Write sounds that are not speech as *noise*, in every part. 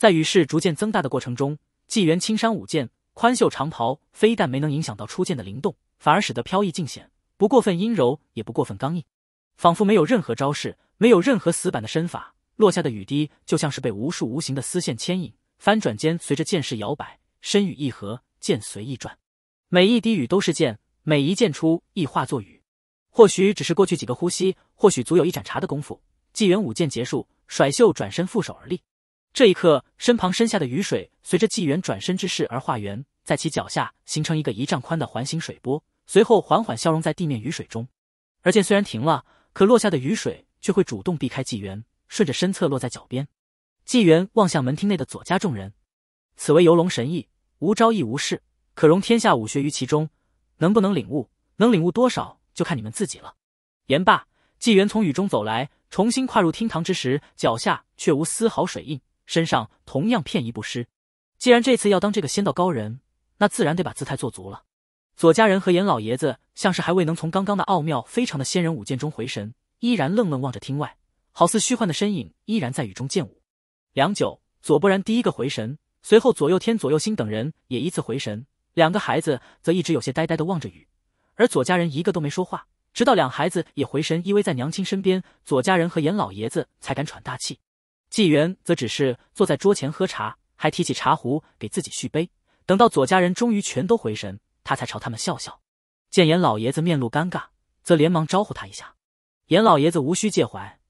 在雨势逐渐增大的过程中，纪元青衫舞剑、宽袖长袍，非但没能影响到出剑的灵动，反而使得飘逸尽显，不过分阴柔，也不过分刚硬，仿佛没有任何招式，没有任何死板的身法，落下的雨滴就像是被无数无形的丝线牵引，翻转间随着剑势摇摆，身与意合，剑随意转，每一滴雨都是剑，每一剑出亦化作雨。或许只是过去几个呼吸，或许足有一盏茶的功夫，纪元舞剑结束，甩袖转身负手而立。这一刻，身旁身下的雨水随着纪元转身之势而化圆，在其脚下形成一个一丈宽的环形水波，随后缓缓消融在地面雨水中。而剑虽然停了，可落下的雨水却会主动避开纪元，顺着身侧落在脚边。纪元望向门厅内的左家众人，此为游龙神意，无招亦无式，可容天下武学于其中。能不能领悟，能领悟多少，就看你们自己了。言罢，纪元从雨中走来，重新跨入厅堂之时，脚下却无丝毫水印。身上同样片衣不湿。既然这次要当这个仙道高人，那自然得把姿态做足了。左家人和严老爷子像是还未能从刚刚的奥妙非常的仙人舞剑中回神，依然愣愣望着厅外，好似虚幻的身影依然在雨中剑舞。良久，左伯然第一个回神，随后左右天、左右星等人也依次回神。两个孩子则一直有些呆呆的望着雨，而左家人一个都没说话，直到两孩子也回神依偎在娘亲身边，左家人和严老爷子才敢喘大气。纪元则只是坐在桌前喝茶，还提起茶壶给自己续杯。等到左家人终于全都回神，他才朝他们笑笑。见严老爷子面露尴尬，则连忙招呼他一下。严老爷子无需介怀，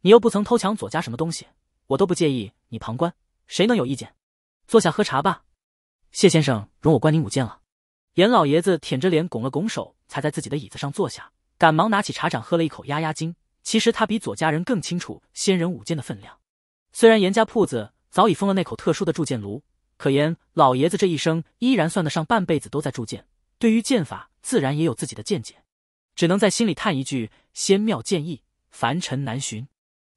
你又不曾偷抢左家什么东西，我都不介意你旁观，谁能有意见？坐下喝茶吧。谢先生容我观您舞剑了。严老爷子舔着脸拱了拱手，才在自己的椅子上坐下，赶忙拿起茶盏喝了一口压压惊。其实他比左家人更清楚仙人舞剑的分量。虽然严家铺子早已封了那口特殊的铸剑炉，可严老爷子这一生依然算得上半辈子都在铸剑，对于剑法自然也有自己的见解，只能在心里叹一句：仙妙剑意，凡尘难寻。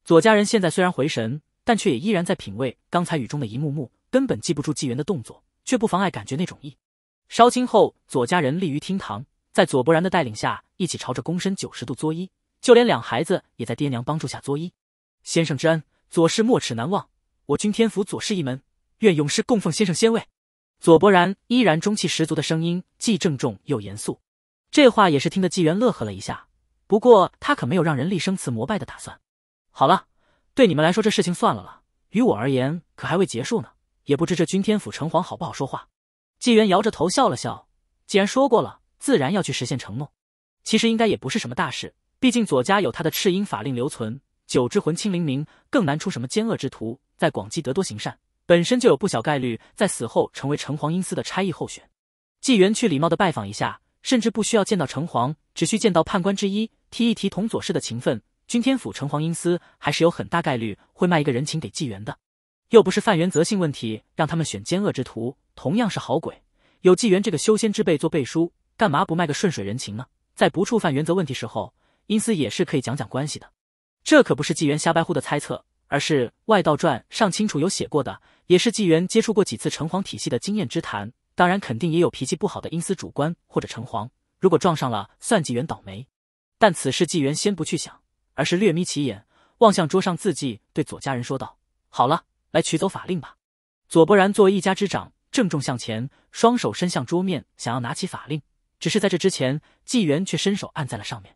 左家人现在虽然回神，但却也依然在品味刚才雨中的一幕幕，根本记不住纪元的动作，却不妨碍感觉那种意。烧清后，左家人立于厅堂，在左伯然的带领下，一起朝着躬身九十度作揖，就连两孩子也在爹娘帮助下作揖。先生之恩。左氏没齿难忘，我君天府左氏一门愿永世供奉先生仙位。左伯然依然中气十足的声音，既郑重又严肃。这话也是听得纪元乐呵了一下，不过他可没有让人立生祠膜拜的打算。好了，对你们来说这事情算了了，于我而言可还未结束呢。也不知这君天府城隍好不好说话。纪元摇着头笑了笑，既然说过了，自然要去实现承诺。其实应该也不是什么大事，毕竟左家有他的赤阴法令留存。九之魂清灵明，更难出什么奸恶之徒。在广济德多行善，本身就有不小概率在死后成为城隍阴司的差役候选。纪元去礼貌的拜访一下，甚至不需要见到城隍，只需见到判官之一，提一提同左氏的情分。君天府城隍阴司还是有很大概率会卖一个人情给纪元的。又不是犯原则性问题，让他们选奸恶之徒，同样是好鬼。有纪元这个修仙之辈做背书，干嘛不卖个顺水人情呢？在不触犯原则问题时候，阴司也是可以讲讲关系的。这可不是纪元瞎掰乎的猜测，而是外道传上清楚有写过的，也是纪元接触过几次城隍体系的经验之谈。当然，肯定也有脾气不好的阴司主官或者城隍，如果撞上了，算纪元倒霉。但此事纪元先不去想，而是略眯起眼，望向桌上字迹，对左家人说道：“好了，来取走法令吧。”左伯然作为一家之长，郑重向前，双手伸向桌面，想要拿起法令。只是在这之前，纪元却伸手按在了上面。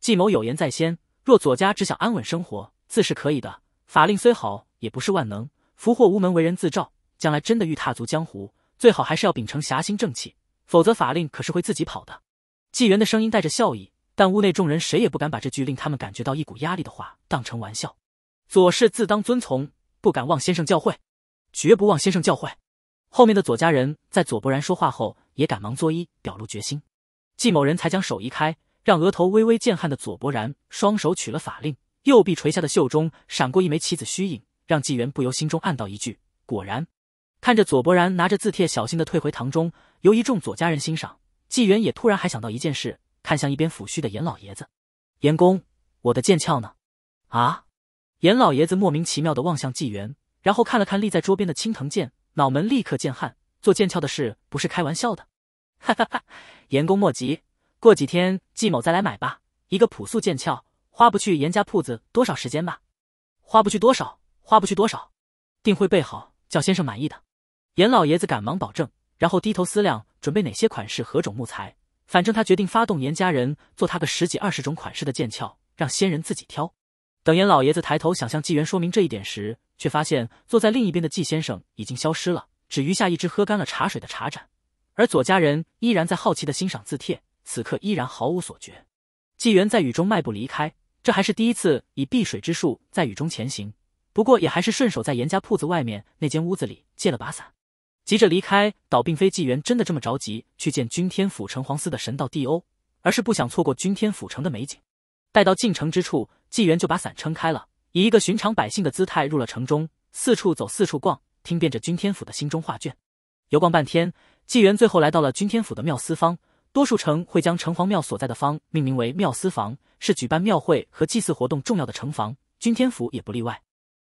纪某有言在先。若左家只想安稳生活，自是可以的。法令虽好，也不是万能。福祸无门，为人自照。将来真的欲踏足江湖，最好还是要秉承侠心正气，否则法令可是会自己跑的。纪元的声音带着笑意，但屋内众人谁也不敢把这句令他们感觉到一股压力的话当成玩笑。左氏自当遵从，不敢忘先生教诲，绝不忘先生教诲。后面的左家人在左伯然说话后，也赶忙作揖，表露决心。纪某人才将手移开。让额头微微见汗的左伯然双手取了法令，右臂垂下的袖中闪过一枚棋子虚影，让纪元不由心中暗道一句：果然。看着左伯然拿着字帖，小心的退回堂中，由一众左家人欣赏，纪元也突然还想到一件事，看向一边抚须的严老爷子：“严公，我的剑鞘呢？”啊！严老爷子莫名其妙的望向纪元，然后看了看立在桌边的青藤剑，脑门立刻见汗。做剑鞘的事不是开玩笑的。*laughs* 哈哈哈！严公莫急。过几天季某再来买吧，一个朴素剑鞘，花不去严家铺子多少时间吧？花不去多少，花不去多少，定会备好。叫先生满意的。严老爷子赶忙保证，然后低头思量准备哪些款式、何种木材。反正他决定发动严家人做他个十几二十种款式的剑鞘，让仙人自己挑。等严老爷子抬头想向纪元说明这一点时，却发现坐在另一边的纪先生已经消失了，只余下一只喝干了茶水的茶盏。而左家人依然在好奇的欣赏字帖，此刻依然毫无所觉。纪元在雨中迈步离开，这还是第一次以避水之术在雨中前行。不过也还是顺手在严家铺子外面那间屋子里借了把伞。急着离开，倒并非纪元真的这么着急去见君天府城隍司的神道帝欧，而是不想错过君天府城的美景。待到进城之处，纪元就把伞撑开了，以一个寻常百姓的姿态入了城中，四处走，四处逛，听遍着君天府的心中画卷。游逛半天，纪元最后来到了君天府的庙司坊。多数城会将城隍庙所在的坊命名为庙司坊，是举办庙会和祭祀活动重要的城房。君天府也不例外。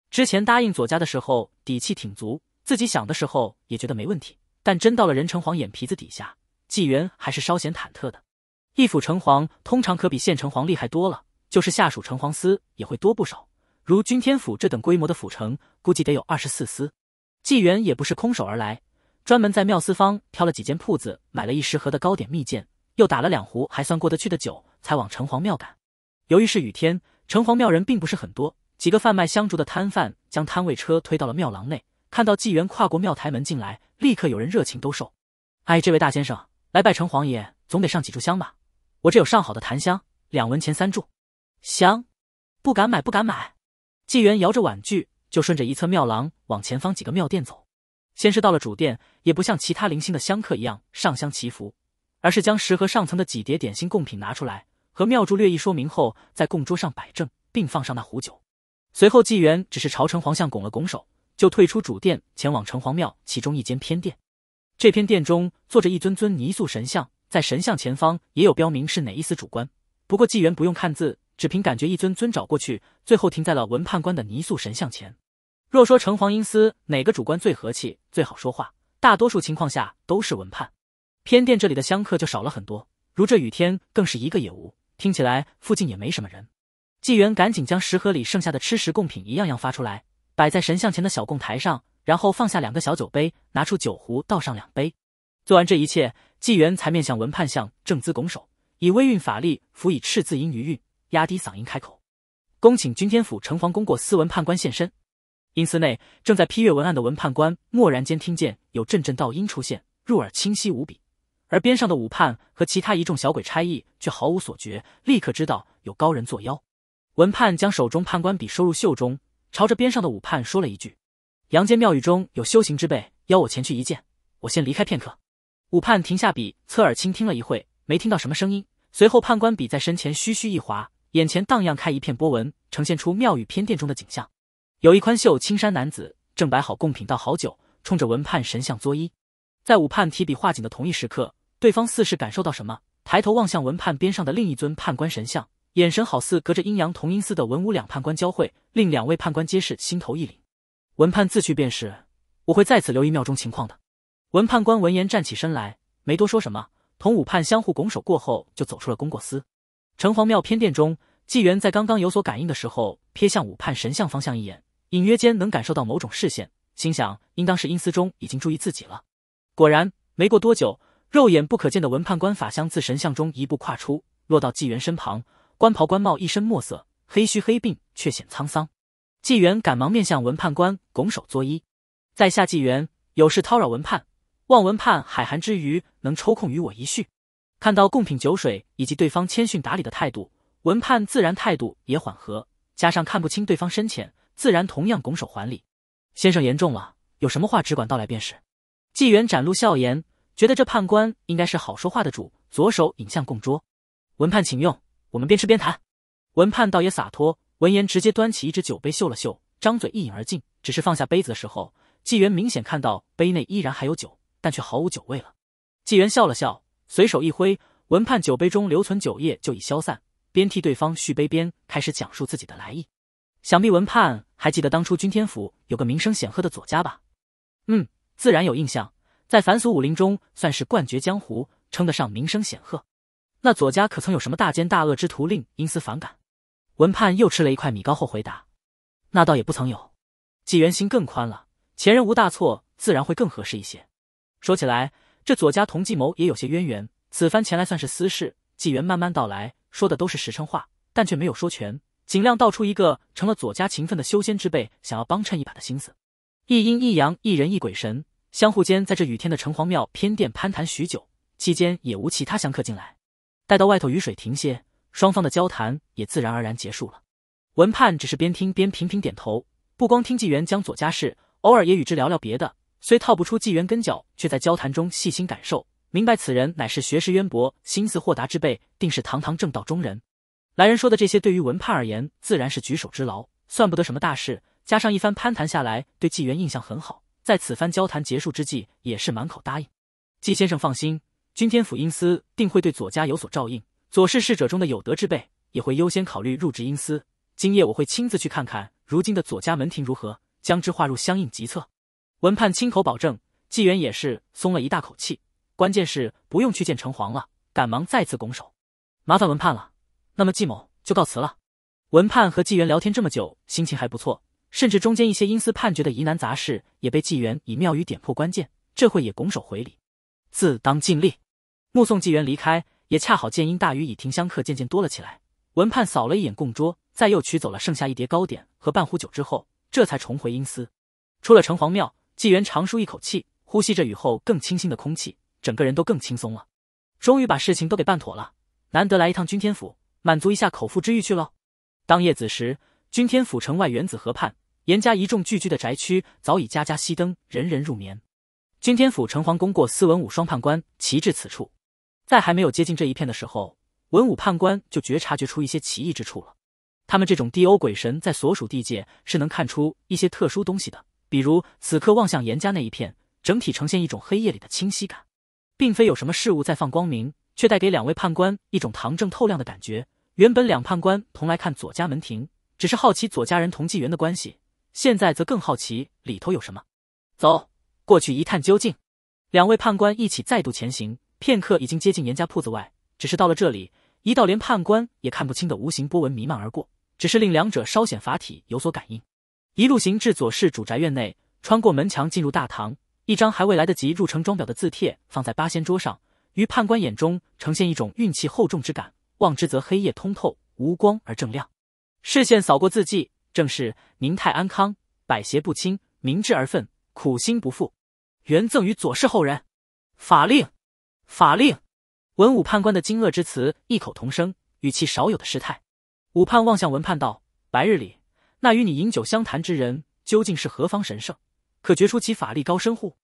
之前答应左家的时候，底气挺足。自己想的时候也觉得没问题，但真到了任城隍眼皮子底下，纪元还是稍显忐忑的。一府城隍通常可比县城隍厉害多了，就是下属城隍司也会多不少。如君天府这等规模的府城，估计得有二十四司。纪元也不是空手而来，专门在庙司方挑了几间铺子，买了一十盒的糕点蜜饯，又打了两壶还算过得去的酒，才往城隍庙赶。由于是雨天，城隍庙人并不是很多，几个贩卖香烛的摊贩将摊位车推到了庙廊内。看到纪元跨过庙台门进来，立刻有人热情兜售。哎，这位大先生来拜城隍爷，总得上几炷香吧？我这有上好的檀香，两文钱三炷。香，不敢买，不敢买。纪元摇着碗具，就顺着一侧庙廊往前方几个庙殿走。先是到了主殿，也不像其他零星的香客一样上香祈福，而是将食盒上层的几碟点心贡品拿出来，和庙祝略一说明后，在供桌上摆正，并放上那壶酒。随后，纪元只是朝城隍像拱了拱手。就退出主殿，前往城隍庙其中一间偏殿。这偏殿中坐着一尊尊泥塑神像，在神像前方也有标明是哪一司主官。不过纪元不用看字，只凭感觉一尊尊找过去，最后停在了文判官的泥塑神像前。若说城隍阴司哪个主官最和气、最好说话，大多数情况下都是文判。偏殿这里的香客就少了很多，如这雨天更是一个也无。听起来附近也没什么人。纪元赶紧将食盒里剩下的吃食贡品一样样发出来。摆在神像前的小供台上，然后放下两个小酒杯，拿出酒壶倒上两杯。做完这一切，纪元才面向文判相正姿拱手，以微韵法力辅以赤字音余韵，压低嗓音开口：“恭请君天府城隍公过司文判官现身。”阴司内正在批阅文案的文判官，蓦然间听见有阵阵道音出现，入耳清晰无比。而边上的武判和其他一众小鬼差役却毫无所觉，立刻知道有高人作妖。文判将手中判官笔收入袖中。朝着边上的武判说了一句：“阳间庙宇中有修行之辈，邀我前去一见。我先离开片刻。”武判停下笔，侧耳倾听了一会，没听到什么声音。随后，判官笔在身前徐徐一划，眼前荡漾开一片波纹，呈现出庙宇偏殿中的景象。有一宽袖青衫男子正摆好贡品倒好酒，冲着文判神像作揖。在武判提笔画景的同一时刻，对方似是感受到什么，抬头望向文判边上的另一尊判官神像。眼神好似隔着阴阳同阴司的文武两判官交汇，令两位判官皆是心头一凛。文判自去便是，我会在此留意庙中情况的。文判官闻言站起身来，没多说什么，同武判相互拱手过后，就走出了功过司。城隍庙偏殿中，纪元在刚刚有所感应的时候，瞥向武判神像方向一眼，隐约间能感受到某种视线，心想应当是阴司中已经注意自己了。果然，没过多久，肉眼不可见的文判官法相自神像中一步跨出，落到纪元身旁。官袍官帽一身墨色，黑须黑鬓，却显沧桑。纪元赶忙面向文判官拱手作揖：“在下纪元，有事叨扰文判，望文判海涵之余，能抽空与我一叙。”看到贡品酒水以及对方谦逊打理的态度，文判自然态度也缓和，加上看不清对方深浅，自然同样拱手还礼。先生言重了，有什么话只管道来便是。纪元展露笑颜，觉得这判官应该是好说话的主，左手引向供桌，文判请用。我们边吃边谈，文判倒也洒脱。闻言，直接端起一只酒杯嗅了嗅，张嘴一饮而尽。只是放下杯子的时候，纪元明显看到杯内依然还有酒，但却毫无酒味了。纪元笑了笑，随手一挥，文判酒杯中留存酒液就已消散，边替对方续杯边开始讲述自己的来意。想必文判还记得当初君天府有个名声显赫的左家吧？嗯，自然有印象，在凡俗武林中算是冠绝江湖，称得上名声显赫。那左家可曾有什么大奸大恶之徒令阴司反感？文判又吃了一块米糕后回答：“那倒也不曾有。”纪元心更宽了，前人无大错，自然会更合适一些。说起来，这左家同计谋也有些渊源。此番前来算是私事。纪元慢慢道来，说的都是实诚话，但却没有说全，尽量道出一个成了左家情分的修仙之辈想要帮衬一把的心思。一阴一阳，一人一鬼神，相互间在这雨天的城隍庙偏殿攀谈许久，期间也无其他香客进来。待到外头雨水停歇，双方的交谈也自然而然结束了。文盼只是边听边频频点头，不光听纪元讲左家事，偶尔也与之聊聊别的。虽套不出纪元根脚，却在交谈中细心感受。明白此人乃是学识渊博、心思豁达之辈，定是堂堂正道中人。来人说的这些，对于文盼而言，自然是举手之劳，算不得什么大事。加上一番攀谈下来，对纪元印象很好，在此番交谈结束之际，也是满口答应。纪先生放心，君天府阴司定会对左家有所照应，左氏侍者中的有德之辈，也会优先考虑入职阴司。今夜我会亲自去看看如今的左家门庭如何，将之划入相应级册。文盼亲口保证，纪元也是松了一大口气。关键是不用去见城隍了，赶忙再次拱手，麻烦文判了。那么季某就告辞了。文盼和纪元聊天这么久，心情还不错，甚至中间一些阴司判决的疑难杂事也被纪元以妙语点破关键，这会也拱手回礼，自当尽力。目送纪元离开，也恰好见因大雨以停香客渐渐多了起来。文盼扫了一眼供桌，再又取走了剩下一碟糕点和半壶酒之后，这才重回阴司。出了城隍庙，纪元长舒一口气，呼吸着雨后更清新的空气。整个人都更轻松了，终于把事情都给办妥了。难得来一趟君天府，满足一下口腹之欲去喽。当夜子时，君天府城外原子河畔，严家一众聚居的宅区早已家家熄灯，人人入眠。君天府城隍宫过司文武双判官齐至此处，在还没有接近这一片的时候，文武判官就觉察觉出一些奇异之处了。他们这种地欧鬼神在所属地界是能看出一些特殊东西的，比如此刻望向严家那一片，整体呈现一种黑夜里的清晰感。并非有什么事物在放光明，却带给两位判官一种堂正透亮的感觉。原本两判官同来看左家门庭，只是好奇左家人同纪元的关系，现在则更好奇里头有什么。走过去一探究竟。两位判官一起再度前行，片刻已经接近严家铺子外。只是到了这里，一道连判官也看不清的无形波纹弥漫而过，只是令两者稍显法体有所感应。一路行至左氏主宅院内，穿过门墙进入大堂。一张还未来得及入城装裱的字帖放在八仙桌上，于判官眼中呈现一种运气厚重之感。望之则黑夜通透，无光而正亮。视线扫过字迹，正是“宁泰安康，百邪不侵，明志而奋，苦心不负”，原赠于左氏后人。法令，法令！文武判官的惊愕之词异口同声，语气少有的失态。武判望向文判道：“白日里那与你饮酒相谈之人，究竟是何方神圣？”可觉出其法力高深乎？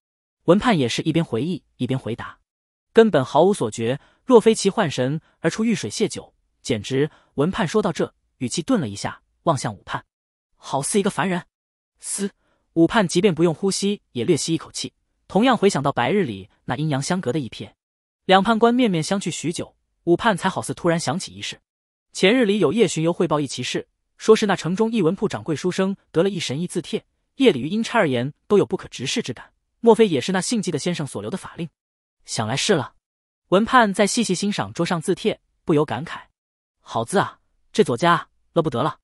文判也是一边回忆一边回答，根本毫无所觉。若非其幻神而出遇水谢酒，简直……文判说到这，语气顿了一下，望向武判，好似一个凡人。嘶！武判即便不用呼吸，也略吸一口气，同样回想到白日里那阴阳相隔的一瞥。两判官面面相觑许久，武判才好似突然想起一事：前日里有夜巡游汇报一奇事，说是那城中一文铺掌柜书生得了一神异字帖。夜里于阴差而言都有不可直视之感，莫非也是那姓纪的先生所留的法令？想来是了。文判再细细欣赏桌上字帖，不由感慨：好字啊！这左家乐不得了。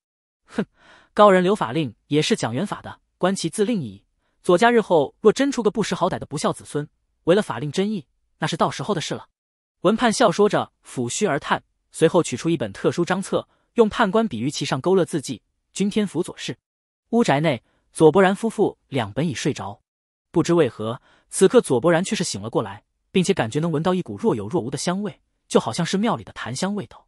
哼，高人留法令也是讲原法的，观其字令意。左家日后若真出个不识好歹的不孝子孙，违了法令真意，那是到时候的事了。文判笑说着，抚须而叹，随后取出一本特殊章册，用判官笔于其上勾勒字迹：“君天府左氏。”屋宅内。左伯然夫妇两本已睡着，不知为何，此刻左伯然却是醒了过来，并且感觉能闻到一股若有若无的香味，就好像是庙里的檀香味道。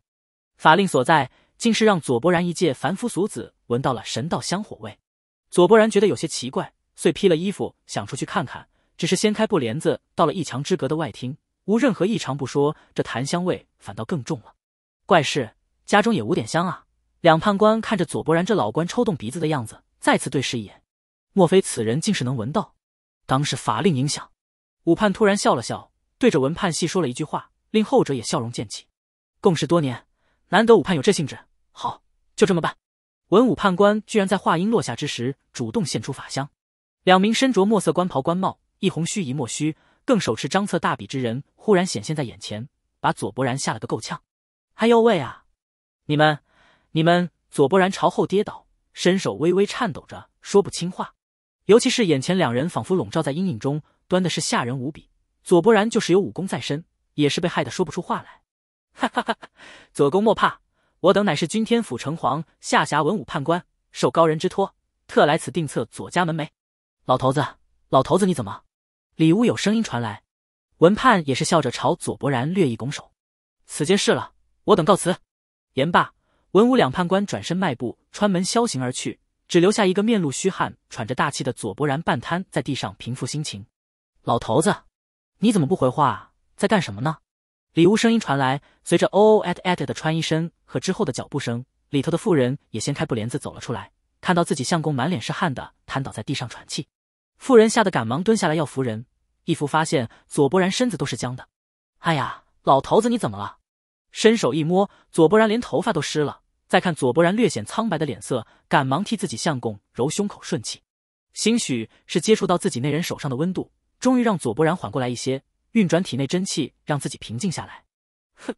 法令所在，竟是让左伯然一介凡夫俗子闻到了神道香火味。左伯然觉得有些奇怪，遂披了衣服想出去看看，只是掀开布帘子，到了一墙之隔的外厅，无任何异常不说，这檀香味反倒更重了。怪事，家中也无点香啊！两判官看着左伯然这老官抽动鼻子的样子。再次对视一眼，莫非此人竟是能闻到？当是法令影响。武判突然笑了笑，对着文判细说了一句话，令后者也笑容渐起。共事多年，难得武判有这兴致，好，就这么办。文武判官居然在话音落下之时，主动献出法香。两名身着墨色官袍官帽，一红须一墨须，更手持张册大笔之人，忽然显现在眼前，把左伯然吓了个够呛。哎呦喂啊！你们，你们！左伯然朝后跌倒。身手微微颤抖着，说不清话。尤其是眼前两人仿佛笼罩在阴影中，端的是吓人无比。左伯然就是有武功在身，也是被害得说不出话来。哈哈哈！左公莫怕，我等乃是君天府城隍下辖文武判官，受高人之托，特来此定策左家门楣。老头子，老头子你怎么？里屋有声音传来。文判也是笑着朝左伯然略一拱手：“此间事了，我等告辞。”言罢，文武两判官转身迈步穿门萧行而去，只留下一个面露虚汗、喘着大气的左伯然半瘫在地上平复心情。老头子，你怎么不回话？在干什么呢？里屋声音传来，随着哦哦艾特艾特的穿衣声和之后的脚步声，里头的妇人也掀开布帘子走了出来，看到自己相公满脸是汗的瘫倒在地上喘气，妇人吓得赶忙蹲下来要扶人。一扶发现左伯然身子都是僵的，哎呀，老头子你怎么了？伸手一摸，左伯然连头发都湿了。再看左伯然略显苍白的脸色，赶忙替自己相公揉胸口顺气。兴许是接触到自己那人手上的温度，终于让左伯然缓过来一些，运转体内真气，让自己平静下来。哼，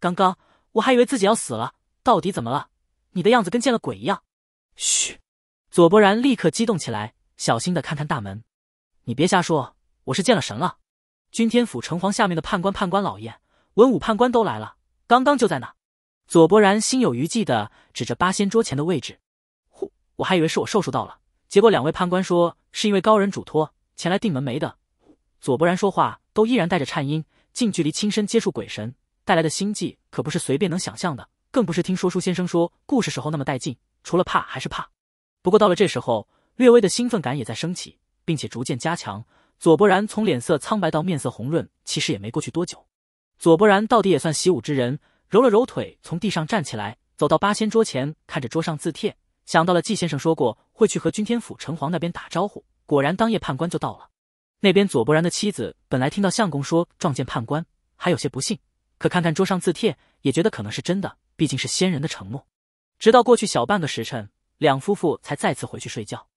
刚刚我还以为自己要死了，到底怎么了？你的样子跟见了鬼一样。嘘！左伯然立刻激动起来，小心的看看大门。你别瞎说。我是见了神了，君天府城隍下面的判官、判官老爷、文武判官都来了，刚刚就在那。左伯然心有余悸的指着八仙桌前的位置，呼，我还以为是我寿数到了，结果两位判官说是因为高人嘱托前来定门楣的。左伯然说话都依然带着颤音，近距离亲身接触鬼神带来的心悸可不是随便能想象的，更不是听说书先生说故事时候那么带劲，除了怕还是怕。不过到了这时候，略微的兴奋感也在升起，并且逐渐加强。左伯然从脸色苍白到面色红润，其实也没过去多久。左伯然到底也算习武之人，揉了揉腿，从地上站起来，走到八仙桌前，看着桌上字帖，想到了季先生说过会去和君天府城隍那边打招呼。果然，当夜判官就到了。那边左伯然的妻子本来听到相公说撞见判官，还有些不信，可看看桌上字帖，也觉得可能是真的，毕竟是仙人的承诺。直到过去小半个时辰，两夫妇才再次回去睡觉。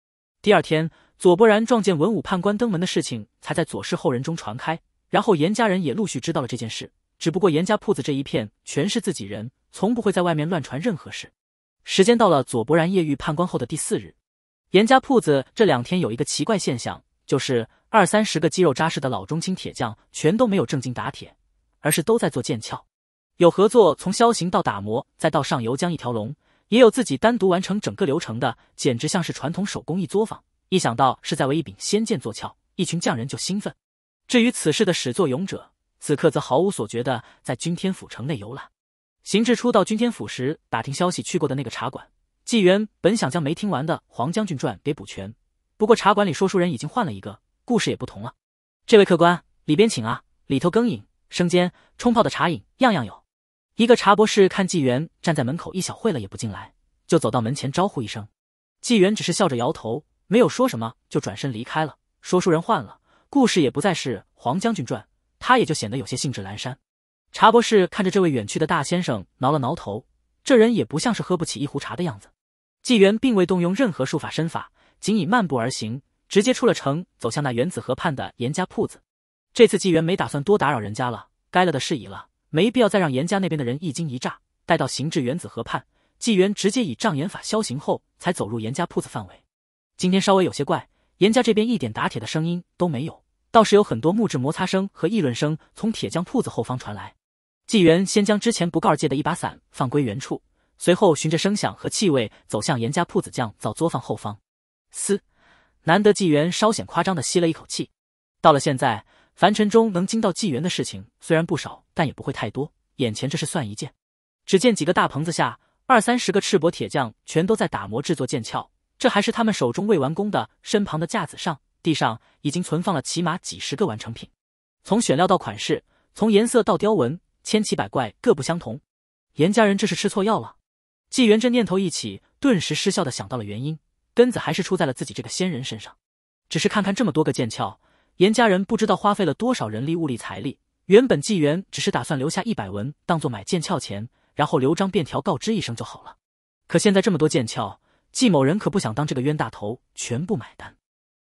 第二天。左伯然撞见文武判官登门的事情，才在左氏后人中传开。然后严家人也陆续知道了这件事。只不过严家铺子这一片全是自己人，从不会在外面乱传任何事。时间到了左伯然夜遇判官后的第四日，严家铺子这两天有一个奇怪现象，就是二三十个肌肉扎实的老中青铁匠，全都没有正经打铁，而是都在做剑鞘。有合作从削形到打磨，再到上油浆一条龙，也有自己单独完成整个流程的，简直像是传统手工艺作坊。一想到是在为一柄仙剑做鞘，一群匠人就兴奋。至于此事的始作俑者，此刻则毫无所觉的在君天府城内游览。邢志初到君天府时，打听消息去过的那个茶馆。纪元本想将没听完的《黄将军传》给补全，不过茶馆里说书人已经换了一个，故事也不同了。这位客官，里边请啊，里头更饮、生煎、冲泡的茶饮样样有。一个茶博士看纪元站在门口一小会了也不进来，就走到门前招呼一声。纪元只是笑着摇头。没有说什么，就转身离开了。说书人换了，故事也不再是《黄将军传》，他也就显得有些兴致阑珊。茶博士看着这位远去的大先生，挠了挠头，这人也不像是喝不起一壶茶的样子。纪元并未动用任何术法身法，仅以漫步而行，直接出了城，走向那原子河畔的严家铺子。这次纪元没打算多打扰人家了，该了的事已了，没必要再让严家那边的人一惊一乍。待到行至原子河畔，纪元直接以障眼法消行后，才走入严家铺子范围。今天稍微有些怪，严家这边一点打铁的声音都没有，倒是有很多木质摩擦声和议论声从铁匠铺子后方传来。纪元先将之前不告而借的一把伞放归原处，随后循着声响和气味走向严家铺子匠造作坊后方。嘶，难得纪元稍显夸张的吸了一口气。到了现在，凡尘中能惊到纪元的事情虽然不少，但也不会太多。眼前这是算一件。只见几个大棚子下，二三十个赤膊铁匠全都在打磨制作剑鞘。这还是他们手中未完工的。身旁的架子上，地上已经存放了起码几十个完成品，从选料到款式，从颜色到雕纹，千奇百怪，各不相同。严家人这是吃错药了。纪元这念头一起，顿时失效的想到了原因，根子还是出在了自己这个仙人身上。只是看看这么多个剑鞘，严家人不知道花费了多少人力物力财力。原本纪元只是打算留下一百文当做买剑鞘钱，然后留张便条告知一声就好了。可现在这么多剑鞘。纪某人可不想当这个冤大头，全部买单。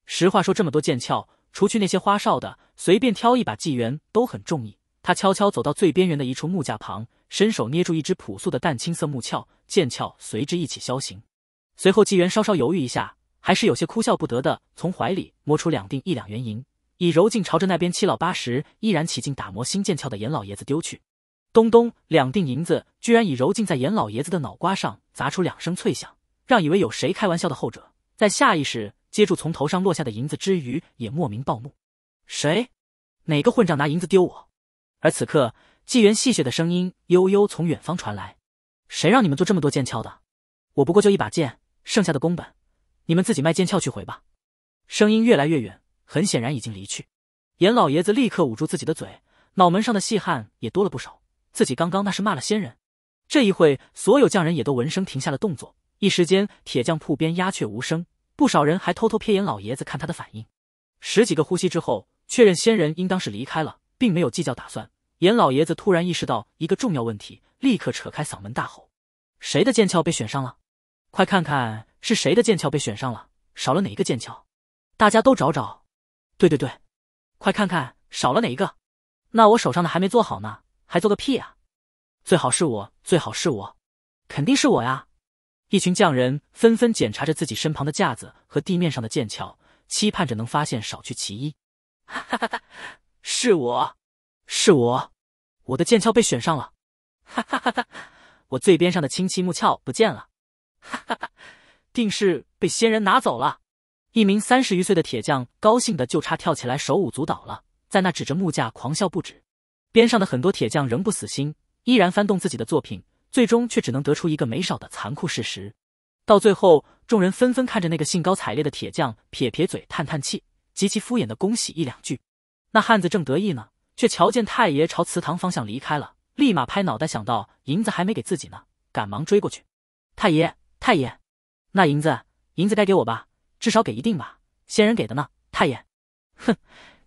实话说，这么多剑鞘，除去那些花哨的，随便挑一把纪元都很中意。他悄悄走到最边缘的一处木架旁，伸手捏住一只朴素的淡青色木鞘，剑鞘随之一起削形。随后，纪元稍稍犹豫一下，还是有些哭笑不得的，从怀里摸出两锭一两元银，以柔劲朝着那边七老八十依然起劲打磨新剑鞘的严老爷子丢去。咚咚，两锭银子居然以柔劲在严老爷子的脑瓜上砸出两声脆响，让以为有谁开玩笑的后者在下意识接住从头上落下的银子之余，也莫名暴怒：谁？哪个混账拿银子丢我？而此刻，纪元戏谑的声音悠悠从远方传来：“谁让你们做这么多剑鞘的？我不过就一把剑，剩下的工本。”你们自己卖剑鞘去回吧。声音越来越远，很显然已经离去。严老爷子立刻捂住自己的嘴，脑门上的细汗也多了不少。自己刚刚那是骂了仙人。这一会，所有匠人也都闻声停下了动作。一时间，铁匠铺边鸦雀无声，不少人还偷偷瞥严老爷子看他的反应。十几个呼吸之后，确认仙人应当是离开了，并没有计较打算。严老爷子突然意识到一个重要问题，立刻扯开嗓门大吼：“谁的剑鞘被选上了？快看看！”是谁的剑鞘被选上了？少了哪一个剑鞘？大家都找找。对对对，快看看少了哪一个？那我手上的还没做好呢，还做个屁啊！最好是我，最好是我，肯定是我呀！一群匠人纷纷检查着自己身旁的架子和地面上的剑鞘，期盼着能发现少去其一。*laughs* 哈哈哈哈！是我，是我，我的剑鞘被选上了！哈哈哈哈！我最边上的青漆木鞘不见了！哈哈哈！定是被仙人拿走了。一名三十余岁的铁匠高兴的就差跳起来手舞足蹈了，在那指着木架狂笑不止。边上的很多铁匠仍不死心，依然翻动自己的作品，最终却只能得出一个没少的残酷事实。到最后，众人纷纷看着那个兴高采烈的铁匠，撇撇嘴，叹叹气，极其敷衍的恭喜一两句。那汉子正得意呢，却瞧见太爷朝祠堂方向离开了，立马拍脑袋想到银子还没给自己呢，赶忙追过去。太爷，太爷。那银子，银子该给我吧，至少给一锭吧。仙人给的呢，太爷。哼，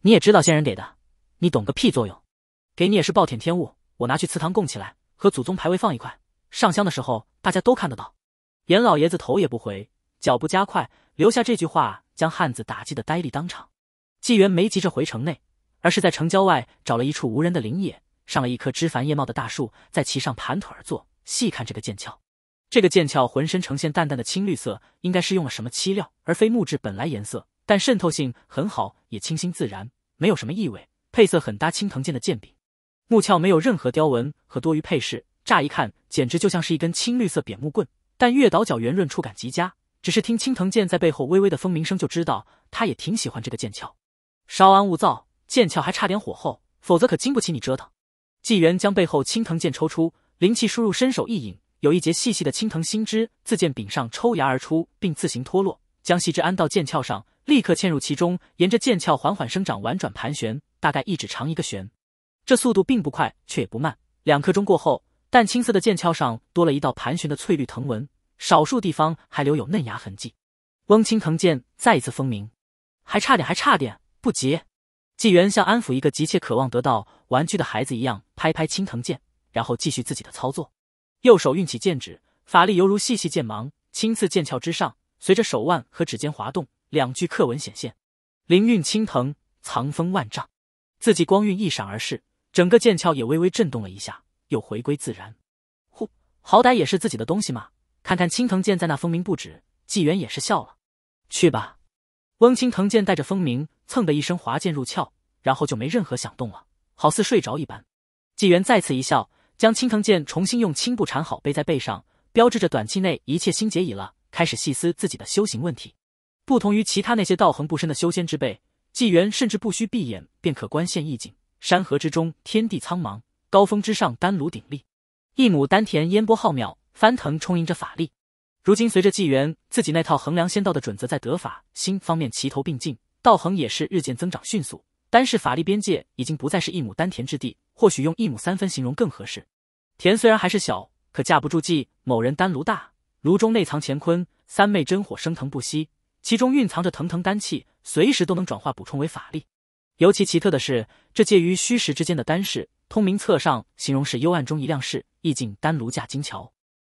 你也知道仙人给的，你懂个屁作用。给你也是暴殄天物，我拿去祠堂供起来，和祖宗牌位放一块，上香的时候大家都看得到。严老爷子头也不回，脚步加快，留下这句话，将汉子打击的呆立当场。纪元没急着回城内，而是在城郊外找了一处无人的林野，上了一棵枝繁叶茂的大树，在其上盘腿而坐，细看这个剑鞘。这个剑鞘浑身呈现淡淡的青绿色，应该是用了什么漆料，而非木质本来颜色。但渗透性很好，也清新自然，没有什么异味。配色很搭青藤剑的剑柄，木鞘没有任何雕纹和多余配饰，乍一看简直就像是一根青绿色扁木棍。但越倒角圆润，触感极佳。只是听青藤剑在背后微微的风鸣声，就知道他也挺喜欢这个剑鞘。稍安勿躁，剑鞘还差点火候，否则可经不起你折腾。纪元将背后青藤剑抽出，灵气输入，伸手一引。有一节细细的青藤新枝自剑柄上抽芽而出，并自行脱落，将细枝安到剑鞘上，立刻嵌入其中，沿着剑鞘缓缓生长，婉转盘旋，大概一指长一个旋。这速度并不快，却也不慢。两刻钟过后，淡青色的剑鞘上多了一道盘旋的翠绿藤纹，少数地方还留有嫩芽痕迹。翁青藤剑再一次风鸣，还差点，还差点，不急。纪元像安抚一个急切渴望得到玩具的孩子一样，拍拍青藤剑，然后继续自己的操作。右手运起剑指，法力犹如细细剑芒，轻刺剑鞘之上。随着手腕和指尖滑动，两句刻文显现：“灵韵青藤，藏锋万丈。”字迹光晕一闪而逝，整个剑鞘也微微震动了一下，又回归自然。呼，好歹也是自己的东西嘛！看看青藤剑在那风鸣不止，纪元也是笑了。去吧。翁青藤剑带着风鸣，蹭的一声滑剑入鞘，然后就没任何响动了，好似睡着一般。纪元再次一笑。将青藤剑重新用青布缠好，背在背上，标志着短期内一切心结已了。开始细思自己的修行问题。不同于其他那些道行不深的修仙之辈，纪元甚至不需闭眼便可观现意境。山河之中，天地苍茫；高峰之上，丹炉鼎立。一亩丹田烟波浩渺，翻腾充盈着法力。如今随着纪元自己那套衡量仙道的准则在得法心方面齐头并进，道恒也是日渐增长迅速。丹氏法力边界已经不再是一亩丹田之地。或许用一亩三分形容更合适。田虽然还是小，可架不住纪。某人丹炉大，炉中内藏乾坤，三昧真火升腾不息，其中蕴藏着腾腾丹气，随时都能转化补充为法力。尤其奇特的是，这介于虚实之间的丹室，通明册上形容是幽暗中一亮室，意境丹炉架金桥。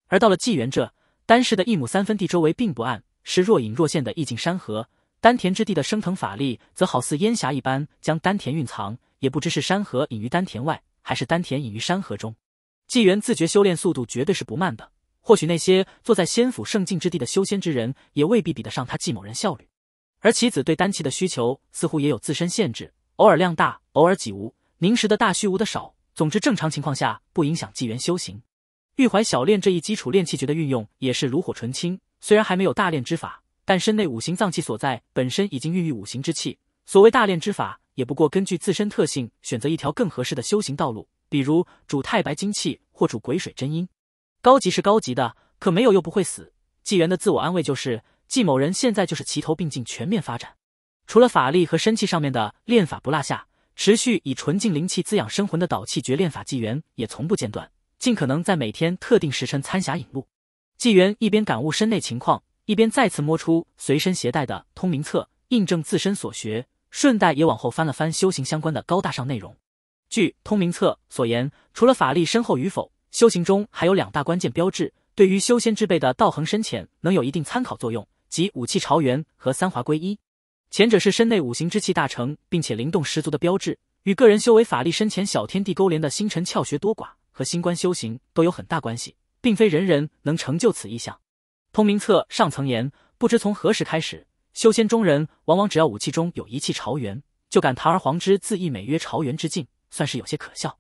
而到了纪元这丹室的一亩三分地周围并不暗，是若隐若现的意境山河。丹田之地的升腾法力，则好似烟霞一般，将丹田蕴藏。也不知是山河隐于丹田外，还是丹田隐于山河中。纪元自觉修炼速度绝对是不慢的，或许那些坐在仙府圣境之地的修仙之人，也未必比得上他纪某人效率。而棋子对丹气的需求似乎也有自身限制，偶尔量大，偶尔几无，凝实的大，虚无的少。总之，正常情况下不影响纪元修行。玉怀小炼这一基础炼气诀的运用也是炉火纯青，虽然还没有大炼之法，但身内五行脏器所在本身已经孕育五行之气。所谓大炼之法，也不过根据自身特性选择一条更合适的修行道路，比如主太白精气或主癸水真阴。高级是高级的，可没有又不会死。纪元的自我安慰就是。纪某人现在就是齐头并进，全面发展。除了法力和身气上面的练法不落下，持续以纯净灵气滋养生魂的导气诀练法，纪元也从不间断，尽可能在每天特定时辰参暇引路。纪元一边感悟身内情况，一边再次摸出随身携带的通明册，印证自身所学，顺带也往后翻了翻修行相关的高大上内容。据通明册所言，除了法力深厚与否，修行中还有两大关键标志，对于修仙之辈的道行深浅能有一定参考作用。即五气朝元和三华归一，前者是身内五行之气大成并且灵动十足的标志，与个人修为法力深浅、小天地勾连的星辰窍穴多寡和星官修行都有很大关系，并非人人能成就此意象。通明册上曾言，不知从何时开始，修仙中人往往只要武器中有一气朝元，就敢堂而皇之自意美曰朝元之境，算是有些可笑。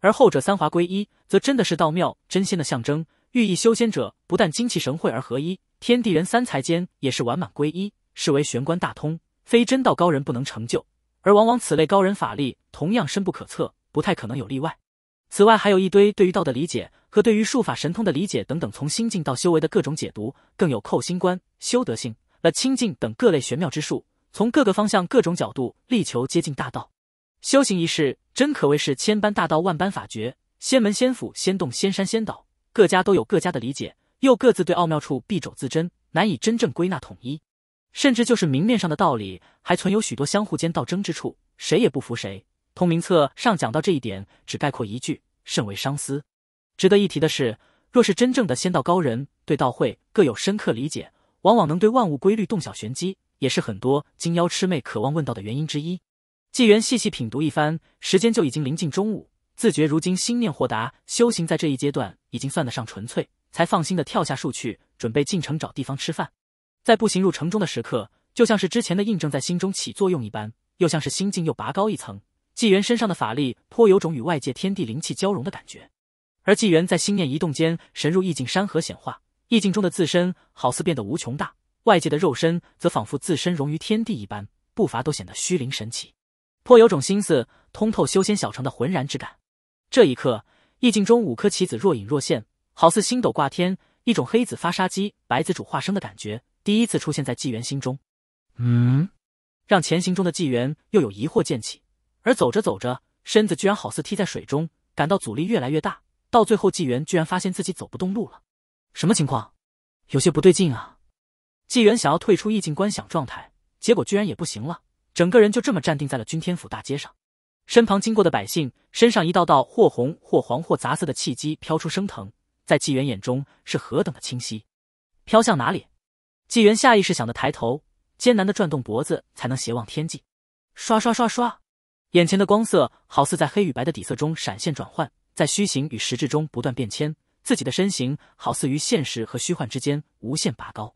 而后者三华归一，则真的是道庙真仙的象征，寓意修仙者不但精气神会而合一。天地人三才间也是完满归一，视为玄关大通，非真道高人不能成就。而往往此类高人法力同样深不可测，不太可能有例外。此外，还有一堆对于道的理解和对于术法神通的理解等等，从心境到修为的各种解读，更有扣心关、修德性、了清净等各类玄妙之术，从各个方向、各种角度力求接近大道。修行一事，真可谓是千般大道、万般法诀，仙门、仙府、仙洞、仙山、仙岛，各家都有各家的理解。又各自对奥妙处敝帚自珍，难以真正归纳统一，甚至就是明面上的道理，还存有许多相互间道争之处，谁也不服谁。通明册上讲到这一点，只概括一句，甚为伤思。值得一提的是，若是真正的仙道高人，对道会各有深刻理解，往往能对万物规律洞晓玄机，也是很多金妖魑魅渴望问道的原因之一。纪元细细品读一番，时间就已经临近中午，自觉如今心念豁达，修行在这一阶段已经算得上纯粹。才放心的跳下树去，准备进城找地方吃饭。在步行入城中的时刻，就像是之前的印证在心中起作用一般，又像是心境又拔高一层。纪元身上的法力颇有种与外界天地灵气交融的感觉，而纪元在心念移动间，神入意境山河显化，意境中的自身好似变得无穷大，外界的肉身则仿佛自身融于天地一般，步伐都显得虚灵神奇，颇有种心思通透修仙小城的浑然之感。这一刻，意境中五颗棋子若隐若现。好似星斗挂天，一种黑子发杀机，白子主化生的感觉，第一次出现在纪元心中。嗯，让前行中的纪元又有疑惑渐起，而走着走着，身子居然好似踢在水中，感到阻力越来越大，到最后纪元居然发现自己走不动路了。什么情况？有些不对劲啊！纪元想要退出意境观想状态，结果居然也不行了，整个人就这么站定在了君天府大街上。身旁经过的百姓身上一道道或红或黄或杂色的气机飘出升腾。在纪元眼中是何等的清晰，飘向哪里？纪元下意识想的抬头，艰难的转动脖子才能斜望天际。刷刷刷刷，眼前的光色好似在黑与白的底色中闪现转换，在虚形与实质中不断变迁。自己的身形好似于现实和虚幻之间无限拔高。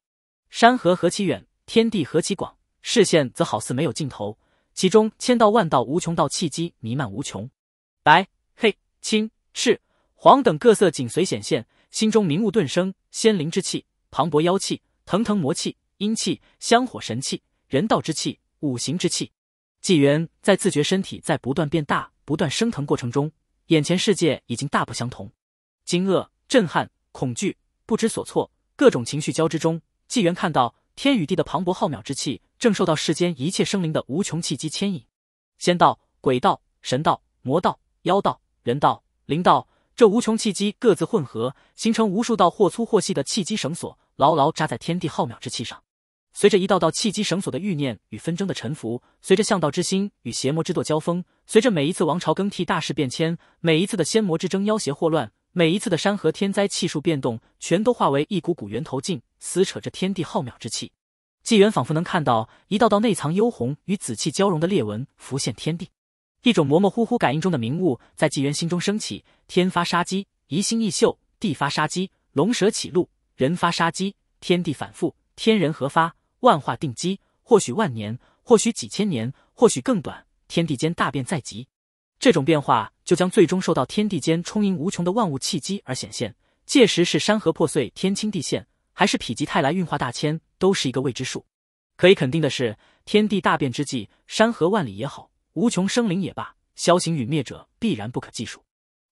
山河何其远，天地何其广，视线则好似没有尽头，其中千道万道无穷道气机弥漫无穷，白、黑、青、赤。黄等各色紧随显现，心中明悟顿生，仙灵之气、磅礴妖气、腾腾魔气、阴气、香火神气、人道之气、五行之气。纪元在自觉身体在不断变大、不断升腾过程中，眼前世界已经大不相同。惊愕、震撼、恐惧、不知所措，各种情绪交织中，纪元看到天与地的磅礴浩渺之气，正受到世间一切生灵的无穷气机牵引。仙道、鬼道、神道、魔道、妖道、人道、灵道。这无穷气机各自混合，形成无数道或粗或细的气机绳索，牢牢扎在天地浩渺之气上。随着一道道气机绳索的欲念与纷争的沉浮，随着向道之心与邪魔之舵交锋，随着每一次王朝更替、大事变迁，每一次的仙魔之争、妖邪祸乱，每一次的山河天灾、气数变动，全都化为一股股源头劲，撕扯着天地浩渺之气。纪元仿佛能看到一道道内藏幽红与紫气交融的裂纹浮现天地。一种模模糊糊感应中的明悟在纪元心中升起，天发杀机，移星易秀；地发杀机，龙蛇起路，人发杀机，天地反复，天人合发，万化定机。或许万年，或许几千年，或许更短。天地间大变在即，这种变化就将最终受到天地间充盈无穷的万物契机而显现。届时是山河破碎，天倾地陷，还是否极泰来，运化大千，都是一个未知数。可以肯定的是，天地大变之际，山河万里也好，无穷生灵也罢，消行陨灭者必然不可计数。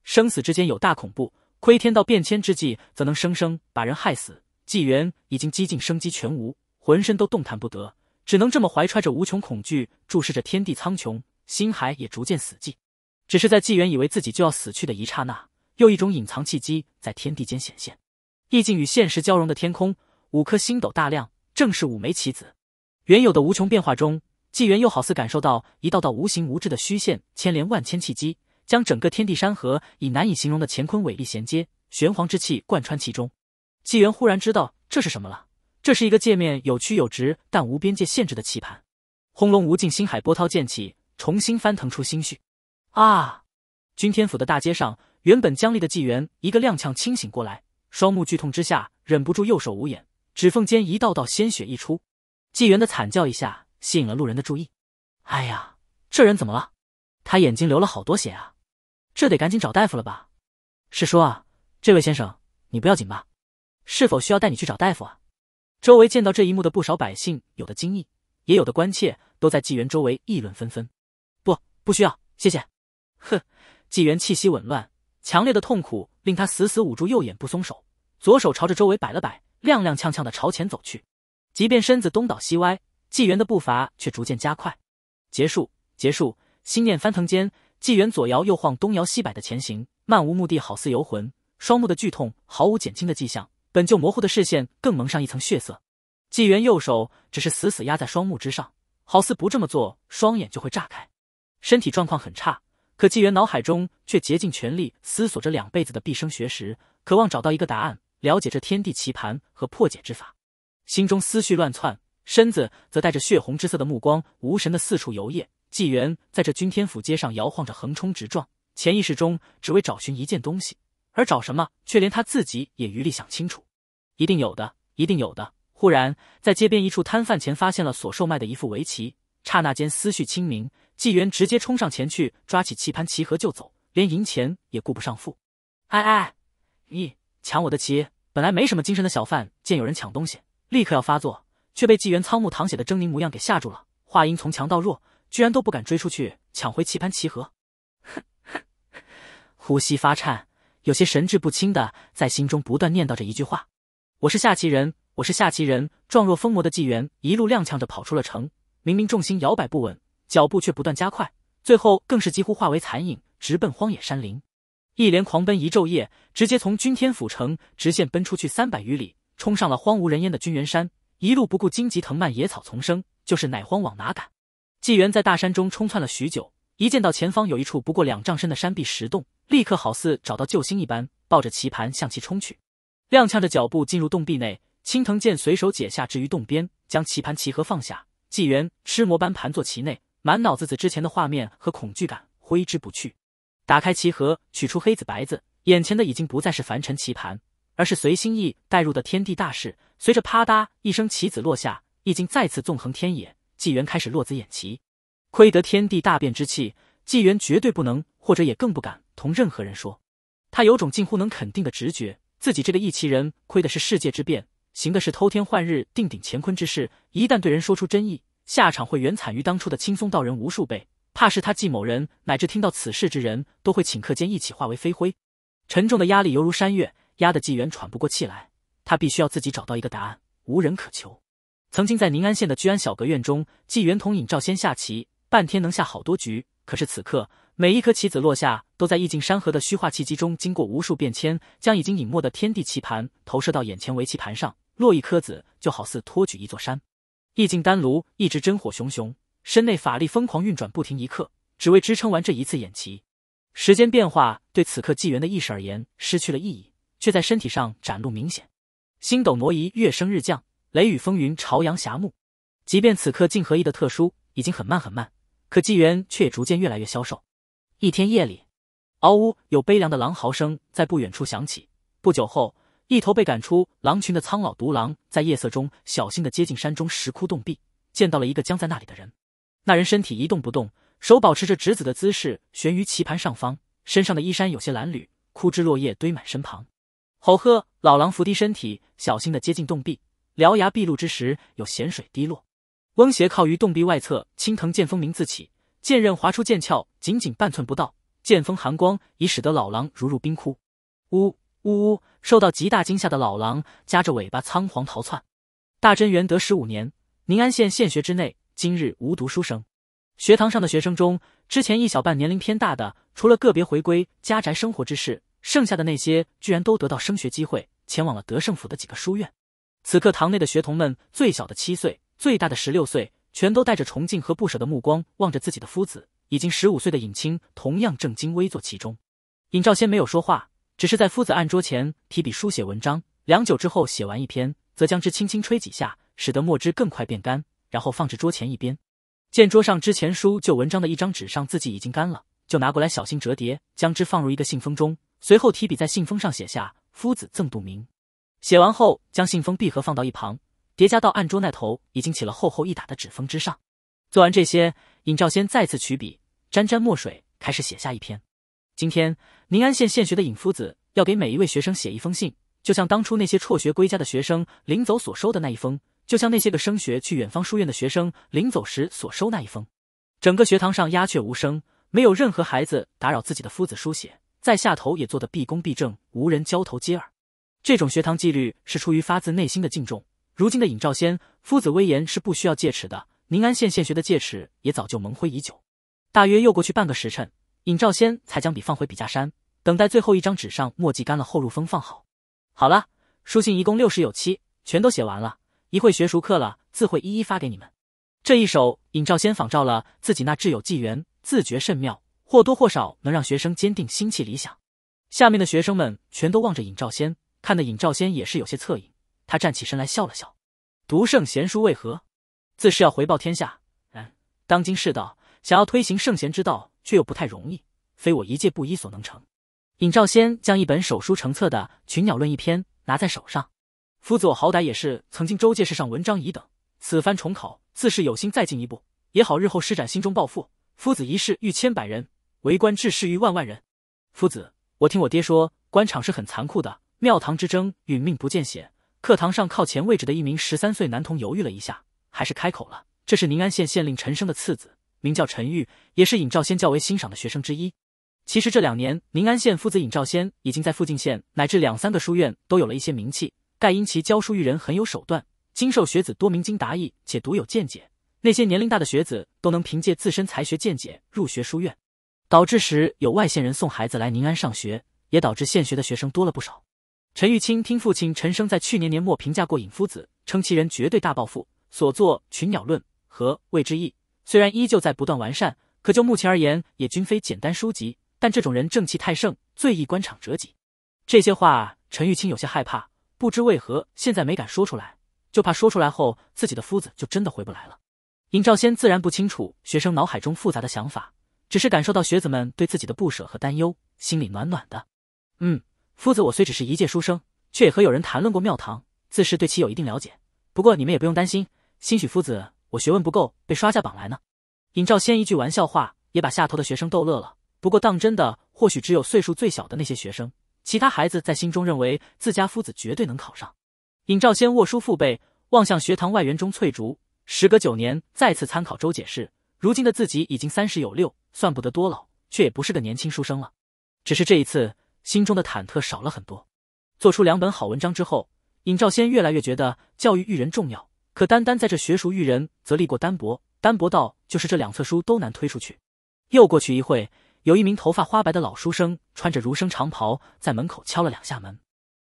生死之间有大恐怖，窥天道变迁之际，则能生生把人害死。纪元已经几近生机全无，浑身都动弹不得，只能这么怀揣着无穷恐惧，注视着天地苍穹。心海也逐渐死寂，只是在纪元以为自己就要死去的一刹那，又一种隐藏契机在天地间显现。意境与现实交融的天空，五颗星斗大亮，正是五枚棋子。原有的无穷变化中，纪元又好似感受到一道道无形无质的虚线牵连万千契机，将整个天地山河以难以形容的乾坤伟力衔接，玄黄之气贯穿其中。纪元忽然知道这是什么了，这是一个界面有曲有直但无边界限制的棋盘。轰隆无尽星海波涛溅起。重新翻腾出心绪，啊！君天府的大街上，原本僵立的纪元一个踉跄清醒过来，双目剧痛之下，忍不住右手捂眼，指缝间一道道鲜血溢出。纪元的惨叫一下吸引了路人的注意。哎呀，这人怎么了？他眼睛流了好多血啊！这得赶紧找大夫了吧？是说啊，这位先生，你不要紧吧？是否需要带你去找大夫啊？周围见到这一幕的不少百姓，有的惊异，也有的关切，都在纪元周围议论纷纷。不不需要，谢谢。哼，纪元气息紊乱，强烈的痛苦令他死死捂住右眼不松手，左手朝着周围摆了摆，踉踉跄跄的朝前走去。即便身子东倒西歪，纪元的步伐却逐渐加快。结束，结束。心念翻腾间，纪元左摇右晃，东摇西摆的前行，漫无目的，好似游魂。双目的剧痛毫无减轻的迹象，本就模糊的视线更蒙上一层血色。纪元右手只是死死压在双目之上，好似不这么做，双眼就会炸开。身体状况很差，可纪元脑海中却竭尽全力思索着两辈子的毕生学识，渴望找到一个答案，了解这天地棋盘和破解之法。心中思绪乱窜，身子则带着血红之色的目光，无神的四处游曳。纪元在这君天府街上摇晃着，横冲直撞，潜意识中只为找寻一件东西，而找什么，却连他自己也余力想清楚。一定有的，一定有的。忽然，在街边一处摊贩前发现了所售卖的一副围棋，刹那间思绪清明。纪元直接冲上前去，抓起棋盘棋盒就走，连银钱也顾不上付。哎哎，你抢我的棋！本来没什么精神的小贩见有人抢东西，立刻要发作，却被纪元仓木淌血的狰狞模样给吓住了。话音从强到弱，居然都不敢追出去抢回棋盘棋盒。*laughs* 呼吸发颤，有些神志不清的在心中不断念叨着一句话：“我是下棋人，我是下棋人。”状若疯魔的纪元一路踉跄着跑出了城，明明重心摇摆不稳。脚步却不断加快，最后更是几乎化为残影，直奔荒野山林。一连狂奔一昼夜，直接从君天府城直线奔出去三百余里，冲上了荒无人烟的君元山。一路不顾荆棘藤蔓、野草丛生，就是乃荒往哪赶？纪元在大山中冲窜了许久，一见到前方有一处不过两丈深的山壁石洞，立刻好似找到救星一般，抱着棋盘向其冲去。踉跄着脚步进入洞壁内，青藤剑随手解下，置于洞边，将棋盘棋盒放下。纪元痴魔般盘坐其内。满脑子子之前的画面和恐惧感挥之不去。打开棋盒，取出黑子白子，眼前的已经不再是凡尘棋盘，而是随心意带入的天地大势。随着啪嗒一声棋子落下，意境再次纵横天野。纪元开始落子眼棋，亏得天地大变之气，纪元绝对不能，或者也更不敢同任何人说。他有种近乎能肯定的直觉，自己这个义棋人亏的是世界之变，行的是偷天换日、定鼎乾坤之事。一旦对人说出真意，下场会远惨于当初的轻松道人无数倍，怕是他季某人乃至听到此事之人都会顷刻间一起化为飞灰。沉重的压力犹如山岳，压得纪元喘不过气来。他必须要自己找到一个答案，无人可求。曾经在宁安县的居安小阁院中，纪元同尹兆先下棋，半天能下好多局。可是此刻，每一颗棋子落下，都在意境山河的虚化契机中经过无数变迁，将已经隐没的天地棋盘投射到眼前围棋盘上。落一颗子，就好似托举一座山。意境丹炉一直真火熊熊，身内法力疯狂运转不停一刻，只为支撑完这一次演棋。时间变化对此刻纪元的意识而言失去了意义，却在身体上展露明显。星斗挪移，月升日降，雷雨风云，朝阳霞暮。即便此刻静和意的特殊已经很慢很慢，可纪元却也逐渐越来越消瘦。一天夜里，嗷呜，有悲凉的狼嚎声在不远处响起。不久后，一头被赶出狼群的苍老独狼，在夜色中小心的接近山中石窟洞壁，见到了一个僵在那里的人。那人身体一动不动，手保持着执子的姿势，悬于棋盘上方，身上的衣衫有些褴褛，枯枝落叶堆满身旁。吼呵！老狼伏低身体，小心的接近洞壁，獠牙毕露之时，有咸水滴落。翁邪靠于洞壁外侧，青藤剑锋鸣自起，剑刃划出剑鞘，仅仅半寸不到，剑锋寒光已使得老狼如入冰窟。呜！呜呜！受到极大惊吓的老狼夹着尾巴仓皇逃窜。大真元德十五年，宁安县县学之内，今日无读书生。学堂上的学生中，之前一小半年龄偏大的，除了个别回归家宅生活之事，剩下的那些居然都得到升学机会，前往了德胜府的几个书院。此刻堂内的学童们，最小的七岁，最大的十六岁，全都带着崇敬和不舍的目光望着自己的夫子。已经十五岁的尹清同样正襟危坐其中。尹兆先没有说话。只是在夫子案桌前提笔书写文章，良久之后写完一篇，则将之轻轻吹几下，使得墨汁更快变干，然后放置桌前一边。见桌上之前书就文章的一张纸上字迹已经干了，就拿过来小心折叠，将之放入一个信封中，随后提笔在信封上写下“夫子赠杜明”。写完后，将信封闭合放到一旁，叠加到案桌那头已经起了厚厚一打的纸风之上。做完这些，尹兆先再次取笔，沾沾墨水，开始写下一篇。今天，宁安县县学的尹夫子要给每一位学生写一封信，就像当初那些辍学归家的学生临走所收的那一封，就像那些个升学去远方书院的学生临走时所收那一封。整个学堂上鸦雀无声，没有任何孩子打扰自己的夫子书写，在下头也做得毕恭毕正，无人交头接耳。这种学堂纪律是出于发自内心的敬重。如今的尹兆先夫子威严是不需要戒尺的，宁安县县学的戒尺也早就蒙灰已久。大约又过去半个时辰。尹兆先才将笔放回笔架山，等待最后一张纸上墨迹干了后入封放好。好了，书信一共六十有七，全都写完了。一会学熟课了，自会一一发给你们。这一手，尹兆先仿照了自己那挚友纪元，自觉甚妙，或多或少能让学生坚定心气理想。下面的学生们全都望着尹兆先，看得尹兆先也是有些恻隐。他站起身来笑了笑：“读圣贤书为何？自是要回报天下。嗯，当今世道，想要推行圣贤之道。”却又不太容易，非我一介布衣所能成。尹兆先将一本手书成册的《群鸟论》一篇拿在手上，夫子我好歹也是曾经周界世上文章乙等，此番重考，自是有心再进一步，也好日后施展心中抱负。夫子一世遇千百人，为官治世遇万万人。夫子，我听我爹说，官场是很残酷的，庙堂之争，殒命不见血。课堂上靠前位置的一名十三岁男童犹豫了一下，还是开口了：“这是宁安县县令陈生的次子。”名叫陈玉，也是尹兆先较为欣赏的学生之一。其实这两年，宁安县夫子尹兆先已经在附近县乃至两三个书院都有了一些名气。盖因其教书育人很有手段，经受学子多明经达义且独有见解，那些年龄大的学子都能凭借自身才学见解入学书院，导致时有外县人送孩子来宁安上学，也导致县学的学生多了不少。陈玉清听父亲陈生在去年年末评价过尹夫子，称其人绝对大抱负，所作《群鸟论》和《未之意》。虽然依旧在不断完善，可就目前而言，也均非简单书籍。但这种人正气太盛，最易官场折戟。这些话，陈玉清有些害怕，不知为何现在没敢说出来，就怕说出来后，自己的夫子就真的回不来了。尹兆先自然不清楚学生脑海中复杂的想法，只是感受到学子们对自己的不舍和担忧，心里暖暖的。嗯，夫子我虽只是一介书生，却也和有人谈论过庙堂，自是对其有一定了解。不过你们也不用担心，兴许夫子。我学问不够，被刷下榜来呢。尹兆先一句玩笑话，也把下头的学生逗乐了。不过当真的，或许只有岁数最小的那些学生，其他孩子在心中认为自家夫子绝对能考上。尹兆先握书父背，望向学堂外园中翠竹。时隔九年，再次参考周解释，如今的自己已经三十有六，算不得多老，却也不是个年轻书生了。只是这一次，心中的忐忑少了很多。做出两本好文章之后，尹兆先越来越觉得教育育人重要。可单单在这学术育人，则立过单薄，单薄到就是这两册书都难推出去。又过去一会，有一名头发花白的老书生，穿着儒生长袍，在门口敲了两下门。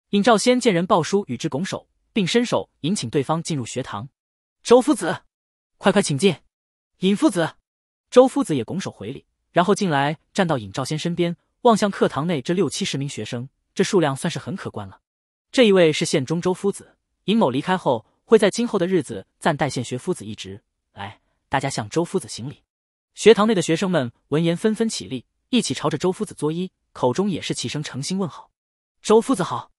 尹兆先见人抱书，与之拱手，并伸手引请对方进入学堂。周夫子，快快请进。尹夫子，周夫子也拱手回礼，然后进来站到尹兆先身边，望向课堂内这六七十名学生，这数量算是很可观了。这一位是县中周夫子。尹某离开后。会在今后的日子暂代县学夫子一职。来，大家向周夫子行礼。学堂内的学生们闻言纷纷起立，一起朝着周夫子作揖，口中也是齐声诚心问好。周夫子好。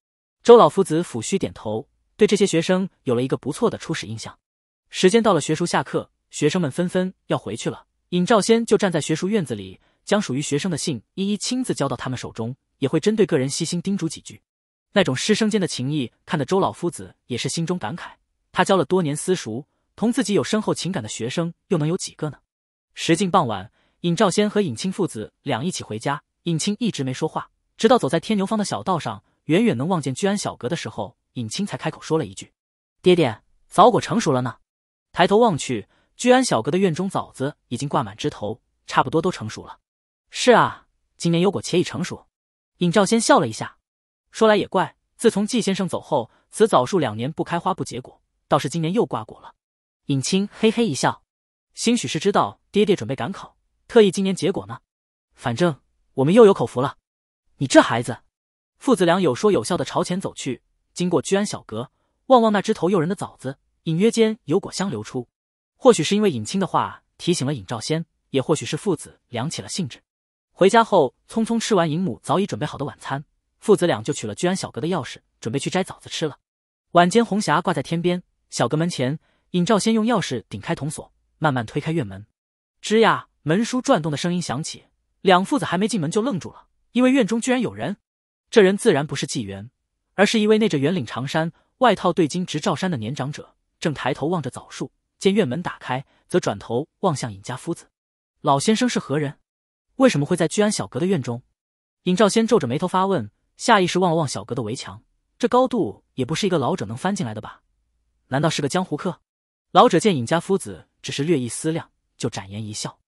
周老夫子抚须点头，对这些学生有了一个不错的初始印象。时间到了，学术下课，学生们纷纷要回去了。尹兆先就站在学术院子里，将属于学生的信一一亲自交到他们手中，也会针对个人细心叮嘱几句。那种师生间的情谊，看得周老夫子也是心中感慨。他教了多年私塾，同自己有深厚情感的学生又能有几个呢？时近傍晚，尹兆先和尹清父子俩一起回家。尹清一直没说话，直到走在天牛坊的小道上，远远能望见居安小阁的时候，尹清才开口说了一句：“爹爹，枣果成熟了呢。”抬头望去，居安小阁的院中枣子已经挂满枝头，差不多都成熟了。是啊，今年有果且已成熟。尹兆先笑了一下，说来也怪，自从季先生走后，此枣树两年不开花不结果，倒是今年又挂果了。尹清嘿嘿一笑，兴许是知道爹爹准备赶考，特意今年结果呢。反正我们又有口福了。你这孩子，父子俩有说有笑的朝前走去，经过居安小阁，望望那枝头诱人的枣子。隐约间有果香流出，或许是因为尹清的话提醒了尹兆先，也或许是父子俩起了兴致。回家后，匆匆吃完尹母早已准备好的晚餐，父子俩就取了居安小阁的钥匙，准备去摘枣子吃了。晚间红霞挂在天边，小阁门前，尹兆先用钥匙顶开铜锁，慢慢推开院门。吱呀，门书转动的声音响起，两父子还没进门就愣住了，因为院中居然有人。这人自然不是纪元，而是一位内着圆领长衫、外套对襟直罩衫的年长者。正抬头望着枣树，见院门打开，则转头望向尹家夫子。老先生是何人？为什么会在居安小阁的院中？尹兆先皱着眉头发问，下意识望了望小阁的围墙，这高度也不是一个老者能翻进来的吧？难道是个江湖客？老者见尹家夫子只是略一思量，就展颜一笑：“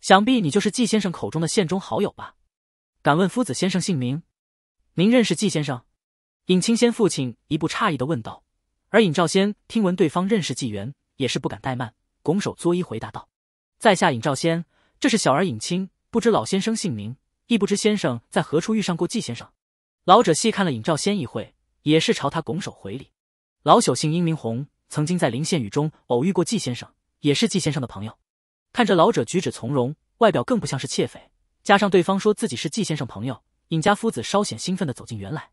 想必你就是季先生口中的县中好友吧？敢问夫子先生姓名？您认识季先生？”尹清仙父亲一步诧异的问道。而尹兆先听闻对方认识纪元，也是不敢怠慢，拱手作揖回答道：“在下尹兆先，这是小儿尹清，不知老先生姓名，亦不知先生在何处遇上过季先生。”老者细看了尹兆先一会，也是朝他拱手回礼。老朽姓殷名红，曾经在临县雨中偶遇过季先生，也是季先生的朋友。看着老者举止从容，外表更不像是窃匪，加上对方说自己是季先生朋友，尹家夫子稍显兴奋地走进园来。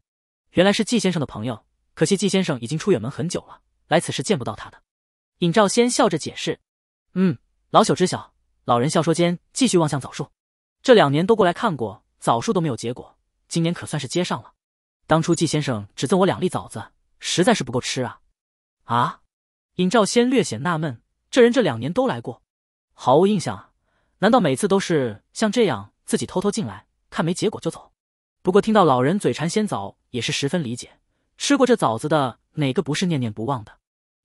原来是季先生的朋友。可惜季先生已经出远门很久了，来此时见不到他的。尹兆先笑着解释：“嗯，老朽知晓。”老人笑说间，继续望向枣树。这两年都过来看过，枣树都没有结果，今年可算是接上了。当初季先生只赠我两粒枣子，实在是不够吃啊！啊！尹兆先略显纳闷，这人这两年都来过，毫无印象啊？难道每次都是像这样自己偷偷进来，看没结果就走？不过听到老人嘴馋仙枣，也是十分理解。吃过这枣子的哪个不是念念不忘的？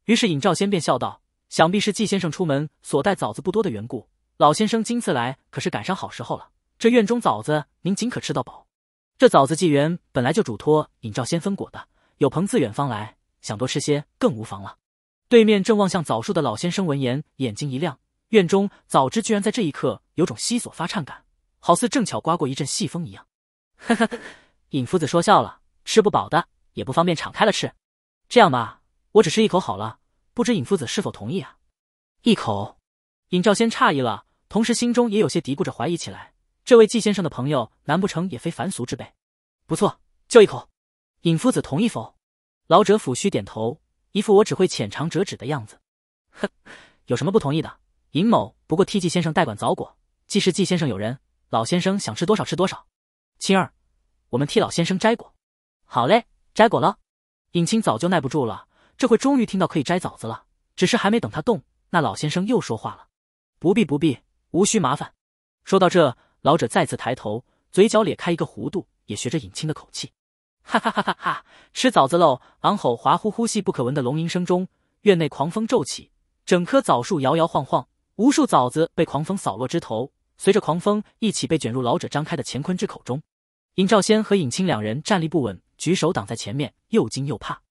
于是尹兆先便笑道：“想必是季先生出门所带枣子不多的缘故。老先生今次来可是赶上好时候了。这院中枣子您尽可吃到饱。这枣子纪元本来就嘱托尹兆先分果的，有朋自远方来，想多吃些更无妨了。”对面正望向枣树的老先生闻言，眼睛一亮，院中枣枝居然在这一刻有种悉索发颤感，好似正巧刮过一阵细风一样。呵呵，尹夫子说笑了，吃不饱的。也不方便敞开了吃，这样吧，我只吃一口好了，不知尹夫子是否同意啊？一口，尹兆先诧异了，同时心中也有些嘀咕着怀疑起来，这位季先生的朋友，难不成也非凡俗之辈？不错，就一口。尹夫子同意否？老者抚须点头，一副我只会浅尝辄止的样子。哼，有什么不同意的？尹某不过替季先生代管枣果，既是季先生有人，老先生想吃多少吃多少。青儿，我们替老先生摘果。好嘞。摘果了，尹清早就耐不住了，这回终于听到可以摘枣子了。只是还没等他动，那老先生又说话了：“不必不必，无需麻烦。”说到这，老者再次抬头，嘴角咧开一个弧度，也学着尹清的口气：“哈哈哈哈哈！吃枣子喽！”昂吼滑呼呼细不可闻的龙吟声中，院内狂风骤起，整棵枣树摇摇晃晃，无数枣子被狂风扫落枝头，随着狂风一起被卷入老者张开的乾坤之口中。尹兆先和尹清两人站立不稳。举手挡在前面，又惊又怕。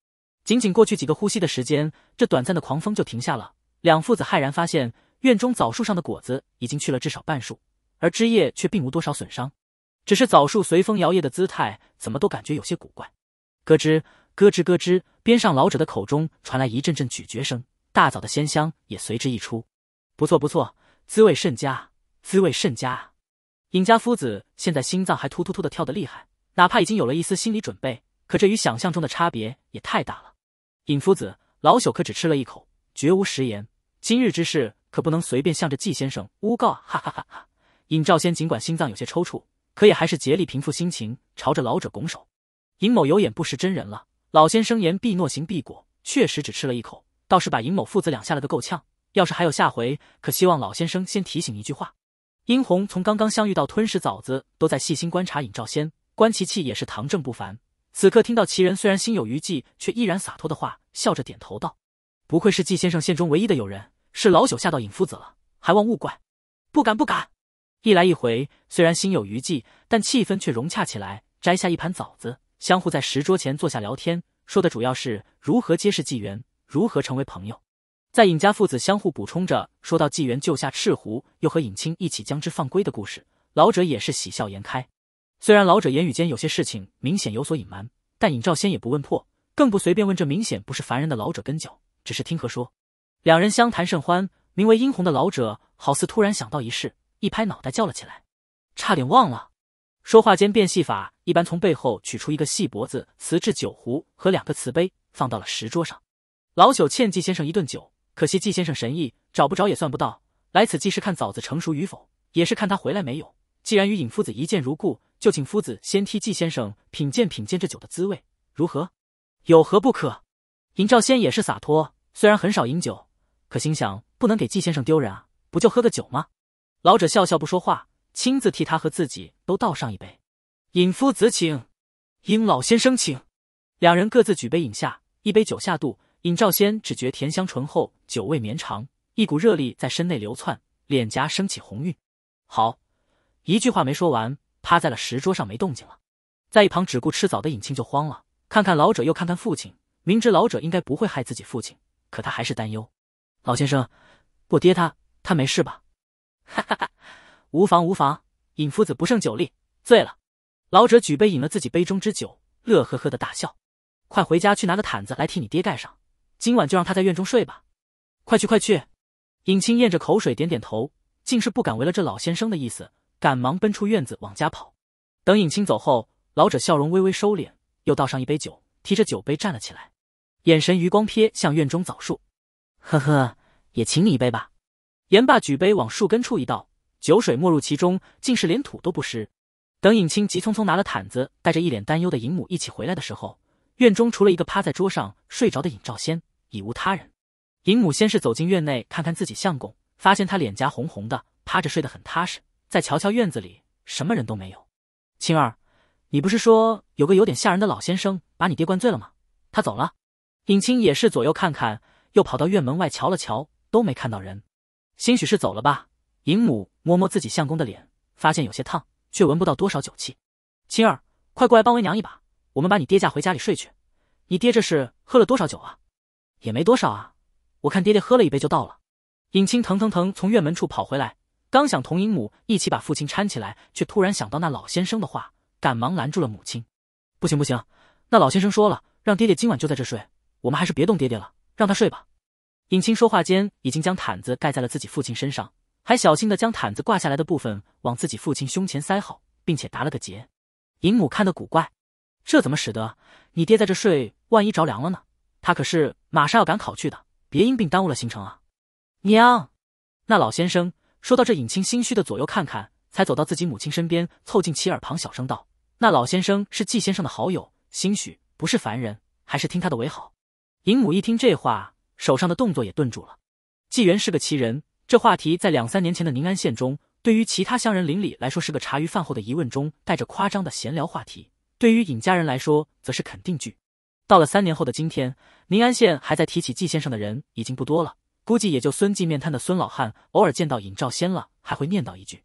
仅仅过去几个呼吸的时间，这短暂的狂风就停下了。两父子骇然发现，院中枣树上的果子已经去了至少半数，而枝叶却并无多少损伤。只是枣树随风摇曳的姿态，怎么都感觉有些古怪。咯吱咯吱咯吱，边上老者的口中传来一阵阵咀嚼声，大枣的鲜香也随之溢出。不错不错，滋味甚佳，滋味甚佳！尹家夫子现在心脏还突突突的跳得厉害。哪怕已经有了一丝心理准备，可这与想象中的差别也太大了。尹夫子，老朽可只吃了一口，绝无食言。今日之事 *laughs* 可不能随便向着季先生诬告啊。哈哈哈哈！尹兆先尽管心脏有些抽搐，可也还是竭力平复心情，朝着老者拱手。尹某有眼不识真人了。老先生言必诺行必果，确实只吃了一口，倒是把尹某父子俩吓了个够呛。要是还有下回，可希望老先生先提醒一句话。殷红从刚刚相遇到吞噬枣子，都在细心观察尹兆先，观其气也是唐正不凡。此刻听到其人虽然心有余悸，却依然洒脱的话，笑着点头道：“不愧是季先生县中唯一的友人，是老朽吓到尹夫子了，还望勿怪。”不敢不敢。一来一回，虽然心有余悸，但气氛却融洽起来。摘下一盘枣子。相互在石桌前坐下聊天，说的主要是如何结识纪元，如何成为朋友。在尹家父子相互补充着说到纪元救下赤狐，又和尹清一起将之放归的故事，老者也是喜笑颜开。虽然老者言语间有些事情明显有所隐瞒，但尹兆先也不问破，更不随便问这明显不是凡人的老者跟脚，只是听和说。两人相谈甚欢，名为殷红的老者好似突然想到一事，一拍脑袋叫了起来：“差点忘了！”说话间变戏法一般，从背后取出一个细脖子瓷制酒壶和两个瓷杯，放到了石桌上。老朽欠季先生一顿酒，可惜季先生神意，找不着也算不到。来此既是看枣子成熟与否，也是看他回来没有。既然与尹夫子一见如故，就请夫子先替季先生品鉴品鉴这酒的滋味，如何？有何不可？尹兆先也是洒脱，虽然很少饮酒，可心想不能给季先生丢人啊，不就喝个酒吗？老者笑笑不说话。亲自替他和自己都倒上一杯，尹夫子请，殷老先生请。两人各自举杯饮下，一杯酒下肚，尹兆先只觉甜香醇厚，酒味绵长，一股热力在身内流窜，脸颊升起红晕。好，一句话没说完，趴在了石桌上没动静了。在一旁只顾吃枣的尹清就慌了，看看老者又看看父亲，明知老者应该不会害自己父亲，可他还是担忧。老先生，我爹他他没事吧？哈哈哈。无妨无妨，尹夫子不胜酒力，醉了。老者举杯饮了自己杯中之酒，乐呵呵的大笑。快回家去拿个毯子来替你爹盖上，今晚就让他在院中睡吧。快去快去！尹清咽着口水点点头，竟是不敢违了这老先生的意思，赶忙奔出院子往家跑。等尹清走后，老者笑容微微收敛，又倒上一杯酒，提着酒杯站了起来，眼神余光瞥向院中枣树。呵呵，也请你一杯吧。言罢，举杯往树根处一倒。酒水没入其中，竟是连土都不湿。等尹清急匆匆拿了毯子，带着一脸担忧的尹母一起回来的时候，院中除了一个趴在桌上睡着的尹兆先，已无他人。尹母先是走进院内看看自己相公，发现他脸颊红红的，趴着睡得很踏实。再瞧瞧院子里，什么人都没有。青儿，你不是说有个有点吓人的老先生把你爹灌醉了吗？他走了。尹清也是左右看看，又跑到院门外瞧了瞧，都没看到人。兴许是走了吧。尹母摸摸自己相公的脸，发现有些烫，却闻不到多少酒气。青儿，快过来帮为娘一把，我们把你爹架回家里睡去。你爹这是喝了多少酒啊？也没多少啊，我看爹爹喝了一杯就到了。尹清腾腾腾从院门处跑回来，刚想同尹母一起把父亲搀起来，却突然想到那老先生的话，赶忙拦住了母亲。不行不行，那老先生说了，让爹爹今晚就在这睡，我们还是别动爹爹了，让他睡吧。尹清说话间，已经将毯子盖在了自己父亲身上。还小心的将毯子挂下来的部分往自己父亲胸前塞好，并且打了个结。尹母看得古怪，这怎么使得？你爹在这睡，万一着凉了呢？他可是马上要赶考去的，别因病耽误了行程啊！娘，那老先生说到这，尹清心虚的左右看看，才走到自己母亲身边，凑近其耳旁小声道：“那老先生是季先生的好友，兴许不是凡人，还是听他的为好。”尹母一听这话，手上的动作也顿住了。纪元是个奇人。这话题在两三年前的宁安县中，对于其他乡人邻里来说是个茶余饭后的疑问中带着夸张的闲聊话题；对于尹家人来说，则是肯定句。到了三年后的今天，宁安县还在提起季先生的人已经不多了，估计也就孙记面瘫的孙老汉偶尔见到尹兆先了，还会念叨一句。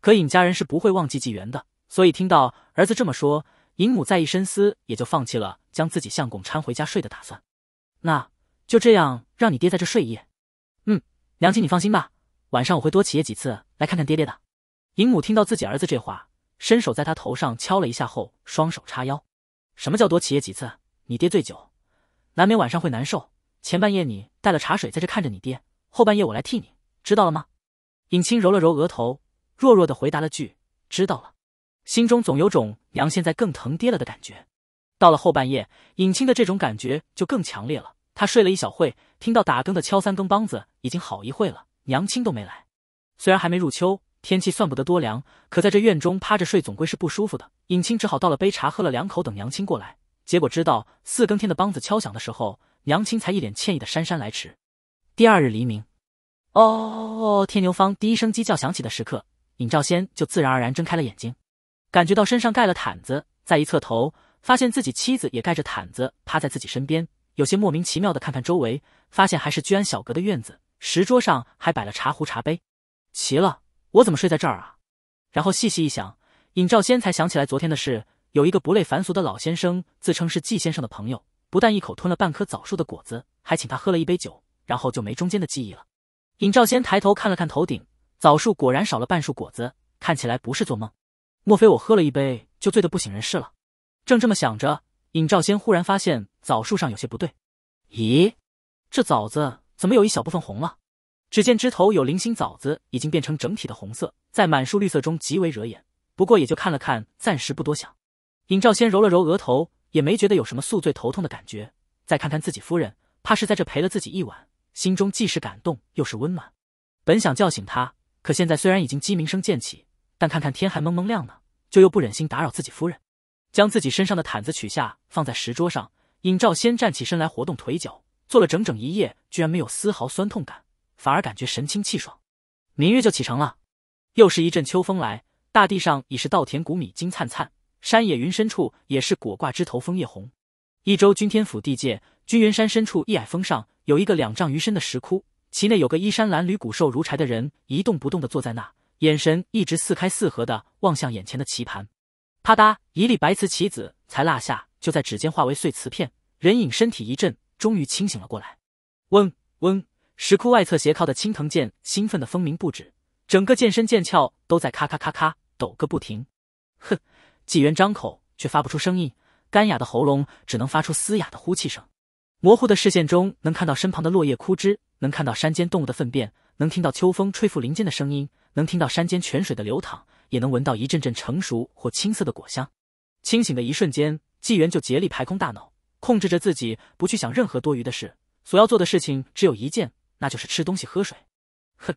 可尹家人是不会忘记纪元的，所以听到儿子这么说，尹母再一深思，也就放弃了将自己相公搀回家睡的打算。那就这样，让你爹在这睡一夜。嗯。娘亲，你放心吧，晚上我会多起夜几次来看看爹爹的。尹母听到自己儿子这话，伸手在他头上敲了一下后，双手叉腰。什么叫多起夜几次？你爹醉酒，难免晚上会难受。前半夜你带了茶水在这看着你爹，后半夜我来替你，知道了吗？尹清揉了揉额头，弱弱的回答了句：“知道了。”心中总有种娘现在更疼爹了的感觉。到了后半夜，尹清的这种感觉就更强烈了。他睡了一小会，听到打更的敲三更梆子，已经好一会了，娘亲都没来。虽然还没入秋，天气算不得多凉，可在这院中趴着睡总归是不舒服的。尹清只好倒了杯茶，喝了两口，等娘亲过来。结果知道四更天的梆子敲响的时候，娘亲才一脸歉意的姗姗来迟。第二日黎明，哦，天牛坊第一声鸡叫响起的时刻，尹兆先就自然而然睁开了眼睛，感觉到身上盖了毯子，再一侧头，发现自己妻子也盖着毯子趴在自己身边，有些莫名其妙的看看周围，发现还是居安小阁的院子，石桌上还摆了茶壶茶杯。奇了，我怎么睡在这儿啊？然后细细一想，尹兆先才想起来昨天的事。有一个不类凡俗的老先生，自称是季先生的朋友，不但一口吞了半棵枣树的果子，还请他喝了一杯酒，然后就没中间的记忆了。尹兆先抬头看了看头顶，枣树果然少了半束果子，看起来不是做梦。莫非我喝了一杯就醉得不省人事了？正这么想着，尹兆先忽然发现枣树上有些不对。咦，这枣子怎么有一小部分红了？只见枝头有零星枣子已经变成整体的红色，在满树绿色中极为惹眼。不过也就看了看，暂时不多想。尹兆先揉了揉额头，也没觉得有什么宿醉头痛的感觉。再看看自己夫人，怕是在这陪了自己一晚，心中既是感动又是温暖。本想叫醒她，可现在虽然已经鸡鸣声渐起，但看看天还蒙蒙亮呢，就又不忍心打扰自己夫人，将自己身上的毯子取下，放在石桌上。尹兆先站起身来，活动腿脚，坐了整整一夜，居然没有丝毫酸痛感，反而感觉神清气爽。明日就启程了，又是一阵秋风来，大地上已是稻田谷米金灿灿。山野云深处也是果挂枝头枫叶红。益州君天府地界君元山深处一矮峰上，有一个两丈余深的石窟，其内有个衣衫褴褛、骨瘦如柴的人，一动不动的坐在那，眼神一直似开似合的望向眼前的棋盘。啪嗒，一粒白瓷棋子才落下，就在指尖化为碎瓷片。人影身体一震，终于清醒了过来。嗡嗡，石窟外侧斜靠的青藤剑兴奋的风鸣不止，整个剑身剑鞘都在咔咔咔咔抖个不停。哼。纪元张口却发不出声音，干哑的喉咙只能发出嘶哑的呼气声。模糊的视线中，能看到身旁的落叶枯枝，能看到山间动物的粪便，能听到秋风吹拂林间的声音，能听到山间泉水的流淌，也能闻到一阵阵成熟或青涩的果香。清醒的一瞬间，纪元就竭力排空大脑，控制着自己不去想任何多余的事。所要做的事情只有一件，那就是吃东西喝水。哼，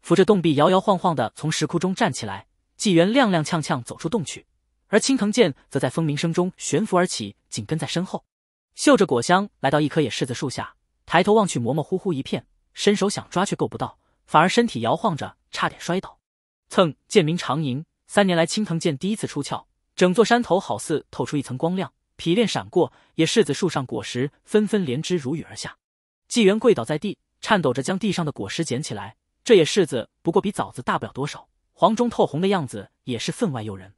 扶着洞壁摇摇晃晃的从石窟中站起来，纪元踉踉跄跄走出洞去。而青藤剑则在风鸣声中悬浮而起，紧跟在身后，嗅着果香，来到一棵野柿子树下，抬头望去，模模糊糊一片，伸手想抓却够不到，反而身体摇晃着，差点摔倒。蹭，剑鸣长吟，三年来青藤剑第一次出鞘，整座山头好似透出一层光亮，皮链闪过，野柿子树上果实纷纷连枝如雨而下。纪元跪倒在地，颤抖着将地上的果实捡起来。这野柿子不过比枣子大不了多少，黄中透红的样子也是分外诱人。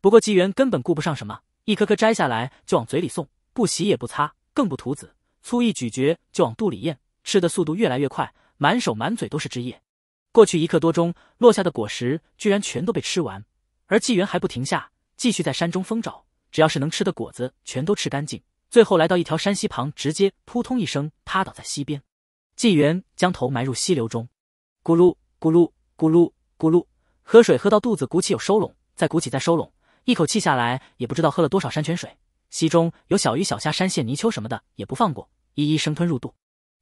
不过纪元根本顾不上什么，一颗颗摘下来就往嘴里送，不洗也不擦，更不涂籽，粗一咀嚼就往肚里咽，吃的速度越来越快，满手满嘴都是汁液。过去一刻多钟，落下的果实居然全都被吃完，而纪元还不停下，继续在山中疯找，只要是能吃的果子全都吃干净。最后来到一条山溪旁，直接扑通一声趴倒在溪边。纪元将头埋入溪流中，咕噜咕噜咕噜咕噜，喝水喝到肚子鼓起又收拢，再鼓起再收拢。一口气下来，也不知道喝了多少山泉水。溪中有小鱼、小虾、山蟹、泥鳅什么的，也不放过，一一生吞入肚。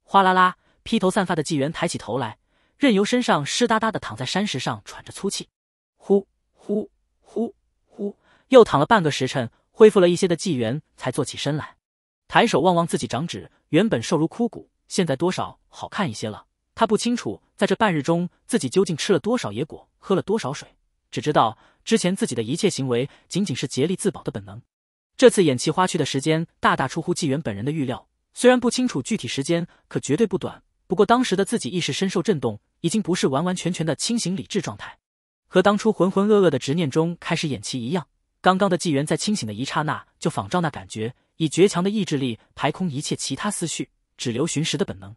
哗啦啦，披头散发的纪元抬起头来，任由身上湿哒哒的躺在山石上喘着粗气。呼呼呼呼，又躺了半个时辰，恢复了一些的纪元才坐起身来，抬手望望自己掌指，原本瘦如枯骨，现在多少好看一些了。他不清楚在这半日中自己究竟吃了多少野果，喝了多少水。只知道之前自己的一切行为仅仅是竭力自保的本能。这次偃旗花去的时间大大出乎纪元本人的预料，虽然不清楚具体时间，可绝对不短。不过当时的自己意识深受震动，已经不是完完全全的清醒理智状态，和当初浑浑噩噩的执念中开始偃旗一样。刚刚的纪元在清醒的一刹那，就仿照那感觉，以绝强的意志力排空一切其他思绪，只留寻食的本能。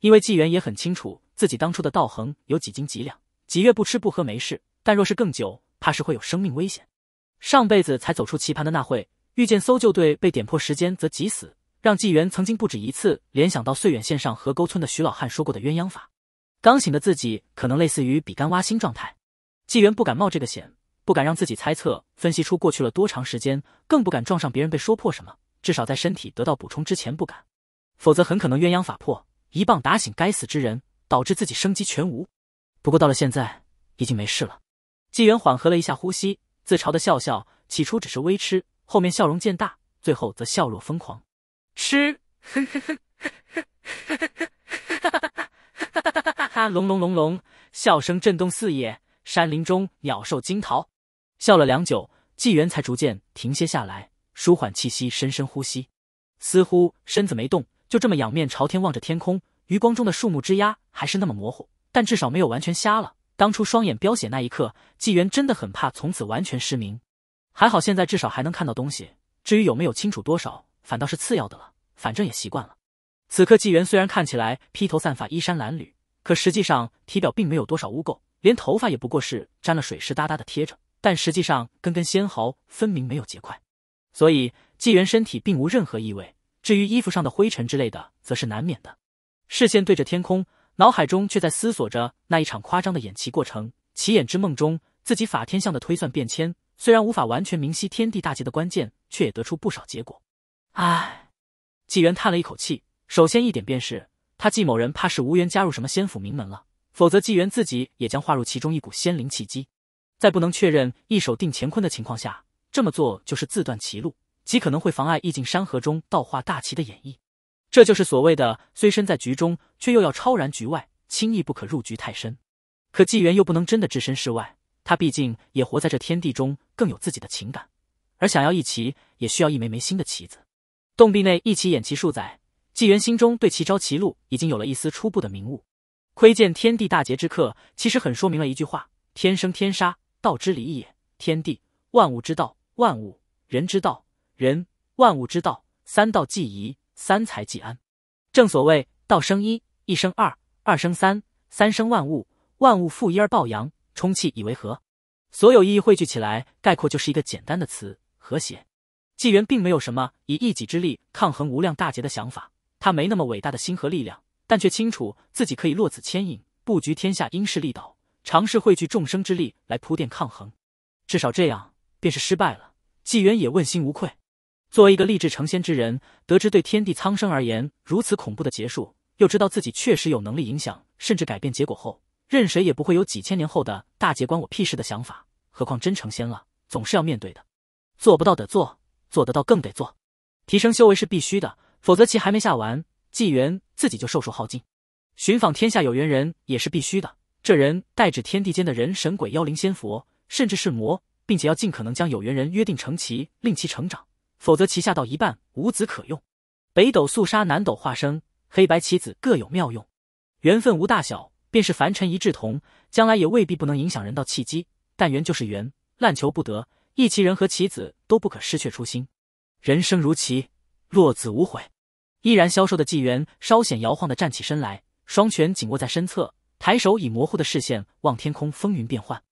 因为纪元也很清楚自己当初的道行有几斤几两，几月不吃不喝没事。但若是更久，怕是会有生命危险。上辈子才走出棋盘的那会，遇见搜救队被点破时间则急死，让纪元曾经不止一次联想到绥远县上河沟村的徐老汉说过的鸳鸯法。刚醒的自己可能类似于比干挖心状态，纪元不敢冒这个险，不敢让自己猜测分析出过去了多长时间，更不敢撞上别人被说破什么。至少在身体得到补充之前不敢，否则很可能鸳鸯法破，一棒打醒该死之人，导致自己生机全无。不过到了现在，已经没事了。纪元缓和了一下呼吸，自嘲的笑笑，起初只是微吃，后面笑容渐大，最后则笑若疯狂。吃，哈隆隆隆隆，笑声震动四野，山林中鸟兽惊逃。笑了良久，纪元才逐渐停歇下来。舒缓气息，深深呼吸，似乎身子没动，就这么仰面朝天望着天空。余光中的树木枝桠还是那么模糊，但至少没有完全瞎了。当初双眼飙血那一刻，纪元真的很怕从此完全失明。还好现在至少还能看到东西，至于有没有清楚多少，反倒是次要的了。反正也习惯了。此刻纪元虽然看起来披头散发、衣衫褴褛，可实际上体表并没有多少污垢，连头发也不过是沾了水湿哒哒的贴着，但实际上根根纤毫分明没有结块。所以纪元身体并无任何异味，至于衣服上的灰尘之类的，则是难免的。视线对着天空，脑海中却在思索着那一场夸张的演棋过程。棋眼之梦中，自己法天象的推算变迁，虽然无法完全明晰天地大劫的关键，却也得出不少结果。唉，纪元叹了一口气。首先一点便是，他纪某人怕是无缘加入什么仙府名门了，否则纪元自己也将划入其中一股仙灵契机。在不能确认一手定乾坤的情况下。这么做就是自断其路，极可能会妨碍意境山河中道化大棋的演绎。这就是所谓的虽身在局中，却又要超然局外，轻易不可入局太深。可纪元又不能真的置身事外，他毕竟也活在这天地中，更有自己的情感。而想要一棋，也需要一枚枚新的棋子。洞壁内一起演棋数载，纪元心中对奇招棋路已经有了一丝初步的明悟。窥见天地大劫之刻，其实很说明了一句话：天生天杀，道之理也。天地万物之道。万物人之道，人万物之道，三道既宜，三才既安。正所谓道生一，一生二，二生三，三生万物，万物负一而抱阳，充气以为和。所有意义汇聚起来，概括就是一个简单的词：和谐。纪元并没有什么以一己之力抗衡无量大劫的想法，他没那么伟大的心和力量，但却清楚自己可以落子牵引，布局天下因势利导，尝试汇聚众生之力来铺垫抗衡。至少这样。便是失败了，纪元也问心无愧。作为一个立志成仙之人，得知对天地苍生而言如此恐怖的结束，又知道自己确实有能力影响甚至改变结果后，任谁也不会有几千年后的大劫关我屁事的想法。何况真成仙了，总是要面对的。做不到得做，做得到更得做。提升修为是必须的，否则棋还没下完，纪元自己就寿数耗尽。寻访天下有缘人也是必须的，这人代指天地间的人神鬼妖灵仙佛，甚至是魔。并且要尽可能将有缘人约定成棋，令其成长，否则棋下到一半无子可用。北斗肃杀，南斗化生，黑白棋子各有妙用。缘分无大小，便是凡尘一掷同，将来也未必不能影响人道契机。但缘就是缘，滥求不得，一棋人和棋子都不可失却初心。人生如棋，落子无悔。依然消瘦的纪元稍显摇晃的站起身来，双拳紧握在身侧，抬手以模糊的视线望天空，风云变幻，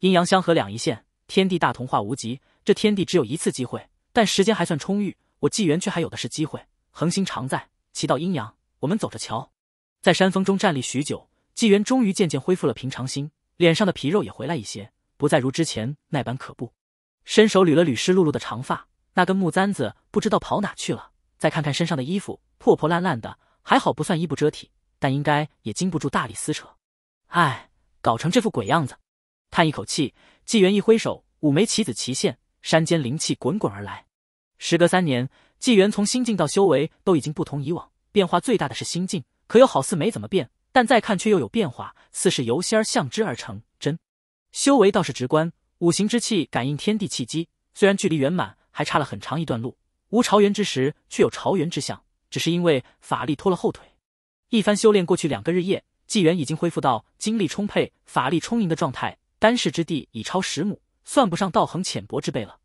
阴阳相合两仪线。天地大同化无极，这天地只有一次机会，但时间还算充裕，我纪元却还有的是机会。恒星常在，其道阴阳，我们走着瞧。在山峰中站立许久，纪元终于渐渐恢复了平常心，脸上的皮肉也回来一些，不再如之前那般可怖。伸手捋了捋湿漉漉的长发，那根木簪子不知道跑哪去了。再看看身上的衣服，破破烂烂的，还好不算衣不遮体，但应该也经不住大力撕扯。唉，搞成这副鬼样子。叹一口气。纪元一挥手，五枚棋子齐现，山间灵气滚滚而来。时隔三年，纪元从心境到修为都已经不同以往，变化最大的是心境，可又好似没怎么变，但再看却又有变化，似是由心而向之而成真。修为倒是直观，五行之气感应天地气机，虽然距离圆满还差了很长一段路，无朝元之时却有朝元之象，只是因为法力拖了后腿。一番修炼过去两个日夜，纪元已经恢复到精力充沛、法力充盈的状态。丹室之地已超十亩，算不上道行浅薄之辈了。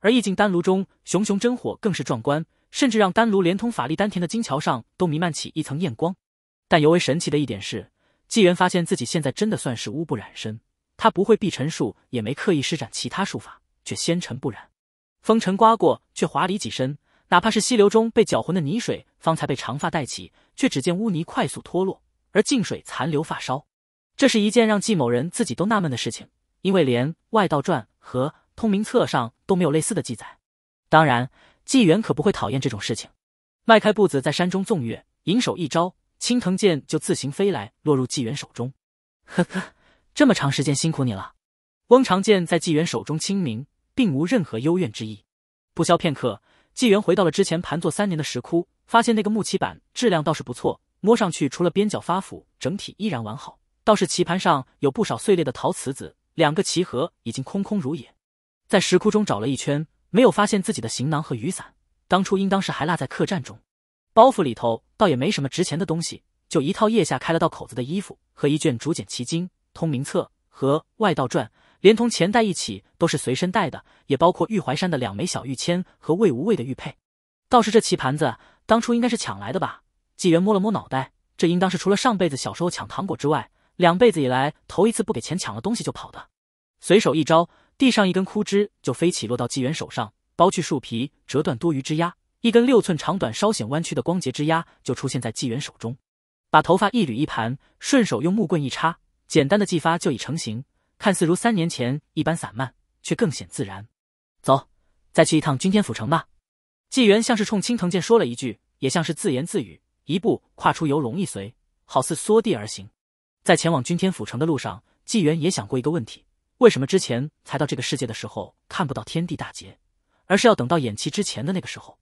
而意境丹炉中熊熊真火更是壮观，甚至让丹炉连通法力丹田的金桥上都弥漫起一层焰光。但尤为神奇的一点是，纪元发现自己现在真的算是污不染身。他不会避尘术，也没刻意施展其他术法，却纤尘不染。风尘刮过，却滑离几身。哪怕是溪流中被搅浑的泥水，方才被长发带起，却只见污泥快速脱落，而净水残留发梢。这是一件让季某人自己都纳闷的事情，因为连《外道传》和《通名册》上都没有类似的记载。当然，纪元可不会讨厌这种事情。迈开步子在山中纵跃，银手一招，青藤剑就自行飞来，落入纪元手中。呵呵，这么长时间辛苦你了。翁长剑在纪元手中清明，并无任何幽怨之意。不消片刻，纪元回到了之前盘坐三年的石窟，发现那个木棋板质量倒是不错，摸上去除了边角发腐，整体依然完好。倒是棋盘上有不少碎裂的陶瓷子，两个棋盒已经空空如也。在石窟中找了一圈。没有发现自己的行囊和雨伞，当初应当是还落在客栈中。包袱里头倒也没什么值钱的东西，就一套腋下开了道口子的衣服和一卷竹简奇经、通名册和外道传，连同钱袋一起都是随身带的，也包括玉怀山的两枚小玉签和魏无畏的玉佩。倒是这棋盘子，当初应该是抢来的吧？纪元摸了摸脑袋，这应当是除了上辈子小时候抢糖果之外，两辈子以来头一次不给钱抢了东西就跑的。随手一招。地上一根枯枝就飞起，落到纪元手上，剥去树皮，折断多余枝丫，一根六寸长短、稍显弯曲的光洁枝丫就出现在纪元手中。把头发一缕一盘，顺手用木棍一插，简单的技法就已成型，看似如三年前一般散漫，却更显自然。走，再去一趟君天府城吧。纪元像是冲青藤剑说了一句，也像是自言自语，一步跨出游龙一随，好似缩地而行。在前往君天府城的路上，纪元也想过一个问题。为什么之前才到这个世界的时候看不到天地大劫，而是要等到演气之前的那个时候？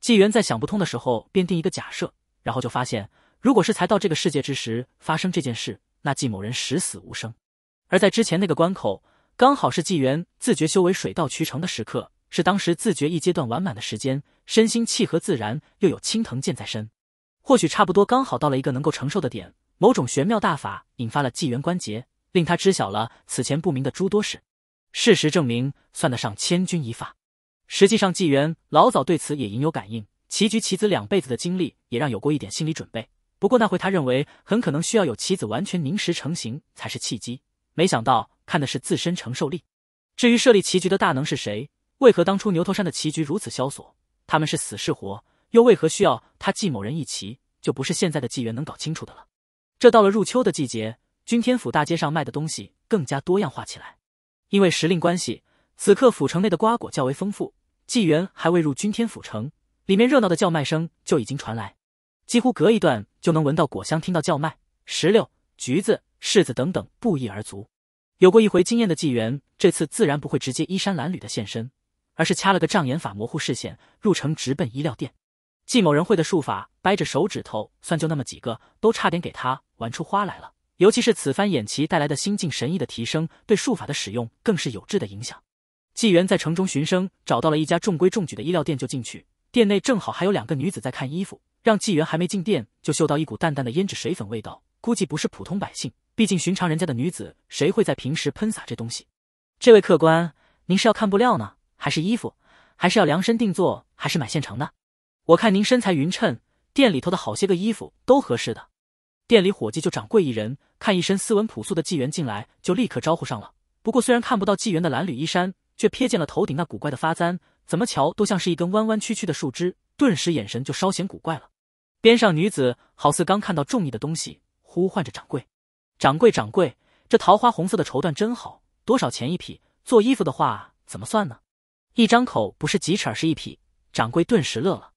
纪元在想不通的时候，便定一个假设，然后就发现，如果是才到这个世界之时发生这件事，那纪某人十死无生；而在之前那个关口，刚好是纪元自觉修为水到渠成的时刻，是当时自觉一阶段完满的时间，身心契合自然，又有青藤剑在身，或许差不多刚好到了一个能够承受的点，某种玄妙大法引发了纪元关节。令他知晓了此前不明的诸多事，事实证明算得上千钧一发。实际上，纪元老早对此也隐有感应，棋局棋子两辈子的经历也让有过一点心理准备。不过那回他认为很可能需要有棋子完全凝实成型才是契机，没想到看的是自身承受力。至于设立棋局的大能是谁，为何当初牛头山的棋局如此萧索，他们是死是活，又为何需要他纪某人一棋，就不是现在的纪元能搞清楚的了。这到了入秋的季节。君天府大街上卖的东西更加多样化起来，因为时令关系，此刻府城内的瓜果较为丰富。纪元还未入君天府城，里面热闹的叫卖声就已经传来，几乎隔一段就能闻到果香，听到叫卖石榴、橘子、柿子等等不一而足。有过一回经验的纪元，这次自然不会直接衣衫褴褛的现身，而是掐了个障眼法模糊视线，入城直奔衣料店。纪某人会的术法，掰着手指头算就那么几个，都差点给他玩出花来了。尤其是此番演棋带来的心境神意的提升，对术法的使用更是有质的影响。纪元在城中寻声，找到了一家中规中矩的衣料店，就进去。店内正好还有两个女子在看衣服，让纪元还没进店就嗅到一股淡淡的胭脂水粉味道，估计不是普通百姓，毕竟寻常人家的女子谁会在平时喷洒这东西？这位客官，您是要看布料呢，还是衣服？还是要量身定做，还是买现成的？我看您身材匀称，店里头的好些个衣服都合适的。店里伙计就掌柜一人，看一身斯文朴素的纪元进来，就立刻招呼上了。不过虽然看不到纪元的蓝缕衣衫，却瞥见了头顶那古怪的发簪，怎么瞧都像是一根弯弯曲曲的树枝，顿时眼神就稍显古怪了。边上女子好似刚看到中意的东西，呼唤着掌柜：“掌柜，掌柜，这桃花红色的绸缎真好，多少钱一匹？做衣服的话怎么算呢？”一张口不是几尺，而是一匹。掌柜顿时乐了：“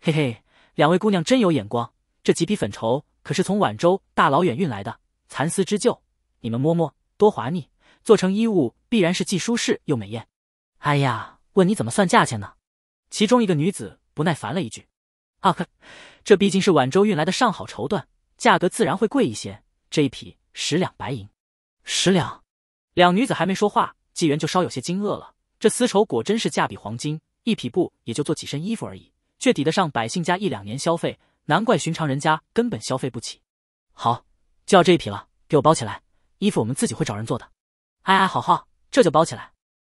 嘿嘿，两位姑娘真有眼光，这几匹粉绸。”可是从宛州大老远运来的蚕丝织就，你们摸摸多滑腻，做成衣物必然是既舒适又美艳。哎呀，问你怎么算价钱呢？其中一个女子不耐烦了一句：“啊呵，这毕竟是宛州运来的上好绸缎，价格自然会贵一些。这一匹十两白银。”十两。两女子还没说话，纪元就稍有些惊愕了。这丝绸果真是价比黄金，一匹布也就做几身衣服而已，却抵得上百姓家一两年消费。难怪寻常人家根本消费不起。好，就要这一匹了，给我包起来。衣服我们自己会找人做的。哎哎，好好，这就包起来。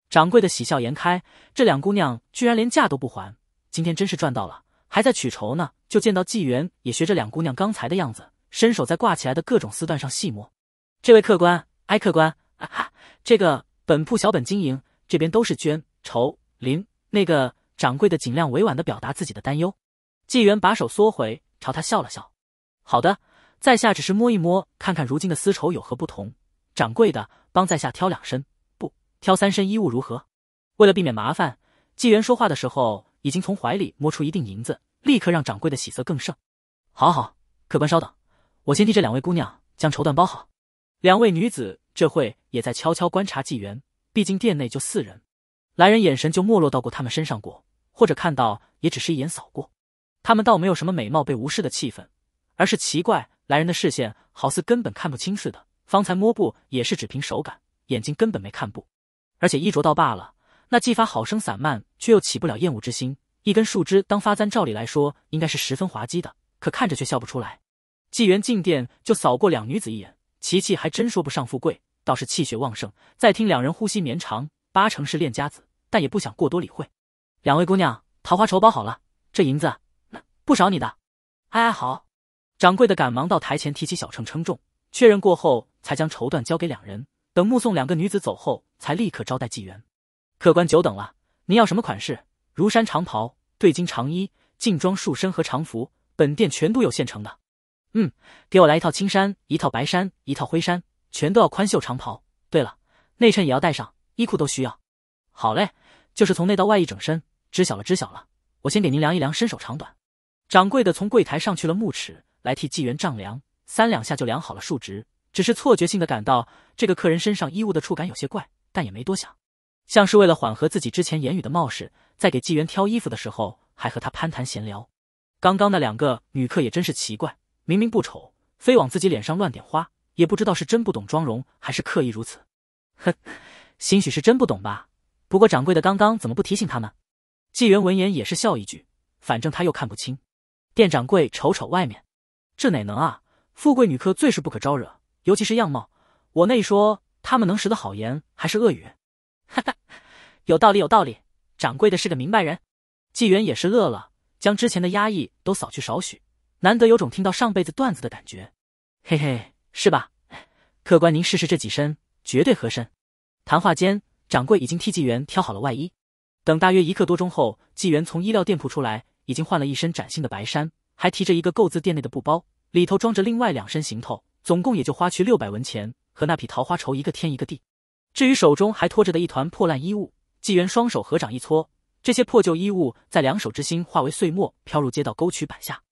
掌柜的喜笑颜开，这两姑娘居然连价都不还，今天真是赚到了。还在取绸呢，就见到纪元也学着两姑娘刚才的样子，伸手在挂起来的各种丝缎上细摸。这位客官，哎，客官，啊哈，这个本铺小本经营，这边都是绢、绸、绫。那个掌柜的尽量委婉的表达自己的担忧。纪元把手缩回，朝他笑了笑。好的，在下只是摸一摸，看看如今的丝绸有何不同。掌柜的，帮在下挑两身，不，挑三身衣物如何？为了避免麻烦，纪元说话的时候已经从怀里摸出一锭银子，立刻让掌柜的喜色更盛。好好，客官稍等，我先替这两位姑娘将绸缎包好。两位女子这会也在悄悄观察纪元，毕竟殿内就四人，来人眼神就没落到过他们身上过，或者看到也只是一眼扫过。他们倒没有什么美貌被无视的气氛，而是奇怪来人的视线好似根本看不清似的。方才摸布也是只凭手感，眼睛根本没看布，而且衣着倒罢了。那技法好生散漫，却又起不了厌恶之心。一根树枝当发簪，照理来说应该是十分滑稽的，可看着却笑不出来。纪元进殿就扫过两女子一眼，琪琪还真说不上富贵，倒是气血旺盛。再听两人呼吸绵长，八成是练家子，但也不想过多理会。两位姑娘，桃花绸包好了，这银子不少你的。哎，好。掌柜的赶忙到台前提起小秤称重，确认过后才将绸缎交给两人。等目送两个女子走后，才立刻招待纪元。客官久等了，您要什么款式？如山长袍、对襟长衣、劲装束身和长服，本店全都有现成的。嗯，给我来一套青衫，一套白衫，一套灰衫，全都要宽袖长袍。对了，内衬也要带上，衣裤都需要。好嘞，就是从内到外一整身，知晓了，知晓了。我先给您量一量身手长短。掌柜的从柜台上去了木尺，来替纪元丈量，三两下就量好了数值。只是错觉性的感到这个客人身上衣物的触感有些怪，但也没多想。像是为了缓和自己之前言语的冒失，在给纪元挑衣服的时候，还和他攀谈闲聊。刚刚那两个女客也真是奇怪，明明不丑，非往自己脸上乱点花，也不知道是真不懂妆容，还是刻意如此。哼，兴许是真不懂吧。不过掌柜的刚刚怎么不提醒他们？纪元闻言也是笑一句，反正他又看不清。店掌柜瞅瞅外面，这哪能啊？富贵女客最是不可招惹，尤其是样貌。我那一说，他们能识得好言还是恶语？*laughs* 哈哈，有道理，有道理。掌柜的是个明白人。纪元也是乐了，将之前的压抑都扫去少许，难得有种听到上辈子段子的感觉。嘿嘿，是吧？客官您试试这几身，绝对合身。谈话间，掌柜已经替纪元挑好了外衣。等大约一刻多钟后，纪元从衣料店铺出来，已经换了一身崭新的白衫，还提着一个购自店内的布包，里头装着另外两身行头，总共也就花去六百文钱，和那匹桃花绸一个天一个地。至于手中还拖着的一团破烂衣物，纪元双手合掌一搓，这些破旧衣物在两手之心化为碎末，飘入街道沟渠板下。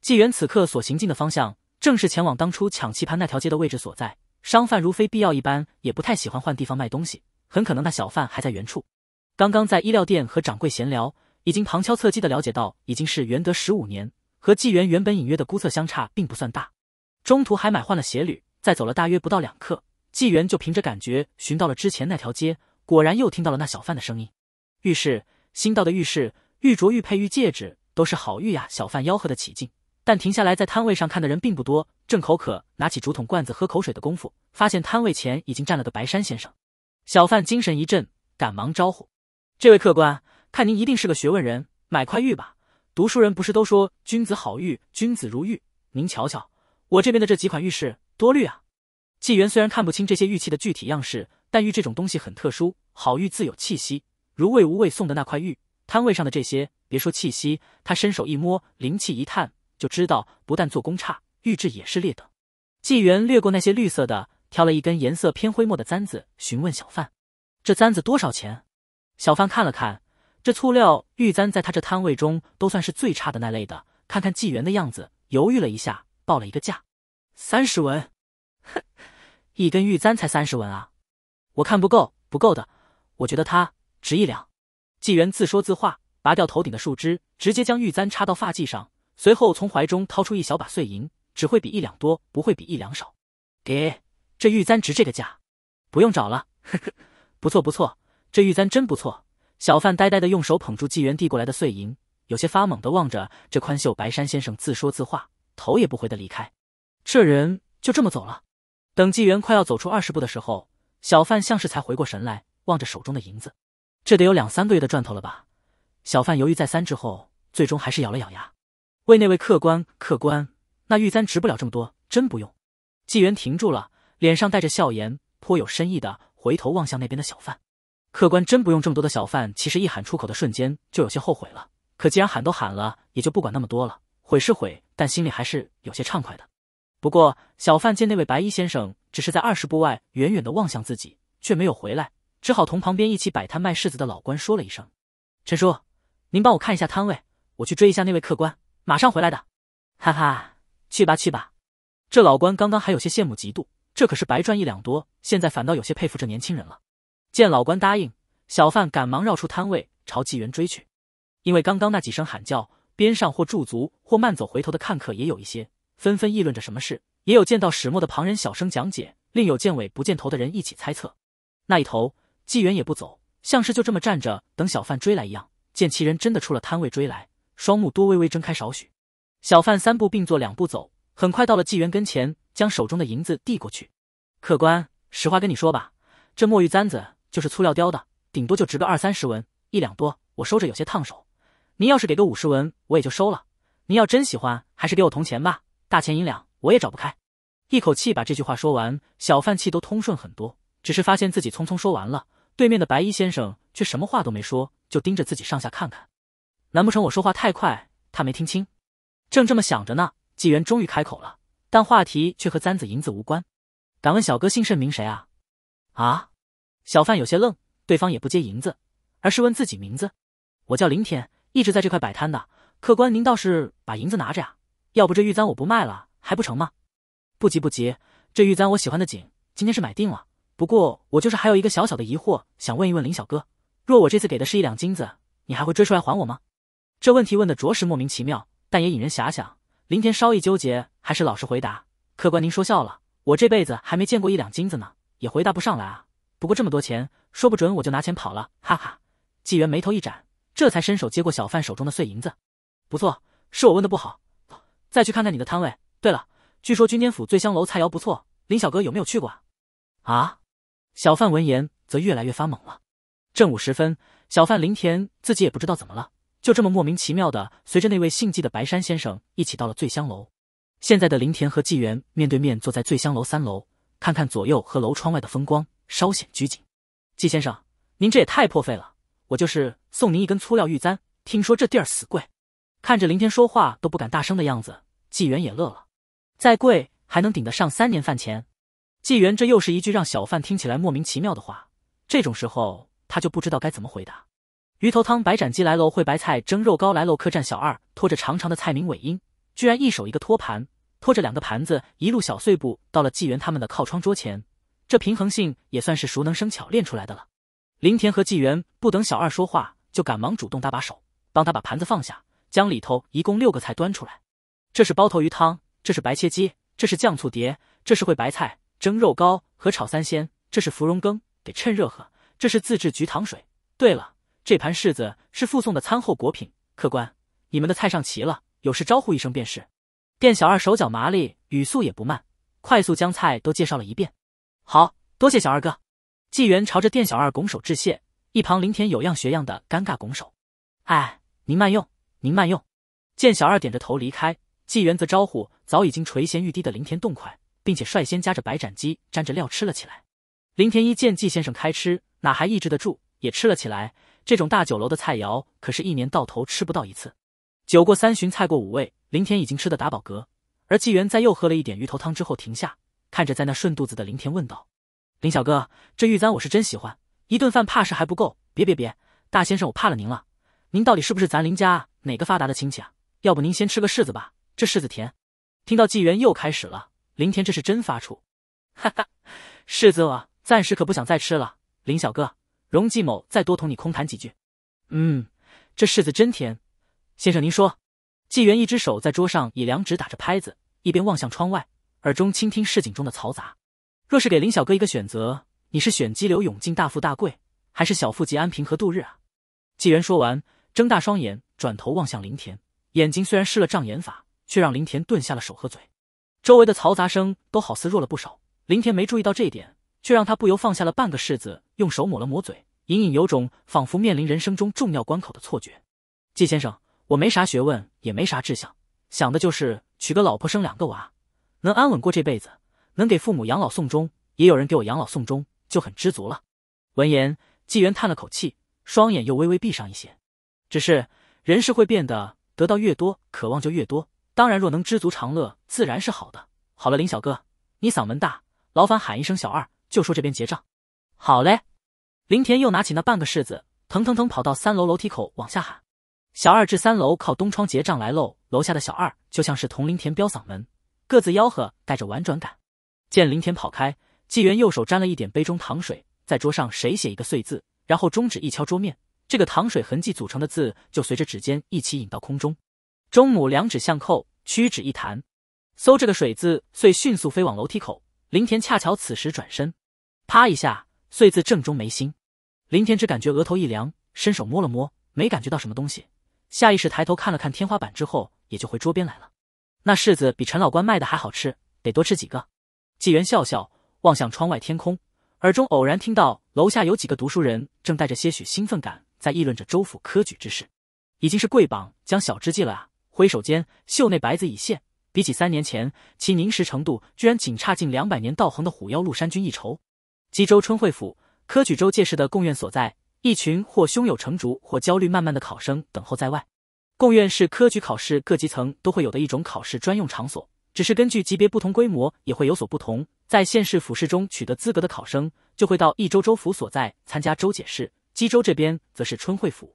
纪元此刻所行进的方向，正是前往当初抢棋盘那条街的位置所在。商贩如非必要一般，也不太喜欢换地方卖东西，很可能那小贩还在原处。刚刚在衣料店和掌柜闲聊，已经旁敲侧击的了解到，已经是元德十五年，和纪元原本隐约的估测相差并不算大。中途还买换了鞋履，再走了大约不到两刻。纪元就凭着感觉寻到了之前那条街，果然又听到了那小贩的声音。玉饰，新到的玉饰，玉镯、玉佩、玉戒指都是好玉呀！小贩吆喝的起劲，但停下来在摊位上看的人并不多。正口渴，拿起竹筒罐子喝口水的功夫，发现摊位前已经站了个白山先生。小贩精神一振，赶忙招呼：“这位客官，看您一定是个学问人，买块玉吧。读书人不是都说君子好玉，君子如玉？您瞧瞧，我这边的这几款玉是，多绿啊！”纪元虽然看不清这些玉器的具体样式，但玉这种东西很特殊，好玉自有气息。如魏无畏送的那块玉，摊位上的这些，别说气息，他伸手一摸，灵气一探，就知道不但做工差，玉质也是劣等。纪元掠过那些绿色的，挑了一根颜色偏灰墨的簪子，询问小贩：“这簪子多少钱？”小贩看了看这粗料玉簪，在他这摊位中都算是最差的那类的。看看纪元的样子，犹豫了一下，报了一个价：“三十文。”哼，一根玉簪才三十文啊！我看不够，不够的。我觉得它值一两。纪元自说自话，拔掉头顶的树枝，直接将玉簪插到发髻上，随后从怀中掏出一小把碎银，只会比一两多，不会比一两少。给，这玉簪值这个价，不用找了。呵呵，不错不错，这玉簪真不错。小贩呆呆的用手捧住纪元递过来的碎银，有些发懵的望着这宽袖白衫先生，自说自话，头也不回的离开。这人就这么走了。等纪元快要走出二十步的时候，小贩像是才回过神来，望着手中的银子，这得有两三个月的赚头了吧？小贩犹豫再三之后，最终还是咬了咬牙，为那位客官：“客官，那玉簪值不了这么多，真不用。”纪元停住了，脸上带着笑颜，颇有深意的回头望向那边的小贩：“客官真不用这么多的小贩。”其实一喊出口的瞬间就有些后悔了，可既然喊都喊了，也就不管那么多了。悔是悔，但心里还是有些畅快的。不过，小贩见那位白衣先生只是在二十步外远远的望向自己，却没有回来，只好同旁边一起摆摊卖柿子的老官说了一声：“陈叔，您帮我看一下摊位，我去追一下那位客官，马上回来的。”哈哈，去吧去吧。这老官刚刚还有些羡慕嫉妒，这可是白赚一两多，现在反倒有些佩服这年轻人了。见老官答应，小贩赶忙绕出摊位朝纪元追去。因为刚刚那几声喊叫，边上或驻足或慢走回头的看客也有一些，纷纷议论着什么事，也有见到始末的旁人小声讲解，另有见尾不见头的人一起猜测。那一头，纪元也不走，像是就这么站着等小贩追来一样。见其人真的出了摊位追来，双目多微微睁开少许。小贩三步并作两步走，很快到了纪元跟前，将手中的银子递过去。客官，实话跟你说吧，这墨玉簪子就是粗料雕的，顶多就值个二三十文，一两多，我收着有些烫手。您要是给个五十文，我也就收了。您要真喜欢，还是给我铜钱吧，大钱银两我也找不开。一口气把这句话说完，小贩气都通顺很多。只是发现自己匆匆说完了，对面的白衣先生却什么话都没说，就盯着自己上下看看。难不成我说话太快，他没听清？正这么想着呢，纪元终于开口了，但话题却和簪子银子无关。敢问小哥姓甚名谁啊？啊？小贩有些愣，对方也不接银子，而是问自己名字。我叫林天。一直在这块摆摊的客官，您倒是把银子拿着呀？要不这玉簪我不卖了还不成吗？不急不急，这玉簪我喜欢的紧，今天是买定了。不过我就是还有一个小小的疑惑，想问一问林小哥：若我这次给的是一两金子，你还会追出来还我吗？这问题问的着实莫名其妙，但也引人遐想。林田稍一纠结，还是老实回答：客官您说笑了，我这辈子还没见过一两金子呢，也回答不上来啊。不过这么多钱，说不准我就拿钱跑了，哈哈。纪元眉头一展。这才伸手接过小贩手中的碎银子，不错，是我问的不好，再去看看你的摊位。对了，据说军监府醉香楼菜肴不错，林小哥有没有去过啊？啊！小贩闻言则越来越发懵了。正午时分，小贩林田自己也不知道怎么了，就这么莫名其妙的随着那位姓纪的白山先生一起到了醉香楼。现在的林田和纪元面对面坐在醉香楼三楼，看看左右和楼窗外的风光，稍显拘谨。纪先生，您这也太破费了。我就是送您一根粗料玉簪，听说这地儿死贵。看着林天说话都不敢大声的样子，纪元也乐了。再贵还能顶得上三年饭钱？纪元这又是一句让小贩听起来莫名其妙的话。这种时候他就不知道该怎么回答。鱼头汤、白斩鸡来喽，烩白菜蒸肉糕来喽。客栈小二拖着长长的菜名尾音，居然一手一个托盘，拖着两个盘子，一路小碎步到了纪元他们的靠窗桌前。这平衡性也算是熟能生巧练出来的了。林田和纪元不等小二说话，就赶忙主动搭把手，帮他把盘子放下，将里头一共六个菜端出来。这是包头鱼汤，这是白切鸡，这是酱醋碟，这是烩白菜蒸肉糕和炒三鲜，这是芙蓉羹，得趁热喝。这是自制菊糖水。对了，这盘柿子是附送的餐后果品。客官，你们的菜上齐了，有事招呼一声便是。店小二手脚麻利，语速也不慢，快速将菜都介绍了一遍。好多谢小二哥。纪元朝着店小二拱手致谢，一旁林田有样学样的尴尬拱手。哎，您慢用，您慢用。见小二点着头离开，纪元则招呼早已经垂涎欲滴的林田动筷，并且率先夹着白斩鸡沾着料吃了起来。林田一见纪先生开吃，哪还抑制得住，也吃了起来。这种大酒楼的菜肴可是一年到头吃不到一次。酒过三巡，菜过五味，林田已经吃得打饱嗝，而纪元在又喝了一点鱼头汤之后停下，看着在那顺肚子的林田问道。林小哥，这玉簪我是真喜欢，一顿饭怕是还不够。别别别，大先生，我怕了您了。您到底是不是咱林家哪个发达的亲戚啊？要不您先吃个柿子吧，这柿子甜。听到纪元又开始了，林田这是真发怵。哈哈，柿子我暂时可不想再吃了。林小哥，容纪某再多同你空谈几句。嗯，这柿子真甜。先生您说。纪元一只手在桌上以两指打着拍子，一边望向窗外，耳中倾听市井中的嘈杂。若是给林小哥一个选择，你是选激流勇进、大富大贵，还是小富即安、平和度日啊？纪元说完，睁大双眼，转头望向林田，眼睛虽然施了障眼法，却让林田顿下了手和嘴。周围的嘈杂声都好似弱了不少。林田没注意到这一点，却让他不由放下了半个柿子，用手抹了抹嘴，隐隐有种仿佛面临人生中重要关口的错觉。季先生，我没啥学问，也没啥志向，想的就是娶个老婆，生两个娃，能安稳过这辈子。能给父母养老送终，也有人给我养老送终，就很知足了。闻言，纪元叹了口气，双眼又微微闭上一些。只是人是会变的，得到越多，渴望就越多。当然，若能知足常乐，自然是好的。好了，林小哥，你嗓门大，劳烦喊一声小二，就说这边结账。好嘞。林田又拿起那半个柿子，腾腾腾跑到三楼楼梯口往下喊：“小二至三楼靠东窗结账来喽！”楼下的小二就像是同林田飙嗓门，个子吆喝，带着婉转感。见林田跑开，纪元右手沾了一点杯中糖水，在桌上谁写一个碎字，然后中指一敲桌面，这个糖水痕迹组成的字就随着指尖一起引到空中。中母两指相扣，屈指一弹，嗖，这个水字遂迅速飞往楼梯口。林田恰巧此时转身，啪一下，碎字正中眉心。林田只感觉额头一凉，伸手摸了摸，没感觉到什么东西。下意识抬头看了看天花板之后，也就回桌边来了。那柿子比陈老官卖的还好吃，得多吃几个。纪元笑笑，望向窗外天空，耳中偶然听到楼下有几个读书人正带着些许兴奋感在议论着州府科举之事。已经是贵榜将小之际了啊！挥手间，袖内白子已现。比起三年前，其凝实程度居然仅差近两百年道行的虎妖陆山君一筹。冀州春会府科举州届试的贡院所在，一群或胸有成竹或焦虑漫漫的考生等候在外。贡院是科举考试各级层都会有的一种考试专用场所，只是根据级别不同，规模也会有所不同。在县市府试中取得资格的考生，就会到益州州府所在参加州解试。冀州这边则是春会府。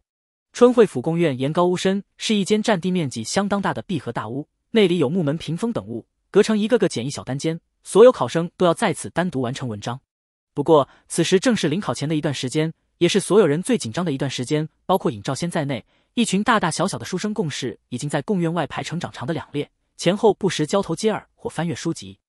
春会府贡院檐高屋深，是一间占地面积相当大的闭合大屋。内里有木门、屏风等物，隔成一个个简易小单间。所有考生都要在此单独完成文章。不过，此时正是临考前的一段时间，也是所有人最紧张的一段时间。包括尹兆先在内，一群大大小小的书生共事，已经在贡院外排成长长的两列，前后不时交头接耳或翻阅书籍。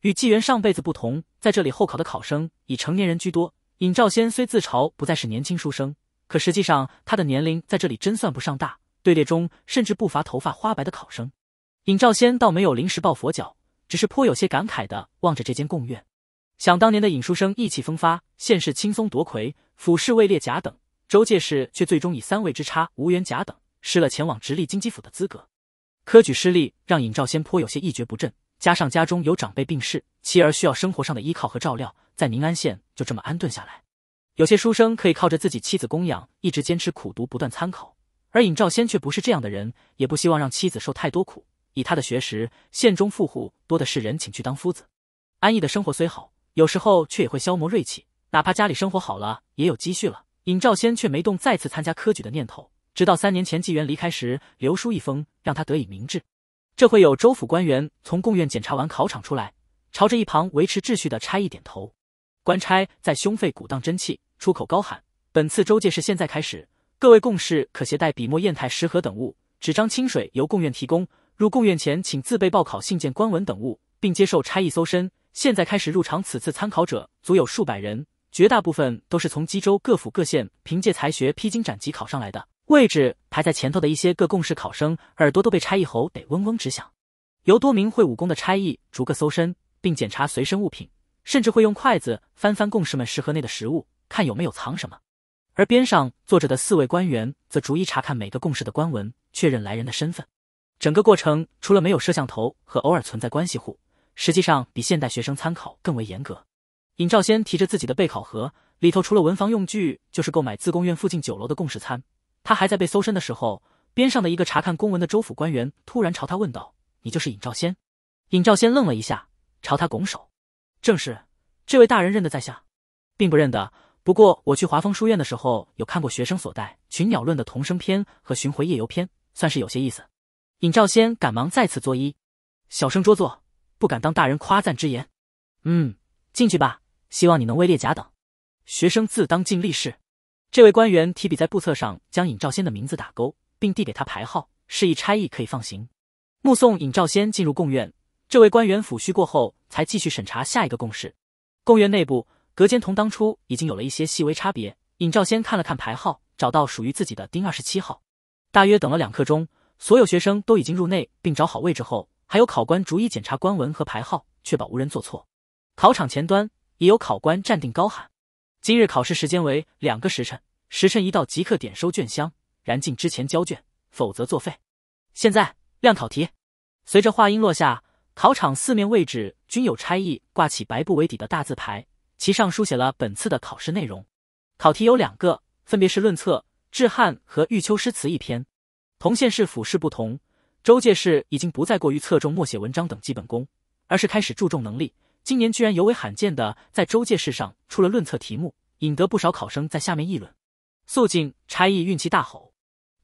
与纪元上辈子不同，在这里候考的考生以成年人居多。尹兆先虽自嘲不再是年轻书生，可实际上他的年龄在这里真算不上大。队列中甚至不乏头发花白的考生。尹兆先倒没有临时抱佛脚，只是颇有些感慨的望着这间贡院，想当年的尹书生意气风发，县试轻松夺魁，府试位列甲等，州界试却最终以三位之差无缘甲等，失了前往直隶京畿府的资格。科举失利让尹兆先颇有些一蹶不振，加上家中有长辈病逝，妻儿需要生活上的依靠和照料，在宁安县就这么安顿下来。有些书生可以靠着自己妻子供养，一直坚持苦读，不断参考，而尹兆先却不是这样的人，也不希望让妻子受太多苦。以他的学识，县中富户多的是人请去当夫子，安逸的生活虽好，有时候却也会消磨锐气。哪怕家里生活好了，也有积蓄了，尹兆先却没动再次参加科举的念头。直到三年前纪元离开时，留书一封，让他得以明志。这会有州府官员从贡院检查完考场出来，朝着一旁维持秩序的差役点头。官差在胸肺鼓荡真气，出口高喊：“本次州界是现在开始，各位贡士可携带笔墨砚台石盒等物，纸张清水由贡院提供。”入贡院前，请自备报考信件、官文等物，并接受差役搜身。现在开始入场，此次参考者足有数百人，绝大部分都是从冀州各府各县凭借才学披荆斩棘考上来的。位置排在前头的一些各贡士考生，耳朵都被差役吼得嗡嗡直响。由多名会武功的差役逐个搜身，并检查随身物品，甚至会用筷子翻翻贡士们食盒内的食物，看有没有藏什么。而边上坐着的四位官员，则逐一查看每个贡士的官文，确认来人的身份。整个过程除了没有摄像头和偶尔存在关系户，实际上比现代学生参考更为严格。尹兆先提着自己的备考盒，里头除了文房用具，就是购买自贡院附近酒楼的贡士餐。他还在被搜身的时候，边上的一个查看公文的州府官员突然朝他问道：“你就是尹兆先？”尹兆先愣了一下，朝他拱手：“正是。这位大人认得在下，并不认得。不过我去华丰书院的时候，有看过学生所带《群鸟论》的童声篇和巡回夜游篇，算是有些意思。”尹兆先赶忙再次作揖，小声拙作，不敢当大人夸赞之言。嗯，进去吧，希望你能位列甲等。学生自当尽力试。这位官员提笔在簿册上将尹兆先的名字打勾，并递给他牌号，示意差役可以放行。目送尹兆先进入贡院，这位官员抚须过后，才继续审查下一个贡士。贡院内部隔间同当初已经有了一些细微差别。尹兆先看了看牌号，找到属于自己的丁二十七号。大约等了两刻钟。所有学生都已经入内并找好位置后，还有考官逐一检查官文和牌号，确保无人做错。考场前端也有考官站定高喊：“今日考试时间为两个时辰，时辰一到即刻点收卷箱，燃尽之前交卷，否则作废。”现在亮考题。随着话音落下，考场四面位置均有差役挂起白布为底的大字牌，其上书写了本次的考试内容。考题有两个，分别是论策、治汉和玉秋诗词一篇。同县市府试不同，州界试已经不再过于侧重默写文章等基本功，而是开始注重能力。今年居然尤为罕见的在州界试上出了论策题目，引得不少考生在下面议论。肃静差役运气大吼：“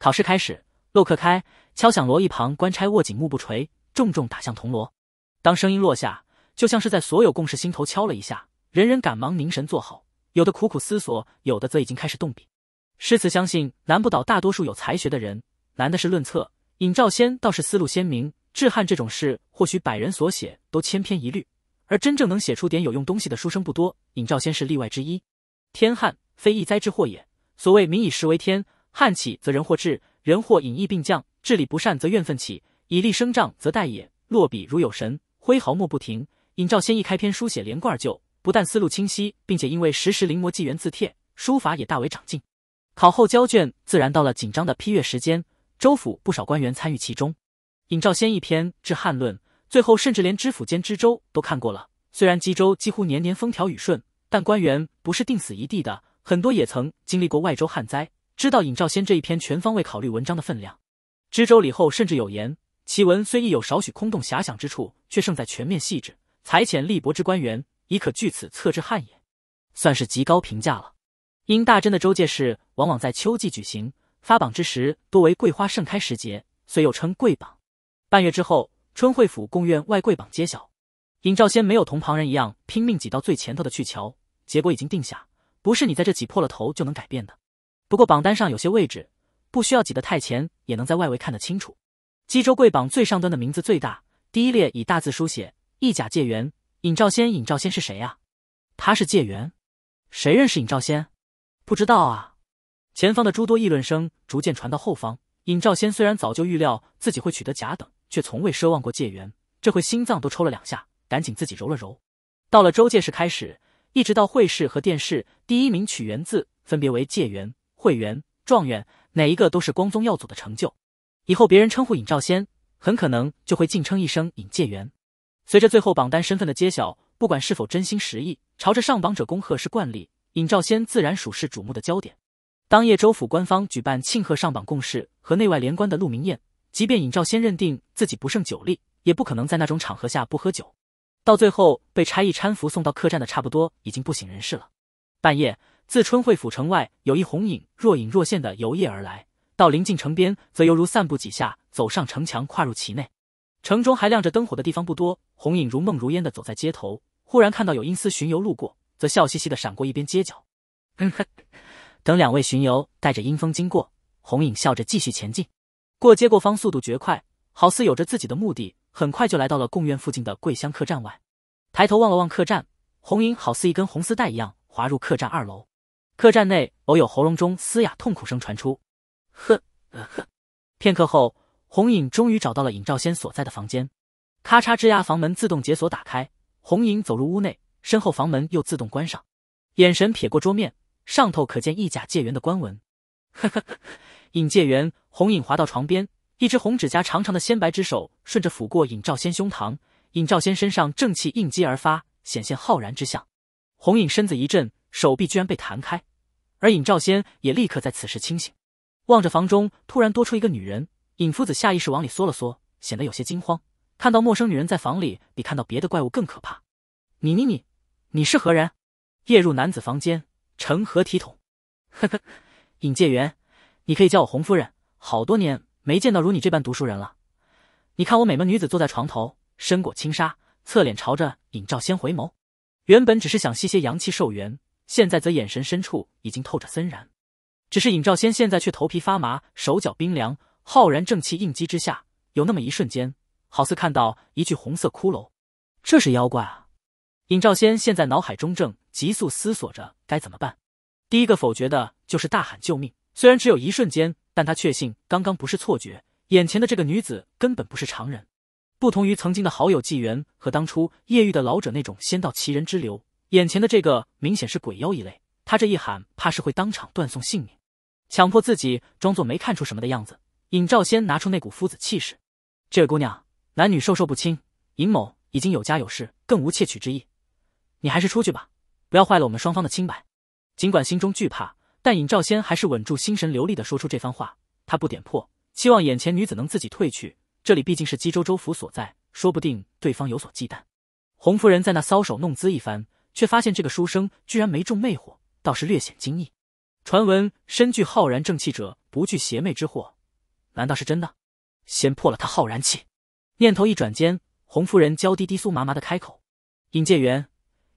考试开始，镂刻开！”敲响锣，一旁官差握紧木布锤，重重打向铜锣。当声音落下，就像是在所有共事心头敲了一下，人人赶忙凝神坐好。有的苦苦思索，有的则已经开始动笔。诗词相信难不倒大多数有才学的人，难的是论策。尹兆先倒是思路鲜明，治汉这种事，或许百人所写都千篇一律，而真正能写出点有用东西的书生不多，尹兆先是例外之一。天旱非一灾之祸也，所谓民以食为天，旱起则人祸至，人祸引疫并降，治理不善则怨愤起，以利生障则殆也。落笔如有神，挥毫莫不停。尹兆先一开篇书写连贯而就，不但思路清晰，并且因为时时临摹纪元字帖，书法也大为长进。考后交卷，自然到了紧张的批阅时间。州府不少官员参与其中。尹兆先一篇《治汉论》，最后甚至连知府兼知州都看过了。虽然冀州几乎年年风调雨顺，但官员不是定死一地的，很多也曾经历过外州旱灾，知道尹兆先这一篇全方位考虑文章的分量。知州李后甚至有言：其文虽亦有少许空洞遐想之处，却胜在全面细致，才浅力薄之官员，已可据此测之汉也，算是极高评价了。因大真的州界试往往在秋季举行。发榜之时，多为桂花盛开时节，虽又称桂榜。半月之后，春惠府贡院外桂榜揭晓。尹兆先没有同旁人一样拼命挤到最前头的去瞧，结果已经定下，不是你在这挤破了头就能改变的。不过榜单上有些位置不需要挤得太前，也能在外围看得清楚。冀州桂榜最上端的名字最大，第一列以大字书写“一甲界元”。尹兆先，尹兆先是谁呀？他是界元？谁认识尹兆先？不知道啊。前方的诸多议论声逐渐传到后方。尹兆先虽然早就预料自己会取得甲等，却从未奢望过解元。这回心脏都抽了两下，赶紧自己揉了揉。到了州界试开始，一直到会试和殿试，第一名取元字分别为解元、会元、状元，哪一个都是光宗耀祖的成就。以后别人称呼尹兆先，很可能就会敬称一声尹介元。随着最后榜单身份的揭晓，不管是否真心实意，朝着上榜者恭贺是惯例，尹兆先自然属是瞩目的焦点。当夜，州府官方举办庆贺上榜共事和内外连官的鹿鸣宴。即便尹兆先认定自己不胜酒力，也不可能在那种场合下不喝酒。到最后，被差役搀扶送到客栈的差不多已经不省人事了。半夜，自春会府城外有一红影若隐若现的游曳而来，到临近城边，则犹如散步几下，走上城墙，跨入其内。城中还亮着灯火的地方不多，红影如梦如烟的走在街头。忽然看到有阴司巡游路过，则笑嘻嘻的闪过一边街角。等两位巡游带着阴风经过，红影笑着继续前进。过街过坊速度绝快，好似有着自己的目的，很快就来到了贡院附近的桂香客栈外。抬头望了望客栈，红影好似一根红丝带一样滑入客栈二楼。客栈内偶有喉咙中嘶哑痛苦声传出。呵呃呵。片刻后，红影终于找到了尹兆先所在的房间。咔嚓吱呀，房门自动解锁打开。红影走入屋内，身后房门又自动关上。眼神瞥过桌面。上头可见一甲戒元的官文，呵呵呵。尹戒元，红影滑到床边，一只红指甲长长的鲜白之手顺着抚过尹兆先胸膛，尹兆先身上正气应激而发，显现浩然之象。红影身子一震，手臂居然被弹开，而尹兆先也立刻在此时清醒，望着房中突然多出一个女人，尹夫子下意识往里缩了缩，显得有些惊慌。看到陌生女人在房里，比看到别的怪物更可怕。你你你，你是何人？夜入男子房间。成何体统？呵呵，尹介元，你可以叫我洪夫人。好多年没见到如你这般读书人了。你看我美貌女子坐在床头，身裹轻纱，侧脸朝着尹兆先回眸。原本只是想吸些阳气受元，现在则眼神深处已经透着森然。只是尹兆先现在却头皮发麻，手脚冰凉，浩然正气应激之下，有那么一瞬间，好似看到一具红色骷髅。这是妖怪啊！尹兆先现在脑海中正急速思索着该怎么办。第一个否决的就是大喊救命。虽然只有一瞬间，但他确信刚刚不是错觉，眼前的这个女子根本不是常人。不同于曾经的好友纪元和当初夜遇的老者那种仙道奇人之流，眼前的这个明显是鬼妖一类。他这一喊，怕是会当场断送性命。强迫自己装作没看出什么的样子，尹兆先拿出那股夫子气势：“这位姑娘，男女授受不亲，尹某已经有家有室，更无窃取之意。”你还是出去吧，不要坏了我们双方的清白。尽管心中惧怕，但尹兆先还是稳住心神，流利的说出这番话。他不点破，期望眼前女子能自己退去。这里毕竟是冀州州府所在，说不定对方有所忌惮。洪夫人在那搔首弄姿一番，却发现这个书生居然没中魅惑，倒是略显惊异。传闻身具浩然正气者不惧邪魅之祸，难道是真的？先破了他浩然气。念头一转间，洪夫人娇滴滴、酥麻麻的开口：“尹介元，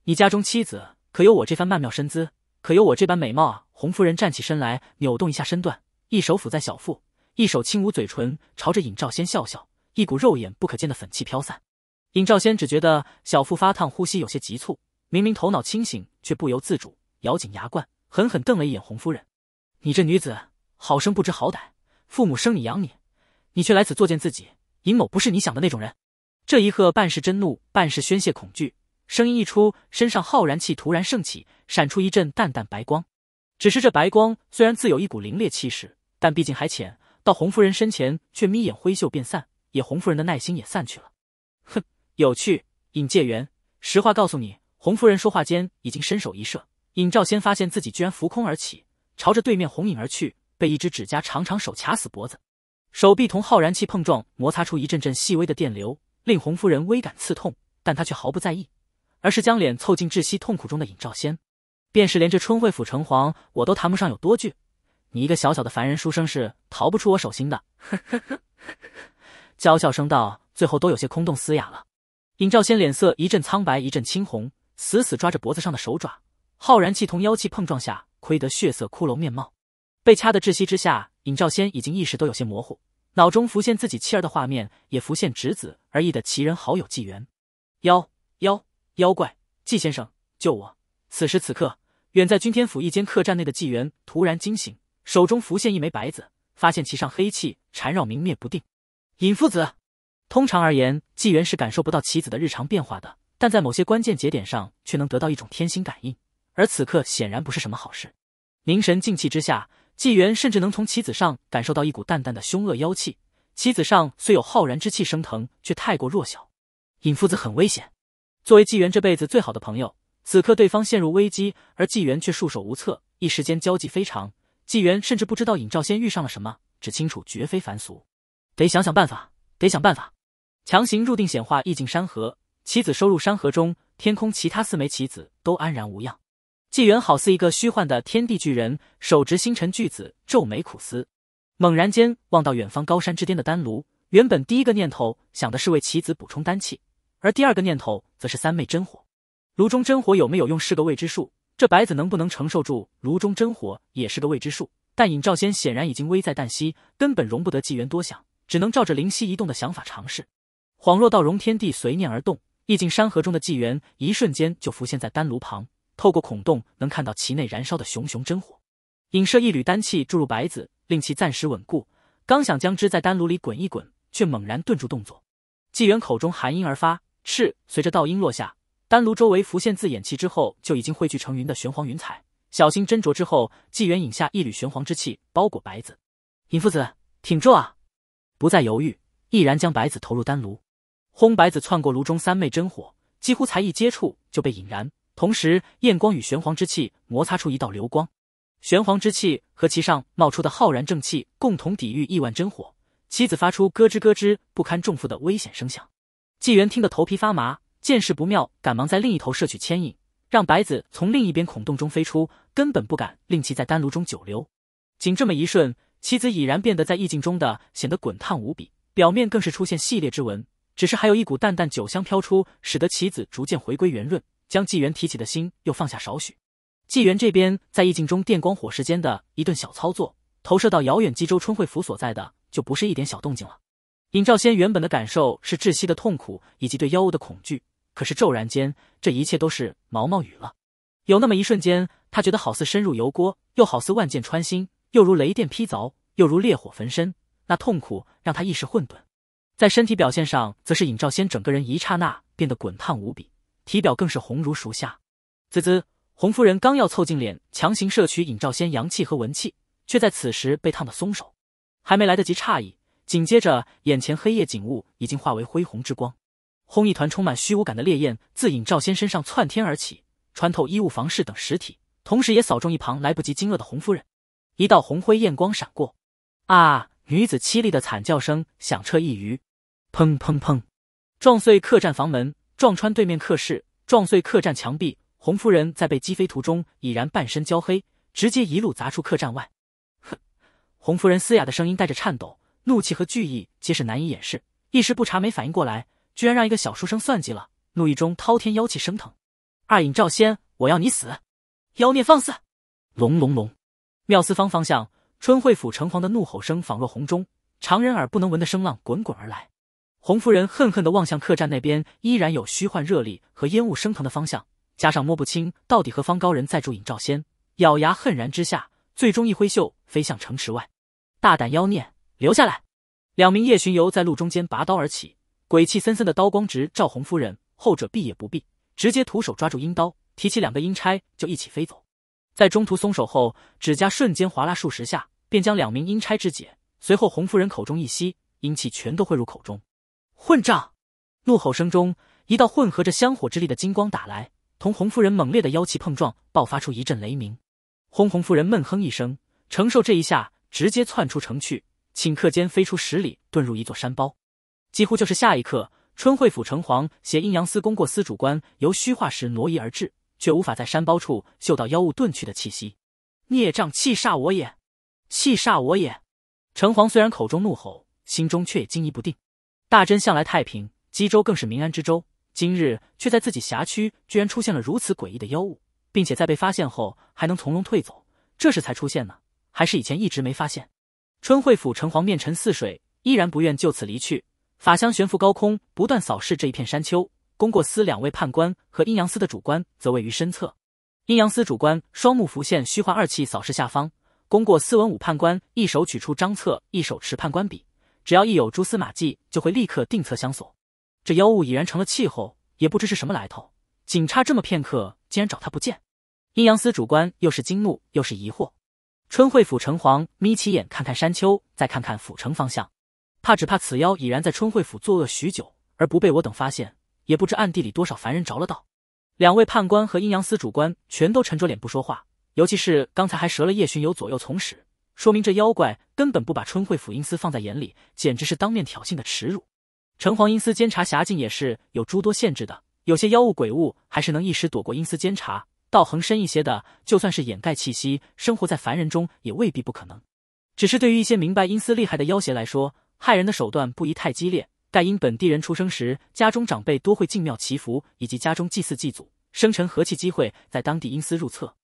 你家中妻子可有我这番曼妙身姿？可有我这般美貌啊？”洪夫人站起身来，扭动一下身段，一手抚在小腹，一手轻捂嘴唇，朝着尹兆先笑笑，一股肉眼不可见的粉气飘散。尹兆先只觉得小腹发烫，呼吸有些急促，明明头脑清醒，却不由自主咬紧牙关。狠狠瞪了一眼洪夫人：“你这女子好生不知好歹，父母生你养你，你却来此作践自己。尹某不是你想的那种人。”这一喝半是真怒，半是宣泄恐惧，声音一出，身上浩然气突然盛起，闪出一阵淡淡白光。只是这白光虽然自有一股凌冽气势，但毕竟还浅，到洪夫人身前却眯眼挥袖便散，也洪夫人的耐心也散去了。哼，有趣，尹介元，实话告诉你，洪夫人说话间已经伸手一射。尹兆先发现自己居然浮空而起，朝着对面红影而去，被一只指甲长长手卡死脖子，手臂同浩然气碰撞，摩擦出一阵阵细微的电流，令洪夫人微感刺痛，但她却毫不在意，而是将脸凑近窒息痛苦中的尹兆先，便是连这春惠府城隍我都谈不上有多惧，你一个小小的凡人书生是逃不出我手心的。呵呵呵，娇笑声道，最后都有些空洞嘶哑了。尹兆先脸色一阵苍白，一阵青红，死死抓着脖子上的手爪。浩然气同妖气碰撞下，亏得血色骷髅面貌，被掐得窒息之下，尹兆先已经意识都有些模糊，脑中浮现自己妻儿的画面，也浮现侄子而异的奇人好友纪元。妖妖妖怪，纪先生救我！此时此刻，远在君天府一间客栈内的纪元突然惊醒，手中浮现一枚白子，发现其上黑气缠绕，明灭不定。尹父子，通常而言，纪元是感受不到棋子的日常变化的，但在某些关键节点上，却能得到一种天心感应。而此刻显然不是什么好事，凝神静气之下，纪元甚至能从棋子上感受到一股淡淡的凶恶妖气。棋子上虽有浩然之气升腾，却太过弱小。尹夫子很危险。作为纪元这辈子最好的朋友，此刻对方陷入危机，而纪元却束手无策，一时间交际非常。纪元甚至不知道尹兆先遇上了什么，只清楚绝非凡俗，得想想办法，得想办法。强行入定显化意境山河，棋子收入山河中，天空其他四枚棋子都安然无恙。纪元好似一个虚幻的天地巨人，手执星辰巨子，皱眉苦思。猛然间望到远方高山之巅的丹炉，原本第一个念头想的是为棋子补充丹气，而第二个念头则是三昧真火。炉中真火有没有用是个未知数，这白子能不能承受住炉中真火也是个未知数。但尹兆先显然已经危在旦夕，根本容不得纪元多想，只能照着灵犀一动的想法尝试。恍若到容天地随念而动，意境山河中的纪元一瞬间就浮现在丹炉旁。透过孔洞，能看到其内燃烧的熊熊真火，引射一缕丹气注入白子，令其暂时稳固。刚想将之在丹炉里滚一滚，却猛然顿住动作。纪元口中寒音而发，赤随着道音落下，丹炉周围浮现自眼气之后就已经汇聚成云的玄黄云彩。小心斟酌之后，纪元引下一缕玄黄之气，包裹白子。尹夫子，挺住啊！不再犹豫，毅然将白子投入丹炉。轰！白子窜过炉中三昧真火，几乎才一接触就被引燃。同时，焰光与玄黄之气摩擦出一道流光，玄黄之气和其上冒出的浩然正气共同抵御亿万真火，妻子发出咯吱咯吱不堪重负的危险声响。纪元听得头皮发麻，见势不妙，赶忙在另一头摄取牵引，让白子从另一边孔洞中飞出，根本不敢令其在丹炉中久留。仅这么一瞬，妻子已然变得在意境中的显得滚烫无比，表面更是出现细裂之纹，只是还有一股淡淡酒香飘出，使得棋子逐渐回归圆润。将纪元提起的心又放下少许，纪元这边在意境中电光火石间的一顿小操作，投射到遥远冀州春惠府所在的，就不是一点小动静了。尹兆先原本的感受是窒息的痛苦以及对妖物的恐惧，可是骤然间，这一切都是毛毛雨了。有那么一瞬间，他觉得好似深入油锅，又好似万箭穿心，又如雷电劈凿，又如烈火焚身。那痛苦让他意识混沌，在身体表现上，则是尹兆先整个人一刹那变得滚烫无比。体表更是红如熟虾，滋滋！洪夫人刚要凑近脸，强行摄取尹兆先阳气和文气，却在此时被烫得松手，还没来得及诧异，紧接着眼前黑夜景物已经化为恢宏之光，轰！一团充满虚无感的烈焰自尹兆先身上窜天而起，穿透衣物、房饰等实体，同时也扫中一旁来不及惊愕的洪夫人。一道红灰焰光闪过，啊！女子凄厉的惨叫声响彻一隅，砰砰砰，撞碎客栈房门。撞穿对面客室，撞碎客栈墙壁，洪夫人在被击飞途中已然半身焦黑，直接一路砸出客栈外。哼！洪夫人嘶哑的声音带着颤抖，怒气和惧意皆是难以掩饰。一时不察没反应过来，居然让一个小书生算计了，怒意中滔天妖气升腾。二尹赵仙，我要你死！妖孽放肆！隆隆隆！妙思方方向，春惠府城隍的怒吼声仿若洪钟，常人耳不能闻的声浪滚滚而来。洪夫人恨恨地望向客栈那边，依然有虚幻热力和烟雾升腾的方向，加上摸不清到底何方高人在助尹兆仙，咬牙恨然之下，最终一挥袖飞向城池外。大胆妖孽，留下来！两名夜巡游在路中间拔刀而起，鬼气森森的刀光直照红夫人，后者避也不避，直接徒手抓住阴刀，提起两个阴差就一起飞走。在中途松手后，指甲瞬间划拉数十下，便将两名阴差肢解。随后红夫人口中一吸，阴气全都汇入口中。混账！怒吼声中，一道混合着香火之力的金光打来，同红夫人猛烈的妖气碰撞，爆发出一阵雷鸣。轰！红夫人闷哼一声，承受这一下，直接窜出城去，顷刻间飞出十里，遁入一座山包。几乎就是下一刻，春惠府城隍携阴阳司功过司主官由虚化时挪移而至，却无法在山包处嗅到妖物遁去的气息。孽障，气煞我也！气煞我也！城隍虽然口中怒吼，心中却也惊疑不定。大真向来太平，姬州更是民安之州，今日却在自己辖区居然出现了如此诡异的妖物，并且在被发现后还能从容退走，这时才出现呢，还是以前一直没发现？春惠府城隍面沉似水，依然不愿就此离去，法香悬浮高空，不断扫视这一片山丘。功过司两位判官和阴阳司的主官则位于身侧，阴阳司主官双目浮现虚幻二气，扫视下方；功过司文武判官一手取出章册，一手持判官笔。只要一有蛛丝马迹，就会立刻定策相索。这妖物已然成了气候，也不知是什么来头。仅差这么片刻，竟然找他不见。阴阳司主官又是惊怒又是疑惑。春惠府城隍眯起眼，看看山丘，再看看府城方向，怕只怕此妖已然在春惠府作恶许久，而不被我等发现。也不知暗地里多少凡人着了道。两位判官和阴阳司主官全都沉着脸不说话，尤其是刚才还折了叶巡游左右从使。说明这妖怪根本不把春惠府阴司放在眼里，简直是当面挑衅的耻辱。城隍阴司监察辖境也是有诸多限制的，有些妖物鬼物还是能一时躲过阴司监察，道行深一些的，就算是掩盖气息，生活在凡人中也未必不可能。只是对于一些明白阴司厉害的妖邪来说，害人的手段不宜太激烈。盖因本地人出生时家中长辈多会进庙祈福，以及家中祭祀祭祖，生辰和气机会在当地阴司入册。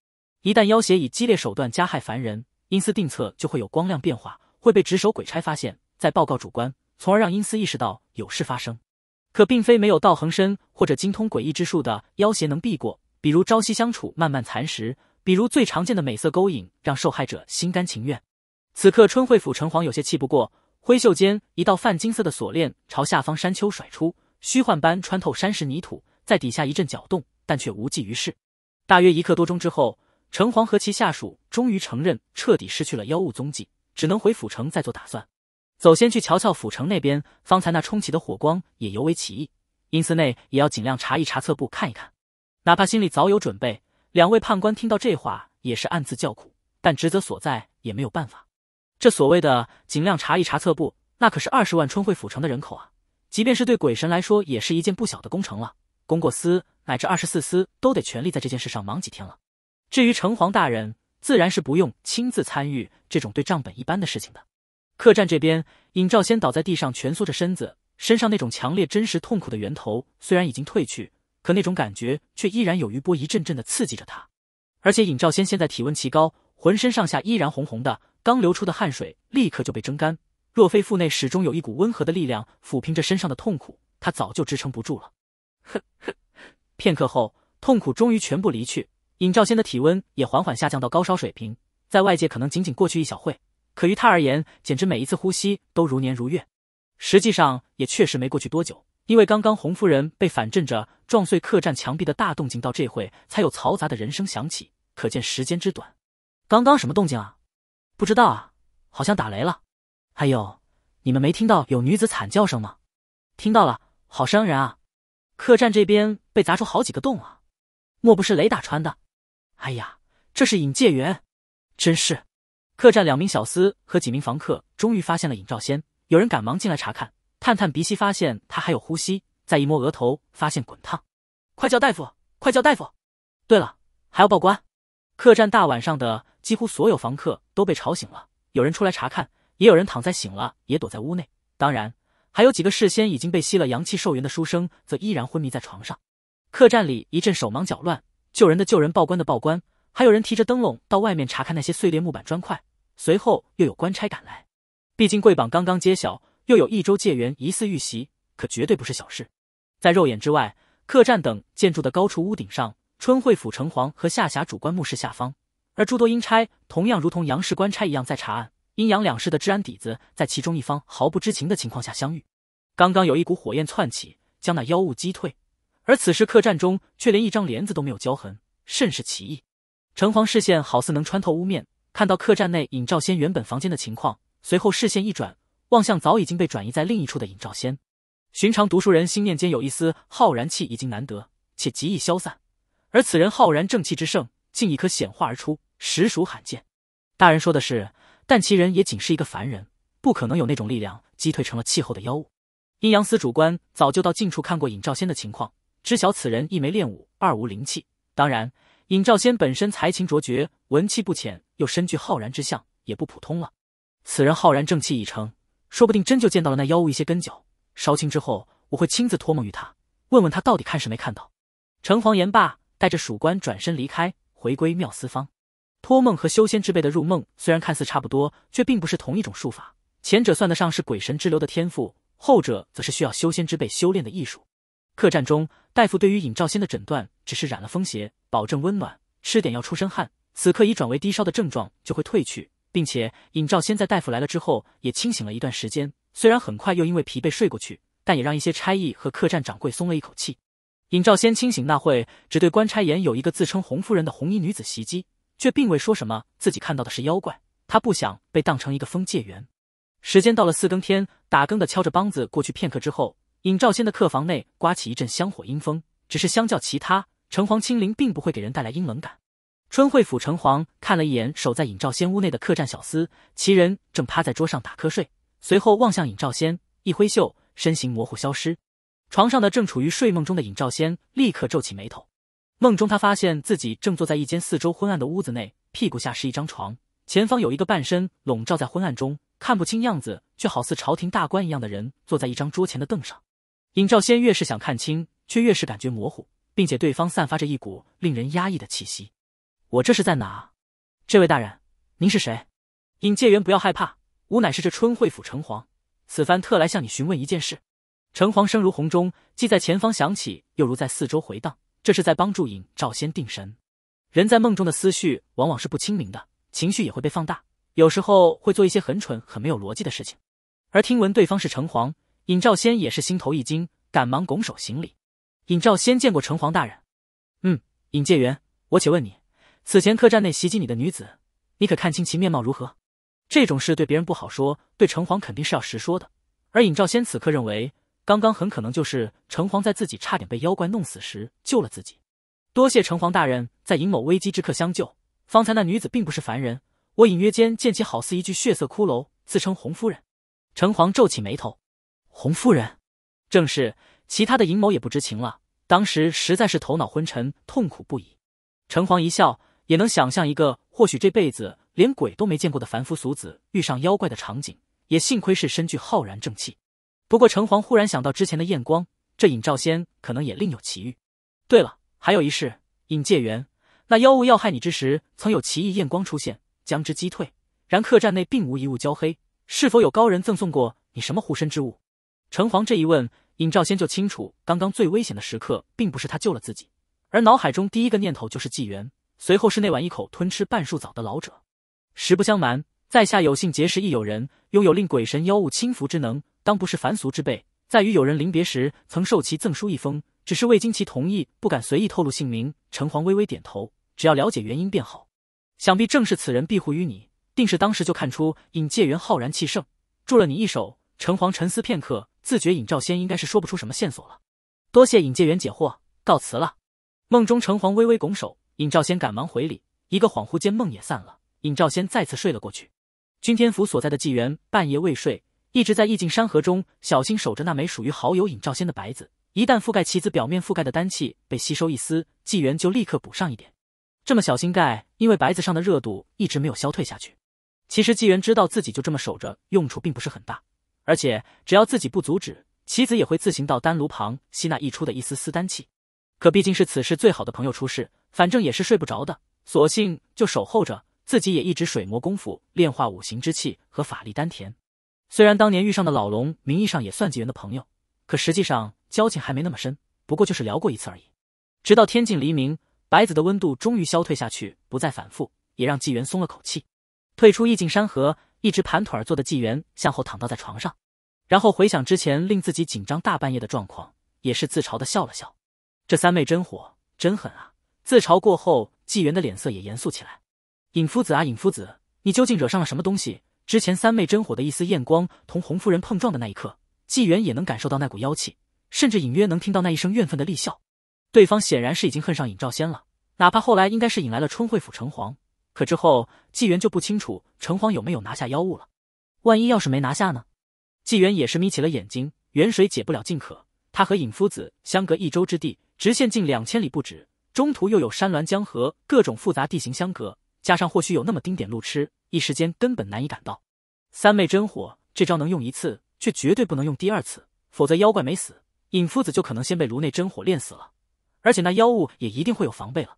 一旦妖邪以激烈手段加害凡人，阴司定策就会有光亮变化，会被值守鬼差发现，再报告主官，从而让阴司意识到有事发生。可并非没有道行深或者精通诡异之术的妖邪能避过，比如朝夕相处、慢慢蚕食，比如最常见的美色勾引，让受害者心甘情愿。此刻春惠府城隍有些气不过，挥袖间一道泛金色的锁链朝下方山丘甩出，虚幻般穿透山石泥土，在底下一阵搅动，但却无济于事。大约一刻多钟之后。城隍和其下属终于承认彻底失去了妖物踪迹，只能回府城再做打算。走先去瞧瞧府城那边，方才那冲起的火光也尤为奇异。阴司内也要尽量查一查侧部看一看，哪怕心里早有准备。两位判官听到这话也是暗自叫苦，但职责所在也没有办法。这所谓的尽量查一查册簿，那可是二十万春会府城的人口啊！即便是对鬼神来说，也是一件不小的工程了。功过司乃至二十四司都得全力在这件事上忙几天了。至于城隍大人，自然是不用亲自参与这种对账本一般的事情的。客栈这边，尹兆先倒在地上蜷缩着身子，身上那种强烈真实痛苦的源头虽然已经褪去，可那种感觉却依然有余波一阵阵的刺激着他。而且尹兆先现在体温奇高，浑身上下依然红红的，刚流出的汗水立刻就被蒸干。若非腹内始终有一股温和的力量抚平着身上的痛苦，他早就支撑不住了。呵呵，片刻后，痛苦终于全部离去。尹兆先的体温也缓缓下降到高烧水平，在外界可能仅仅过去一小会，可于他而言，简直每一次呼吸都如年如月。实际上也确实没过去多久，因为刚刚红夫人被反震着撞碎客栈墙壁的大动静，到这会才有嘈杂的人声响起，可见时间之短。刚刚什么动静啊？不知道啊，好像打雷了。还有，你们没听到有女子惨叫声吗？听到了，好伤人啊！客栈这边被砸出好几个洞啊，莫不是雷打穿的？哎呀，这是引介员，真是！客栈两名小厮和几名房客终于发现了尹兆先，有人赶忙进来查看，探探鼻息，发现他还有呼吸，再一摸额头，发现滚烫，快叫大夫！快叫大夫！对了，还要报官。客栈大晚上的，几乎所有房客都被吵醒了，有人出来查看，也有人躺在醒了也躲在屋内。当然，还有几个事先已经被吸了阳气受元的书生，则依然昏迷在床上。客栈里一阵手忙脚乱，救人的救人，报官的报官，还有人提着灯笼到外面查看那些碎裂木板砖块。随后又有官差赶来，毕竟贵榜刚刚揭晓，又有一周戒元疑似遇袭，可绝对不是小事。在肉眼之外，客栈等建筑的高处屋顶上。春惠府城隍和下辖主官墓室下方，而诸多阴差同样如同杨氏官差一样在查案。阴阳两世的治安底子在其中一方毫不知情的情况下相遇。刚刚有一股火焰窜起，将那妖物击退，而此时客栈中却连一张帘子都没有焦痕，甚是奇异。城隍视线好似能穿透屋面，看到客栈内尹兆仙原本房间的情况，随后视线一转，望向早已经被转移在另一处的尹兆仙。寻常读书人心念间有一丝浩然气已经难得，且极易消散。而此人浩然正气之盛，竟亦可显化而出，实属罕见。大人说的是，但其人也仅是一个凡人，不可能有那种力量击退成了气候的妖物。阴阳司主官早就到近处看过尹兆仙的情况，知晓此人一没练武，二无灵气。当然，尹兆仙本身才情卓绝，文气不浅，又身具浩然之相，也不普通了。此人浩然正气已成，说不定真就见到了那妖物一些根脚。烧清之后，我会亲自托梦于他，问问他到底看是没看到。城隍言罢。带着属官转身离开，回归妙思方。托梦和修仙之辈的入梦虽然看似差不多，却并不是同一种术法。前者算得上是鬼神之流的天赋，后者则是需要修仙之辈修炼的艺术。客栈中，大夫对于尹兆仙的诊断只是染了风邪，保证温暖，吃点药出身汗，此刻已转为低烧的症状就会退去，并且尹兆仙在大夫来了之后也清醒了一段时间。虽然很快又因为疲惫睡过去，但也让一些差役和客栈掌柜松了一口气。尹兆先清醒那会，只对官差言有一个自称红夫人的红衣女子袭击，却并未说什么自己看到的是妖怪。他不想被当成一个封界员。时间到了四更天，打更的敲着梆子过去片刻之后，尹兆先的客房内刮起一阵香火阴风。只是相较其他，城隍亲临并不会给人带来阴冷感。春惠府城隍看了一眼守在尹兆先屋内的客栈小厮，其人正趴在桌上打瞌睡，随后望向尹兆先，一挥袖，身形模糊消失。床上的正处于睡梦中的尹兆仙立刻皱起眉头。梦中他发现自己正坐在一间四周昏暗的屋子内，屁股下是一张床，前方有一个半身笼罩在昏暗中看不清样子却好似朝廷大官一样的人坐在一张桌前的凳上。尹兆仙越是想看清，却越是感觉模糊，并且对方散发着一股令人压抑的气息。我这是在哪？这位大人，您是谁？尹介元，不要害怕，吾乃是这春惠府城隍，此番特来向你询问一件事。城隍声如洪钟，既在前方响起，又如在四周回荡。这是在帮助尹兆仙定神。人在梦中的思绪往往是不清明的，情绪也会被放大，有时候会做一些很蠢、很没有逻辑的事情。而听闻对方是城隍，尹兆仙也是心头一惊，赶忙拱手行礼。尹兆仙见过城隍大人。嗯，尹介元，我且问你，此前客栈内袭击你的女子，你可看清其面貌如何？这种事对别人不好说，对城隍肯定是要实说的。而尹兆仙此刻认为。刚刚很可能就是城隍在自己差点被妖怪弄死时救了自己，多谢城隍大人在尹某危机之刻相救。方才那女子并不是凡人，我隐约间见其好似一具血色骷髅，自称洪夫人。城隍皱起眉头，洪夫人，正是。其他的尹某也不知情了，当时实在是头脑昏沉，痛苦不已。城隍一笑，也能想象一个或许这辈子连鬼都没见过的凡夫俗子遇上妖怪的场景，也幸亏是身具浩然正气。不过，城隍忽然想到之前的验光，这尹兆仙可能也另有奇遇。对了，还有一事，尹介元，那妖物要害你之时，曾有奇异验光出现，将之击退。然客栈内并无一物焦黑，是否有高人赠送过你什么护身之物？城隍这一问，尹兆仙就清楚，刚刚最危险的时刻，并不是他救了自己，而脑海中第一个念头就是纪元，随后是那晚一口吞吃半树枣的老者。实不相瞒，在下有幸结识一友人，拥有令鬼神妖物轻浮之能。当不是凡俗之辈，在与友人临别时，曾受其赠书一封，只是未经其同意，不敢随意透露姓名。城隍微微点头，只要了解原因便好。想必正是此人庇护于你，定是当时就看出尹介元浩然气盛，助了你一手。城隍沉思片刻，自觉尹兆仙应该是说不出什么线索了。多谢尹介元解惑，告辞了。梦中城隍微微拱手，尹兆仙赶忙回礼。一个恍惚间，梦也散了，尹兆仙再次睡了过去。君天府所在的纪元半夜未睡。一直在意境山河中小心守着那枚属于好友尹兆仙的白子，一旦覆盖棋子表面覆盖的丹气被吸收一丝，纪元就立刻补上一点。这么小心盖，因为白子上的热度一直没有消退下去。其实纪元知道自己就这么守着，用处并不是很大，而且只要自己不阻止，棋子也会自行到丹炉旁吸纳溢出的一丝丝丹气。可毕竟是此时最好的朋友出事，反正也是睡不着的，索性就守候着。自己也一直水磨功夫，炼化五行之气和法力丹田。虽然当年遇上的老龙名义上也算纪元的朋友，可实际上交情还没那么深，不过就是聊过一次而已。直到天近黎明，白子的温度终于消退下去，不再反复，也让纪元松了口气。退出意境山河，一直盘腿而坐的纪元向后躺倒在床上，然后回想之前令自己紧张大半夜的状况，也是自嘲的笑了笑。这三昧真火真狠啊！自嘲过后，纪元的脸色也严肃起来。尹夫子啊，尹夫子，你究竟惹上了什么东西？之前三昧真火的一丝焰光同洪夫人碰撞的那一刻，纪元也能感受到那股妖气，甚至隐约能听到那一声怨愤的厉笑。对方显然是已经恨上尹兆仙了，哪怕后来应该是引来了春惠府城隍，可之后纪元就不清楚城隍有没有拿下妖物了。万一要是没拿下呢？纪元也是眯起了眼睛。远水解不了近渴，他和尹夫子相隔一州之地，直线近两千里不止，中途又有山峦江河，各种复杂地形相隔。加上或许有那么丁点路痴，一时间根本难以赶到。三昧真火这招能用一次，却绝对不能用第二次，否则妖怪没死，尹夫子就可能先被炉内真火炼死了，而且那妖物也一定会有防备了。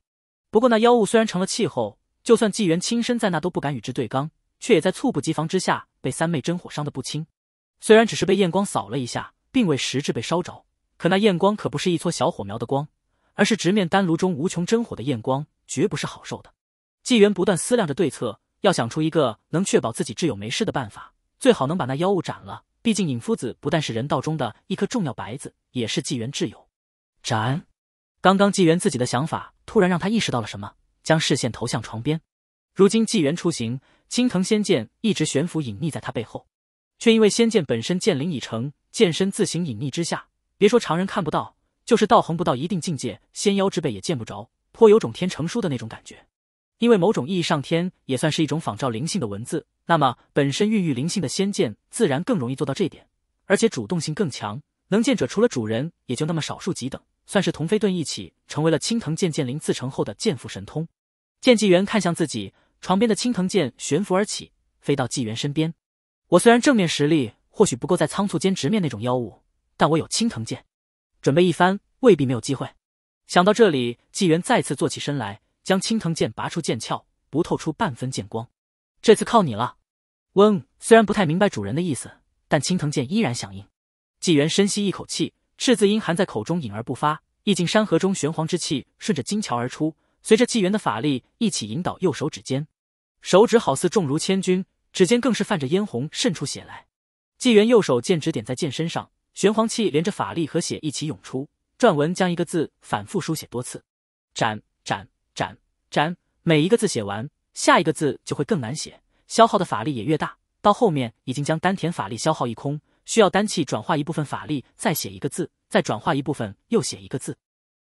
不过那妖物虽然成了气候，就算纪元亲身在那都不敢与之对刚，却也在猝不及防之下被三昧真火伤得不轻。虽然只是被焰光扫了一下，并未实质被烧着，可那焰光可不是一撮小火苗的光，而是直面丹炉中无穷真火的焰光，绝不是好受的。纪元不断思量着对策，要想出一个能确保自己挚友没事的办法，最好能把那妖物斩了。毕竟尹夫子不但是人道中的一颗重要白子，也是纪元挚友。斩！刚刚纪元自己的想法突然让他意识到了什么，将视线投向床边。如今纪元出行，青藤仙剑一直悬浮隐匿在他背后，却因为仙剑本身剑灵已成，剑身自行隐匿之下，别说常人看不到，就是道行不到一定境界，仙妖之辈也见不着，颇有种天成书的那种感觉。因为某种意义上，天也算是一种仿照灵性的文字，那么本身孕育灵性的仙剑自然更容易做到这点，而且主动性更强。能见者除了主人，也就那么少数几等，算是同飞遁一起，成为了青藤剑剑灵自成后的剑腹神通。剑纪元看向自己床边的青藤剑，悬浮而起，飞到纪元身边。我虽然正面实力或许不够在仓促间直面那种妖物，但我有青藤剑，准备一番未必没有机会。想到这里，纪元再次坐起身来。将青藤剑拔出剑鞘，不透出半分剑光。这次靠你了，嗡。虽然不太明白主人的意思，但青藤剑依然响应。纪元深吸一口气，赤字音含在口中，隐而不发。意境山河中玄黄之气顺着金桥而出，随着纪元的法力一起引导，右手指尖，手指好似重如千钧，指尖更是泛着嫣红，渗出血来。纪元右手剑指点在剑身上，玄黄气连着法力和血一起涌出，篆文将一个字反复书写多次，斩斩。斩斩，每一个字写完，下一个字就会更难写，消耗的法力也越大。到后面已经将丹田法力消耗一空，需要丹气转化一部分法力，再写一个字，再转化一部分，又写一个字。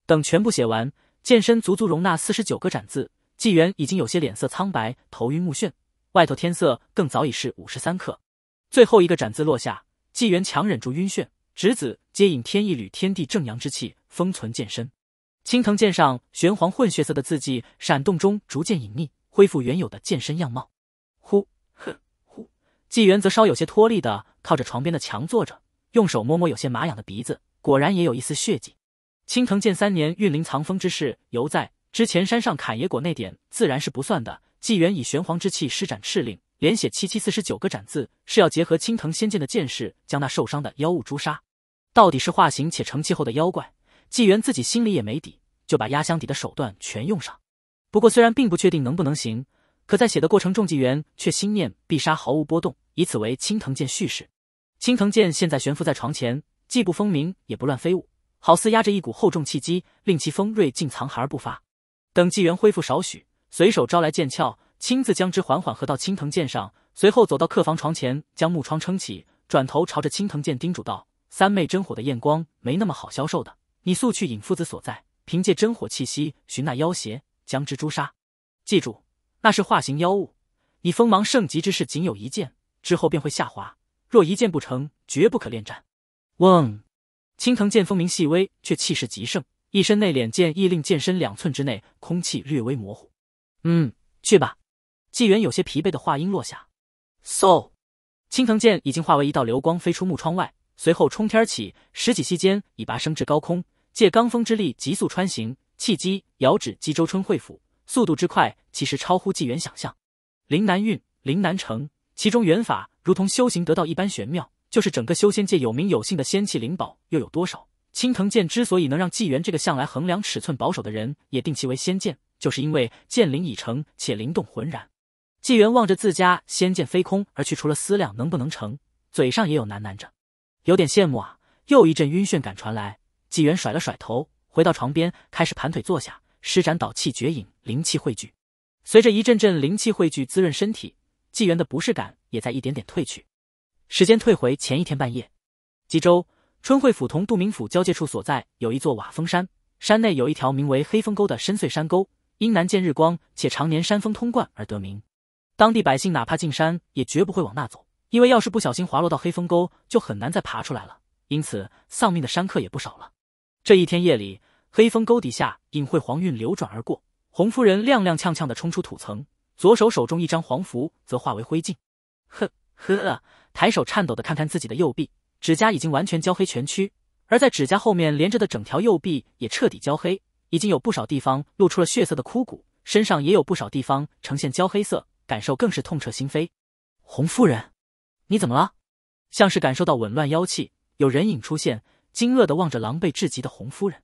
等全部写完，剑身足足容纳四十九个斩字。纪元已经有些脸色苍白，头晕目眩，外头天色更早已是午时三刻。最后一个斩字落下，纪元强忍住晕眩，执子接引天一缕天地正阳之气，封存剑身。青藤剑上玄黄混血色的字迹闪动中逐渐隐匿，恢复原有的剑身样貌。呼，哼，呼。纪元则稍有些脱力的靠着床边的墙坐着，用手摸摸有些麻痒的鼻子，果然也有一丝血迹。青藤剑三年运灵藏风之事犹在，之前山上砍野果那点自然是不算的。纪元以玄黄之气施展赤令，连写七七四十九个斩字，是要结合青藤仙剑的剑势，将那受伤的妖物诛杀。到底是化形且成气后的妖怪？纪元自己心里也没底，就把压箱底的手段全用上。不过虽然并不确定能不能行，可在写的过程中，纪元却心念必杀毫无波动，以此为青藤剑蓄势。青藤剑现在悬浮在床前，既不风鸣，也不乱飞舞，好似压着一股厚重气机，令其锋锐尽藏寒而不发。等纪元恢复少许，随手招来剑鞘，亲自将之缓缓合到青藤剑上，随后走到客房床前，将木窗撑起，转头朝着青藤剑叮嘱道：“三昧真火的焰光没那么好消受的。”你速去尹夫子所在，凭借真火气息寻那妖邪，将之诛杀。记住，那是化形妖物。你锋芒盛极之势仅有一剑，之后便会下滑。若一剑不成，绝不可恋战。嗡！青藤剑风鸣细微，却气势极盛，一身内敛剑意令剑身两寸之内空气略微模糊。嗯，去吧。纪元有些疲惫的话音落下，so，青藤剑已经化为一道流光飞出木窗外，随后冲天起，十几息间已拔升至高空，借罡风之力急速穿行，气机遥指击周春会府，速度之快，其实超乎纪元想象。灵南运，灵南城，其中元法如同修行得道一般玄妙。就是整个修仙界有名有姓的仙气灵宝又有多少？青藤剑之所以能让纪元这个向来衡量尺寸保守的人也定其为仙剑，就是因为剑灵已成且灵动浑然。纪元望着自家仙剑飞空而去，除了思量能不能成，嘴上也有喃喃着，有点羡慕啊。又一阵晕眩感传来，纪元甩了甩头，回到床边，开始盘腿坐下，施展导气绝影，灵气汇聚。随着一阵阵灵气汇聚滋润身体，纪元的不适感也在一点点褪去。时间退回前一天半夜，冀州春惠府同杜明府交界处所在有一座瓦峰山，山内有一条名为黑风沟的深邃山沟，因难见日光且常年山峰通贯而得名。当地百姓哪怕进山也绝不会往那走，因为要是不小心滑落到黑风沟，就很难再爬出来了。因此丧命的山客也不少了。这一天夜里，黑风沟底下隐晦黄晕流转而过，洪夫人踉踉跄跄地冲出土层，左手手中一张黄符则化为灰烬。呵呵。抬手颤抖的看看自己的右臂，指甲已经完全焦黑全区，而在指甲后面连着的整条右臂也彻底焦黑，已经有不少地方露出了血色的枯骨，身上也有不少地方呈现焦黑色，感受更是痛彻心扉。洪夫人，你怎么了？像是感受到紊乱妖气，有人影出现，惊愕的望着狼狈至极的红夫人。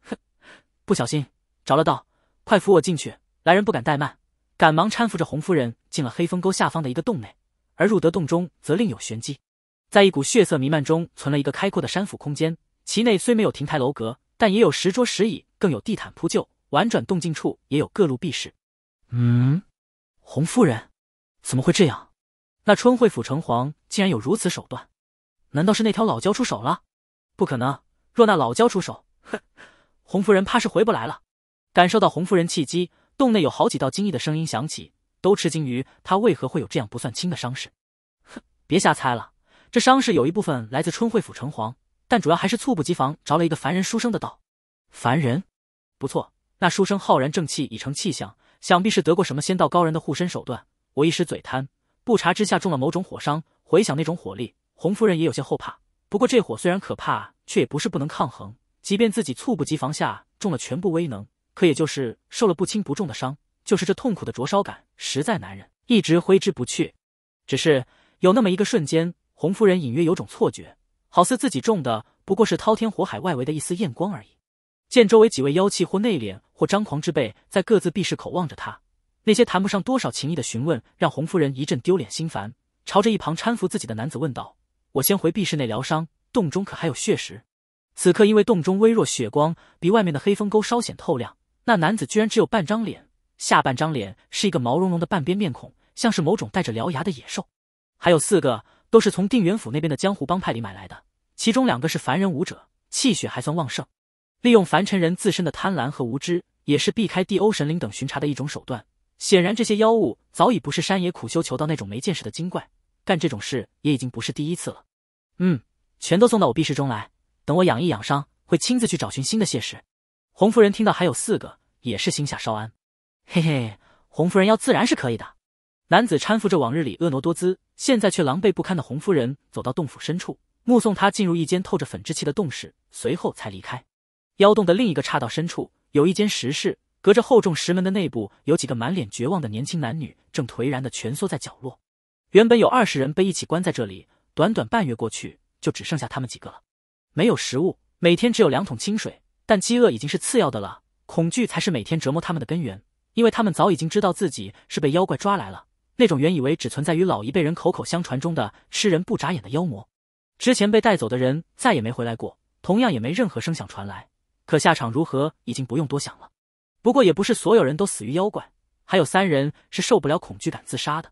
哼，不小心着了道，快扶我进去！来人不敢怠慢，赶忙搀扶着红夫人进了黑风沟下方的一个洞内。而入得洞中，则另有玄机，在一股血色弥漫中，存了一个开阔的山府空间。其内虽没有亭台楼阁，但也有石桌石椅，更有地毯铺就。婉转动静处，也有各路避室。嗯，红夫人，怎么会这样？那春惠府城隍竟然有如此手段？难道是那条老蛟出手了？不可能！若那老蛟出手，哼，洪夫人怕是回不来了。感受到洪夫人气机，洞内有好几道惊异的声音响起。都吃惊于他为何会有这样不算轻的伤势。哼，别瞎猜了，这伤势有一部分来自春惠府城隍，但主要还是猝不及防着了一个凡人书生的道。凡人，不错，那书生浩然正气已成气象，想必是得过什么仙道高人的护身手段。我一时嘴贪，不察之下中了某种火伤。回想那种火力，洪夫人也有些后怕。不过这火虽然可怕，却也不是不能抗衡。即便自己猝不及防下中了全部威能，可也就是受了不轻不重的伤。就是这痛苦的灼烧感实在难忍，一直挥之不去。只是有那么一个瞬间，洪夫人隐约有种错觉，好似自己中的不过是滔天火海外围的一丝焰光而已。见周围几位妖气或内敛或张狂之辈在各自闭室口望着他，那些谈不上多少情谊的询问，让洪夫人一阵丢脸心烦，朝着一旁搀扶自己的男子问道：“我先回闭室内疗伤，洞中可还有血石？”此刻因为洞中微弱血光比外面的黑风沟稍显透亮，那男子居然只有半张脸。下半张脸是一个毛茸茸的半边面孔，像是某种带着獠牙的野兽。还有四个都是从定远府那边的江湖帮派里买来的，其中两个是凡人武者，气血还算旺盛。利用凡尘人自身的贪婪和无知，也是避开地欧神灵等巡查的一种手段。显然，这些妖物早已不是山野苦修求道那种没见识的精怪，干这种事也已经不是第一次了。嗯，全都送到我避室中来，等我养一养伤，会亲自去找寻新的谢石。洪夫人听到还有四个，也是心下稍安。嘿嘿，洪夫人要自然是可以的。男子搀扶着往日里婀娜多姿，现在却狼狈不堪的洪夫人走到洞府深处，目送她进入一间透着粉质气的洞室，随后才离开。妖洞的另一个岔道深处有一间石室，隔着厚重石门的内部有几个满脸绝望的年轻男女，正颓然的蜷缩在角落。原本有二十人被一起关在这里，短短半月过去，就只剩下他们几个了。没有食物，每天只有两桶清水，但饥饿已经是次要的了，恐惧才是每天折磨他们的根源。因为他们早已经知道自己是被妖怪抓来了，那种原以为只存在于老一辈人口口相传中的吃人不眨眼的妖魔，之前被带走的人再也没回来过，同样也没任何声响传来。可下场如何，已经不用多想了。不过也不是所有人都死于妖怪，还有三人是受不了恐惧感自杀的。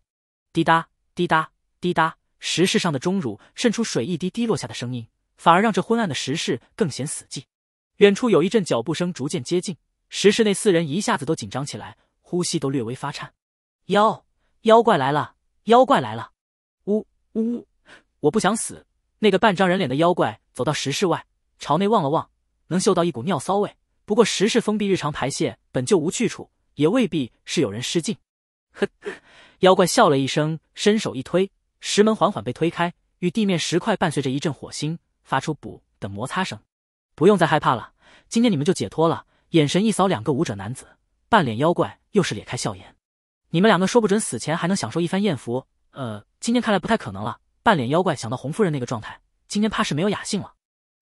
滴答滴答滴答，石室上的钟乳渗出水一滴滴落下的声音，反而让这昏暗的石室更显死寂。远处有一阵脚步声逐渐接近。石室内四人一下子都紧张起来，呼吸都略微发颤。妖妖怪来了！妖怪来了！呜呜呜！我不想死！那个半张人脸的妖怪走到石室外，朝内望了望，能嗅到一股尿骚味。不过石室封闭，日常排泄本就无去处，也未必是有人失禁。呵，*laughs* 妖怪笑了一声，伸手一推，石门缓缓被推开，与地面石块伴随着一阵火星，发出“补”的摩擦声。不用再害怕了，今天你们就解脱了。眼神一扫，两个武者男子，半脸妖怪又是咧开笑颜。你们两个说不准死前还能享受一番艳福。呃，今天看来不太可能了。半脸妖怪想到红夫人那个状态，今天怕是没有雅兴了。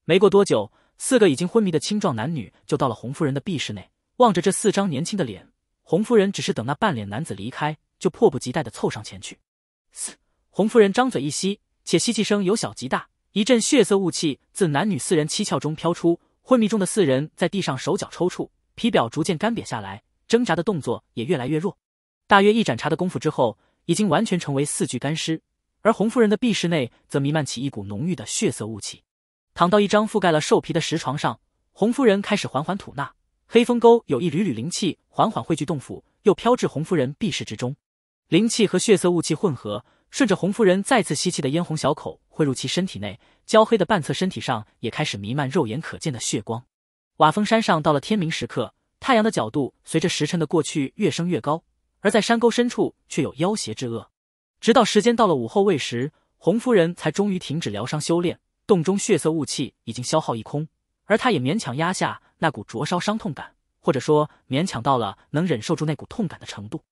没过多久。四个已经昏迷的青壮男女就到了洪夫人的壁室内，望着这四张年轻的脸，洪夫人只是等那半脸男子离开，就迫不及待的凑上前去。嘶！洪夫人张嘴一吸，且吸气声由小及大，一阵血色雾气自男女四人七窍中飘出。昏迷中的四人在地上手脚抽搐，皮表逐渐干瘪下来，挣扎的动作也越来越弱。大约一盏茶的功夫之后，已经完全成为四具干尸，而洪夫人的壁室内则弥漫起一股浓郁的血色雾气。躺到一张覆盖了兽皮的石床上，红夫人开始缓缓吐纳。黑风沟有一缕缕灵气缓缓汇聚洞府，又飘至红夫人闭室之中。灵气和血色雾气混合，顺着红夫人再次吸气的嫣红小口汇入其身体内。焦黑的半侧身体上也开始弥漫肉眼可见的血光。瓦峰山上到了天明时刻，太阳的角度随着时辰的过去越升越高，而在山沟深处却有妖邪之恶。直到时间到了午后未时，红夫人才终于停止疗伤修炼。洞中血色雾气已经消耗一空，而他也勉强压下那股灼烧伤痛感，或者说勉强到了能忍受住那股痛感的程度。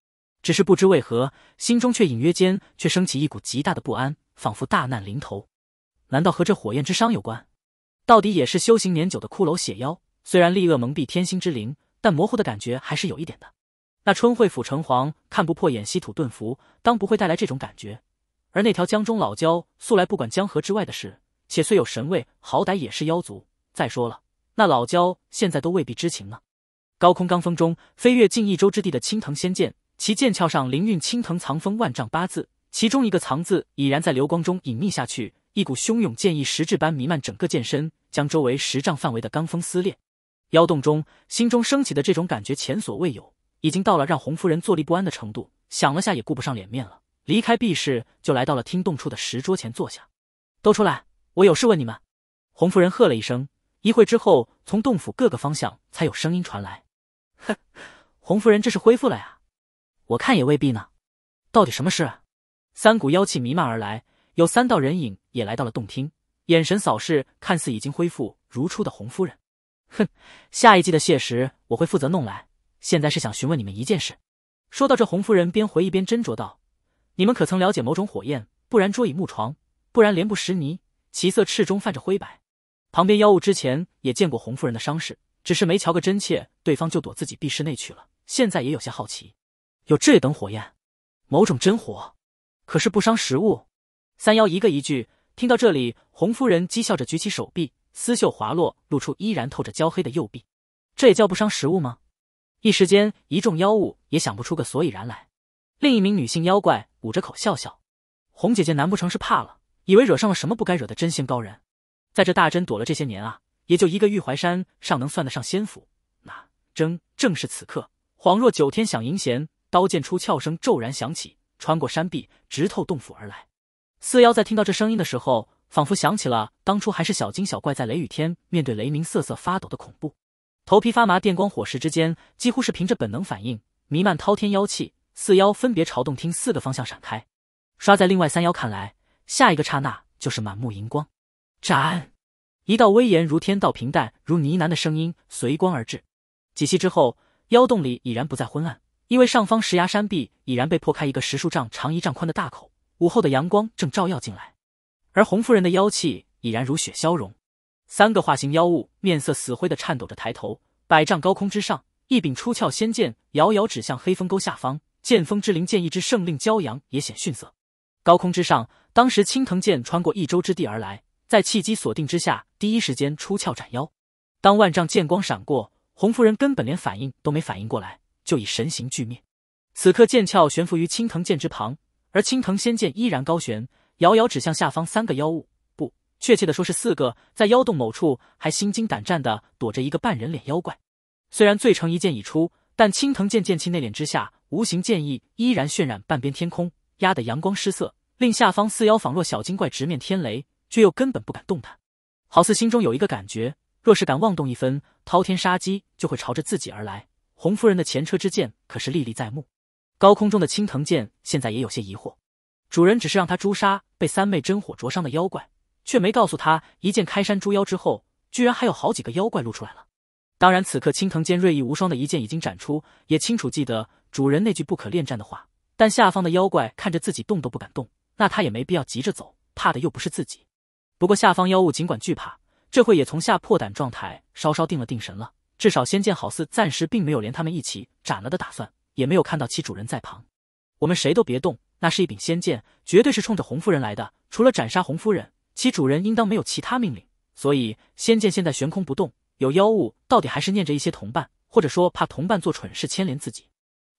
只是不知为何，心中却隐约间却升起一股极大的不安，仿佛大难临头。难道和这火焰之伤有关？到底也是修行年久的骷髅血妖？虽然厉恶蒙蔽天心之灵，但模糊的感觉还是有一点的。那春惠府城隍看不破眼稀土遁符，当不会带来这种感觉。而那条江中老蛟素来不管江河之外的事。且虽有神位，好歹也是妖族。再说了，那老蛟现在都未必知情呢。高空罡风中飞跃近一周之地的青藤仙剑，其剑鞘上灵韵青藤藏锋万丈八字，其中一个藏字已然在流光中隐匿下去。一股汹涌剑意实质般弥漫整个剑身，将周围十丈范围的罡风撕裂。妖洞中心中升起的这种感觉前所未有，已经到了让洪夫人坐立不安的程度。想了下，也顾不上脸面了，离开避室，就来到了听洞处的石桌前坐下。都出来。我有事问你们，洪夫人喝了一声。一会之后，从洞府各个方向才有声音传来。哼，洪夫人这是恢复了呀？我看也未必呢。到底什么事？三股妖气弥漫而来，有三道人影也来到了洞厅，眼神扫视，看似已经恢复如初的洪夫人。哼，下一季的谢石我会负责弄来。现在是想询问你们一件事。说到这，洪夫人边回忆边斟酌道：“你们可曾了解某种火焰？不然桌椅木床，不然连布石泥。”其色赤中泛着灰白，旁边妖物之前也见过洪夫人的伤势，只是没瞧个真切，对方就躲自己避室内去了。现在也有些好奇，有这等火焰，某种真火，可是不伤食物。三妖一个一句，听到这里，洪夫人讥笑着举起手臂，丝袖滑落，露出依然透着焦黑的右臂。这也叫不伤食物吗？一时间，一众妖物也想不出个所以然来。另一名女性妖怪捂着口笑笑：“洪姐姐难不成是怕了？”以为惹上了什么不该惹的真仙高人，在这大真躲了这些年啊，也就一个玉怀山尚能算得上仙府。那正正是此刻，恍若九天响银弦，刀剑出鞘声骤然响起，穿过山壁，直透洞府而来。四妖在听到这声音的时候，仿佛想起了当初还是小精小怪在雷雨天面对雷鸣瑟瑟发抖的恐怖，头皮发麻，电光火石之间，几乎是凭着本能反应，弥漫滔天妖气。四妖分别朝洞厅四个方向闪开，刷在另外三妖看来。下一个刹那，就是满目银光，斩！一道威严如天道、平淡如呢喃的声音随光而至。几息之后，妖洞里已然不再昏暗，因为上方石崖山壁已然被破开一个十数丈长、一丈宽的大口，午后的阳光正照耀进来。而红夫人的妖气已然如雪消融。三个化形妖物面色死灰的颤抖着抬头，百丈高空之上，一柄出鞘仙剑遥遥指向黑风沟下方，剑锋之灵剑意之圣令骄阳也显逊色。高空之上。当时青藤剑穿过一州之地而来，在契机锁定之下，第一时间出鞘斩妖。当万丈剑光闪过，洪夫人根本连反应都没反应过来，就已神形俱灭。此刻剑鞘悬浮于青藤剑之旁，而青藤仙剑依然高悬，遥遥指向下方三个妖物，不，确切的说是四个，在妖洞某处还心惊胆战的躲着一个半人脸妖怪。虽然醉成一剑已出，但青藤剑剑气内敛之下，无形剑意依然渲染半边天空，压得阳光失色。令下方四妖仿若小精怪，直面天雷，却又根本不敢动弹。好似心中有一个感觉，若是敢妄动一分，滔天杀机就会朝着自己而来。红夫人的前车之鉴可是历历在目。高空中的青藤剑现在也有些疑惑，主人只是让他诛杀被三昧真火灼伤的妖怪，却没告诉他一剑开山诛妖之后，居然还有好几个妖怪露出来了。当然，此刻青藤剑锐意无双的一剑已经斩出，也清楚记得主人那句不可恋战的话。但下方的妖怪看着自己动都不敢动，那他也没必要急着走，怕的又不是自己。不过下方妖物尽管惧怕，这会也从下破胆状态稍稍定了定神了。至少仙剑好似暂时并没有连他们一起斩了的打算，也没有看到其主人在旁。我们谁都别动，那是一柄仙剑，绝对是冲着红夫人来的。除了斩杀红夫人，其主人应当没有其他命令。所以仙剑现在悬空不动，有妖物到底还是念着一些同伴，或者说怕同伴做蠢事牵连自己。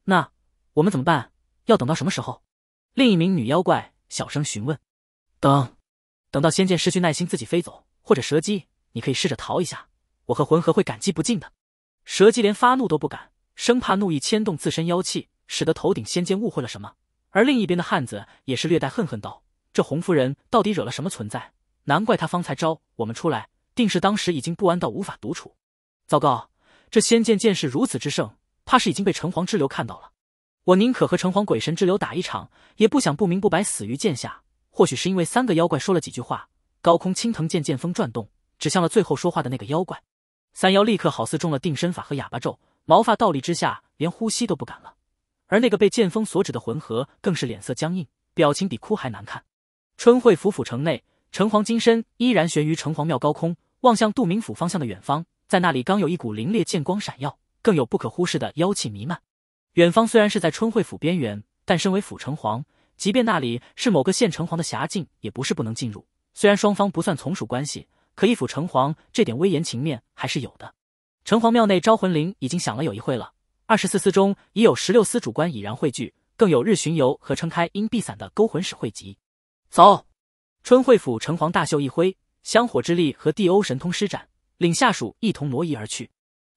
那我们怎么办？要等到什么时候？另一名女妖怪小声询问。等。等到仙剑失去耐心自己飞走，或者蛇姬，你可以试着逃一下，我和魂河会感激不尽的。蛇姬连发怒都不敢，生怕怒意牵动自身妖气，使得头顶仙剑误会了什么。而另一边的汉子也是略带恨恨道：“这洪夫人到底惹了什么存在？难怪她方才招我们出来，定是当时已经不安到无法独处。糟糕，这仙剑剑势如此之盛，怕是已经被城隍之流看到了。我宁可和城隍鬼神之流打一场，也不想不明不白死于剑下。”或许是因为三个妖怪说了几句话，高空青藤剑剑锋转动，指向了最后说话的那个妖怪。三妖立刻好似中了定身法和哑巴咒，毛发倒立之下，连呼吸都不敢了。而那个被剑锋所指的魂河，更是脸色僵硬，表情比哭还难看。春惠府府城内，城隍金身依然悬于城隍庙高空，望向杜明府方向的远方，在那里刚有一股凌冽剑光闪耀，更有不可忽视的妖气弥漫。远方虽然是在春惠府边缘，但身为府城隍。即便那里是某个县城隍的辖境，也不是不能进入。虽然双方不算从属关系，可一府城隍这点威严情面还是有的。城隍庙内招魂铃已经响了有一会了，二十四司中已有十六司主官已然汇聚，更有日巡游和撑开阴蔽伞的勾魂使汇集。走！春惠府城隍大袖一挥，香火之力和地欧神通施展，领下属一同挪移而去。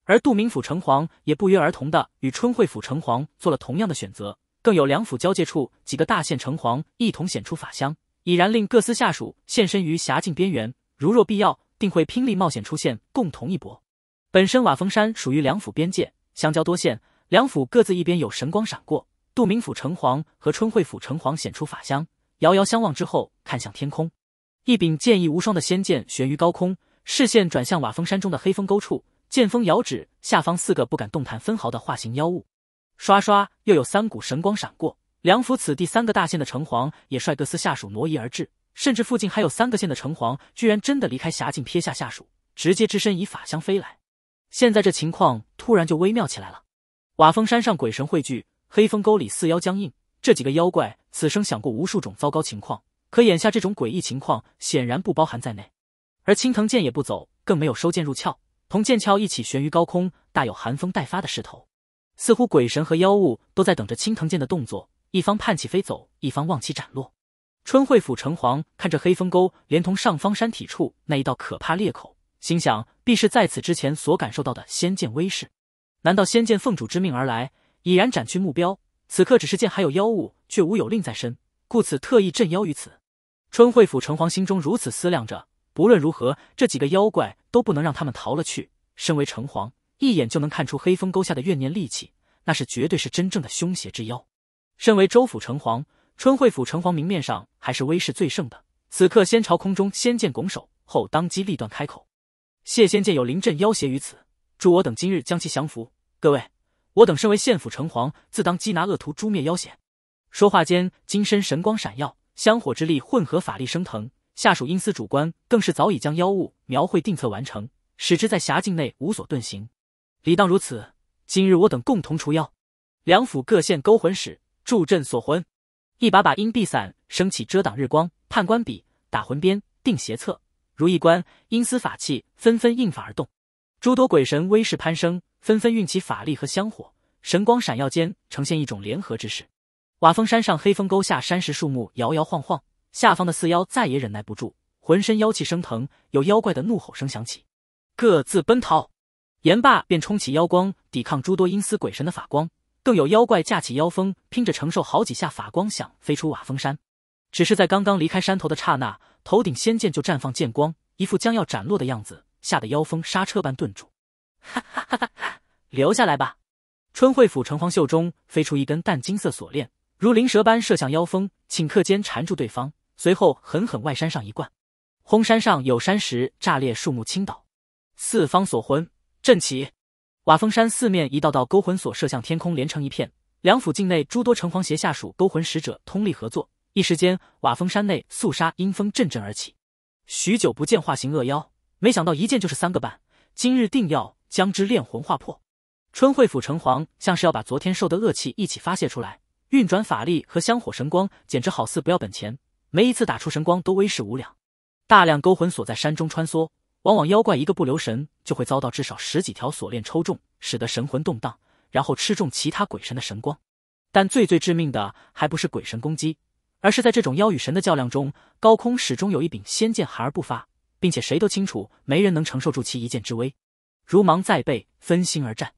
而杜明府城隍也不约而同的与春惠府城隍做了同样的选择。更有两府交界处几个大县城隍一同显出法相，已然令各司下属现身于辖境边缘。如若必要，定会拼力冒险出现，共同一搏。本身瓦峰山属于两府边界，相交多县，两府各自一边有神光闪过。杜明府城隍和春惠府城隍显出法相，遥遥相望之后，看向天空，一柄剑意无双的仙剑悬于高空，视线转向瓦峰山中的黑风沟处，剑锋遥指下方四个不敢动弹分毫的化形妖物。刷刷，又有三股神光闪过，梁府此地三个大县的城隍也率各司下属挪移而至，甚至附近还有三个县的城隍，居然真的离开辖境，撇下下属，直接只身以法相飞来。现在这情况突然就微妙起来了。瓦峰山上鬼神汇聚，黑风沟里四妖僵硬，这几个妖怪此生想过无数种糟糕情况，可眼下这种诡异情况显然不包含在内。而青藤剑也不走，更没有收剑入鞘，同剑鞘一起悬于高空，大有寒风待发的势头。似乎鬼神和妖物都在等着青藤剑的动作，一方盼起飞走，一方望其斩落。春惠府城隍看着黑风沟连同上方山体处那一道可怕裂口，心想必是在此之前所感受到的仙剑威势。难道仙剑奉主之命而来，已然斩去目标？此刻只是见还有妖物，却无有令在身，故此特意镇妖于此。春惠府城隍心中如此思量着，不论如何，这几个妖怪都不能让他们逃了去。身为城隍。一眼就能看出黑风沟下的怨念戾气，那是绝对是真正的凶邪之妖。身为州府城隍，春惠府城隍明面上还是威势最盛的。此刻先朝空中仙剑拱手，后当机立断开口：“谢仙剑有临阵要挟于此，助我等今日将其降服。各位，我等身为县府城隍，自当缉拿恶徒，诛灭妖邪。”说话间，金身神光闪耀，香火之力混合法力升腾，下属阴司主官更是早已将妖物描绘定策完成，使之在辖境内无所遁形。理当如此。今日我等共同除妖。两府各县勾魂使助阵锁魂，一把把阴蔽伞升起遮挡日光，判官笔打魂鞭定邪策，如意关阴司法器纷纷应法而动，诸多鬼神威势攀升，纷纷运起法力和香火，神光闪耀间呈现一种联合之势。瓦峰山上黑风沟下山石树木摇摇晃晃，下方的四妖再也忍耐不住，浑身妖气升腾，有妖怪的怒吼声响起，各自奔逃。言罢，便冲起妖光，抵抗诸多阴司鬼神的法光。更有妖怪架起妖风，拼着承受好几下法光响，飞出瓦峰山。只是在刚刚离开山头的刹那，头顶仙剑就绽放剑光，一副将要斩落的样子，吓得妖风刹车般顿住。哈哈哈哈！留下来吧。春惠府城隍袖中飞出一根淡金色锁链，如灵蛇般射向妖风，顷刻间缠住对方，随后狠狠外山上一灌，轰！山上有山石炸裂，树木倾倒，四方锁魂震起。瓦峰山四面一道道勾魂锁射向天空，连成一片。梁府境内诸多城隍协下属勾魂使者通力合作，一时间瓦峰山内肃杀阴风阵阵而起。许久不见化形恶妖，没想到一见就是三个半。今日定要将之炼魂化魄。春惠府城隍像是要把昨天受的恶气一起发泄出来，运转法力和香火神光，简直好似不要本钱，每一次打出神光都威势无两。大量勾魂锁在山中穿梭。往往妖怪一个不留神，就会遭到至少十几条锁链抽中，使得神魂动荡，然后吃中其他鬼神的神光。但最最致命的还不是鬼神攻击，而是在这种妖与神的较量中，高空始终有一柄仙剑含而不发，并且谁都清楚，没人能承受住其一剑之威。如芒在背，分心而战。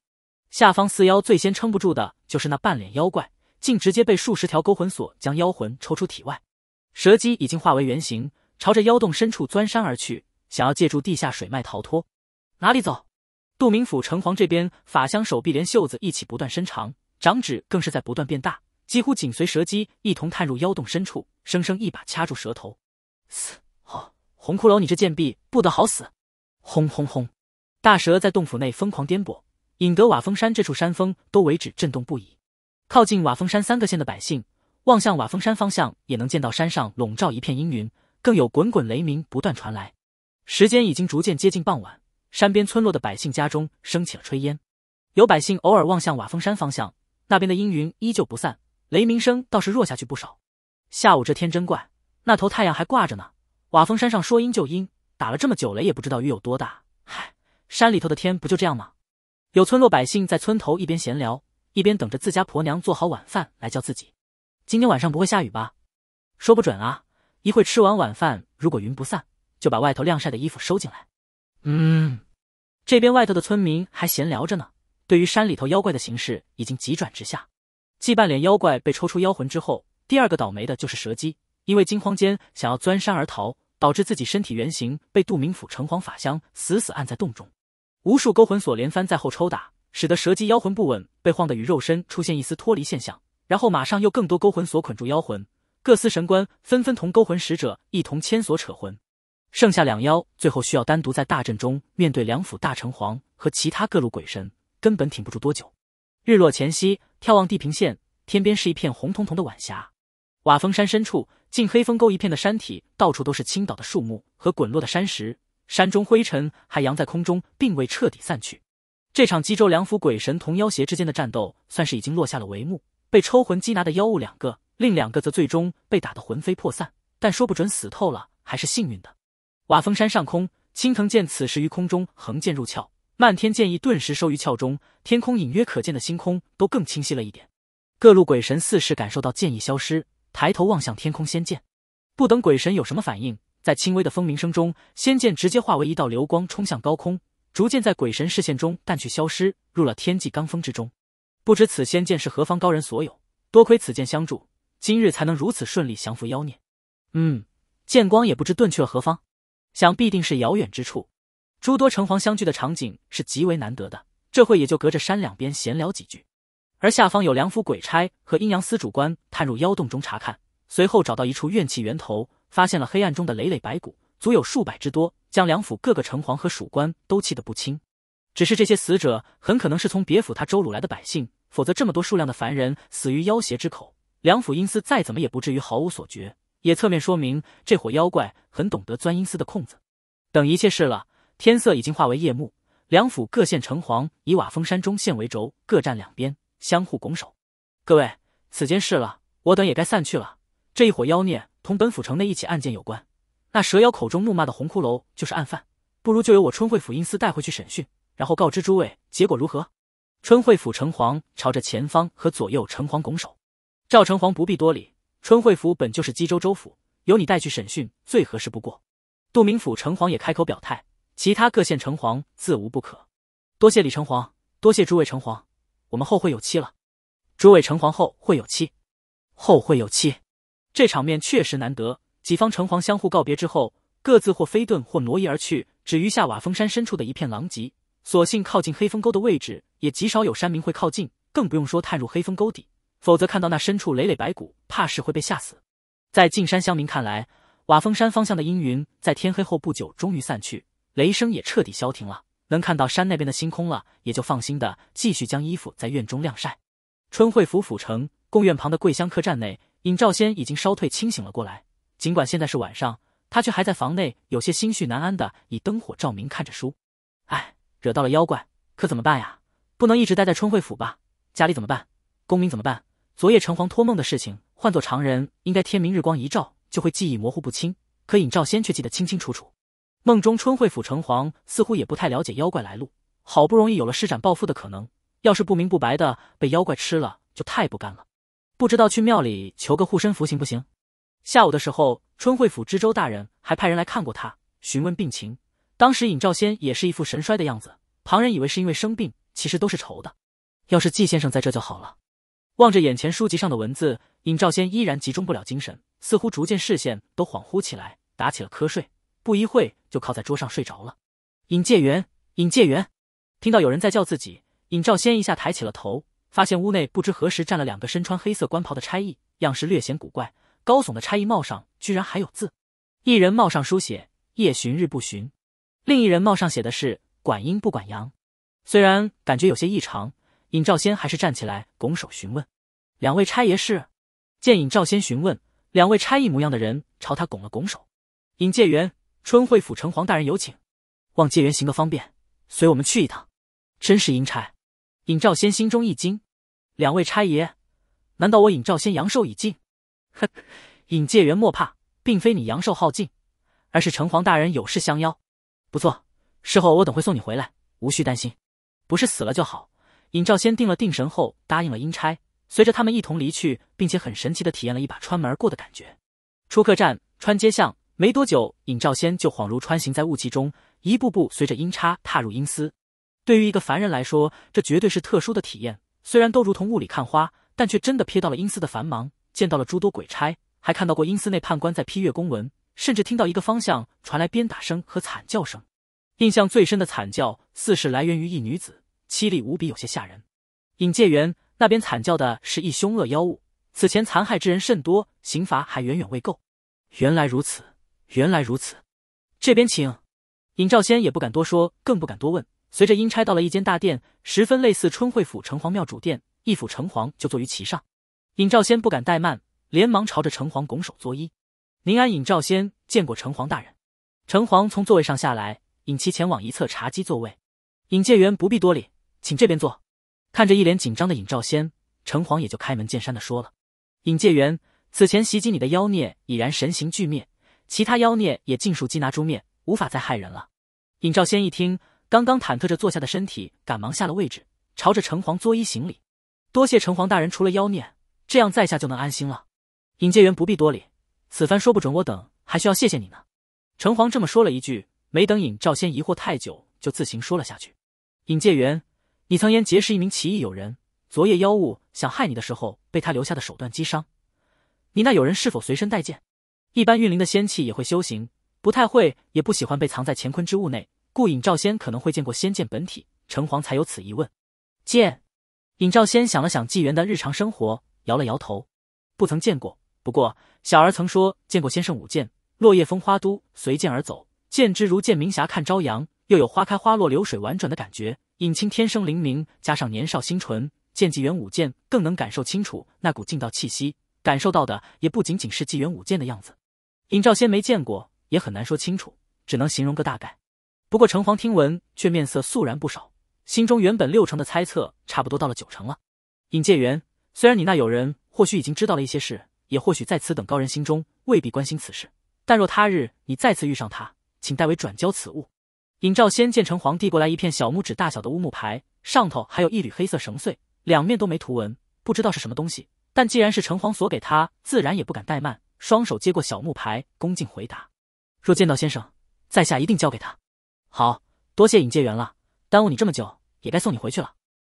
下方四妖最先撑不住的就是那半脸妖怪，竟直接被数十条勾魂锁将妖魂抽出体外。蛇姬已经化为原形，朝着妖洞深处钻山而去。想要借助地下水脉逃脱，哪里走？杜明府城隍这边法香手臂连袖子一起不断伸长，掌指更是在不断变大，几乎紧随蛇姬一同探入妖洞深处，生生一把掐住蛇头。死！哦，红骷髅，你这贱婢不得好死！轰轰轰！大蛇在洞府内疯狂颠簸，引得瓦峰山这处山峰都为之震动不已。靠近瓦峰山三个县的百姓，望向瓦峰山方向，也能见到山上笼罩一片阴云，更有滚滚雷鸣不断传来。时间已经逐渐接近傍晚，山边村落的百姓家中升起了炊烟。有百姓偶尔望向瓦峰山方向，那边的阴云依旧不散，雷鸣声倒是弱下去不少。下午这天真怪，那头太阳还挂着呢。瓦峰山上说阴就阴，打了这么久雷，也不知道雨有多大。嗨，山里头的天不就这样吗？有村落百姓在村头一边闲聊，一边等着自家婆娘做好晚饭来叫自己。今天晚上不会下雨吧？说不准啊。一会吃完晚饭，如果云不散。就把外头晾晒的衣服收进来。嗯，这边外头的村民还闲聊着呢。对于山里头妖怪的形势已经急转直下。继半脸妖怪被抽出妖魂之后，第二个倒霉的就是蛇姬，因为惊慌间想要钻山而逃，导致自己身体原形被杜明府城隍法香死死按在洞中。无数勾魂锁连番在后抽打，使得蛇姬妖魂不稳，被晃得与肉身出现一丝脱离现象。然后马上又更多勾魂锁捆住妖魂，各司神官纷纷同勾魂使者一同牵锁扯魂。剩下两妖，最后需要单独在大阵中面对两府大城隍和其他各路鬼神，根本挺不住多久。日落前夕，眺望地平线，天边是一片红彤彤的晚霞。瓦峰山深处，近黑风沟一片的山体，到处都是倾倒的树木和滚落的山石，山中灰尘还扬在空中，并未彻底散去。这场冀州两府鬼神同妖邪之间的战斗，算是已经落下了帷幕。被抽魂缉拿的妖物两个，另两个则最终被打得魂飞魄散，但说不准死透了还是幸运的。瓦峰山上空，青藤剑此时于空中横剑入鞘，漫天剑意顿时收于鞘中，天空隐约可见的星空都更清晰了一点。各路鬼神似是感受到剑意消失，抬头望向天空，仙剑。不等鬼神有什么反应，在轻微的风鸣声中，仙剑直接化为一道流光，冲向高空，逐渐在鬼神视线中淡去消失，入了天际罡风之中。不知此仙剑是何方高人所有，多亏此剑相助，今日才能如此顺利降服妖孽。嗯，剑光也不知遁去了何方。想必定是遥远之处，诸多城隍相聚的场景是极为难得的。这会也就隔着山两边闲聊几句，而下方有两府鬼差和阴阳司主官探入妖洞中查看，随后找到一处怨气源头，发现了黑暗中的累累白骨，足有数百之多，将两府各个城隍和属官都气得不轻。只是这些死者很可能是从别府他州掳来的百姓，否则这么多数量的凡人死于妖邪之口，梁府阴司再怎么也不至于毫无所觉。也侧面说明这伙妖怪很懂得钻阴司的空子。等一切事了，天色已经化为夜幕。梁府各县城隍以瓦峰山中县为轴，各站两边，相互拱手。各位，此间事了，我等也该散去了。这一伙妖孽同本府城内一起案件有关，那蛇妖口中怒骂的红骷髅就是案犯，不如就由我春惠府阴司带回去审讯，然后告知诸位结果如何？春惠府城隍朝着前方和左右城隍拱手。赵城隍不必多礼。春惠府本就是冀州州府，由你带去审讯最合适不过。杜明府城隍也开口表态，其他各县城隍自无不可。多谢李城隍，多谢诸位城隍，我们后会有期了。诸位城隍后会有期，后会有期。这场面确实难得，几方城隍相互告别之后，各各自或飞遁或挪移而去，只余下瓦峰山深处的一片狼藉。所幸靠近黑风沟的位置，也极少有山民会靠近，更不用说探入黑风沟底。否则看到那深处累累白骨，怕是会被吓死。在进山乡民看来，瓦峰山方向的阴云在天黑后不久终于散去，雷声也彻底消停了，能看到山那边的星空了，也就放心的继续将衣服在院中晾晒。春惠府府城贡院旁的桂香客栈内，尹兆先已经稍退清醒了过来。尽管现在是晚上，他却还在房内有些心绪难安的以灯火照明看着书。哎，惹到了妖怪，可怎么办呀？不能一直待在春惠府吧？家里怎么办？公明怎么办？昨夜城隍托梦的事情，换做常人，应该天明日光一照就会记忆模糊不清，可尹兆先却记得清清楚楚。梦中春惠府城隍似乎也不太了解妖怪来路，好不容易有了施展抱负的可能。要是不明不白的被妖怪吃了，就太不甘了。不知道去庙里求个护身符行不行？下午的时候，春惠府知州大人还派人来看过他，询问病情。当时尹兆先也是一副神衰的样子，旁人以为是因为生病，其实都是愁的。要是季先生在这就好了。望着眼前书籍上的文字，尹兆先依然集中不了精神，似乎逐渐视线都恍惚起来，打起了瞌睡。不一会就靠在桌上睡着了。尹介元，尹介元，听到有人在叫自己。尹兆先一下抬起了头，发现屋内不知何时站了两个身穿黑色官袍的差役，样式略显古怪。高耸的差役帽上居然还有字，一人帽上书写“夜巡日不巡”，另一人帽上写的是“管阴不管阳”。虽然感觉有些异常，尹兆先还是站起来拱手询问：“两位差爷是？”见尹兆先询问，两位差役模样的人朝他拱了拱手：“尹介元，春惠府城隍大人有请，望介元行个方便，随我们去一趟。”真是阴差。尹兆先心中一惊，两位差爷，难道我尹兆先阳寿已尽？哼，*laughs* 尹介元莫怕，并非你阳寿耗尽，而是城隍大人有事相邀。不错，事后我等会送你回来，无需担心。不是死了就好。尹兆先定了定神后，答应了阴差，随着他们一同离去，并且很神奇的体验了一把穿门而过的感觉。出客栈，穿街巷，没多久，尹兆先就恍如穿行在雾气中，一步步随着阴差踏入阴司。对于一个凡人来说，这绝对是特殊的体验。虽然都如同雾里看花，但却真的瞥到了阴司的繁忙，见到了诸多鬼差，还看到过阴司内判官在批阅公文，甚至听到一个方向传来鞭打声和惨叫声。印象最深的惨叫，似是来源于一女子，凄厉无比，有些吓人。尹介元那边惨叫的是一凶恶妖物，此前残害之人甚多，刑罚还远远未够。原来如此，原来如此。这边请。尹兆先也不敢多说，更不敢多问。随着阴差到了一间大殿，十分类似春惠府城隍庙主殿，一府城隍就坐于其上。尹兆先不敢怠慢，连忙朝着城隍拱手作揖：“宁安尹兆先见过城隍大人。”城隍从座位上下来，引其前往一侧茶几座位。尹介元不必多礼，请这边坐。看着一脸紧张的尹兆先，城隍也就开门见山的说了：“尹介元，此前袭击你的妖孽已然神形俱灭，其他妖孽也尽数缉拿诛灭，无法再害人了。”尹兆先一听。刚刚忐忑着坐下的身体，赶忙下了位置，朝着城隍作揖行礼。多谢城隍大人除了妖孽，这样在下就能安心了。尹介元不必多礼，此番说不准我等还需要谢谢你呢。城隍这么说了一句，没等尹兆先疑惑太久，就自行说了下去。尹介元，你曾言结识一名奇异友人，昨夜妖物想害你的时候，被他留下的手段击伤。你那友人是否随身带剑？一般运灵的仙气也会修行，不太会，也不喜欢被藏在乾坤之物内。故尹兆先可能会见过仙剑本体，城隍才有此疑问。剑，尹兆先想了想纪元的日常生活，摇了摇头，不曾见过。不过小儿曾说见过先生舞剑，落叶风花都随剑而走，剑之如剑明霞看朝阳，又有花开花落流水婉转的感觉。尹清天生灵明，加上年少心纯，见纪元舞剑更能感受清楚那股劲道气息，感受到的也不仅仅是纪元舞剑的样子。尹兆先没见过，也很难说清楚，只能形容个大概。不过城隍听闻，却面色肃然不少，心中原本六成的猜测，差不多到了九成了。尹介元，虽然你那友人或许已经知道了一些事，也或许在此等高人心中未必关心此事，但若他日你再次遇上他，请代为转交此物。尹兆先见城隍递过来一片小拇指大小的乌木牌，上头还有一缕黑色绳穗，两面都没图文，不知道是什么东西。但既然是城隍所给他，自然也不敢怠慢，双手接过小木牌，恭敬回答：“若见到先生，在下一定交给他。”好多谢尹介元了，耽误你这么久，也该送你回去了。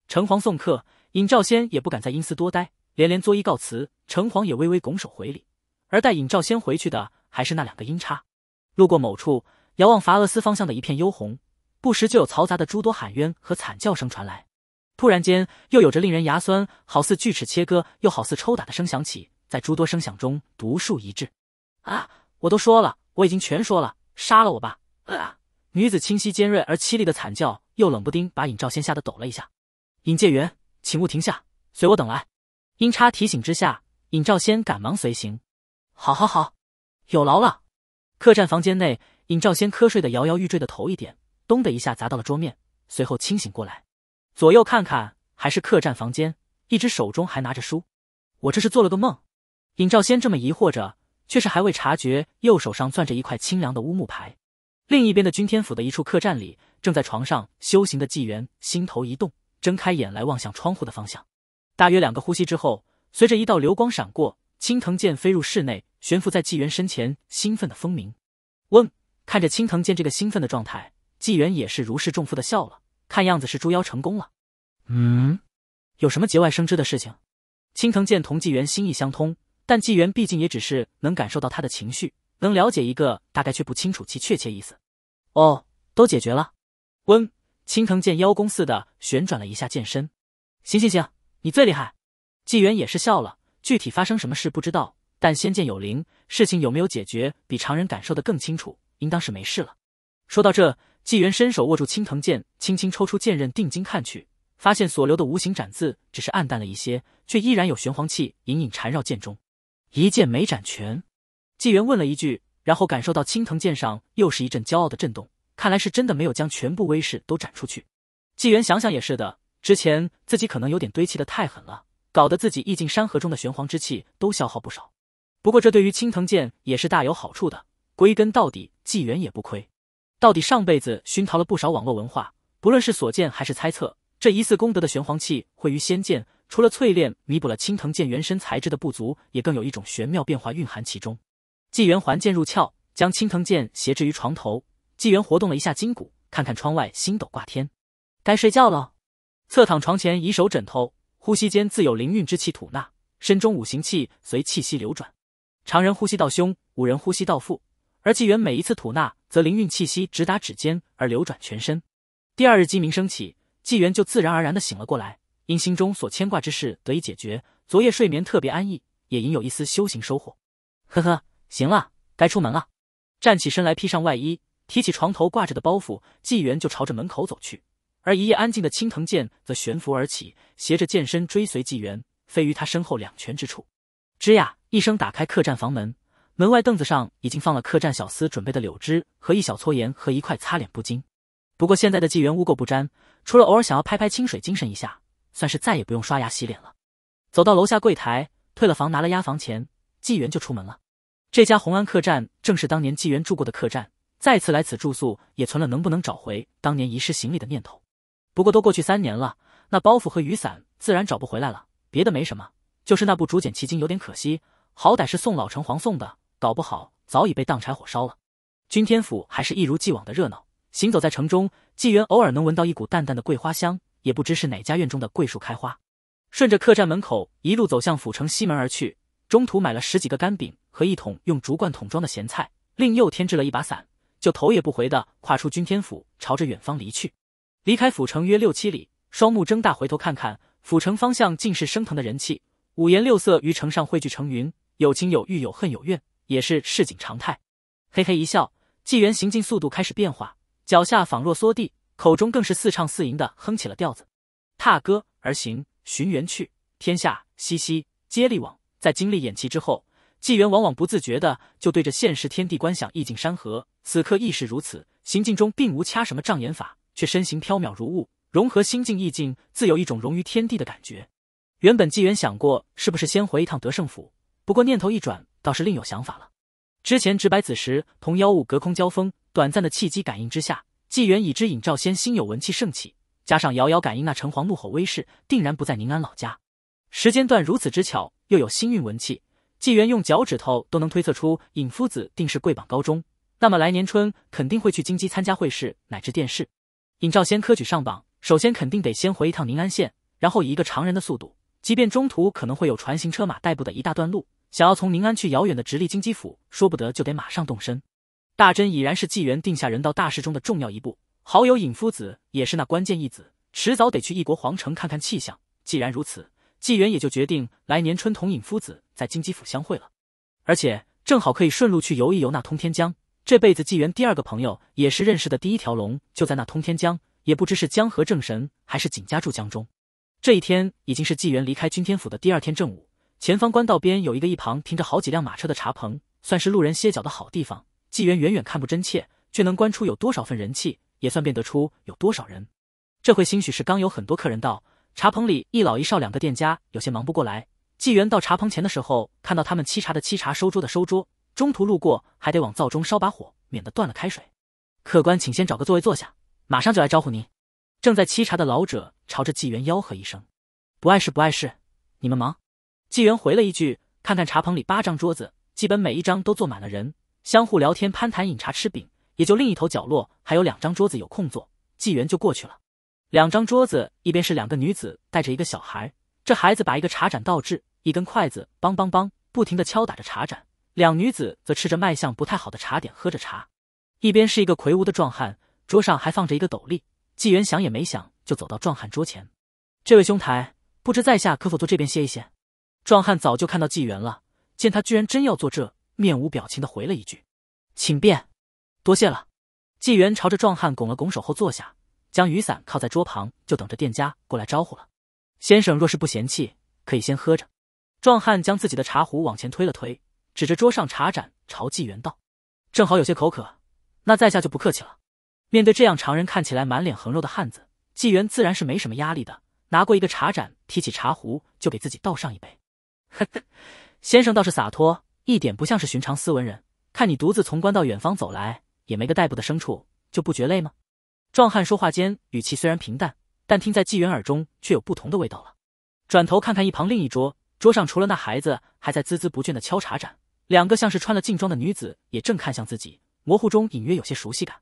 城隍送客，尹兆先也不敢在阴司多待，连连作揖告辞。城隍也微微拱手回礼。而带尹兆先回去的，还是那两个阴差。路过某处，遥望伐俄斯方向的一片幽红，不时就有嘈杂的诸多喊冤和惨叫声传来。突然间，又有着令人牙酸，好似锯齿切割，又好似抽打的声响起，在诸多声响中独树一帜。啊！我都说了，我已经全说了，杀了我吧！啊！女子清晰尖锐而凄厉的惨叫，又冷不丁把尹兆先吓得抖了一下。尹介元，请勿停下，随我等来。阴差提醒之下，尹兆先赶忙随行。好，好，好，有劳了。客栈房间内，尹兆先瞌睡的摇摇欲坠的头一点，咚的一下砸到了桌面，随后清醒过来，左右看看，还是客栈房间，一只手中还拿着书。我这是做了个梦。尹兆先这么疑惑着，却是还未察觉右手上攥着一块清凉的乌木牌。另一边的君天府的一处客栈里，正在床上修行的纪元心头一动，睁开眼来望向窗户的方向。大约两个呼吸之后，随着一道流光闪过。青藤剑飞入室内，悬浮在纪元身前，兴奋的风鸣。嗡！看着青藤剑这个兴奋的状态，纪元也是如释重负的笑了。看样子是捉妖成功了。嗯，有什么节外生枝的事情？青藤剑同纪元心意相通，但纪元毕竟也只是能感受到他的情绪，能了解一个大概，却不清楚其确切意思。哦，都解决了。嗡！青藤剑邀功似的旋转了一下剑身。行行行，你最厉害。纪元也是笑了。具体发生什么事不知道，但仙剑有灵，事情有没有解决，比常人感受的更清楚，应当是没事了。说到这，纪元伸手握住青藤剑，轻轻抽出剑刃，定睛看去，发现所留的无形斩字只是暗淡了一些，却依然有玄黄气隐隐缠绕剑中。一剑没斩全，纪元问了一句，然后感受到青藤剑上又是一阵骄傲的震动，看来是真的没有将全部威势都斩出去。纪元想想也是的，之前自己可能有点堆砌的太狠了。搞得自己意境山河中的玄黄之气都消耗不少，不过这对于青藤剑也是大有好处的。归根到底，纪元也不亏。到底上辈子熏陶了不少网络文化，不论是所见还是猜测，这疑似功德的玄黄气汇于仙剑，除了淬炼弥补了青藤剑原身材质的不足，也更有一种玄妙变化蕴含其中。纪元环剑入鞘，将青藤剑斜置于床头。纪元活动了一下筋骨，看看窗外星斗挂天，该睡觉了。侧躺床前，以手枕头。呼吸间自有灵运之气吐纳，身中五行气随气息流转。常人呼吸到胸，五人呼吸到腹，而纪元每一次吐纳，则灵运气息直达指尖而流转全身。第二日鸡鸣声起，纪元就自然而然的醒了过来，因心中所牵挂之事得以解决，昨夜睡眠特别安逸，也隐有一丝修行收获。呵呵，行了，该出门了。站起身来，披上外衣，提起床头挂着的包袱，纪元就朝着门口走去。而一夜安静的青藤剑则悬浮而起，携着剑身追随纪元，飞于他身后两拳之处。吱呀一声，打开客栈房门，门外凳子上已经放了客栈小厮准备的柳枝和一小撮盐和一块擦脸布巾。不过现在的纪元污垢不沾，除了偶尔想要拍拍清水精神一下，算是再也不用刷牙洗脸了。走到楼下柜台，退了房，拿了押房钱，纪元就出门了。这家红安客栈正是当年纪元住过的客栈，再次来此住宿，也存了能不能找回当年遗失行李的念头。不过都过去三年了，那包袱和雨伞自然找不回来了。别的没什么，就是那部竹简奇经有点可惜，好歹是宋老城隍送的，搞不好早已被当柴火烧了。君天府还是一如既往的热闹。行走在城中，纪元偶尔能闻到一股淡淡的桂花香，也不知是哪家院中的桂树开花。顺着客栈门口一路走向府城西门而去，中途买了十几个干饼和一桶用竹罐桶装的咸菜，另又添置了一把伞，就头也不回的跨出君天府，朝着远方离去。离开府城约六七里，双目睁大，回头看看府城方向，尽是升腾的人气，五颜六色于城上汇聚成云，有情有欲，有恨有怨，也是市井常态。嘿嘿一笑，纪元行进速度开始变化，脚下仿若缩地，口中更是似唱似吟的哼起了调子。踏歌而行，寻缘去，天下熙熙，接力往。在经历演戏之后，纪元往往不自觉的就对着现实天地观想意境山河。此刻亦是如此，行进中并无掐什么障眼法。却身形飘渺如雾，融合心境意境，自有一种融于天地的感觉。原本纪元想过是不是先回一趟德胜府，不过念头一转，倒是另有想法了。之前直白子时同妖物隔空交锋，短暂的契机感应之下，纪元已知尹兆先心有文气盛气，加上遥遥感应那城隍怒吼威势，定然不在宁安老家。时间段如此之巧，又有星运文气，纪元用脚趾头都能推测出尹夫子定是贵榜高中，那么来年春肯定会去京畿参加会试乃至殿试。尹兆先科举上榜，首先肯定得先回一趟宁安县，然后以一个常人的速度，即便中途可能会有船行车马代步的一大段路，想要从宁安去遥远的直隶京畿府，说不得就得马上动身。大真已然是纪元定下人道大事中的重要一步，好友尹夫子也是那关键一子，迟早得去异国皇城看看气象。既然如此，纪元也就决定来年春同尹夫子在金鸡府相会了，而且正好可以顺路去游一游那通天江。这辈子纪元第二个朋友，也是认识的第一条龙，就在那通天江，也不知是江河正神还是景家住江中。这一天已经是纪元离开君天府的第二天正午，前方官道边有一个一旁停着好几辆马车的茶棚，算是路人歇脚的好地方。纪元远远看不真切，却能观出有多少份人气，也算辨得出有多少人。这会兴许是刚有很多客人到。茶棚里一老一少两个店家有些忙不过来。纪元到茶棚前的时候，看到他们沏茶的沏茶，收桌的收桌，中途路过还得往灶中烧把火，免得断了开水。客官，请先找个座位坐下，马上就来招呼您。正在沏茶的老者朝着纪元吆喝一声：“不碍事，不碍事，你们忙。”纪元回了一句：“看看茶棚里八张桌子，基本每一张都坐满了人，相互聊天、攀谈、饮茶、吃饼，也就另一头角落还有两张桌子有空座。”纪元就过去了。两张桌子，一边是两个女子带着一个小孩，这孩子把一个茶盏倒置，一根筷子梆梆梆不停的敲打着茶盏，两女子则吃着卖相不太好的茶点，喝着茶。一边是一个魁梧的壮汉，桌上还放着一个斗笠。纪元想也没想，就走到壮汉桌前：“这位兄台，不知在下可否坐这边歇一歇？”壮汉早就看到纪元了，见他居然真要坐这，面无表情的回了一句：“请便，多谢了。”纪元朝着壮汉拱了拱手后坐下。将雨伞靠在桌旁，就等着店家过来招呼了。先生若是不嫌弃，可以先喝着。壮汉将自己的茶壶往前推了推，指着桌上茶盏，朝纪元道：“正好有些口渴，那在下就不客气了。”面对这样常人看起来满脸横肉的汉子，纪元自然是没什么压力的，拿过一个茶盏，提起茶壶就给自己倒上一杯。呵呵，先生倒是洒脱，一点不像是寻常斯文人。看你独自从关到远方走来，也没个代步的牲畜，就不觉累吗？壮汉说话间，语气虽然平淡，但听在纪元耳中却有不同的味道了。转头看看一旁另一桌，桌上除了那孩子还在孜孜不倦的敲茶盏，两个像是穿了劲装的女子也正看向自己，模糊中隐约有些熟悉感，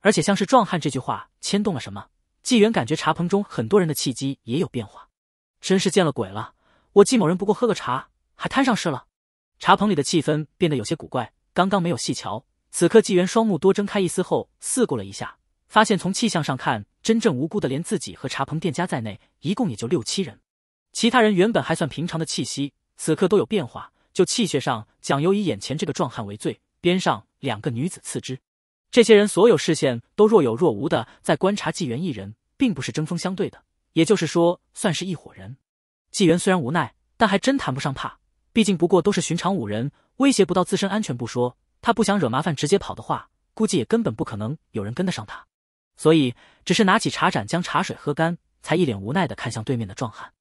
而且像是壮汉这句话牵动了什么。纪元感觉茶棚中很多人的气机也有变化，真是见了鬼了！我纪某人不过喝个茶，还摊上事了。茶棚里的气氛变得有些古怪，刚刚没有细瞧，此刻纪元双目多睁开一丝后，四顾了一下。发现从气象上看，真正无辜的连自己和茶棚店家在内，一共也就六七人。其他人原本还算平常的气息，此刻都有变化。就气血上，蒋由以眼前这个壮汉为最，边上两个女子次之。这些人所有视线都若有若无的在观察纪元一人，并不是针锋相对的，也就是说，算是一伙人。纪元虽然无奈，但还真谈不上怕，毕竟不过都是寻常五人，威胁不到自身安全不说，他不想惹麻烦，直接跑的话，估计也根本不可能有人跟得上他。所以，只是拿起茶盏将茶水喝干，才一脸无奈的看向对面的壮汉。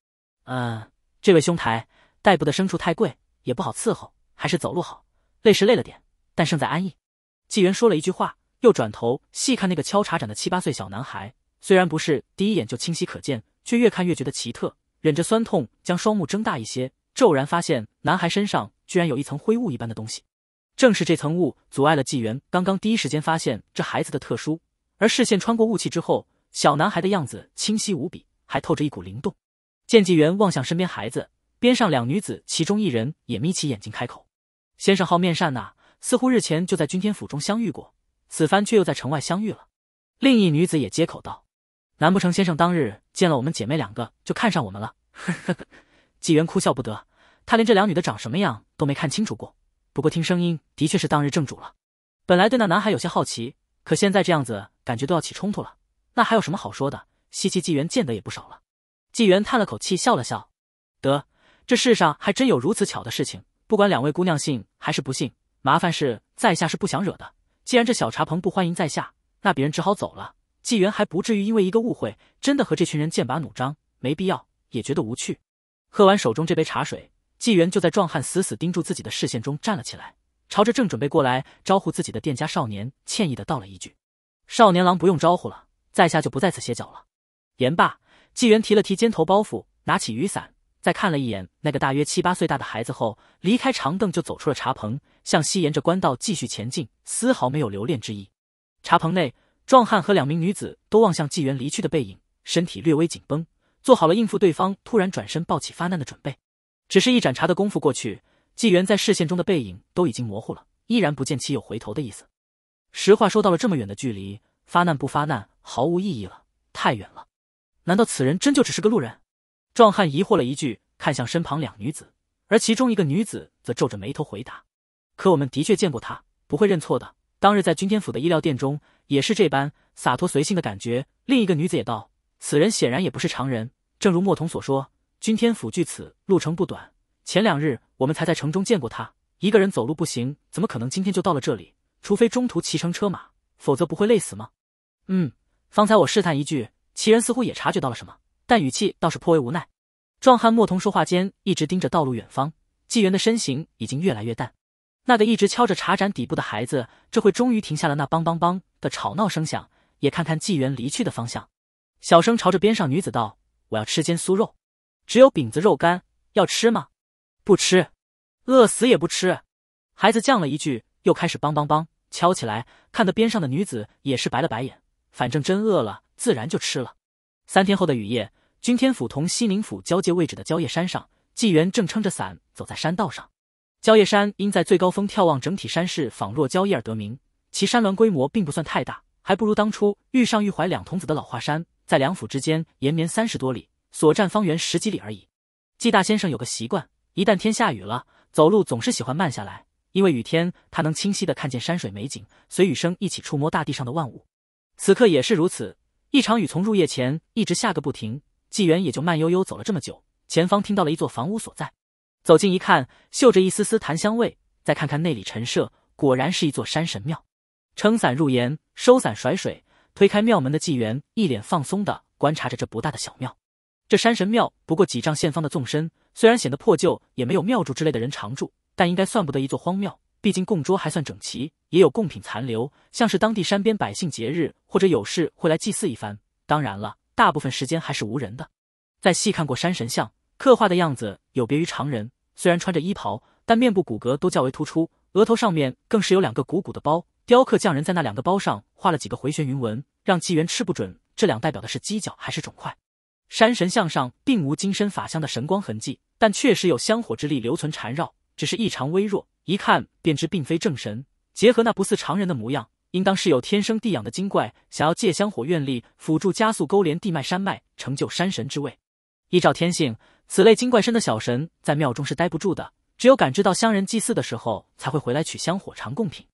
嗯，这位兄台，带步的牲畜太贵，也不好伺候，还是走路好。累是累了点，但胜在安逸。纪元说了一句话，又转头细看那个敲茶盏的七八岁小男孩。虽然不是第一眼就清晰可见，却越看越觉得奇特。忍着酸痛，将双目睁大一些，骤然发现男孩身上居然有一层灰雾一般的东西。正是这层雾阻碍了纪元刚刚第一时间发现这孩子的特殊。而视线穿过雾气之后，小男孩的样子清晰无比，还透着一股灵动。见纪元望向身边孩子，边上两女子其中一人也眯起眼睛开口：“先生好面善呐，似乎日前就在君天府中相遇过，此番却又在城外相遇了。”另一女子也接口道：“难不成先生当日见了我们姐妹两个就看上我们了？”呵呵呵，纪元哭笑不得，他连这两女的长什么样都没看清楚过，不过听声音的确是当日正主了。本来对那男孩有些好奇。可现在这样子，感觉都要起冲突了，那还有什么好说的？西岐纪元见得也不少了。纪元叹了口气，笑了笑，得，这世上还真有如此巧的事情。不管两位姑娘信还是不信，麻烦是在下是不想惹的。既然这小茶棚不欢迎在下，那别人只好走了。纪元还不至于因为一个误会，真的和这群人剑拔弩张，没必要，也觉得无趣。喝完手中这杯茶水，纪元就在壮汉死死盯住自己的视线中站了起来。朝着正准备过来招呼自己的店家少年，歉意的道了一句：“少年郎不用招呼了，在下就不在此歇脚了。”言罢，纪元提了提肩头包袱，拿起雨伞，在看了一眼那个大约七八岁大的孩子后，离开长凳就走出了茶棚，向西沿着官道继续前进，丝毫没有留恋之意。茶棚内，壮汉和两名女子都望向纪元离去的背影，身体略微紧绷，做好了应付对方突然转身抱起发难的准备。只是一盏茶的功夫过去。纪元在视线中的背影都已经模糊了，依然不见其有回头的意思。实话说，到了这么远的距离，发难不发难毫无意义了，太远了。难道此人真就只是个路人？壮汉疑惑了一句，看向身旁两女子，而其中一个女子则皱着眉头回答：“可我们的确见过他，不会认错的。当日在君天府的衣料店中，也是这般洒脱随性的感觉。”另一个女子也道：“此人显然也不是常人。正如莫童所说，君天府距此路程不短。前两日我们才在城中见过他，一个人走路不行，怎么可能今天就到了这里？除非中途骑乘车马，否则不会累死吗？”嗯，方才我试探一句。其人似乎也察觉到了什么，但语气倒是颇为无奈。壮汉莫童说话间一直盯着道路远方，纪元的身形已经越来越淡。那个一直敲着茶盏底部的孩子，这会终于停下了那梆梆梆的吵闹声响，也看看纪元离去的方向，小声朝着边上女子道：“我要吃煎酥肉，只有饼子肉干，要吃吗？不吃，饿死也不吃。”孩子犟了一句，又开始梆梆梆敲起来，看得边上的女子也是白了白眼。反正真饿了。自然就吃了。三天后的雨夜，君天府同西宁府交界位置的蕉叶山上，纪元正撑着伞走在山道上。蕉叶山因在最高峰眺望整体山势仿若蕉叶而得名，其山峦规模并不算太大，还不如当初玉上玉怀两童子的老华山，在两府之间延绵三十多里，所占方圆十几里而已。纪大先生有个习惯，一旦天下雨了，走路总是喜欢慢下来，因为雨天他能清晰的看见山水美景，随雨声一起触摸大地上的万物。此刻也是如此。一场雨从入夜前一直下个不停，纪元也就慢悠悠走了这么久。前方听到了一座房屋所在，走近一看，嗅着一丝丝檀香味。再看看内里陈设，果然是一座山神庙。撑伞入檐，收伞甩水，推开庙门的纪元一脸放松的观察着这不大的小庙。这山神庙不过几丈见方的纵深，虽然显得破旧，也没有庙祝之类的人常住，但应该算不得一座荒庙。毕竟供桌还算整齐，也有贡品残留，像是当地山边百姓节日或者有事会来祭祀一番。当然了，大部分时间还是无人的。再细看过山神像，刻画的样子有别于常人，虽然穿着衣袍，但面部骨骼都较为突出，额头上面更是有两个鼓鼓的包。雕刻匠人在那两个包上画了几个回旋云纹，让纪元吃不准这两代表的是犄角还是肿块。山神像上并无金身法相的神光痕迹，但确实有香火之力留存缠绕，只是异常微弱。一看便知并非正神，结合那不似常人的模样，应当是有天生地养的精怪，想要借香火愿力辅助加速勾连地脉山脉，成就山神之位。依照天性，此类精怪身的小神在庙中是待不住的，只有感知到乡人祭祀的时候，才会回来取香火尝贡品。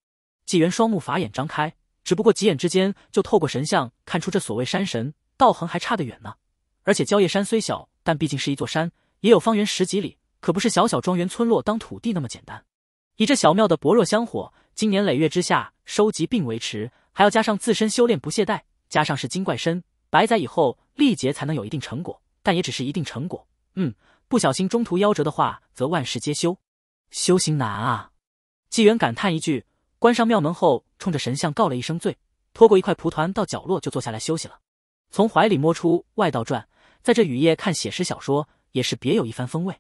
纪元双目法眼张开，只不过几眼之间就透过神像看出这所谓山神道行还差得远呢。而且蕉叶山虽小，但毕竟是一座山，也有方圆十几里，可不是小小庄园村落当土地那么简单。以这小庙的薄弱香火，经年累月之下收集并维持，还要加上自身修炼不懈怠，加上是精怪身，百载以后历劫才能有一定成果，但也只是一定成果。嗯，不小心中途夭折的话，则万事皆休。修行难啊！纪元感叹一句，关上庙门后，冲着神像告了一声罪，拖过一块蒲团到角落就坐下来休息了。从怀里摸出《外道传》，在这雨夜看写实小说，也是别有一番风味。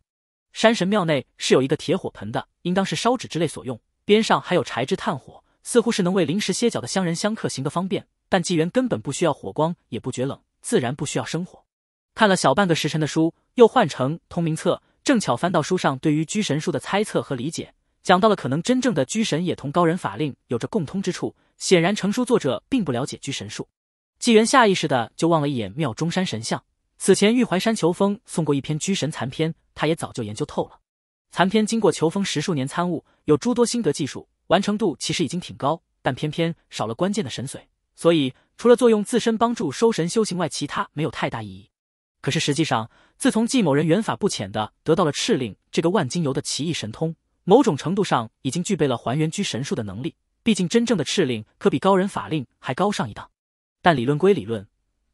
山神庙内是有一个铁火盆的，应当是烧纸之类所用，边上还有柴枝炭火，似乎是能为临时歇脚的乡人香客行个方便。但纪元根本不需要火光，也不觉冷，自然不需要生火。看了小半个时辰的书，又换成《通明册》，正巧翻到书上对于居神术的猜测和理解，讲到了可能真正的居神也同高人法令有着共通之处。显然，成书作者并不了解居神术。纪元下意识的就望了一眼庙中山神像。此前玉怀山求风送过一篇居神残篇，他也早就研究透了。残篇经过求风十数年参悟，有诸多心得技术，完成度其实已经挺高，但偏偏少了关键的神髓，所以除了作用自身帮助收神修行外，其他没有太大意义。可是实际上，自从季某人缘法不浅的得到了赤令这个万金油的奇异神通，某种程度上已经具备了还原居神术的能力。毕竟真正的赤令可比高人法令还高上一档，但理论归理论。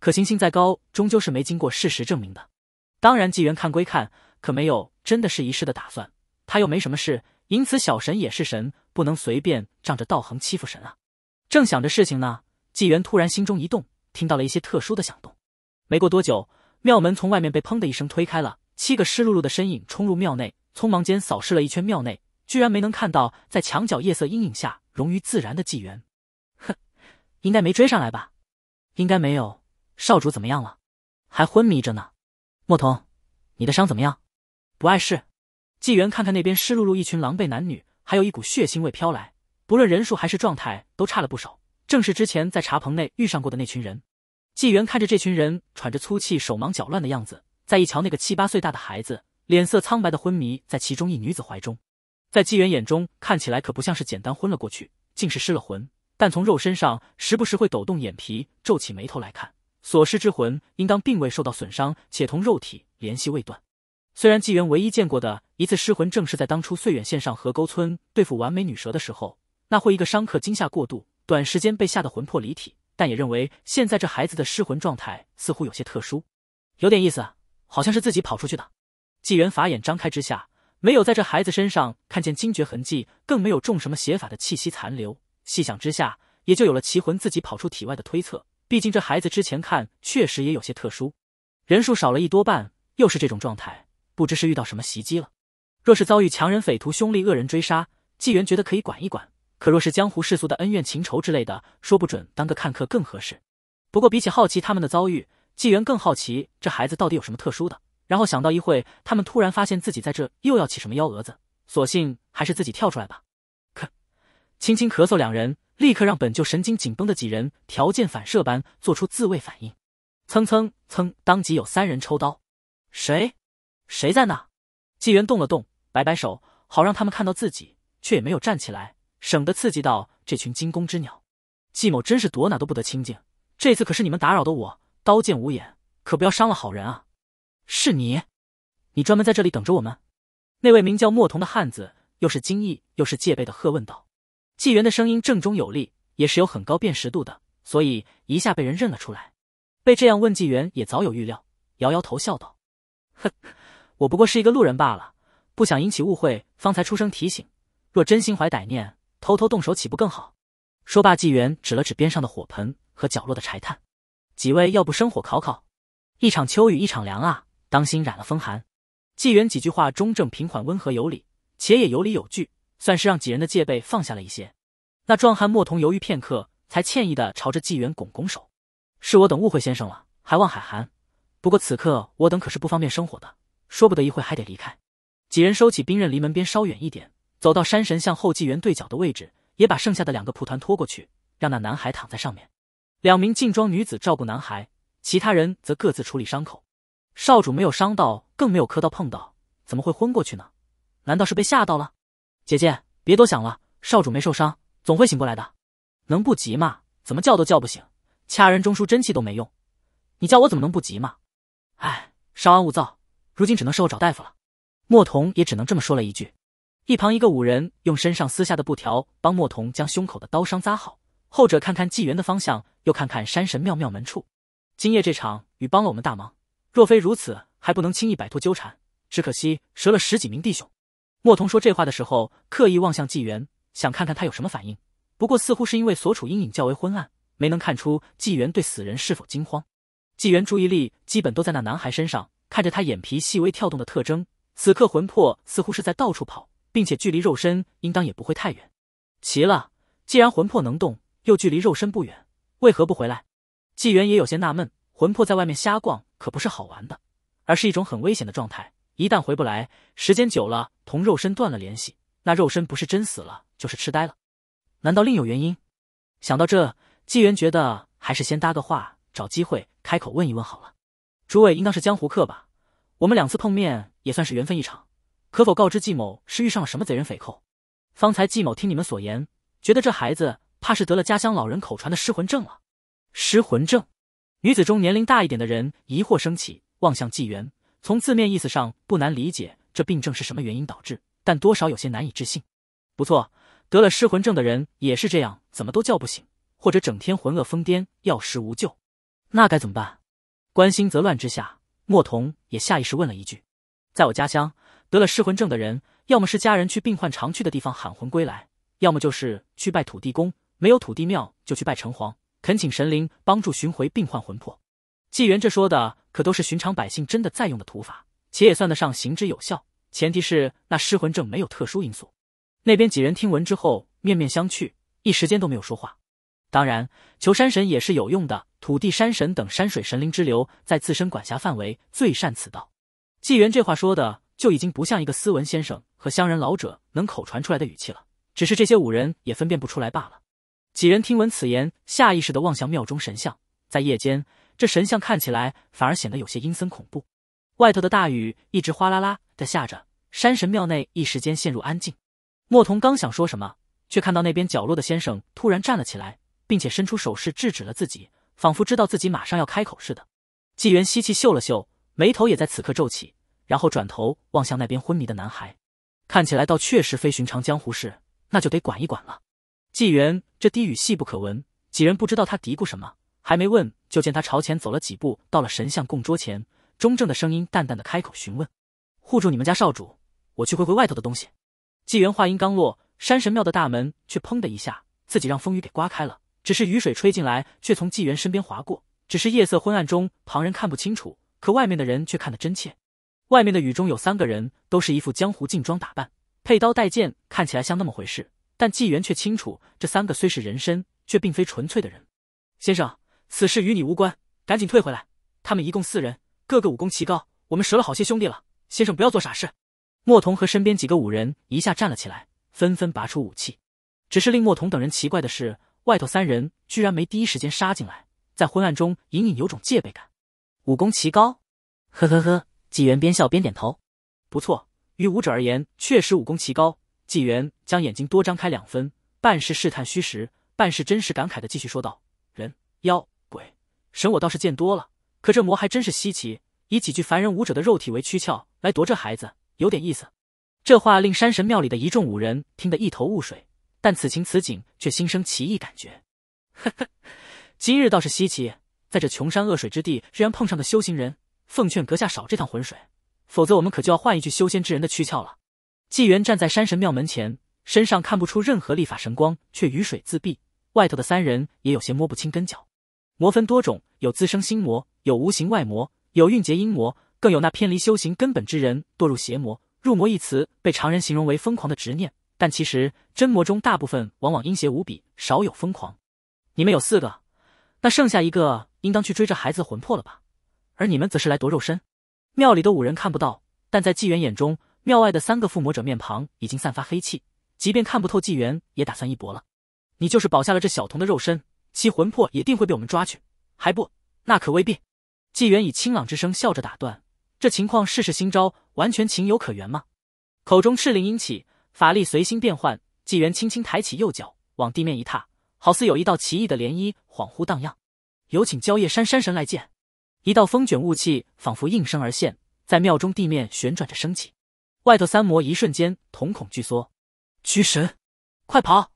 可行性再高，终究是没经过事实证明的。当然，纪元看归看，可没有真的是一试的打算。他又没什么事，因此小神也是神，不能随便仗着道行欺负神啊。正想着事情呢，纪元突然心中一动，听到了一些特殊的响动。没过多久，庙门从外面被砰的一声推开了，七个湿漉漉的身影冲入庙内，匆忙间扫视了一圈庙内，居然没能看到在墙角夜色阴影下融于自然的纪元。哼，应该没追上来吧？应该没有。少主怎么样了？还昏迷着呢。莫童，你的伤怎么样？不碍事。纪元看看那边湿漉漉一群狼狈男女，还有一股血腥味飘来，不论人数还是状态都差了不少，正是之前在茶棚内遇上过的那群人。纪元看着这群人喘着粗气、手忙脚乱的样子，再一瞧那个七八岁大的孩子，脸色苍白的昏迷在其中一女子怀中，在纪元眼中看起来可不像是简单昏了过去，竟是失了魂。但从肉身上时不时会抖动眼皮、皱起眉头来看，所失之魂应当并未受到损伤，且同肉体联系未断。虽然纪元唯一见过的一次失魂，正是在当初岁远线上河沟村对付完美女蛇的时候，那会一个伤客惊吓过度，短时间被吓得魂魄离体。但也认为现在这孩子的失魂状态似乎有些特殊，有点意思，好像是自己跑出去的。纪元法眼张开之下，没有在这孩子身上看见惊厥痕迹，更没有中什么邪法的气息残留。细想之下，也就有了奇魂自己跑出体外的推测。毕竟这孩子之前看确实也有些特殊，人数少了一多半，又是这种状态，不知是遇到什么袭击了。若是遭遇强人、匪徒、凶厉恶人追杀，纪元觉得可以管一管。可若是江湖世俗的恩怨情仇之类的，说不准当个看客更合适。不过比起好奇他们的遭遇，纪元更好奇这孩子到底有什么特殊的。然后想到一会他们突然发现自己在这又要起什么幺蛾子，索性还是自己跳出来吧。咳，轻轻咳嗽，两人立刻让本就神经紧绷的几人条件反射般做出自卫反应。蹭蹭蹭，当即有三人抽刀。谁？谁在那？纪元动了动，摆摆手，好让他们看到自己，却也没有站起来。省得刺激到这群惊弓之鸟，季某真是躲哪都不得清静。这次可是你们打扰的我，刀剑无眼，可不要伤了好人啊！是你，你专门在这里等着我们？那位名叫莫童的汉子，又是惊异又是戒备的喝问道。纪元的声音正中有力，也是有很高辨识度的，所以一下被人认了出来。被这样问，纪元也早有预料，摇摇头笑道：“哼，我不过是一个路人罢了，不想引起误会，方才出声提醒。若真心怀歹念。”偷偷动手岂不更好？说罢，纪元指了指边上的火盆和角落的柴炭。几位要不生火烤烤？一场秋雨一场凉啊，当心染了风寒。纪元几句话中正平缓温和有理，且也有理有据，算是让几人的戒备放下了一些。那壮汉莫童犹豫片刻，才歉意的朝着纪元拱拱手：“是我等误会先生了，还望海涵。不过此刻我等可是不方便生火的，说不得一会还得离开。”几人收起兵刃，离门边稍远一点。走到山神像后纪元对角的位置，也把剩下的两个蒲团拖过去，让那男孩躺在上面。两名劲装女子照顾男孩，其他人则各自处理伤口。少主没有伤到，更没有磕到碰到，怎么会昏过去呢？难道是被吓到了？姐姐，别多想了，少主没受伤，总会醒过来的。能不急吗？怎么叫都叫不醒，掐人中枢真气都没用，你叫我怎么能不急嘛？哎，稍安勿躁，如今只能事后找大夫了。莫童也只能这么说了一句。一旁一个武人用身上撕下的布条帮莫童将胸口的刀伤扎好，后者看看纪元的方向，又看看山神庙庙门处。今夜这场雨帮了我们大忙，若非如此，还不能轻易摆脱纠缠。只可惜折了十几名弟兄。莫童说这话的时候，刻意望向纪元，想看看他有什么反应。不过似乎是因为所处阴影较为昏暗，没能看出纪元对死人是否惊慌。纪元注意力基本都在那男孩身上，看着他眼皮细微跳动的特征，此刻魂魄似乎是在到处跑。并且距离肉身应当也不会太远。奇了，既然魂魄能动，又距离肉身不远，为何不回来？纪元也有些纳闷。魂魄在外面瞎逛可不是好玩的，而是一种很危险的状态。一旦回不来，时间久了同肉身断了联系，那肉身不是真死了，就是痴呆了。难道另有原因？想到这，纪元觉得还是先搭个话，找机会开口问一问好了。诸位应当是江湖客吧？我们两次碰面也算是缘分一场。可否告知季某是遇上了什么贼人匪寇？方才季某听你们所言，觉得这孩子怕是得了家乡老人口传的失魂症了。失魂症？女子中年龄大一点的人疑惑升起，望向纪元。从字面意思上不难理解这病症是什么原因导致，但多少有些难以置信。不错，得了失魂症的人也是这样，怎么都叫不醒，或者整天魂恶疯癫，药石无救。那该怎么办？关心则乱之下，莫童也下意识问了一句：“在我家乡。”得了失魂症的人，要么是家人去病患常去的地方喊魂归来，要么就是去拜土地公，没有土地庙就去拜城隍，恳请神灵帮助寻回病患魂魄。纪元这说的可都是寻常百姓真的在用的土法，且也算得上行之有效。前提是那失魂症没有特殊因素。那边几人听闻之后面面相觑，一时间都没有说话。当然，求山神也是有用的，土地山神等山水神灵之流在自身管辖范围最善此道。纪元这话说的。就已经不像一个斯文先生和乡人老者能口传出来的语气了，只是这些武人也分辨不出来罢了。几人听闻此言，下意识的望向庙中神像，在夜间，这神像看起来反而显得有些阴森恐怖。外头的大雨一直哗啦啦的下着，山神庙内一时间陷入安静。莫童刚想说什么，却看到那边角落的先生突然站了起来，并且伸出手势制止了自己，仿佛知道自己马上要开口似的。纪元吸气嗅了嗅，眉头也在此刻皱起，然后转头望向那边昏迷的男孩，看起来倒确实非寻常江湖事，那就得管一管了。纪元这低语细不可闻，几人不知道他嘀咕什么，还没问，就见他朝前走了几步，到了神像供桌前。中正的声音淡淡的开口询问：“护住你们家少主，我去会会外头的东西。”纪元话音刚落，山神庙的大门却砰的一下，自己让风雨给刮开了。只是雨水吹进来，却从纪元身边划过。只是夜色昏暗中，旁人看不清楚，可外面的人却看得真切。外面的雨中有三个人，都是一副江湖劲装打扮，佩刀带剑，看起来像那么回事。但纪元却清楚，这三个虽是人身，却并非纯粹的人。先生，此事与你无关，赶紧退回来。他们一共四人。个个武功奇高，我们折了好些兄弟了。先生不要做傻事。莫童和身边几个武人一下站了起来，纷纷拔出武器。只是令莫童等人奇怪的是，外头三人居然没第一时间杀进来，在昏暗中隐隐有种戒备感。武功奇高，呵呵呵。纪元边笑边点头。不错，于武者而言，确实武功奇高。纪元将眼睛多张开两分，半是试探虚实，半是真实感慨的继续说道：“人、妖、神，我倒是见多了。”可这魔还真是稀奇，以几具凡人武者的肉体为躯壳来夺这孩子，有点意思。这话令山神庙里的一众武人听得一头雾水，但此情此景却心生奇异感觉。呵呵，今日倒是稀奇，在这穷山恶水之地，居然碰上个修行人。奉劝阁下少这趟浑水，否则我们可就要换一具修仙之人的躯壳了。纪元站在山神庙门前，身上看不出任何历法神光，却雨水自闭。外头的三人也有些摸不清根脚。魔分多种，有滋生心魔。有无形外魔，有蕴结阴魔，更有那偏离修行根本之人堕入邪魔。入魔一词被常人形容为疯狂的执念，但其实真魔中大部分往往阴邪无比，少有疯狂。你们有四个，那剩下一个应当去追这孩子魂魄了吧？而你们则是来夺肉身。庙里的五人看不到，但在纪元眼中，庙外的三个附魔者面庞已经散发黑气，即便看不透纪元，也打算一搏了。你就是保下了这小童的肉身，其魂魄也定会被我们抓去。还不，那可未必。纪元以清朗之声笑着打断：“这情况试试新招，完全情有可原吗？”口中赤令音起，法力随心变换。纪元轻轻抬起右脚，往地面一踏，好似有一道奇异的涟漪恍惚荡漾。有请蕉叶山山神来见。一道风卷雾气仿佛应声而现，在庙中地面旋转着升起。外头三魔一瞬间瞳孔巨缩，驱神，快跑！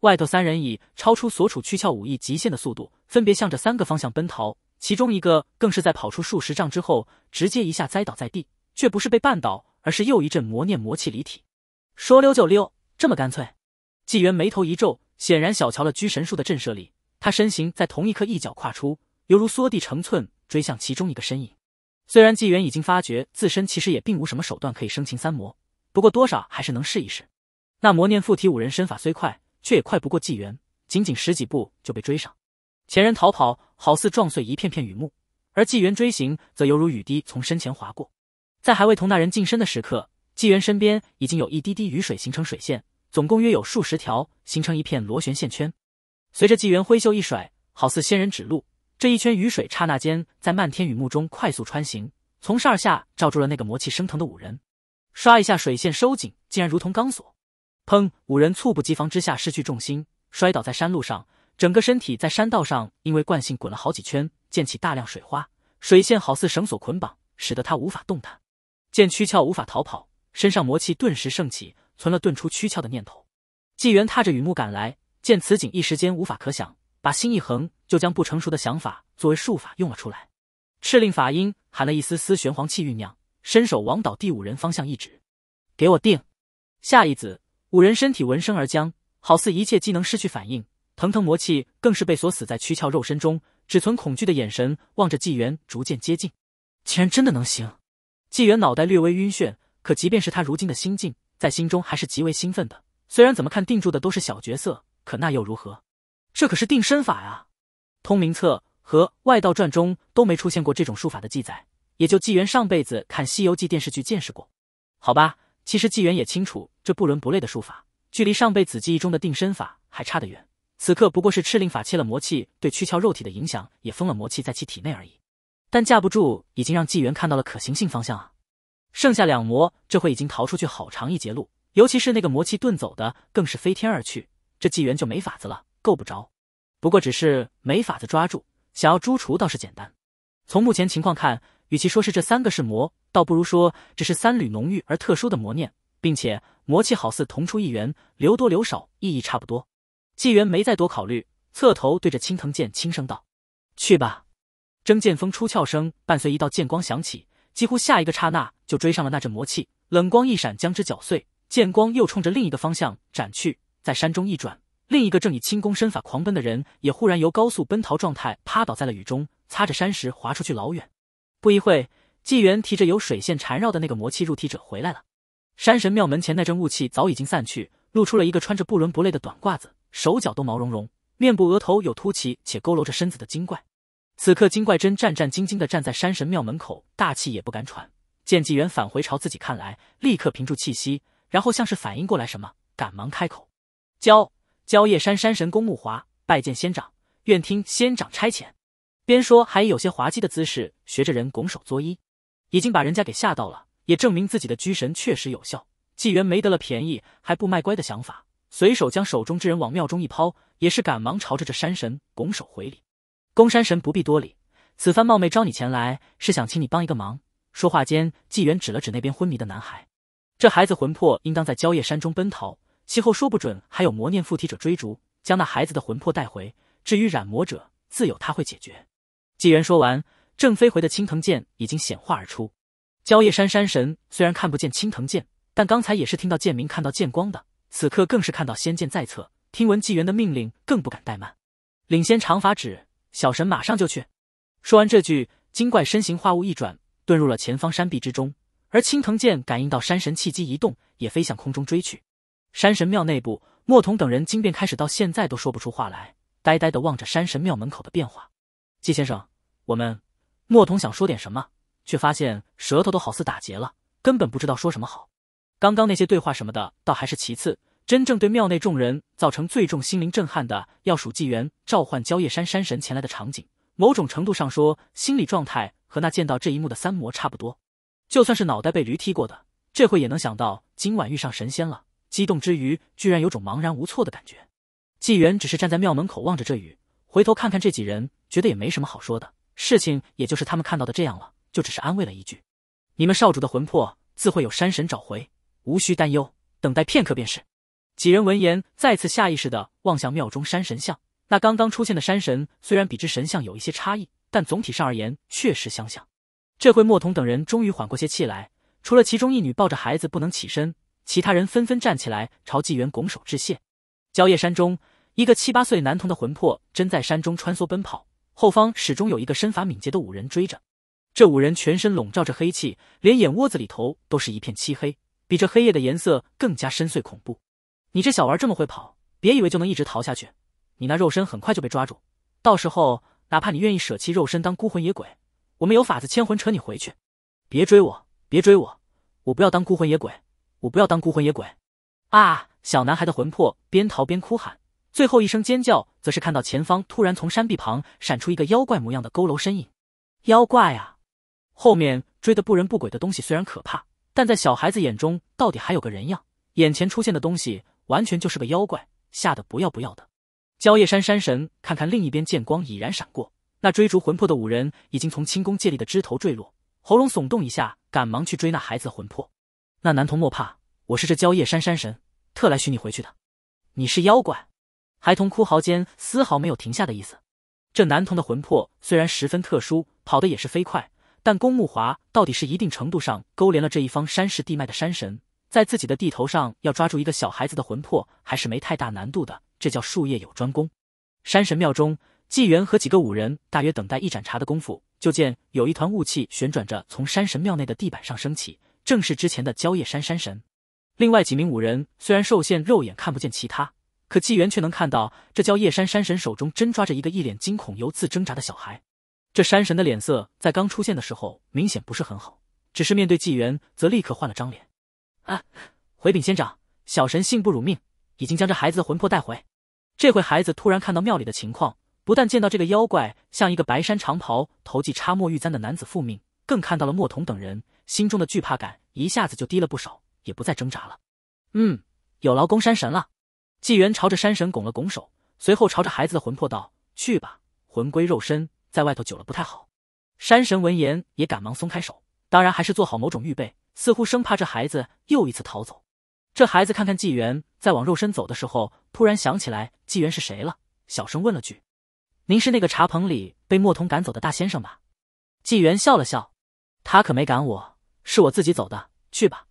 外头三人以超出所处躯壳武艺极限的速度，分别向着三个方向奔逃。其中一个更是在跑出数十丈之后，直接一下栽倒在地，却不是被绊倒，而是又一阵魔念魔气离体，说溜就溜，这么干脆。纪元眉头一皱，显然小瞧了居神术的震慑力。他身形在同一刻一脚跨出，犹如缩地成寸，追向其中一个身影。虽然纪元已经发觉自身其实也并无什么手段可以生擒三魔，不过多少还是能试一试。那魔念附体五人身法虽快，却也快不过纪元，仅仅十几步就被追上。前人逃跑，好似撞碎一片片雨幕；而纪元追行，则犹如雨滴从身前划过。在还未同那人近身的时刻，纪元身边已经有一滴滴雨水形成水线，总共约有数十条，形成一片螺旋线圈。随着纪元挥袖一甩，好似仙人指路，这一圈雨水刹那间在漫天雨幕中快速穿行，从上而下罩住了那个魔气升腾的五人。唰一下，水线收紧，竟然如同钢索。砰！五人猝不及防之下失去重心，摔倒在山路上。整个身体在山道上因为惯性滚了好几圈，溅起大量水花，水线好似绳索捆绑，使得他无法动弹。见躯壳无法逃跑，身上魔气顿时盛起，存了遁出躯壳的念头。纪元踏着雨幕赶来，见此景一时间无法可想，把心一横，就将不成熟的想法作为术法用了出来。敕令法音含了一丝丝玄黄气酝酿，伸手往倒第五人方向一指：“给我定！”下一子，五人身体闻声而僵，好似一切机能失去反应。腾腾魔气更是被锁死在躯壳肉身中，只存恐惧的眼神望着纪元，逐渐接近。竟然真的能行！纪元脑袋略微晕眩，可即便是他如今的心境，在心中还是极为兴奋的。虽然怎么看定住的都是小角色，可那又如何？这可是定身法呀！通明册和外道传中都没出现过这种术法的记载，也就纪元上辈子看《西游记》电视剧见识过。好吧，其实纪元也清楚这不伦不类的术法，距离上辈子记忆中的定身法还差得远。此刻不过是赤令法切了魔气，对躯壳肉体的影响也封了魔气在其体内而已。但架不住已经让纪元看到了可行性方向啊！剩下两魔，这回已经逃出去好长一截路，尤其是那个魔气遁走的，更是飞天而去。这纪元就没法子了，够不着。不过只是没法子抓住，想要诛除倒是简单。从目前情况看，与其说是这三个是魔，倒不如说只是三缕浓郁而特殊的魔念，并且魔气好似同出一源，留多留少意义差不多。纪元没再多考虑，侧头对着青藤剑轻声道：“去吧。”征剑锋出鞘声伴随一道剑光响起，几乎下一个刹那就追上了那阵魔气，冷光一闪将之搅碎。剑光又冲着另一个方向斩去，在山中一转，另一个正以轻功身法狂奔的人也忽然由高速奔逃状态趴倒在了雨中，擦着山石滑出去老远。不一会，纪元提着有水线缠绕的那个魔气入体者回来了。山神庙门前那阵雾气早已经散去，露出了一个穿着不伦不类的短褂子，手脚都毛茸茸，面部额头有凸起且佝偻着身子的精怪。此刻，金怪真战战兢兢的站在山神庙门口，大气也不敢喘。见纪元返回朝自己看来，立刻屏住气息，然后像是反应过来什么，赶忙开口：“焦焦叶山山神公木华拜见仙长，愿听仙长差遣。”边说还以有些滑稽的姿势，学着人拱手作揖，已经把人家给吓到了，也证明自己的拘神确实有效。纪元没得了便宜还不卖乖的想法，随手将手中之人往庙中一抛，也是赶忙朝着这山神拱手回礼。公山神不必多礼，此番冒昧招你前来，是想请你帮一个忙。说话间，纪元指了指那边昏迷的男孩，这孩子魂魄应当在蕉叶山中奔逃，其后说不准还有魔念附体者追逐，将那孩子的魂魄带回。至于染魔者，自有他会解决。纪元说完，正飞回的青藤剑已经显化而出。蕉叶山山神虽然看不见青藤剑，但刚才也是听到剑鸣，看到剑光的，此刻更是看到仙剑在侧，听闻纪元的命令，更不敢怠慢，领先长法指。小神马上就去。说完这句，精怪身形化物一转，遁入了前方山壁之中。而青藤剑感应到山神气机一动，也飞向空中追去。山神庙内部，墨童等人惊变开始，到现在都说不出话来，呆呆的望着山神庙门口的变化。季先生，我们莫桐想说点什么，却发现舌头都好似打结了，根本不知道说什么好。刚刚那些对话什么的，倒还是其次。真正对庙内众人造成最重心灵震撼的，要数纪元召唤蕉叶山山神前来的场景。某种程度上说，心理状态和那见到这一幕的三魔差不多。就算是脑袋被驴踢过的，这回也能想到今晚遇上神仙了。激动之余，居然有种茫然无措的感觉。纪元只是站在庙门口望着这雨，回头看看这几人，觉得也没什么好说的。事情也就是他们看到的这样了，就只是安慰了一句：“你们少主的魂魄自会有山神找回，无需担忧，等待片刻便是。”几人闻言，再次下意识的望向庙中山神像。那刚刚出现的山神，虽然比之神像有一些差异，但总体上而言确实相像。这回墨桐等人终于缓过些气来，除了其中一女抱着孩子不能起身，其他人纷纷站起来朝纪元拱手致谢。蕉叶山中，一个七八岁男童的魂魄正在山中穿梭奔跑，后方始终有一个身法敏捷的五人追着。这五人全身笼罩着黑气，连眼窝子里头都是一片漆黑，比这黑夜的颜色更加深邃恐怖。你这小娃这么会跑，别以为就能一直逃下去。你那肉身很快就被抓住，到时候哪怕你愿意舍弃肉身当孤魂野鬼，我们有法子牵魂扯你回去。别追我，别追我，我不要当孤魂野鬼，我不要当孤魂野鬼！啊！小男孩的魂魄边逃边哭喊，最后一声尖叫，则是看到前方突然从山壁旁闪出一个妖怪模样的佝偻身影。妖怪啊！后面追的不人不鬼的东西虽然可怕，但在小孩子眼中，到底还有个人样。眼前出现的东西。完全就是个妖怪，吓得不要不要的。蕉叶山山神看看另一边，剑光已然闪过，那追逐魂魄的五人已经从轻功借力的枝头坠落，喉咙耸动一下，赶忙去追那孩子魂魄。那男童莫怕，我是这蕉叶山山神，特来寻你回去的。你是妖怪？孩童哭嚎间丝毫没有停下的意思。这男童的魂魄虽然十分特殊，跑的也是飞快，但公木华到底是一定程度上勾连了这一方山势地脉的山神。在自己的地头上要抓住一个小孩子的魂魄，还是没太大难度的。这叫术业有专攻。山神庙中，纪元和几个武人大约等待一盏茶的功夫，就见有一团雾气旋转着从山神庙内的地板上升起，正是之前的蕉叶山山神。另外几名武人虽然受限，肉眼看不见其他，可纪元却能看到这蕉叶山山神手中真抓着一个一脸惊恐、犹自挣扎的小孩。这山神的脸色在刚出现的时候明显不是很好，只是面对纪元，则立刻换了张脸。啊！回禀仙长，小神幸不辱命，已经将这孩子的魂魄带回。这回孩子突然看到庙里的情况，不但见到这个妖怪像一个白衫长袍、头系插墨玉簪的男子复命，更看到了墨童等人，心中的惧怕感一下子就低了不少，也不再挣扎了。嗯，有劳公山神了。纪元朝着山神拱了拱手，随后朝着孩子的魂魄道：“去吧，魂归肉身，在外头久了不太好。”山神闻言也赶忙松开手，当然还是做好某种预备，似乎生怕这孩子又一次逃走。这孩子看看纪元，在往肉身走的时候，突然想起来纪元是谁了，小声问了句：“您是那个茶棚里被墨童赶走的大先生吧？”纪元笑了笑：“他可没赶我，是我自己走的。去吧。”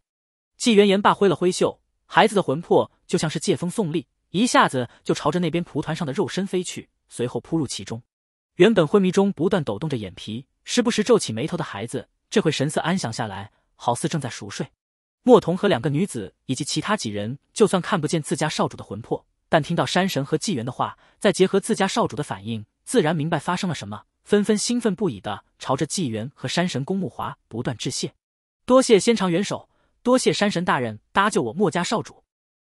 纪元言罢，挥了挥袖，孩子的魂魄就像是借风送力，一下子就朝着那边蒲团上的肉身飞去，随后扑入其中。原本昏迷中不断抖动着眼皮，时不时皱起眉头的孩子，这会神色安详下来，好似正在熟睡。墨童和两个女子以及其他几人，就算看不见自家少主的魂魄，但听到山神和纪元的话，再结合自家少主的反应，自然明白发生了什么，纷纷兴奋不已的朝着纪元和山神公木华不断致谢。多谢仙长元首，多谢山神大人搭救我墨家少主，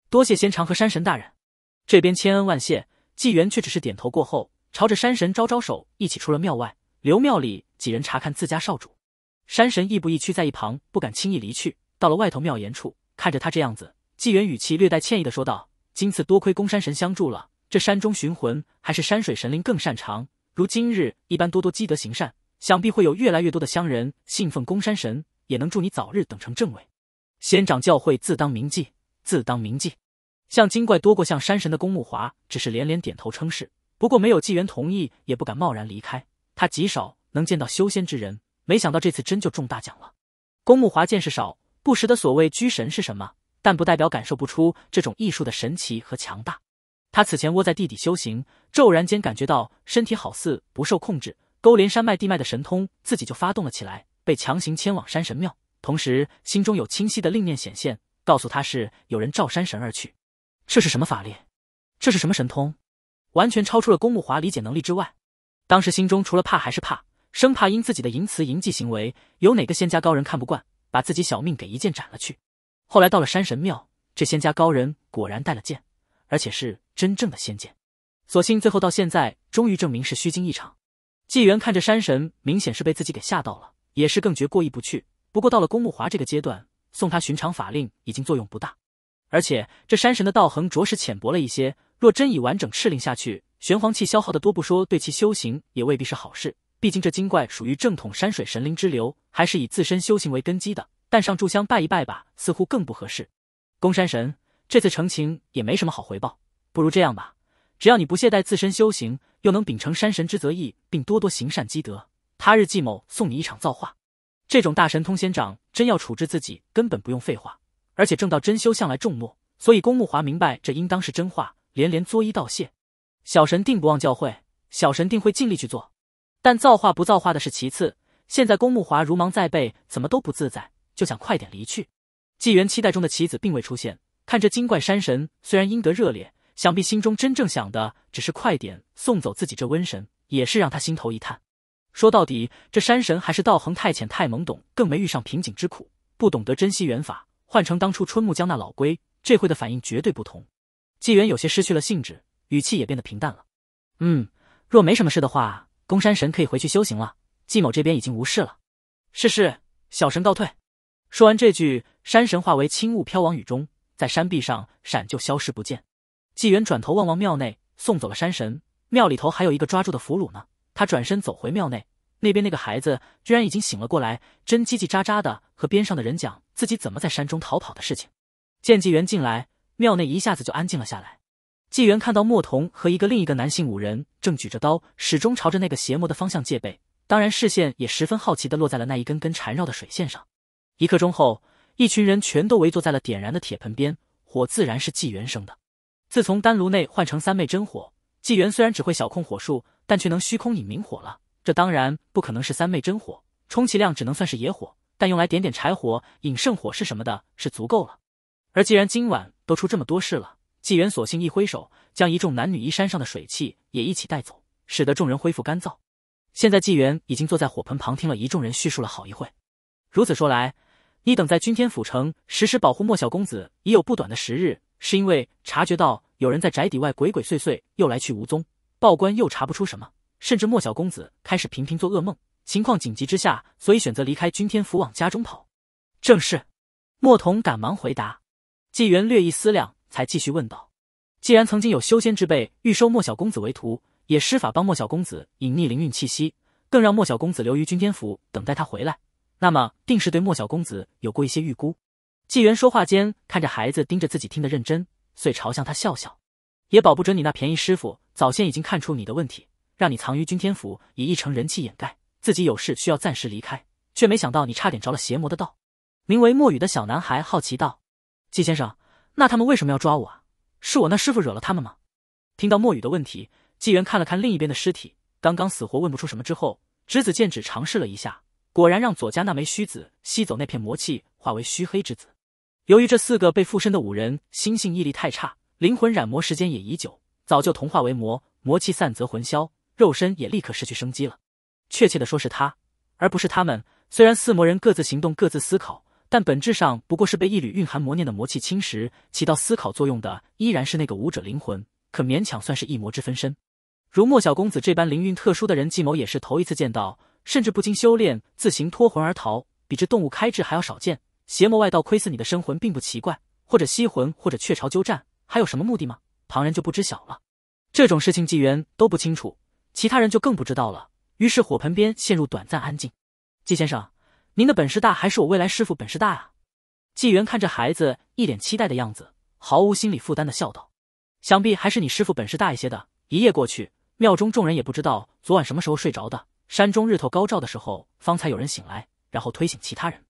多谢仙长和山神大人。这边千恩万谢，纪元却只是点头过后，朝着山神招招手，一起出了庙外，留庙里几人查看自家少主。山神亦步亦趋在一旁，不敢轻易离去。到了外头庙檐处，看着他这样子，纪元语气略带歉意的说道：“今次多亏公山神相助了，这山中寻魂还是山水神灵更擅长。如今日一般多多积德行善，想必会有越来越多的乡人信奉公山神，也能助你早日等成正位。仙长教诲，自当铭记，自当铭记。”向精怪多过向山神的公木华只是连连点头称是，不过没有纪元同意，也不敢贸然离开。他极少能见到修仙之人，没想到这次真就中大奖了。公木华见识少。不识的所谓居神是什么，但不代表感受不出这种艺术的神奇和强大。他此前窝在地底修行，骤然间感觉到身体好似不受控制，勾连山脉地脉的神通自己就发动了起来，被强行牵往山神庙。同时，心中有清晰的令念显现，告诉他是有人召山神而去。这是什么法力？这是什么神通？完全超出了公木华理解能力之外。当时心中除了怕还是怕，生怕因自己的淫词淫迹行为，有哪个仙家高人看不惯。把自己小命给一剑斩了去。后来到了山神庙，这仙家高人果然带了剑，而且是真正的仙剑。所幸最后到现在，终于证明是虚惊一场。纪元看着山神，明显是被自己给吓到了，也是更觉过意不去。不过到了公木华这个阶段，送他寻常法令已经作用不大，而且这山神的道行着实浅薄了一些。若真以完整敕令下去，玄黄气消耗的多不说，对其修行也未必是好事。毕竟这精怪属于正统山水神灵之流，还是以自身修行为根基的。但上炷香拜一拜吧，似乎更不合适。公山神这次成情也没什么好回报，不如这样吧，只要你不懈怠自身修行，又能秉承山神之责义，并多多行善积德，他日季某送你一场造化。这种大神通仙长真要处置自己，根本不用废话。而且正道真修向来重诺，所以公木华明白这应当是真话，连连作揖道谢。小神定不忘教诲，小神定会尽力去做。但造化不造化的是其次，现在公木华如芒在背，怎么都不自在，就想快点离去。纪元期待中的棋子并未出现，看着精怪山神，虽然应得热烈，想必心中真正想的只是快点送走自己这瘟神，也是让他心头一叹。说到底，这山神还是道行太浅太懵懂，更没遇上瓶颈之苦，不懂得珍惜缘法。换成当初春木江那老龟，这会的反应绝对不同。纪元有些失去了兴致，语气也变得平淡了。嗯，若没什么事的话。公山神可以回去修行了，季某这边已经无事了。是是，小神告退。说完这句，山神化为轻雾飘往雨中，在山壁上闪就消失不见。纪元转头望望庙内，送走了山神，庙里头还有一个抓住的俘虏呢。他转身走回庙内，那边那个孩子居然已经醒了过来，真叽叽喳喳的和边上的人讲自己怎么在山中逃跑的事情。见纪元进来，庙内一下子就安静了下来。纪元看到墨童和一个另一个男性武人正举着刀，始终朝着那个邪魔的方向戒备，当然视线也十分好奇的落在了那一根根缠绕的水线上。一刻钟后，一群人全都围坐在了点燃的铁盆边，火自然是纪元生的。自从丹炉内换成三昧真火，纪元虽然只会小控火术，但却能虚空引明火了。这当然不可能是三昧真火，充其量只能算是野火，但用来点点柴火、引圣火是什么的，是足够了。而既然今晚都出这么多事了。纪元索性一挥手，将一众男女衣衫上的水汽也一起带走，使得众人恢复干燥。现在纪元已经坐在火盆旁，听了一众人叙述了好一会。如此说来，你等在君天府城实施保护莫小公子已有不短的时日，是因为察觉到有人在宅邸外鬼鬼祟祟，又来去无踪，报官又查不出什么，甚至莫小公子开始频频做噩梦，情况紧急之下，所以选择离开君天府往家中跑。正是。莫童赶忙回答。纪元略一思量，才继续问道：“既然曾经有修仙之辈欲收莫小公子为徒，也施法帮莫小公子隐匿灵运气息，更让莫小公子留于君天府等待他回来，那么定是对莫小公子有过一些预估。”纪元说话间，看着孩子盯着自己听得认真，遂朝向他笑笑：“也保不准你那便宜师傅早先已经看出你的问题，让你藏于君天府，以一成人气掩盖自己有事需要暂时离开，却没想到你差点着了邪魔的道。”名为墨雨的小男孩好奇道：“季先生，那他们为什么要抓我啊？是我那师傅惹了他们吗？”听到墨雨的问题，纪元看了看另一边的尸体，刚刚死活问不出什么之后，执子剑指尝试了一下，果然让左家那枚虚子吸走那片魔气，化为虚黑之子。由于这四个被附身的五人心性毅力太差，灵魂染魔时间也已久，早就同化为魔，魔气散则魂消，肉身也立刻失去生机了。确切的说，是他，而不是他们。虽然四魔人各自行动，各自思考。但本质上不过是被一缕蕴含魔念的魔气侵蚀，起到思考作用的依然是那个武者灵魂，可勉强算是一魔之分身。如莫小公子这般灵运特殊的人，计谋也是头一次见到，甚至不经修炼自行脱魂而逃，比这动物开智还要少见。邪魔外道窥伺你的身魂并不奇怪，或者吸魂，或者雀巢鸠占，还有什么目的吗？旁人就不知晓了。这种事情纪元都不清楚，其他人就更不知道了。于是火盆边陷入短暂安静。纪先生。您的本事大，还是我未来师傅本事大啊？纪元看着孩子一脸期待的样子，毫无心理负担的笑道：“想必还是你师傅本事大一些的。”一夜过去，庙中众人也不知道昨晚什么时候睡着的。山中日头高照的时候，方才有人醒来，然后推醒其他人。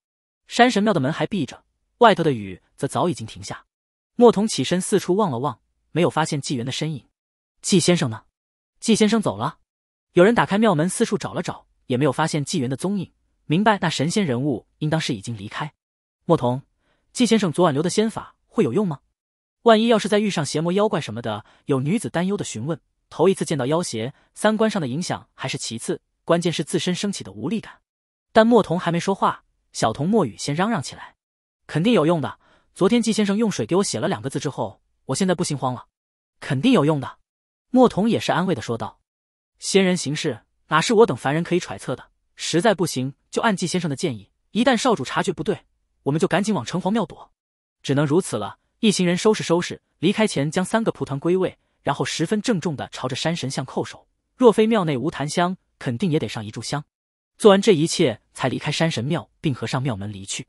山神庙的门还闭着，外头的雨则早已经停下。莫童起身四处望了望，没有发现纪元的身影。纪先生呢？纪先生走了。有人打开庙门，四处找了找，也没有发现纪元的踪影。明白，那神仙人物应当是已经离开。莫童，季先生昨晚留的仙法会有用吗？万一要是再遇上邪魔妖怪什么的，有女子担忧的询问。头一次见到妖邪，三观上的影响还是其次，关键是自身升起的无力感。但莫童还没说话，小童莫雨先嚷嚷起来：“肯定有用的！昨天季先生用水给我写了两个字之后，我现在不心慌了，肯定有用的。”莫童也是安慰的说道：“仙人行事，哪是我等凡人可以揣测的？”实在不行，就按季先生的建议，一旦少主察觉不对，我们就赶紧往城隍庙躲。只能如此了。一行人收拾收拾，离开前将三个蒲团归位，然后十分郑重的朝着山神像叩首。若非庙内无檀香，肯定也得上一炷香。做完这一切，才离开山神庙，并合上庙门离去。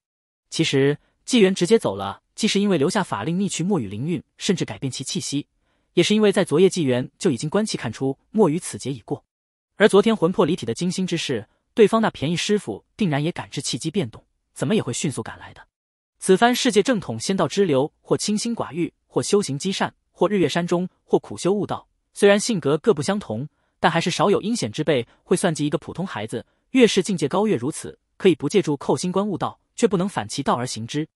其实纪元直接走了，既是因为留下法令逆去墨雨灵韵，甚至改变其气息，也是因为在昨夜纪元就已经观气看出墨雨此劫已过，而昨天魂魄离体的惊心之事。对方那便宜师傅定然也感知契机变动，怎么也会迅速赶来的。此番世界正统仙道之流，或清心寡欲，或修行积善，或日月山中，或苦修悟道。虽然性格各不相同，但还是少有阴险之辈会算计一个普通孩子。越是境界高越如此，可以不借助扣心观悟道，却不能反其道而行之。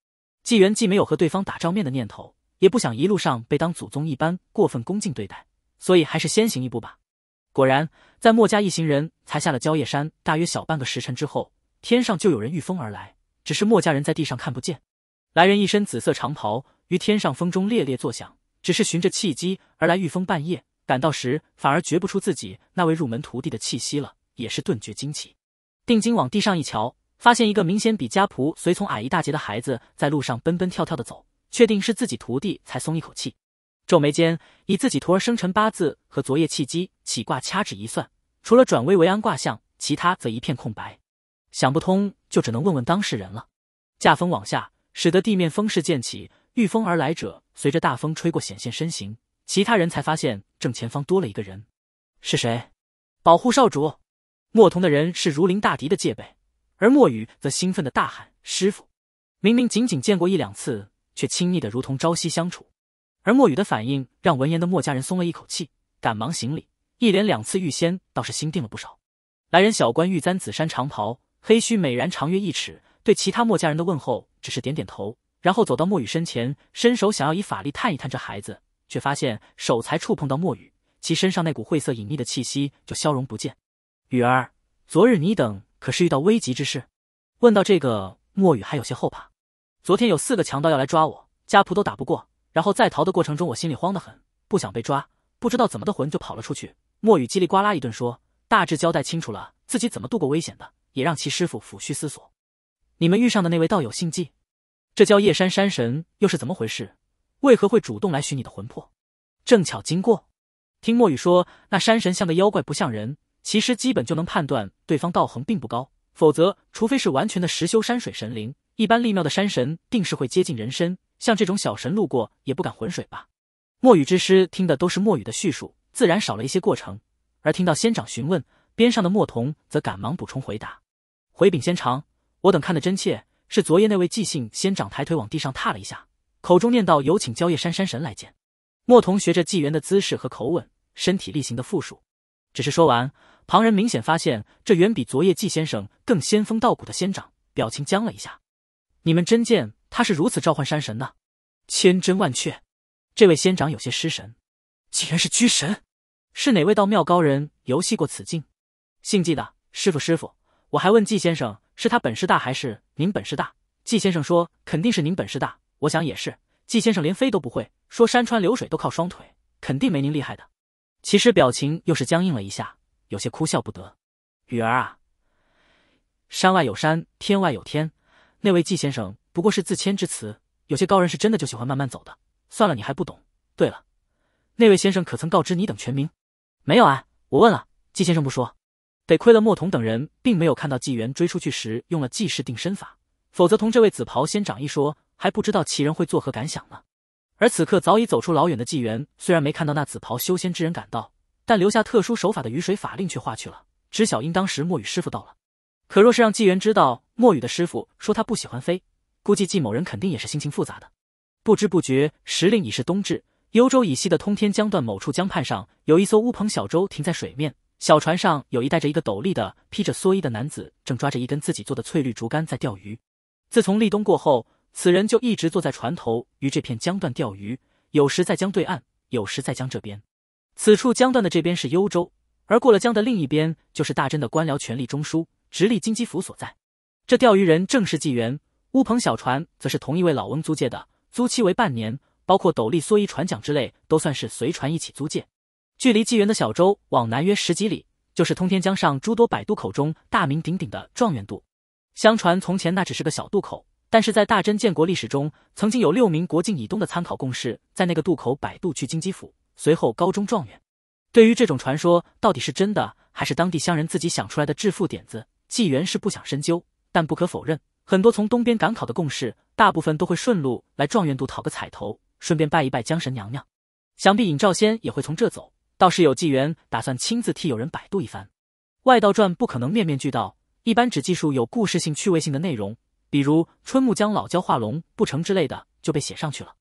纪元既没有和对方打照面的念头，也不想一路上被当祖宗一般过分恭敬对待，所以还是先行一步吧。果然，在墨家一行人才下了蕉叶山大约小半个时辰之后，天上就有人御风而来，只是墨家人在地上看不见。来人一身紫色长袍，于天上风中猎猎作响，只是循着契机而来。御风半夜赶到时，反而觉不出自己那位入门徒弟的气息了，也是顿觉惊奇。定睛往地上一瞧，发现一个明显比家仆随从矮一大截的孩子在路上奔奔跳跳的走，确定是自己徒弟，才松一口气。皱眉间，以自己徒儿生辰八字和昨夜契机起卦掐指一算，除了转危为安卦象，其他则一片空白。想不通，就只能问问当事人了。驾风往下，使得地面风势渐起，御风而来者随着大风吹过显现身形。其他人才发现正前方多了一个人，是谁？保护少主！莫童的人是如临大敌的戒备，而莫雨则兴奋的大喊：“师傅！”明明仅仅见过一两次，却亲昵的如同朝夕相处。而墨雨的反应让闻言的墨家人松了一口气，赶忙行礼。一连两次遇仙，倒是心定了不少。来人小官玉簪紫衫长袍，黑须美髯长约一尺，对其他墨家人的问候只是点点头，然后走到墨雨身前，伸手想要以法力探一探这孩子，却发现手才触碰到墨雨，其身上那股晦涩隐秘的气息就消融不见。雨儿，昨日你等可是遇到危急之事？问到这个，墨雨还有些后怕。昨天有四个强盗要来抓我，家仆都打不过。然后在逃的过程中，我心里慌得很，不想被抓，不知道怎么的魂就跑了出去。墨雨叽里呱啦一顿说，大致交代清楚了自己怎么度过危险的，也让其师傅抚须思索。你们遇上的那位道友姓纪，这叫夜山山神，又是怎么回事？为何会主动来寻你的魂魄？正巧经过，听墨雨说，那山神像个妖怪，不像人。其实基本就能判断对方道行并不高，否则除非是完全的实修山水神灵，一般立庙的山神定是会接近人身。像这种小神路过也不敢浑水吧？墨雨之师听的都是墨雨的叙述，自然少了一些过程。而听到仙长询问，边上的墨童则赶忙补充回答：“回禀仙长，我等看得真切，是昨夜那位纪姓仙长抬腿往地上踏了一下，口中念道：‘有请蕉叶山山神来见。’墨童学着纪元的姿势和口吻，身体力行的复述。只是说完。旁人明显发现，这远比昨夜季先生更仙风道骨的仙长表情僵了一下。你们真见他是如此召唤山神的？千真万确。这位仙长有些失神，竟然是居神，是哪位道庙高人游戏过此境？姓季的师傅，师傅，我还问季先生是他本事大还是您本事大？季先生说肯定是您本事大。我想也是，季先生连飞都不会，说山川流水都靠双腿，肯定没您厉害的。其实表情又是僵硬了一下。有些哭笑不得，雨儿啊，山外有山，天外有天。那位季先生不过是自谦之词，有些高人是真的就喜欢慢慢走的。算了，你还不懂。对了，那位先生可曾告知你等全名？没有啊，我问了，季先生不说。得亏了墨童等人并没有看到纪元追出去时用了纪氏定身法，否则同这位紫袍仙长一说，还不知道其人会作何感想呢。而此刻早已走出老远的纪元，虽然没看到那紫袍修仙之人赶到。但留下特殊手法的雨水法令却化去了，知晓应当时墨雨师傅到了。可若是让纪元知道墨雨的师傅说他不喜欢飞，估计纪某人肯定也是心情复杂的。不知不觉，时令已是冬至。幽州以西的通天江段某处江畔上，有一艘乌篷小舟停在水面，小船上有一戴着一个斗笠的披着蓑衣的男子，正抓着一根自己做的翠绿竹竿在钓鱼。自从立冬过后，此人就一直坐在船头于这片江段钓鱼，有时在江对岸，有时在江这边。此处江段的这边是幽州，而过了江的另一边就是大真的官僚权力中枢直隶金鸡府所在。这钓鱼人正是纪元，乌篷小船则是同一位老翁租借的，租期为半年，包括斗笠、蓑衣、船桨之类都算是随船一起租借。距离纪元的小舟往南约十几里，就是通天江上诸多百渡口中大名鼎鼎的状元渡。相传从前那只是个小渡口，但是在大真建国历史中，曾经有六名国境以东的参考贡士在那个渡口摆渡去金鸡府。随后高中状元，对于这种传说到底是真的还是当地乡人自己想出来的致富点子，纪元是不想深究。但不可否认，很多从东边赶考的贡士，大部分都会顺路来状元渡讨个彩头，顺便拜一拜江神娘娘。想必尹兆仙也会从这走，倒是有纪元打算亲自替友人摆渡一番。外道传不可能面面俱到，一般只记述有故事性、趣味性的内容，比如春木江老蛟化龙不成之类的就被写上去了。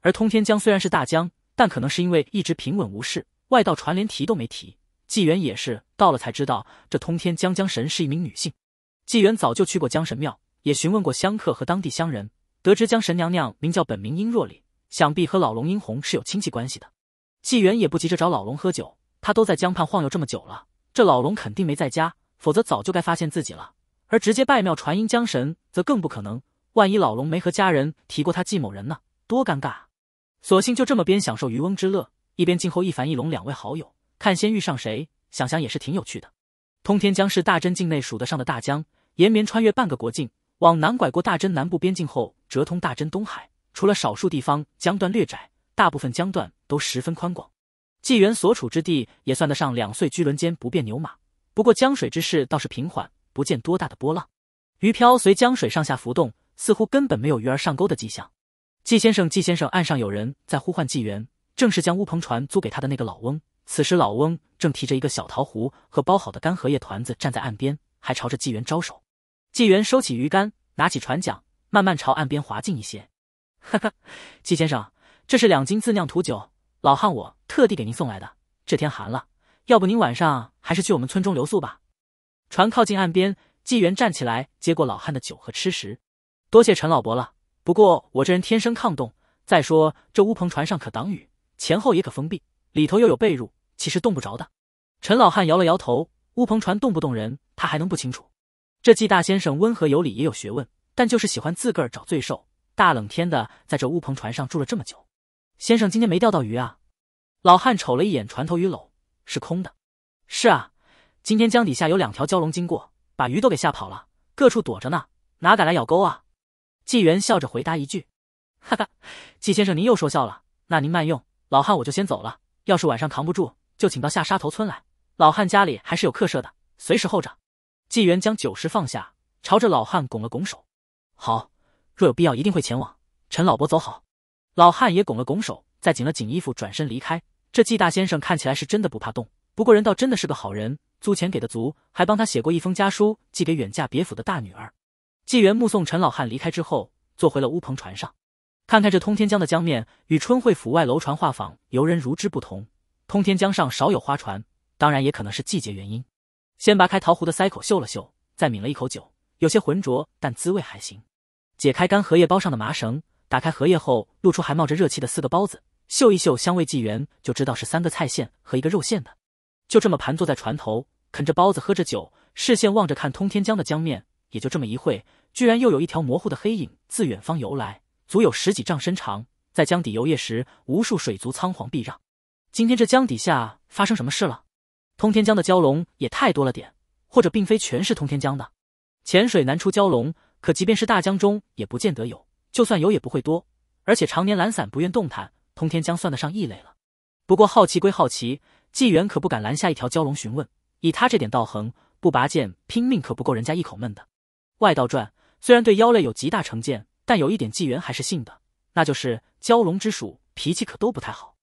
而通天江虽然是大江。但可能是因为一直平稳无事，外道传连提都没提。纪元也是到了才知道，这通天江江神是一名女性。纪元早就去过江神庙，也询问过香客和当地乡人，得知江神娘娘名叫本名殷若里，想必和老龙殷红是有亲戚关系的。纪元也不急着找老龙喝酒，他都在江畔晃悠这么久了，这老龙肯定没在家，否则早就该发现自己了。而直接拜庙传音江神，则更不可能。万一老龙没和家人提过他纪某人呢？多尴尬！索性就这么边享受渔翁之乐，一边静候一凡一龙两位好友，看先遇上谁。想想也是挺有趣的。通天江是大真境内数得上的大江，延绵穿越半个国境，往南拐过大真南部边境后，折通大真东海。除了少数地方江段略窄，大部分江段都十分宽广。纪元所处之地也算得上两岁居轮间不变牛马。不过江水之势倒是平缓，不见多大的波浪。鱼漂随江水上下浮动，似乎根本没有鱼儿上钩的迹象。纪先生，纪先生，岸上有人在呼唤纪元，正是将乌篷船租给他的那个老翁。此时，老翁正提着一个小陶壶和包好的干荷叶团子站在岸边，还朝着纪元招手。纪元收起鱼竿，拿起船桨，慢慢朝岸边划近一些。哈哈，纪先生，这是两斤自酿土酒，老汉我特地给您送来的。这天寒了，要不您晚上还是去我们村中留宿吧。船靠近岸边，纪元站起来接过老汉的酒和吃食，多谢陈老伯了。不过我这人天生抗冻，再说这乌篷船上可挡雨，前后也可封闭，里头又有被褥，其实冻不着的。陈老汉摇了摇头，乌篷船冻不冻人，他还能不清楚？这季大先生温和有礼，也有学问，但就是喜欢自个儿找罪受。大冷天的，在这乌篷船上住了这么久，先生今天没钓到鱼啊？老汉瞅了一眼船头鱼篓，是空的。是啊，今天江底下有两条蛟龙经过，把鱼都给吓跑了，各处躲着呢，哪敢来咬钩啊？纪元笑着回答一句：“哈哈，纪先生您又说笑了，那您慢用，老汉我就先走了。要是晚上扛不住，就请到下沙头村来，老汉家里还是有客舍的，随时候着。”纪元将酒食放下，朝着老汉拱了拱手：“好，若有必要，一定会前往。陈老伯走好。”老汉也拱了拱手，再紧了紧衣服，转身离开。这纪大先生看起来是真的不怕冻，不过人倒真的是个好人，租钱给的足，还帮他写过一封家书，寄给远嫁别府的大女儿。纪元目送陈老汉离开之后，坐回了乌篷船上，看看这通天江的江面，与春会府外楼船画舫游人如织不同。通天江上少有花船，当然也可能是季节原因。先拔开桃壶的塞口嗅了嗅，再抿了一口酒，有些浑浊，但滋味还行。解开干荷叶包上的麻绳。打开荷叶后，露出还冒着热气的四个包子，嗅一嗅香味，纪元就知道是三个菜馅和一个肉馅的。就这么盘坐在船头，啃着包子，喝着酒，视线望着看通天江的江面。也就这么一会，居然又有一条模糊的黑影自远方游来，足有十几丈身长，在江底游曳时，无数水族仓皇避让。今天这江底下发生什么事了？通天江的蛟龙也太多了点，或者并非全是通天江的。浅水难出蛟龙，可即便是大江中，也不见得有。就算有也不会多，而且常年懒散不愿动弹，通天江算得上异类了。不过好奇归好奇，纪元可不敢拦下一条蛟龙询问。以他这点道行，不拔剑拼命可不够人家一口闷的。外道传虽然对妖类有极大成见，但有一点纪元还是信的，那就是蛟龙之属脾气可都不太好。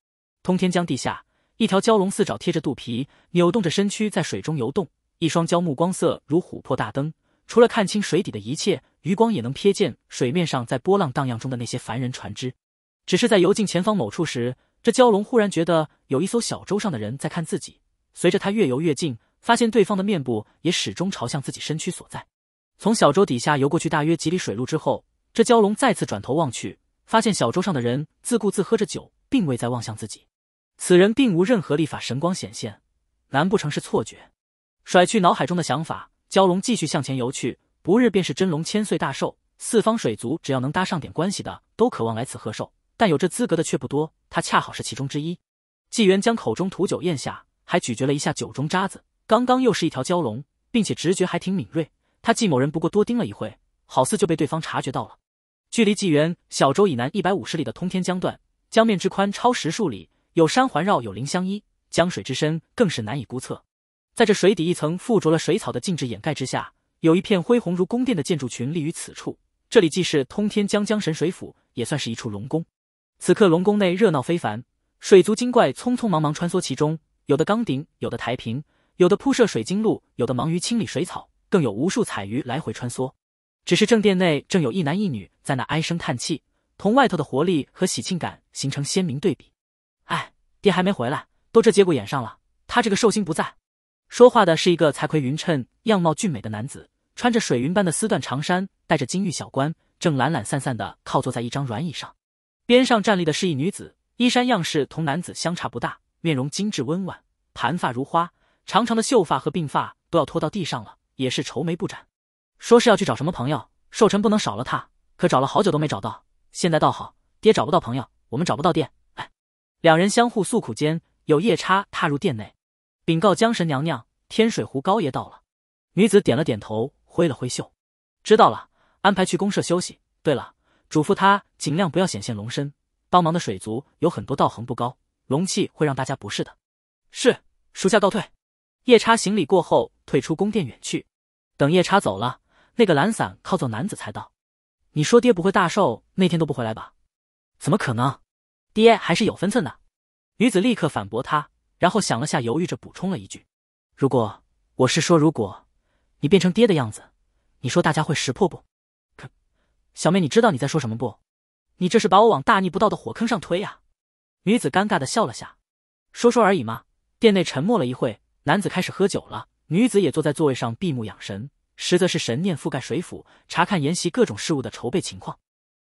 通天江地下，一条蛟龙四爪贴着肚皮，扭动着身躯在水中游动，一双蛟目光色如琥珀大灯。除了看清水底的一切，余光也能瞥见水面上在波浪荡漾中的那些凡人船只。只是在游进前方某处时，这蛟龙忽然觉得有一艘小舟上的人在看自己。随着他越游越近，发现对方的面部也始终朝向自己身躯所在。从小舟底下游过去大约几里水路之后，这蛟龙再次转头望去，发现小舟上的人自顾自喝着酒，并未再望向自己。此人并无任何立法神光显现，难不成是错觉？甩去脑海中的想法。蛟龙继续向前游去，不日便是真龙千岁大寿。四方水族只要能搭上点关系的，都渴望来此贺寿，但有这资格的却不多。他恰好是其中之一。纪元将口中土酒咽下，还咀嚼了一下酒中渣子。刚刚又是一条蛟龙，并且直觉还挺敏锐。他纪某人不过多盯了一会，好似就被对方察觉到了。距离纪元小舟以南一百五十里的通天江段，江面之宽超十数里，有山环绕，有林相依，江水之深更是难以估测。在这水底一层附着了水草的静止掩盖之下，有一片恢宏如宫殿的建筑群立于此处。这里既是通天江江神水府，也算是一处龙宫。此刻龙宫内热闹非凡，水族精怪匆匆忙忙穿梭其中，有的钢顶，有的抬平，有的铺设水晶路，有的忙于清理水草，更有无数彩鱼来回穿梭。只是正殿内正有一男一女在那唉声叹气，同外头的活力和喜庆感形成鲜明对比。哎，爹还没回来，都这节骨眼上了，他这个寿星不在。说话的是一个才魁匀称、样貌俊美的男子，穿着水云般的丝缎长衫，戴着金玉小冠，正懒懒散散的靠坐在一张软椅上。边上站立的是一女子，衣衫样式同男子相差不大，面容精致温婉，盘发如花，长长的秀发和鬓发都要拖到地上了，也是愁眉不展。说是要去找什么朋友，寿辰不能少了他，可找了好久都没找到。现在倒好，爹找不到朋友，我们找不到爹。哎，两人相互诉苦间，有夜叉踏入殿内。禀告江神娘娘，天水湖高爷到了。女子点了点头，挥了挥袖，知道了，安排去公社休息。对了，嘱咐他尽量不要显现龙身，帮忙的水族有很多道行不高，龙气会让大家不适的。是，属下告退。夜叉行礼过后，退出宫殿远去。等夜叉走了，那个懒散靠坐男子才道：“你说爹不会大寿那天都不回来吧？怎么可能？爹还是有分寸的。”女子立刻反驳他。然后想了下，犹豫着补充了一句：“如果我是说，如果你变成爹的样子，你说大家会识破不？”可小妹，你知道你在说什么不？你这是把我往大逆不道的火坑上推呀！女子尴尬的笑了下，说说而已嘛。店内沉默了一会，男子开始喝酒了，女子也坐在座位上闭目养神，实则是神念覆盖水府，查看沿袭各种事务的筹备情况。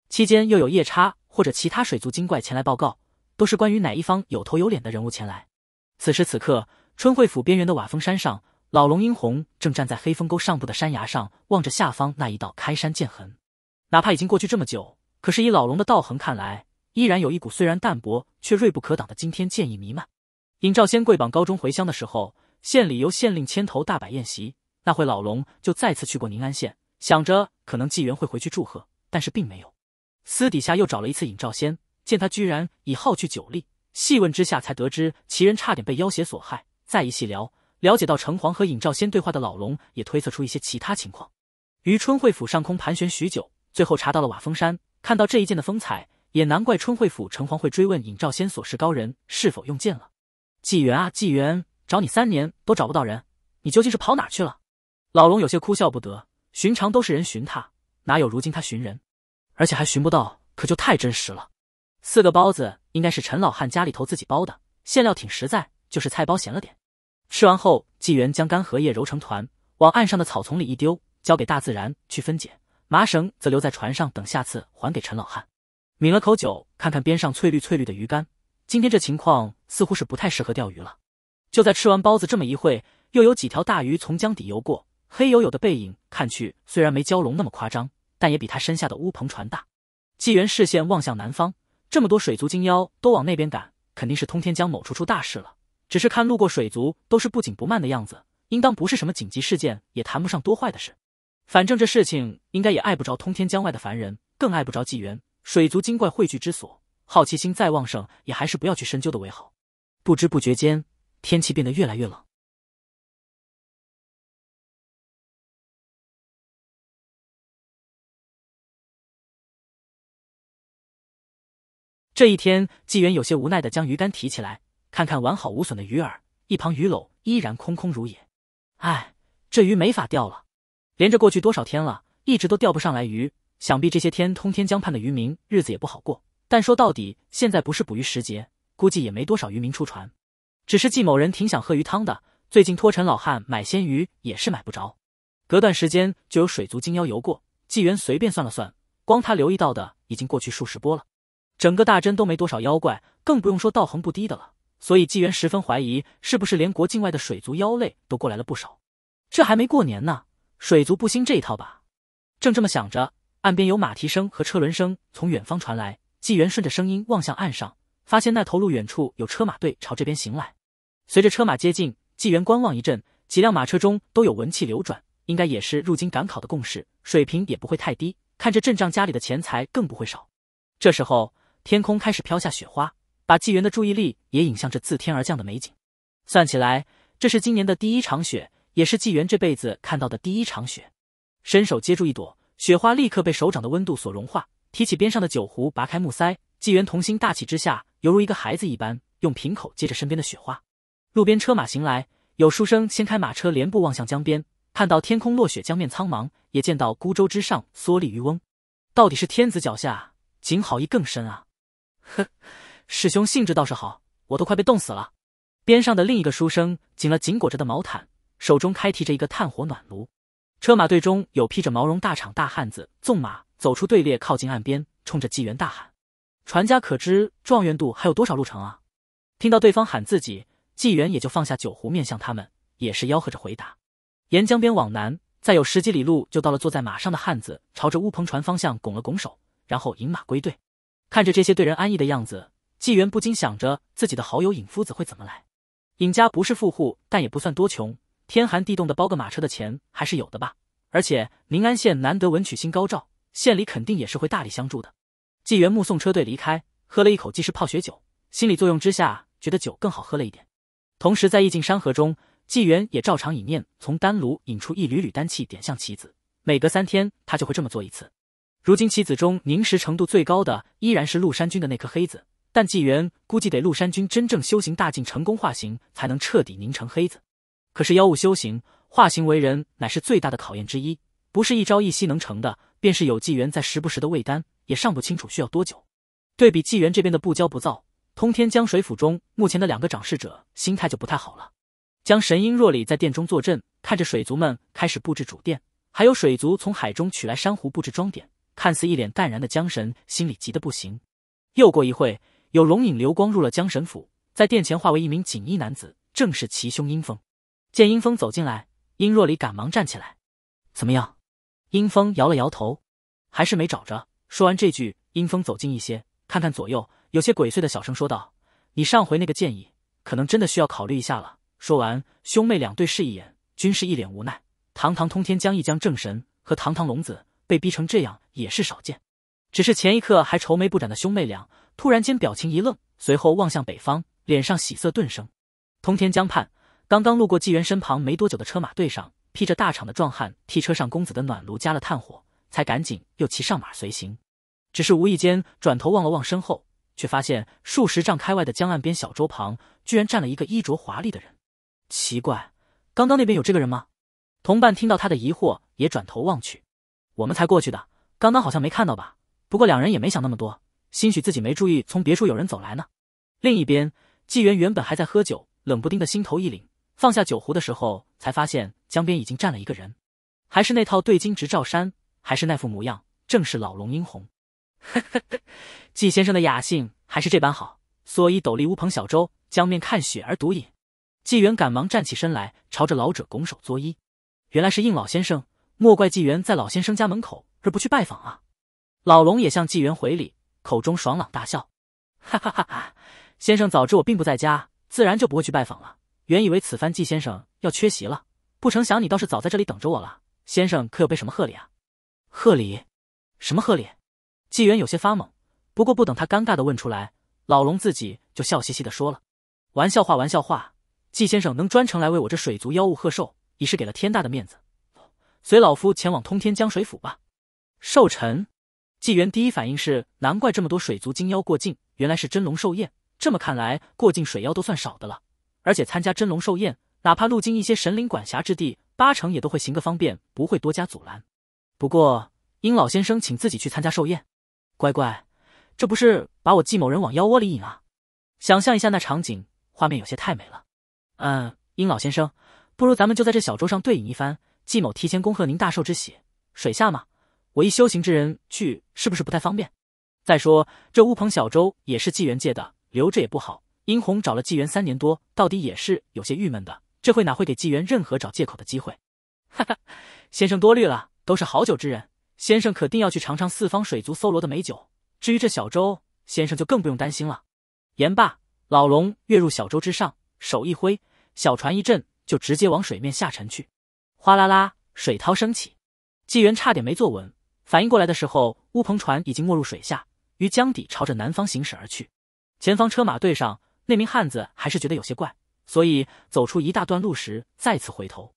期间又有夜叉或者其他水族精怪前来报告，都是关于哪一方有头有脸的人物前来。此时此刻，春惠府边缘的瓦峰山上，老龙殷红正站在黑风沟上部的山崖上，望着下方那一道开山剑痕。哪怕已经过去这么久，可是以老龙的道行看来，依然有一股虽然淡薄却锐不可挡的惊天剑意弥漫。尹兆先跪榜高中回乡的时候，县里由县令牵头大摆宴席。那会老龙就再次去过宁安县，想着可能纪元会回去祝贺，但是并没有。私底下又找了一次尹兆先，见他居然已耗去酒力，细问之下才得知其人差点被妖邪所害。再一细聊，了解到城隍和尹兆先对话的老龙也推测出一些其他情况。于春惠府上空盘旋许久，最后查到了瓦峰山，看到这一剑的风采，也难怪春惠府城隍会追问尹兆先所识高人是否用剑了。纪元啊，纪元，找你三年都找不到人，你究竟是跑哪去了？老龙有些哭笑不得。寻常都是人寻他，哪有如今他寻人，而且还寻不到，可就太真实了。四个包子应该是陈老汉家里头自己包的，馅料挺实在，就是菜包咸了点。吃完后，纪元将干荷叶揉成团，往岸上的草丛里一丢，交给大自然去分解。麻绳则留在船上，等下次还给陈老汉。抿了口酒，看看边上翠绿翠绿的鱼竿，今天这情况似乎是不太适合钓鱼了。就在吃完包子这么一会，又有几条大鱼从江底游过，黑黝黝的背影，看去虽然没蛟龙那么夸张，但也比他身下的乌篷船大。纪元视线望向南方，这么多水族精妖都往那边赶，肯定是通天江某处出大事了。只是看路过水族都是不紧不慢的样子，应当不是什么紧急事件，也谈不上多坏的事。反正这事情应该也碍不着通天江外的凡人，更碍不着纪元。水族精怪汇聚之所，好奇心再旺盛，也还是不要去深究的为好。不知不觉间，天气变得越来越冷。这一天，纪元有些无奈的将鱼竿提起来。看看完好无损的鱼饵，一旁鱼篓依然空空如也。唉，这鱼没法钓了，连着过去多少天了，一直都钓不上来鱼。想必这些天通天江畔的渔民日子也不好过。但说到底，现在不是捕鱼时节，估计也没多少渔民出船。只是季某人挺想喝鱼汤的，最近托陈老汉买鲜鱼也是买不着。隔段时间就有水族精妖游过，纪元随便算了算，光他留意到的已经过去数十波了。整个大真都没多少妖怪，更不用说道行不低的了。所以纪元十分怀疑，是不是连国境外的水族妖类都过来了不少？这还没过年呢，水族不兴这一套吧？正这么想着，岸边有马蹄声和车轮声从远方传来。纪元顺着声音望向岸上，发现那头路远处有车马队朝这边行来。随着车马接近，纪元观望一阵，几辆马车中都有文气流转，应该也是入京赶考的贡士，水平也不会太低。看着阵仗家里的钱财更不会少。这时候，天空开始飘下雪花。把纪元的注意力也引向这自天而降的美景。算起来，这是今年的第一场雪，也是纪元这辈子看到的第一场雪。伸手接住一朵雪花，立刻被手掌的温度所融化。提起边上的酒壶，拔开木塞，纪元童心大起之下，犹如一个孩子一般，用瓶口接着身边的雪花。路边车马行来，有书生掀开马车，连步望向江边，看到天空落雪，江面苍茫，也见到孤舟之上蓑笠渔翁。到底是天子脚下，景好意更深啊！呵。*laughs* 师兄兴致倒是好，我都快被冻死了。边上的另一个书生紧了紧裹着的毛毯，手中开提着一个炭火暖炉。车马队中有披着毛绒大氅大汉子纵马走出队列，靠近岸边，冲着纪元大喊：“船家可知状元渡还有多少路程啊？”听到对方喊自己，纪元也就放下酒壶，面向他们，也是吆喝着回答：“沿江边往南，再有十几里路就到了。”坐在马上的汉子朝着乌篷船方向拱了拱手，然后引马归队。看着这些对人安逸的样子。纪元不禁想着自己的好友尹夫子会怎么来。尹家不是富户，但也不算多穷，天寒地冻的包个马车的钱还是有的吧。而且宁安县难得文曲星高照，县里肯定也是会大力相助的。纪元目送车队离开，喝了一口既是泡雪酒，心理作用之下觉得酒更好喝了一点。同时在意境山河中，纪元也照常以念从丹炉引出一缕缕丹气，点向棋子。每隔三天他就会这么做一次。如今棋子中凝实程度最高的依然是陆山君的那颗黑子。但纪元估计得陆山君真正修行大境，成功化形，才能彻底凝成黑子。可是妖物修行化形为人，乃是最大的考验之一，不是一朝一夕能成的。便是有纪元在时不时的喂丹，也尚不清楚需要多久。对比纪元这边的不骄不躁，通天江水府中目前的两个掌事者心态就不太好了。将神鹰若里在殿中坐镇，看着水族们开始布置主殿，还有水族从海中取来珊瑚布置装点，看似一脸淡然的江神，心里急得不行。又过一会。有龙影流光入了江神府，在殿前化为一名锦衣男子，正是其兄殷风。见殷风走进来，殷若离赶忙站起来：“怎么样？”殷风摇了摇头，还是没找着。说完这句，殷风走近一些，看看左右，有些鬼祟的小声说道：“你上回那个建议，可能真的需要考虑一下了。”说完，兄妹两对视一眼，均是一脸无奈。堂堂通天江一将正神和堂堂龙子被逼成这样，也是少见。只是前一刻还愁眉不展的兄妹俩，突然间表情一愣，随后望向北方，脸上喜色顿生。通天江畔，刚刚路过纪元身旁没多久的车马队上，披着大氅的壮汉替车上公子的暖炉加了炭火，才赶紧又骑上马随行。只是无意间转头望了望身后，却发现数十丈开外的江岸边小舟旁，居然站了一个衣着华丽的人。奇怪，刚刚那边有这个人吗？同伴听到他的疑惑，也转头望去。我们才过去的，刚刚好像没看到吧？不过两人也没想那么多，兴许自己没注意，从别处有人走来呢。另一边，纪元原本还在喝酒，冷不丁的心头一凛，放下酒壶的时候，才发现江边已经站了一个人，还是那套对襟直罩衫，还是那副模样，正是老龙殷红。*laughs* 纪先生的雅兴还是这般好，蓑衣斗笠乌篷小舟，江面看雪而独饮。纪元赶忙站起身来，朝着老者拱手作揖。原来是应老先生，莫怪纪元在老先生家门口而不去拜访啊。老龙也向纪元回礼，口中爽朗大笑：“哈哈哈哈！先生早知我并不在家，自然就不会去拜访了。原以为此番纪先生要缺席了，不成想你倒是早在这里等着我了。先生可有备什么贺礼啊？贺礼？什么贺礼？”纪元有些发懵，不过不等他尴尬的问出来，老龙自己就笑嘻嘻的说了：“玩笑话，玩笑话。纪先生能专程来为我这水族妖物贺寿，已是给了天大的面子。随老夫前往通天江水府吧。”寿辰。纪元第一反应是，难怪这么多水族精妖过境，原来是真龙寿宴。这么看来，过境水妖都算少的了。而且参加真龙寿宴，哪怕路经一些神灵管辖之地，八成也都会行个方便，不会多加阻拦。不过，殷老先生请自己去参加寿宴，乖乖，这不是把我季某人往妖窝里引啊？想象一下那场景，画面有些太美了。嗯，殷老先生，不如咱们就在这小桌上对饮一番，季某提前恭贺您大寿之喜。水下嘛。我一修行之人去，是不是不太方便？再说这乌篷小舟也是纪元借的，留着也不好。殷红找了纪元三年多，到底也是有些郁闷的。这会哪会给纪元任何找借口的机会？*laughs* 哈哈，先生多虑了，都是好酒之人，先生可定要去尝尝四方水族搜罗的美酒。至于这小舟，先生就更不用担心了。言罢，老龙跃入小舟之上，手一挥，小船一震，就直接往水面下沉去。哗啦啦，水涛升起，纪元差点没坐稳。反应过来的时候，乌篷船已经没入水下，于江底朝着南方行驶而去。前方车马队上那名汉子还是觉得有些怪，所以走出一大段路时再次回头，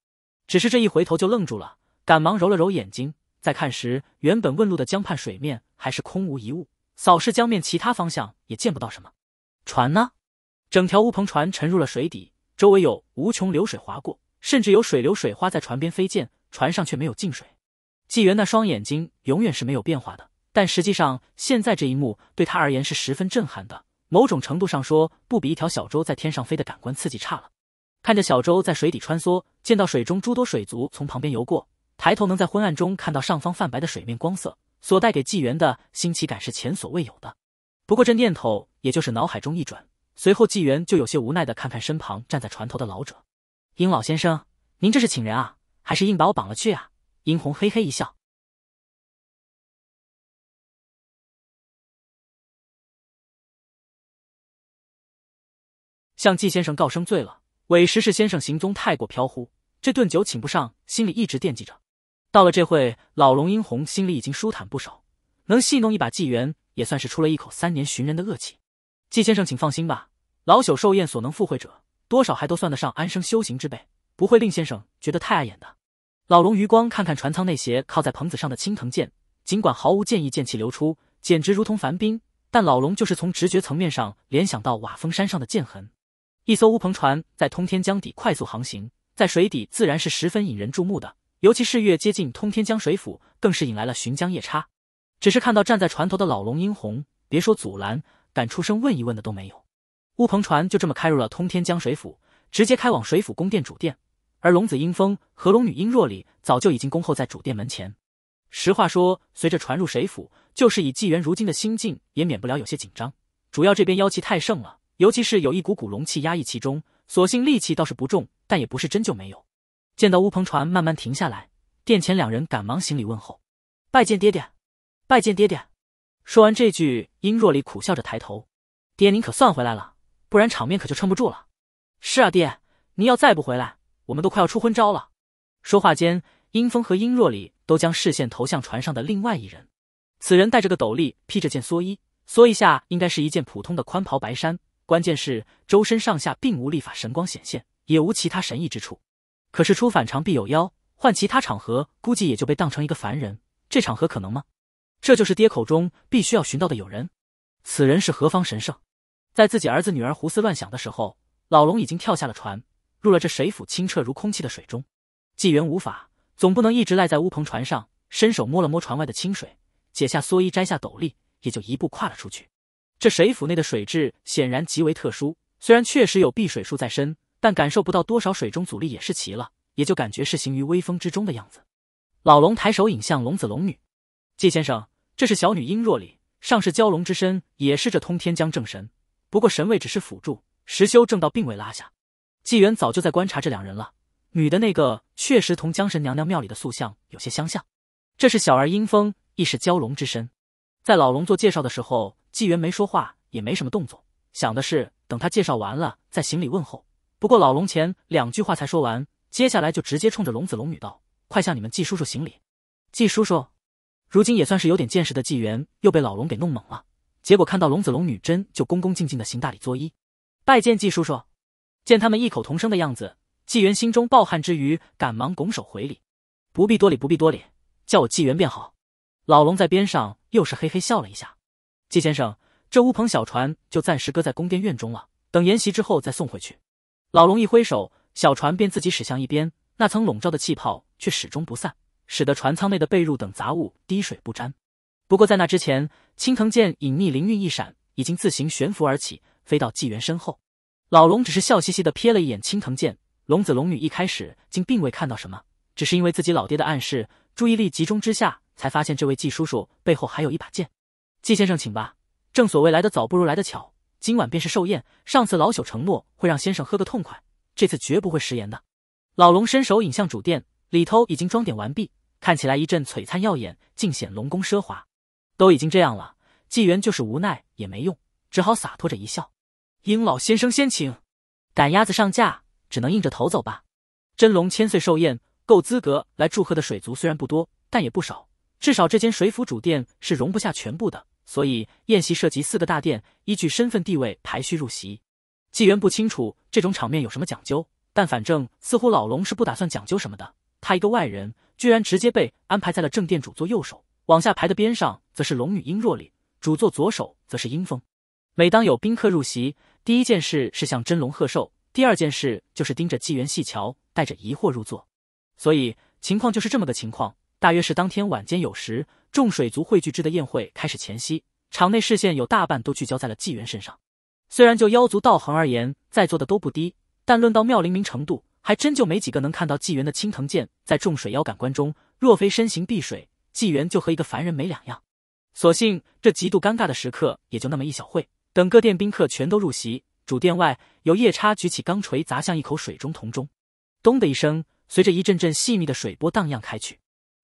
只是这一回头就愣住了，赶忙揉了揉眼睛，再看时，原本问路的江畔水面还是空无一物，扫视江面其他方向也见不到什么。船呢？整条乌篷船沉入了水底，周围有无穷流水划过，甚至有水流水花在船边飞溅，船上却没有进水。纪元那双眼睛永远是没有变化的，但实际上现在这一幕对他而言是十分震撼的。某种程度上说，不比一条小舟在天上飞的感官刺激差了。看着小舟在水底穿梭，见到水中诸多水族从旁边游过，抬头能在昏暗中看到上方泛白的水面光色，所带给纪元的新奇感是前所未有的。不过这念头也就是脑海中一转，随后纪元就有些无奈的看看身旁站在船头的老者，殷老先生，您这是请人啊，还是硬把我绑了去啊？殷红嘿嘿一笑，向季先生告声罪了。韦石是先生行踪太过飘忽，这顿酒请不上，心里一直惦记着。到了这会，老龙殷红心里已经舒坦不少，能戏弄一把纪元，也算是出了一口三年寻人的恶气。季先生，请放心吧，老朽寿宴所能附会者，多少还都算得上安生修行之辈，不会令先生觉得太碍眼的。老龙余光看看船舱那些靠在棚子上的青藤剑，尽管毫无剑意，剑气流出，简直如同凡冰，但老龙就是从直觉层面上联想到瓦峰山上的剑痕。一艘乌篷船在通天江底快速航行，在水底自然是十分引人注目的，尤其是越接近通天江水府，更是引来了巡江夜叉。只是看到站在船头的老龙殷红，别说阻拦，敢出声问一问的都没有。乌篷船就这么开入了通天江水府，直接开往水府宫殿主殿。而龙子殷风和龙女殷若里早就已经恭候在主殿门前。实话说，随着传入水府，就是以纪元如今的心境，也免不了有些紧张。主要这边妖气太盛了，尤其是有一股股龙气压抑其中。所幸戾气倒是不重，但也不是真就没有。见到乌篷船慢慢停下来，殿前两人赶忙行礼问候：“拜见爹爹，拜见爹爹。”说完这句，殷若离苦笑着抬头：“爹，您可算回来了，不然场面可就撑不住了。”“是啊，爹，您要再不回来，我们都快要出昏招了。”说话间，阴风和阴若离都将视线投向船上的另外一人。此人戴着个斗笠，披着件蓑衣，蓑衣下应该是一件普通的宽袍白衫。关键是周身上下并无历法神光显现，也无其他神异之处。可是出反常必有妖，换其他场合，估计也就被当成一个凡人。这场合可能吗？这就是爹口中必须要寻到的友人。此人是何方神圣？在自己儿子女儿胡思乱想的时候，老龙已经跳下了船，入了这水府清澈如空气的水中。纪元无法，总不能一直赖在乌篷船上，伸手摸了摸船外的清水，解下蓑衣，摘下斗笠，也就一步跨了出去。这水府内的水质显然极为特殊，虽然确实有避水术在身，但感受不到多少水中阻力也是奇了，也就感觉是行于微风之中的样子。老龙抬手引向龙子龙女，纪先生，这是小女殷若里，上是蛟龙之身，也是这通天江正神，不过神位只是辅助，实修正道并未拉下。纪元早就在观察这两人了，女的那个确实同江神娘娘庙里的塑像有些相像。这是小儿阴风，亦是蛟龙之身。在老龙做介绍的时候。纪元没说话，也没什么动作，想的是等他介绍完了再行礼问候。不过老龙前两句话才说完，接下来就直接冲着龙子龙女道：“快向你们纪叔叔行礼。”纪叔叔，如今也算是有点见识的纪元，又被老龙给弄懵了。结果看到龙子龙女真就恭恭敬敬的行大礼作揖，拜见季叔叔。见他们异口同声的样子，纪元心中抱憾之余，赶忙拱手回礼：“不必多礼，不必多礼，叫我纪元便好。”老龙在边上又是嘿嘿笑了一下。季先生，这乌篷小船就暂时搁在宫殿院中了，等筵席之后再送回去。老龙一挥手，小船便自己驶向一边，那层笼罩的气泡却始终不散，使得船舱内的被褥等杂物滴水不沾。不过在那之前，青藤剑隐匿灵韵一闪，已经自行悬浮而起，飞到纪元身后。老龙只是笑嘻嘻的瞥了一眼青藤剑，龙子龙女一开始竟并未看到什么，只是因为自己老爹的暗示，注意力集中之下，才发现这位纪叔叔背后还有一把剑。纪先生，请吧。正所谓来得早不如来得巧，今晚便是寿宴。上次老朽承诺会让先生喝个痛快，这次绝不会食言的。老龙伸手引向主殿，里头已经装点完毕，看起来一阵璀璨耀眼，尽显龙宫奢华。都已经这样了，纪元就是无奈也没用，只好洒脱着一笑：“殷老先生先请。赶鸭子上架，只能硬着头走吧。真龙千岁寿宴，够资格来祝贺的水族虽然不多，但也不少。至少这间水府主殿是容不下全部的。”所以宴席涉及四个大殿，依据身份地位排序入席。纪元不清楚这种场面有什么讲究，但反正似乎老龙是不打算讲究什么的。他一个外人，居然直接被安排在了正殿主座右手，往下排的边上则是龙女殷若里，主座左手则是殷风。每当有宾客入席，第一件事是向真龙贺寿，第二件事就是盯着纪元细瞧，带着疑惑入座。所以情况就是这么个情况。大约是当天晚间酉时，众水族汇聚之的宴会开始前夕，场内视线有大半都聚焦在了纪元身上。虽然就妖族道行而言，在座的都不低，但论到妙灵明程度，还真就没几个能看到纪元的青藤剑在众水妖感官中，若非身形避水，纪元就和一个凡人没两样。所幸这极度尴尬的时刻也就那么一小会，等各殿宾客全都入席，主殿外有夜叉举起钢锤砸向一口水中铜钟，咚的一声，随着一阵阵细密的水波荡漾开去。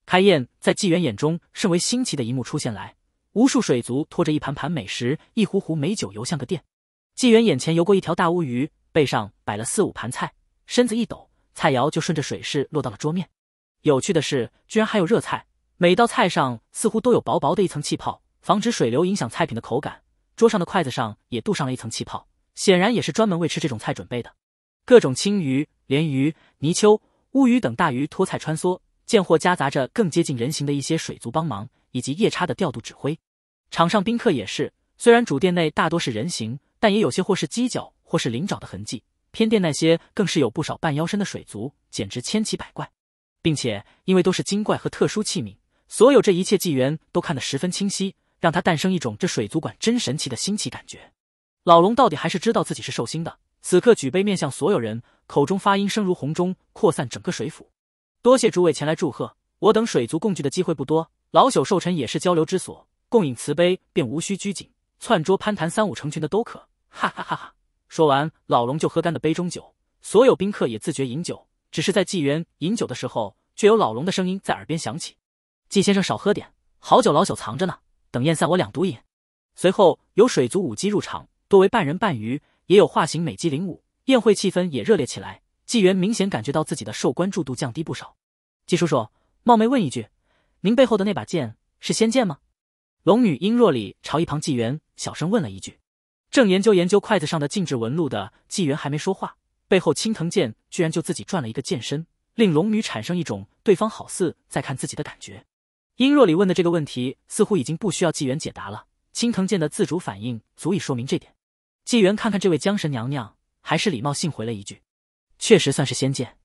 开宴在纪元眼中甚为新奇的一幕出现来，无数水族拖着一盘盘美食、一壶壶美酒游向各殿。纪元眼前游过一条大乌鱼，背上摆了四五盘菜，身子一抖，菜肴就顺着水势落到了桌面。有趣的是，居然还有热菜，每道菜上似乎都有薄薄的一层气泡，防止水流影响菜品的口感。桌上的筷子上也镀上了一层气泡，显然也是专门为吃这种菜准备的。各种青鱼、鲢鱼、泥鳅、乌鱼等大鱼脱菜穿梭。见或夹杂着更接近人形的一些水族帮忙，以及夜叉的调度指挥。场上宾客也是，虽然主殿内大多是人形，但也有些或是犄角或是灵爪的痕迹。偏殿那些更是有不少半腰身的水族，简直千奇百怪。并且因为都是精怪和特殊器皿，所有这一切纪元都看得十分清晰，让他诞生一种这水族馆真神奇的新奇感觉。老龙到底还是知道自己是寿星的，此刻举杯面向所有人，口中发音声如洪钟，扩散整个水府。多谢诸位前来祝贺，我等水族共聚的机会不多，老朽寿辰也是交流之所，共饮瓷杯便无需拘谨，窜桌攀谈三五成群的都可。哈哈哈哈！说完，老龙就喝干的杯中酒，所有宾客也自觉饮酒，只是在纪元饮酒的时候，却有老龙的声音在耳边响起：“季先生少喝点，好酒老朽藏着呢，等宴散，我两毒饮。随后有水族舞姬入场，多为半人半鱼，也有化形美姬领舞，宴会气氛也热烈起来。纪元明显感觉到自己的受关注度降低不少。季叔叔，冒昧问一句，您背后的那把剑是仙剑吗？龙女殷若里朝一旁纪元小声问了一句。正研究研究筷子上的禁制纹路的纪元还没说话，背后青藤剑居然就自己转了一个剑身，令龙女产生一种对方好似在看自己的感觉。殷若里问的这个问题似乎已经不需要纪元解答了，青藤剑的自主反应足以说明这点。纪元看看这位江神娘娘，还是礼貌性回了一句：“确实算是仙剑。”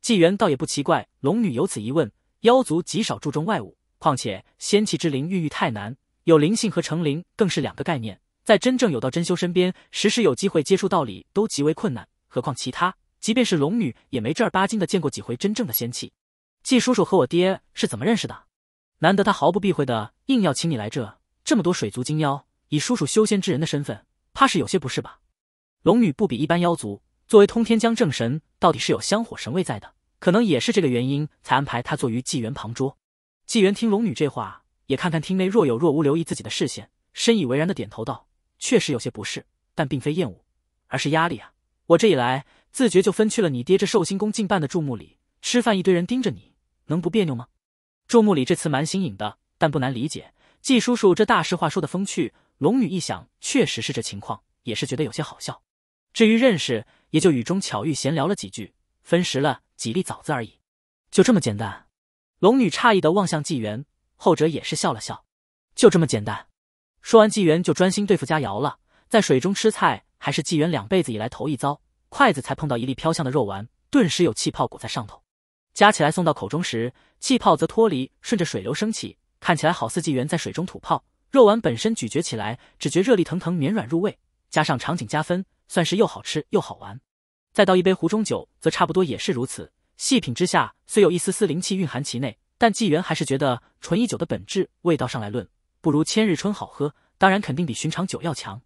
纪元倒也不奇怪，龙女有此一问，妖族极少注重外物，况且仙气之灵孕育太难，有灵性和成灵更是两个概念，在真正有道真修身边，时时有机会接触道理都极为困难，何况其他，即便是龙女，也没正儿八经的见过几回真正的仙气。季叔叔和我爹是怎么认识的？难得他毫不避讳的硬要请你来这，这么多水族精妖，以叔叔修仙之人的身份，怕是有些不是吧？龙女不比一般妖族。作为通天江正神，到底是有香火神位在的，可能也是这个原因，才安排他坐于纪元旁桌。纪元听龙女这话，也看看厅内若有若无留意自己的视线，深以为然的点头道：“确实有些不适，但并非厌恶，而是压力啊！我这一来，自觉就分去了你爹这寿星宫近半的注目礼，吃饭一堆人盯着你，能不别扭吗？”注目礼这词蛮新颖的，但不难理解。季叔叔这大实话说的风趣，龙女一想，确实是这情况，也是觉得有些好笑。至于认识，也就雨中巧遇闲聊了几句，分食了几粒枣子而已，就这么简单。龙女诧异的望向纪元，后者也是笑了笑，就这么简单。说完，纪元就专心对付佳肴了。在水中吃菜，还是纪元两辈子以来头一遭，筷子才碰到一粒飘香的肉丸，顿时有气泡裹在上头。夹起来送到口中时，气泡则脱离，顺着水流升起，看起来好似纪元在水中吐泡。肉丸本身咀嚼起来，只觉热力腾腾，绵软入味，加上场景加分。算是又好吃又好玩，再倒一杯壶中酒，则差不多也是如此。细品之下，虽有一丝丝灵气蕴含其内，但纪元还是觉得纯以酒的本质味道上来论，不如千日春好喝。当然，肯定比寻常酒要强。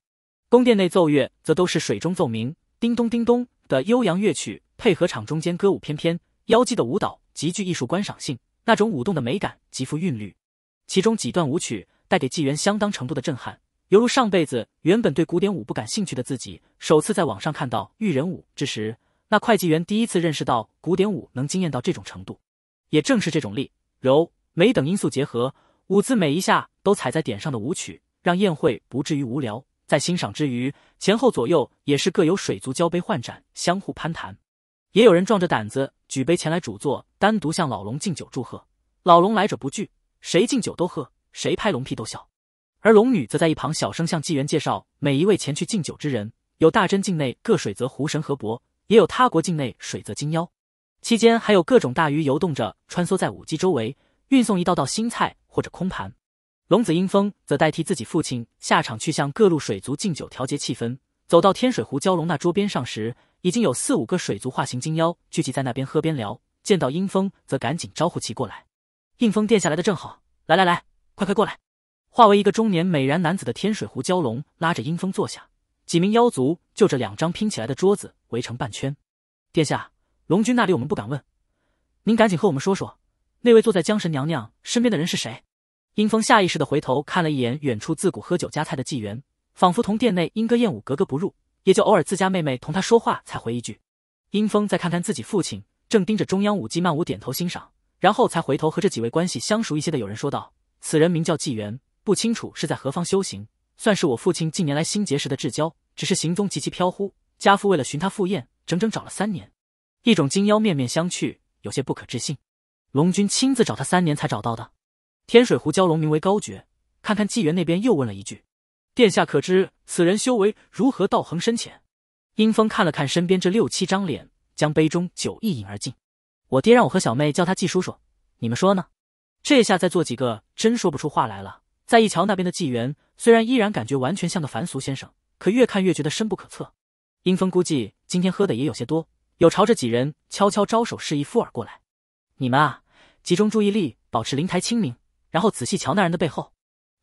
宫殿内奏乐则都是水中奏鸣，叮咚叮咚的悠扬乐曲，配合场中间歌舞翩翩，妖姬的舞蹈极具艺术观赏性，那种舞动的美感极富韵律。其中几段舞曲带给纪元相当程度的震撼。犹如上辈子原本对古典舞不感兴趣的自己，首次在网上看到玉人舞之时，那会计员第一次认识到古典舞能惊艳到这种程度。也正是这种力、柔、美等因素结合，舞姿每一下都踩在点上的舞曲，让宴会不至于无聊。在欣赏之余，前后左右也是各有水族交杯换盏，相互攀谈。也有人壮着胆子举杯前来主座，单独向老龙敬酒祝贺。老龙来者不拒，谁敬酒都喝，谁拍龙屁都笑。而龙女则在一旁小声向纪元介绍每一位前去敬酒之人，有大真境内各水泽湖神河伯，也有他国境内水泽金妖。期间还有各种大鱼游动着，穿梭在舞姬周围，运送一道道新菜或者空盘。龙子英风则代替自己父亲下场去向各路水族敬酒，调节气氛。走到天水湖蛟龙那桌边上时，已经有四五个水族化形精妖聚集在那边喝边聊。见到英风，则赶紧招呼其过来。应风殿下来的正好，来来来，快快过来。化为一个中年美髯男子的天水湖蛟龙拉着阴风坐下，几名妖族就着两张拼起来的桌子围成半圈。殿下，龙君那里我们不敢问，您赶紧和我们说说，那位坐在江神娘娘身边的人是谁？阴风下意识的回头看了一眼远处自古喝酒夹菜的纪元，仿佛同殿内莺歌燕舞格格不入，也就偶尔自家妹妹同他说话才回一句。阴风再看看自己父亲，正盯着中央舞姬曼舞点头欣赏，然后才回头和这几位关系相熟一些的友人说道：“此人名叫纪元。”不清楚是在何方修行，算是我父亲近年来新结识的至交，只是行踪极其飘忽。家父为了寻他赴宴，整整找了三年。一种金妖面面相觑，有些不可置信。龙君亲自找他三年才找到的。天水湖蛟龙名为高觉，看看纪元那边又问了一句：“殿下可知此人修为如何？道行深浅？”阴风看了看身边这六七张脸，将杯中酒一饮而尽。我爹让我和小妹叫他纪叔叔，你们说呢？这下在座几个真说不出话来了。在一桥那边的纪元，虽然依然感觉完全像个凡俗先生，可越看越觉得深不可测。阴风估计今天喝的也有些多，有朝着几人悄悄招手示意附耳过来：“你们啊，集中注意力，保持灵台清明，然后仔细瞧那人的背后。”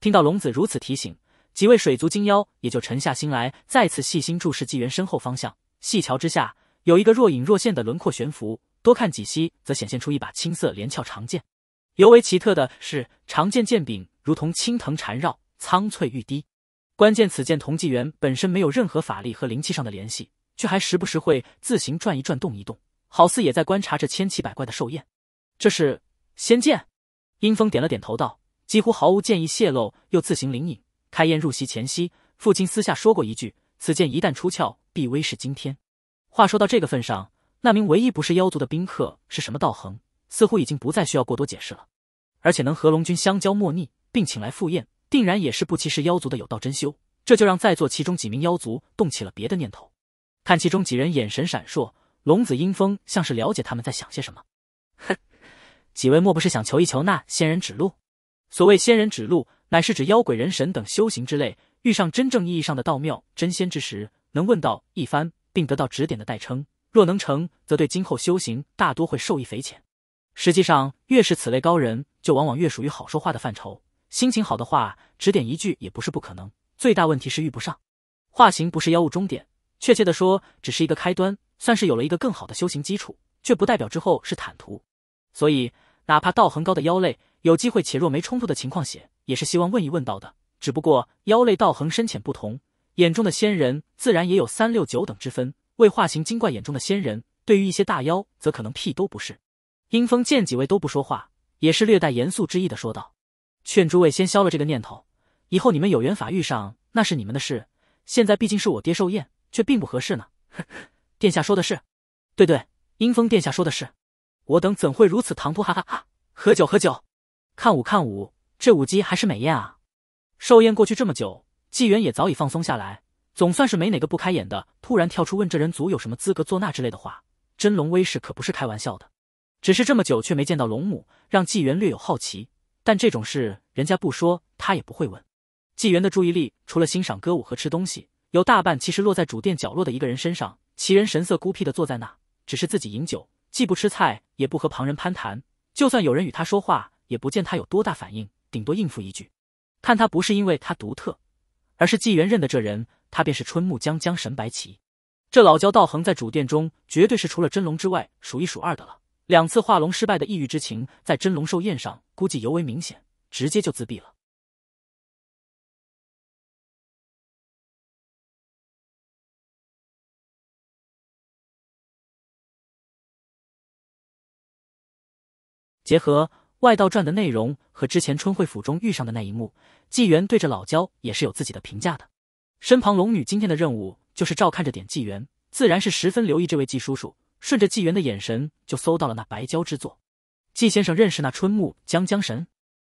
听到龙子如此提醒，几位水族精妖也就沉下心来，再次细心注视纪元身后方向。细瞧之下，有一个若隐若现的轮廓悬浮；多看几息，则显现出一把青色连翘长剑。尤为奇特的是，长剑剑柄如同青藤缠绕，苍翠欲滴。关键此剑同纪元本身没有任何法力和灵气上的联系，却还时不时会自行转一转、动一动，好似也在观察着千奇百怪的兽焰。这是仙剑。阴风点了点头，道：“几乎毫无剑意泄露，又自行灵隐。开宴入席前夕，父亲私下说过一句：此剑一旦出鞘，必威势惊天。话说到这个份上，那名唯一不是妖族的宾客是什么道行，似乎已经不再需要过多解释了。而且能和龙君相交莫逆，并请来赴宴，定然也是不歧视妖族的有道真修。这就让在座其中几名妖族动起了别的念头。看其中几人眼神闪烁，龙子阴风像是了解他们在想些什么。哼。”几位莫不是想求一求那仙人指路？所谓仙人指路，乃是指妖鬼、人神等修行之类，遇上真正意义上的道庙真仙之时，能问道一番，并得到指点的代称。若能成，则对今后修行大多会受益匪浅。实际上，越是此类高人，就往往越属于好说话的范畴。心情好的话，指点一句也不是不可能。最大问题是遇不上。化形不是妖物终点，确切的说，只是一个开端，算是有了一个更好的修行基础，却不代表之后是坦途。所以。哪怕道行高的妖类有机会且若没冲突的情况下，也是希望问一问到的。只不过妖类道行深浅不同，眼中的仙人自然也有三六九等之分。为化形精怪眼中的仙人，对于一些大妖则可能屁都不是。阴风见几位都不说话，也是略带严肃之意的说道：“劝诸位先消了这个念头，以后你们有缘法遇上，那是你们的事。现在毕竟是我爹寿宴，却并不合适呢。”殿下说的是，对对，阴风殿下说的是。我等怎会如此唐突？哈哈哈！喝酒喝酒，看舞看舞，这舞姬还是美艳啊！寿宴过去这么久，纪元也早已放松下来，总算是没哪个不开眼的。突然跳出问这人族有什么资格做那之类的话，真龙威势可不是开玩笑的。只是这么久却没见到龙母，让纪元略有好奇。但这种事人家不说，他也不会问。纪元的注意力除了欣赏歌舞和吃东西，有大半其实落在主殿角落的一个人身上。其人神色孤僻的坐在那，只是自己饮酒。既不吃菜，也不和旁人攀谈。就算有人与他说话，也不见他有多大反应，顶多应付一句。看他不是因为他独特，而是纪元认的这人，他便是春木江江神白起。这老焦道恒在主殿中，绝对是除了真龙之外数一数二的了。两次化龙失败的抑郁之情，在真龙寿宴上估计尤为明显，直接就自闭了。结合外道传的内容和之前春晖府中遇上的那一幕，纪元对着老焦也是有自己的评价的。身旁龙女今天的任务就是照看着点纪元，自然是十分留意这位纪叔叔。顺着纪元的眼神，就搜到了那白蛟之作。纪先生认识那春木江江神？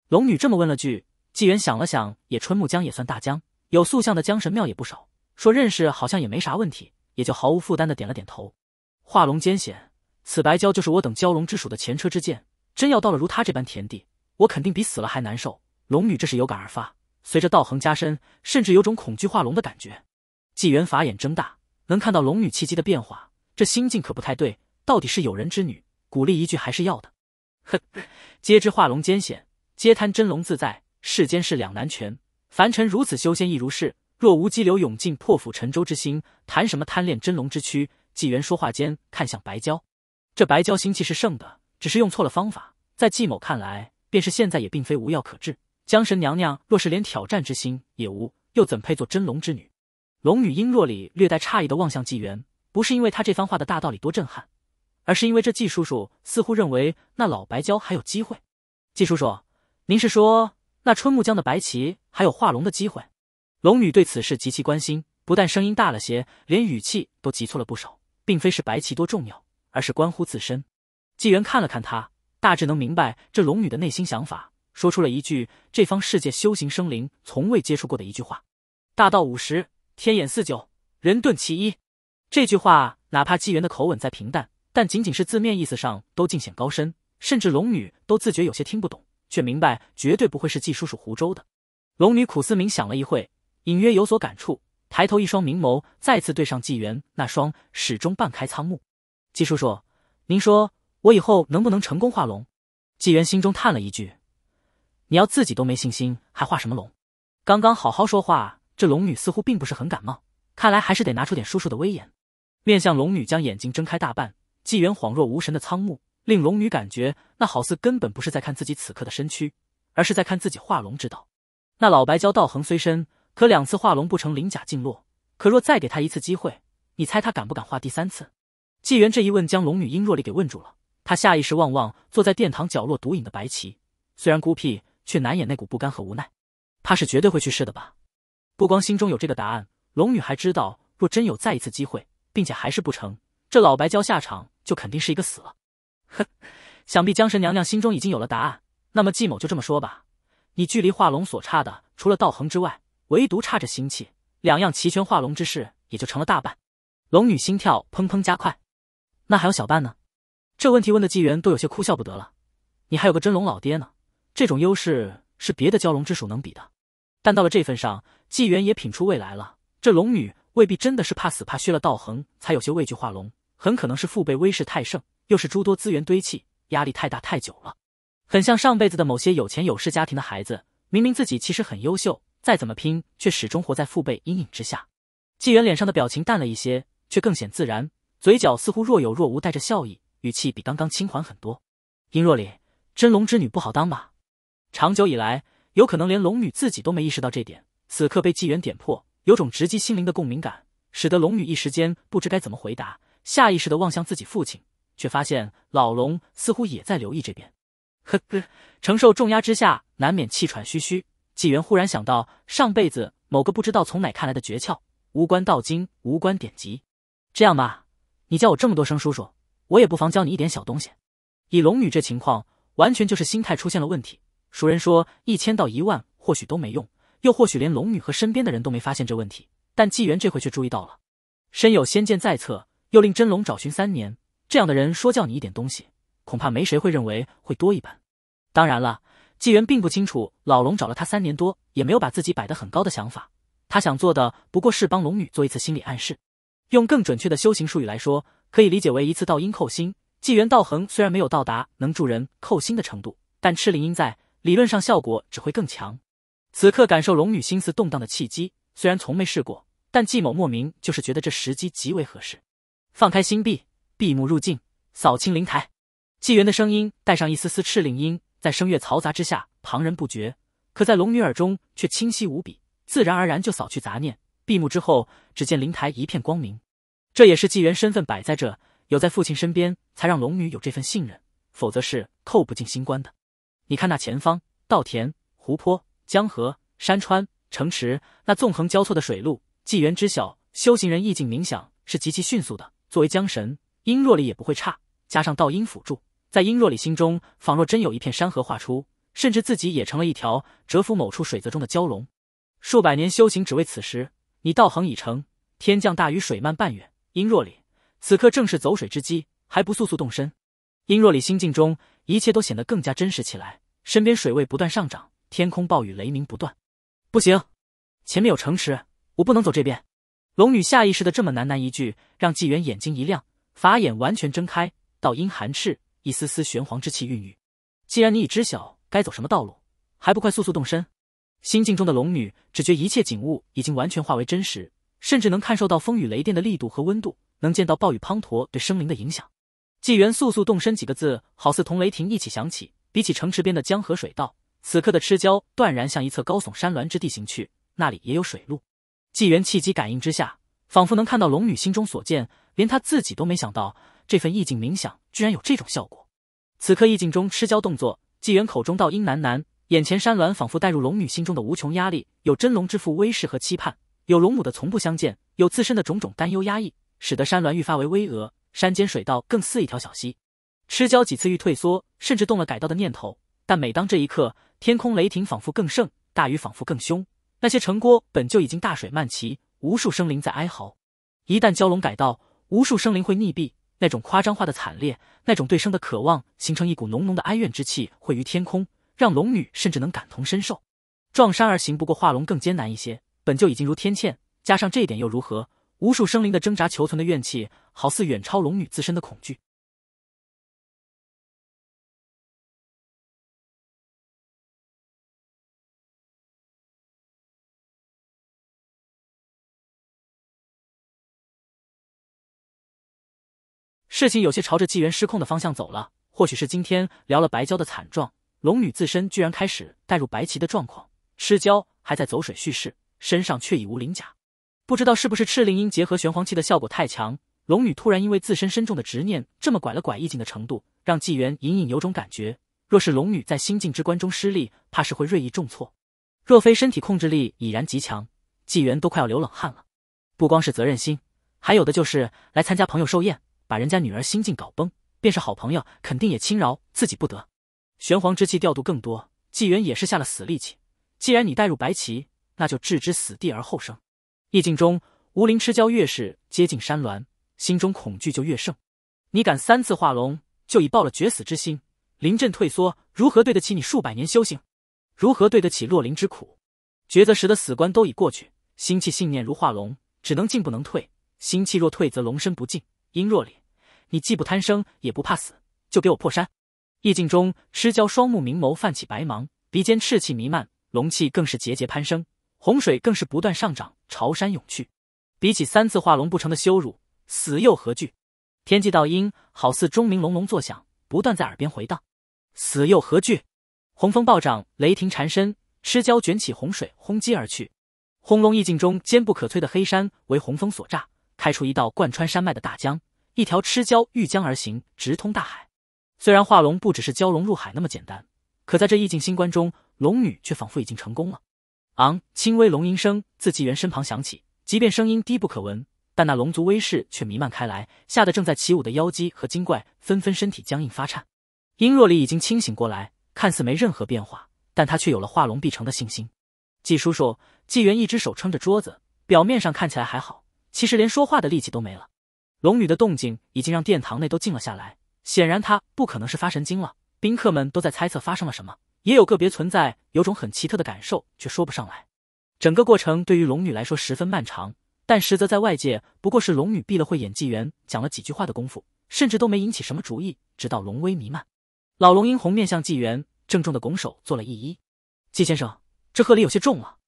龙女这么问了句。纪元想了想，也春木江也算大江，有塑像的江神庙也不少，说认识好像也没啥问题，也就毫无负担的点了点头。画龙艰险，此白蛟就是我等蛟龙之属的前车之鉴。真要到了如他这般田地，我肯定比死了还难受。龙女这是有感而发，随着道行加深，甚至有种恐惧化龙的感觉。纪元法眼睁大，能看到龙女气机的变化，这心境可不太对。到底是有人之女，鼓励一句还是要的。哼，皆知化龙艰险，皆贪真龙自在，世间事两难全。凡尘如此修仙亦如是，若无激流勇进破釜沉舟之心，谈什么贪恋真龙之躯？纪元说话间看向白蛟，这白蛟心气是盛的。只是用错了方法，在季某看来，便是现在也并非无药可治。江神娘娘若是连挑战之心也无，又怎配做真龙之女？龙女英若里略带诧异的望向纪元，不是因为他这番话的大道理多震撼，而是因为这季叔叔似乎认为那老白蛟还有机会。季叔叔，您是说那春木江的白旗还有化龙的机会？龙女对此事极其关心，不但声音大了些，连语气都急促了不少，并非是白旗多重要，而是关乎自身。纪元看了看他，大致能明白这龙女的内心想法，说出了一句这方世界修行生灵从未接触过的一句话：“大道五十，天眼四九，人遁其一。”这句话哪怕纪元的口吻再平淡，但仅仅是字面意思上都尽显高深，甚至龙女都自觉有些听不懂，却明白绝对不会是纪叔叔胡诌的。龙女苦思冥想了一会，隐约有所感触，抬头一双明眸再次对上纪元那双始终半开仓目：“纪叔叔，您说。”我以后能不能成功化龙？纪元心中叹了一句：“你要自己都没信心，还化什么龙？”刚刚好好说话，这龙女似乎并不是很感冒，看来还是得拿出点叔叔的威严。面向龙女，将眼睛睁开大半，纪元恍若无神的苍目，令龙女感觉那好似根本不是在看自己此刻的身躯，而是在看自己化龙之道。那老白蛟道行虽深，可两次化龙不成，鳞甲尽落。可若再给他一次机会，你猜他敢不敢化第三次？纪元这一问，将龙女殷若丽给问住了。他下意识望望坐在殿堂角落独饮的白棋，虽然孤僻，却难掩那股不甘和无奈。他是绝对会去试的吧？不光心中有这个答案，龙女还知道，若真有再一次机会，并且还是不成，这老白蛟下场就肯定是一个死了。哼，想必江神娘娘心中已经有了答案。那么季某就这么说吧，你距离化龙所差的，除了道行之外，唯独差着心气，两样齐全，化龙之事也就成了大半。龙女心跳砰砰加快。那还有小半呢？这问题问的纪元都有些哭笑不得了。你还有个真龙老爹呢，这种优势是别的蛟龙之属能比的。但到了这份上，纪元也品出未来了。这龙女未必真的是怕死怕削了道行才有些畏惧化龙，很可能是父辈威势太盛，又是诸多资源堆砌，压力太大太久了。很像上辈子的某些有钱有势家庭的孩子，明明自己其实很优秀，再怎么拼，却始终活在父辈阴影之下。纪元脸上的表情淡了一些，却更显自然，嘴角似乎若有若无带着笑意，语气比刚刚轻缓很多。殷若里，真龙之女不好当吧？长久以来。有可能连龙女自己都没意识到这点，此刻被纪元点破，有种直击心灵的共鸣感，使得龙女一时间不知该怎么回答，下意识的望向自己父亲，却发现老龙似乎也在留意这边。呵呵，承受重压之下，难免气喘吁吁。纪元忽然想到上辈子某个不知道从哪看来的诀窍，无关道经，无关典籍。这样吧，你叫我这么多声叔叔，我也不妨教你一点小东西。以龙女这情况，完全就是心态出现了问题。熟人说一千到一万或许都没用，又或许连龙女和身边的人都没发现这问题，但纪元这回却注意到了。身有仙剑在侧，又令真龙找寻三年，这样的人说教你一点东西，恐怕没谁会认为会多一般。当然了，纪元并不清楚老龙找了他三年多，也没有把自己摆得很高的想法。他想做的不过是帮龙女做一次心理暗示，用更准确的修行术语来说，可以理解为一次道阴扣心。纪元道恒虽然没有到达能助人扣心的程度，但赤灵音在。理论上效果只会更强。此刻感受龙女心思动荡的契机，虽然从没试过，但纪某莫名就是觉得这时机极为合适。放开心壁，闭目入静，扫清灵台。纪元的声音带上一丝丝赤灵音，在声乐嘈杂之下，旁人不觉，可在龙女耳中却清晰无比，自然而然就扫去杂念。闭目之后，只见灵台一片光明。这也是纪元身份摆在这，有在父亲身边，才让龙女有这份信任，否则是扣不进心关的。你看那前方，稻田、湖泊、江河、山川、城池，那纵横交错的水路。纪元知晓，修行人意境冥想是极其迅速的。作为江神，殷若里也不会差。加上道音辅助，在殷若里心中，仿若真有一片山河画出，甚至自己也成了一条蛰伏某处水泽中的蛟龙。数百年修行，只为此时。你道行已成，天降大雨，水漫半月。殷若里，此刻正是走水之机，还不速速动身？殷若里心境中。一切都显得更加真实起来，身边水位不断上涨，天空暴雨雷鸣不断。不行，前面有城池，我不能走这边。龙女下意识的这么喃喃一句，让纪元眼睛一亮，法眼完全睁开，道阴寒赤，一丝丝玄黄之气孕育。既然你已知晓该走什么道路，还不快速速动身？心境中的龙女只觉一切景物已经完全化为真实，甚至能看受到风雨雷电的力度和温度，能见到暴雨滂沱对生灵的影响。纪元速速动身几个字，好似同雷霆一起响起。比起城池边的江河水道，此刻的赤郊断然向一侧高耸山峦之地行去，那里也有水路。纪元气机感应之下，仿佛能看到龙女心中所见，连他自己都没想到，这份意境冥想居然有这种效果。此刻意境中赤蛟动作，纪元口中道音喃喃，眼前山峦仿佛带入龙女心中的无穷压力，有真龙之父威势和期盼，有龙母的从不相见，有自身的种种担忧压抑，使得山峦愈发为巍峨。山间水道更似一条小溪，吃焦几次欲退缩，甚至动了改道的念头。但每当这一刻，天空雷霆仿佛更盛，大雨仿佛更凶。那些城郭本就已经大水漫齐，无数生灵在哀嚎。一旦蛟龙改道，无数生灵会溺毙。那种夸张化的惨烈，那种对生的渴望，形成一股浓浓的哀怨之气，汇于天空，让龙女甚至能感同身受。撞山而行，不过化龙更艰难一些，本就已经如天堑，加上这一点又如何？无数生灵的挣扎，求存的怨气，好似远超龙女自身的恐惧。事情有些朝着纪元失控的方向走了，或许是今天聊了白蛟的惨状，龙女自身居然开始带入白旗的状况，赤蛟还在走水蓄势。身上却已无鳞甲。不知道是不是赤灵音结合玄黄气的效果太强，龙女突然因为自身深重的执念，这么拐了拐意境的程度，让纪元隐隐有种感觉。若是龙女在心境之关中失利，怕是会锐意重挫。若非身体控制力已然极强，纪元都快要流冷汗了。不光是责任心，还有的就是来参加朋友寿宴，把人家女儿心境搞崩，便是好朋友肯定也轻饶自己不得。玄黄之气调度更多，纪元也是下了死力气。既然你带入白棋，那就置之死地而后生。意境中，吴灵吃蛟越是接近山峦，心中恐惧就越盛。你敢三次化龙，就已抱了绝死之心。临阵退缩，如何对得起你数百年修行？如何对得起落灵之苦？抉择时的死关都已过去，心气信念如化龙，只能进不能退。心气若退，则龙身不进；阴若里，你既不贪生，也不怕死，就给我破山！意境中，吃蛟双目明眸泛起白芒，鼻尖赤气弥漫，龙气更是节节攀升，洪水更是不断上涨，朝山涌去。比起三次化龙不成的羞辱，死又何惧？天际道音好似钟鸣隆隆作响，不断在耳边回荡。死又何惧？洪风暴涨，雷霆缠身，赤蛟卷起洪水，轰击而去。轰隆意境中，坚不可摧的黑山为洪风所炸，开出一道贯穿山脉的大江。一条赤蛟遇江而行，直通大海。虽然化龙不只是蛟龙入海那么简单，可在这意境星关中，龙女却仿佛已经成功了。昂，轻微龙吟声自纪元身旁响起，即便声音低不可闻，但那龙族威势却弥漫开来，吓得正在起舞的妖姬和精怪纷纷身体僵硬发颤。殷若离已经清醒过来，看似没任何变化，但他却有了化龙必成的信心。纪叔叔，纪元一只手撑着桌子，表面上看起来还好，其实连说话的力气都没了。龙女的动静已经让殿堂内都静了下来，显然她不可能是发神经了。宾客们都在猜测发生了什么，也有个别存在有种很奇特的感受，却说不上来。整个过程对于龙女来说十分漫长，但实则在外界不过是龙女闭了慧眼，纪元讲了几句话的功夫，甚至都没引起什么主意，直到龙威弥漫。老龙殷红面向纪元，郑重的拱手做了一揖。纪先生，这贺礼有些重了。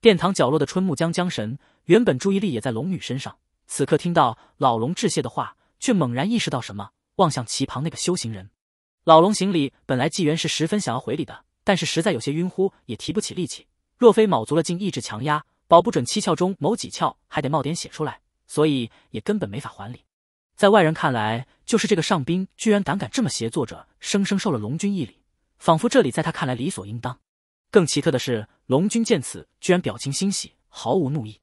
殿堂角落的春木江江神原本注意力也在龙女身上，此刻听到老龙致谢的话，却猛然意识到什么，望向其旁那个修行人。老龙行礼，本来纪元是十分想要回礼的，但是实在有些晕乎，也提不起力气。若非卯足了劲意志强压，保不准七窍中某几窍还得冒点血出来，所以也根本没法还礼。在外人看来，就是这个上宾居然胆敢这么协作着，生生受了龙君一礼，仿佛这里在他看来理所应当。更奇特的是，龙君见此居然表情欣喜，毫无怒意。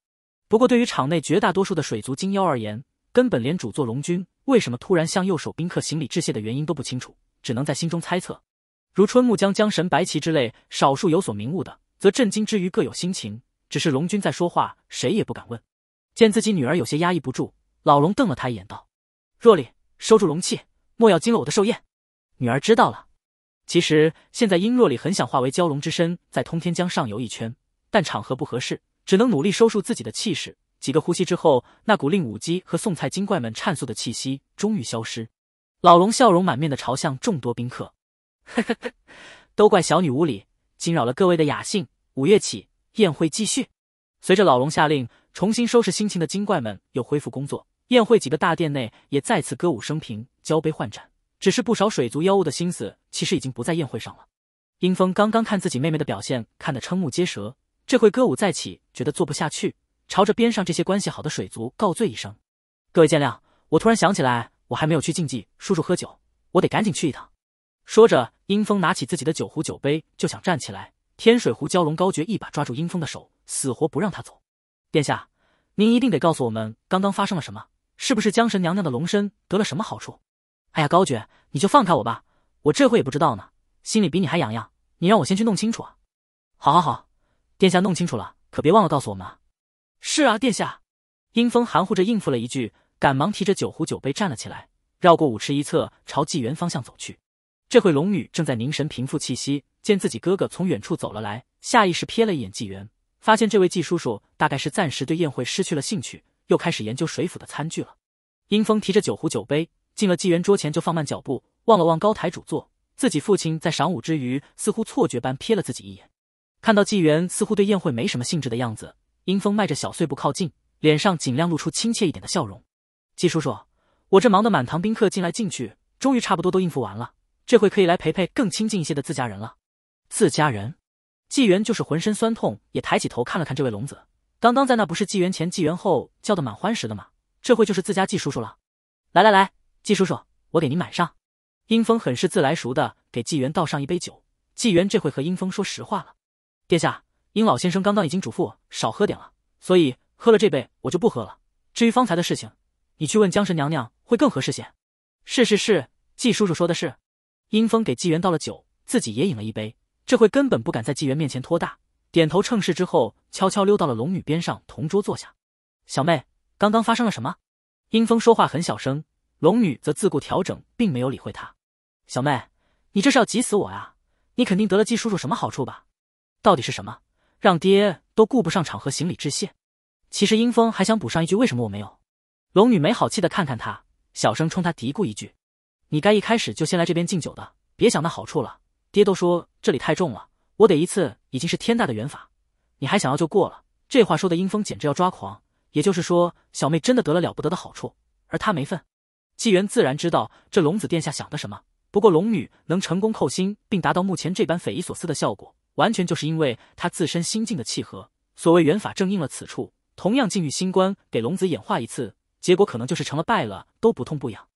不过，对于场内绝大多数的水族精妖而言，根本连主座龙君为什么突然向右手宾客行礼致谢的原因都不清楚，只能在心中猜测。如春木江江神白旗之类，少数有所明悟的，则震惊之余各有心情。只是龙君在说话，谁也不敢问。见自己女儿有些压抑不住，老龙瞪了他一眼，道。若里，收住龙气，莫要惊了我的寿宴。女儿知道了。其实现在殷若里很想化为蛟龙之身，在通天江上游一圈，但场合不合适，只能努力收束自己的气势。几个呼吸之后，那股令武姬和宋菜精怪们颤肃的气息终于消失。老龙笑容满面的朝向众多宾客：“呵呵呵，都怪小女无礼，惊扰了各位的雅兴。五月起，宴会继续。”随着老龙下令，重新收拾心情的精怪们又恢复工作。宴会几个大殿内也再次歌舞升平，交杯换盏。只是不少水族妖物的心思其实已经不在宴会上了。阴风刚刚看自己妹妹的表现，看得瞠目结舌，这会歌舞再起，觉得做不下去，朝着边上这些关系好的水族告罪一声：“各位见谅，我突然想起来，我还没有去竞技叔叔喝酒，我得赶紧去一趟。”说着，阴风拿起自己的酒壶酒杯就想站起来，天水湖蛟龙高觉一把抓住阴风的手，死活不让他走。殿下，您一定得告诉我们刚刚发生了什么。是不是江神娘娘的龙身得了什么好处？哎呀，高觉，你就放开我吧，我这会也不知道呢，心里比你还痒痒。你让我先去弄清楚啊！好好好，殿下弄清楚了，可别忘了告诉我们啊！是啊，殿下。阴风含糊着应付了一句，赶忙提着酒壶酒杯站了起来，绕过舞池一侧，朝纪元方向走去。这会龙女正在凝神平复气息，见自己哥哥从远处走了来，下意识瞥了一眼纪元，发现这位纪叔叔大概是暂时对宴会失去了兴趣。又开始研究水府的餐具了。阴风提着酒壶酒杯进了纪元桌前，就放慢脚步，望了望高台主座。自己父亲在晌午之余，似乎错觉般瞥了自己一眼，看到纪元似乎对宴会没什么兴致的样子，阴风迈着小碎步靠近，脸上尽量露出亲切一点的笑容。纪叔叔，我这忙得满堂宾客进来进去，终于差不多都应付完了，这回可以来陪陪更亲近一些的自家人了。自家人，纪元就是浑身酸痛，也抬起头看了看这位龙子。刚刚在那不是纪元前、纪元后叫的满欢实的吗？这回就是自家纪叔叔了。来来来，纪叔叔，我给您满上。阴风很是自来熟的给纪元倒上一杯酒。纪元这回和阴风说实话了：“殿下，殷老先生刚刚已经嘱咐我少喝点了，所以喝了这杯我就不喝了。至于方才的事情，你去问江神娘娘会更合适些。”是是是，纪叔叔说的是。阴风给纪元倒了酒，自己也饮了一杯。这回根本不敢在纪元面前托大，点头称是之后，悄悄溜到了龙女边上，同桌坐下。小妹，刚刚发生了什么？阴风说话很小声，龙女则自顾调整，并没有理会他。小妹，你这是要急死我呀？你肯定得了季叔叔什么好处吧？到底是什么，让爹都顾不上场合行礼致谢？其实阴风还想补上一句：为什么我没有？龙女没好气的看看他，小声冲他嘀咕一句：“你该一开始就先来这边敬酒的，别想那好处了。爹都说这里太重了，我得一次已经是天大的缘法，你还想要就过了？”这话说的阴风简直要抓狂。也就是说，小妹真的得了了不得的好处，而他没份。纪元自然知道这龙子殿下想的什么。不过，龙女能成功扣心，并达到目前这般匪夷所思的效果，完全就是因为她自身心境的契合。所谓缘法正应了此处。同样境遇新官给龙子演化一次，结果可能就是成了败了都不痛不痒。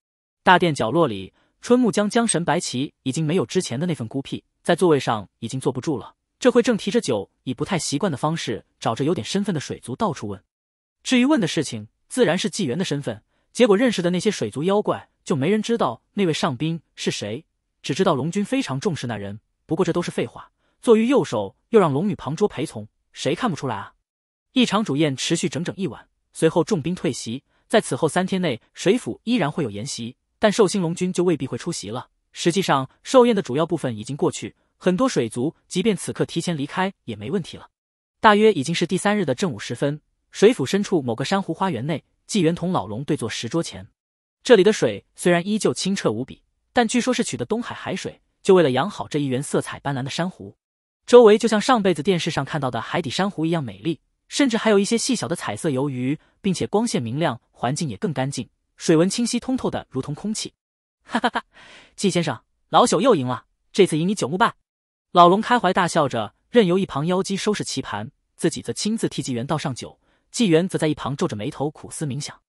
大殿角落里，春木将江神白旗已经没有之前的那份孤僻，在座位上已经坐不住了。这会正提着酒，以不太习惯的方式找着有点身份的水族到处问。至于问的事情，自然是纪元的身份。结果认识的那些水族妖怪。就没人知道那位上宾是谁，只知道龙君非常重视那人。不过这都是废话。坐于右手，又让龙女旁桌陪从，谁看不出来啊？一场主宴持续整整一晚，随后重兵退席。在此后三天内，水府依然会有筵席，但寿星龙君就未必会出席了。实际上，寿宴的主要部分已经过去，很多水族即便此刻提前离开也没问题了。大约已经是第三日的正午时分，水府深处某个珊瑚花园内，纪元同老龙对坐石桌前。这里的水虽然依旧清澈无比，但据说是取的东海海水，就为了养好这一园色彩斑斓的珊瑚。周围就像上辈子电视上看到的海底珊瑚一样美丽，甚至还有一些细小的彩色鱿鱼，并且光线明亮，环境也更干净，水文清晰通透的如同空气。哈哈哈，季先生，老朽又赢了，这次赢你九牧半。老龙开怀大笑着，任由一旁妖姬收拾棋盘，自己则亲自替纪元倒上酒。纪元则在一旁皱着眉头苦思冥想。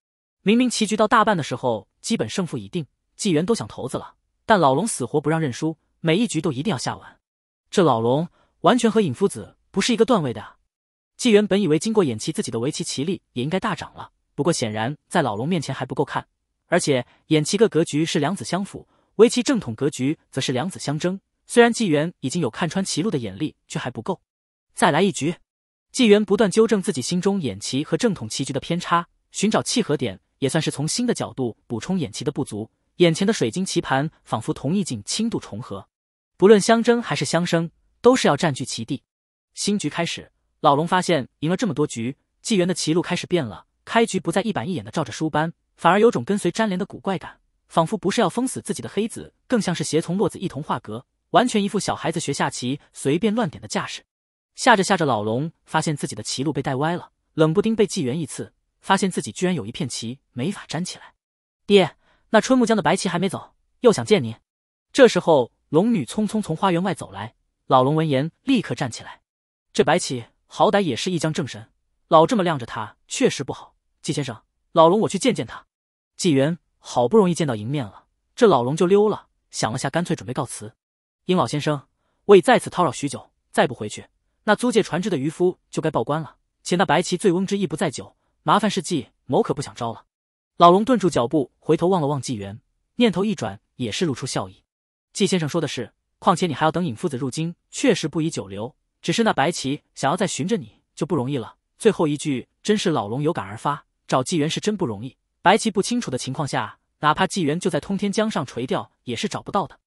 明明棋局到大半的时候，基本胜负已定，纪元都想投子了，但老龙死活不让认输，每一局都一定要下完。这老龙完全和尹夫子不是一个段位的啊！纪元本以为经过演棋，自己的围棋棋力也应该大涨了，不过显然在老龙面前还不够看。而且演棋个格局是两子相辅，围棋正统格局则是两子相争。虽然纪元已经有看穿棋路的眼力，却还不够。再来一局，纪元不断纠正自己心中演棋和正统棋局的偏差，寻找契合点。也算是从新的角度补充眼棋的不足。眼前的水晶棋盘仿佛同意境轻度重合，不论相争还是相生，都是要占据其地。新局开始，老龙发现赢了这么多局，纪元的棋路开始变了。开局不再一板一眼的照着书搬，反而有种跟随粘连的古怪感，仿佛不是要封死自己的黑子，更像是协同落子一同画格，完全一副小孩子学下棋随便乱点的架势。下着下着，老龙发现自己的棋路被带歪了，冷不丁被纪元一刺。发现自己居然有一片棋没法粘起来，爹，那春木江的白棋还没走，又想见您。这时候，龙女匆匆从花园外走来，老龙闻言立刻站起来。这白棋好歹也是一将正神，老这么晾着他确实不好。季先生，老龙我去见见他。纪元好不容易见到迎面了，这老龙就溜了。想了下，干脆准备告辞。殷老先生，我已在此叨扰许久，再不回去，那租借船只的渔夫就该报官了。且那白棋醉翁之意不在酒。麻烦是季某可不想招了。老龙顿住脚步，回头望了望纪元，念头一转，也是露出笑意。季先生说的是，况且你还要等尹夫子入京，确实不宜久留。只是那白棋想要再寻着你，就不容易了。最后一句真是老龙有感而发，找纪元是真不容易。白棋不清楚的情况下，哪怕纪元就在通天江上垂钓，也是找不到的。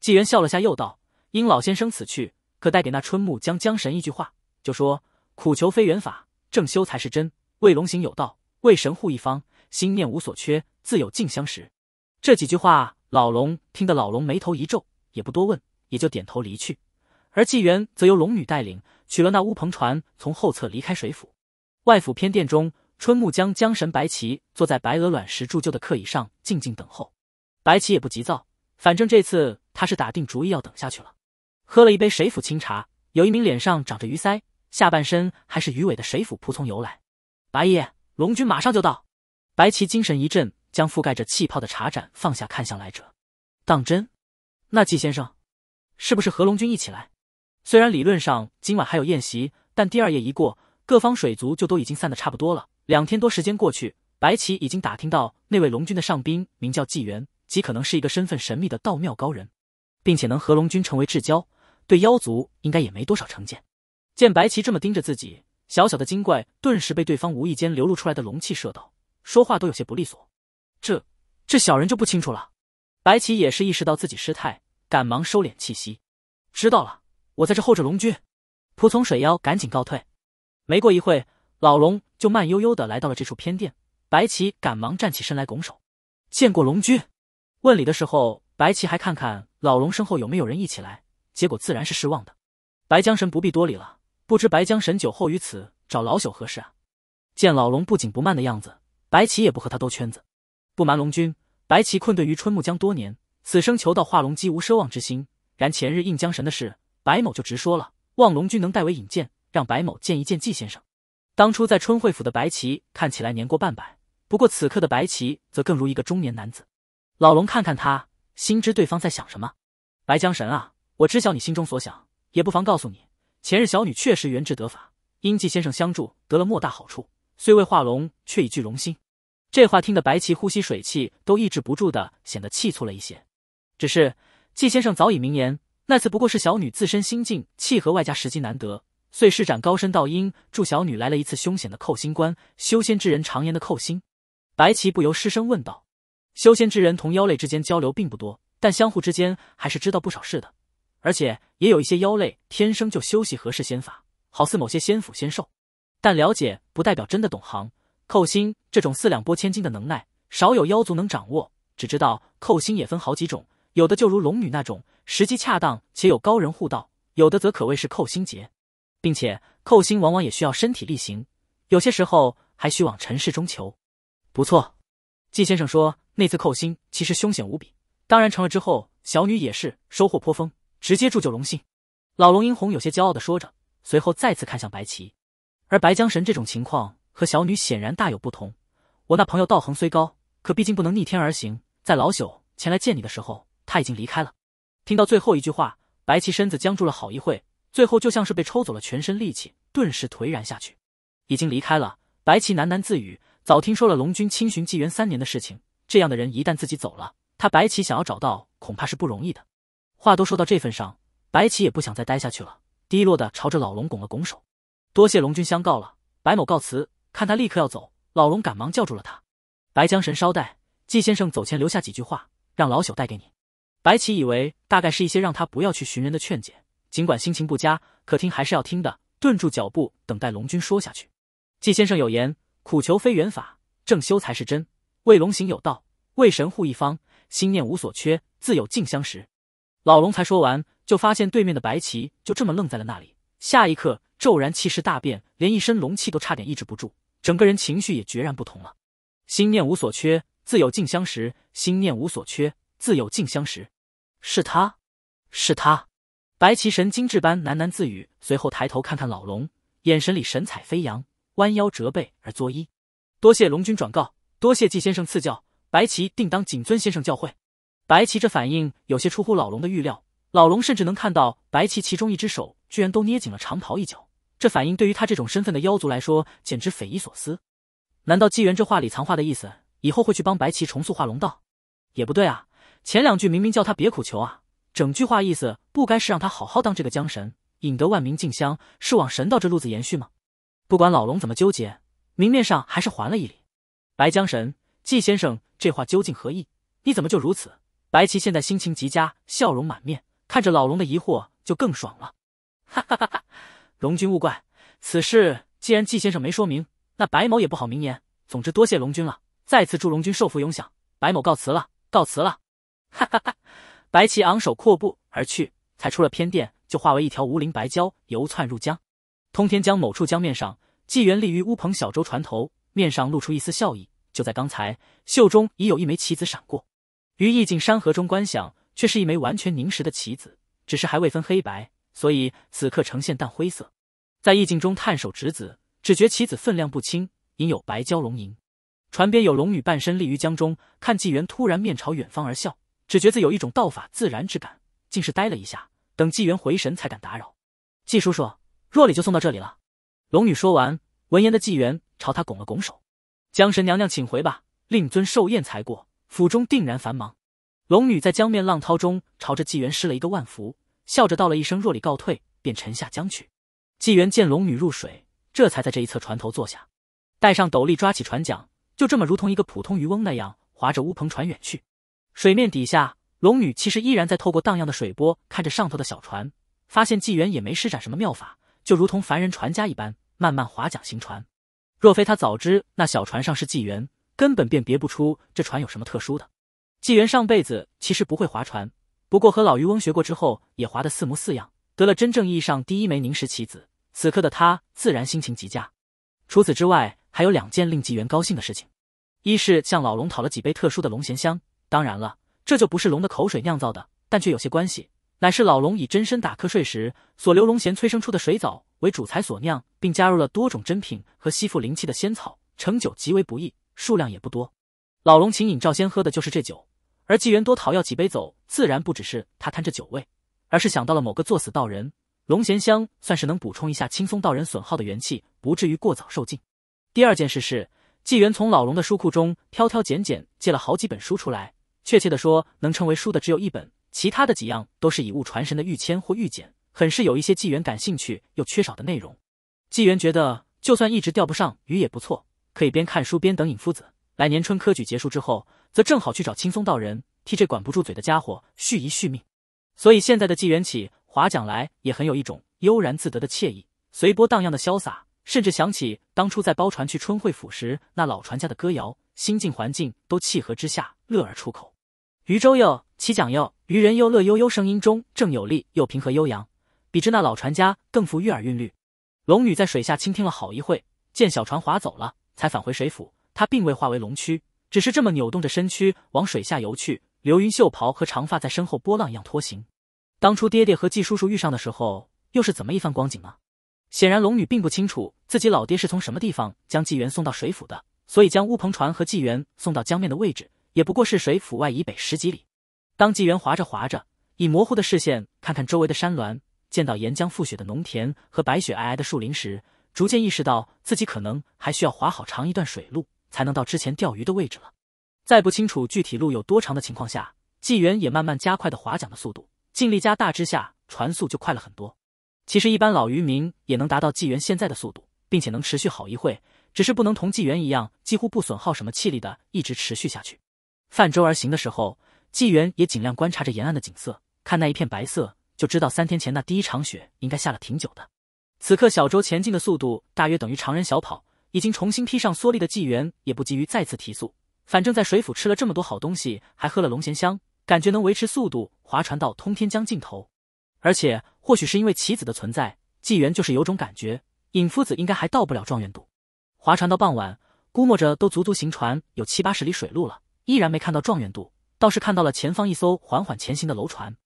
纪元笑了下，又道：“因老先生此去，可带给那春木江江神一句话，就说苦求非缘法，正修才是真。”为龙行有道，为神护一方，心念无所缺，自有静相识。这几句话，老龙听得老龙眉头一皱，也不多问，也就点头离去。而纪元则由龙女带领，取了那乌篷船，从后侧离开水府。外府偏殿中，春木将江神白旗坐在白鹅卵石铸就的客椅上，静静等候。白旗也不急躁，反正这次他是打定主意要等下去了。喝了一杯水府清茶，有一名脸上长着鱼鳃、下半身还是鱼尾的水府仆从游来。白爷，龙君马上就到。白旗精神一振，将覆盖着气泡的茶盏放下，看向来者。当真？那季先生，是不是和龙君一起来？虽然理论上今晚还有宴席，但第二夜一过，各方水族就都已经散得差不多了。两天多时间过去，白旗已经打听到那位龙君的上宾名叫纪元，极可能是一个身份神秘的道庙高人，并且能和龙君成为至交，对妖族应该也没多少成见。见白旗这么盯着自己，小小的精怪顿时被对方无意间流露出来的龙气射到，说话都有些不利索。这这小人就不清楚了。白旗也是意识到自己失态，赶忙收敛气息。知道了。我在这候着龙君，仆从水妖赶紧告退。没过一会，老龙就慢悠悠的来到了这处偏殿。白旗赶忙站起身来拱手，见过龙君。问礼的时候，白旗还看看老龙身后有没有人一起来，结果自然是失望的。白江神不必多礼了，不知白江神酒后于此找老朽何事啊？见老龙不紧不慢的样子，白旗也不和他兜圈子。不瞒龙君，白旗困顿于春木江多年，此生求道化龙机无奢望之心。然前日应江神的事。白某就直说了，望龙君能代为引荐，让白某见一见季先生。当初在春惠府的白旗看起来年过半百，不过此刻的白旗则更如一个中年男子。老龙看看他，心知对方在想什么。白江神啊，我知晓你心中所想，也不妨告诉你，前日小女确实缘智得法，因季先生相助，得了莫大好处，虽未化龙，却已具龙心。这话听得白旗呼吸水气都抑制不住的，显得气促了一些。只是季先生早已明言。那次不过是小女自身心境契合，外加时机难得，遂施展高深道音，助小女来了一次凶险的扣心关。修仙之人常言的扣心，白棋不由失声问道：“修仙之人同妖类之间交流并不多，但相互之间还是知道不少事的。而且也有一些妖类天生就修习合适仙法，好似某些仙府仙兽。但了解不代表真的懂行。扣心这种四两拨千斤的能耐，少有妖族能掌握。只知道扣心也分好几种。”有的就如龙女那种时机恰当且有高人护道，有的则可谓是扣心劫，并且扣星往往也需要身体力行，有些时候还需往尘世中求。不错，季先生说那次扣星其实凶险无比，当然成了之后小女也是收获颇丰，直接铸就龙心。老龙殷红有些骄傲的说着，随后再次看向白旗，而白江神这种情况和小女显然大有不同。我那朋友道行虽高，可毕竟不能逆天而行，在老朽前来见你的时候。他已经离开了。听到最后一句话，白旗身子僵住了好一会，最后就像是被抽走了全身力气，顿时颓然下去。已经离开了，白旗喃喃自语：“早听说了龙君清寻纪元三年的事情，这样的人一旦自己走了，他白旗想要找到恐怕是不容易的。”话都说到这份上，白旗也不想再待下去了，低落的朝着老龙拱了拱手：“多谢龙君相告了，白某告辞。”看他立刻要走，老龙赶忙叫住了他：“白江神，稍待，纪先生走前留下几句话，让老朽带给你。”白起以为大概是一些让他不要去寻人的劝解，尽管心情不佳，可听还是要听的，顿住脚步，等待龙君说下去。季先生有言：“苦求非缘法，正修才是真。为龙行有道，为神护一方，心念无所缺，自有静香时。”老龙才说完，就发现对面的白旗就这么愣在了那里。下一刻，骤然气势大变，连一身龙气都差点抑制不住，整个人情绪也决然不同了。心念无所缺，自有静香时。心念无所缺，自有静香时。是他，是他，白旗神经质般喃喃自语，随后抬头看看老龙，眼神里神采飞扬，弯腰折背而作揖：“多谢龙君转告，多谢季先生赐教，白旗定当谨遵先生教诲。”白旗这反应有些出乎老龙的预料，老龙甚至能看到白旗其中一只手居然都捏紧了长袍一角，这反应对于他这种身份的妖族来说简直匪夷所思。难道纪元这话里藏话的意思，以后会去帮白旗重塑化龙道？也不对啊。前两句明明叫他别苦求啊，整句话意思不该是让他好好当这个江神，引得万民敬香，是往神道这路子延续吗？不管老龙怎么纠结，明面上还是还了一礼。白江神，季先生这话究竟何意？你怎么就如此？白旗现在心情极佳，笑容满面，看着老龙的疑惑就更爽了。哈哈哈哈！龙君勿怪，此事既然季先生没说明，那白某也不好明言。总之多谢龙君了，再次祝龙君寿福永享。白某告辞了，告辞了。哈哈哈！白旗昂首阔步而去，才出了偏殿，就化为一条无鳞白蛟，游窜入江。通天江某处江面上，纪元立于乌篷小舟船头，面上露出一丝笑意。就在刚才，袖中已有一枚棋子闪过，于意境山河中观想，却是一枚完全凝实的棋子，只是还未分黑白，所以此刻呈现淡灰色。在意境中探手执子，只觉棋子分量不轻，隐有白蛟龙吟。船边有龙女半身立于江中，看纪元突然面朝远方而笑，只觉自有一种道法自然之感，竟是呆了一下，等纪元回神才敢打扰。纪叔叔，若礼就送到这里了。龙女说完，闻言的纪元朝他拱了拱手。江神娘娘，请回吧，令尊寿宴才过，府中定然繁忙。龙女在江面浪涛中朝着纪元施了一个万福，笑着道了一声“若里告退”，便沉下江去。纪元见龙女入水，这才在这一侧船头坐下，戴上斗笠，抓起船桨，就这么如同一个普通渔翁那样划着乌篷船远去。水面底下，龙女其实依然在透过荡漾的水波看着上头的小船，发现纪元也没施展什么妙法，就如同凡人船家一般，慢慢划桨行船。若非他早知那小船上是纪元，根本辨别不出这船有什么特殊的。纪元上辈子其实不会划船，不过和老渔翁学过之后，也划得似模似样，得了真正意义上第一枚凝石棋子。此刻的他自然心情极佳。除此之外，还有两件令纪元高兴的事情：一是向老龙讨了几杯特殊的龙涎香，当然了，这就不是龙的口水酿造的，但却有些关系。乃是老龙以真身打瞌睡时所流龙涎催生出的水藻为主材所酿，并加入了多种珍品和吸附灵气的仙草，成酒极为不易，数量也不多。老龙请尹赵仙喝的就是这酒，而纪元多讨要几杯走，自然不只是他贪这酒味，而是想到了某个作死道人，龙涎香算是能补充一下轻松道人损耗的元气，不至于过早受尽。第二件事是，纪元从老龙的书库中挑挑拣拣借了好几本书出来，确切的说，能称为书的只有一本。其他的几样都是以物传神的玉签或玉简，很是有一些纪元感兴趣又缺少的内容。纪元觉得，就算一直钓不上鱼也不错，可以边看书边等尹夫子。来年春科举结束之后，则正好去找青松道人，替这管不住嘴的家伙续一续命。所以现在的纪元起划桨来，也很有一种悠然自得的惬意，随波荡漾的潇洒，甚至想起当初在包船去春会府时那老船家的歌谣，心境环境都契合之下，乐而出口。渔舟又起桨又渔人又乐悠悠，声音中正有力又平和悠扬，比之那老船家更富悦耳韵律。龙女在水下倾听了好一会，见小船划走了，才返回水府。她并未化为龙躯，只是这么扭动着身躯往水下游去，流云袖袍和长发在身后波浪一样拖行。当初爹爹和季叔叔遇上的时候，又是怎么一番光景呢？显然龙女并不清楚自己老爹是从什么地方将纪元送到水府的，所以将乌篷船和纪元送到江面的位置。也不过是水府外以北十几里。当纪元划着划着，以模糊的视线看看周围的山峦，见到沿江覆雪的农田和白雪皑皑的树林时，逐渐意识到自己可能还需要划好长一段水路，才能到之前钓鱼的位置了。在不清楚具体路有多长的情况下，纪元也慢慢加快的划桨的速度，尽力加大之下，船速就快了很多。其实一般老渔民也能达到纪元现在的速度，并且能持续好一会，只是不能同纪元一样，几乎不损耗什么气力的一直持续下去。泛舟而行的时候，纪元也尽量观察着沿岸的景色，看那一片白色，就知道三天前那第一场雪应该下了挺久的。此刻小舟前进的速度大约等于常人小跑，已经重新披上蓑笠的纪元也不急于再次提速。反正，在水府吃了这么多好东西，还喝了龙涎香，感觉能维持速度划船到通天江尽头。而且，或许是因为棋子的存在，纪元就是有种感觉，尹夫子应该还到不了状元渡。划船到傍晚，估摸着都足足行船有七八十里水路了。依然没看到状元渡，倒是看到了前方一艘缓缓前行的楼船。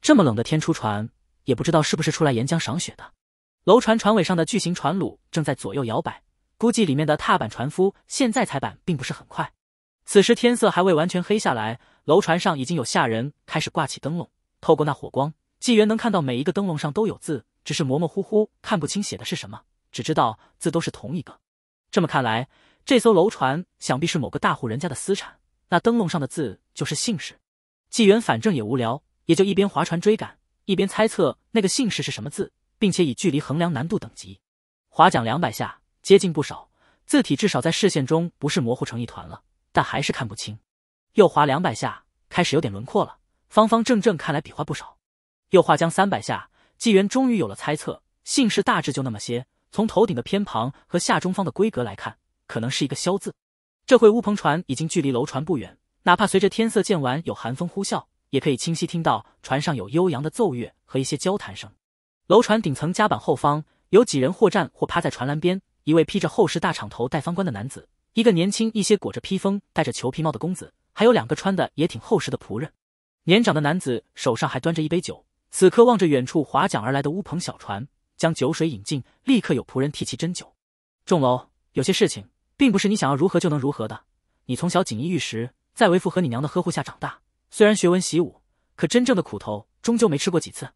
这么冷的天出船，也不知道是不是出来沿江赏雪的。楼船船尾上的巨型船橹正在左右摇摆，估计里面的踏板船夫现在踩板并不是很快。此时天色还未完全黑下来，楼船上已经有下人开始挂起灯笼。透过那火光，纪元能看到每一个灯笼上都有字，只是模模糊糊看不清写的是什么，只知道字都是同一个。这么看来，这艘楼船想必是某个大户人家的私产。那灯笼上的字就是姓氏，纪元反正也无聊，也就一边划船追赶，一边猜测那个姓氏是什么字，并且以距离衡量难度等级。划桨两百下，接近不少，字体至少在视线中不是模糊成一团了，但还是看不清。又划两百下，开始有点轮廓了，方方正正，看来笔画不少。又划将三百下，纪元终于有了猜测，姓氏大致就那么些，从头顶的偏旁和下中方的规格来看，可能是一个萧字。这会乌篷船已经距离楼船不远，哪怕随着天色渐晚有寒风呼啸，也可以清晰听到船上有悠扬的奏乐和一些交谈声。楼船顶层甲板后方有几人或站或趴在船栏边，一位披着厚实大敞头戴方冠的男子一个年轻一些、裹着披风、戴着裘皮帽的公子，还有两个穿的也挺厚实的仆人。年长的男子手上还端着一杯酒，此刻望着远处划桨而来的乌篷小船，将酒水引进，立刻有仆人替其斟酒。仲楼，有些事情并不是你想要如何就能如何的。你从小锦衣玉食，在为父和你娘的呵护下长大，虽然学文习武，可真正的苦头终究没吃过几次。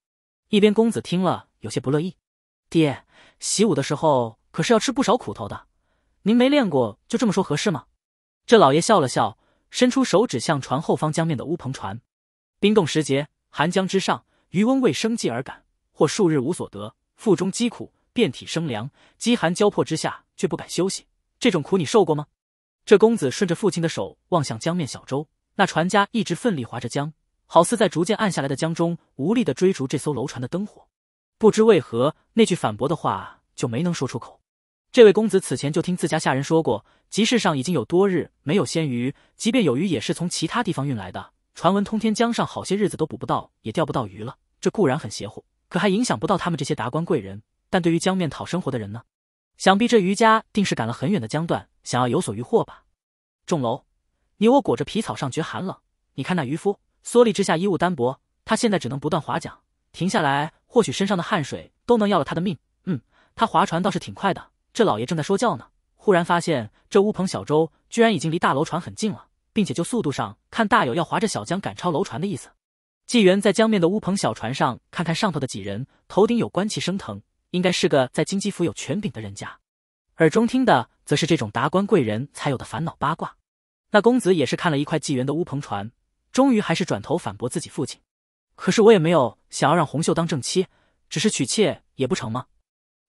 一边公子听了有些不乐意，爹，习武的时候可是要吃不少苦头的。您没练过，就这么说合适吗？这老爷笑了笑，伸出手指向船后方江面的乌篷船。冰冻时节，寒江之上，渔翁为生计而赶，或数日无所得，腹中饥苦，遍体生凉，饥寒交迫之下，却不敢休息。这种苦你受过吗？这公子顺着父亲的手望向江面小舟，那船家一直奋力划着江，好似在逐渐暗下来的江中无力的追逐这艘楼船的灯火。不知为何，那句反驳的话就没能说出口。这位公子此前就听自家下人说过，集市上已经有多日没有鲜鱼，即便有鱼，也是从其他地方运来的。传闻通天江上好些日子都捕不到，也钓不到鱼了。这固然很邪乎，可还影响不到他们这些达官贵人。但对于江面讨生活的人呢？想必这渔家定是赶了很远的江段，想要有所渔获吧。仲楼，你我裹着皮草上觉寒冷，你看那渔夫蓑笠之下衣物单薄，他现在只能不断划桨，停下来，或许身上的汗水都能要了他的命。嗯，他划船倒是挺快的。这老爷正在说教呢，忽然发现这乌篷小舟居然已经离大楼船很近了，并且就速度上看，大有要划着小江赶超楼船的意思。纪元在江面的乌篷小船上看看上头的几人，头顶有官气升腾，应该是个在京畿府有权柄的人家。耳中听的则是这种达官贵人才有的烦恼八卦。那公子也是看了一块纪元的乌篷船，终于还是转头反驳自己父亲：“可是我也没有想要让红袖当正妻，只是娶妾也不成吗？”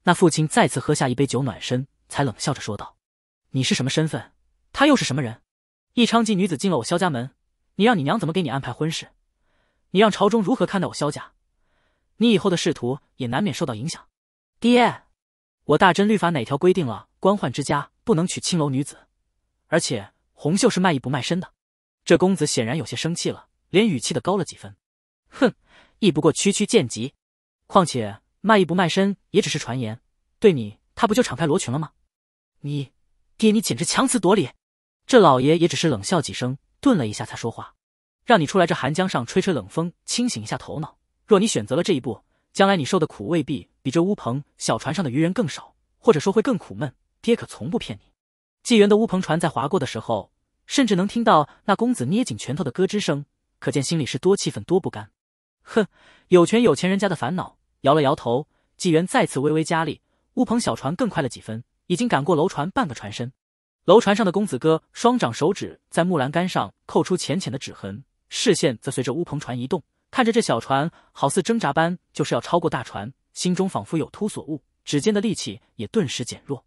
那父亲再次喝下一杯酒暖身，才冷笑着说道：“你是什么身份？他又是什么人？一娼妓女子进了我萧家门，你让你娘怎么给你安排婚事？你让朝中如何看待我萧家？你以后的仕途也难免受到影响。爹，我大真律法哪条规定了官宦之家不能娶青楼女子？而且红袖是卖艺不卖身的。”这公子显然有些生气了，连语气的高了几分：“哼，亦不过区区贱籍，况且……”卖艺不卖身也只是传言，对你他不就敞开罗裙了吗？你爹，你简直强词夺理！这老爷也只是冷笑几声，顿了一下才说话：“让你出来这寒江上吹吹冷风，清醒一下头脑。若你选择了这一步，将来你受的苦未必比这乌篷小船上的渔人更少，或者说会更苦闷。爹可从不骗你。”纪元的乌篷船在划过的时候，甚至能听到那公子捏紧拳头的咯吱声，可见心里是多气愤多不甘。哼，有权有钱人家的烦恼。摇了摇头，纪元再次微微加力，乌篷小船更快了几分，已经赶过楼船半个船身。楼船上的公子哥双掌手指在木栏杆上扣出浅浅的指痕，视线则随着乌篷船移动，看着这小船好似挣扎般就是要超过大船，心中仿佛有突所悟，指尖的力气也顿时减弱。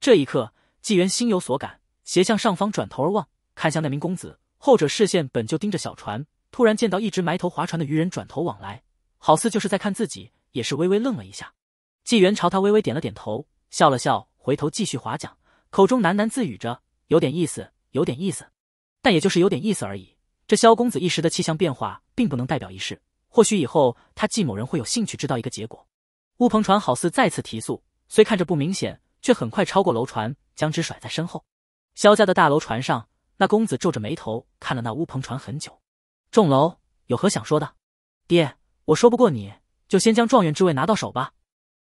这一刻，纪元心有所感，斜向上方转头而望，看向那名公子，后者视线本就盯着小船，突然见到一直埋头划船的渔人转头往来，好似就是在看自己。也是微微愣了一下，纪元朝他微微点了点头，笑了笑，回头继续划桨，口中喃喃自语着：“有点意思，有点意思，但也就是有点意思而已。”这萧公子一时的气象变化，并不能代表一世。或许以后他纪某人会有兴趣知道一个结果。乌篷船好似再次提速，虽看着不明显，却很快超过楼船，将之甩在身后。萧家的大楼船上，那公子皱着眉头看了那乌篷船很久。众楼有何想说的？爹，我说不过你。就先将状元之位拿到手吧。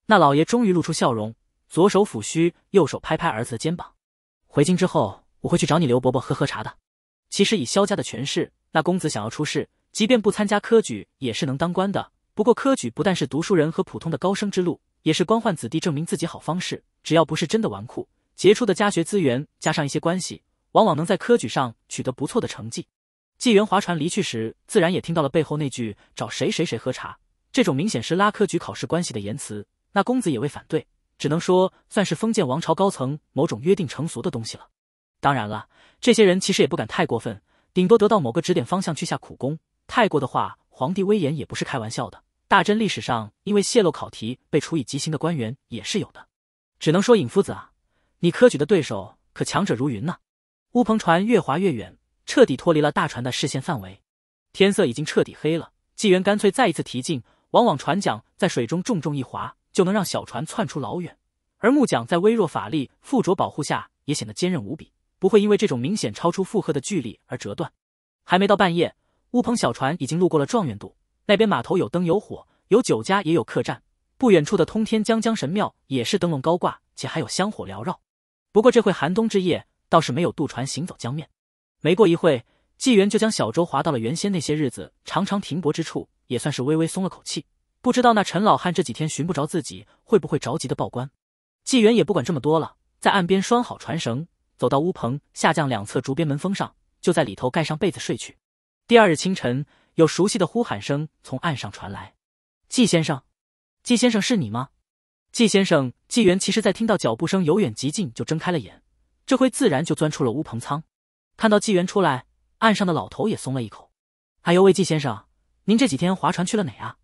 那老爷终于露出笑容，左手抚须，右手拍拍儿子的肩膀。回京之后，我会去找你刘伯伯喝喝茶的。其实以萧家的权势，那公子想要出仕，即便不参加科举，也是能当官的。不过科举不但是读书人和普通的高升之路，也是官宦子弟证明自己好方式。只要不是真的纨绔，杰出的家学资源加上一些关系，往往能在科举上取得不错的成绩。纪元划船离去时，自然也听到了背后那句“找谁谁谁喝茶”。这种明显是拉科举考试关系的言辞，那公子也未反对，只能说算是封建王朝高层某种约定成俗的东西了。当然了，这些人其实也不敢太过分，顶多得到某个指点方向去下苦功。太过的话，皇帝威严也不是开玩笑的。大真历史上因为泄露考题被处以极刑的官员也是有的。只能说尹夫子啊，你科举的对手可强者如云呢。乌篷船越划越远，彻底脱离了大船的视线范围，天色已经彻底黑了。纪元干脆再一次提劲。往往船桨在水中重重一划，就能让小船窜出老远；而木桨在微弱法力附着保护下，也显得坚韧无比。不会因为这种明显超出负荷的距离而折断。还没到半夜，乌篷小船已经路过了状元渡，那边码头有灯有火，有酒家也有客栈。不远处的通天江江神庙也是灯笼高挂，且还有香火缭绕。不过这会寒冬之夜，倒是没有渡船行走江面。没过一会，纪元就将小舟划到了原先那些日子常常停泊之处，也算是微微松了口气。不知道那陈老汉这几天寻不着自己，会不会着急的报官？纪元也不管这么多了，在岸边拴好船绳，走到乌篷下降两侧竹编门封上，就在里头盖上被子睡去。第二日清晨，有熟悉的呼喊声从岸上传来：“季先生。”季先生是你吗？季先生，纪元其实，在听到脚步声由远及近，就睁开了眼，这回自然就钻出了乌篷舱。看到纪元出来，岸上的老头也松了一口。哎呦喂，季先生，您这几天划船去了哪啊？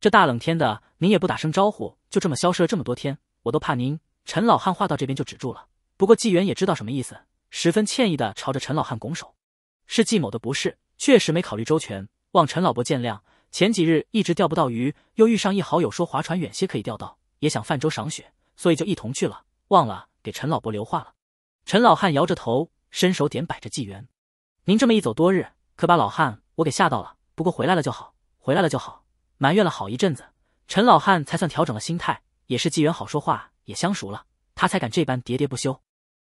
这大冷天的，您也不打声招呼，就这么消失了这么多天，我都怕您。陈老汉话到这边就止住了。不过纪元也知道什么意思，十分歉意的朝着陈老汉拱手：“是季某的不是，确实没考虑周全，望陈老伯见谅。”前几日一直钓不到鱼，又遇上一好友说划船远些可以钓到，也想泛舟赏雪，所以就一同去了，忘了给陈老伯留话了。陈老汉摇着头，伸手点摆着纪元：“您这么一走多日，可把老汉我给吓到了。不过回来了就好，回来了就好。”埋怨了好一阵子，陈老汉才算调整了心态，也是纪元好说话，也相熟了，他才敢这般喋喋不休。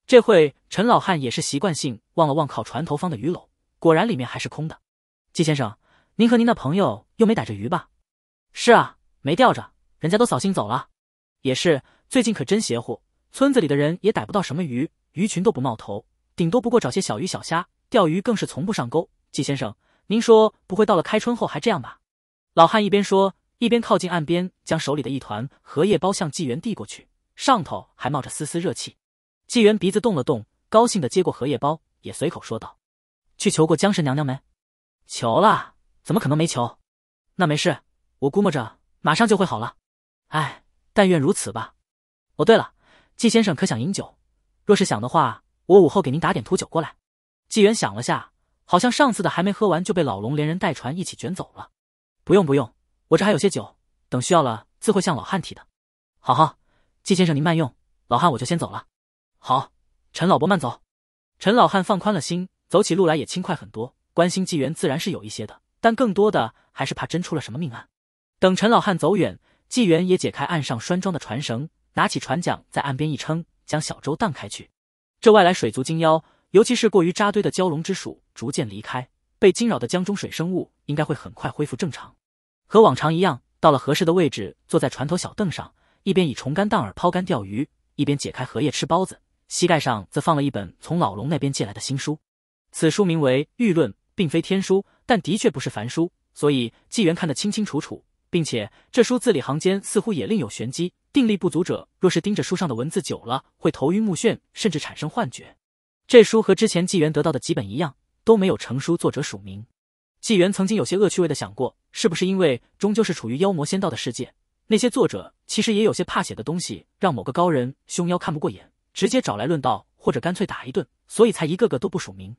这会陈老汉也是习惯性望了望靠船头方的鱼篓，果然里面还是空的。纪先生。您和您那朋友又没逮着鱼吧？是啊，没钓着，人家都扫兴走了。也是，最近可真邪乎，村子里的人也逮不到什么鱼，鱼群都不冒头，顶多不过找些小鱼小虾，钓鱼更是从不上钩。季先生，您说不会到了开春后还这样吧？老汉一边说，一边靠近岸边，将手里的一团荷叶包向纪元递过去，上头还冒着丝丝热气。纪元鼻子动了动，高兴的接过荷叶包，也随口说道：“去求过江神娘娘没？求了。”怎么可能没球？那没事，我估摸着马上就会好了。哎，但愿如此吧。哦，对了，季先生可想饮酒？若是想的话，我午后给您打点土酒过来。纪元想了下，好像上次的还没喝完就被老龙连人带船一起卷走了。不用不用，我这还有些酒，等需要了自会向老汉提的。好好，季先生您慢用，老汉我就先走了。好，陈老伯慢走。陈老汉放宽了心，走起路来也轻快很多。关心纪元自然是有一些的。但更多的还是怕真出了什么命案。等陈老汉走远，纪元也解开岸上拴装的船绳，拿起船桨在岸边一撑，将小舟荡开去。这外来水族精妖，尤其是过于扎堆的蛟龙之属，逐渐离开，被惊扰的江中水生物应该会很快恢复正常。和往常一样，到了合适的位置，坐在船头小凳上，一边以重竿荡饵抛竿钓鱼，一边解开荷叶吃包子。膝盖上则放了一本从老龙那边借来的新书，此书名为《玉论》。并非天书，但的确不是凡书，所以纪元看得清清楚楚，并且这书字里行间似乎也另有玄机。定力不足者，若是盯着书上的文字久了，会头晕目眩，甚至产生幻觉。这书和之前纪元得到的几本一样，都没有成书作者署名。纪元曾经有些恶趣味的想过，是不是因为终究是处于妖魔仙道的世界，那些作者其实也有些怕写的东西，让某个高人凶妖看不过眼，直接找来论道，或者干脆打一顿，所以才一个个都不署名。《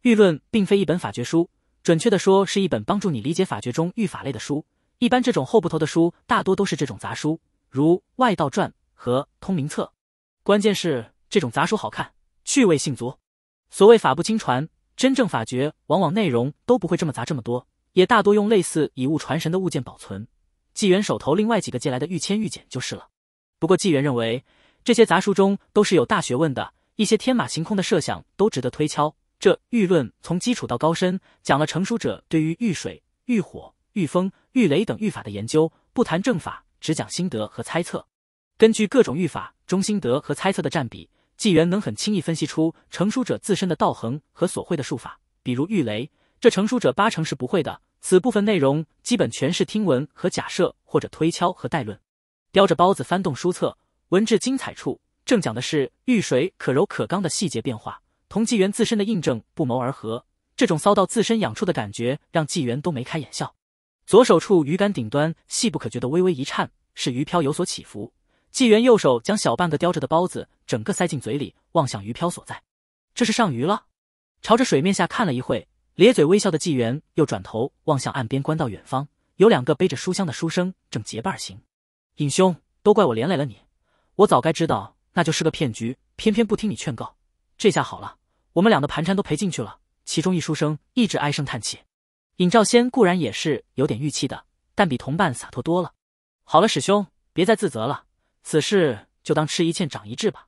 玉论》并非一本法诀书，准确的说是一本帮助你理解法诀中御法类的书。一般这种厚不头的书，大多都是这种杂书，如《外道传》和《通明册》。关键是这种杂书好看，趣味性足。所谓法不轻传，真正法诀往往内容都不会这么杂这么多，也大多用类似以物传神的物件保存。纪元手头另外几个借来的玉签玉简就是了。不过纪元认为，这些杂书中都是有大学问的，一些天马行空的设想都值得推敲。这玉论从基础到高深，讲了成书者对于遇水、遇火、遇风、遇雷等遇法的研究，不谈正法，只讲心得和猜测。根据各种遇法中心得和猜测的占比，纪元能很轻易分析出成书者自身的道行和所会的术法。比如遇雷，这成书者八成是不会的。此部分内容基本全是听闻和假设，或者推敲和代论。叼着包子翻动书册，文至精彩处，正讲的是遇水可柔可刚的细节变化。同纪元自身的印证不谋而合，这种骚到自身痒处的感觉让纪元都眉开眼笑。左手处鱼竿顶端细不可觉的微微一颤，是鱼漂有所起伏。纪元右手将小半个叼着的包子整个塞进嘴里，望向鱼漂所在。这是上鱼了。朝着水面下看了一会，咧嘴微笑的纪元又转头望向岸边，观到远方有两个背着书箱的书生正结伴行。尹兄，都怪我连累了你，我早该知道那就是个骗局，偏偏不听你劝告。这下好了，我们俩的盘缠都赔进去了。其中一书生一直唉声叹气。尹兆先固然也是有点郁气的，但比同伴洒脱多了。好了，师兄，别再自责了，此事就当吃一堑长一智吧。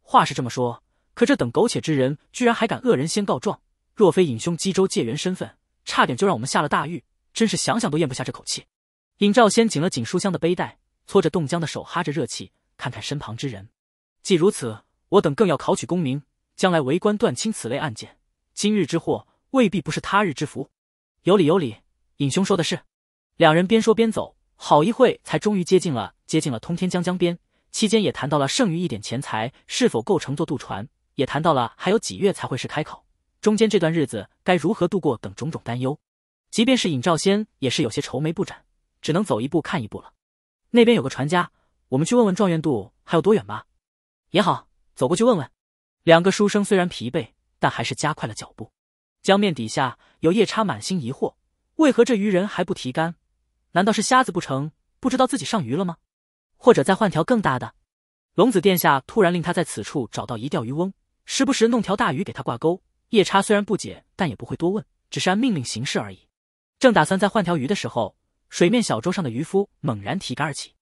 话是这么说，可这等苟且之人，居然还敢恶人先告状。若非尹兄冀州借员身份，差点就让我们下了大狱，真是想想都咽不下这口气。尹兆先紧了紧书香的背带，搓着冻僵的手，哈着热气，看看身旁之人。既如此，我等更要考取功名，将来为官断清此类案件。今日之祸，未必不是他日之福。有理有理，尹兄说的是。两人边说边走，好一会才终于接近了，接近了通天江江边。期间也谈到了剩余一点钱财是否够乘坐渡船，也谈到了还有几月才会是开口，中间这段日子该如何度过等种种担忧。即便是尹兆先也是有些愁眉不展，只能走一步看一步了。那边有个船家，我们去问问状元渡还有多远吧。也好，走过去问问。两个书生虽然疲惫，但还是加快了脚步。江面底下有夜叉满心疑惑：为何这渔人还不提竿？难道是瞎子不成？不知道自己上鱼了吗？或者再换条更大的？龙子殿下突然令他在此处找到一钓鱼翁，时不时弄条大鱼给他挂钩。夜叉虽然不解，但也不会多问，只是按命令行事而已。正打算再换条鱼的时候，水面小舟上的渔夫猛然提竿而起。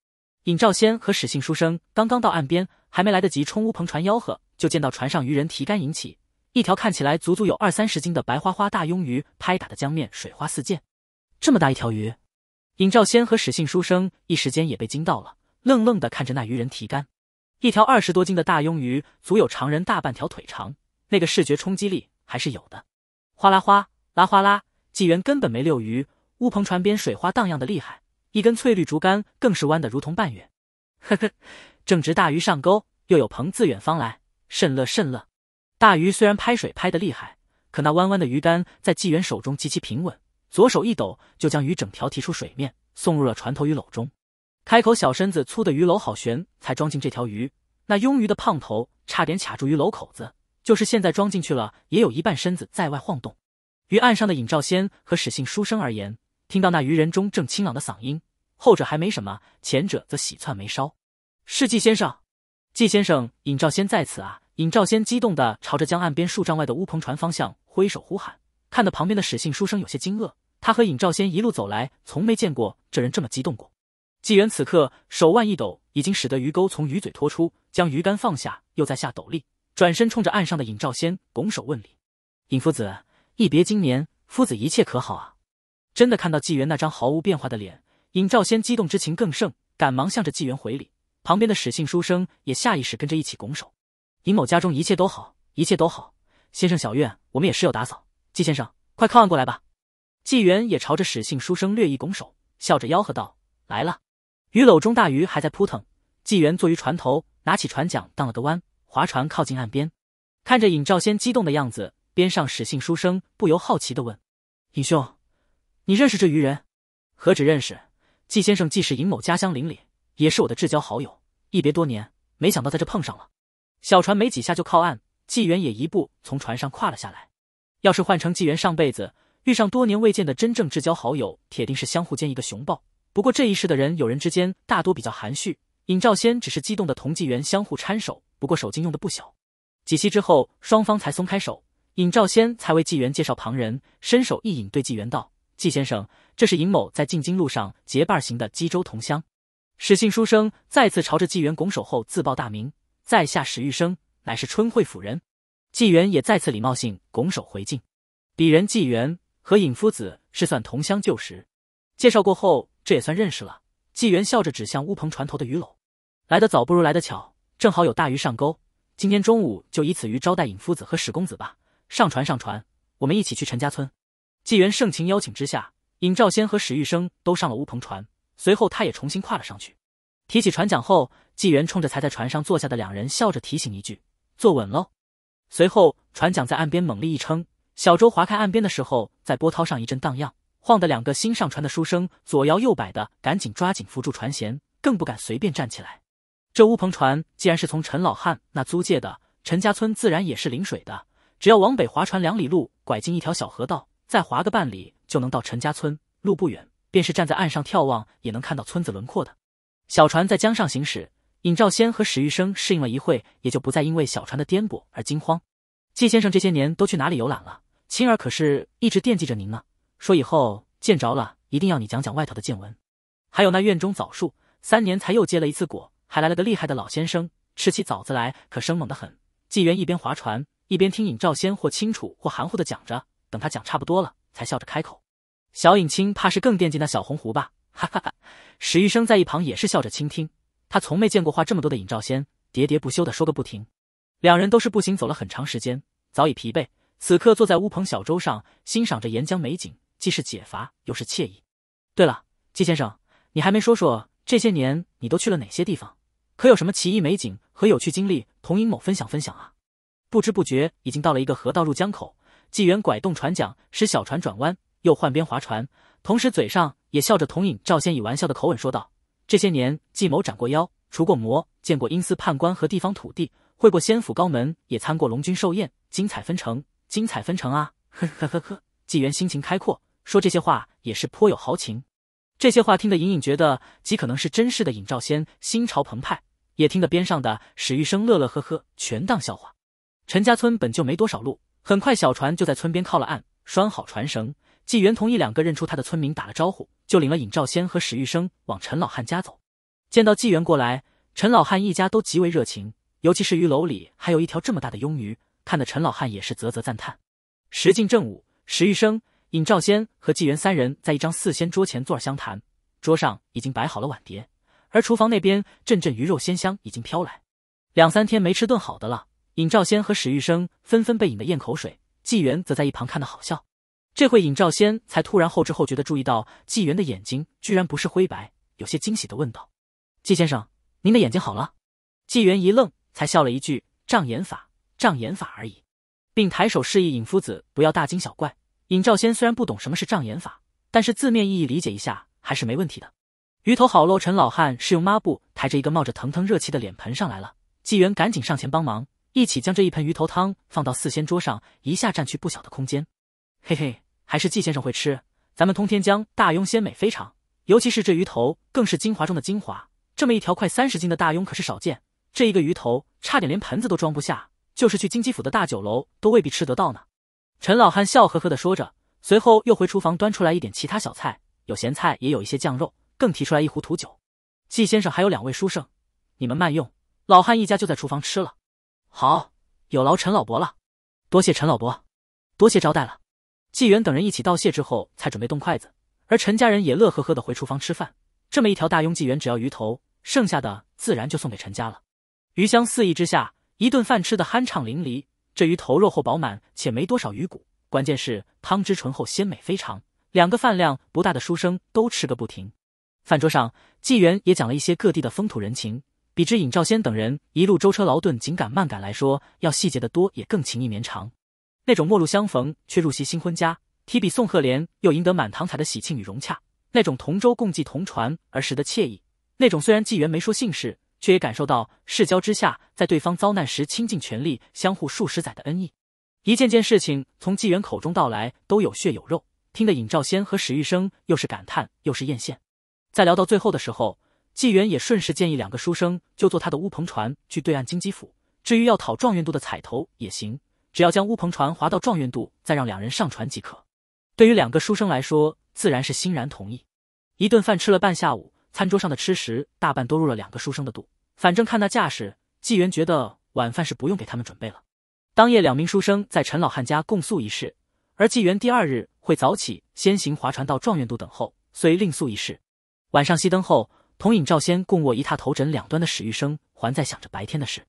尹兆先和史姓书生刚刚到岸边，还没来得及冲乌篷船吆喝，就见到船上渔人提竿引起。一条看起来足足有二三十斤的白花花大鳙鱼拍打的江面，水花四溅。这么大一条鱼，尹兆先和史姓书生一时间也被惊到了，愣愣的看着那渔人提竿。一条二十多斤的大鳙鱼，足有常人大半条腿长，那个视觉冲击力还是有的。哗啦哗啦哗啦，纪元根本没遛鱼，乌篷船边水花荡漾的厉害，一根翠绿竹竿更是弯的如同半月。呵呵，正值大鱼上钩，又有朋自远方来，甚乐甚乐。大鱼虽然拍水拍得厉害，可那弯弯的鱼竿在纪元手中极其平稳，左手一抖就将鱼整条提出水面，送入了船头鱼篓中。开口小身子粗的鱼篓好悬，才装进这条鱼。那鳙鱼的胖头差点卡住鱼篓口子，就是现在装进去了，也有一半身子在外晃动。于岸上的尹兆先和史姓书生而言，听到那渔人中正清朗的嗓音，后者还没什么，前者则喜窜眉梢。是季先生，季先生，尹兆先在此啊！尹兆先激动地朝着江岸边数丈外的乌篷船方向挥手呼喊，看得旁边的史姓书生有些惊愕。他和尹兆先一路走来，从没见过这人这么激动过。纪元此刻手腕一抖，已经使得鱼钩从鱼嘴拖出，将鱼竿放下，又在下斗笠，转身冲着岸上的尹兆先拱手问礼：“尹夫子，一别经年，夫子一切可好啊？”真的看到纪元那张毫无变化的脸，尹兆先激动之情更盛，赶忙向着纪元回礼。旁边的史姓书生也下意识跟着一起拱手。尹某家中一切都好，一切都好。先生小院我们也是有打扫。纪先生，快靠岸过来吧。纪元也朝着史姓书生略一拱手，笑着吆喝道：“来了。”鱼篓中大鱼还在扑腾。纪元坐于船头，拿起船桨荡了个弯，划船靠近岸边。看着尹兆先激动的样子，边上史姓书生不由好奇的问：“尹兄，你认识这渔人？”“何止认识，季先生既是尹某家乡邻里，也是我的至交好友。一别多年，没想到在这碰上了。”小船没几下就靠岸，纪元也一步从船上跨了下来。要是换成纪元上辈子遇上多年未见的真正至交好友，铁定是相互间一个熊抱。不过这一世的人，友人之间大多比较含蓄。尹兆先只是激动的同纪元相互搀手，不过手劲用的不小。几息之后，双方才松开手，尹兆先才为纪元介绍旁人，伸手一引，对纪元道：“纪先生，这是尹某在进京路上结伴行的冀州同乡。”史姓书生再次朝着纪元拱手后自报大名。在下史玉生，乃是春会府人。纪元也再次礼貌性拱手回敬。鄙人纪元和尹夫子是算同乡旧识。介绍过后，这也算认识了。纪元笑着指向乌篷船头的鱼篓，来得早不如来得巧，正好有大鱼上钩。今天中午就以此鱼招待尹夫子和史公子吧。上船，上船，我们一起去陈家村。纪元盛情邀请之下，尹兆先和史玉生都上了乌篷船，随后他也重新跨了上去。提起船桨后，纪元冲着才在船上坐下的两人笑着提醒一句：“坐稳喽。”随后，船桨在岸边猛力一撑，小舟划开岸边的时候，在波涛上一阵荡漾，晃得两个新上船的书生左摇右摆的，赶紧抓紧扶住船舷，更不敢随便站起来。这乌篷船既然是从陈老汉那租借的，陈家村自然也是临水的，只要往北划船两里路，拐进一条小河道，再划个半里，就能到陈家村。路不远，便是站在岸上眺望，也能看到村子轮廓的。小船在江上行驶，尹兆先和史玉生适应了一会，也就不再因为小船的颠簸而惊慌。季先生这些年都去哪里游览了？青儿可是一直惦记着您呢，说以后见着了一定要你讲讲外头的见闻。还有那院中枣树，三年才又结了一次果，还来了个厉害的老先生，吃起枣子来可生猛的很。纪元一边划船，一边听尹兆先或清楚或含糊的讲着，等他讲差不多了，才笑着开口：“小尹清怕是更惦记那小红湖吧？”哈哈哈！史玉生在一旁也是笑着倾听，他从没见过话这么多的尹兆先，喋喋不休的说个不停。两人都是步行走了很长时间，早已疲惫，此刻坐在乌篷小舟上，欣赏着沿江美景，既是解乏，又是惬意。对了，季先生。你还没说说这些年你都去了哪些地方？可有什么奇异美景和有趣经历同尹某分享分享啊？不知不觉已经到了一个河道入江口，纪元拐动船桨，使小船转弯，又换边划船，同时嘴上也笑着同尹赵先以玩笑的口吻说道：“这些年纪某斩过妖，除过魔，见过阴司判官和地方土地，会过仙府高门，也参过龙君寿宴，精彩纷呈，精彩纷呈啊！”呵呵呵呵，纪元心情开阔，说这些话也是颇有豪情。这些话听得隐隐觉得极可能是真事的尹兆先心潮澎湃，也听得边上的史玉生乐乐呵呵，全当笑话。陈家村本就没多少路，很快小船就在村边靠了岸，拴好船绳。纪元同意两个认出他的村民打了招呼，就领了尹兆先和史玉生往陈老汉家走。见到纪元过来，陈老汉一家都极为热情，尤其是鱼篓里还有一条这么大的鳙鱼，看得陈老汉也是啧啧赞叹。时近正午，史玉生。尹兆先和纪元三人在一张四仙桌前坐着相谈，桌上已经摆好了碗碟，而厨房那边阵阵鱼肉鲜香已经飘来。两三天没吃顿好的了，尹兆先和史玉生纷纷被引得咽口水，纪元则在一旁看得好笑。这会尹兆先才突然后知后觉的注意到纪元的眼睛居然不是灰白，有些惊喜的问道：“纪先生，您的眼睛好了？”纪元一愣，才笑了一句：“障眼法，障眼法而已。”并抬手示意尹夫子不要大惊小怪。尹兆先虽然不懂什么是障眼法，但是字面意义理解一下还是没问题的。鱼头好喽！陈老汉是用抹布抬着一个冒着腾腾热气的脸盆上来了，纪元赶紧上前帮忙，一起将这一盆鱼头汤放到四仙桌上，一下占去不小的空间。嘿嘿，还是季先生会吃。咱们通天江大鳙鲜美非常，尤其是这鱼头更是精华中的精华。这么一条快三十斤的大鳙可是少见，这一个鱼头差点连盆子都装不下，就是去金鸡府的大酒楼都未必吃得到呢。陈老汉笑呵呵的说着，随后又回厨房端出来一点其他小菜，有咸菜，也有一些酱肉，更提出来一壶土酒。季先生还有两位书生，你们慢用。老汉一家就在厨房吃了。好，有劳陈老伯了，多谢陈老伯，多谢招待了。纪元等人一起道谢之后，才准备动筷子，而陈家人也乐呵呵的回厨房吃饭。这么一条大鳙，纪元只要鱼头，剩下的自然就送给陈家了。鱼香四溢之下，一顿饭吃的酣畅淋漓。这鱼头肉厚饱满，且没多少鱼骨，关键是汤汁醇厚鲜美非常。两个饭量不大的书生都吃个不停。饭桌上，纪元也讲了一些各地的风土人情，比之尹兆先等人一路舟车劳顿、紧赶慢赶来说，要细节的多，也更情意绵长。那种陌路相逢却入席新婚家，提笔送贺联又赢得满堂彩的喜庆与融洽，那种同舟共济同船而时的惬意，那种虽然纪元没说姓氏。却也感受到世交之下，在对方遭难时倾尽全力，相互数十载的恩义。一件件事情从纪元口中道来，都有血有肉，听得尹兆先和史玉生又是感叹又是艳羡。在聊到最后的时候，纪元也顺势建议两个书生就坐他的乌篷船去对岸金鸡府。至于要讨状元度的彩头也行，只要将乌篷船划到状元度，再让两人上船即可。对于两个书生来说，自然是欣然同意。一顿饭吃了半下午。餐桌上的吃食大半都入了两个书生的肚，反正看那架势，纪元觉得晚饭是不用给他们准备了。当夜，两名书生在陈老汉家共宿一室，而纪元第二日会早起先行划船到状元渡等候，遂另宿一室。晚上熄灯后，同尹兆先共卧一榻头枕两端的史玉生还在想着白天的事。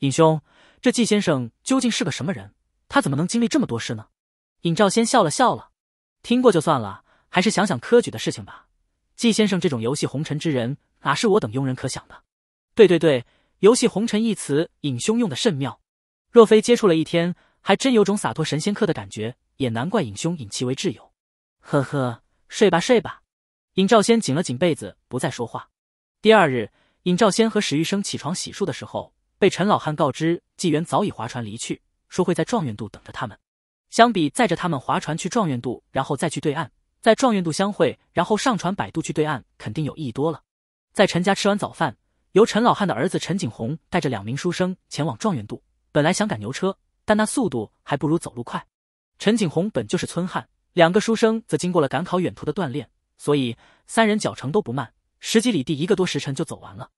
尹兄，这季先生究竟是个什么人？他怎么能经历这么多事呢？尹兆先笑了笑了，听过就算了，还是想想科举的事情吧。季先生这种游戏红尘之人，哪是我等庸人可想的？对对对，游戏红尘一词，尹兄用的甚妙。若非接触了一天，还真有种洒脱神仙客的感觉。也难怪尹兄引其为挚友。呵呵，睡吧睡吧。尹兆先紧了紧被子，不再说话。第二日，尹兆先和史玉生起床洗漱的时候，被陈老汉告知纪元早已划船离去，说会在状元渡等着他们。相比载着他们划船去状元渡，然后再去对岸。在状元渡相会，然后上船摆渡去对岸，肯定有意义多了。在陈家吃完早饭，由陈老汉的儿子陈景洪带着两名书生前往状元渡。本来想赶牛车，但那速度还不如走路快。陈景洪本就是村汉，两个书生则经过了赶考远途的锻炼，所以三人脚程都不慢，十几里地一个多时辰就走完了。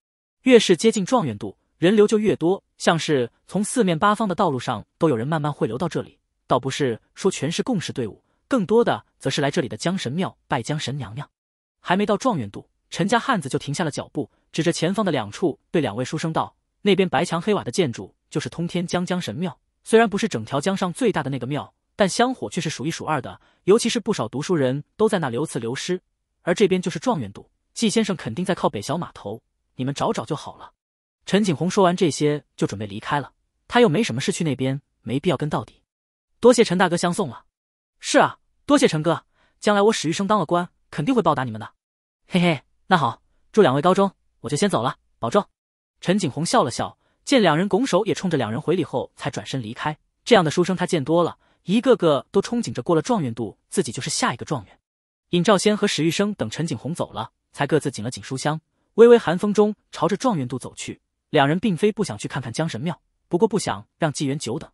越是接近状元渡，人流就越多，像是从四面八方的道路上都有人慢慢汇流到这里。倒不是说全是共事队伍，更多的则是来这里的江神庙拜江神娘娘。还没到状元渡，陈家汉子就停下了脚步，指着前方的两处，对两位书生道：“那边白墙黑瓦的建筑就是通天江江神庙。虽然不是整条江上最大的那个庙，但香火却是数一数二的。尤其是不少读书人都在那留词留诗。而这边就是状元渡，季先生肯定在靠北小码头，你们找找就好了。”陈景洪说完这些，就准备离开了。他又没什么事去那边，没必要跟到底。多谢陈大哥相送了。是啊，多谢陈哥，将来我史玉生当了官，肯定会报答你们的。嘿嘿，那好，祝两位高中，我就先走了，保重。陈景洪笑了笑，见两人拱手，也冲着两人回礼后，才转身离开。这样的书生他见多了，一个个都憧憬着过了状元渡，自己就是下一个状元。尹兆先和史玉生等陈景洪走了，才各自紧了紧书箱，微微寒风中朝着状元渡走去。两人并非不想去看看江神庙，不过不想让纪元久等。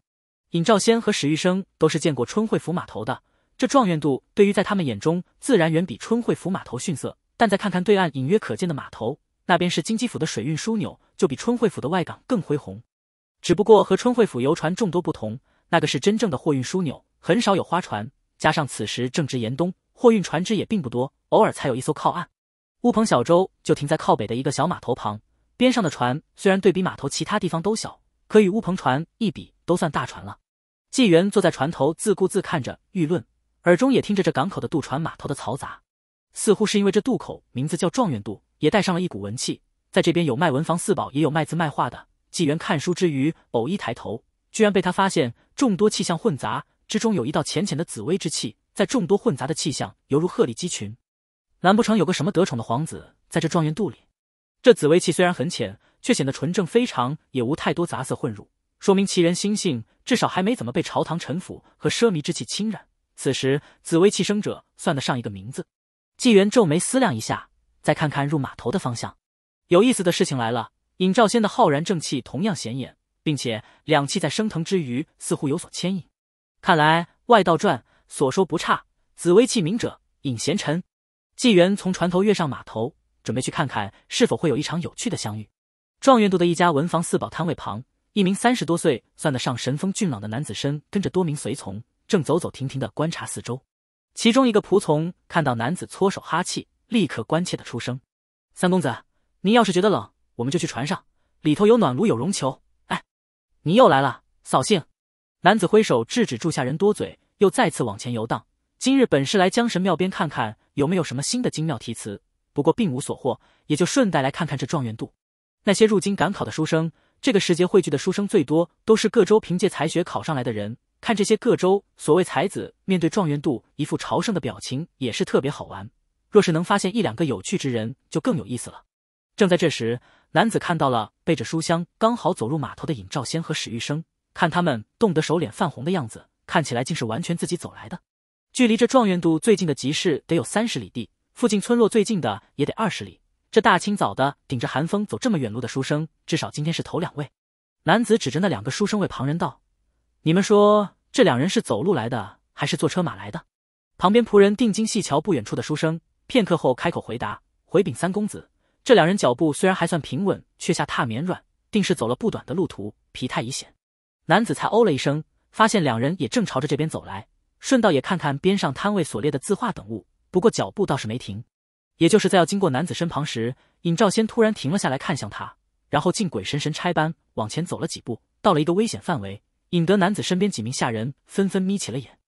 尹兆先和史玉生都是见过春惠府码头的，这状元渡对于在他们眼中自然远比春惠府码头逊色。但再看看对岸隐约可见的码头，那边是金鸡府的水运枢纽，就比春惠府的外港更恢宏。只不过和春惠府游船众多不同，那个是真正的货运枢纽，很少有花船。加上此时正值严冬，货运船只也并不多，偶尔才有一艘靠岸。乌篷小舟就停在靠北的一个小码头旁，边上的船虽然对比码头其他地方都小，可与乌篷船一比。都算大船了。纪元坐在船头，自顾自看着舆论，耳中也听着这港口的渡船码头的嘈杂。似乎是因为这渡口名字叫状元渡，也带上了一股文气。在这边有卖文房四宝，也有卖字卖画的。纪元看书之余，偶一抬头，居然被他发现众多气象混杂之中，有一道浅浅的紫薇之气，在众多混杂的气象，犹如鹤立鸡群。难不成有个什么得宠的皇子在这状元肚里？这紫薇气虽然很浅，却显得纯正非常，也无太多杂色混入。说明其人心性至少还没怎么被朝堂臣府和奢靡之气侵染。此时紫薇气生者算得上一个名字。纪元皱眉思量一下，再看看入码头的方向，有意思的事情来了。尹兆先的浩然正气同样显眼，并且两气在升腾之余似乎有所牵引。看来外道传所说不差，紫薇气明者尹贤臣。纪元从船头跃上码头，准备去看看是否会有一场有趣的相遇。状元渡的一家文房四宝摊位旁。一名三十多岁、算得上神风俊朗的男子身，跟着多名随从，正走走停停的观察四周。其中一个仆从看到男子搓手哈气，立刻关切的出声：“三公子，您要是觉得冷，我们就去船上，里头有暖炉，有绒球。”哎，你又来了，扫兴！男子挥手制止住下人多嘴，又再次往前游荡。今日本是来江神庙边看看有没有什么新的精妙题词，不过并无所获，也就顺带来看看这状元度。那些入京赶考的书生。这个时节汇聚的书生最多都是各州凭借才学考上来的人。看这些各州所谓才子面对状元度一副朝圣的表情，也是特别好玩。若是能发现一两个有趣之人，就更有意思了。正在这时，男子看到了背着书箱刚好走入码头的尹兆先和史玉生，看他们冻得手脸泛红的样子，看起来竟是完全自己走来的。距离这状元渡最近的集市得有三十里地，附近村落最近的也得二十里。这大清早的，顶着寒风走这么远路的书生，至少今天是头两位。男子指着那两个书生为旁人道：“你们说这两人是走路来的，还是坐车马来的？”旁边仆人定睛细瞧不远处的书生，片刻后开口回答：“回禀三公子，这两人脚步虽然还算平稳，却下踏绵软，定是走了不短的路途，疲态已显。”男子才哦了一声，发现两人也正朝着这边走来，顺道也看看边上摊位所列的字画等物，不过脚步倒是没停。也就是在要经过男子身旁时，尹兆先突然停了下来，看向他，然后竟鬼神神差般往前走了几步，到了一个危险范围，引得男子身边几名下人纷纷眯起了眼。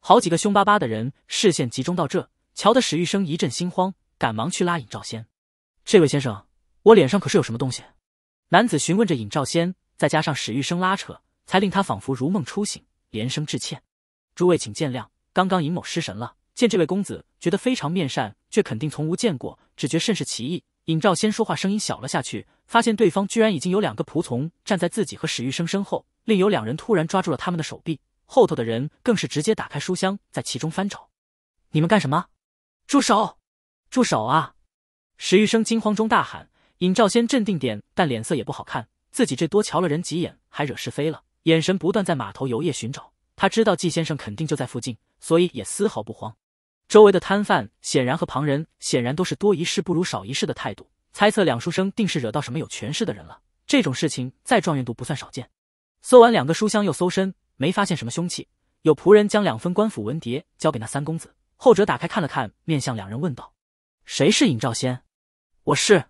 好几个凶巴巴的人视线集中到这，瞧得史玉生一阵心慌，赶忙去拉尹兆先：“这位先生，我脸上可是有什么东西？”男子询问着尹兆先，再加上史玉生拉扯，才令他仿佛如梦初醒，连声致歉：“诸位请见谅，刚刚尹某失神了。”见这位公子，觉得非常面善，却肯定从无见过，只觉甚是奇异。尹兆先说话声音小了下去，发现对方居然已经有两个仆从站在自己和史玉生身后，另有两人突然抓住了他们的手臂，后头的人更是直接打开书箱，在其中翻找。你们干什么？住手！住手啊！史玉生惊慌中大喊。尹兆先镇定点，但脸色也不好看，自己这多瞧了人几眼，还惹是非了。眼神不断在码头游曳寻找。他知道季先生肯定就在附近，所以也丝毫不慌。周围的摊贩显然和旁人显然都是多一事不如少一事的态度，猜测两书生定是惹到什么有权势的人了。这种事情在状元度不算少见。搜完两个书箱，又搜身，没发现什么凶器。有仆人将两封官府文牒交给那三公子，后者打开看了看，面向两人问道：“谁是尹兆先？”“我是。”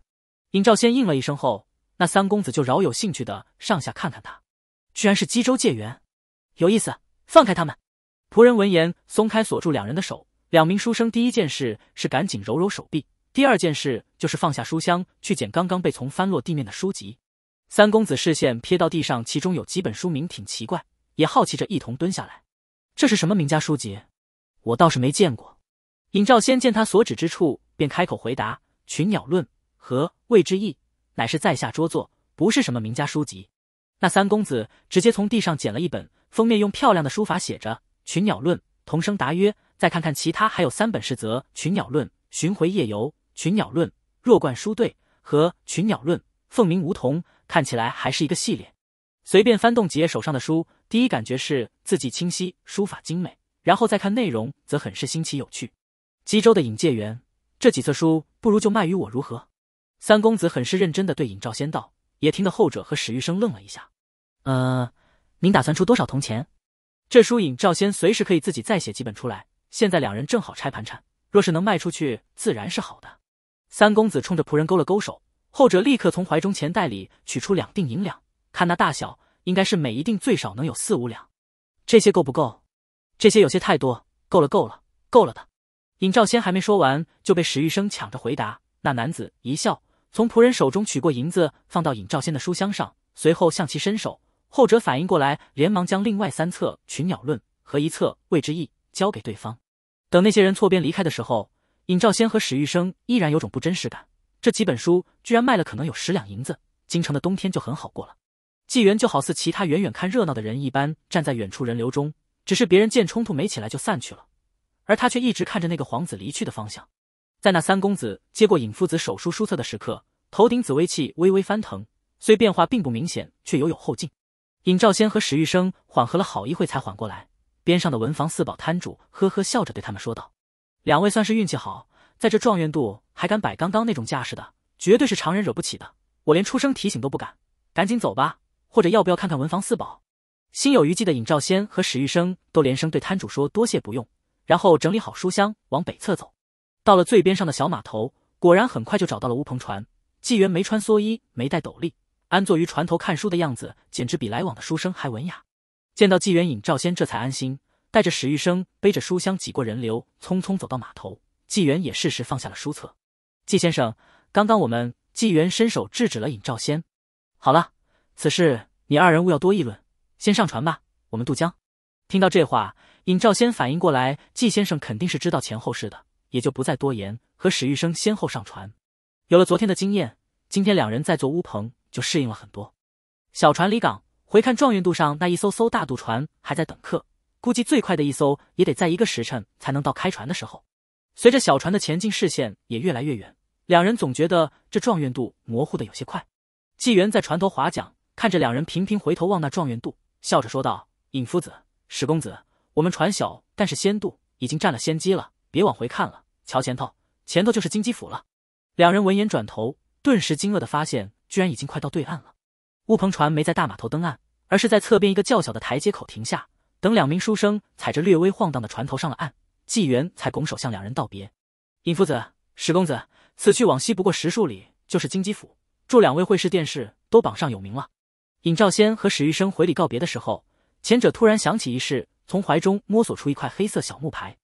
尹兆先应了一声后，那三公子就饶有兴趣的上下看看他，居然是冀州介元，有意思，放开他们。仆人闻言松开锁住两人的手。两名书生第一件事是赶紧揉揉手臂，第二件事就是放下书箱去捡刚刚被从翻落地面的书籍。三公子视线瞥到地上，其中有几本书名挺奇怪，也好奇着一同蹲下来。这是什么名家书籍？我倒是没见过。尹兆先见他所指之处，便开口回答：《群鸟论》和《魏之义》，乃是在下拙作，不是什么名家书籍。那三公子直接从地上捡了一本，封面用漂亮的书法写着《群鸟论》，同声答曰。再看看其他，还有三本是则《群鸟论》《巡回夜游》《群鸟论》《弱冠书队》和《群鸟论》凤鸣梧桐，看起来还是一个系列。随便翻动几页手上的书，第一感觉是字迹清晰，书法精美，然后再看内容，则很是新奇有趣。冀州的尹介元，这几册书不如就卖与我如何？三公子很是认真的对尹兆先道，也听得后者和史玉生愣了一下。呃，您打算出多少铜钱？这书尹兆先随时可以自己再写几本出来。现在两人正好拆盘缠，若是能卖出去，自然是好的。三公子冲着仆人勾了勾手，后者立刻从怀中钱袋里取出两锭银两，看那大小，应该是每一锭最少能有四五两。这些够不够？这些有些太多。够了，够了，够了的。尹兆先还没说完，就被史玉生抢着回答。那男子一笑，从仆人手中取过银子，放到尹兆先的书箱上，随后向其伸手。后者反应过来，连忙将另外三册《群鸟论》和一册《未之意》。交给对方。等那些人错边离开的时候，尹兆先和史玉生依然有种不真实感。这几本书居然卖了，可能有十两银子。京城的冬天就很好过了。纪元就好似其他远远看热闹的人一般，站在远处人流中，只是别人见冲突没起来就散去了，而他却一直看着那个皇子离去的方向。在那三公子接过尹夫子手书书册的时刻，头顶紫微气微微翻腾，虽变化并不明显，却犹有后劲。尹兆先和史玉生缓和了好一会，才缓过来。边上的文房四宝摊主呵呵笑着对他们说道：“两位算是运气好，在这状元度还敢摆刚刚那种架势的，绝对是常人惹不起的。我连出声提醒都不敢，赶紧走吧。或者要不要看看文房四宝？”心有余悸的尹兆先和史玉生都连声对摊主说多谢不用，然后整理好书箱往北侧走。到了最边上的小码头，果然很快就找到了乌篷船。纪元没穿蓑衣，没戴斗笠，安坐于船头看书的样子，简直比来往的书生还文雅。见到纪元尹赵先，这才安心，带着史玉生背着书箱挤过人流，匆匆走到码头。纪元也适时放下了书册。纪先生，刚刚我们纪元伸手制止了尹兆先。好了，此事你二人勿要多议论，先上船吧，我们渡江。听到这话，尹兆先反应过来，纪先生肯定是知道前后事的，也就不再多言，和史玉生先后上船。有了昨天的经验，今天两人再坐乌篷就适应了很多。小船离港。回看状元渡上那一艘艘大渡船还在等客，估计最快的一艘也得在一个时辰才能到开船的时候。随着小船的前进，视线也越来越远，两人总觉得这状元渡模糊的有些快。纪元在船头划桨，看着两人频频回头望那状元渡，笑着说道：“尹夫子，史公子，我们船小，但是先渡，已经占了先机了，别往回看了，瞧前头，前头就是金鸡府了。”两人闻言转头，顿时惊愕的发现，居然已经快到对岸了。乌篷船没在大码头登岸，而是在侧边一个较小的台阶口停下。等两名书生踩着略微晃荡的船头上了岸，纪元才拱手向两人道别：“尹夫子，史公子，此去往西不过十数里，就是金鸡府。祝两位会试殿试都榜上有名了。”尹兆先和史玉生回礼告别的时候，前者突然想起一事，从怀中摸索出一块黑色小木牌。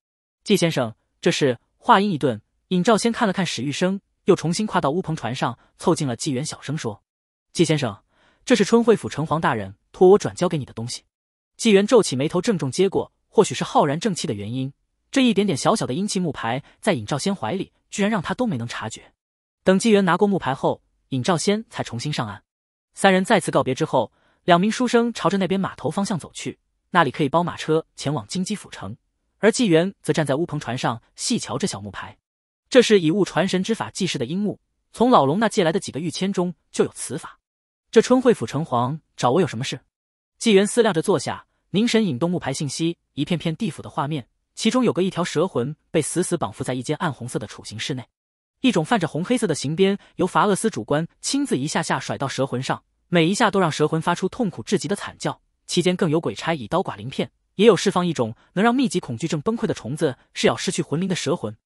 纪先生，这是话音一顿，尹兆先看了看史玉生，又重新跨到乌篷船上，凑近了纪元，小声说：“纪先生。”这是春惠府城隍大人托我转交给你的东西。纪元皱起眉头，郑重接过。或许是浩然正气的原因，这一点点小小的阴气木牌在尹兆先怀里，居然让他都没能察觉。等纪元拿过木牌后，尹兆先才重新上岸。三人再次告别之后，两名书生朝着那边码头方向走去，那里可以包马车前往金鸡府城。而纪元则站在乌篷船上细瞧着小木牌，这是以物传神之法记事的樱木，从老龙那借来的几个玉签中就有此法。这春惠府城隍找我有什么事？纪元思量着坐下，凝神引动木牌信息，一片片地府的画面，其中有个一条蛇魂被死死绑缚在一间暗红色的处刑室内，一种泛着红黑色的刑鞭由法厄斯主官亲自一下下甩到蛇魂上，每一下都让蛇魂发出痛苦至极的惨叫。期间更有鬼差以刀剐鳞片，也有释放一种能让密集恐惧症崩溃的虫子是咬失去魂灵的蛇魂。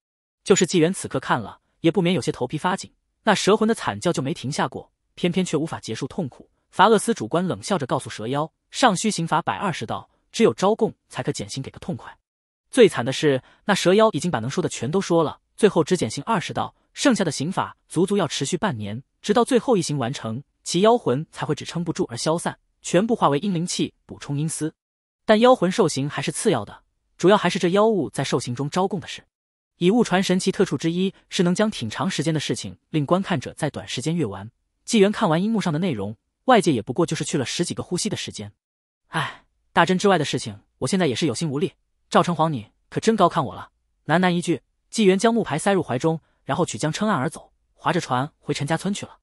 就是纪元此刻看了，也不免有些头皮发紧。那蛇魂的惨叫就没停下过，偏偏却无法结束痛苦。法厄斯主官冷笑着告诉蛇妖：“尚需刑罚百二十道，只有招供才可减刑给个痛快。”最惨的是，那蛇妖已经把能说的全都说了，最后只减刑二十道，剩下的刑法足足要持续半年，直到最后一刑完成，其妖魂才会只撑不住而消散，全部化为阴灵气补充阴司。但妖魂受刑还是次要的，主要还是这妖物在受刑中招供的事。以物传神奇特处之一是能将挺长时间的事情令观看者在短时间阅完。纪元看完樱幕上的内容。外界也不过就是去了十几个呼吸的时间，唉，大真之外的事情，我现在也是有心无力。赵成皇，你可真高看我了。喃喃一句，纪元将木牌塞入怀中，然后取将撑岸而走，划着船回陈家村去了。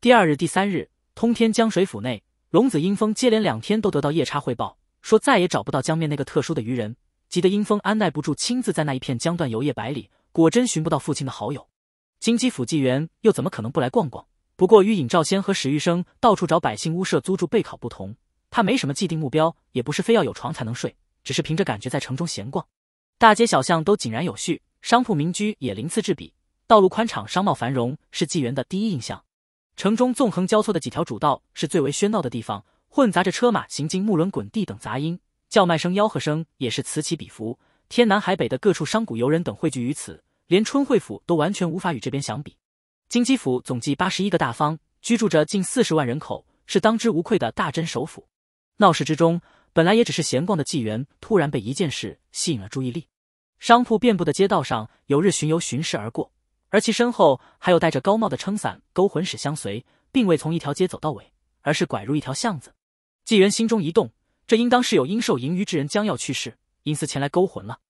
第二日、第三日，通天江水府内，龙子阴风接连两天都得到夜叉汇报，说再也找不到江面那个特殊的渔人，急得阴风按耐不住，亲自在那一片江段游曳百里，果真寻不到父亲的好友。金鸡府纪元又怎么可能不来逛逛？不过与尹兆先和史玉生到处找百姓屋舍租住备考不同，他没什么既定目标，也不是非要有床才能睡，只是凭着感觉在城中闲逛。大街小巷都井然有序，商铺民居也鳞次栉比，道路宽敞，商贸繁荣，是纪元的第一印象。城中纵横交错的几条主道是最为喧闹的地方，混杂着车马行进、木轮滚地等杂音，叫卖声、吆喝声也是此起彼伏。天南海北的各处商贾游人等汇聚于此，连春惠府都完全无法与这边相比。金鸡府总计八十一个大方，居住着近四十万人口，是当之无愧的大真首府。闹市之中，本来也只是闲逛的纪元，突然被一件事吸引了注意力。商铺遍布的街道上，有日巡游巡视而过，而其身后还有戴着高帽的撑伞勾魂使相随，并未从一条街走到尾，而是拐入一条巷子。纪元心中一动，这应当是有阴寿盈余之人将要去世，因此前来勾魂了。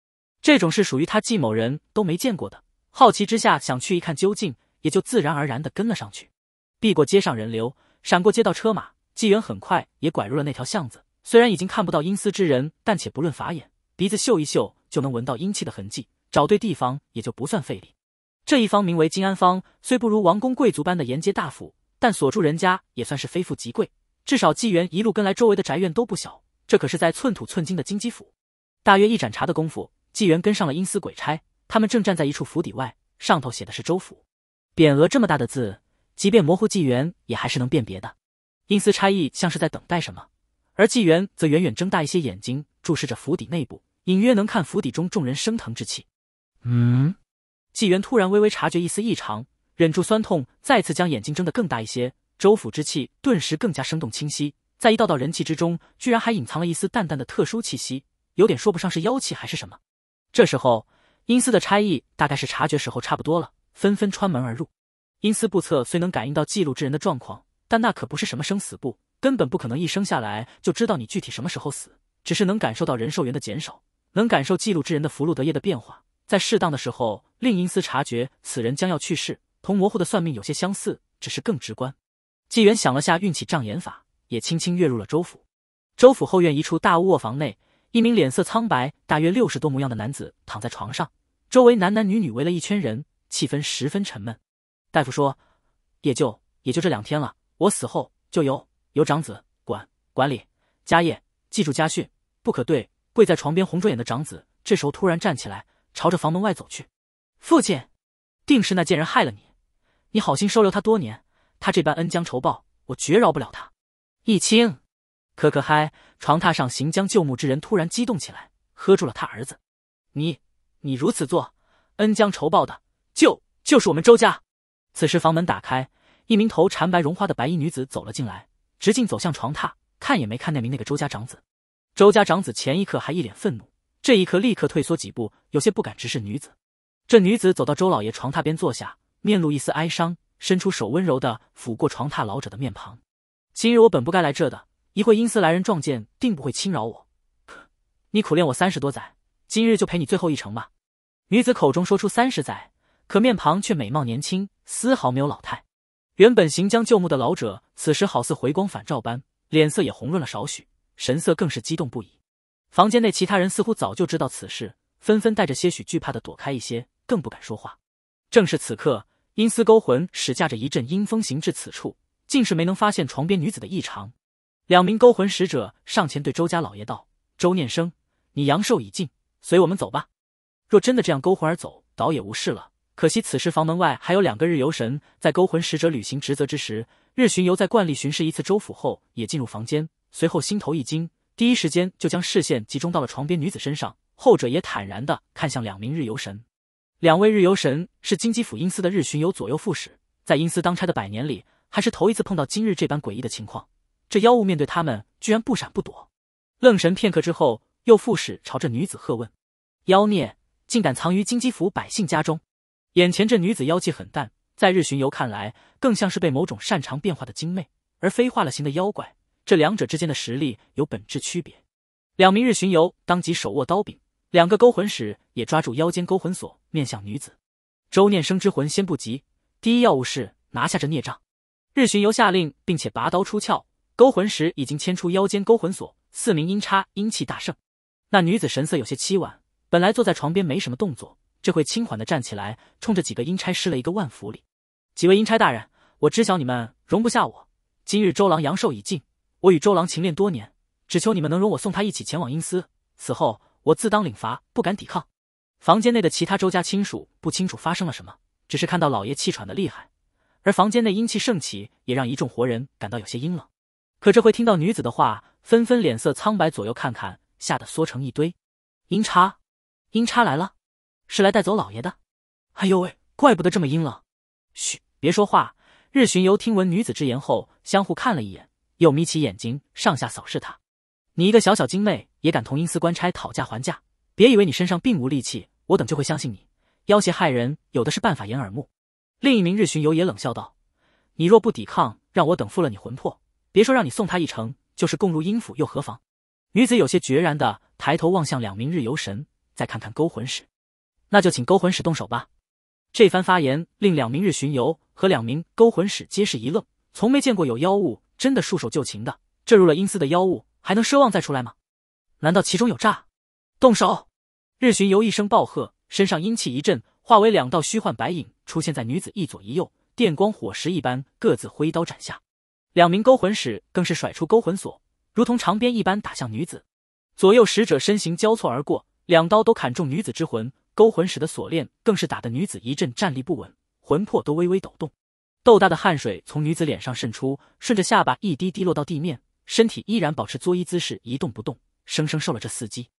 这种事属于他纪某人都没见过的，好奇之下想去一看究竟。也就自然而然的跟了上去，避过街上人流，闪过街道车马，纪元很快也拐入了那条巷子。虽然已经看不到阴司之人，但且不论法眼，鼻子嗅一嗅就能闻到阴气的痕迹，找对地方也就不算费力。这一方名为金安坊，虽不如王公贵族般的沿街大府，但所住人家也算是非富即贵。至少纪元一路跟来，周围的宅院都不小。这可是在寸土寸金的金鸡府。大约一盏茶的功夫，纪元跟上了阴司鬼差，他们正站在一处府邸外，上头写的是周府。匾额这么大的字，即便模糊纪元也还是能辨别的。阴司差役像是在等待什么，而纪元则远远睁大一些眼睛注视着府邸内部，隐约能看府邸中众人升腾之气。嗯，纪元突然微微察觉一丝异常，忍住酸痛，再次将眼睛睁得更大一些。周府之气顿时更加生动清晰，在一道道人气之中，居然还隐藏了一丝淡淡的特殊气息，有点说不上是妖气还是什么。这时候，阴司的差役大概是察觉时候差不多了。纷纷穿门而入，阴司不测虽能感应到记录之人的状况，但那可不是什么生死簿，根本不可能一生下来就知道你具体什么时候死，只是能感受到人寿元的减少，能感受记录之人的福禄德业的变化，在适当的时候令阴司察觉此人将要去世，同模糊的算命有些相似，只是更直观。纪元想了下，运起障眼法，也轻轻跃入了周府。周府后院一处大屋卧房内，一名脸色苍白、大约六十多模样的男子躺在床上，周围男男女女围了一圈人。气氛十分沉闷。大夫说，也就也就这两天了。我死后就由由长子管管理家业，记住家训，不可对跪在床边红着眼的长子。这时候突然站起来，朝着房门外走去。父亲，定是那贱人害了你。你好心收留他多年，他这般恩将仇报，我绝饶不了他。义清，可可嗨！床榻上行将就木之人突然激动起来，喝住了他儿子。你你如此做，恩将仇报的。就就是我们周家。此时房门打开，一名头缠白绒花的白衣女子走了进来，直径走向床榻，看也没看那名那个周家长子。周家长子前一刻还一脸愤怒，这一刻立刻退缩几步，有些不敢直视女子。这女子走到周老爷床榻边坐下，面露一丝哀伤，伸出手温柔的抚过床榻老者的面庞。今日我本不该来这的，一会阴司来人撞见，定不会轻饶我。你苦练我三十多载，今日就陪你最后一程吧。女子口中说出三十载。可面庞却美貌年轻，丝毫没有老态。原本行将就木的老者，此时好似回光返照般，脸色也红润了少许，神色更是激动不已。房间内其他人似乎早就知道此事，纷纷带着些许惧怕的躲开一些，更不敢说话。正是此刻，阴司勾魂使驾着一阵阴风行至此处，竟是没能发现床边女子的异常。两名勾魂使者上前对周家老爷道：“周念生，你阳寿已尽，随我们走吧。若真的这样勾魂而走，倒也无事了。可惜此时房门外还有两个日游神在勾魂使者履行职责之时。”日巡游在惯例巡视一次周府后，也进入房间，随后心头一惊，第一时间就将视线集中到了床边女子身上。后者也坦然的看向两名日游神，两位日游神是金鸡府阴司的日巡游左右副使，在阴司当差的百年里，还是头一次碰到今日这般诡异的情况。这妖物面对他们，居然不闪不躲。愣神片刻之后，右副使朝着女子喝问：“妖孽竟敢藏于金鸡府百姓家中？”眼前这女子妖气很淡。在日巡游看来，更像是被某种擅长变化的精魅，而非化了形的妖怪。这两者之间的实力有本质区别。两名日巡游当即手握刀柄，两个勾魂使也抓住腰间勾魂锁，面向女子。周念生之魂先不急，第一要务是拿下这孽障。日巡游下令，并且拔刀出鞘。勾魂使已经牵出腰间勾魂锁，四名阴差阴气大盛。那女子神色有些凄婉，本来坐在床边没什么动作，这会轻缓的站起来，冲着几个阴差施了一个万福礼。几位阴差大人，我知晓你们容不下我。今日周郎阳寿已尽，我与周郎情恋多年，只求你们能容我送他一起前往阴司。此后我自当领罚，不敢抵抗。房间内的其他周家亲属不清楚发生了什么，只是看到老爷气喘的厉害，而房间内阴气盛起，也让一众活人感到有些阴冷。可这会听到女子的话，纷纷脸色苍白，左右看看，吓得缩成一堆。阴差，阴差来了，是来带走老爷的。哎呦喂，怪不得这么阴冷。嘘。别说话！日巡游听闻女子之言后，相互看了一眼，又眯起眼睛上下扫视她。你一个小小精妹，也敢同阴司官差讨价还价？别以为你身上并无戾气，我等就会相信你。要挟害人，有的是办法掩耳目。另一名日巡游也冷笑道：“你若不抵抗，让我等附了你魂魄，别说让你送他一程，就是共入阴府又何妨？”女子有些决然的抬头望向两名日游神，再看看勾魂使，那就请勾魂使动手吧。这番发言令两名日巡游。和两名勾魂使皆是一愣，从没见过有妖物真的束手就擒的。这入了阴司的妖物还能奢望再出来吗？难道其中有诈？动手！日巡游一声暴喝，身上阴气一震，化为两道虚幻白影，出现在女子一左一右，电光火石一般，各自挥刀斩下。两名勾魂使更是甩出勾魂锁，如同长鞭一般打向女子。左右使者身形交错而过，两刀都砍中女子之魂。勾魂使的锁链更是打得女子一阵站立不稳。魂魄都微微抖动，豆大的汗水从女子脸上渗出，顺着下巴一滴滴落到地面，身体依然保持作揖姿势，一动不动，生生受了这四击。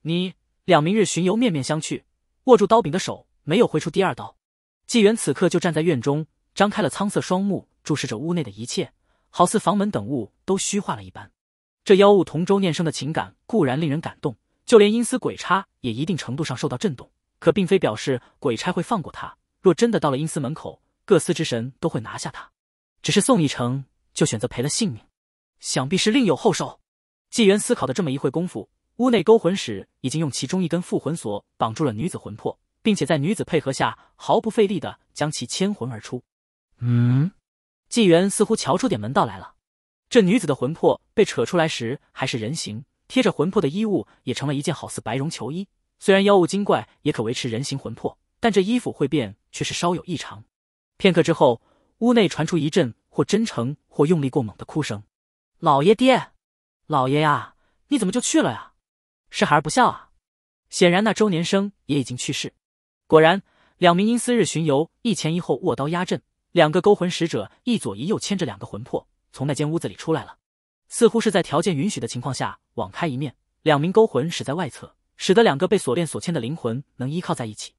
你两明日巡游面面相觑，握住刀柄的手没有挥出第二刀。纪元此刻就站在院中，张开了苍色双目，注视着屋内的一切，好似房门等物都虚化了一般。这妖物同周念生的情感固然令人感动，就连阴司鬼差也一定程度上受到震动，可并非表示鬼差会放过他。若真的到了阴司门口，各司之神都会拿下他。只是送一程，就选择赔了性命，想必是另有后手。纪元思考的这么一会功夫，屋内勾魂使已经用其中一根附魂锁绑住了女子魂魄，并且在女子配合下，毫不费力的将其牵魂而出。嗯，纪元似乎瞧出点门道来了。这女子的魂魄被扯出来时还是人形，贴着魂魄的衣物也成了一件好似白绒球衣。虽然妖物精怪也可维持人形魂魄。但这衣服会变，却是稍有异常。片刻之后，屋内传出一阵或真诚或用力过猛的哭声：“老爷爹，老爷呀，你怎么就去了呀？是孩儿不孝啊！”显然，那周年生也已经去世。果然，两名阴司日巡游一前一后握刀压阵，两个勾魂使者一左一右牵着两个魂魄，从那间屋子里出来了。似乎是在条件允许的情况下网开一面，两名勾魂使在外侧，使得两个被锁链所牵的灵魂能依靠在一起。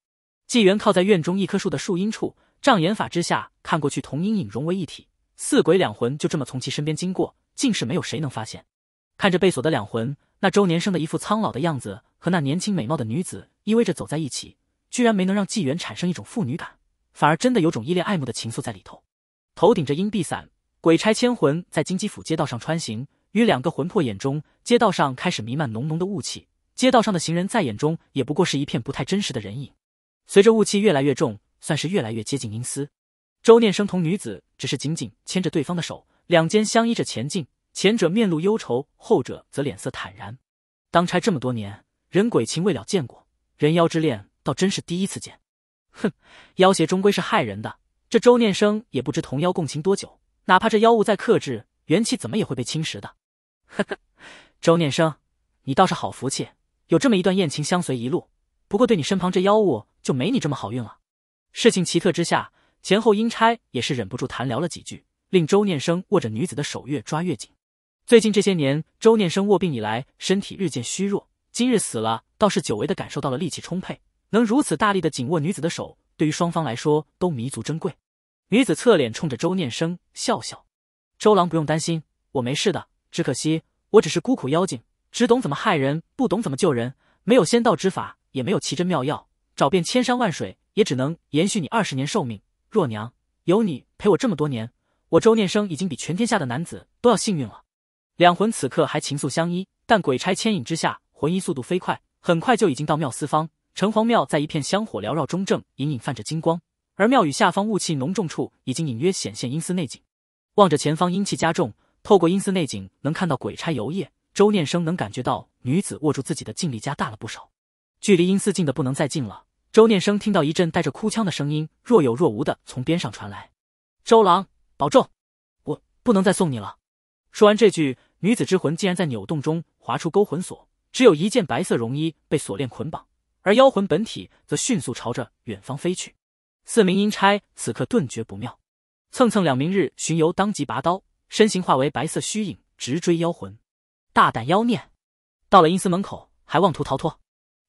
纪元靠在院中一棵树的树荫处，障眼法之下看过去，同阴影融为一体。四鬼两魂就这么从其身边经过，竟是没有谁能发现。看着被锁的两魂，那周年生的一副苍老的样子和那年轻美貌的女子依偎着走在一起，居然没能让纪元产生一种父女感，反而真的有种依恋爱慕的情愫在里头。头顶着阴蔽伞，鬼差千魂在金鸡府街道上穿行，与两个魂魄眼中，街道上开始弥漫浓浓的雾气。街道上的行人在眼中也不过是一片不太真实的人影。随着雾气越来越重，算是越来越接近阴司。周念生同女子只是紧紧牵着对方的手，两肩相依着前进。前者面露忧愁，后者则脸色坦然。当差这么多年，人鬼情未了见过，人妖之恋倒真是第一次见。哼，妖邪终归是害人的，这周念生也不知同妖共情多久，哪怕这妖物再克制，元气怎么也会被侵蚀的。呵呵，周念生，你倒是好福气，有这么一段艳情相随一路。不过对你身旁这妖物就没你这么好运了。事情奇特之下，前后阴差也是忍不住谈聊了几句，令周念生握着女子的手越抓越紧。最近这些年，周念生卧病以来，身体日渐虚弱。今日死了，倒是久违的感受到了力气充沛。能如此大力的紧握女子的手，对于双方来说都弥足珍贵。女子侧脸冲着周念生笑笑：“周郎不用担心，我没事的。只可惜我只是孤苦妖精，只懂怎么害人，不懂怎么救人。没有仙道之法，也没有奇珍妙药，找遍千山万水，也只能延续你二十年寿命。若娘，有你陪我这么多年，我周念生已经比全天下的男子都要幸运了。”两魂此刻还情愫相依，但鬼差牵引之下，魂衣速度飞快，很快就已经到庙四方。城隍庙在一片香火缭绕中，正隐隐泛着金光，而庙宇下方雾气浓重处，已经隐约显现阴司内景。望着前方阴气加重，透过阴司内景，能看到鬼差游曳。周念生能感觉到女子握住自己的劲力加大了不少，距离阴司近的不能再近了。周念生听到一阵带着哭腔的声音，若有若无的从边上传来：“周郎，保重，我不能再送你了。”说完这句。女子之魂竟然在扭动中划出勾魂锁，只有一件白色绒衣被锁链捆绑，而妖魂本体则迅速朝着远方飞去。四名阴差此刻顿觉不妙，蹭蹭两明日巡游当即拔刀，身形化为白色虚影，直追妖魂。大胆妖孽！到了阴司门口还妄图逃脱。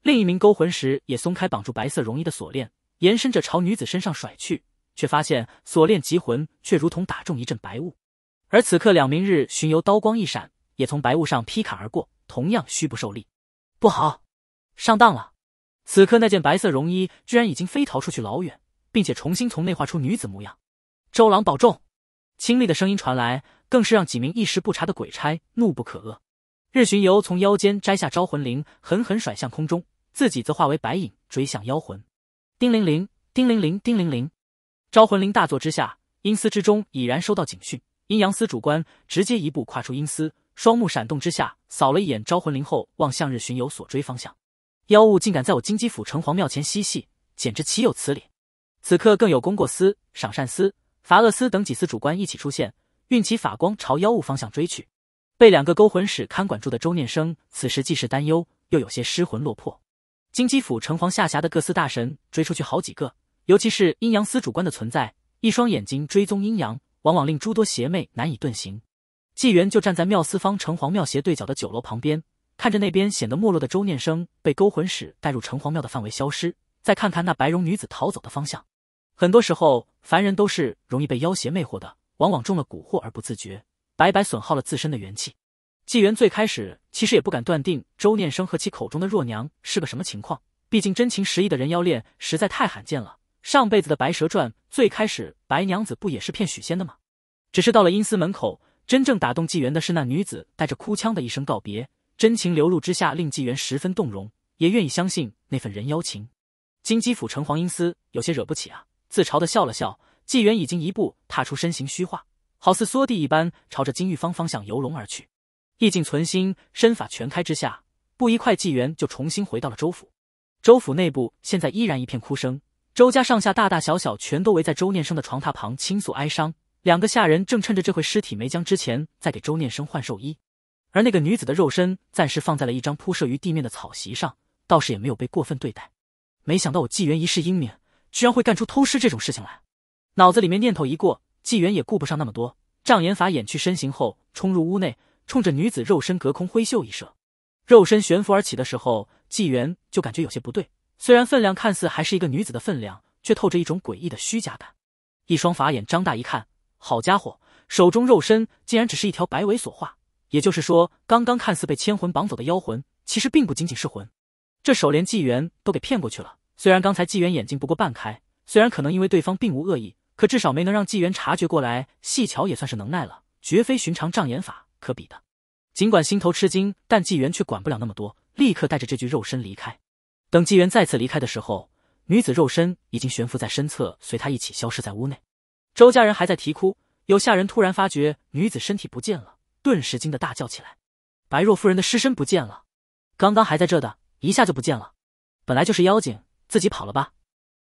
另一名勾魂时也松开绑住白色绒衣的锁链，延伸着朝女子身上甩去，却发现锁链极魂却如同打中一阵白雾。而此刻，两明日巡游刀光一闪，也从白雾上劈砍而过，同样虚不受力。不好，上当了！此刻那件白色绒衣居然已经飞逃出去老远，并且重新从内画出女子模样。周郎保重！清丽的声音传来，更是让几名一时不察的鬼差怒不可遏。日巡游从腰间摘下招魂铃，狠狠甩向空中，自己则化为白影追向妖魂。叮铃铃，叮铃铃，叮铃铃！招魂铃大作之下，阴司之中已然收到警讯。阴阳司主官直接一步跨出阴司，双目闪动之下，扫了一眼招魂铃后，望向日巡游所追方向。妖物竟敢在我金鸡府城隍庙前嬉戏，简直岂有此理！此刻更有功过司、赏善司、罚恶司等几司主官一起出现，运起法光朝妖物方向追去。被两个勾魂使看管住的周念生，此时既是担忧，又有些失魂落魄。金鸡府城隍下辖的各司大神追出去好几个，尤其是阴阳司主官的存在，一双眼睛追踪阴阳。往往令诸多邪魅难以遁形。纪元就站在庙司方城隍庙斜对角的酒楼旁边，看着那边显得没落的周念生被勾魂使带入城隍庙的范围消失，再看看那白容女子逃走的方向。很多时候，凡人都是容易被妖邪魅惑的，往往中了蛊惑而不自觉，白白损耗了自身的元气。纪元最开始其实也不敢断定周念生和其口中的若娘是个什么情况，毕竟真情实意的人妖恋实在太罕见了。上辈子的《白蛇传》最开始，白娘子不也是骗许仙的吗？只是到了阴司门口，真正打动纪元的是那女子带着哭腔的一声告别，真情流露之下，令纪元十分动容，也愿意相信那份人妖情。金鸡府城隍阴司有些惹不起啊，自嘲的笑了笑。纪元已经一步踏出，身形虚化，好似缩地一般，朝着金玉芳方向游龙而去。意境存心，身法全开之下，不一块，纪元就重新回到了周府。周府内部现在依然一片哭声。周家上下大大小小全都围在周念生的床榻旁倾诉哀伤，两个下人正趁着这回尸体没僵之前，在给周念生换寿衣，而那个女子的肉身暂时放在了一张铺设于地面的草席上，倒是也没有被过分对待。没想到我纪元一世英明，居然会干出偷尸这种事情来。脑子里面念头一过，纪元也顾不上那么多，障眼法掩去身形后，冲入屋内，冲着女子肉身隔空挥袖一射，肉身悬浮而起的时候，纪元就感觉有些不对。虽然分量看似还是一个女子的分量，却透着一种诡异的虚假感。一双法眼张大一看，好家伙，手中肉身竟然只是一条白尾所化。也就是说，刚刚看似被千魂绑走的妖魂，其实并不仅仅是魂。这手连纪元都给骗过去了。虽然刚才纪元眼睛不过半开，虽然可能因为对方并无恶意，可至少没能让纪元察觉过来。细瞧也算是能耐了，绝非寻常障眼法可比的。尽管心头吃惊，但纪元却管不了那么多，立刻带着这具肉身离开。等纪元再次离开的时候，女子肉身已经悬浮在身侧，随他一起消失在屋内。周家人还在啼哭，有下人突然发觉女子身体不见了，顿时惊得大叫起来：“白若夫人的尸身不见了！刚刚还在这的，一下就不见了。本来就是妖精，自己跑了吧？”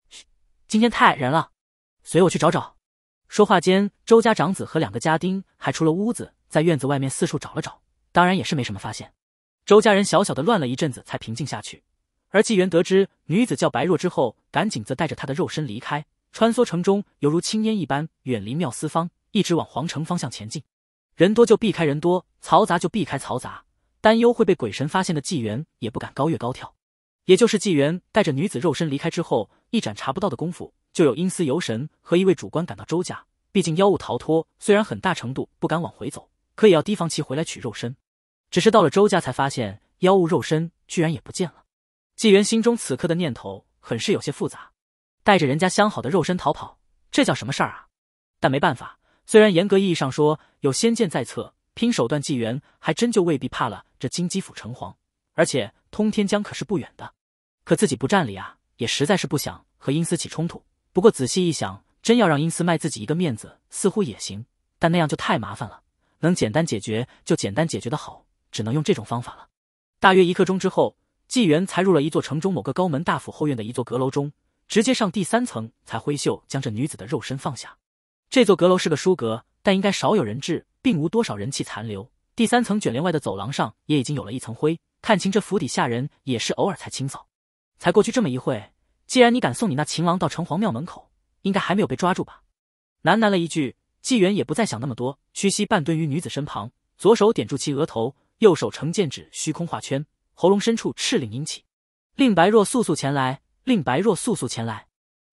嘘，今天太矮人了，随我去找找。说话间，周家长子和两个家丁还出了屋子，在院子外面四处找了找，当然也是没什么发现。周家人小小的乱了一阵子，才平静下去。而纪元得知女子叫白若之后，赶紧则带着她的肉身离开，穿梭城中，犹如青烟一般远离妙思坊，一直往皇城方向前进。人多就避开人多，嘈杂就避开嘈杂，担忧会被鬼神发现的纪元也不敢高跃高跳。也就是纪元带着女子肉身离开之后，一盏查不到的功夫，就有阴司游神和一位主官赶到周家。毕竟妖物逃脱，虽然很大程度不敢往回走，可也要提防其回来取肉身。只是到了周家，才发现妖物肉身居然也不见了。纪元心中此刻的念头很是有些复杂，带着人家相好的肉身逃跑，这叫什么事儿啊？但没办法，虽然严格意义上说有仙剑在侧，拼手段，纪元还真就未必怕了这金鸡府城隍。而且通天江可是不远的，可自己不占理啊，也实在是不想和阴司起冲突。不过仔细一想，真要让阴司卖自己一个面子，似乎也行，但那样就太麻烦了。能简单解决就简单解决的好。只能用这种方法了。大约一刻钟之后，纪元才入了一座城中某个高门大府后院的一座阁楼中，直接上第三层，才挥袖将这女子的肉身放下。这座阁楼是个书阁，但应该少有人质，并无多少人气残留。第三层卷帘外的走廊上也已经有了一层灰，看清这府邸下人也是偶尔才清扫。才过去这么一会，既然你敢送你那情郎到城隍庙门口，应该还没有被抓住吧？喃喃了一句，纪元也不再想那么多，屈膝半蹲于女子身旁，左手点住其额头。右手成剑指，虚空画圈，喉咙深处赤令音起，令白若速速前来，令白若速速前来。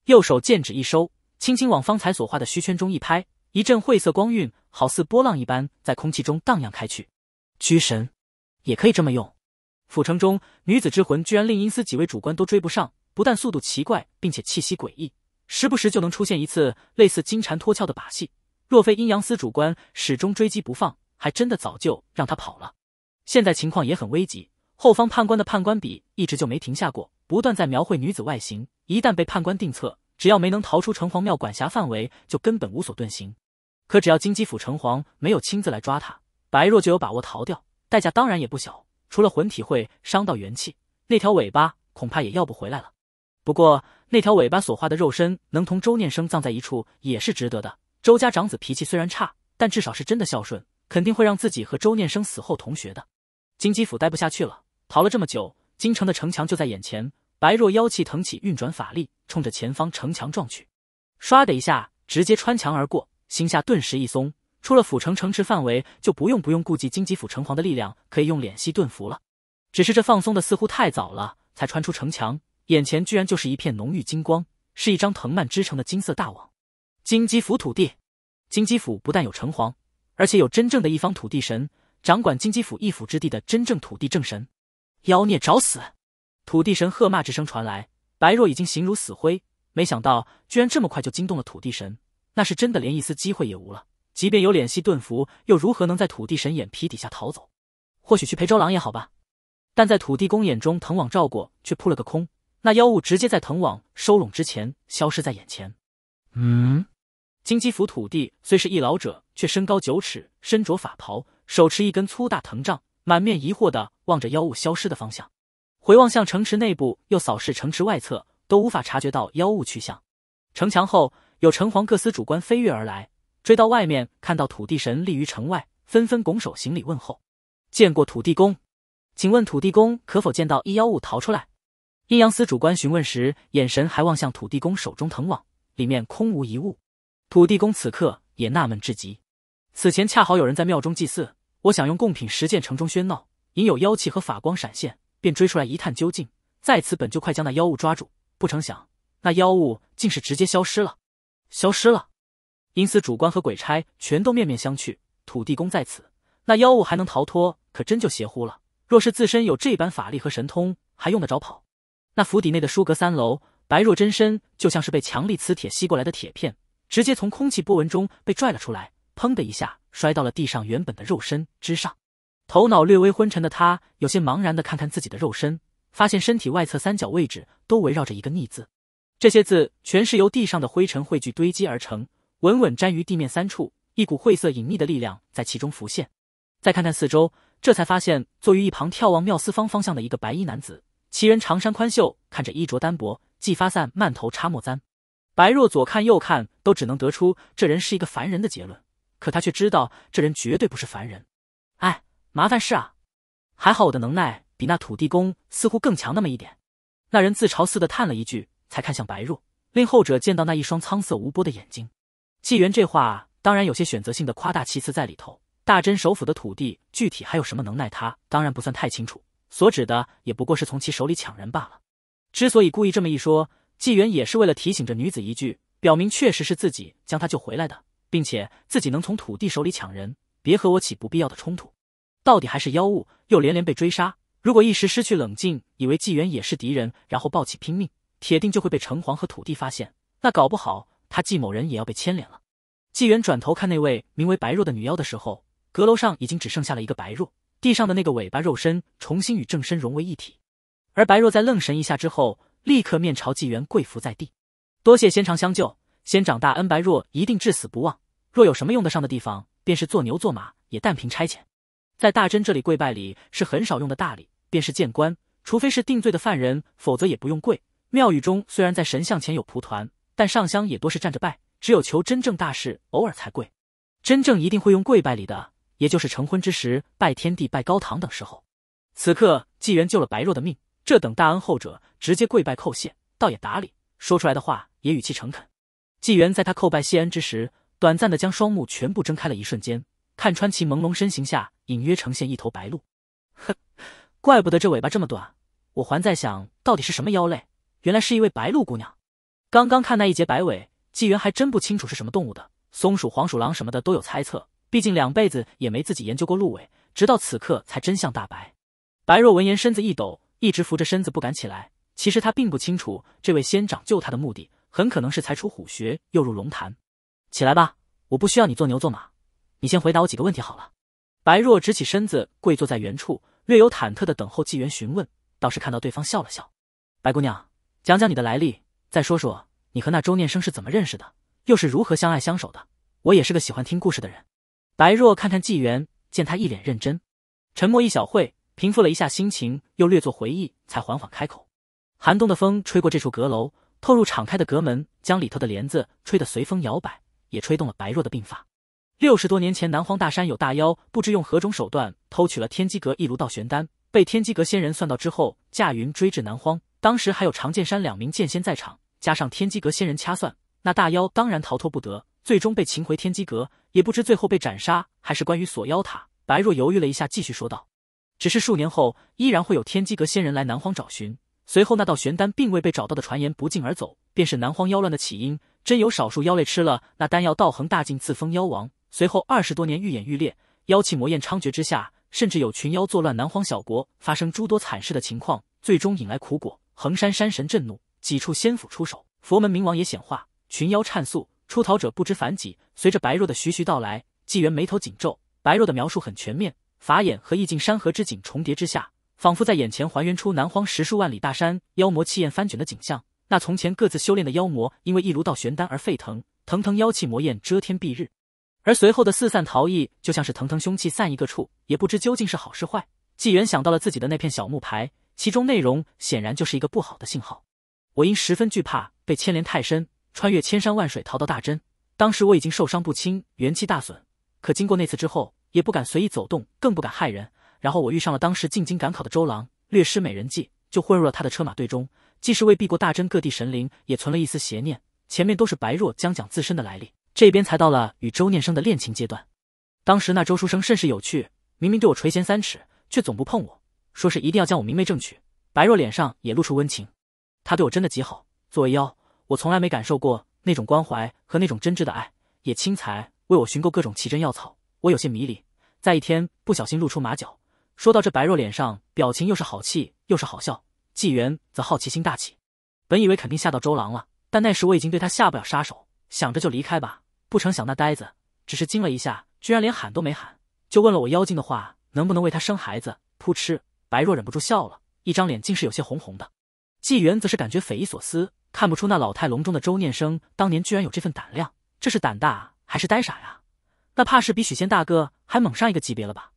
右手剑指一收，轻轻往方才所画的虚圈中一拍，一阵晦涩光晕，好似波浪一般，在空气中荡漾开去。居神也可以这么用。府城中女子之魂，居然令阴司几位主官都追不上，不但速度奇怪，并且气息诡异，时不时就能出现一次类似金蝉脱壳的把戏。若非阴阳司主官始终追击不放，还真的早就让他跑了。现在情况也很危急，后方判官的判官笔一直就没停下过，不断在描绘女子外形。一旦被判官定策，只要没能逃出城隍庙管辖范围，就根本无所遁形。可只要金鸡府城隍没有亲自来抓他，白若就有把握逃掉，代价当然也不小。除了魂体会伤到元气，那条尾巴恐怕也要不回来了。不过那条尾巴所化的肉身能同周念生葬在一处，也是值得的。周家长子脾气虽然差，但至少是真的孝顺。肯定会让自己和周念生死后同学的。金鸡府待不下去了，逃了这么久，京城的城墙就在眼前。白若妖气腾起，运转法力，冲着前方城墙撞去，唰的一下，直接穿墙而过，心下顿时一松。出了府城城池范围，就不用不用顾忌金鸡府城隍的力量，可以用敛息遁符了。只是这放松的似乎太早了，才穿出城墙，眼前居然就是一片浓郁金光，是一张藤蔓织成的金色大网。金鸡府土地，金鸡府不但有城隍。而且有真正的一方土地神，掌管金鸡府一府之地的真正土地正神，妖孽找死！土地神喝骂之声传来，白若已经形如死灰，没想到居然这么快就惊动了土地神，那是真的连一丝机会也无了。即便有敛息遁符，又如何能在土地神眼皮底下逃走？或许去陪周郎也好吧。但在土地公眼中，藤网照过，却扑了个空，那妖物直接在藤网收拢之前消失在眼前。嗯。金鸡府土地虽是一老者，却身高九尺，身着法袍，手持一根粗大藤杖，满面疑惑的望着妖物消失的方向。回望向城池内部，又扫视城池外侧，都无法察觉到妖物去向。城墙后有城隍各司主官飞跃而来，追到外面，看到土地神立于城外，纷纷拱手行礼问候。见过土地公，请问土地公可否见到一妖物逃出来？阴阳司主官询问时，眼神还望向土地公手中藤网，里面空无一物。土地公此刻也纳闷至极，此前恰好有人在庙中祭祀，我想用贡品实践城中喧闹，引有妖气和法光闪现，便追出来一探究竟。在此本就快将那妖物抓住，不成想那妖物竟是直接消失了，消失了。阴司主官和鬼差全都面面相觑。土地公在此，那妖物还能逃脱，可真就邪乎了。若是自身有这般法力和神通，还用得着跑？那府邸内的书阁三楼，白若真身就像是被强力磁铁吸过来的铁片。直接从空气波纹中被拽了出来，砰的一下摔到了地上原本的肉身之上。头脑略微昏沉的他，有些茫然的看看自己的肉身，发现身体外侧三角位置都围绕着一个“逆”字，这些字全是由地上的灰尘汇聚堆积而成，稳稳粘于地面三处，一股晦涩隐秘的力量在其中浮现。再看看四周，这才发现坐于一旁眺望妙四方方向的一个白衣男子，其人长衫宽袖，看着衣着单薄，既发散，慢头插墨簪。白若左看右看，都只能得出这人是一个凡人的结论，可他却知道这人绝对不是凡人。哎，麻烦事啊！还好我的能耐比那土地公似乎更强那么一点。那人自嘲似的叹了一句，才看向白若，令后者见到那一双苍色无波的眼睛。纪元这话当然有些选择性的夸大其词在里头。大真首府的土地具体还有什么能耐，他当然不算太清楚，所指的也不过是从其手里抢人罢了。之所以故意这么一说。纪元也是为了提醒这女子一句，表明确实是自己将她救回来的，并且自己能从土地手里抢人，别和我起不必要的冲突。到底还是妖物，又连连被追杀。如果一时失去冷静，以为纪元也是敌人，然后抱起拼命，铁定就会被城隍和土地发现。那搞不好他纪某人也要被牵连了。纪元转头看那位名为白若的女妖的时候，阁楼上已经只剩下了一个白若，地上的那个尾巴肉身重新与正身融为一体。而白若在愣神一下之后。立刻面朝纪元跪伏在地，多谢仙长相救，仙长大恩，白若一定至死不忘。若有什么用得上的地方，便是做牛做马，也但凭差遣。在大真这里跪拜礼是很少用的大礼，便是见官，除非是定罪的犯人，否则也不用跪。庙宇中虽然在神像前有蒲团，但上香也多是站着拜，只有求真正大事，偶尔才跪。真正一定会用跪拜礼的，也就是成婚之时拜天地、拜高堂等时候。此刻纪元救了白若的命。这等大恩，后者直接跪拜叩谢，倒也打理，说出来的话也语气诚恳。纪元在他叩拜谢恩之时，短暂的将双目全部睁开了一瞬间，看穿其朦胧身形下隐约呈现一头白鹿。哼，怪不得这尾巴这么短，我还在想到底是什么妖类，原来是一位白鹿姑娘。刚刚看那一截白尾，纪元还真不清楚是什么动物的，松鼠、黄鼠狼什么的都有猜测，毕竟两辈子也没自己研究过鹿尾，直到此刻才真相大白。白若闻言，身子一抖。一直扶着身子不敢起来。其实他并不清楚，这位仙长救他的目的，很可能是才出虎穴，又入龙潭。起来吧，我不需要你做牛做马，你先回答我几个问题好了。白若直起身子，跪坐在原处，略有忐忑的等候纪元询问。倒是看到对方笑了笑：“白姑娘，讲讲你的来历，再说说你和那周念生是怎么认识的，又是如何相爱相守的。我也是个喜欢听故事的人。”白若看看纪元，见他一脸认真，沉默一小会。平复了一下心情，又略作回忆，才缓缓开口。寒冬的风吹过这处阁楼，透入敞开的阁门，将里头的帘子吹得随风摇摆，也吹动了白若的鬓发。六十多年前，南荒大山有大妖，不知用何种手段偷取了天机阁一炉道玄丹，被天机阁仙人算到之后，驾云追至南荒。当时还有长剑山两名剑仙在场，加上天机阁仙人掐算，那大妖当然逃脱不得，最终被擒回天机阁。也不知最后被斩杀，还是关于锁妖塔。白若犹豫了一下，继续说道。只是数年后，依然会有天机阁仙人来南荒找寻。随后那道玄丹并未被找到的传言不胫而走，便是南荒妖乱的起因。真有少数妖类吃了那丹药，道恒大进，自封妖王。随后二十多年愈演愈烈，妖气魔焰猖獗之下，甚至有群妖作乱南荒小国，发生诸多惨事的情况，最终引来苦果。衡山山神震怒，几处仙府出手，佛门冥王也显化，群妖颤粟，出逃者不知凡几。随着白若的徐徐到来，纪元眉头紧皱。白若的描述很全面。法眼和意境山河之景重叠之下，仿佛在眼前还原出南荒十数万里大山妖魔气焰翻卷的景象。那从前各自修炼的妖魔，因为一炉道玄丹而沸腾，腾腾妖气魔焰遮天蔽日；而随后的四散逃逸，就像是腾腾凶气散一个处，也不知究竟是好是坏。纪元想到了自己的那片小木牌，其中内容显然就是一个不好的信号。我因十分惧怕被牵连太深，穿越千山万水逃到大真。当时我已经受伤不轻，元气大损。可经过那次之后，也不敢随意走动，更不敢害人。然后我遇上了当时进京赶考的周郎，略施美人计，就混入了他的车马队中。既是为避过大真各地神灵，也存了一丝邪念。前面都是白若将讲自身的来历，这边才到了与周念生的恋情阶段。当时那周书生甚是有趣，明明对我垂涎三尺，却总不碰我，说是一定要将我明媒正娶。白若脸上也露出温情，他对我真的极好。作为妖，我从来没感受过那种关怀和那种真挚的爱，也轻财为我寻购各种奇珍药草。我有些迷离，在一天不小心露出马脚。说到这，白若脸上表情又是好气又是好笑。纪元则好奇心大起，本以为肯定吓到周郎了，但那时我已经对他下不了杀手，想着就离开吧。不成想那呆子只是惊了一下，居然连喊都没喊，就问了我妖精的话，能不能为他生孩子？噗嗤，白若忍不住笑了，一张脸竟是有些红红的。纪元则是感觉匪夷所思，看不出那老态龙钟的周念生当年居然有这份胆量，这是胆大还是呆傻呀？那怕是比许仙大哥还猛上一个级别了吧？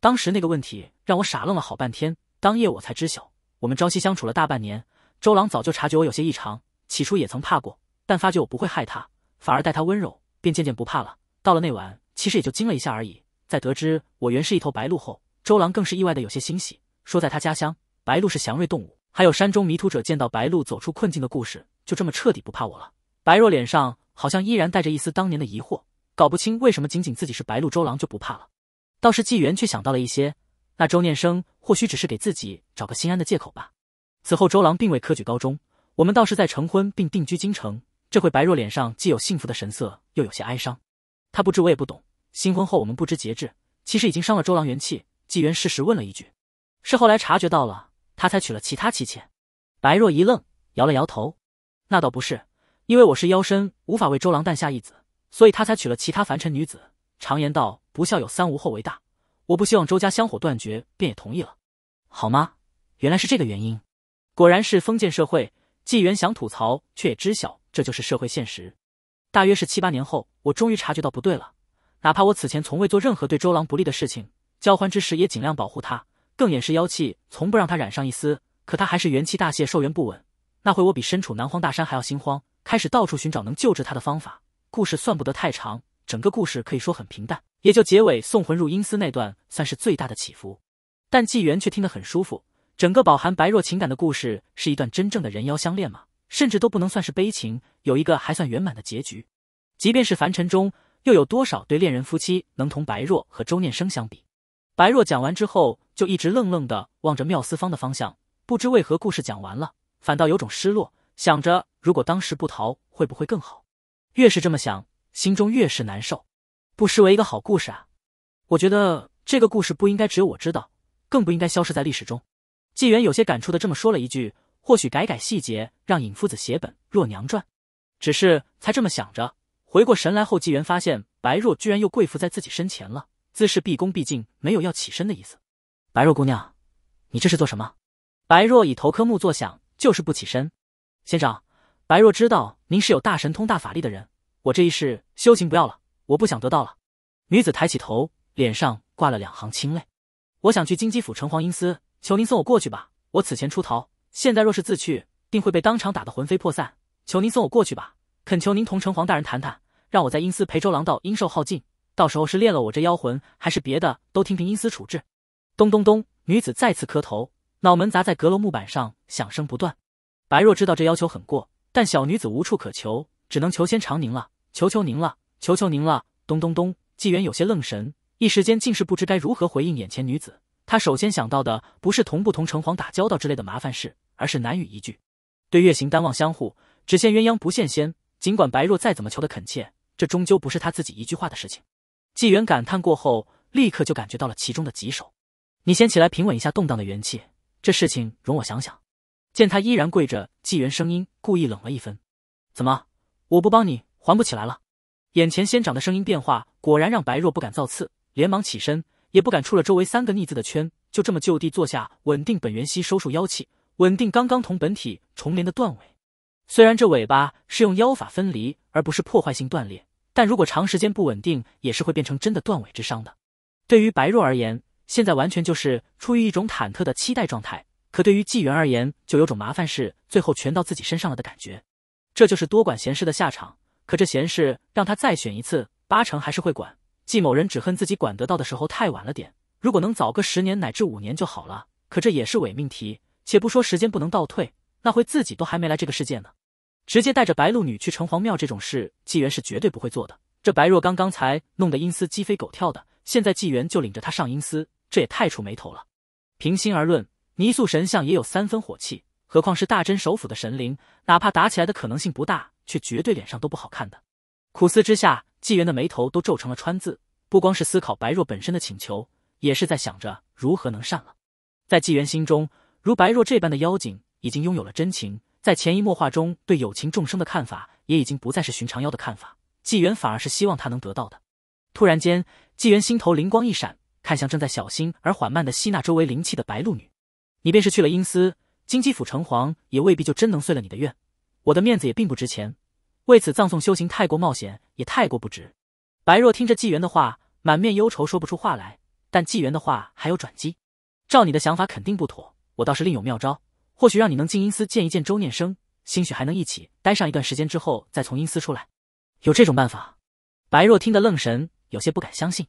当时那个问题让我傻愣了好半天，当夜我才知晓，我们朝夕相处了大半年，周郎早就察觉我有些异常，起初也曾怕过，但发觉我不会害他，反而待他温柔，便渐渐不怕了。到了那晚，其实也就惊了一下而已。在得知我原是一头白鹿后，周郎更是意外的有些欣喜，说在他家乡，白鹿是祥瑞动物，还有山中迷途者见到白鹿走出困境的故事，就这么彻底不怕我了。白若脸上好像依然带着一丝当年的疑惑。搞不清为什么仅仅自己是白鹿周郎就不怕了，倒是纪元却想到了一些，那周念生或许只是给自己找个心安的借口吧。此后周郎并未科举高中，我们倒是在成婚并定居京城。这回白若脸上既有幸福的神色，又有些哀伤。他不知我也不懂，新婚后我们不知节制，其实已经伤了周郎元气。纪元适时问了一句，是后来察觉到了，他才娶了其他妻妾。白若一愣，摇了摇头，那倒不是，因为我是妖身，无法为周郎诞下一子。所以他才娶了其他凡尘女子。常言道，不孝有三，无后为大。我不希望周家香火断绝，便也同意了，好吗？原来是这个原因，果然是封建社会。纪元想吐槽，却也知晓这就是社会现实。大约是七八年后，我终于察觉到不对了。哪怕我此前从未做任何对周郎不利的事情，交欢之时也尽量保护他，更掩饰妖气，从不让他染上一丝。可他还是元气大泄，寿元不稳。那会我比身处南荒大山还要心慌，开始到处寻找能救治他的方法。故事算不得太长，整个故事可以说很平淡，也就结尾送魂入阴司那段算是最大的起伏。但纪元却听得很舒服。整个饱含白若情感的故事是一段真正的人妖相恋吗？甚至都不能算是悲情，有一个还算圆满的结局。即便是凡尘中，又有多少对恋人夫妻能同白若和周念生相比？白若讲完之后，就一直愣愣的望着妙思方的方向，不知为何故事讲完了，反倒有种失落，想着如果当时不逃，会不会更好？越是这么想，心中越是难受，不失为一个好故事啊！我觉得这个故事不应该只有我知道，更不应该消失在历史中。纪元有些感触的这么说了一句：“或许改改细节，让尹夫子写本《若娘传》。”只是才这么想着，回过神来后，纪元发现白若居然又跪伏在自己身前了，姿势毕恭毕敬，没有要起身的意思。白若姑娘，你这是做什么？白若以头磕木作响，就是不起身。先生。白若知道您是有大神通、大法力的人，我这一世修行不要了，我不想得到了。女子抬起头，脸上挂了两行清泪。我想去金鸡府城隍阴司，求您送我过去吧。我此前出逃，现在若是自去，定会被当场打得魂飞魄散。求您送我过去吧，恳求您同城隍大人谈谈，让我在阴司陪周郎道阴寿耗尽，到时候是练了我这妖魂，还是别的，都听凭阴司处置。咚咚咚，女子再次磕头，脑门砸在阁楼木板上，响声不断。白若知道这要求很过。但小女子无处可求，只能求仙长宁了。求求您了，求求您了！咚咚咚，纪元有些愣神，一时间竟是不知该如何回应眼前女子。他首先想到的不是同不同城隍打交道之类的麻烦事，而是难语一句。对月行单望相护，只羡鸳鸯不羡仙。尽管白若再怎么求的恳切，这终究不是他自己一句话的事情。纪元感叹过后，立刻就感觉到了其中的棘手。你先起来平稳一下动荡的元气，这事情容我想想。见他依然跪着，纪元声音故意冷了一分：“怎么，我不帮你还不起来了？”眼前仙长的声音变化，果然让白若不敢造次，连忙起身，也不敢出了周围三个逆字的圈，就这么就地坐下，稳定本源息，收束妖气，稳定刚刚同本体重连的断尾。虽然这尾巴是用妖法分离，而不是破坏性断裂，但如果长时间不稳定，也是会变成真的断尾之伤的。对于白若而言，现在完全就是处于一种忐忑的期待状态。可对于纪元而言，就有种麻烦事最后全到自己身上了的感觉，这就是多管闲事的下场。可这闲事让他再选一次，八成还是会管。季某人只恨自己管得到的时候太晚了点，如果能早个十年乃至五年就好了。可这也是伪命题。且不说时间不能倒退，那会自己都还没来这个世界呢，直接带着白鹿女去城隍庙这种事，纪元是绝对不会做的。这白若刚刚才弄得阴司鸡飞狗跳的，现在纪元就领着他上阴司，这也太触眉头了。平心而论。泥塑神像也有三分火气，何况是大真首府的神灵，哪怕打起来的可能性不大，却绝对脸上都不好看的。苦思之下，纪元的眉头都皱成了川字，不光是思考白若本身的请求，也是在想着如何能善了。在纪元心中，如白若这般的妖精已经拥有了真情，在潜移默化中对有情众生的看法也已经不再是寻常妖的看法。纪元反而是希望他能得到的。突然间，纪元心头灵光一闪，看向正在小心而缓慢的吸纳周围灵气的白鹿女。你便是去了阴司，金鸡府城隍也未必就真能遂了你的愿。我的面子也并不值钱，为此葬送修行太过冒险，也太过不值。白若听着纪元的话，满面忧愁，说不出话来。但纪元的话还有转机。照你的想法肯定不妥，我倒是另有妙招，或许让你能进阴司见一见周念生，兴许还能一起待上一段时间之后再从阴司出来。有这种办法？白若听得愣神，有些不敢相信。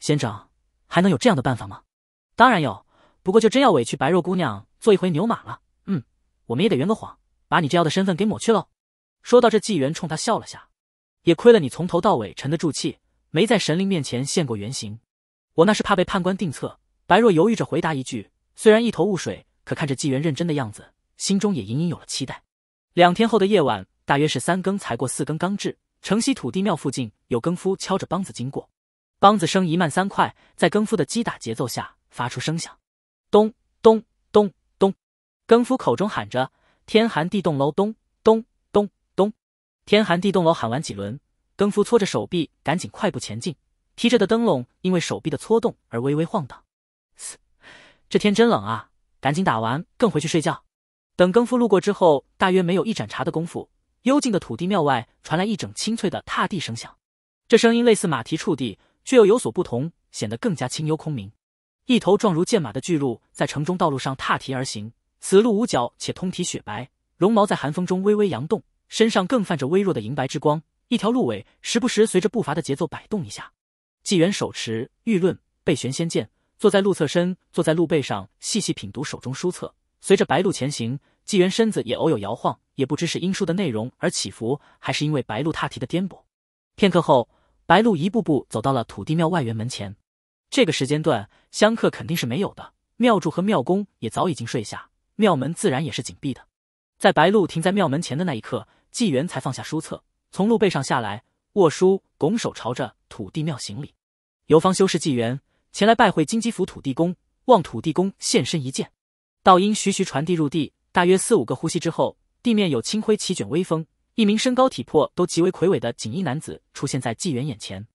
仙长，还能有这样的办法吗？当然有，不过就真要委屈白若姑娘做一回牛马了。嗯，我们也得圆个谎，把你这妖的身份给抹去喽。说到这，纪元冲他笑了下。也亏了你从头到尾沉得住气，没在神灵面前现过原形。我那是怕被判官定策。白若犹豫着回答一句，虽然一头雾水，可看着纪元认真的样子，心中也隐隐有了期待。两天后的夜晚，大约是三更才过四更刚至，城西土地庙附近有更夫敲着梆子经过，梆子声一慢三快，在更夫的击打节奏下发出声响，咚咚咚咚。更夫口中喊着“天寒地冻楼”，咚。天寒地冻楼喊完几轮，更夫搓着手臂，赶紧快步前进，提着的灯笼因为手臂的搓动而微微晃荡。嘶这天真冷啊！赶紧打完，更回去睡觉。等更夫路过之后，大约没有一盏茶的功夫，幽静的土地庙外传来一整清脆的踏地声响。这声音类似马蹄触地，却又有所不同，显得更加清幽空明。一头状如剑马的巨鹿在城中道路上踏蹄而行，此鹿无角，且通体雪白，绒毛在寒风中微微扬动，身上更泛着微弱的银白之光。一条鹿尾时不时随着步伐的节奏摆动一下。纪元手持玉论，背悬仙剑。坐在鹿侧身，坐在鹿背上，细细品读手中书册。随着白鹿前行，纪元身子也偶有摇晃，也不知是因书的内容而起伏，还是因为白鹿踏蹄的颠簸。片刻后，白鹿一步步走到了土地庙外园门前。这个时间段，香客肯定是没有的，庙祝和庙公也早已经睡下，庙门自然也是紧闭的。在白鹿停在庙门前的那一刻，纪元才放下书册，从鹿背上下来，握书，拱手朝着土地庙行礼。游方修士纪元。前来拜会金鸡府土地公，望土地公现身一见。道音徐徐传递入地，大约四五个呼吸之后，地面有青灰起卷微风。一名身高体魄都极为魁伟的锦衣男子出现在纪元眼前。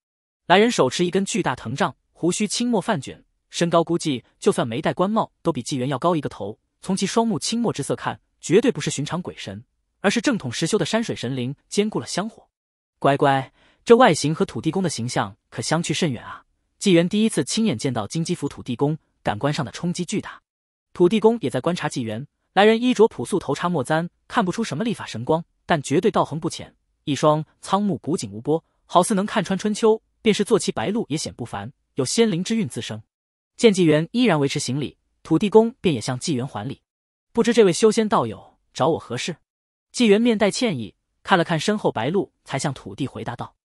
来人手持一根巨大藤杖，胡须青墨泛卷，身高估计就算没戴官帽，都比纪元要高一个头。从其双目青墨之色看，绝对不是寻常鬼神，而是正统实修的山水神灵，兼顾了香火。乖乖，这外形和土地公的形象可相去甚远啊！纪元第一次亲眼见到金鸡府土地公，感官上的冲击巨大。土地公也在观察纪元。来人衣着朴素，头插墨簪，看不出什么历法神光，但绝对道行不浅。一双苍目古井无波，好似能看穿春秋。便是坐骑白鹿也显不凡，有仙灵之韵滋生。见纪元依然维持行礼，土地公便也向纪元还礼。不知这位修仙道友找我何事？纪元面带歉意，看了看身后白鹿，才向土地回答道：“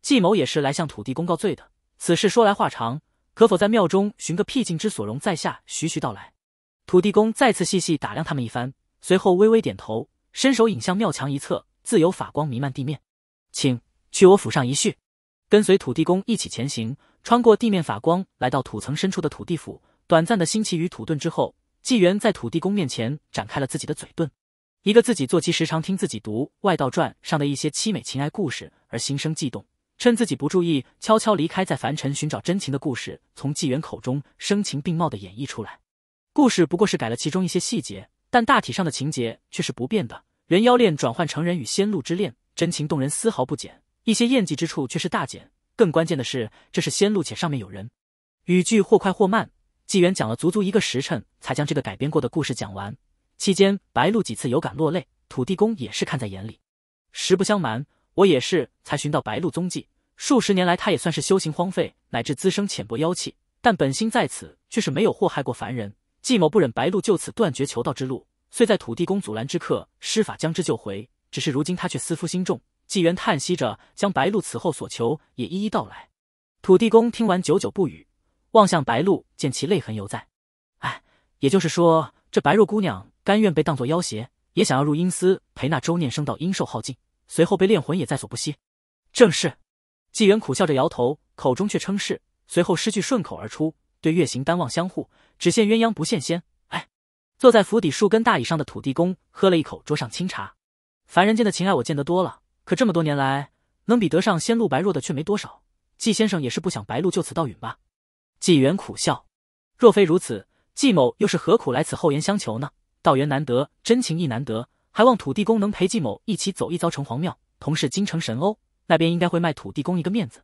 纪某也是来向土地公告罪的。”此事说来话长，可否在庙中寻个僻静之所容，在下徐徐道来。土地公再次细细打量他们一番，随后微微点头，伸手引向庙墙一侧，自有法光弥漫地面，请去我府上一叙。跟随土地公一起前行，穿过地面法光，来到土层深处的土地府。短暂的兴起与土遁之后，纪元在土地公面前展开了自己的嘴遁，一个自己坐骑时常听自己读《外道传》上的一些凄美情爱故事而心生悸动。趁自己不注意，悄悄离开，在凡尘寻找真情的故事，从纪元口中声情并茂的演绎出来。故事不过是改了其中一些细节，但大体上的情节却是不变的。人妖恋转换成人与仙路之恋，真情动人丝毫不减，一些艳技之处却是大减。更关键的是，这是仙路，且上面有人。语句或快或慢，纪元讲了足足一个时辰，才将这个改编过的故事讲完。期间，白鹿几次有感落泪，土地公也是看在眼里。实不相瞒。我也是才寻到白鹿踪迹，数十年来他也算是修行荒废，乃至滋生浅薄妖气，但本心在此却是没有祸害过凡人。季某不忍白鹿就此断绝求道之路，虽在土地公阻拦之刻施法将之救回，只是如今他却思夫心重。纪元叹息着，将白鹿此后所求也一一道来。土地公听完久久不语，望向白鹿，见其泪痕犹在。哎，也就是说，这白若姑娘甘愿被当作妖邪，也想要入阴司陪那周念生到阴寿耗尽。随后被炼魂也在所不惜。正是，纪元苦笑着摇头，口中却称是。随后诗句顺口而出，对月行单望相护，只羡鸳鸯不羡仙。哎，坐在府邸树根大椅上的土地公喝了一口桌上清茶。凡人间的情爱我见得多了，可这么多年来，能比得上仙露白若的却没多少。纪先生也是不想白露就此道陨吧？纪元苦笑，若非如此，季某又是何苦来此厚颜相求呢？道缘难得，真情亦难得。还望土地公能陪季某一起走一遭城隍庙，同是京城神欧，那边应该会卖土地公一个面子。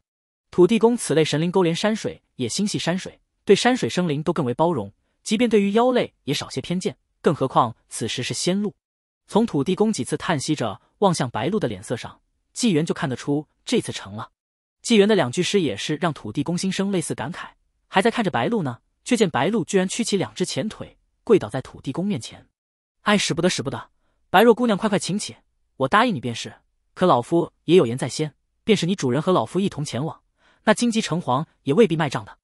土地公此类神灵勾连山水，也心系山水，对山水生灵都更为包容，即便对于妖类也少些偏见。更何况此时是仙路。从土地公几次叹息着望向白鹿的脸色上，纪元就看得出这次成了。纪元的两句诗也是让土地公心生类似感慨，还在看着白鹿呢，却见白鹿居然屈起两只前腿，跪倒在土地公面前。哎，使不得，使不得！白若姑娘，快快请起，我答应你便是。可老夫也有言在先，便是你主人和老夫一同前往，那荆棘城隍也未必卖账的。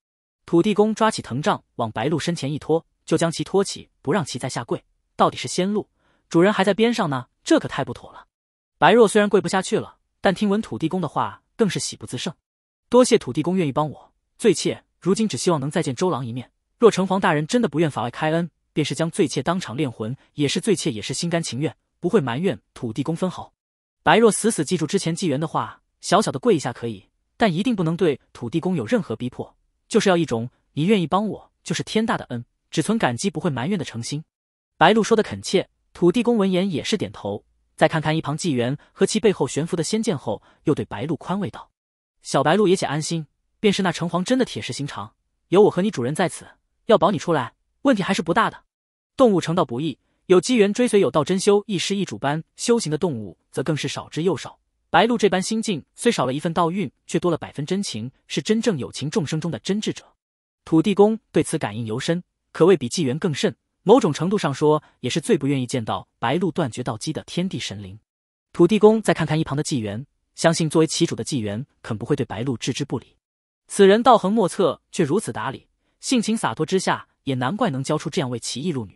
土地公抓起藤杖往白鹿身前一拖，就将其拖起，不让其再下跪。到底是仙鹿，主人还在边上呢，这可太不妥了。白若虽然跪不下去了，但听闻土地公的话，更是喜不自胜。多谢土地公愿意帮我，罪妾如今只希望能再见周郎一面。若城隍大人真的不愿法外开恩，便是将罪妾当场炼魂，也是罪妾也是心甘情愿，不会埋怨土地公分毫。白若死死记住之前纪元的话，小小的跪一下可以，但一定不能对土地公有任何逼迫，就是要一种你愿意帮我就是天大的恩，只存感激不会埋怨的诚心。白露说的恳切，土地公闻言也是点头。再看看一旁纪元和其背后悬浮的仙剑后，又对白露宽慰道：“小白露也且安心，便是那城隍真的铁石心肠，有我和你主人在此，要保你出来，问题还是不大的。动物成道不易，有机缘追随有道真修一师一主般修行的动物，则更是少之又少。白鹿这般心境，虽少了一份道运，却多了百分真情，是真正有情众生中的真挚者。土地公对此感应尤深，可谓比纪元更甚。”某种程度上说，也是最不愿意见到白鹿断绝道基的天地神灵。土地公再看看一旁的纪元，相信作为其主的纪元，肯不会对白鹿置之不理。此人道行莫测，却如此打理，性情洒脱之下，也难怪能教出这样位奇异鹿女。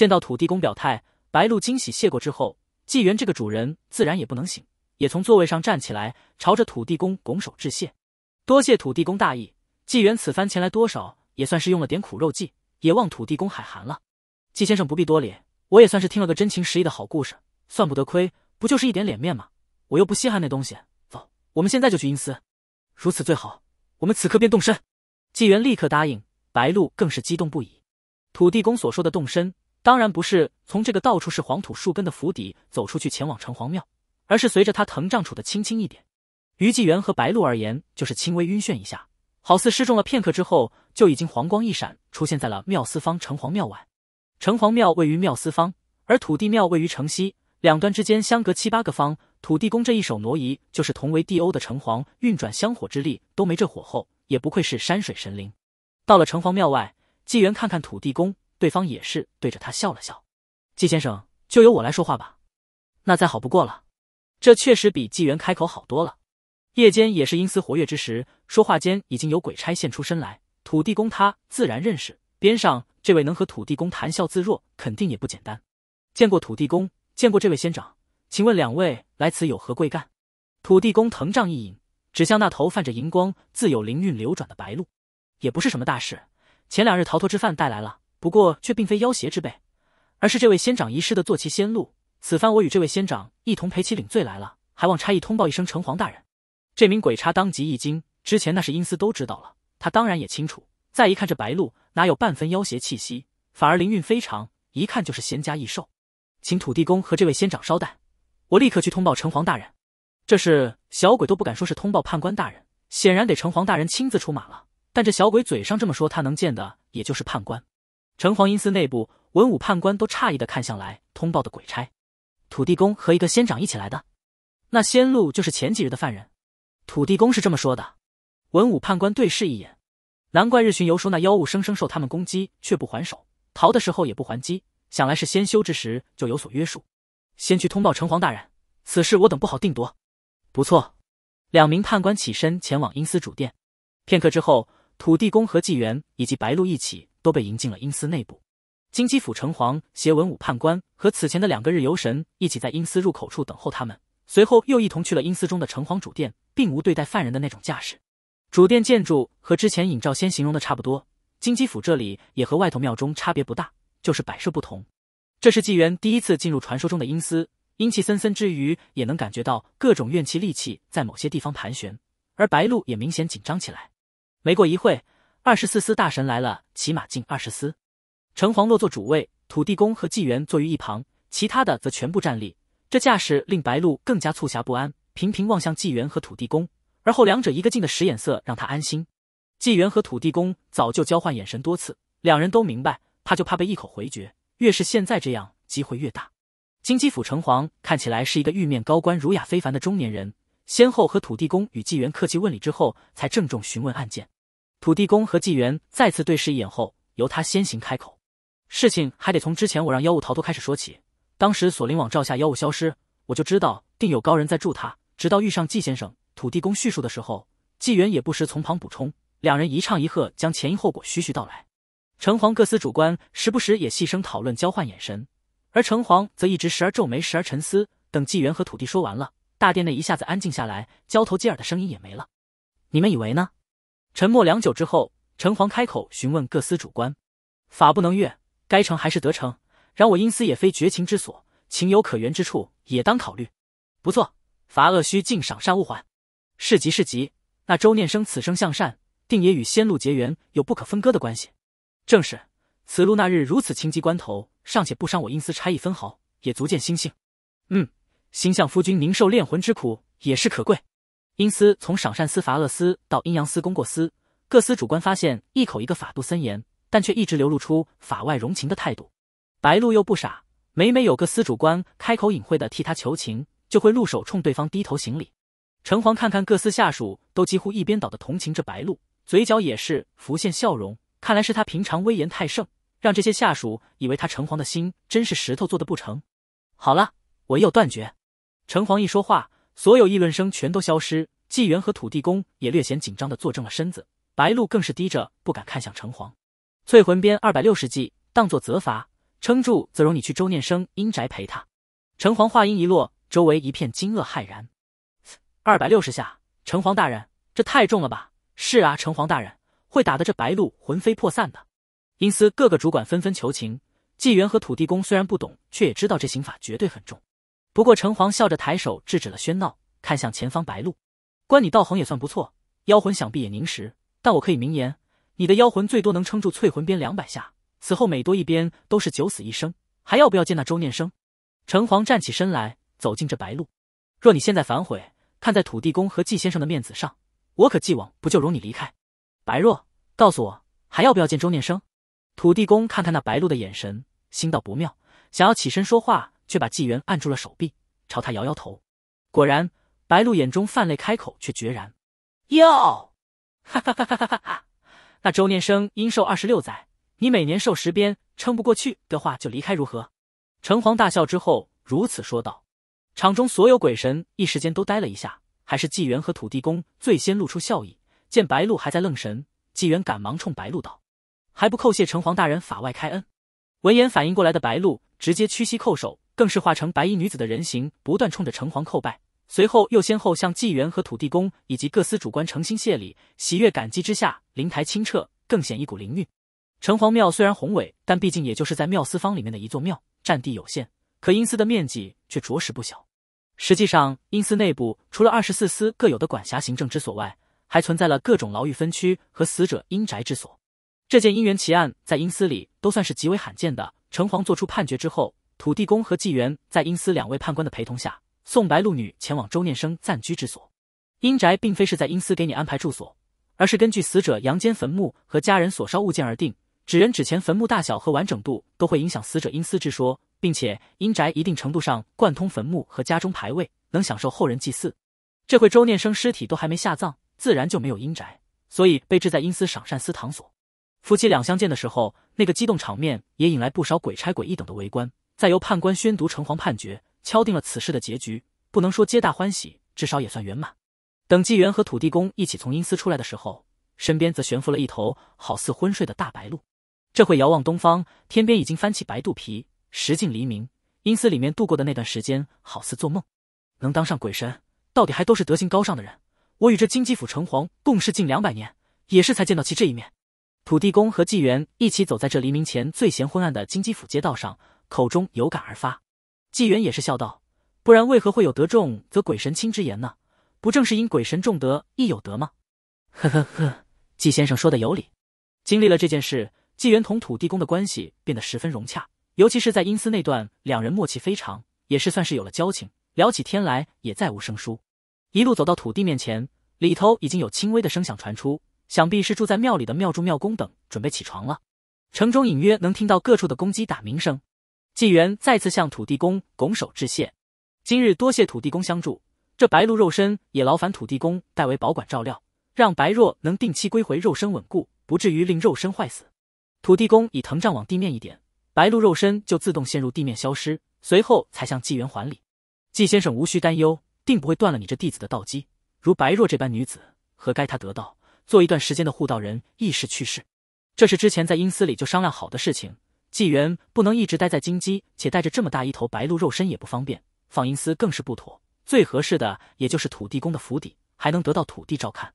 见到土地公表态，白鹿惊喜谢过之后，纪元这个主人自然也不能醒，也从座位上站起来，朝着土地公拱手致谢。多谢土地公大义，纪元此番前来多少也算是用了点苦肉计，也望土地公海涵了。纪先生不必多礼，我也算是听了个真情实意的好故事，算不得亏，不就是一点脸面吗？我又不稀罕那东西。走，我们现在就去阴司，如此最好。我们此刻便动身。纪元立刻答应，白鹿更是激动不已。土地公所说的动身，当然不是从这个到处是黄土树根的府邸走出去前往城隍庙，而是随着他藤杖杵的轻轻一点，于纪元和白鹿而言，就是轻微晕眩一下，好似失重了片刻之后，就已经黄光一闪，出现在了庙四方城隍庙外。城隍庙位于庙四方，而土地庙位于城西，两端之间相隔七八个方。土地公这一手挪移，就是同为地欧的城隍运转香火之力都没这火候，也不愧是山水神灵。到了城隍庙外，纪元看看土地公，对方也是对着他笑了笑。季先生，就由我来说话吧。那再好不过了，这确实比纪元开口好多了。夜间也是阴司活跃之时，说话间已经有鬼差现出身来，土地公他自然认识。边上这位能和土地公谈笑自若，肯定也不简单。见过土地公，见过这位仙长，请问两位来此有何贵干？土地公藤杖一引，指向那头泛着银光、自有灵韵流转的白鹿。也不是什么大事，前两日逃脱之犯带来了，不过却并非妖邪之辈，而是这位仙长遗失的坐骑仙鹿。此番我与这位仙长一同陪其领罪来了，还望差役通报一声城隍大人。这名鬼差当即一惊，之前那是阴司都知道了，他当然也清楚。再一看这白鹿，哪有半分妖邪气息，反而灵韵非常，一看就是仙家异兽。请土地公和这位仙长稍待，我立刻去通报城隍大人。这事小鬼都不敢说是通报判官大人，显然得城隍大人亲自出马了。但这小鬼嘴上这么说，他能见的也就是判官。城隍阴司内部文武判官都诧异的看向来通报的鬼差，土地公和一个仙长一起来的。那仙鹿就是前几日的犯人。土地公是这么说的。文武判官对视一眼。难怪日巡游说那妖物生生受他们攻击却不还手，逃的时候也不还击，想来是先修之时就有所约束。先去通报城隍大人，此事我等不好定夺。不错，两名判官起身前往阴司主殿。片刻之后，土地公和纪元以及白鹿一起都被迎进了阴司内部。金鸡府城隍携文武判官和此前的两个日游神一起在阴司入口处等候他们，随后又一同去了阴司中的城隍主殿，并无对待犯人的那种架势。主殿建筑和之前尹兆先形容的差不多，金鸡府这里也和外头庙中差别不大，就是摆设不同。这是纪元第一次进入传说中的阴司，阴气森森之余，也能感觉到各种怨气戾气在某些地方盘旋，而白鹿也明显紧张起来。没过一会，二十四司大神来了，骑马进二十司，城隍落座主位，土地公和纪元坐于一旁，其他的则全部站立。这架势令白鹿更加促狭不安，频频望向纪元和土地公。而后两者一个劲的使眼色，让他安心。纪元和土地公早就交换眼神多次，两人都明白，怕就怕被一口回绝。越是现在这样，机会越大。金鸡府城隍看起来是一个玉面高官、儒雅非凡的中年人，先后和土地公与纪元客气问礼之后，才郑重询问案件。土地公和纪元再次对视一眼后，由他先行开口。事情还得从之前我让妖物逃脱开始说起。当时锁灵网罩下妖物消失，我就知道定有高人在助他。直到遇上纪先生，土地公叙述的时候，纪元也不时从旁补充，两人一唱一和，将前因后果徐徐道来。城隍各司主官时不时也细声讨论，交换眼神。而城隍则一直时而皱眉，时而沉思。等纪元和土地说完了，大殿内一下子安静下来，交头接耳的声音也没了。你们以为呢？沉默良久之后，城隍开口询问各司主官：“法不能越，该成还是得成？然我阴司也非绝情之所，情有可原之处，也当考虑。不错，罚恶须尽，赏善勿缓。是吉是吉。那周念生此生向善，定也与仙路结缘有不可分割的关系。正是，此路那日如此情急关头。”尚且不伤我阴司差一分毫，也足见心性。嗯，心向夫君宁受炼魂之苦，也是可贵。阴司从赏善司、罚恶司到阴阳司、功过司，各司主官发现一口一个法度森严，但却一直流露出法外容情的态度。白鹿又不傻，每每有个司主官开口隐晦的替他求情，就会露手冲对方低头行礼。城隍看看各司下属都几乎一边倒的同情着白鹿，嘴角也是浮现笑容，看来是他平常威严太盛。让这些下属以为他城隍的心真是石头做的不成？好了，我又断绝。城隍一说话，所有议论声全都消失。纪元和土地公也略显紧张的坐正了身子，白鹿更是低着不敢看向城隍。淬魂鞭二百六十计，当作责罚；撑住，则容你去周念生阴宅陪他。城隍话音一落，周围一片惊愕骇然。二百六十下，城隍大人，这太重了吧？是啊，城隍大人会打得这白鹿魂飞魄散的。因司各个主管纷纷求情，纪元和土地公虽然不懂，却也知道这刑法绝对很重。不过城隍笑着抬手制止了喧闹，看向前方白鹿：“关你道行也算不错，妖魂想必也凝实。但我可以明言，你的妖魂最多能撑住淬魂鞭两百下，此后每多一鞭都是九死一生。还要不要见那周念生？”城隍站起身来，走进这白鹿：“若你现在反悔，看在土地公和纪先生的面子上，我可既往不咎，容你离开。白若，告诉我，还要不要见周念生？”土地公看看那白鹿的眼神，心道不妙，想要起身说话，却把纪元按住了手臂，朝他摇摇头。果然，白鹿眼中泛泪，开口却决然：“要！*laughs* 哈哈哈哈哈哈！那周念生阴寿二十六载，你每年寿十鞭，撑不过去的话就离开如何？”城隍大笑之后如此说道。场中所有鬼神一时间都呆了一下，还是纪元和土地公最先露出笑意。见白鹿还在愣神，纪元赶忙冲白鹿道。还不叩谢城隍大人法外开恩！闻言反应过来的白鹿直接屈膝叩首，更是化成白衣女子的人形，不断冲着城隍叩拜。随后又先后向纪元和土地公以及各司主官诚心谢礼，喜悦感激之下，灵台清澈，更显一股灵韵。城隍庙虽然宏伟，但毕竟也就是在庙司方里面的一座庙，占地有限，可阴司的面积却着实不小。实际上，阴司内部除了二十四司各有的管辖行政之所外，还存在了各种牢狱分区和死者阴宅之所。这件姻缘奇案在阴司里都算是极为罕见的。城隍做出判决之后，土地公和纪元在阴司两位判官的陪同下，送白鹿女前往周念生暂居之所。阴宅并非是在阴司给你安排住所，而是根据死者阳间坟墓和家人所烧物件而定。纸人纸钱坟墓大小和完整度都会影响死者阴司之说，并且阴宅一定程度上贯通坟墓和家中牌位，能享受后人祭祀。这回周念生尸体都还没下葬，自然就没有阴宅，所以被置在阴司赏善司堂所。夫妻俩相见的时候，那个激动场面也引来不少鬼差鬼一等的围观。再由判官宣读城隍判决，敲定了此事的结局，不能说皆大欢喜，至少也算圆满。等纪元和土地公一起从阴司出来的时候，身边则悬浮了一头好似昏睡的大白鹿。这会遥望东方，天边已经翻起白肚皮。时近黎明，阴司里面度过的那段时间，好似做梦。能当上鬼神，到底还都是德行高尚的人。我与这金鸡府城隍共事近两百年，也是才见到其这一面。土地公和纪元一起走在这黎明前最嫌昏暗的金鸡府街道上，口中有感而发。纪元也是笑道：“不然为何会有德重则鬼神轻之言呢？不正是因鬼神重德亦有德吗？”呵呵呵，纪先生说的有理。经历了这件事，纪元同土地公的关系变得十分融洽，尤其是在阴司那段，两人默契非常，也是算是有了交情，聊起天来也再无生疏。一路走到土地面前，里头已经有轻微的声响传出。想必是住在庙里的庙祝、庙公等准备起床了。城中隐约能听到各处的公鸡打鸣声。纪元再次向土地公拱手致谢。今日多谢土地公相助，这白鹿肉身也劳烦土地公代为保管照料，让白若能定期归回肉身稳固，不至于令肉身坏死。土地公以藤杖往地面一点，白鹿肉身就自动陷入地面消失，随后才向纪元还礼。纪先生无需担忧，定不会断了你这弟子的道基。如白若这般女子，何该他得到？做一段时间的护道人，亦是去世。这是之前在阴司里就商量好的事情。纪元不能一直待在金鸡，且带着这么大一头白鹿肉身也不方便，放阴司更是不妥。最合适的也就是土地公的府邸，还能得到土地照看。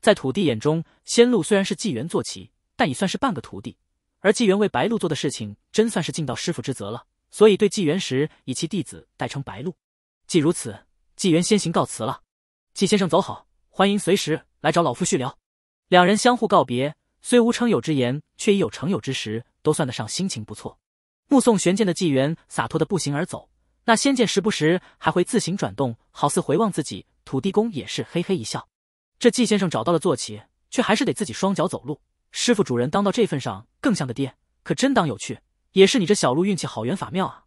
在土地眼中，仙鹿虽然是纪元坐骑，但已算是半个徒弟。而纪元为白鹿做的事情，真算是尽到师傅之责了。所以对纪元时，以其弟子代称白鹿。既如此，纪元先行告辞了。纪先生走好，欢迎随时来找老夫续聊。两人相互告别，虽无称友之言，却已有成友之实，都算得上心情不错。目送玄剑的纪元洒脱的步行而走，那仙剑时不时还会自行转动，好似回望自己。土地公也是嘿嘿一笑。这纪先生找到了坐骑，却还是得自己双脚走路。师傅主人当到这份上，更像个爹，可真当有趣。也是你这小鹿运气好，缘法妙啊！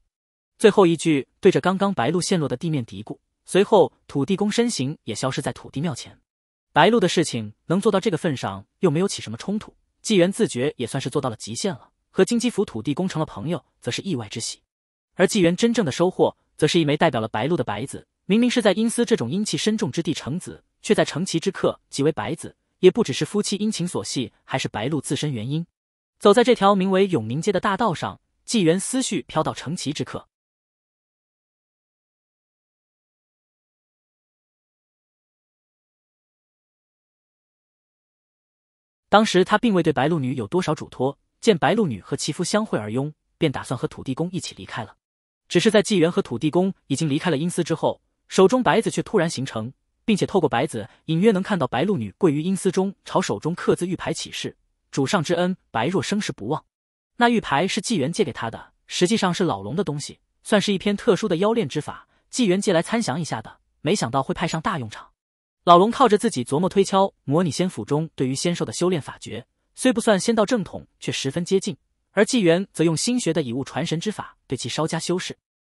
最后一句对着刚刚白鹿陷落的地面嘀咕，随后土地公身形也消失在土地庙前。白鹿的事情能做到这个份上，又没有起什么冲突，纪元自觉也算是做到了极限了。和金鸡府土地公成了朋友，则是意外之喜。而纪元真正的收获，则是一枚代表了白鹿的白子。明明是在阴司这种阴气深重之地成子，却在成其之刻即为白子，也不只是夫妻阴情所系，还是白鹿自身原因。走在这条名为永明街的大道上，纪元思绪飘到成其之刻。当时他并未对白鹿女有多少嘱托，见白鹿女和其夫相会而拥，便打算和土地公一起离开了。只是在纪元和土地公已经离开了阴司之后，手中白子却突然形成，并且透过白子隐约能看到白鹿女跪于阴司中，朝手中刻字玉牌起誓：“主上之恩，白若生世不忘。”那玉牌是纪元借给他的，实际上是老龙的东西，算是一篇特殊的妖炼之法，纪元借来参详一下的，没想到会派上大用场。老龙靠着自己琢磨推敲，模拟仙府中对于仙兽的修炼法诀，虽不算仙道正统，却十分接近。而纪元则用新学的以物传神之法，对其稍加修饰。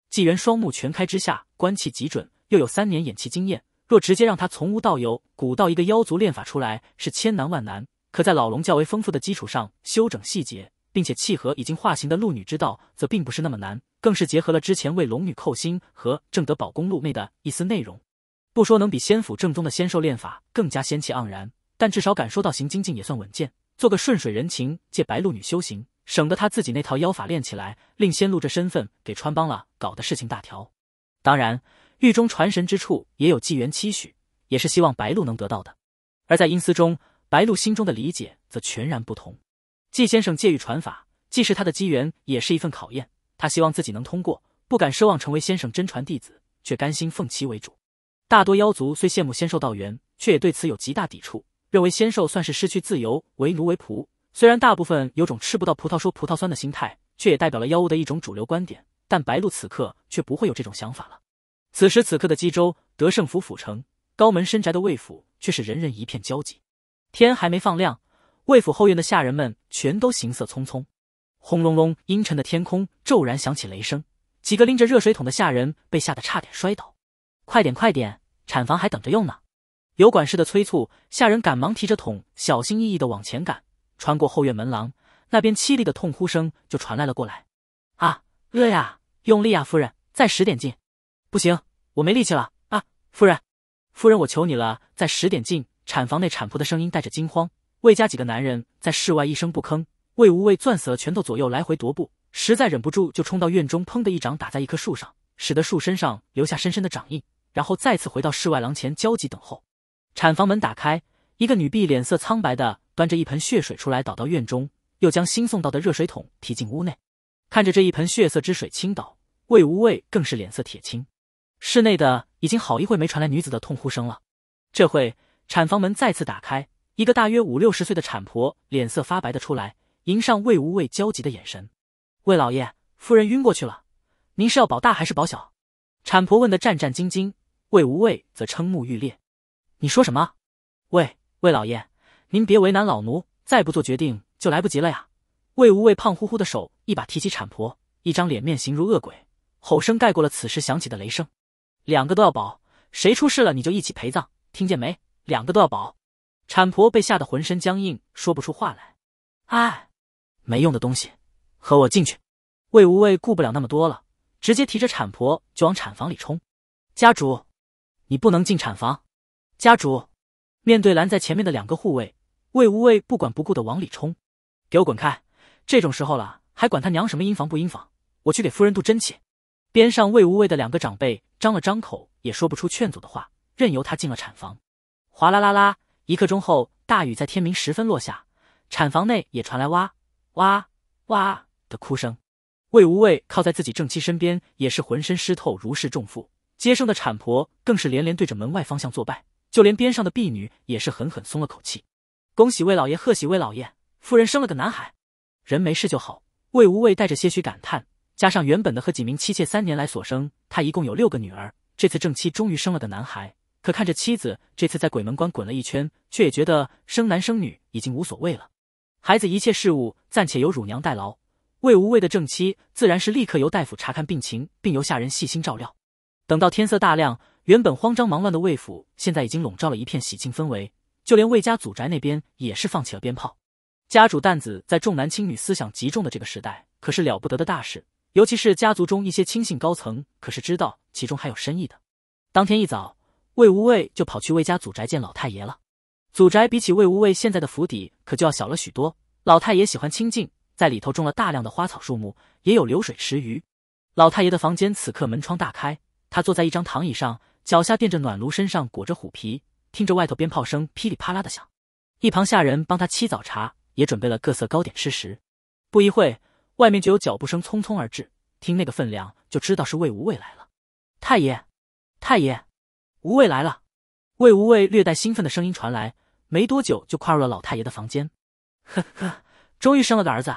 纪元双目全开之下，观气极准，又有三年演气经验，若直接让他从无到有，古道一个妖族练法出来，是千难万难。可在老龙较为丰富的基础上，修整细节，并且契合已经化形的鹿女之道，则并不是那么难。更是结合了之前为龙女扣心和正德宝宫路内的一丝内容。不说能比仙府正宗的仙兽练法更加仙气盎然，但至少感受到行精进也算稳健。做个顺水人情，借白鹿女修行，省得他自己那套妖法练起来，令仙鹿这身份给穿帮了，搞得事情大条。当然，狱中传神之处也有纪元期许，也是希望白鹿能得到的。而在阴司中，白鹿心中的理解则全然不同。纪先生借喻传法，既是他的机缘，也是一份考验。他希望自己能通过，不敢奢望成为先生真传弟子，却甘心奉其为主。大多妖族虽羡慕仙兽道缘，却也对此有极大抵触，认为仙兽算是失去自由，为奴为仆。虽然大部分有种吃不到葡萄说葡萄酸的心态，却也代表了妖物的一种主流观点。但白鹿此刻却不会有这种想法了。此时此刻的冀州德胜府府城，高门深宅的魏府却是人人一片焦急。天还没放亮，魏府后院的下人们全都行色匆匆。轰隆隆，阴沉的天空骤然响起雷声，几个拎着热水桶的下人被吓得差点摔倒。快点，快点！产房还等着用呢。有管事的催促，下人赶忙提着桶，小心翼翼的往前赶。穿过后院门廊，那边凄厉的痛呼声就传来了过来。啊，饿呀，用力啊，夫人，再使点劲。不行，我没力气了。啊，夫人，夫人，我求你了，再使点劲。产房内产婆的声音带着惊慌。魏家几个男人在室外一声不吭。魏无畏攥死了拳头，左右来回踱步，实在忍不住，就冲到院中，砰的一掌打在一棵树上，使得树身上留下深深的掌印。然后再次回到室外廊前焦急等候。产房门打开，一个女婢脸色苍白的端着一盆血水出来，倒到院中，又将新送到的热水桶提进屋内。看着这一盆血色之水倾倒，魏无畏更是脸色铁青。室内的已经好一会没传来女子的痛呼声了。这会产房门再次打开，一个大约五六十岁的产婆脸色发白的出来，迎上魏无畏焦急的眼神：“魏老爷，夫人晕过去了，您是要保大还是保小？”产婆问的战战兢兢。魏无畏则瞠目欲裂，你说什么？喂魏老爷，您别为难老奴，再不做决定就来不及了呀！魏无畏胖乎乎的手一把提起产婆，一张脸面形如恶鬼，吼声盖过了此时响起的雷声。两个都要保，谁出事了你就一起陪葬，听见没？两个都要保。产婆被吓得浑身僵硬，说不出话来。哎，没用的东西，和我进去！魏无畏顾不了那么多了，直接提着产婆就往产房里冲。家主，你不能进产房！家主，面对拦在前面的两个护卫，魏无畏不管不顾的往里冲。给我滚开！这种时候了，还管他娘什么阴房不阴房？我去给夫人度真气。边上魏无畏的两个长辈张了张口，也说不出劝阻的话，任由他进了产房。哗啦啦啦，一刻钟后，大雨在天明时分落下，产房内也传来哇哇哇的哭声。魏无畏靠在自己正妻身边，也是浑身湿透，如释重负。接生的产婆更是连连对着门外方向作拜，就连边上的婢女也是狠狠松了口气。恭喜魏老爷，贺喜魏老爷，夫人生了个男孩，人没事就好。魏无畏带着些许感叹。加上原本的和几名妻妾三年来所生，他一共有六个女儿。这次正妻终于生了个男孩，可看着妻子这次在鬼门关滚了一圈，却也觉得生男生女已经无所谓了。孩子一切事务暂且由乳娘代劳，魏无畏的正妻自然是立刻由大夫查看病情，并由下人细心照料。等到天色大亮，原本慌张忙乱的魏府现在已经笼罩了一片喜庆氛围，就连魏家祖宅那边也是放起了鞭炮。家主担子在重男轻女思想极重的这个时代，可是了不得的大事。尤其是家族中一些亲信高层，可是知道其中还有深意的。当天一早，魏无畏就跑去魏家祖宅见老太爷了。祖宅比起魏无畏现在的府邸，可就要小了许多。老太爷喜欢清静，在里头种了大量的花草树木，也有流水池鱼。老太爷的房间此刻门窗大开，他坐在一张躺椅上，脚下垫着暖炉，身上裹着虎皮，听着外头鞭炮声噼里啪啦的响。一旁下人帮他沏早茶，也准备了各色糕点吃食。不一会。外面就有脚步声匆匆而至，听那个分量就知道是魏无畏来了。太爷，太爷，无畏来了！魏无畏略带兴奋的声音传来，没多久就跨入了老太爷的房间。呵呵，终于生了个儿子，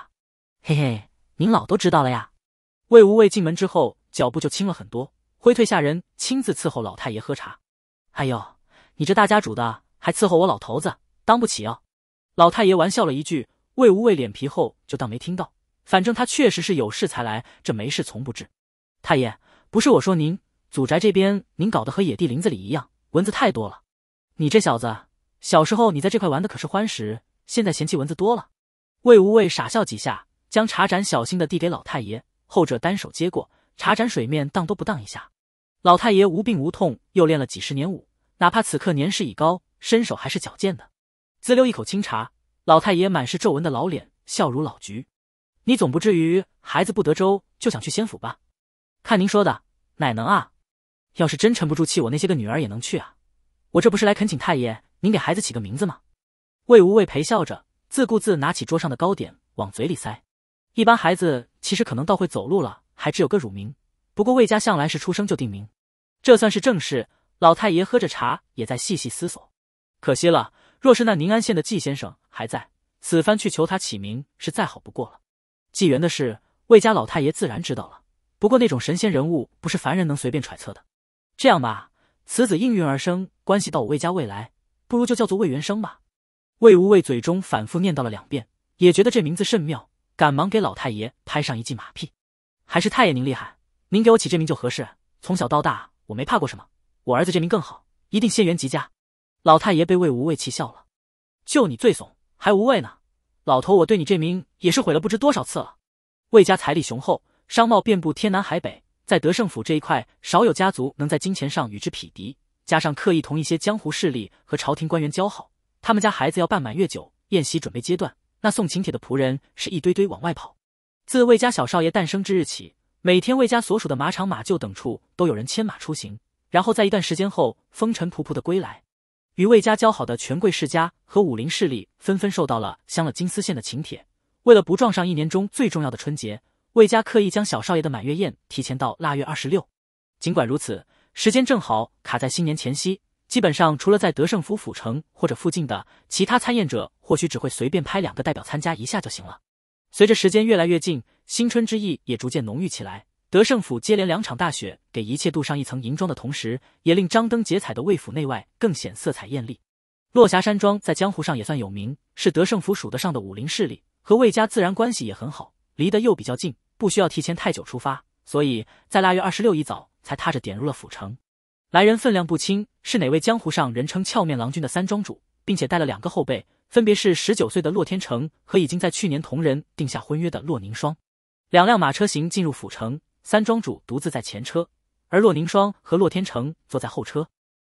嘿嘿，您老都知道了呀。魏无畏进门之后，脚步就轻了很多，挥退下人，亲自伺候老太爷喝茶。哎呦，你这大家主的，还伺候我老头子，当不起哦。老太爷玩笑了一句，魏无畏脸皮厚，就当没听到。反正他确实是有事才来，这没事从不治。太爷，不是我说您，祖宅这边您搞得和野地林子里一样，蚊子太多了。你这小子，小时候你在这块玩的可是欢实，现在嫌弃蚊子多了。魏无畏傻笑几下，将茶盏小心的递给老太爷，后者单手接过茶盏，水面荡都不荡一下。老太爷无病无痛，又练了几十年武，哪怕此刻年事已高，身手还是矫健的。滋溜一口清茶，老太爷满是皱纹的老脸，笑如老菊。你总不至于孩子不得粥就想去仙府吧？看您说的，哪能啊？要是真沉不住气，我那些个女儿也能去啊。我这不是来恳请太爷您给孩子起个名字吗？魏无畏陪笑着，自顾自拿起桌上的糕点往嘴里塞。一般孩子其实可能到会走路了，还只有个乳名。不过魏家向来是出生就定名，这算是正事。老太爷喝着茶，也在细细思索。可惜了，若是那宁安县的季先生还在，此番去求他起名是再好不过了。纪元的事，魏家老太爷自然知道了。不过那种神仙人物，不是凡人能随便揣测的。这样吧，此子应运而生，关系到我魏家未来，不如就叫做魏元生吧。魏无畏嘴中反复念叨了两遍，也觉得这名字甚妙，赶忙给老太爷拍上一记马屁。还是太爷您厉害，您给我起这名就合适。从小到大，我没怕过什么。我儿子这名更好，一定仙缘极佳。老太爷被魏无畏气笑了，就你最怂，还无畏呢。老头，我对你这名也是毁了不知多少次了。魏家财力雄厚，商贸遍布天南海北，在德胜府这一块，少有家族能在金钱上与之匹敌。加上刻意同一些江湖势力和朝廷官员交好，他们家孩子要办满月酒宴席准备阶段，那送请帖的仆人是一堆堆往外跑。自魏家小少爷诞生之日起，每天魏家所属的马场、马厩等处都有人牵马出行，然后在一段时间后风尘仆仆的归来。与魏家交好的权贵世家和武林势力纷纷受到了镶了金丝线的请帖。为了不撞上一年中最重要的春节，魏家刻意将小少爷的满月宴提前到腊月二十六。尽管如此，时间正好卡在新年前夕，基本上除了在德胜府府城或者附近的其他参宴者，或许只会随便派两个代表参加一下就行了。随着时间越来越近，新春之意也逐渐浓郁起来。德胜府接连两场大雪，给一切镀上一层银装的同时，也令张灯结彩的魏府内外更显色彩艳丽。落霞山庄在江湖上也算有名，是德胜府数得上的武林势力，和魏家自然关系也很好，离得又比较近，不需要提前太久出发，所以在腊月二十六一早才踏着点入了府城。来人分量不轻，是哪位江湖上人称俏面郎君的三庄主，并且带了两个后辈，分别是十九岁的洛天成和已经在去年同人定下婚约的洛凝霜。两辆马车行进入府城，三庄主独自在前车，而洛凝霜和洛天成坐在后车。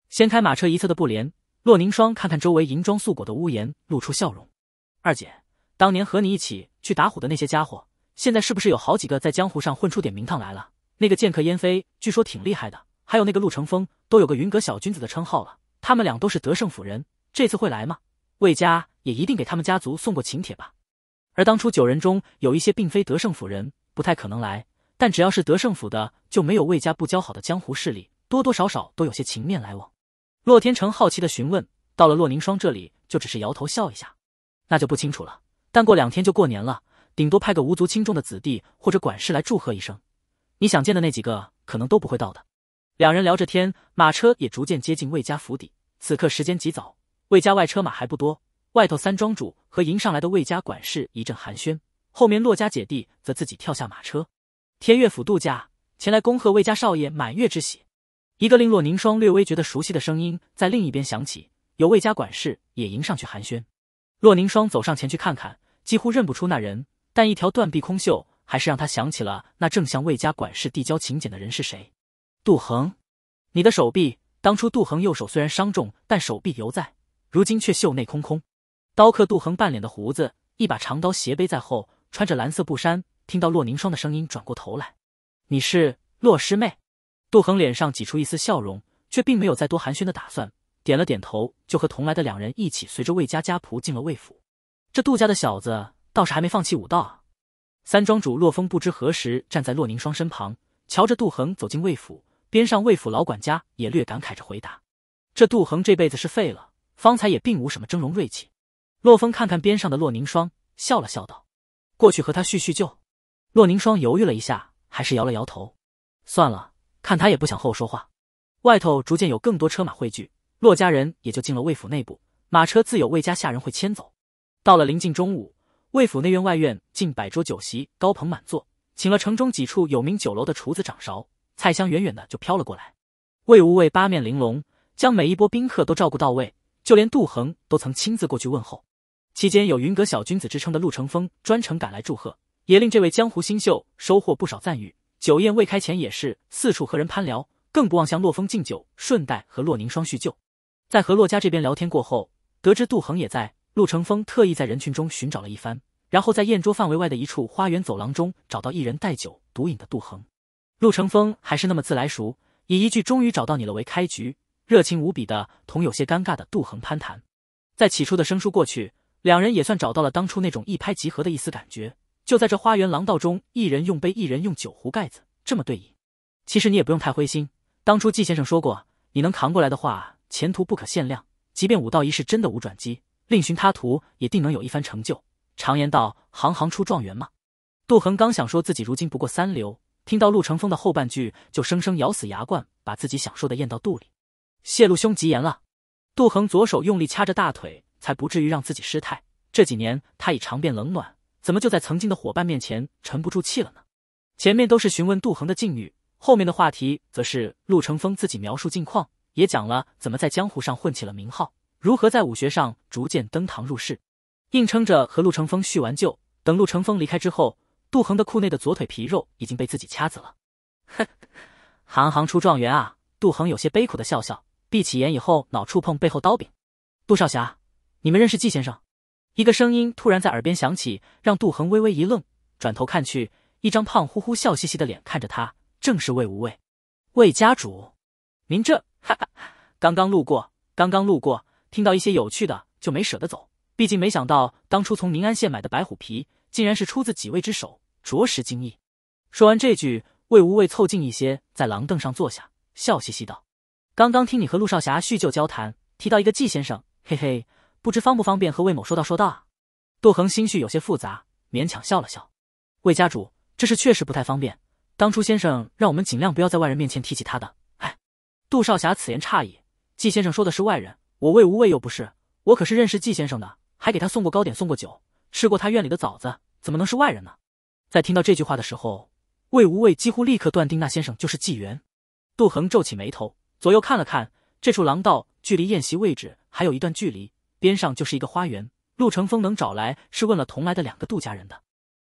掀开马车一侧的布帘。洛凝霜看看周围银装素裹的屋檐，露出笑容。二姐，当年和你一起去打虎的那些家伙，现在是不是有好几个在江湖上混出点名堂来了？那个剑客燕飞，据说挺厉害的，还有那个陆成风，都有个云阁小君子的称号了。他们俩都是德胜府人，这次会来吗？魏家也一定给他们家族送过请帖吧？而当初九人中有一些并非德胜府人，不太可能来，但只要是德胜府的，就没有魏家不交好的江湖势力，多多少少都有些情面来往。洛天成好奇的询问，到了洛凝霜这里，就只是摇头笑一下，那就不清楚了。但过两天就过年了，顶多派个无足轻重的子弟或者管事来祝贺一声。你想见的那几个，可能都不会到的。两人聊着天，马车也逐渐接近魏家府邸。此刻时间极早，魏家外车马还不多，外头三庄主和迎上来的魏家管事一阵寒暄，后面洛家姐弟则自己跳下马车，天乐府度假，前来恭贺魏家少爷满月之喜。一个令洛凝霜略微觉得熟悉的声音在另一边响起，有魏家管事也迎上去寒暄。洛凝霜走上前去看看，几乎认不出那人，但一条断臂空袖还是让他想起了那正向魏家管事递交请柬的人是谁。杜恒，你的手臂，当初杜恒右手虽然伤重，但手臂犹在，如今却袖内空空。刀客杜恒半脸的胡子，一把长刀斜背在后，穿着蓝色布衫。听到洛凝霜的声音，转过头来：“你是洛师妹。”杜恒脸上挤出一丝笑容，却并没有再多寒暄的打算，点了点头，就和同来的两人一起随着魏家家仆进了魏府。这杜家的小子倒是还没放弃武道啊！三庄主洛风不知何时站在洛凝霜身旁，瞧着杜恒走进魏府，边上魏府老管家也略感慨着回答：“这杜恒这辈子是废了，方才也并无什么峥嵘锐气。”洛风看看边上的洛凝霜，笑了笑道：“过去和他叙叙旧。”洛凝霜犹豫了一下，还是摇了摇头：“算了。”看他也不想和我说话。外头逐渐有更多车马汇聚，洛家人也就进了魏府内部。马车自有魏家下人会牵走。到了临近中午，魏府内院外院近百桌酒席，高朋满座，请了城中几处有名酒楼的厨子掌勺，菜香远远的就飘了过来。魏无畏八面玲珑，将每一波宾客都照顾到位，就连杜恒都曾亲自过去问候。期间有云阁小君子之称的陆乘风专程赶来祝贺，也令这位江湖新秀收获不少赞誉。酒宴未开前也是四处和人攀聊，更不忘向洛风敬酒，顺带和洛凝霜叙旧。在和洛家这边聊天过后，得知杜恒也在，陆乘风特意在人群中寻找了一番，然后在宴桌范围外的一处花园走廊中找到一人带酒独饮的杜恒。陆乘风还是那么自来熟，以一句“终于找到你了”为开局，热情无比的同有些尴尬的杜恒攀谈。在起初的生疏过去，两人也算找到了当初那种一拍即合的一丝感觉。就在这花园廊道中，一人用杯，一人用酒壶盖子，这么对饮。其实你也不用太灰心，当初季先生说过，你能扛过来的话，前途不可限量。即便武道一世真的无转机，另寻他途，也定能有一番成就。常言道，行行出状元嘛。杜恒刚想说自己如今不过三流，听到陆成风的后半句，就生生咬死牙关，把自己想说的咽到肚里。谢陆兄吉言了。杜恒左手用力掐着大腿，才不至于让自己失态。这几年他已尝遍冷暖。怎么就在曾经的伙伴面前沉不住气了呢？前面都是询问杜恒的境遇，后面的话题则是陆成风自己描述近况，也讲了怎么在江湖上混起了名号，如何在武学上逐渐登堂入室，硬撑着和陆成风叙完旧。等陆成风离开之后，杜恒的裤内的左腿皮肉已经被自己掐紫了。哼，行行出状元啊！杜恒有些悲苦的笑笑，闭起眼以后，脑触碰背后刀柄。杜少侠，你们认识季先生？一个声音突然在耳边响起，让杜恒微微一愣，转头看去，一张胖乎乎、笑嘻嘻的脸看着他，正是魏无畏。魏家主，您这……哈哈，刚刚路过，刚刚路过，听到一些有趣的就没舍得走。毕竟没想到当初从宁安县买的白虎皮，竟然是出自几位之手，着实惊异。说完这句，魏无畏凑近一些，在廊凳上坐下，笑嘻嘻道：“刚刚听你和陆少侠叙旧交谈，提到一个季先生，嘿嘿。”不知方不方便和魏某说道说道啊？杜恒心绪有些复杂，勉强笑了笑。魏家主，这事确实不太方便。当初先生让我们尽量不要在外人面前提起他的。哎，杜少侠此言差矣。季先生说的是外人，我魏无畏又不是。我可是认识季先生的，还给他送过糕点，送过酒，吃过他院里的枣子，怎么能是外人呢？在听到这句话的时候，魏无畏几乎立刻断定那先生就是纪元。杜恒皱起眉头，左右看了看，这处廊道距离宴席位置还有一段距离，边上就是一个花园。陆成风能找来，是问了同来的两个杜家人的。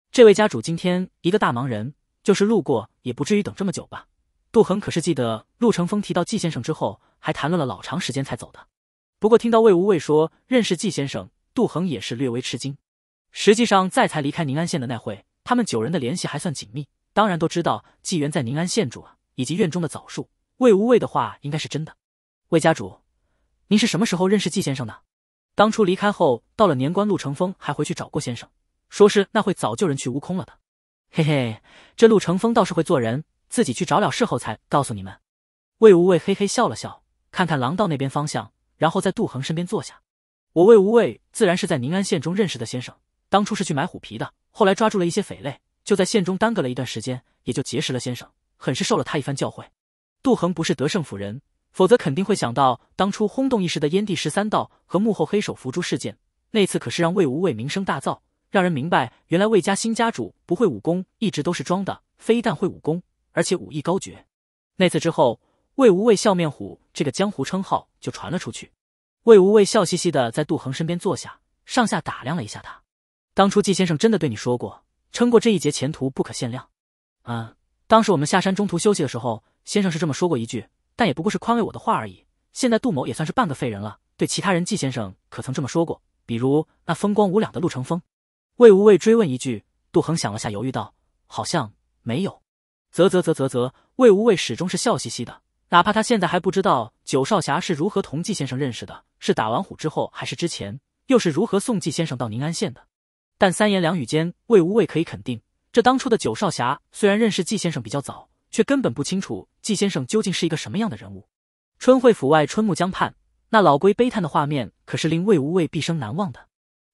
这位家主今天一个大忙人，就是路过也不至于等这么久吧？杜恒可是记得陆成风提到季先生之后，还谈论了老长时间才走的。不过听到魏无畏说认识季先生，杜恒也是略微吃惊。实际上，在才离开宁安县的那会，他们九人的联系还算紧密，当然都知道纪元在宁安县住啊，以及院中的枣树。魏无畏的话应该是真的。魏家主，您是什么时候认识季先生的？当初离开后，到了年关，陆成风还回去找过先生，说是那会早就人去屋空了的。嘿嘿，这陆成风倒是会做人，自己去找了事后才告诉你们。魏无畏嘿嘿笑了笑，看看廊道那边方向。然后在杜恒身边坐下。我魏无畏自然是在宁安县中认识的先生，当初是去买虎皮的，后来抓住了一些匪类，就在县中耽搁了一段时间，也就结识了先生，很是受了他一番教诲。杜恒不是德胜府人，否则肯定会想到当初轰动一时的燕地十三道和幕后黑手伏诛事件，那次可是让魏无畏名声大噪，让人明白原来魏家新家主不会武功，一直都是装的，非但会武功，而且武艺高绝。那次之后。魏无畏笑面虎这个江湖称号就传了出去。魏无畏笑嘻嘻的在杜恒身边坐下，上下打量了一下他。当初季先生真的对你说过，撑过这一劫前途不可限量。嗯，当时我们下山中途休息的时候，先生是这么说过一句，但也不过是宽慰我的话而已。现在杜某也算是半个废人了，对其他人，季先生可曾这么说过？比如那风光无两的陆成风。魏无畏追问一句，杜恒想了下，犹豫道：“好像没有。”啧啧啧啧啧，魏无畏始终是笑嘻嘻的。哪怕他现在还不知道九少侠是如何同季先生认识的，是打完虎之后还是之前，又是如何送季先生到宁安县的，但三言两语间，魏无畏可以肯定，这当初的九少侠虽然认识季先生比较早，却根本不清楚季先生究竟是一个什么样的人物。春会府外春木江畔，那老龟悲叹的画面可是令魏无畏毕生难忘的。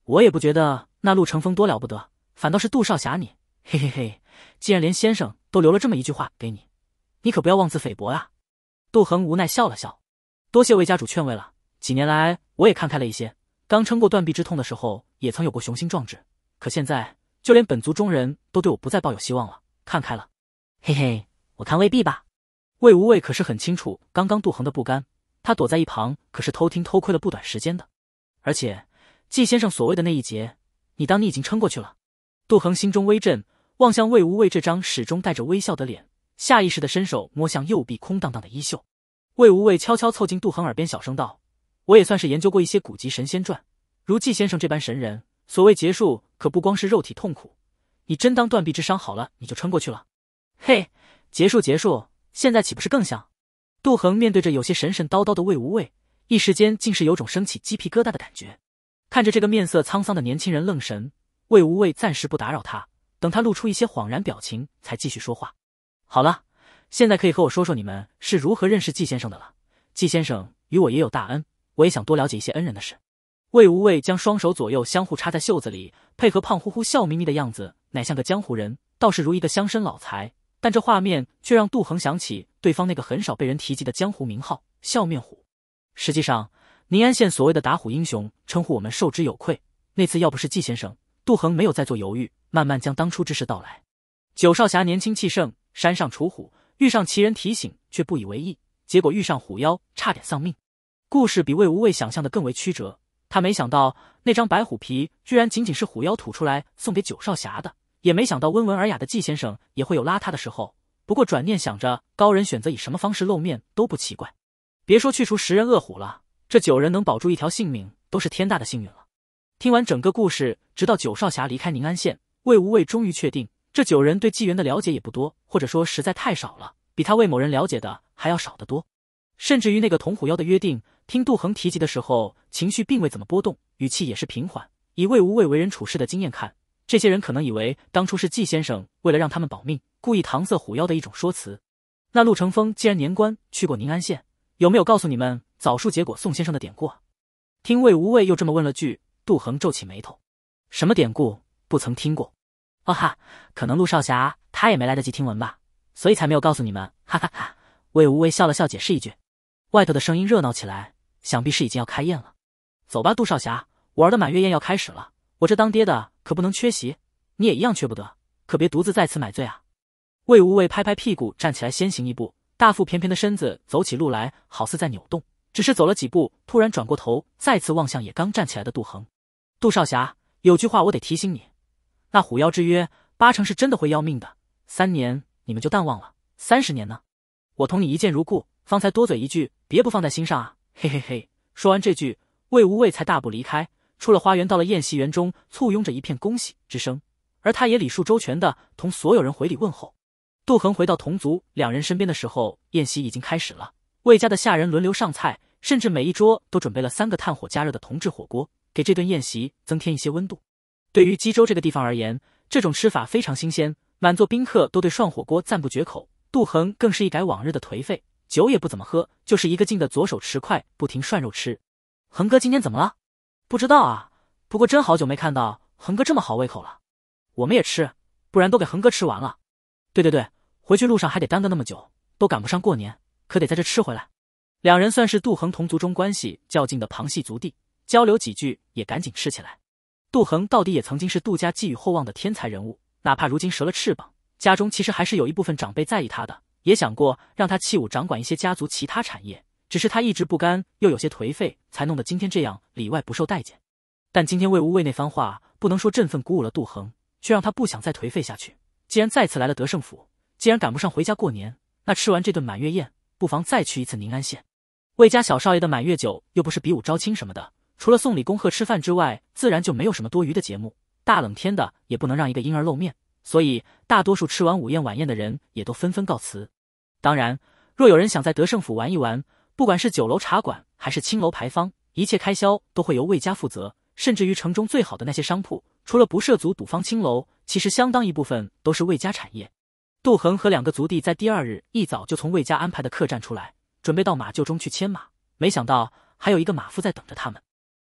我也不觉得那陆乘风多了不得，反倒是杜少侠你，嘿嘿嘿，既然连先生都留了这么一句话给你，你可不要妄自菲薄啊。杜恒无奈笑了笑，多谢魏家主劝慰了。几年来，我也看开了一些。刚撑过断臂之痛的时候，也曾有过雄心壮志。可现在，就连本族中人都对我不再抱有希望了。看开了，嘿嘿，我看未必吧。魏无畏可是很清楚刚刚杜恒的不甘，他躲在一旁可是偷听偷窥了不短时间的。而且，季先生所谓的那一劫，你当你已经撑过去了？杜恒心中微震，望向魏无畏这张始终带着微笑的脸。下意识的伸手摸向右臂空荡荡的衣袖，魏无畏悄悄凑近杜恒耳边小声道：“我也算是研究过一些古籍神仙传，如季先生这般神人，所谓结束可不光是肉体痛苦。你真当断臂之伤好了，你就撑过去了？嘿，结束结束，现在岂不是更像？”杜恒面对着有些神神叨叨的魏无畏，一时间竟是有种升起鸡皮疙瘩的感觉。看着这个面色沧桑的年轻人愣神，魏无畏暂时不打扰他，等他露出一些恍然表情，才继续说话。好了，现在可以和我说说你们是如何认识季先生的了。季先生与我也有大恩，我也想多了解一些恩人的事。魏无畏将双手左右相互插在袖子里，配合胖乎乎、笑眯眯的样子，乃像个江湖人，倒是如一个乡绅老财。但这画面却让杜恒想起对方那个很少被人提及的江湖名号——笑面虎。实际上，宁安县所谓的打虎英雄，称呼我们受之有愧。那次要不是季先生，杜恒没有再做犹豫，慢慢将当初之事道来。九少侠年轻气盛。山上除虎，遇上奇人提醒，却不以为意，结果遇上虎妖，差点丧命。故事比魏无畏想象的更为曲折。他没想到那张白虎皮居然仅仅是虎妖吐出来送给九少侠的，也没想到温文尔雅的季先生也会有邋遢的时候。不过转念想着，高人选择以什么方式露面都不奇怪。别说去除食人恶虎了，这九人能保住一条性命，都是天大的幸运了。听完整个故事，直到九少侠离开宁安县，魏无畏终于确定。这九人对纪元的了解也不多，或者说实在太少了，比他魏某人了解的还要少得多。甚至于那个同虎妖的约定，听杜恒提及的时候，情绪并未怎么波动，语气也是平缓。以魏无畏为人处事的经验看，这些人可能以为当初是季先生为了让他们保命，故意搪塞虎妖的一种说辞。那陆成风既然年关去过宁安县，有没有告诉你们枣树结果宋先生的典故？听魏无畏又这么问了句，杜恒皱起眉头：“什么典故？不曾听过。”哦哈，可能陆少侠他也没来得及听闻吧，所以才没有告诉你们。哈哈哈！魏无畏笑了笑，解释一句。外头的声音热闹起来，想必是已经要开宴了。走吧，杜少侠，我儿的满月宴要开始了，我这当爹的可不能缺席，你也一样缺不得，可别独自在此买醉啊！魏无畏拍拍屁股，站起来先行一步，大腹便便的身子走起路来好似在扭动。只是走了几步，突然转过头，再次望向也刚站起来的杜恒。杜少侠，有句话我得提醒你，那虎妖之约八成是真的会要命的。三年你们就淡忘了，三十年呢？我同你一见如故，方才多嘴一句，别不放在心上啊！嘿嘿嘿。说完这句，魏无畏才大步离开，出了花园，到了宴席园中，簇拥着一片恭喜之声。而他也礼数周全的同所有人回礼问候。杜恒回到同族两人身边的时候，宴席已经开始了。魏家的下人轮流上菜，甚至每一桌都准备了三个炭火加热的铜制火锅，给这顿宴席增添一些温度。对于冀州这个地方而言，这种吃法非常新鲜，满座宾客都对涮火锅赞不绝口。杜恒更是一改往日的颓废，酒也不怎么喝，就是一个劲的左手持筷，不停涮肉吃。恒哥今天怎么了？不知道啊，不过真好久没看到恒哥这么好胃口了。我们也吃，不然都给恒哥吃完了。对对对，回去路上还得耽搁那么久，都赶不上过年，可得在这吃回来。两人算是杜恒同族中关系较近的旁系族弟，交流几句也赶紧吃起来。杜恒到底也曾经是杜家寄予厚望的天才人物，哪怕如今折了翅膀，家中其实还是有一部分长辈在意他的，也想过让他器武掌管一些家族其他产业，只是他一直不甘，又有些颓废，才弄得今天这样里外不受待见。但今天魏无畏那番话，不能说振奋鼓舞了杜恒，却让他不想再颓废下去。既然再次来了德胜府，既然赶不上回家过年，那吃完这顿满月宴，不妨再去一次宁安县。魏家小少爷的满月酒又不是比武招亲什么的。除了送礼、恭贺、吃饭之外，自然就没有什么多余的节目。大冷天的，也不能让一个婴儿露面，所以大多数吃完午宴晚宴的人也都纷纷告辞。当然，若有人想在德胜府玩一玩，不管是酒楼茶馆还是青楼牌坊，一切开销都会由魏家负责。甚至于城中最好的那些商铺，除了不涉足赌坊青楼，其实相当一部分都是魏家产业。杜恒和两个族弟在第二日一早就从魏家安排的客栈出来，准备到马厩中去牵马，没想到还有一个马夫在等着他们。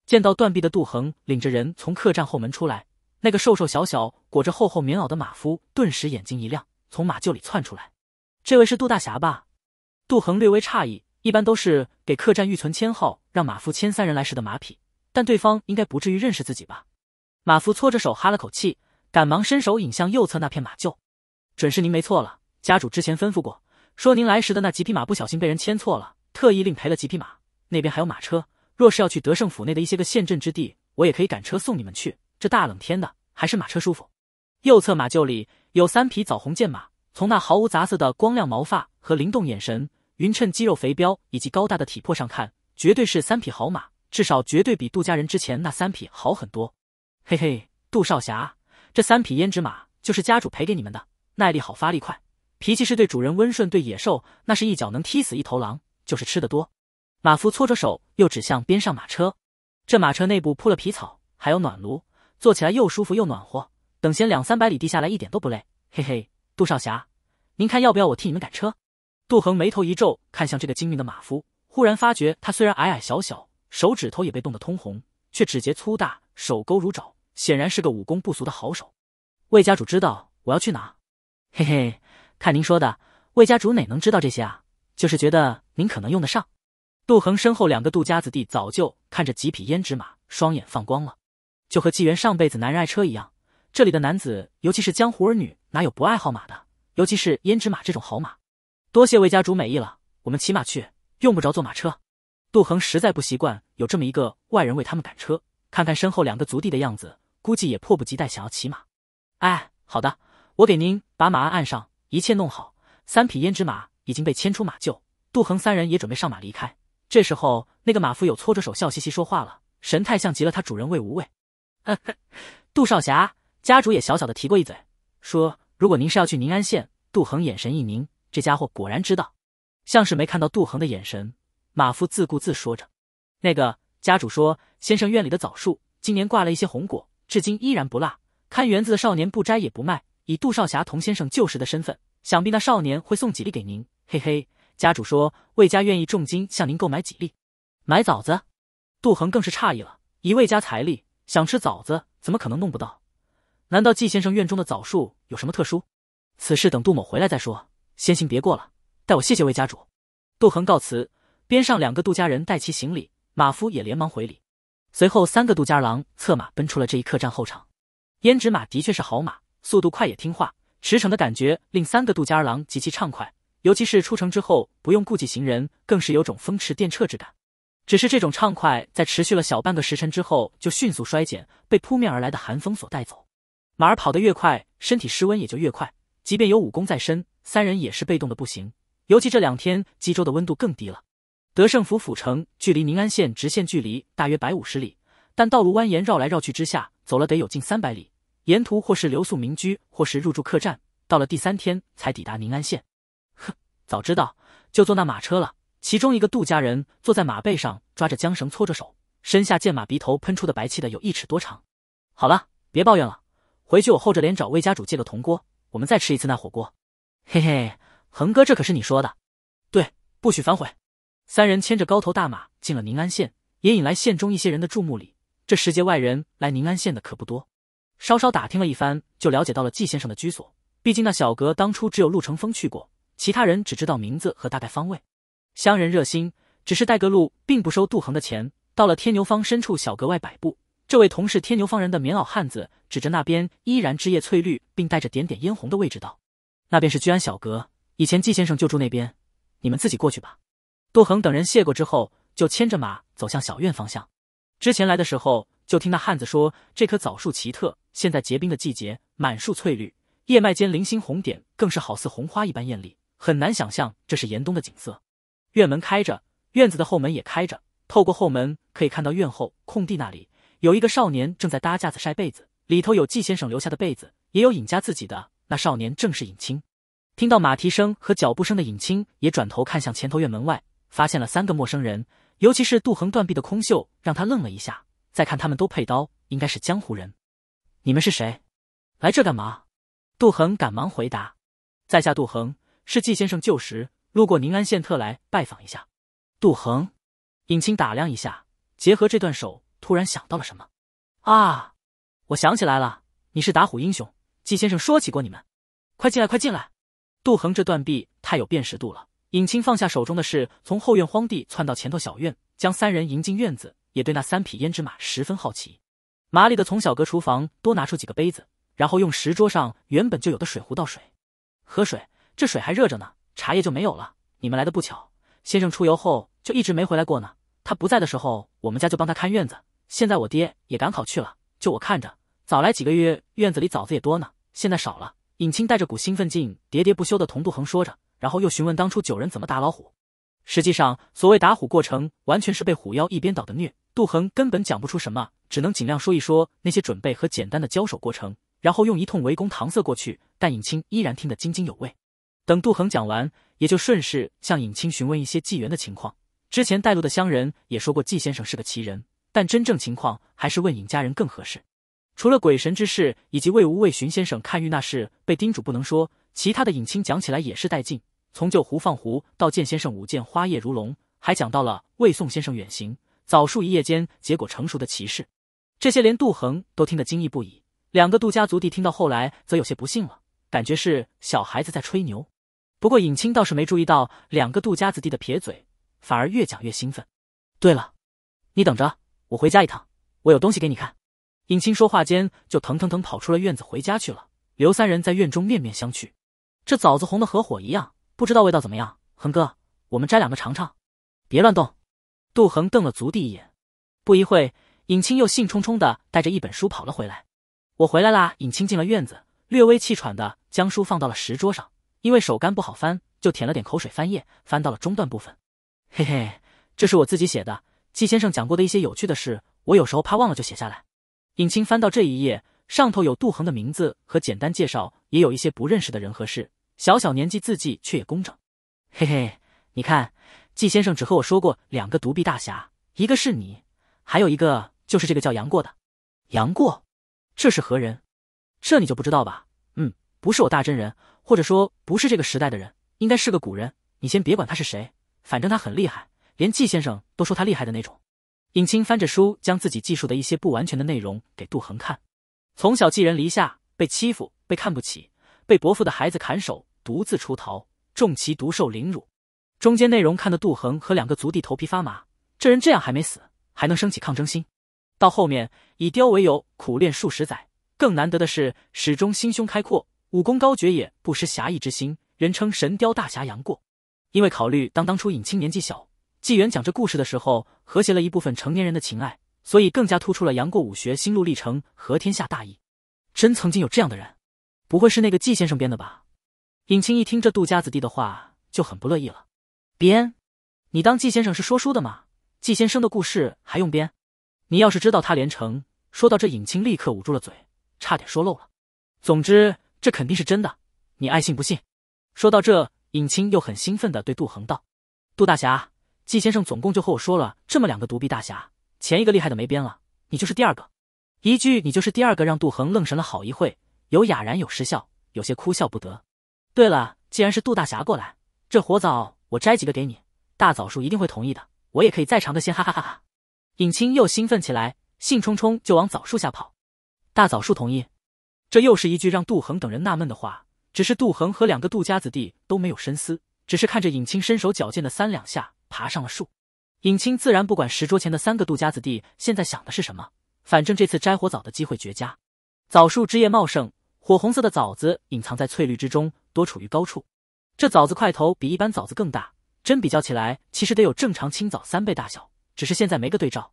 见到断臂的杜恒领着人从客栈后门出来，那个瘦瘦小小、裹着厚厚棉袄的马夫顿时眼睛一亮，从马厩里窜出来：“这位是杜大侠吧？”杜恒略微诧异，一般都是给客栈预存签号，让马夫牵三人来时的马匹，但对方应该不至于认识自己吧？马夫搓着手哈了口气，赶忙伸手引向右侧那片马厩：“准是您没错了，家主之前吩咐过，说您来时的那几匹马不小心被人牵错了，特意另赔了几匹马，那边还有马车。”若是要去德胜府内的一些个县镇之地，我也可以赶车送你们去。这大冷天的，还是马车舒服。右侧马厩里有三匹枣红剑马，从那毫无杂色的光亮毛发和灵动眼神、匀称肌肉肥膘以及高大的体魄上看，绝对是三匹好马，至少绝对比杜家人之前那三匹好很多。嘿嘿，杜少侠，这三匹胭脂马就是家主赔给你们的，耐力好，发力快，脾气是对主人温顺，对野兽那是一脚能踢死一头狼，就是吃的多。马夫搓着手，又指向边上马车。这马车内部铺了皮草，还有暖炉，坐起来又舒服又暖和。等闲两三百里地下来，一点都不累。嘿嘿，杜少侠，您看要不要我替你们赶车？杜恒眉头一皱，看向这个精明的马夫，忽然发觉他虽然矮矮小小，手指头也被冻得通红，却指节粗大，手勾如爪，显然是个武功不俗的好手。魏家主知道我要去哪？嘿嘿，看您说的，魏家主哪能知道这些啊？就是觉得您可能用得上。杜恒身后两个杜家子弟早就看着几匹胭脂马，双眼放光了，就和纪元上辈子男人爱车一样。这里的男子，尤其是江湖儿女，哪有不爱好马的？尤其是胭脂马这种好马。多谢魏家主美意了，我们骑马去，用不着坐马车。杜恒实在不习惯有这么一个外人为他们赶车，看看身后两个族弟的样子，估计也迫不及待想要骑马。哎，好的，我给您把马鞍按上，一切弄好。三匹胭脂马已经被牵出马厩，杜恒三人也准备上马离开。这时候，那个马夫有搓着手，笑嘻嘻说话了，神态像极了他主人魏无畏。呵 *laughs* 呵杜少侠，家主也小小的提过一嘴，说如果您是要去宁安县。杜恒眼神一凝，这家伙果然知道，像是没看到杜恒的眼神。马夫自顾自说着：“那个家主说，先生院里的枣树今年挂了一些红果，至今依然不落。看园子的少年不摘也不卖，以杜少侠同先生旧时的身份，想必那少年会送几粒给您。嘿嘿。”家主说：“魏家愿意重金向您购买几粒，买枣子。”杜恒更是诧异了，以魏家财力，想吃枣子怎么可能弄不到？难道季先生院中的枣树有什么特殊？此事等杜某回来再说，先行别过了，代我谢谢魏家主。杜恒告辞，边上两个杜家人带其行礼，马夫也连忙回礼。随后，三个杜家郎策马奔出了这一客栈后场。胭脂马的确是好马，速度快也听话，驰骋的感觉令三个杜家郎极其畅快。尤其是出城之后不用顾忌行人，更是有种风驰电掣之感。只是这种畅快在持续了小半个时辰之后就迅速衰减，被扑面而来的寒风所带走。马儿跑得越快，身体失温也就越快。即便有武功在身，三人也是被动的不行。尤其这两天冀州的温度更低了。德胜府府城距离宁安县直线距离大约百五十里，但道路蜿蜒，绕来绕去之下，走了得有近三百里。沿途或是留宿民居，或是入住客栈。到了第三天才抵达宁安县。哼，早知道就坐那马车了。其中一个杜家人坐在马背上，抓着缰绳，搓着手，身下剑马鼻头喷出的白气的有一尺多长。好了，别抱怨了，回去我厚着脸找魏家主借个铜锅，我们再吃一次那火锅。嘿嘿，恒哥，这可是你说的。对，不许反悔。三人牵着高头大马进了宁安县，也引来县中一些人的注目礼。这时节外人来宁安县的可不多。稍稍打听了一番，就了解到了季先生的居所。毕竟那小阁当初只有陆成风去过，其他人只知道名字和大概方位。乡人热心，只是戴格路并不收杜恒的钱。到了天牛坊深处小阁外百步，这位同是天牛坊人的棉袄汉子指着那边依然枝叶翠绿，并带着点点嫣红的位置道：“那便是居安小阁，以前季先生就住那边，你们自己过去吧。”杜恒等人谢过之后，就牵着马走向小院方向。之前来的时候，就听那汉子说，这棵枣树奇特，现在结冰的季节，满树翠绿，叶脉间零星红点，更是好似红花一般艳丽，很难想象这是严冬的景色。院门开着，院子的后门也开着。透过后门可以看到院后空地那里有一个少年正在搭架子晒被子，里头有季先生留下的被子，也有尹家自己的。那少年正是尹清。听到马蹄声和脚步声的尹清也转头看向前头院门外，发现了三个陌生人，尤其是杜恒断臂的空袖，让他愣了一下。再看他们都佩刀，应该是江湖人。你们是谁？来这干嘛？杜恒赶忙回答：“在下杜恒，是季先生旧时。”路过宁安县，特来拜访一下。杜恒，尹清打量一下，结合这段手，突然想到了什么。啊，我想起来了，你是打虎英雄，季先生说起过你们。快进来，快进来！杜恒这断臂太有辨识度了。尹清放下手中的事，从后院荒地窜到前头小院，将三人迎进院子，也对那三匹胭脂马十分好奇。麻利的从小阁厨房多拿出几个杯子，然后用石桌上原本就有的水壶倒水，喝水。这水还热着呢。茶叶就没有了。你们来的不巧，先生出游后就一直没回来过呢。他不在的时候，我们家就帮他看院子。现在我爹也赶考去了，就我看着，早来几个月，院子里枣子也多呢。现在少了。尹清带着股兴奋劲，喋喋不休的同杜恒说着，然后又询问当初九人怎么打老虎。实际上，所谓打虎过程，完全是被虎妖一边倒的虐。杜恒根本讲不出什么，只能尽量说一说那些准备和简单的交手过程，然后用一通围攻搪塞过去。但尹清依然听得津津有味。等杜恒讲完，也就顺势向尹清询问一些纪元的情况。之前带路的乡人也说过纪先生是个奇人，但真正情况还是问尹家人更合适。除了鬼神之事以及魏无畏荀先生看玉那事被叮嘱不能说，其他的尹清讲起来也是带劲。从救胡放胡到剑先生舞剑花叶如龙，还讲到了魏宋先生远行枣树一夜间结果成熟的奇事，这些连杜恒都听得惊异不已。两个杜家族弟听到后来则有些不信了，感觉是小孩子在吹牛。不过尹清倒是没注意到两个杜家子弟的撇嘴，反而越讲越兴奋。对了，你等着，我回家一趟，我有东西给你看。尹清说话间就腾腾腾跑出了院子回家去了。刘三人在院中面面相觑，这枣子红的和火一样，不知道味道怎么样。恒哥，我们摘两个尝尝。别乱动。杜恒瞪了族弟一眼。不一会，尹清又兴冲冲的带着一本书跑了回来。我回来啦。尹清进了院子，略微气喘的将书放到了石桌上。因为手干不好翻，就舔了点口水翻页，翻到了中段部分。嘿嘿，这是我自己写的，季先生讲过的一些有趣的事，我有时候怕忘了就写下来。尹清翻到这一页，上头有杜恒的名字和简单介绍，也有一些不认识的人和事。小小年纪字迹却也工整。嘿嘿，你看，季先生只和我说过两个独臂大侠，一个是你，还有一个就是这个叫杨过的。杨过，这是何人？这你就不知道吧？嗯，不是我大真人。或者说不是这个时代的人，应该是个古人。你先别管他是谁，反正他很厉害，连季先生都说他厉害的那种。尹清翻着书，将自己记述的一些不完全的内容给杜恒看。从小寄人篱下，被欺负，被看不起，被伯父的孩子砍手，独自出逃，重骑独受凌辱。中间内容看得杜恒和两个族弟头皮发麻。这人这样还没死，还能生起抗争心？到后面以雕为友，苦练数十载，更难得的是始终心胸开阔，武功高绝，也不失侠义之心，人称神雕大侠杨过。因为考虑当当初尹清年纪小，纪元讲这故事的时候和谐了一部分成年人的情爱，所以更加突出了杨过武学心路历程和天下大义。真曾经有这样的人，不会是那个纪先生编的吧？尹清一听这杜家子弟的话，就很不乐意了。编？你当纪先生是说书的吗？纪先生的故事还用编？你要是知道他连城……说到这，尹清立刻捂住了嘴，差点说漏了。总之，这肯定是真的，你爱信不信。说到这，尹清又很兴奋的对杜恒道：“杜大侠，季先生总共就和我说了这么两个独臂大侠，前一个厉害的没边了，你就是第二个。”一句“你就是第二个”，让杜恒愣神了好一会，有哑然，有失笑，有些哭笑不得。对了，既然是杜大侠过来，这活枣我摘几个给你，大枣树一定会同意的，我也可以再尝个鲜，哈哈哈哈！尹清又兴奋起来，兴冲冲就往枣树下跑。大枣树同意，这又是一句让杜恒等人纳闷的话。只是杜恒和两个杜家子弟都没有深思，只是看着尹清身手矫健的三两下爬上了树。尹清自然不管石桌前的三个杜家子弟现在想的是什么。反正这次摘火枣的机会绝佳，枣树枝叶茂盛，火红色的枣子隐藏在翠绿之中，多处于高处。这枣子块头比一般枣子更大，真比较起来，其实得有正常青枣三倍大小。只是现在没个对照。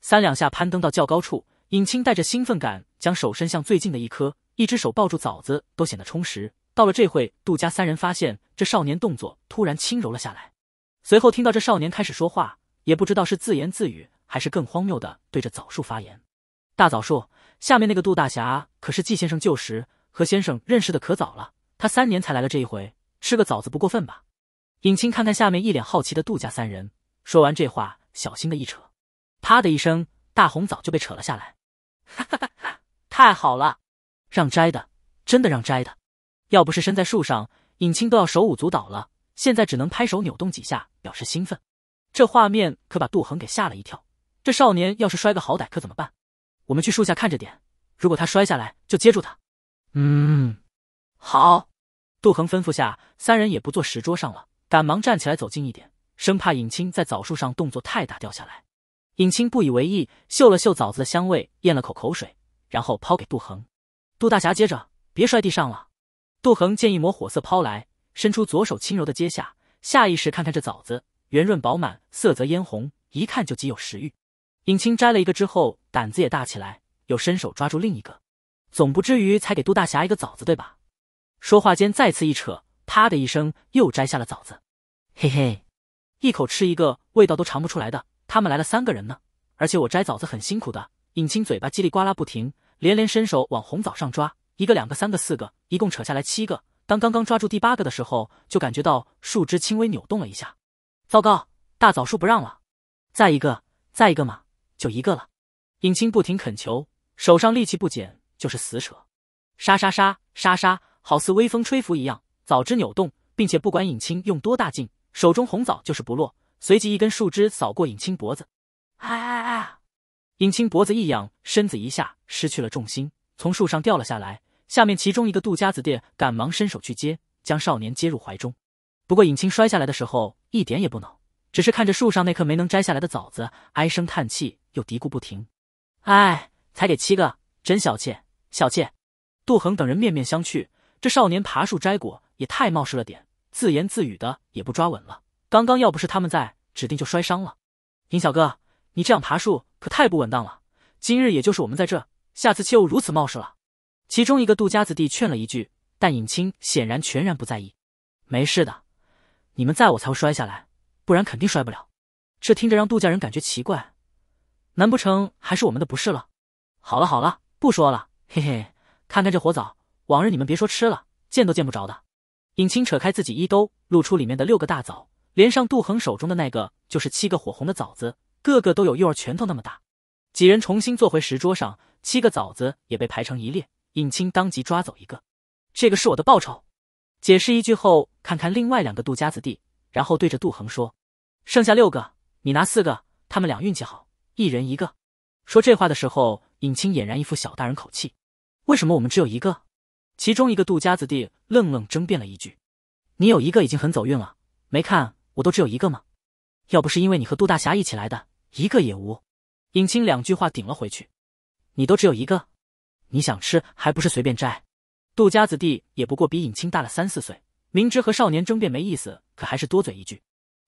三两下攀登到较高处，尹清带着兴奋感将手伸向最近的一颗，一只手抱住枣子都显得充实。到了这会，杜家三人发现这少年动作突然轻柔了下来，随后听到这少年开始说话，也不知道是自言自语，还是更荒谬的对着枣树发言。大枣树下面那个杜大侠可是季先生旧识，和先生认识的可早了。他三年才来了这一回，吃个枣子不过分吧？尹清看看下面一脸好奇的杜家三人，说完这话，小心的一扯，啪的一声，大红枣就被扯了下来。哈哈哈！太好了，让摘的，真的让摘的。要不是身在树上，尹清都要手舞足蹈了。现在只能拍手扭动几下，表示兴奋。这画面可把杜恒给吓了一跳。这少年要是摔个好歹，可怎么办？我们去树下看着点，如果他摔下来，就接住他。嗯，好。杜恒吩咐下，三人也不坐石桌上了，赶忙站起来走近一点，生怕尹清在枣树上动作太大掉下来。尹清不以为意，嗅了嗅枣子的香味，咽了口口水，然后抛给杜恒。杜大侠接着，别摔地上了。杜恒见一抹火色抛来，伸出左手轻柔的接下，下意识看看这枣子，圆润饱满，色泽嫣红，一看就极有食欲。尹清摘了一个之后，胆子也大起来，又伸手抓住另一个，总不至于才给杜大侠一个枣子对吧？说话间再次一扯，啪的一声，又摘下了枣子。嘿嘿，一口吃一个，味道都尝不出来的。他们来了三个人呢，而且我摘枣子很辛苦的。尹清嘴巴叽里呱啦不停，连连伸手往红枣上抓，一个、两个、三个、四个，一共扯下来七个。当刚刚抓住第八个的时候，就感觉到树枝轻微扭动了一下。糟糕，大枣树不让了，再一个，再一个嘛！就一个了，尹清不停恳求，手上力气不减，就是死扯，沙沙沙沙沙，好似微风吹拂一样，枣枝扭动，并且不管尹清用多大劲，手中红枣就是不落。随即一根树枝扫过尹清脖子，哎哎哎！尹清脖子一仰，身子一下失去了重心，从树上掉了下来。下面其中一个杜家子弟赶忙伸手去接，将少年接入怀中。不过尹清摔下来的时候一点也不恼，只是看着树上那颗没能摘下来的枣子，唉声叹气。又嘀咕不停，哎，才给七个，真小气，小气！杜恒等人面面相觑，这少年爬树摘果也太冒失了点，自言自语的也不抓稳了。刚刚要不是他们在，指定就摔伤了。尹小哥，你这样爬树可太不稳当了。今日也就是我们在这，下次切勿如此冒失了。其中一个杜家子弟劝了一句，但尹清显然全然不在意。没事的，你们在我才会摔下来，不然肯定摔不了。这听着让杜家人感觉奇怪。难不成还是我们的不是了？好了好了，不说了，嘿嘿，看看这火枣，往日你们别说吃了，见都见不着的。尹清扯开自己衣兜，露出里面的六个大枣，连上杜恒手中的那个，就是七个火红的枣子，个个都有幼儿拳头那么大。几人重新坐回石桌上，七个枣子也被排成一列。尹清当即抓走一个，这个是我的报酬。解释一句后，看看另外两个杜家子弟，然后对着杜恒说：“剩下六个，你拿四个，他们俩运气好。”一人一个。说这话的时候，尹清俨然一副小大人口气。为什么我们只有一个？其中一个杜家子弟愣愣争辩了一句：“你有一个已经很走运了，没看我都只有一个吗？要不是因为你和杜大侠一起来的，一个也无。”尹清两句话顶了回去：“你都只有一个，你想吃还不是随便摘？”杜家子弟也不过比尹清大了三四岁，明知和少年争辩没意思，可还是多嘴一句。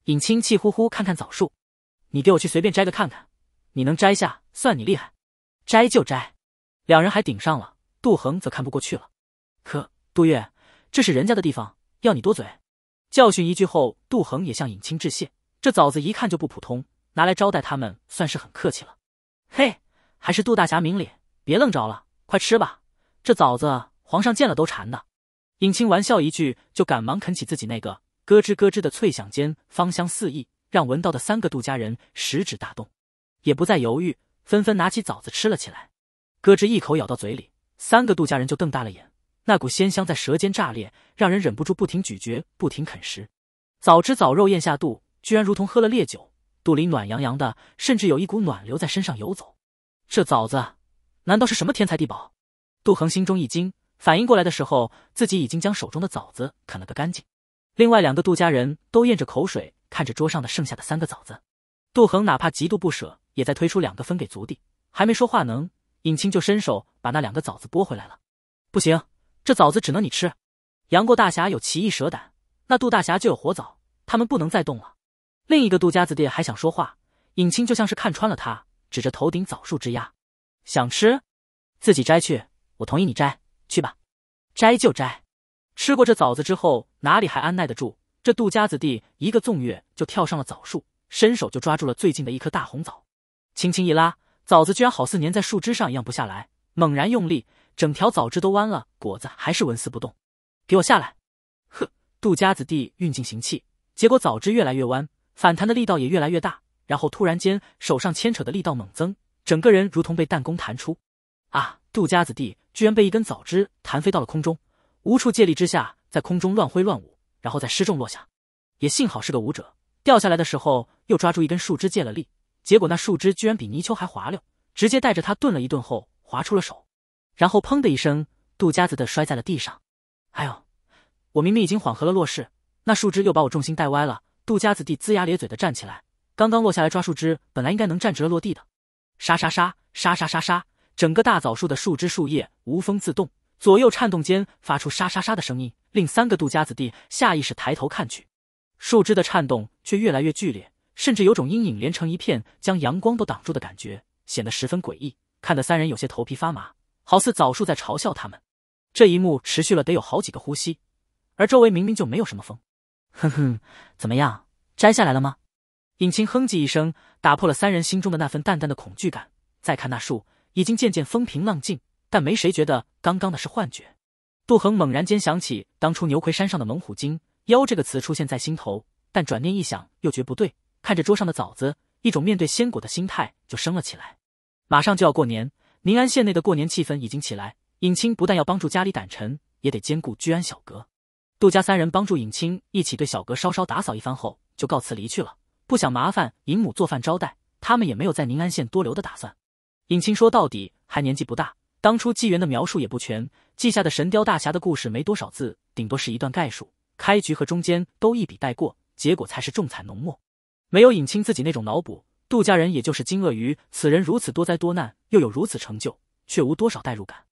尹清气呼呼看看枣树：“你给我去随便摘个看看，你能摘下算你厉害，摘就摘。”两人还顶上了，杜恒则看不过去了：“可杜月，这是人家的地方，要你多嘴。”教训一句后，杜恒也向尹清致谢。这枣子一看就不普通，拿来招待他们，算是很客气了。嘿，还是杜大侠明理，别愣着了，快吃吧。这枣子皇上见了都馋的。尹清玩笑一句，就赶忙啃起自己那个，咯吱咯吱的脆响间，芳香四溢，让闻到的三个杜家人食指大动，也不再犹豫，纷纷拿起枣子吃了起来。咯吱一口咬到嘴里，三个杜家人就瞪大了眼。那股鲜香在舌尖炸裂，让人忍不住不停咀嚼、不停啃食。早知早肉咽下肚，居然如同喝了烈酒，肚里暖洋洋的，甚至有一股暖流在身上游走。这枣子难道是什么天才地宝？杜恒心中一惊，反应过来的时候，自己已经将手中的枣子啃了个干净。另外两个杜家人都咽着口水，看着桌上的剩下的三个枣子。杜恒哪怕极度不舍，也在推出两个分给族弟。还没说话能，尹清就伸手把那两个枣子拨回来了。不行。这枣子只能你吃，杨过大侠有奇异蛇胆，那杜大侠就有活枣，他们不能再动了。另一个杜家子弟还想说话，尹清就像是看穿了他，指着头顶枣树枝丫：“想吃，自己摘去，我同意你摘去吧，摘就摘。”吃过这枣子之后，哪里还安耐得住？这杜家子弟一个纵跃就跳上了枣树，伸手就抓住了最近的一颗大红枣，轻轻一拉，枣子居然好似粘在树枝上一样不下来，猛然用力。整条枣枝都弯了，果子还是纹丝不动。给我下来！呵，杜家子弟运尽行气，结果枣枝越来越弯，反弹的力道也越来越大。然后突然间，手上牵扯的力道猛增，整个人如同被弹弓弹出。啊！杜家子弟居然被一根枣枝弹飞到了空中，无处借力之下，在空中乱挥乱舞，然后再失重落下。也幸好是个舞者，掉下来的时候又抓住一根树枝借了力，结果那树枝居然比泥鳅还滑溜，直接带着他顿了一顿后滑出了手。然后砰的一声，杜家子的摔在了地上。哎呦，我明明已经缓和了落势，那树枝又把我重心带歪了。杜家子弟龇牙咧嘴的站起来，刚刚落下来抓树枝，本来应该能站直了落地的。沙沙沙沙沙沙沙，整个大枣树的树枝树叶无风自动，左右颤动间发出沙沙沙的声音，令三个杜家子弟下意识抬头看去。树枝的颤动却越来越剧烈，甚至有种阴影连成一片，将阳光都挡住的感觉，显得十分诡异，看得三人有些头皮发麻。好似枣树在嘲笑他们，这一幕持续了得有好几个呼吸，而周围明明就没有什么风。*laughs* 哼哼，怎么样，摘下来了吗？尹清哼唧一声，打破了三人心中的那份淡淡的恐惧感。再看那树，已经渐渐风平浪静，但没谁觉得刚刚的是幻觉。杜恒猛然间想起当初牛魁山上的猛虎精妖这个词出现在心头，但转念一想又觉不对。看着桌上的枣子，一种面对鲜果的心态就升了起来。马上就要过年。宁安县内的过年气氛已经起来，尹清不但要帮助家里赶陈，也得兼顾居安小阁。杜家三人帮助尹清一起对小阁稍稍打扫一番后，就告辞离去了。不想麻烦尹母做饭招待，他们也没有在宁安县多留的打算。尹清说到底还年纪不大，当初纪元的描述也不全，记下的神雕大侠的故事没多少字，顶多是一段概述，开局和中间都一笔带过，结果才是重彩浓墨。没有尹清自己那种脑补。杜家人也就是惊愕于此人如此多灾多难，又有如此成就，却无多少代入感。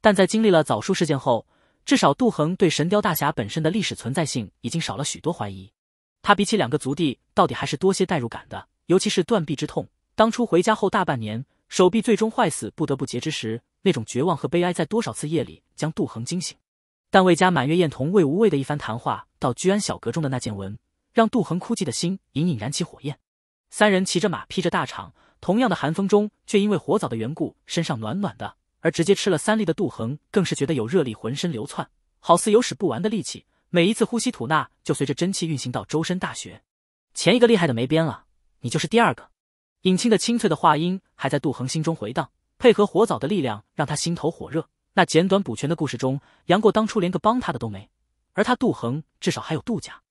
但在经历了枣树事件后，至少杜恒对神雕大侠本身的历史存在性已经少了许多怀疑。他比起两个族弟，到底还是多些代入感的。尤其是断臂之痛，当初回家后大半年，手臂最终坏死，不得不截肢时，那种绝望和悲哀，在多少次夜里将杜恒惊醒。但魏家满月宴同魏无畏的一番谈话，到居安小阁中的那件文，让杜恒哭泣的心隐隐燃起火焰。三人骑着马，披着大氅，同样的寒风中，却因为火枣的缘故，身上暖暖的。而直接吃了三粒的杜恒，更是觉得有热力浑身流窜，好似有使不完的力气。每一次呼吸吐纳，就随着真气运行到周身大穴。前一个厉害的没边了，你就是第二个。尹清的清脆的话音还在杜恒心中回荡，配合火枣的力量，让他心头火热。那简短补全的故事中，杨过当初连个帮他的都没，而他杜恒至少还有杜家，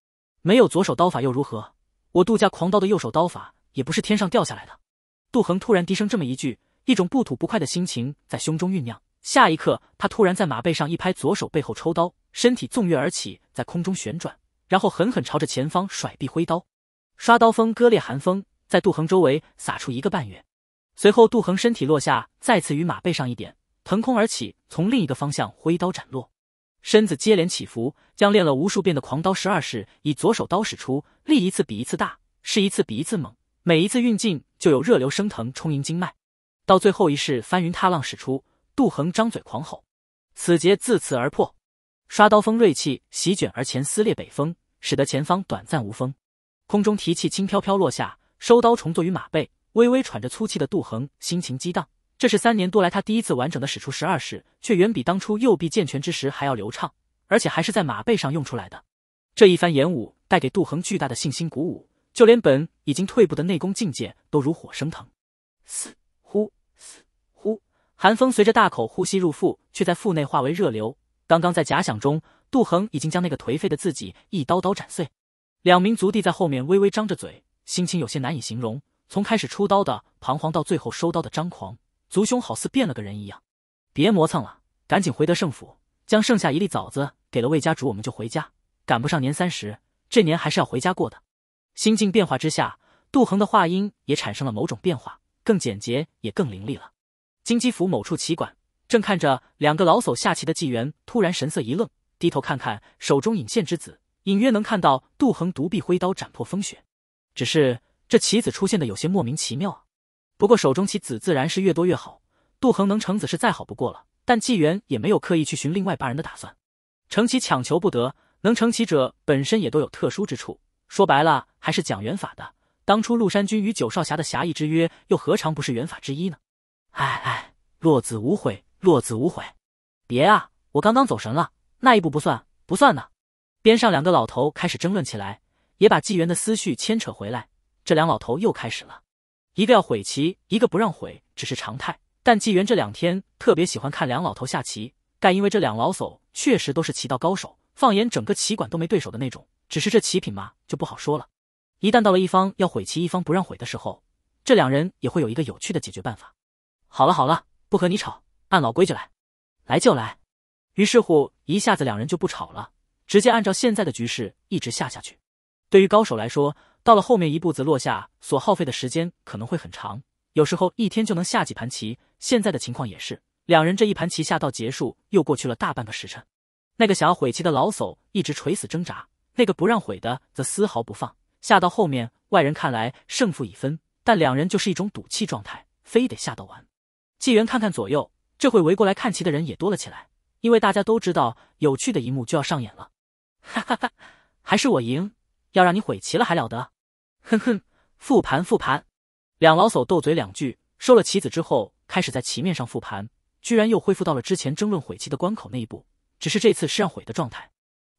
没有左手刀法又如何？我杜家狂刀的右手刀法也不是天上掉下来的。杜恒突然低声这么一句，一种不吐不快的心情在胸中酝酿。下一刻，他突然在马背上一拍，左手背后抽刀，身体纵跃而起，在空中旋转，然后狠狠朝着前方甩臂挥刀。刷刀锋割裂寒风，在杜恒周围撒出一个半月。随后，杜恒身体落下，再次与马背上一点，腾空而起，从另一个方向挥刀斩落，身子接连起伏，将练了无数遍的狂刀十二式以左手刀使出，力一次比一次大，势一次比一次猛，每一次运劲就有热流升腾，充盈经脉。到最后一式翻云踏浪使出，杜恒张嘴狂吼，此劫自此而破。刷刀锋锐气席卷而前，撕裂北风，使得前方短暂无风。空中提气轻飘飘落下，收刀重坐于马背。微微喘着粗气的杜恒心情激荡，这是三年多来他第一次完整的使出十二式，却远比当初右臂健全之时还要流畅，而且还是在马背上用出来的。这一番演武带给杜恒巨大的信心鼓舞，就连本已经退步的内功境界都如火升腾。嘶呼嘶呼，寒风随着大口呼吸入腹，却在腹内化为热流。刚刚在假想中，杜恒已经将那个颓废的自己一刀刀斩碎。两名族弟在后面微微张着嘴，心情有些难以形容。从开始出刀的彷徨到最后收刀的张狂，族兄好似变了个人一样。别磨蹭了，赶紧回得胜府，将剩下一粒枣子给了魏家主，我们就回家。赶不上年三十，这年还是要回家过的。心境变化之下，杜恒的话音也产生了某种变化，更简洁，也更凌厉了。金鸡府某处棋馆，正看着两个老叟下棋的纪元突然神色一愣，低头看看手中引线之子，隐约能看到杜恒独臂挥刀斩破风雪，只是。这棋子出现的有些莫名其妙啊，不过手中棋子自然是越多越好。杜恒能成子是再好不过了，但纪元也没有刻意去寻另外八人的打算。成棋强求不得，能成棋者本身也都有特殊之处，说白了还是讲缘法的。当初陆山君与九少侠的侠义之约，又何尝不是缘法之一呢？哎哎，落子无悔，落子无悔。别啊，我刚刚走神了，那一步不算，不算呢。边上两个老头开始争论起来，也把纪元的思绪牵扯回来。这两老头又开始了，一个要毁棋，一个不让毁，只是常态。但纪元这两天特别喜欢看两老头下棋，但因为这两老叟确实都是棋道高手，放眼整个棋馆都没对手的那种。只是这棋品嘛，就不好说了。一旦到了一方要毁棋，一方不让毁的时候，这两人也会有一个有趣的解决办法。好了好了，不和你吵，按老规矩来，来就来。于是乎，一下子两人就不吵了，直接按照现在的局势一直下下去。对于高手来说，到了后面一步子落下，所耗费的时间可能会很长，有时候一天就能下几盘棋。现在的情况也是，两人这一盘棋下到结束，又过去了大半个时辰。那个想要毁棋的老叟一直垂死挣扎，那个不让毁的则丝毫不放。下到后面，外人看来胜负已分，但两人就是一种赌气状态，非得下到完。纪元看看左右，这会围过来看棋的人也多了起来，因为大家都知道有趣的一幕就要上演了。哈哈哈，还是我赢。要让你毁棋了还了得？哼哼，复盘复盘。两老叟斗嘴两句，收了棋子之后，开始在棋面上复盘，居然又恢复到了之前争论毁棋的关口那一步，只是这次是让毁的状态。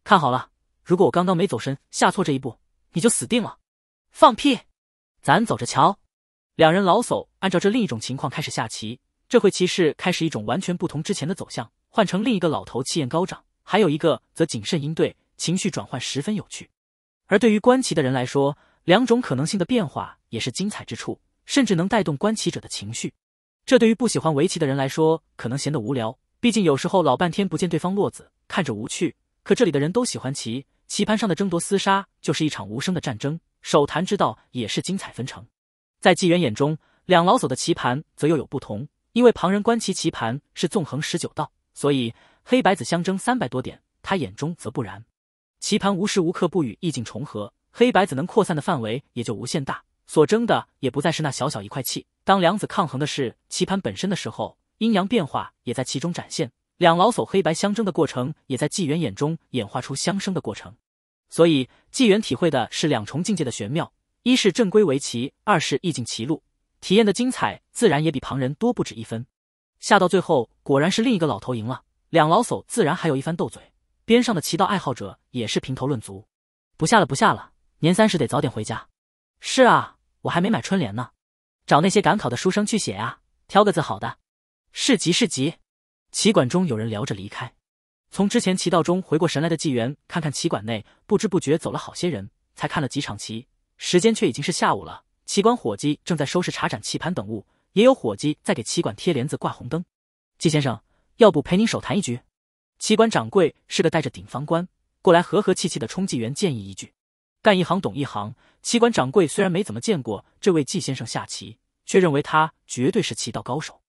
看好了，如果我刚刚没走神，下错这一步，你就死定了。放屁！咱走着瞧。两人老叟按照这另一种情况开始下棋，这回骑士开始一种完全不同之前的走向，换成另一个老头气焰高涨，还有一个则谨慎应对，情绪转换十分有趣。而对于观棋的人来说，两种可能性的变化也是精彩之处，甚至能带动观棋者的情绪。这对于不喜欢围棋的人来说，可能闲得无聊。毕竟有时候老半天不见对方落子，看着无趣。可这里的人都喜欢棋，棋盘上的争夺厮杀就是一场无声的战争，手谈之道也是精彩纷呈。在纪元眼中，两老叟的棋盘则又有不同，因为旁人观棋棋盘是纵横十九道，所以黑白子相争三百多点，他眼中则不然。棋盘无时无刻不与意境重合，黑白子能扩散的范围也就无限大，所争的也不再是那小小一块气。当两子抗衡的是棋盘本身的时候，阴阳变化也在其中展现。两老叟黑白相争的过程，也在纪元眼中演化出相生的过程。所以纪元体会的是两重境界的玄妙：一是正规围棋，二是意境棋路，体验的精彩自然也比旁人多不止一分。下到最后，果然是另一个老头赢了，两老叟自然还有一番斗嘴。边上的棋道爱好者也是评头论足，不下了不下了，年三十得早点回家。是啊，我还没买春联呢，找那些赶考的书生去写啊，挑个字好的。是急是急。棋馆中有人聊着离开，从之前棋道中回过神来的纪元，看看棋馆内，不知不觉走了好些人，才看了几场棋，时间却已经是下午了。棋馆伙计正在收拾茶盏、棋盘等物，也有伙计在给棋馆贴帘子、挂红灯。季先生，要不陪您手谈一局？棋馆掌柜是个带着顶方官，过来和和气气的冲纪元建议一句：“干一行懂一行。”棋馆掌柜虽然没怎么见过这位季先生下棋，却认为他绝对是棋道高手。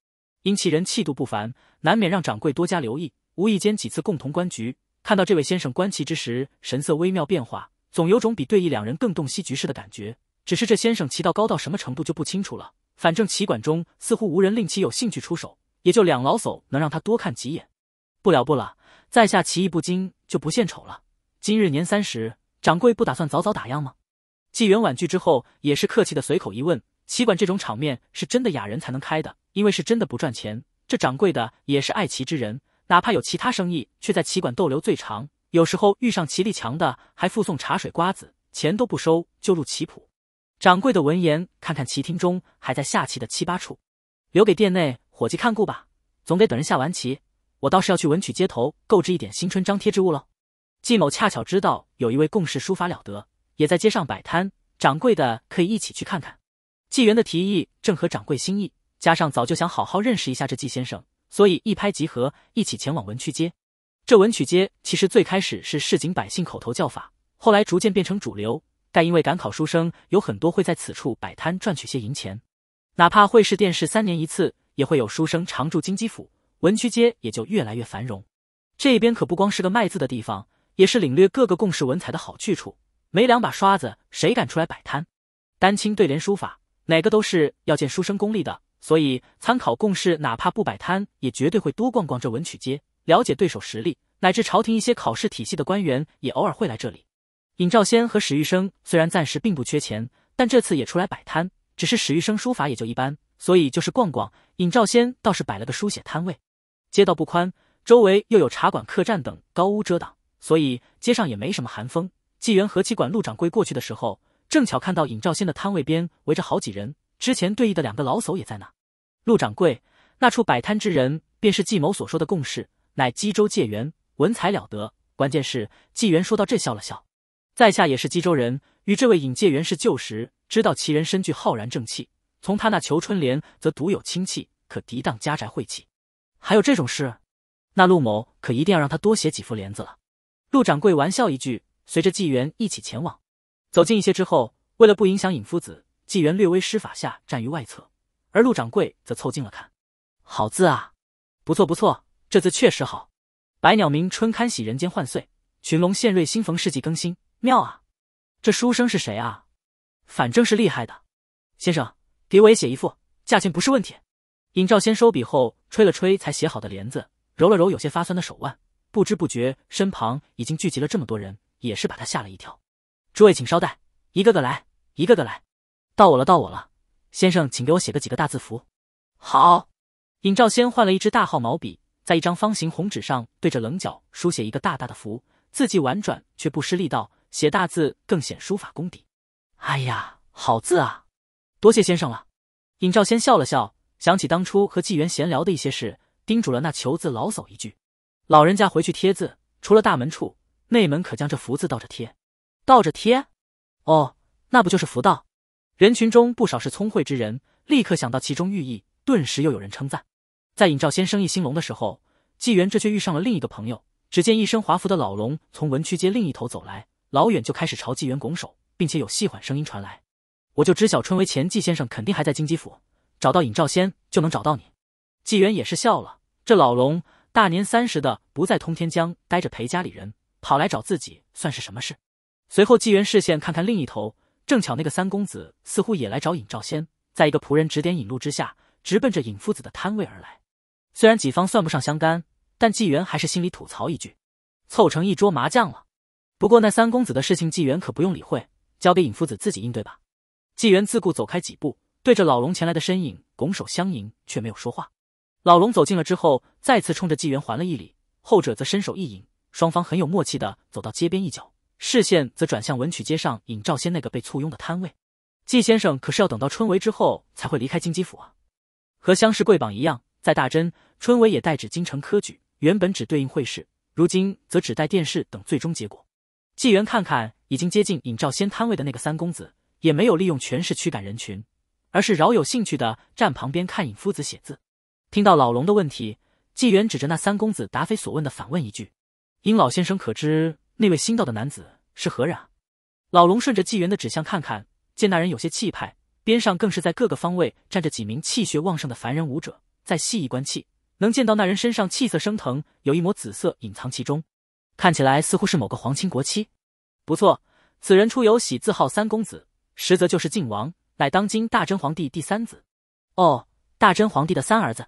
因其人气度不凡，难免让掌柜多加留意。无意间几次共同观局，看到这位先生观棋之时，神色微妙变化，总有种比对弈两人更洞悉局势的感觉。只是这先生棋道高到什么程度就不清楚了。反正棋馆中似乎无人令其有兴趣出手，也就两老叟能让他多看几眼。不了不了，在下棋艺不精，就不献丑了。今日年三十，掌柜不打算早早打烊吗？纪元婉拒之后，也是客气的随口一问。棋馆这种场面是真的雅人才能开的，因为是真的不赚钱。这掌柜的也是爱棋之人，哪怕有其他生意，却在棋馆逗留最长。有时候遇上棋力强的，还附送茶水瓜子，钱都不收就入棋谱。掌柜的闻言，看看棋厅中还在下棋的七八处，留给店内伙计看顾吧。总得等人下完棋，我倒是要去文曲街头购置一点新春张贴之物了。季某恰巧知道有一位共事书法了得，也在街上摆摊，掌柜的可以一起去看看。纪元的提议正合掌柜心意，加上早就想好好认识一下这季先生，所以一拍即合，一起前往文曲街。这文曲街其实最开始是市井百姓口头叫法，后来逐渐变成主流。但因为赶考书生有很多会在此处摆摊赚取些银钱，哪怕会试殿试三年一次，也会有书生常驻金鸡府，文曲街也就越来越繁荣。这边可不光是个卖字的地方，也是领略各个共事文采的好去处。没两把刷子，谁敢出来摆摊？丹青对联书法，哪个都是要见书生功力的。所以参考共事，哪怕不摆摊，也绝对会多逛逛这文曲街，了解对手实力，乃至朝廷一些考试体系的官员，也偶尔会来这里。尹兆先和史玉生虽然暂时并不缺钱，但这次也出来摆摊。只是史玉生书法也就一般，所以就是逛逛。尹兆先倒是摆了个书写摊位。街道不宽，周围又有茶馆、客栈等高屋遮挡，所以街上也没什么寒风。纪元和其管陆掌柜过去的时候，正巧看到尹兆先的摊位边围着好几人，之前对弈的两个老叟也在那。陆掌柜，那处摆摊之人，便是季某所说的共事，乃冀州界元，文采了得。关键是纪元说到这笑了笑。在下也是冀州人，与这位尹介元是旧识，知道其人身具浩然正气。从他那求春联，则独有清气，可涤荡家宅晦气。还有这种事，那陆某可一定要让他多写几副联子了。陆掌柜玩笑一句，随着纪元一起前往。走近一些之后，为了不影响尹夫子，纪元略微施法下站于外侧，而陆掌柜则凑近了看。好字啊，不错不错，这字确实好。百鸟鸣，春堪喜，人间换岁；群龙献瑞，新逢世纪更新。妙啊，这书生是谁啊？反正是厉害的。先生，给我也写一副，价钱不是问题。尹兆先收笔后，吹了吹才写好的帘子，揉了揉有些发酸的手腕，不知不觉身旁已经聚集了这么多人，也是把他吓了一跳。诸位请稍待，一个个来，一个个来。到我了，到我了。先生，请给我写个几个大字符。好。尹兆先换了一支大号毛笔，在一张方形红纸上对着棱角书写一个大大的符，字迹婉转却不失力道。写大字更显书法功底。哎呀，好字啊！多谢先生了。尹兆先笑了笑，想起当初和纪元闲聊的一些事，叮嘱了那求字老叟一句：“老人家回去贴字，除了大门处，内门可将这福字倒着贴。”倒着贴？哦，那不就是福道？人群中不少是聪慧之人，立刻想到其中寓意，顿时又有人称赞。在尹兆先生意兴隆的时候，纪元这却遇上了另一个朋友。只见一身华服的老龙从文曲街另一头走来。老远就开始朝纪元拱手，并且有细缓声音传来。我就知晓春为前纪先生肯定还在金鸡府，找到尹兆先就能找到你。纪元也是笑了，这老龙大年三十的不在通天江待着陪家里人，跑来找自己算是什么事？随后纪元视线看看另一头，正巧那个三公子似乎也来找尹兆先，在一个仆人指点引路之下，直奔着尹夫子的摊位而来。虽然几方算不上相干，但纪元还是心里吐槽一句：凑成一桌麻将了。不过那三公子的事情，纪元可不用理会，交给尹夫子自己应对吧。纪元自顾走开几步，对着老龙前来的身影拱手相迎，却没有说话。老龙走近了之后，再次冲着纪元还了一礼，后者则伸手一引，双方很有默契的走到街边一角，视线则转向文曲街上尹兆先那个被簇拥的摊位。纪先生可是要等到春闱之后才会离开金鸡府啊？和乡试贵榜一样，在大真春闱也代指京城科举，原本只对应会试，如今则只待殿试等最终结果。纪元看看已经接近尹兆先摊位的那个三公子，也没有利用权势驱赶人群，而是饶有兴趣的站旁边看尹夫子写字。听到老龙的问题，纪元指着那三公子答非所问的反问一句：“尹老先生可知那位新到的男子是何人？”老龙顺着纪元的指向看看，见那人有些气派，边上更是在各个方位站着几名气血旺盛的凡人武者。再细一观气，能见到那人身上气色升腾，有一抹紫色隐藏其中，看起来似乎是某个皇亲国戚。不错，此人出游喜字号三公子，实则就是晋王，乃当今大真皇帝第三子。哦，大真皇帝的三儿子。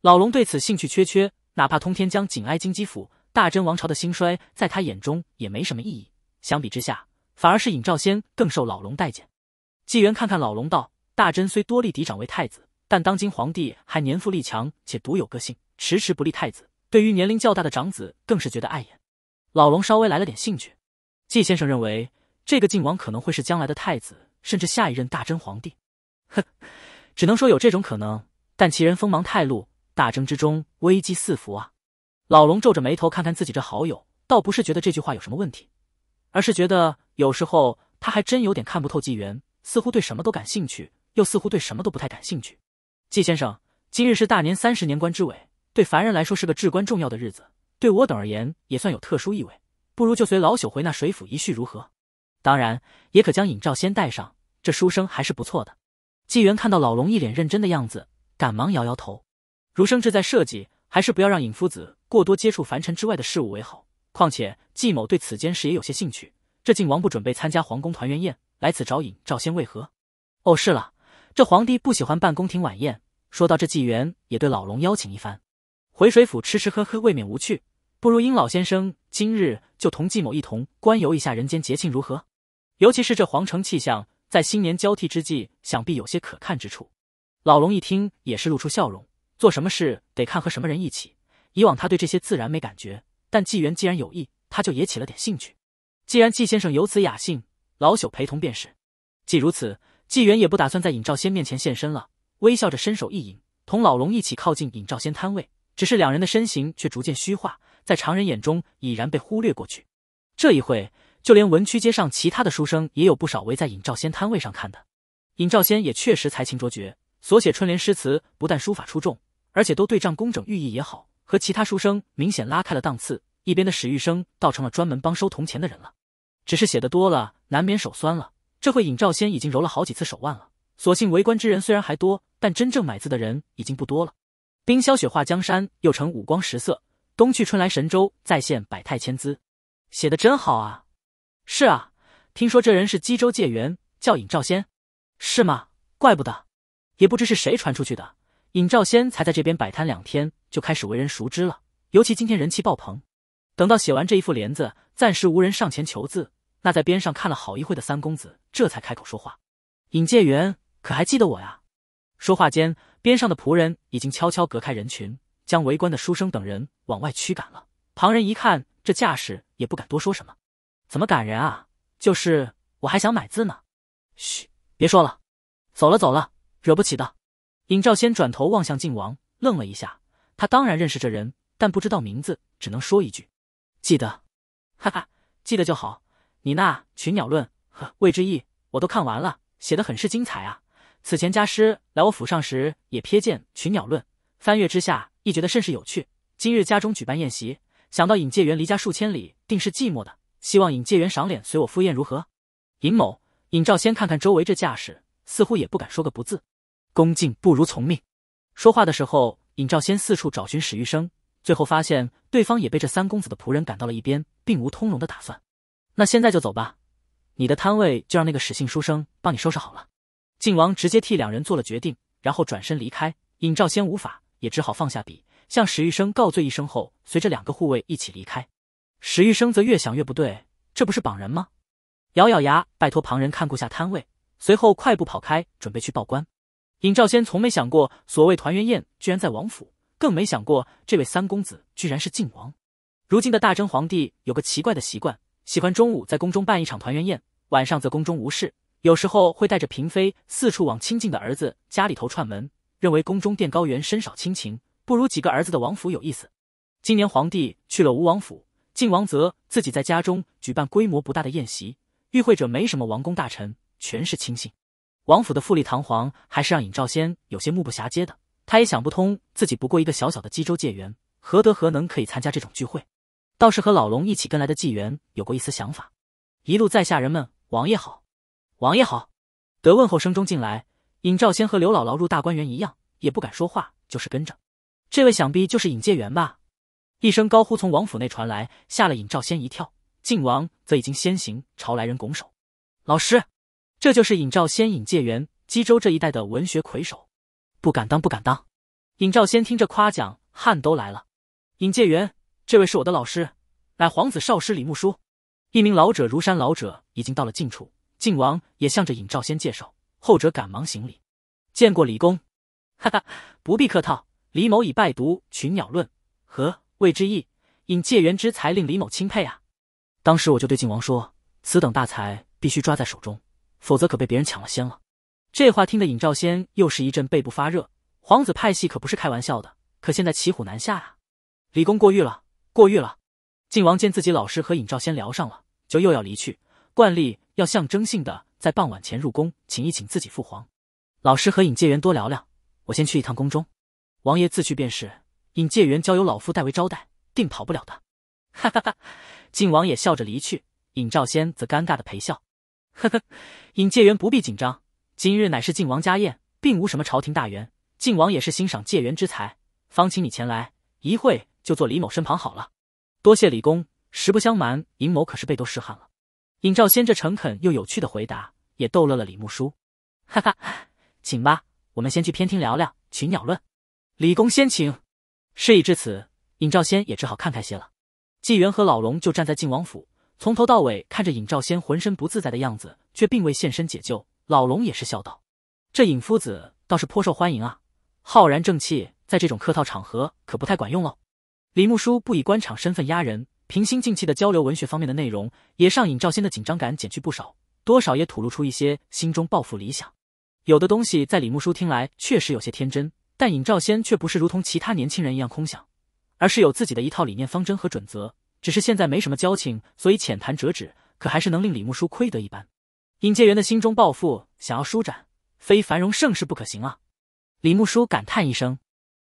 老龙对此兴趣缺缺，哪怕通天将紧挨金鸡府，大真王朝的兴衰在他眼中也没什么意义。相比之下，反而是尹兆先更受老龙待见。纪元看看老龙道：“大真虽多立嫡长为太子，但当今皇帝还年富力强，且独有个性，迟迟不立太子。对于年龄较大的长子，更是觉得碍眼。”老龙稍微来了点兴趣。季先生认为，这个晋王可能会是将来的太子，甚至下一任大真皇帝。哼，只能说有这种可能，但其人锋芒太露。大争之中，危机四伏啊！老龙皱着眉头看看自己这好友，倒不是觉得这句话有什么问题，而是觉得有时候他还真有点看不透纪元，似乎对什么都感兴趣，又似乎对什么都不太感兴趣。季先生，今日是大年三十年关之尾，对凡人来说是个至关重要的日子，对我等而言也算有特殊意味。不如就随老朽回那水府一叙如何？当然，也可将尹兆先带上，这书生还是不错的。纪元看到老龙一脸认真的样子，赶忙摇摇头。儒生志在设计，还是不要让尹夫子过多接触凡尘之外的事物为好。况且纪某对此间事也有些兴趣。这晋王不准备参加皇宫团圆宴，来此找尹兆先为何？哦，是了，这皇帝不喜欢办宫廷晚宴。说到这，纪元也对老龙邀请一番，回水府吃吃喝喝，未免无趣。不如殷老先生今日就同季某一同观游一下人间节庆如何？尤其是这皇城气象，在新年交替之际，想必有些可看之处。老龙一听，也是露出笑容。做什么事得看和什么人一起。以往他对这些自然没感觉，但纪元既然有意，他就也起了点兴趣。既然纪先生有此雅兴，老朽陪同便是。既如此，纪元也不打算在尹兆先面前现身了，微笑着伸手一引，同老龙一起靠近尹兆先摊位。只是两人的身形却逐渐虚化，在常人眼中已然被忽略过去。这一会，就连文曲街上其他的书生也有不少围在尹兆先摊位上看的。尹兆先也确实才情卓绝，所写春联诗词不但书法出众。而且都对仗工整，寓意也好，和其他书生明显拉开了档次。一边的史玉生倒成了专门帮收铜钱的人了，只是写的多了，难免手酸了。这会尹兆先已经揉了好几次手腕了。所幸围观之人虽然还多，但真正买字的人已经不多了。冰消雪化江山，又成五光十色；冬去春来神州，再现百态千姿。写的真好啊！是啊，听说这人是冀州界员，叫尹兆先，是吗？怪不得，也不知是谁传出去的。尹兆先才在这边摆摊两天，就开始为人熟知了。尤其今天人气爆棚，等到写完这一副联子，暂时无人上前求字，那在边上看了好一会的三公子这才开口说话：“尹介元，可还记得我呀？”说话间，边上的仆人已经悄悄隔开人群，将围观的书生等人往外驱赶了。旁人一看这架势，也不敢多说什么。怎么赶人啊？就是我还想买字呢。嘘，别说了，走了走了，惹不起的。尹兆先转头望向靖王，愣了一下。他当然认识这人，但不知道名字，只能说一句：“记得。”哈哈，记得就好。你那《群鸟论》呵，《魏之意》我都看完了，写的很是精彩啊。此前家师来我府上时，也瞥见《群鸟论》，翻阅之下，亦觉得甚是有趣。今日家中举办宴席，想到尹介元离家数千里，定是寂寞的，希望尹介元赏脸，随我赴宴如何？尹某，尹兆先看看周围这架势，似乎也不敢说个不字。恭敬不如从命。说话的时候，尹兆先四处找寻史玉生，最后发现对方也被这三公子的仆人赶到了一边，并无通融的打算。那现在就走吧，你的摊位就让那个史姓书生帮你收拾好了。靖王直接替两人做了决定，然后转身离开。尹兆先无法，也只好放下笔，向史玉生告罪一声后，随着两个护卫一起离开。史玉生则越想越不对，这不是绑人吗？咬咬牙，拜托旁人看顾下摊位，随后快步跑开，准备去报官。尹兆先从没想过，所谓团圆宴居然在王府，更没想过这位三公子居然是晋王。如今的大真皇帝有个奇怪的习惯，喜欢中午在宫中办一场团圆宴，晚上则宫中无事，有时候会带着嫔妃四处往亲近的儿子家里头串门，认为宫中殿高园深少亲情，不如几个儿子的王府有意思。今年皇帝去了吴王府，晋王则自己在家中举办规模不大的宴席，与会者没什么王公大臣，全是亲信。王府的富丽堂皇，还是让尹兆先有些目不暇接的。他也想不通，自己不过一个小小的冀州界员，何德何能可以参加这种聚会？倒是和老龙一起跟来的纪元有过一丝想法。一路在下人们，王爷好，王爷好。得问候声中进来，尹兆先和刘姥姥入大观园一样，也不敢说话，就是跟着。这位想必就是尹介元吧？一声高呼从王府内传来，吓了尹兆先一跳。靖王则已经先行朝来人拱手：“老师，这就是尹兆先、尹介元，冀州这一带的文学魁首。”不敢当，不敢当。尹兆先听着夸奖，汗都来了。尹介元，这位是我的老师，乃皇子少师李木书。一名老者如山老者已经到了近处，靖王也向着尹兆先介绍，后者赶忙行礼：“见过李公。”哈哈，不必客套。李某已拜读《群鸟论》，和谓之义，尹介元之才令李某钦佩啊。当时我就对靖王说：“此等大才必须抓在手中，否则可被别人抢了先了。”这话听得尹兆先又是一阵背部发热。皇子派系可不是开玩笑的，可现在骑虎难下啊！李公过誉了，过誉了。靖王见自己老师和尹兆先聊上了，就又要离去。惯例要象征性的在傍晚前入宫，请一请自己父皇。老师和尹介元多聊聊，我先去一趟宫中。王爷自去便是。尹介元交由老夫代为招待，定跑不了的。哈哈哈！靖王也笑着离去，尹兆先则尴尬的陪笑。呵呵，尹介元不必紧张，今日乃是靖王家宴，并无什么朝廷大员。靖王也是欣赏介元之才，方请你前来一会，就坐李某身旁好了。多谢李公。实不相瞒，尹某可是背都湿汗了。尹兆先这诚恳又有趣的回答，也逗乐了李木书。哈哈，请吧，我们先去偏厅聊聊《群鸟论》。李公先请。事已至此，尹兆先也只好看开些了。纪元和老龙就站在靖王府，从头到尾看着尹兆先浑身不自在的样子，却并未现身解救。老龙也是笑道：“这尹夫子倒是颇受欢迎啊，浩然正气，在这种客套场合可不太管用喽。”李木书不以官场身份压人，平心静气的交流文学方面的内容，也上尹兆先的紧张感减去不少，多少也吐露出一些心中抱负理想。有的东西在李木书听来确实有些天真。但尹兆先却不是如同其他年轻人一样空想，而是有自己的一套理念、方针和准则。只是现在没什么交情，所以浅谈折纸，可还是能令李木书亏得一般。尹介元的心中抱负想要舒展，非繁荣盛世不可行啊！李木书感叹一声：“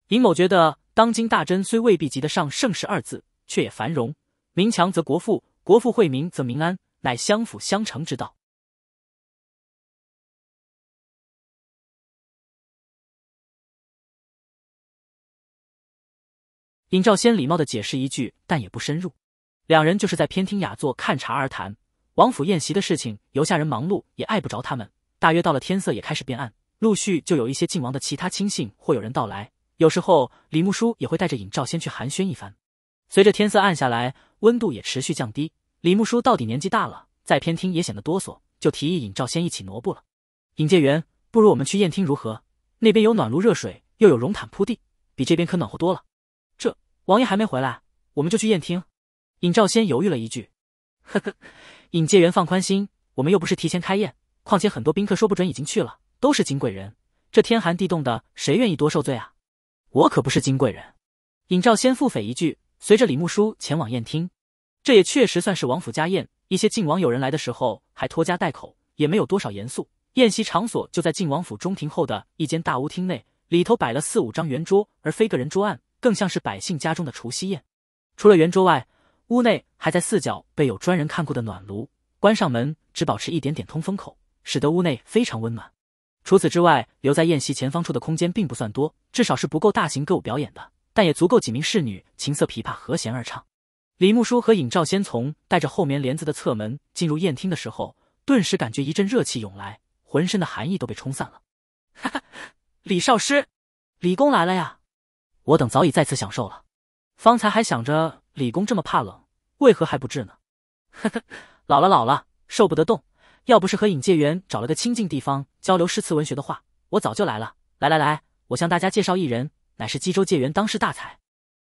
尹某觉得，当今大真虽未必及得上盛世二字，却也繁荣。民强则国富，国富惠民则民安，乃相辅相成之道。”尹兆先礼貌的解释一句，但也不深入。两人就是在偏厅雅座看茶而谈。王府宴席的事情，由下人忙碌，也碍不着他们。大约到了天色也开始变暗，陆续就有一些靖王的其他亲信或有人到来。有时候李木书也会带着尹兆先去寒暄一番。随着天色暗下来，温度也持续降低。李木书到底年纪大了，在偏厅也显得哆嗦，就提议尹兆先一起挪步了。尹介元，不如我们去宴厅如何？那边有暖炉热水，又有绒毯铺地，比这边可暖和多了。这王爷还没回来，我们就去宴厅。尹兆先犹豫了一句：“呵呵，尹介元放宽心，我们又不是提前开宴，况且很多宾客说不准已经去了，都是金贵人。这天寒地冻的，谁愿意多受罪啊？我可不是金贵人。”尹兆先腹诽一句，随着李木书前往宴厅。这也确实算是王府家宴，一些晋王友人来的时候还拖家带口，也没有多少严肃。宴席场所就在晋王府中庭后的一间大屋厅内，里头摆了四五张圆桌，而非个人桌案。更像是百姓家中的除夕宴。除了圆桌外，屋内还在四角备有专人看顾的暖炉，关上门只保持一点点通风口，使得屋内非常温暖。除此之外，留在宴席前方处的空间并不算多，至少是不够大型歌舞表演的，但也足够几名侍女琴瑟琵琶和弦而唱。李木书和尹兆先从带着厚棉帘子的侧门进入宴厅的时候，顿时感觉一阵热气涌来，浑身的寒意都被冲散了。*laughs* 哈哈，李少师，李公来了呀！我等早已在此享受了，方才还想着李公这么怕冷，为何还不治呢？*laughs* 呵呵，老了老了，受不得冻。要不是和尹介元找了个清静地方交流诗词文学的话，我早就来了。来来来，我向大家介绍一人，乃是冀州介元当世大才。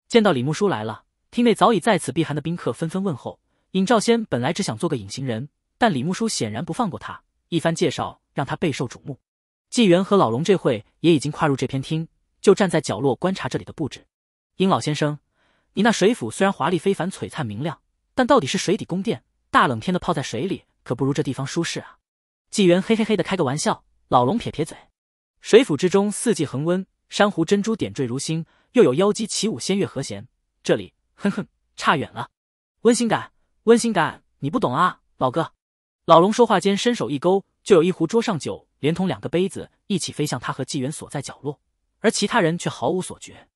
见到李木书来了，厅内早已在此避寒的宾客纷纷问候。尹兆先本来只想做个隐形人，但李木书显然不放过他，一番介绍让他备受瞩目。纪元和老龙这会也已经跨入这片厅。就站在角落观察这里的布置。殷老先生，你那水府虽然华丽非凡、璀璨明亮，但到底是水底宫殿，大冷天的泡在水里，可不如这地方舒适啊。纪元嘿嘿嘿的开个玩笑，老龙撇撇嘴。水府之中四季恒温，珊瑚珍珠点缀如星，又有妖姬起舞仙乐和弦，这里哼哼差远了。温馨感，温馨感，你不懂啊，老哥。老龙说话间伸手一勾，就有一壶桌上酒，连同两个杯子一起飞向他和纪元所在角落，而其他人却毫无所觉。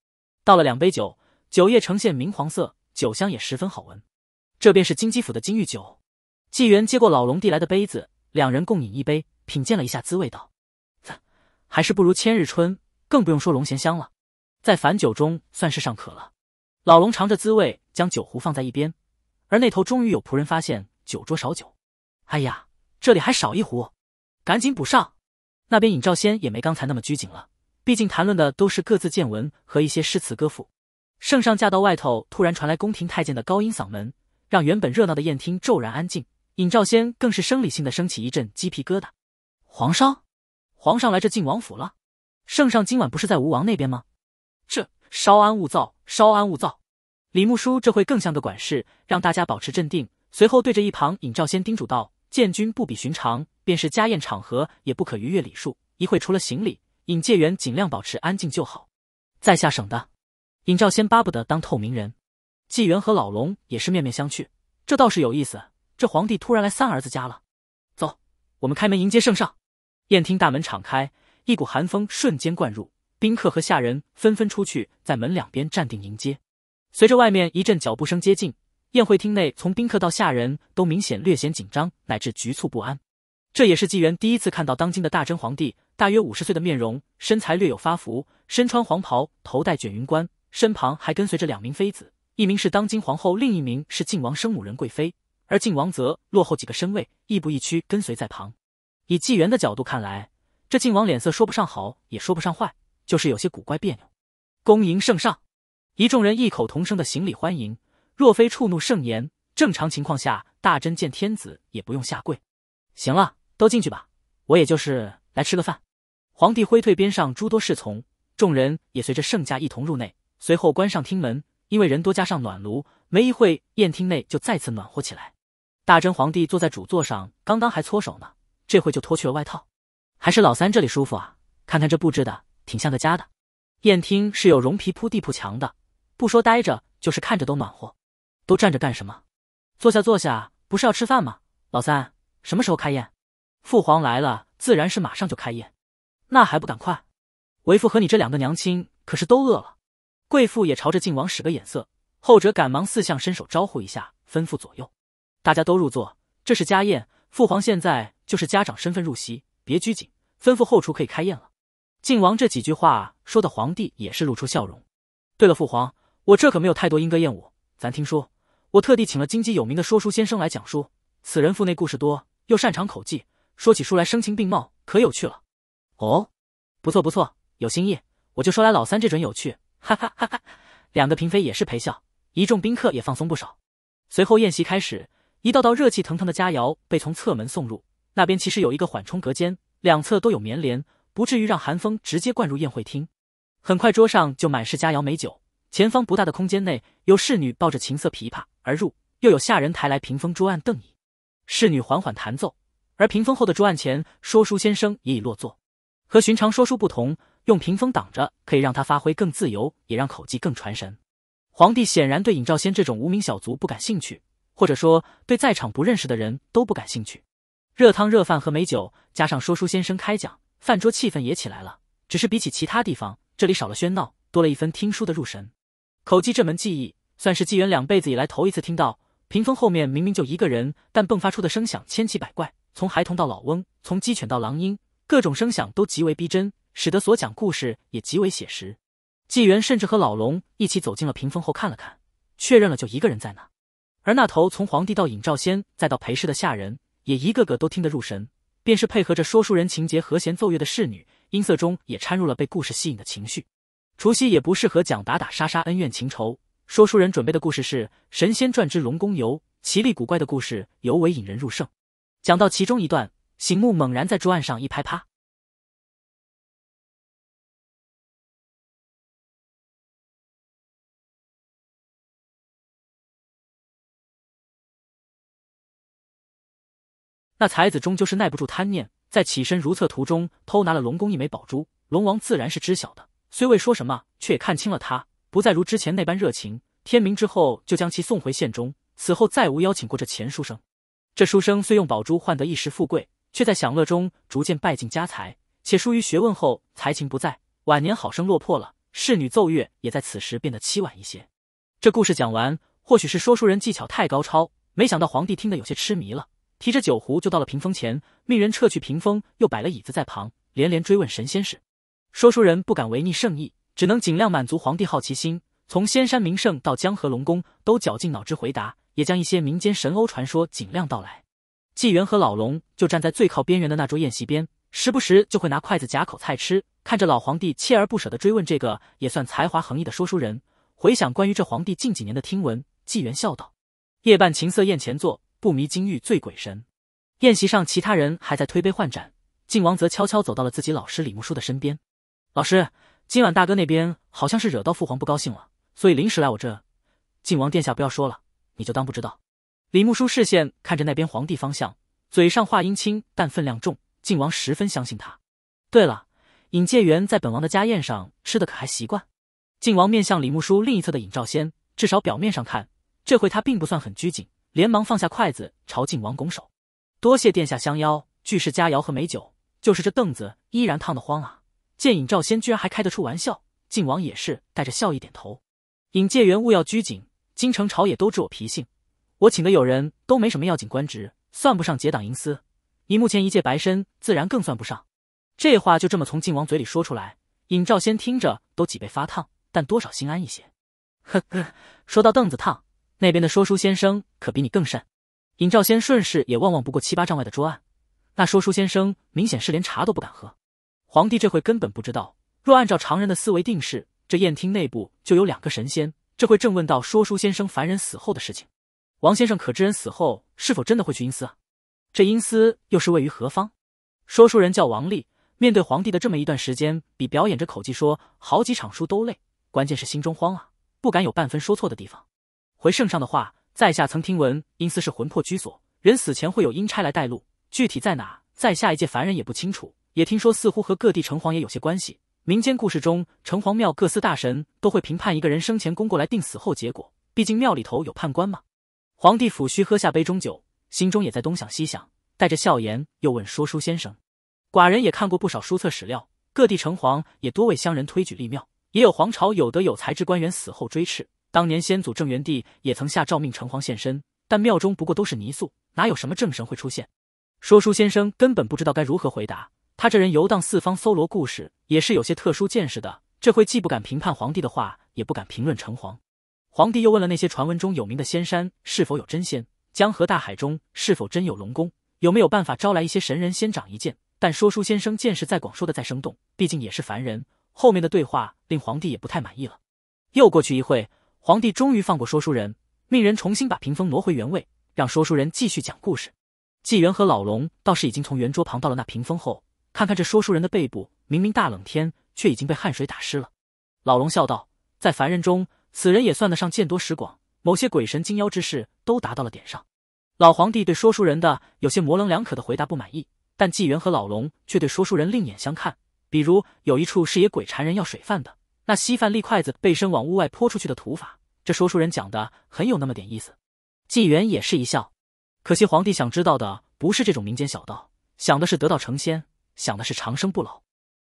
倒了两杯酒，酒液呈现明黄色，酒香也十分好闻。这便是金鸡府的金玉酒。纪元接过老龙递来的杯子，两人共饮一杯，品鉴了一下滋味，道：“还是不如千日春，更不用说龙涎香了。在凡酒中算是尚可了。”老龙尝着滋味，将酒壶放在一边，而那头终于有仆人发现酒桌少酒，哎呀，这里还少一壶，赶紧补上。那边尹兆先也没刚才那么拘谨了，毕竟谈论的都是各自见闻和一些诗词歌赋。圣上驾到外头，突然传来宫廷太监的高音嗓门，让原本热闹的宴厅骤然安静。尹兆先更是生理性的升起一阵鸡皮疙瘩。皇上，皇上来这晋王府了。圣上今晚不是在吴王那边吗？这。稍安勿躁，稍安勿躁。李木书这会更像个管事，让大家保持镇定。随后对着一旁尹兆先叮嘱道：“建军不比寻常，便是家宴场合也不可逾越礼数。一会除了行礼，尹介元尽量保持安静就好。在下省的。”尹兆先巴不得当透明人。纪元和老龙也是面面相觑，这倒是有意思。这皇帝突然来三儿子家了，走，我们开门迎接圣上。宴厅大门敞开，一股寒风瞬间灌入。宾客和下人纷纷出去，在门两边站定迎接。随着外面一阵脚步声接近，宴会厅内从宾客到下人都明显略显紧张，乃至局促不安。这也是纪元第一次看到当今的大真皇帝，大约五十岁的面容，身材略有发福，身穿黄袍，头戴卷云冠，身旁还跟随着两名妃子，一名是当今皇后，另一名是靖王生母仁贵妃，而靖王则落后几个身位，亦步亦趋跟随在旁。以纪元的角度看来，这靖王脸色说不上好，也说不上坏。就是有些古怪别扭。恭迎圣上，一众人异口同声的行礼欢迎。若非触怒圣颜，正常情况下，大真见天子也不用下跪。行了，都进去吧，我也就是来吃个饭。皇帝挥退边上诸多侍从，众人也随着圣驾一同入内，随后关上厅门。因为人多，加上暖炉，没一会，宴厅内就再次暖和起来。大真皇帝坐在主座上，刚刚还搓手呢，这会就脱去了外套。还是老三这里舒服啊，看看这布置的。挺像个家的，宴厅是有绒皮铺地铺墙的，不说待着，就是看着都暖和。都站着干什么？坐下坐下，不是要吃饭吗？老三，什么时候开宴？父皇来了，自然是马上就开宴。那还不赶快？为父和你这两个娘亲可是都饿了。贵妇也朝着靖王使个眼色，后者赶忙四向伸手招呼一下，吩咐左右，大家都入座。这是家宴，父皇现在就是家长身份入席，别拘谨，吩咐后厨可以开宴了。靖王这几句话说的，皇帝也是露出笑容。对了，父皇，我这可没有太多莺歌燕舞，咱听说，我特地请了京畿有名的说书先生来讲书。此人腹内故事多，又擅长口技，说起书来声情并茂，可有趣了。哦，不错不错，有新意，我就说来老三这准有趣。哈哈哈哈！两个嫔妃也是陪笑，一众宾客也放松不少。随后宴席开始，一道道热气腾腾的佳肴被从侧门送入。那边其实有一个缓冲隔间，两侧都有棉帘。不至于让寒风直接灌入宴会厅。很快，桌上就满是佳肴美酒。前方不大的空间内，有侍女抱着琴瑟琵琶而入，又有下人抬来屏风桌案凳椅。侍女缓缓弹奏，而屏风后的桌案前，说书先生也已落座。和寻常说书不同，用屏风挡着，可以让他发挥更自由，也让口技更传神。皇帝显然对尹兆先这种无名小卒不感兴趣，或者说对在场不认识的人都不感兴趣。热汤热饭和美酒，加上说书先生开讲。饭桌气氛也起来了，只是比起其他地方，这里少了喧闹，多了一分听书的入神。口技这门技艺，算是纪元两辈子以来头一次听到。屏风后面明明就一个人，但迸发出的声响千奇百怪，从孩童到老翁，从鸡犬到狼鹰，各种声响都极为逼真，使得所讲故事也极为写实。纪元甚至和老龙一起走进了屏风后看了看，确认了就一个人在那。而那头从皇帝到尹兆先再到陪侍的下人，也一个个都听得入神。便是配合着说书人情节和弦奏乐的侍女，音色中也掺入了被故事吸引的情绪。除夕也不适合讲打打杀杀、恩怨情仇。说书人准备的故事是《神仙传之龙宫游》，奇丽古怪的故事尤为引人入胜。讲到其中一段，醒目猛然在桌案上一拍，啪。那才子终究是耐不住贪念，在起身如厕途中偷拿了龙宫一枚宝珠。龙王自然是知晓的，虽未说什么，却也看清了他，不再如之前那般热情。天明之后，就将其送回县中，此后再无邀请过这钱书生。这书生虽用宝珠换得一时富贵，却在享乐中逐渐败尽家财，且疏于学问后才情不在，晚年好生落魄了。侍女奏乐也在此时变得凄婉一些。这故事讲完，或许是说书人技巧太高超，没想到皇帝听得有些痴迷了，提着酒壶就到了屏风前，命人撤去屏风，又摆了椅子在旁，连连追问神仙事。说书人不敢违逆圣意，只能尽量满足皇帝好奇心，从仙山名胜到江河龙宫，都绞尽脑汁回答，也将一些民间神欧传说尽量道来。纪元和老龙就站在最靠边缘的那桌宴席边，时不时就会拿筷子夹口菜吃。看着老皇帝锲而不舍的追问这个也算才华横溢的说书人，回想关于这皇帝近几年的听闻，纪元笑道：“夜半琴瑟宴前坐，不迷金玉醉鬼神。”宴席上，其他人还在推杯换盏，靖王则悄悄走到了自己老师李木书的身边：“老师，今晚大哥那边好像是惹到父皇不高兴了，所以临时来我这。靖王殿下不要说了，你就当不知道。”李木书视线看着那边皇帝方向，嘴上话音轻，但分量重。靖王十分相信他。对了。尹介元在本王的家宴上吃的可还习惯？靖王面向李木书另一侧的尹兆先，至少表面上看，这回他并不算很拘谨，连忙放下筷子朝靖王拱手：“多谢殿下相邀，俱是佳肴和美酒，就是这凳子依然烫得慌啊！”见尹兆先居然还开得出玩笑，靖王也是带着笑意点头：“尹介元勿要拘谨，京城朝野都知我脾性，我请的友人都没什么要紧官职，算不上结党营私。你目前一介白身，自然更算不上。”这话就这么从靖王嘴里说出来，尹兆先听着都脊背发烫，但多少心安一些。呵呵，说到凳子烫，那边的说书先生可比你更甚。尹兆先顺势也望望不过七八丈外的桌案，那说书先生明显是连茶都不敢喝。皇帝这回根本不知道，若按照常人的思维定势，这宴厅内部就有两个神仙，这会正问到说书先生凡人死后的事情。王先生可知人死后是否真的会去阴司啊？这阴司又是位于何方？说书人叫王立。面对皇帝的这么一段时间，比表演着口技说好几场书都累，关键是心中慌啊，不敢有半分说错的地方。回圣上的话，在下曾听闻阴司是魂魄居所，人死前会有阴差来带路，具体在哪，在下一介凡人也不清楚。也听说似乎和各地城隍爷有些关系。民间故事中，城隍庙各司大神都会评判一个人生前功过来定死后结果，毕竟庙里头有判官嘛。皇帝抚须喝下杯中酒，心中也在东想西想，带着笑颜又问说书先生。寡人也看过不少书册史料，各地城隍也多为乡人推举立庙，也有皇朝有德有才之官员死后追谥。当年先祖郑元帝也曾下诏命城隍现身，但庙中不过都是泥塑，哪有什么正神会出现？说书先生根本不知道该如何回答。他这人游荡四方搜罗故事，也是有些特殊见识的。这会既不敢评判皇帝的话，也不敢评论城隍。皇帝又问了那些传闻中有名的仙山是否有真仙，江河大海中是否真有龙宫，有没有办法招来一些神人仙长一见？但说书先生见识再广，说的再生动，毕竟也是凡人。后面的对话令皇帝也不太满意了。又过去一会，皇帝终于放过说书人，命人重新把屏风挪回原位，让说书人继续讲故事。纪元和老龙倒是已经从圆桌旁到了那屏风后，看看这说书人的背部，明明大冷天，却已经被汗水打湿了。老龙笑道：“在凡人中，此人也算得上见多识广，某些鬼神精妖之事都达到了点上。”老皇帝对说书人的有些模棱两可的回答不满意。但纪元和老龙却对说书人另眼相看，比如有一处是野鬼缠人要水饭的，那稀饭立筷子背身往屋外泼出去的土法，这说书人讲的很有那么点意思。纪元也是一笑，可惜皇帝想知道的不是这种民间小道，想的是得道成仙，想的是长生不老。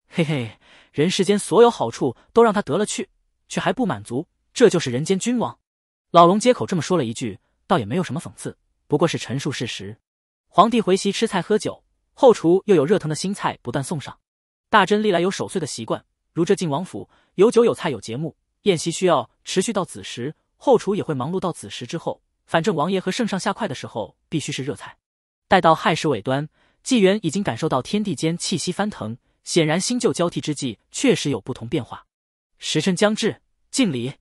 嘿嘿，人世间所有好处都让他得了去，却还不满足，这就是人间君王。老龙接口这么说了一句，倒也没有什么讽刺，不过是陈述事实。皇帝回席吃菜喝酒。后厨又有热腾的新菜不断送上，大珍历来有守岁的习惯，如这晋王府有酒有菜有节目，宴席需要持续到子时，后厨也会忙碌到子时之后。反正王爷和圣上下筷的时候必须是热菜。待到亥时尾端，纪元已经感受到天地间气息翻腾，显然新旧交替之际确实有不同变化。时辰将至，敬礼！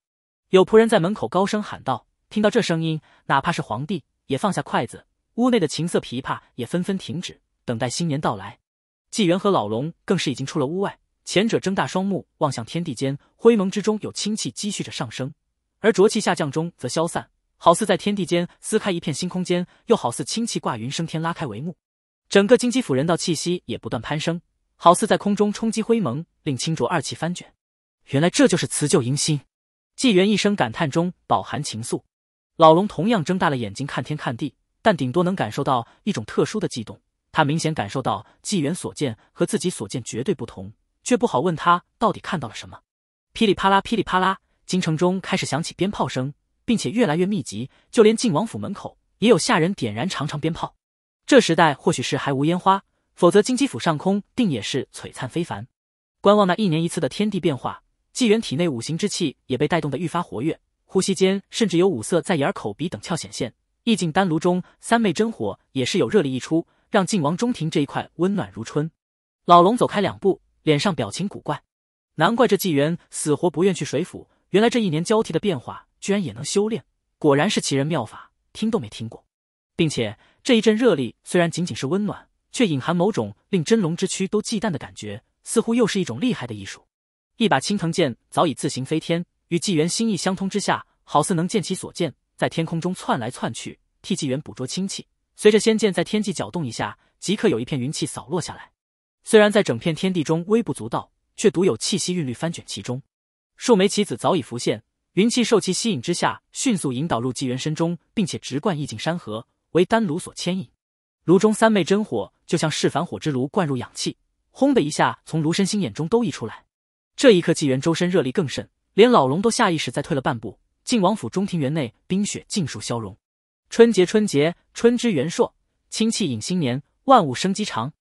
有仆人在门口高声喊道。听到这声音，哪怕是皇帝也放下筷子，屋内的琴瑟琵琶也纷纷停止。等待新年到来，纪元和老龙更是已经出了屋外。前者睁大双目望向天地间，灰蒙之中有清气积蓄着上升，而浊气下降中则消散，好似在天地间撕开一片新空间，又好似清气挂云升天拉开帷幕。整个金鸡府人道气息也不断攀升，好似在空中冲击灰蒙，令清浊二气翻卷。原来这就是辞旧迎新。纪元一声感叹中饱含情愫，老龙同样睁大了眼睛看天看地，但顶多能感受到一种特殊的悸动。他明显感受到纪元所见和自己所见绝对不同，却不好问他到底看到了什么。噼里啪啦，噼里啪啦，京城中开始响起鞭炮声，并且越来越密集，就连晋王府门口也有下人点燃长长鞭炮。这时代或许是还无烟花，否则金鸡府上空定也是璀璨非凡。观望那一年一次的天地变化，纪元体内五行之气也被带动得愈发活跃，呼吸间甚至有五色在眼、口、鼻等窍显现。意境丹炉中三昧真火也是有热力溢出。让晋王中庭这一块温暖如春。老龙走开两步，脸上表情古怪。难怪这纪元死活不愿去水府，原来这一年交替的变化，居然也能修炼，果然是奇人妙法，听都没听过。并且这一阵热力虽然仅仅是温暖，却隐含某种令真龙之躯都忌惮的感觉，似乎又是一种厉害的艺术。一把青藤剑早已自行飞天，与纪元心意相通之下，好似能见其所见，在天空中窜来窜去，替纪元捕捉清气。随着仙剑在天际搅动一下，即刻有一片云气扫落下来。虽然在整片天地中微不足道，却独有气息韵律翻卷其中。数枚棋子早已浮现，云气受其吸引之下，迅速引导入纪元身中，并且直贯意境山河，为丹炉所牵引。炉中三昧真火就像是凡火之炉灌入氧气，轰的一下从炉身心眼中都溢出来。这一刻，纪元周身热力更甚，连老龙都下意识再退了半步。晋王府中庭园内冰雪尽数消融。春节，春节，春之元朔，清气引新年，万物生机长。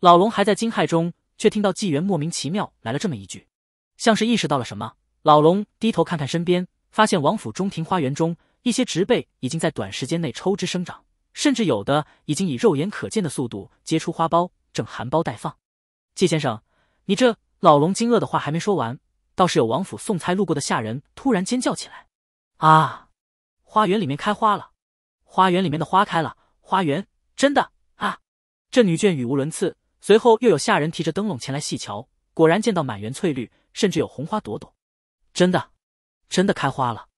老龙还在惊骇中，却听到纪元莫名其妙来了这么一句，像是意识到了什么。老龙低头看看身边，发现王府中庭花园中一些植被已经在短时间内抽枝生长，甚至有的已经以肉眼可见的速度结出花苞，正含苞待放。纪先生，你这……老龙惊愕的话还没说完，倒是有王府送菜路过的下人突然尖叫起来：“啊，花园里面开花了！”花园里面的花开了，花园真的啊！这女眷语无伦次。随后又有下人提着灯笼前来细瞧，果然见到满园翠绿，甚至有红花朵朵。真的，真的开花了！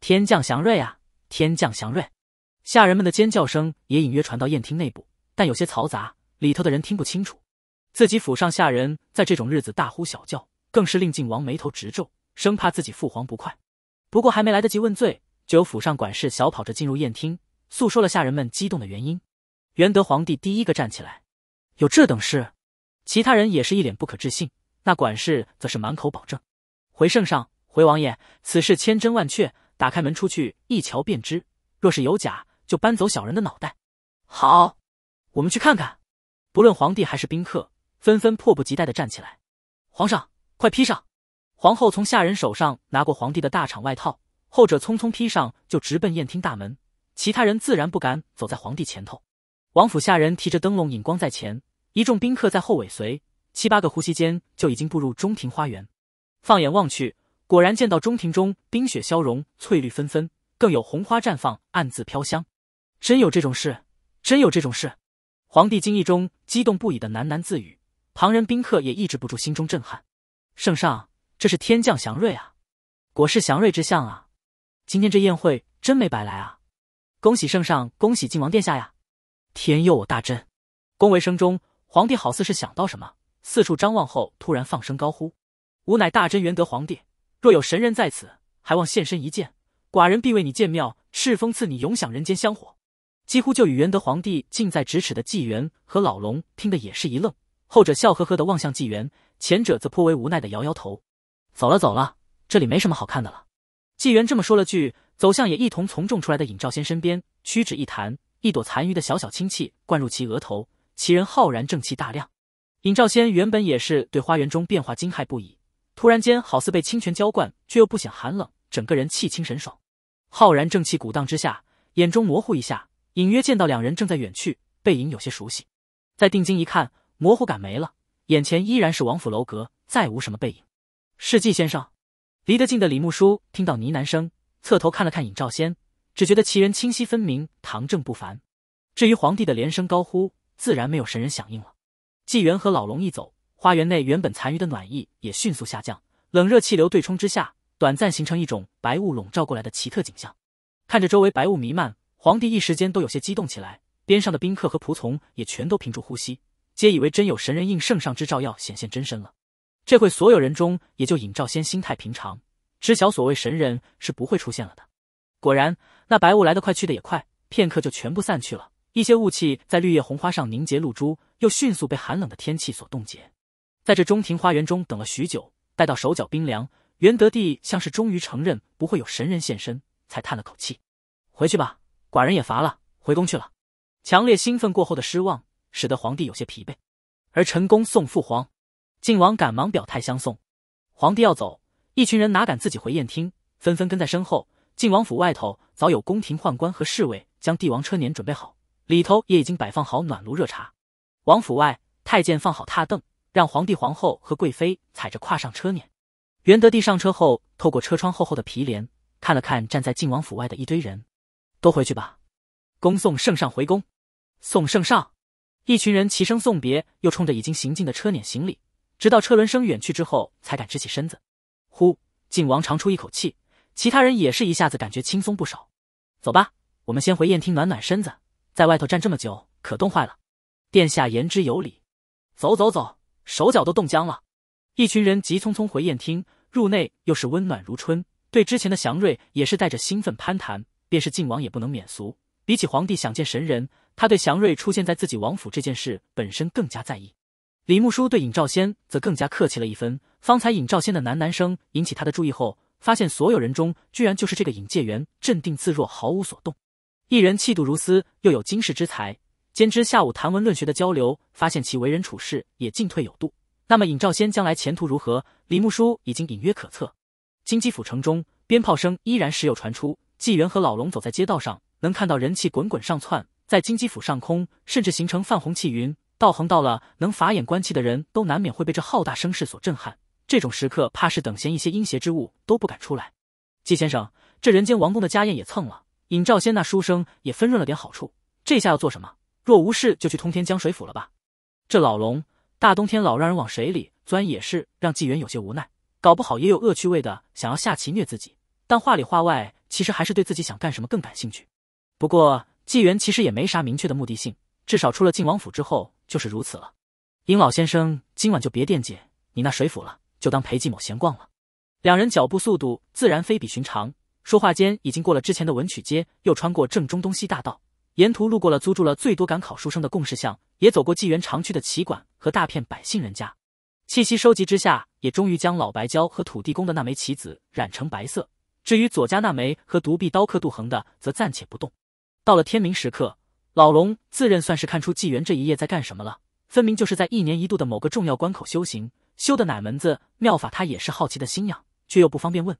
天降祥瑞啊！天降祥瑞！下人们的尖叫声也隐约传到宴厅内部，但有些嘈杂，里头的人听不清楚。自己府上下人在这种日子大呼小叫，更是令晋王眉头直皱，生怕自己父皇不快。不过还没来得及问罪，就有府上管事小跑着进入宴厅。诉说了下人们激动的原因，元德皇帝第一个站起来，有这等事？其他人也是一脸不可置信。那管事则是满口保证：“回圣上，回王爷，此事千真万确，打开门出去一瞧便知。若是有假，就搬走小人的脑袋。”好，我们去看看。不论皇帝还是宾客，纷纷迫不及待的站起来。皇上，快披上！皇后从下人手上拿过皇帝的大氅外套，后者匆匆披上，就直奔宴厅大门。其他人自然不敢走在皇帝前头，王府下人提着灯笼引光在前，一众宾客在后尾随，七八个呼吸间就已经步入中庭花园。放眼望去，果然见到中庭中冰雪消融，翠绿纷纷，更有红花绽放，暗自飘香。真有这种事，真有这种事！皇帝惊异中激动不已的喃喃自语，旁人宾客也抑制不住心中震撼。圣上，这是天降祥瑞啊，果是祥瑞之象啊！今天这宴会真没白来啊！恭喜圣上，恭喜晋王殿下呀！天佑我大真！恭维声中，皇帝好似是想到什么，四处张望后，突然放声高呼：“吾乃大真元德皇帝，若有神人在此，还望现身一见，寡人必为你建庙，敕封赐你永享人间香火。”几乎就与元德皇帝近在咫尺的纪元和老龙听得也是一愣，后者笑呵呵的望向纪元，前者则颇为无奈的摇摇头：“走了走了，这里没什么好看的了。”纪元这么说了句。走向也一同从众出来的尹兆先身边，屈指一弹，一朵残余的小小清气灌入其额头，其人浩然正气大亮。尹兆先原本也是对花园中变化惊骇不已，突然间好似被清泉浇灌，却又不显寒冷，整个人气清神爽，浩然正气鼓荡之下，眼中模糊一下，隐约见到两人正在远去，背影有些熟悉。再定睛一看，模糊感没了，眼前依然是王府楼阁，再无什么背影。是纪先生，离得近的李木书听到呢喃声。侧头看了看尹兆先，只觉得其人清晰分明，堂正不凡。至于皇帝的连声高呼，自然没有神人响应了。纪元和老龙一走，花园内原本残余的暖意也迅速下降，冷热气流对冲之下，短暂形成一种白雾笼罩过来的奇特景象。看着周围白雾弥漫，皇帝一时间都有些激动起来，边上的宾客和仆从也全都屏住呼吸，皆以为真有神人应圣上之诏要显现真身了。这会所有人中，也就尹兆先心态平常。知晓所谓神人是不会出现了的。果然，那白雾来得快，去的也快，片刻就全部散去了。一些雾气在绿叶红花上凝结露珠，又迅速被寒冷的天气所冻结。在这中庭花园中等了许久，待到手脚冰凉，元德帝像是终于承认不会有神人现身，才叹了口气：“回去吧，寡人也乏了，回宫去了。”强烈兴奋过后的失望，使得皇帝有些疲惫。而陈宫送父皇，晋王赶忙表态相送。皇帝要走，一群人哪敢自己回宴厅，纷纷跟在身后。晋王府外头早有宫廷宦官和侍卫将帝王车辇准备好。里头也已经摆放好暖炉热茶，王府外太监放好榻凳，让皇帝、皇后和贵妃踩着跨上车辇。元德帝上车后，透过车窗厚厚的皮帘，看了看站在晋王府外的一堆人，都回去吧，恭送圣上回宫。送圣上！一群人齐声送别，又冲着已经行进的车辇行礼，直到车轮声远去之后，才敢直起身子。呼！晋王长出一口气，其他人也是一下子感觉轻松不少。走吧，我们先回宴厅暖暖身子。在外头站这么久，可冻坏了。殿下言之有理，走走走，手脚都冻僵了。一群人急匆匆回宴厅，入内又是温暖如春。对之前的祥瑞也是带着兴奋攀谈，便是晋王也不能免俗。比起皇帝想见神人，他对祥瑞出现在自己王府这件事本身更加在意。李木书对尹兆先则更加客气了一分。方才尹兆先的喃喃声引起他的注意后，发现所有人中居然就是这个尹介元镇定自若，毫无所动。一人气度如斯，又有经世之才，兼之下午谈文论学的交流，发现其为人处事也进退有度。那么尹兆先将来前途如何？李木书已经隐约可测。金鸡府城中，鞭炮声依然时有传出。纪元和老龙走在街道上，能看到人气滚滚上窜，在金鸡府上空，甚至形成泛红气云。道行到了能法眼观气的人都难免会被这浩大声势所震撼。这种时刻，怕是等闲一些阴邪之物都不敢出来。纪先生，这人间王宫的家宴也蹭了。尹兆先那书生也分润了点好处，这下要做什么？若无事，就去通天江水府了吧。这老龙大冬天老让人往水里钻，也是让纪元有些无奈。搞不好也有恶趣味的，想要下棋虐自己。但话里话外，其实还是对自己想干什么更感兴趣。不过纪元其实也没啥明确的目的性，至少出了晋王府之后就是如此了。尹老先生，今晚就别惦记你那水府了，就当陪季某闲逛了。两人脚步速度自然非比寻常。说话间，已经过了之前的文曲街，又穿过正中东西大道，沿途路过了租住了最多赶考书生的贡士巷，也走过纪元常去的棋馆和大片百姓人家。气息收集之下，也终于将老白椒和土地公的那枚棋子染成白色。至于左家那枚和独臂刀客杜衡的，则暂且不动。到了天明时刻，老龙自认算是看出纪元这一夜在干什么了，分明就是在一年一度的某个重要关口修行，修的哪门子妙法，他也是好奇的心痒，却又不方便问。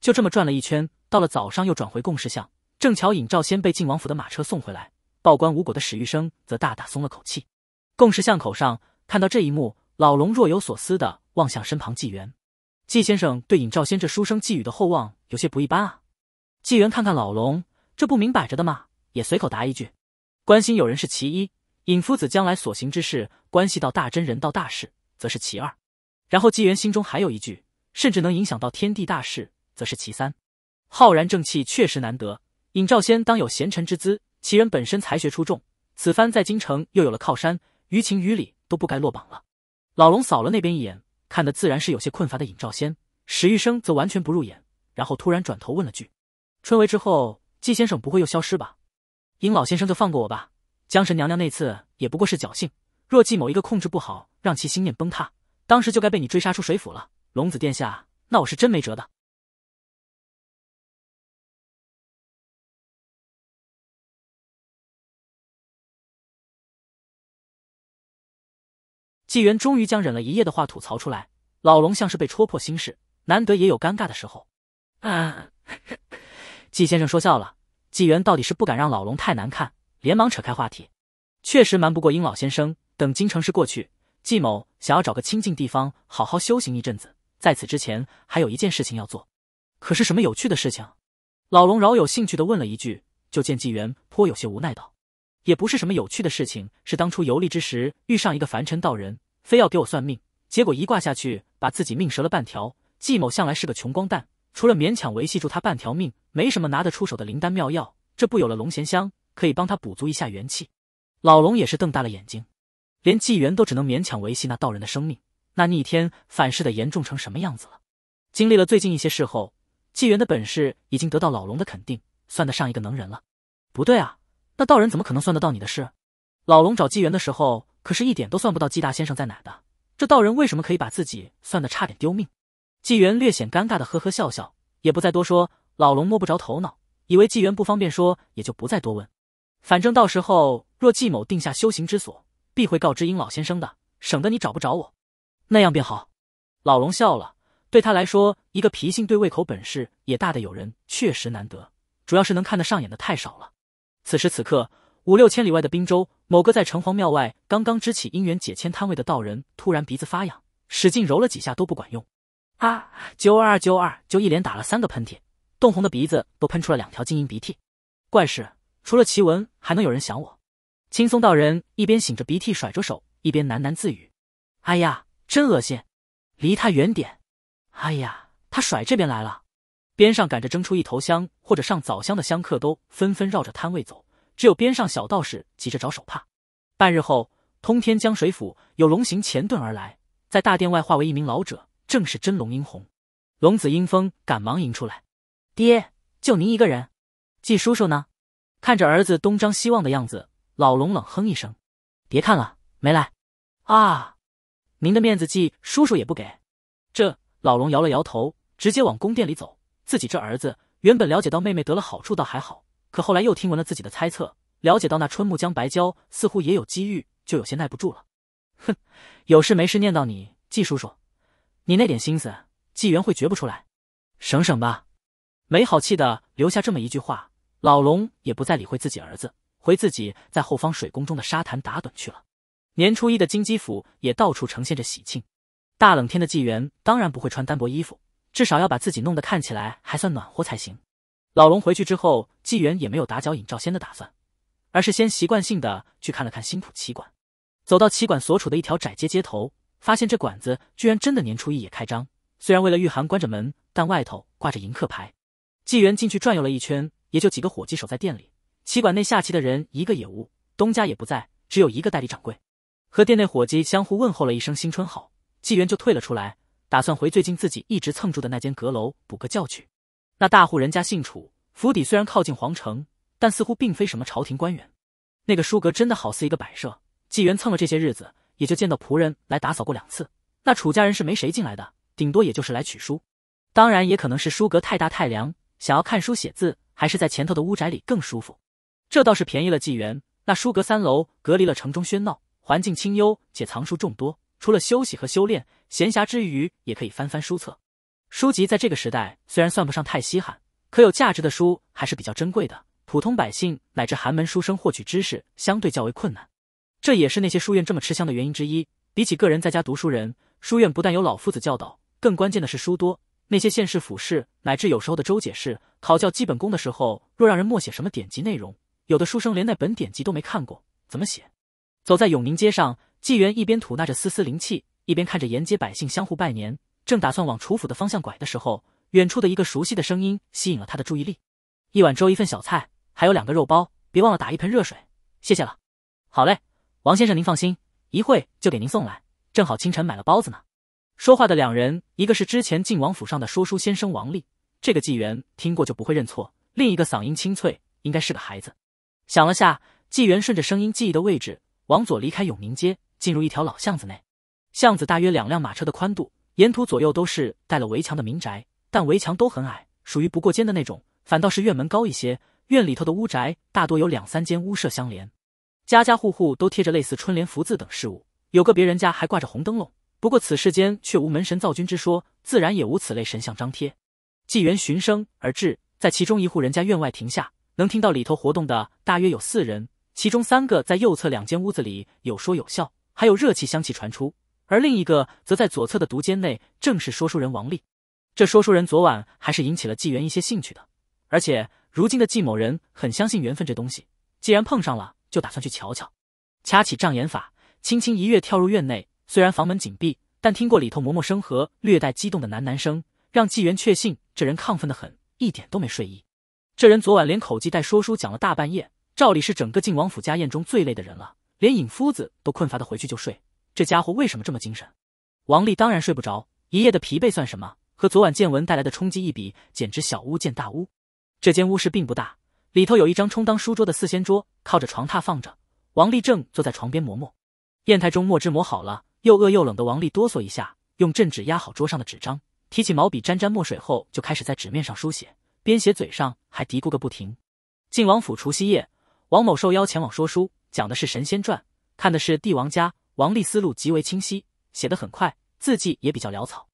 就这么转了一圈，到了早上又转回贡士巷，正巧尹兆先被晋王府的马车送回来，报官无果的史玉生则大大松了口气。贡士巷口上看到这一幕，老龙若有所思的望向身旁纪元，纪先生对尹兆先这书生寄予的厚望有些不一般啊。纪元看看老龙，这不明摆着的吗？也随口答一句：“关心有人是其一，尹夫子将来所行之事，关系到大真人道大事，则是其二。”然后纪元心中还有一句：“甚至能影响到天地大事。”则是其三，浩然正气确实难得。尹兆先当有贤臣之资，其人本身才学出众，此番在京城又有了靠山，于情于理都不该落榜了。老龙扫了那边一眼，看的自然是有些困乏的尹兆先，史玉生则完全不入眼。然后突然转头问了句：“春闱之后，季先生不会又消失吧？尹老先生就放过我吧。江神娘娘那次也不过是侥幸，若季某一个控制不好，让其心念崩塌，当时就该被你追杀出水府了。龙子殿下，那我是真没辙的。”纪元终于将忍了一夜的话吐槽出来，老龙像是被戳破心事，难得也有尴尬的时候。啊，*laughs* 纪先生说笑了。纪元到底是不敢让老龙太难看，连忙扯开话题。确实瞒不过殷老先生，等京城事过去，季某想要找个清静地方好好修行一阵子。在此之前，还有一件事情要做。可是什么有趣的事情？老龙饶有兴趣的问了一句，就见纪元颇有些无奈道。也不是什么有趣的事情，是当初游历之时遇上一个凡尘道人，非要给我算命，结果一卦下去，把自己命折了半条。季某向来是个穷光蛋，除了勉强维系住他半条命，没什么拿得出手的灵丹妙药。这不有了龙涎香，可以帮他补足一下元气。老龙也是瞪大了眼睛，连纪元都只能勉强维系那道人的生命，那逆天反噬的严重成什么样子了？经历了最近一些事后，纪元的本事已经得到老龙的肯定，算得上一个能人了。不对啊。那道人怎么可能算得到你的事？老龙找纪元的时候，可是一点都算不到纪大先生在哪的。这道人为什么可以把自己算得差点丢命？纪元略显尴尬的呵呵笑笑，也不再多说。老龙摸不着头脑，以为纪元不方便说，也就不再多问。反正到时候若纪某定下修行之所，必会告知殷老先生的，省得你找不着我。那样便好。老龙笑了，对他来说，一个脾性对胃口本事也大的友人确实难得，主要是能看得上眼的太少了。此时此刻，五六千里外的滨州，某个在城隍庙外刚刚支起姻缘解签摊位的道人，突然鼻子发痒，使劲揉了几下都不管用。啊！九二九二，就一连打了三个喷嚏，冻红的鼻子都喷出了两条晶莹鼻涕。怪事，除了奇闻，还能有人想我？轻松道人一边擤着鼻涕甩着手，一边喃喃自语：“哎呀，真恶心，离他远点！哎呀，他甩这边来了。”边上赶着蒸出一头香或者上早香的香客都纷纷绕着摊位走，只有边上小道士急着找手帕。半日后，通天江水府有龙行前遁而来，在大殿外化为一名老者。正是真龙殷红，龙子殷风赶忙迎出来：“爹，就您一个人？季叔叔呢？”看着儿子东张西望的样子，老龙冷哼一声：“别看了，没来。”啊，您的面子季叔叔也不给？这老龙摇了摇头，直接往宫殿里走。自己这儿子原本了解到妹妹得了好处倒还好，可后来又听闻了自己的猜测，了解到那春木江白蛟似乎也有机遇，就有些耐不住了。哼，有事没事念叨你季叔叔。你那点心思，纪元会觉不出来，省省吧。没好气的留下这么一句话，老龙也不再理会自己儿子，回自己在后方水宫中的沙坛打盹去了。年初一的金鸡府也到处呈现着喜庆。大冷天的纪元当然不会穿单薄衣服，至少要把自己弄得看起来还算暖和才行。老龙回去之后，纪元也没有打搅尹兆先的打算，而是先习惯性的去看了看新浦棋馆。走到棋馆所处的一条窄街街头。发现这馆子居然真的年初一也开张，虽然为了御寒关着门，但外头挂着迎客牌。纪元进去转悠了一圈，也就几个伙计守在店里。棋馆内下棋的人一个也无，东家也不在，只有一个代理掌柜。和店内伙计相互问候了一声“新春好”，纪元就退了出来，打算回最近自己一直蹭住的那间阁楼补个觉去。那大户人家姓楚，府邸虽然靠近皇城，但似乎并非什么朝廷官员。那个书阁真的好似一个摆设。纪元蹭了这些日子。也就见到仆人来打扫过两次。那楚家人是没谁进来的，顶多也就是来取书。当然，也可能是书阁太大太凉，想要看书写字，还是在前头的屋宅里更舒服。这倒是便宜了纪元。那书阁三楼隔离了城中喧闹，环境清幽，且藏书众多。除了休息和修炼，闲暇之余也可以翻翻书册。书籍在这个时代虽然算不上太稀罕，可有价值的书还是比较珍贵的。普通百姓乃至寒门书生获取知识，相对较为困难。这也是那些书院这么吃香的原因之一。比起个人在家读书人，书院不但有老夫子教导，更关键的是书多。那些县市、府市乃至有时候的州解释考教基本功的时候，若让人默写什么典籍内容，有的书生连那本典籍都没看过，怎么写？走在永宁街上，纪元一边吐纳着丝丝灵气，一边看着沿街百姓相互拜年，正打算往楚府的方向拐的时候，远处的一个熟悉的声音吸引了他的注意力：“一碗粥，一份小菜，还有两个肉包，别忘了打一盆热水，谢谢了。”“好嘞。”王先生，您放心，一会就给您送来。正好清晨买了包子呢。说话的两人，一个是之前晋王府上的说书先生王立，这个纪元听过就不会认错；另一个嗓音清脆，应该是个孩子。想了下，纪元顺着声音记忆的位置，往左离开永宁街，进入一条老巷子内。巷子大约两辆马车的宽度，沿途左右都是带了围墙的民宅，但围墙都很矮，属于不过肩的那种。反倒是院门高一些，院里头的屋宅大多有两三间屋舍相连。家家户户都贴着类似春联、福字等事物，有个别人家还挂着红灯笼。不过此世间却无门神造君之说，自然也无此类神像张贴。纪元循声而至，在其中一户人家院外停下，能听到里头活动的大约有四人，其中三个在右侧两间屋子里有说有笑，还有热气香气传出，而另一个则在左侧的独间内，正是说书人王立。这说书人昨晚还是引起了纪元一些兴趣的，而且如今的纪某人很相信缘分这东西，既然碰上了。就打算去瞧瞧，掐起障眼法，轻轻一跃跳入院内。虽然房门紧闭，但听过里头嬷嬷声和略带激动的喃喃声，让纪元确信这人亢奋的很，一点都没睡意。这人昨晚连口技带说书讲了大半夜，照理是整个晋王府家宴中最累的人了，连尹夫子都困乏的回去就睡。这家伙为什么这么精神？王丽当然睡不着，一夜的疲惫算什么？和昨晚见闻带来的冲击一比，简直小巫见大巫。这间屋室并不大。里头有一张充当书桌的四仙桌，靠着床榻放着。王丽正坐在床边磨墨，砚台中墨汁磨好了，又饿又冷的王丽哆嗦一下，用镇纸压好桌上的纸张，提起毛笔沾沾墨水后，就开始在纸面上书写，边写嘴上还嘀咕个不停。晋王府除夕夜，王某受邀前往说书，讲的是神仙传，看的是帝王家。王立思路极为清晰，写得很快，字迹也比较潦草。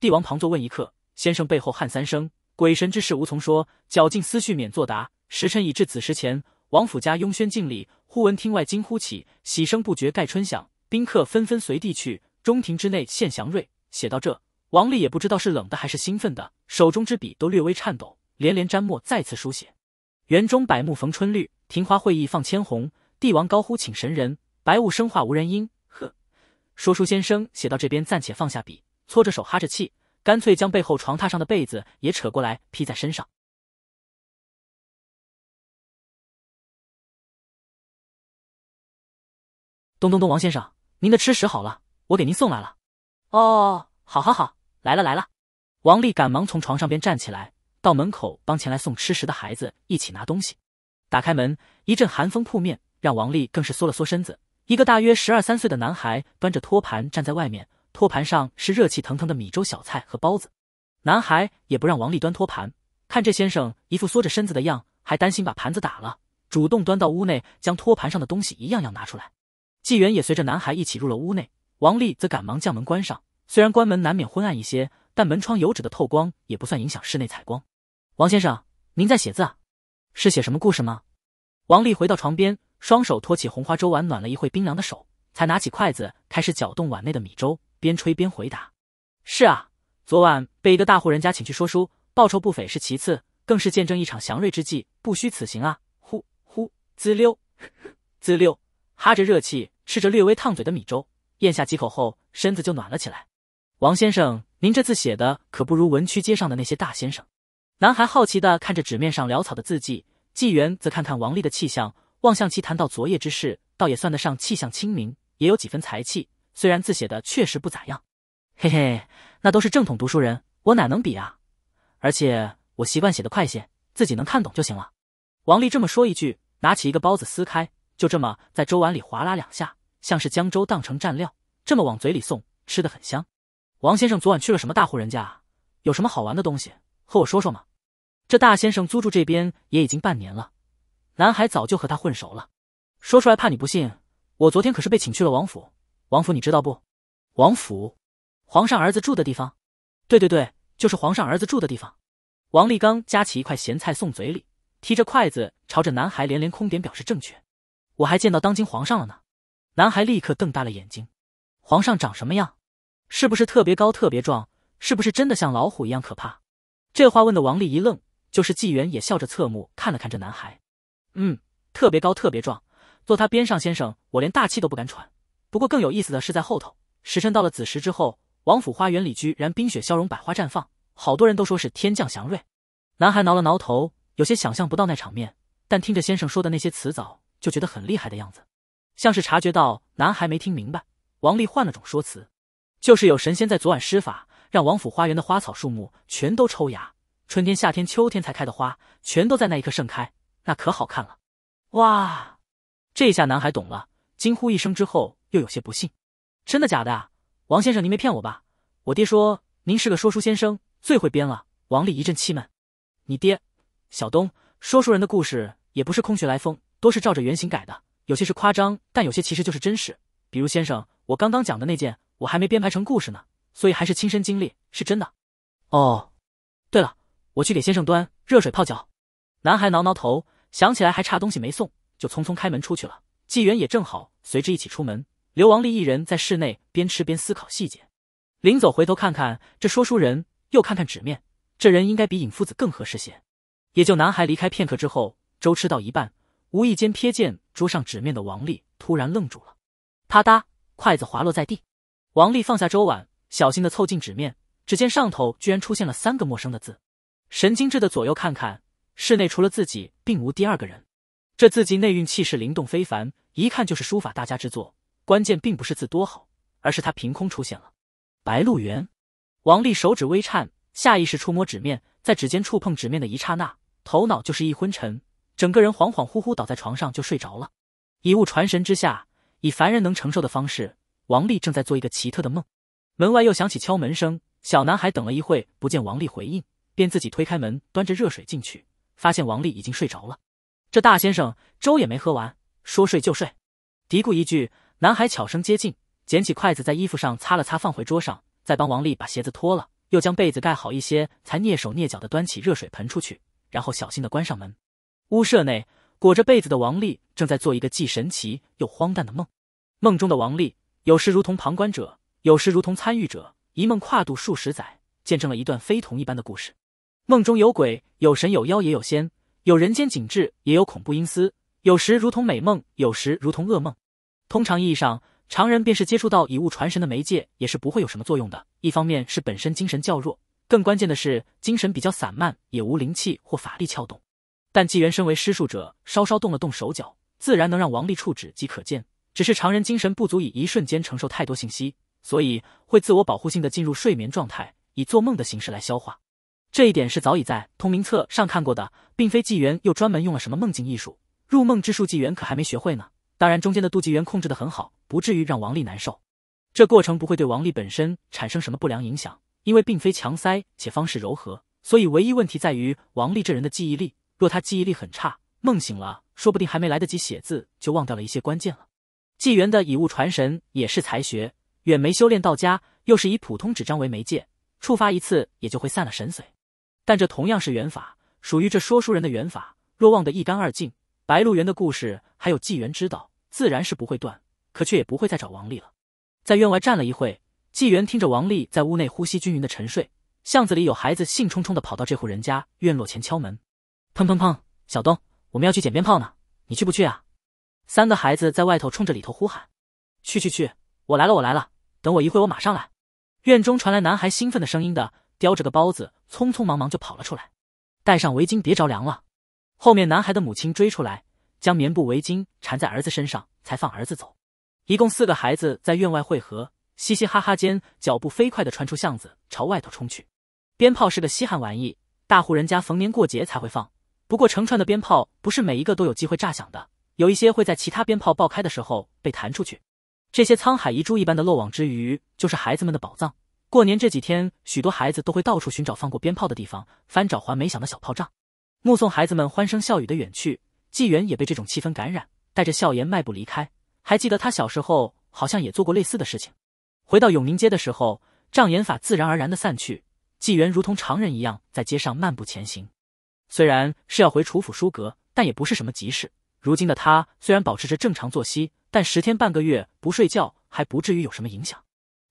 帝王旁坐问一客，先生背后喊三声，鬼神之事无从说，绞尽思绪免作答。时辰已至，子时前，王府家拥轩敬礼。忽闻厅外惊呼起，喜声不绝盖春响，宾客纷纷随地去。中庭之内现祥瑞。写到这，王立也不知道是冷的还是兴奋的，手中之笔都略微颤抖，连连沾墨，再次书写。园中百木逢春绿，庭花会意放千红。帝王高呼请神人，白雾生化无人应。呵，说书先生写到这边暂且放下笔，搓着手哈着气，干脆将背后床榻上的被子也扯过来披在身上。咚咚咚，王先生，您的吃食好了，我给您送来了。哦，好，好，好，来了，来了。王丽赶忙从床上边站起来，到门口帮前来送吃食的孩子一起拿东西。打开门，一阵寒风扑面，让王丽更是缩了缩身子。一个大约十二三岁的男孩端着托盘站在外面，托盘上是热气腾腾的米粥、小菜和包子。男孩也不让王丽端托盘，看这先生一副缩着身子的样，还担心把盘子打了，主动端到屋内，将托盘上的东西一样样拿出来。纪元也随着男孩一起入了屋内，王丽则赶忙将门关上。虽然关门难免昏暗一些，但门窗油纸的透光也不算影响室内采光。王先生，您在写字啊？是写什么故事吗？王丽回到床边，双手托起红花粥碗，暖了一会冰凉的手，才拿起筷子开始搅动碗内的米粥，边吹边回答：“是啊，昨晚被一个大户人家请去说书，报酬不菲是其次，更是见证一场祥瑞之际，不虚此行啊！”呼呼，滋溜，*laughs* 滋溜，哈着热气。吃着略微烫嘴的米粥，咽下几口后，身子就暖了起来。王先生，您这字写的可不如文曲街上的那些大先生。男孩好奇的看着纸面上潦草的字迹，纪元则看看王丽的气象，望向其谈到昨夜之事，倒也算得上气象清明，也有几分才气。虽然字写的确实不咋样，嘿嘿，那都是正统读书人，我哪能比啊？而且我习惯写的快些，自己能看懂就行了。王丽这么说一句，拿起一个包子撕开。就这么在粥碗里划拉两下，像是将粥当成蘸料，这么往嘴里送，吃的很香。王先生昨晚去了什么大户人家？有什么好玩的东西和我说说嘛？这大先生租住这边也已经半年了，男孩早就和他混熟了。说出来怕你不信，我昨天可是被请去了王府。王府你知道不？王府，皇上儿子住的地方。对对对，就是皇上儿子住的地方。王立刚夹起一块咸菜送嘴里，提着筷子朝着男孩连连空点表示正确。我还见到当今皇上了呢，男孩立刻瞪大了眼睛。皇上长什么样？是不是特别高、特别壮？是不是真的像老虎一样可怕？这话问的王丽一愣，就是纪元也笑着侧目看了看这男孩。嗯，特别高、特别壮，坐他边上先生，我连大气都不敢喘。不过更有意思的是在后头，时辰到了子时之后，王府花园里居然冰雪消融，百花绽放，好多人都说是天降祥瑞。男孩挠了挠头，有些想象不到那场面，但听着先生说的那些词藻。就觉得很厉害的样子，像是察觉到男孩没听明白，王丽换了种说辞，就是有神仙在昨晚施法，让王府花园的花草树木全都抽芽，春天、夏天、秋天才开的花，全都在那一刻盛开，那可好看了。哇！这下男孩懂了，惊呼一声之后，又有些不信：“真的假的啊？王先生，您没骗我吧？我爹说您是个说书先生，最会编了。”王丽一阵气闷：“你爹，小东，说书人的故事也不是空穴来风。”多是照着原型改的，有些是夸张，但有些其实就是真事。比如先生，我刚刚讲的那件，我还没编排成故事呢，所以还是亲身经历，是真的。哦，对了，我去给先生端热水泡脚。男孩挠挠头，想起来还差东西没送，就匆匆开门出去了。纪元也正好随之一起出门，刘王丽一人在室内边吃边思考细节。临走回头看看这说书人，又看看纸面，这人应该比尹夫子更合适些。也就男孩离开片刻之后，粥吃到一半。无意间瞥见桌上纸面的王丽，突然愣住了，啪嗒，筷子滑落在地。王丽放下粥碗，小心的凑近纸面，只见上头居然出现了三个陌生的字。神经质的左右看看，室内除了自己，并无第二个人。这字迹内蕴气势灵动非凡，一看就是书法大家之作。关键并不是字多好，而是他凭空出现了。白鹿原。王丽手指微颤，下意识触摸纸面，在指尖触碰纸面的一刹那，头脑就是一昏沉。整个人恍恍惚惚倒在床上就睡着了。以物传神之下，以凡人能承受的方式，王丽正在做一个奇特的梦。门外又响起敲门声，小男孩等了一会不见王丽回应，便自己推开门，端着热水进去，发现王丽已经睡着了。这大先生粥也没喝完，说睡就睡。嘀咕一句，男孩悄声接近，捡起筷子在衣服上擦了擦，放回桌上，再帮王丽把鞋子脱了，又将被子盖好一些，才蹑手蹑脚的端起热水盆出去，然后小心的关上门。屋舍内裹着被子的王丽正在做一个既神奇又荒诞的梦。梦中的王丽有时如同旁观者，有时如同参与者，一梦跨度数十载，见证了一段非同一般的故事。梦中有鬼，有神，有妖，也有仙，有人间景致，也有恐怖阴司，有时如同美梦，有时如同噩梦。通常意义上，常人便是接触到以物传神的媒介，也是不会有什么作用的。一方面是本身精神较弱，更关键的是精神比较散漫，也无灵气或法力撬动。但纪元身为施术者，稍稍动了动手脚，自然能让王力触指即可见。只是常人精神不足以一瞬间承受太多信息，所以会自我保护性的进入睡眠状态，以做梦的形式来消化。这一点是早已在通明册上看过的，并非纪元又专门用了什么梦境艺术。入梦之术，纪元可还没学会呢。当然，中间的杜纪元控制的很好，不至于让王力难受。这过程不会对王力本身产生什么不良影响，因为并非强塞，且方式柔和。所以唯一问题在于王力这人的记忆力。若他记忆力很差，梦醒了，说不定还没来得及写字，就忘掉了一些关键了。纪元的以物传神也是才学，远没修炼到家，又是以普通纸张为媒介，触发一次也就会散了神髓。但这同样是缘法，属于这说书人的缘法。若忘得一干二净，白鹿原的故事还有纪元知道，自然是不会断，可却也不会再找王丽了。在院外站了一会，纪元听着王丽在屋内呼吸均匀的沉睡，巷子里有孩子兴冲冲的跑到这户人家院落前敲门。砰砰砰！小东，我们要去捡鞭炮呢，你去不去啊？三个孩子在外头冲着里头呼喊：“去去去！我来了，我来了！等我一会，我马上来。”院中传来男孩兴奋的声音的，叼着个包子，匆匆忙忙就跑了出来。戴上围巾，别着凉了。后面男孩的母亲追出来，将棉布围巾缠在儿子身上，才放儿子走。一共四个孩子在院外汇合，嘻嘻哈哈间，脚步飞快的穿出巷子，朝外头冲去。鞭炮是个稀罕玩意，大户人家逢年过节才会放。不过，成串的鞭炮不是每一个都有机会炸响的，有一些会在其他鞭炮爆开的时候被弹出去。这些沧海遗珠一般的漏网之鱼，就是孩子们的宝藏。过年这几天，许多孩子都会到处寻找放过鞭炮的地方，翻找还没响的小炮仗。目送孩子们欢声笑语的远去，纪元也被这种气氛感染，带着笑颜迈步离开。还记得他小时候好像也做过类似的事情。回到永宁街的时候，障眼法自然而然的散去，纪元如同常人一样在街上漫步前行。虽然是要回楚府书阁，但也不是什么急事。如今的他虽然保持着正常作息，但十天半个月不睡觉还不至于有什么影响。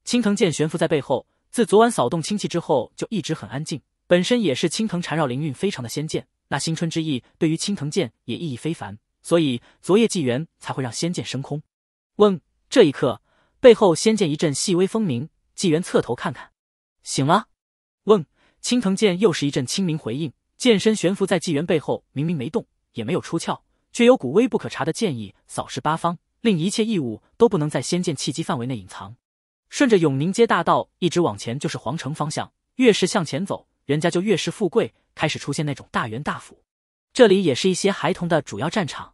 青藤剑悬浮在背后，自昨晚扫动清气之后就一直很安静。本身也是青藤缠绕灵韵非常的仙剑，那新春之意对于青藤剑也意义非凡，所以昨夜纪元才会让仙剑升空。问这一刻，背后仙剑一阵细微风鸣，纪元侧头看看，醒了。问青藤剑又是一阵清明回应。剑身悬浮在纪元背后，明明没动，也没有出鞘，却有股微不可察的剑意扫视八方，令一切异物都不能在仙剑气机范围内隐藏。顺着永宁街大道一直往前就是皇城方向，越是向前走，人家就越是富贵，开始出现那种大元大府。这里也是一些孩童的主要战场。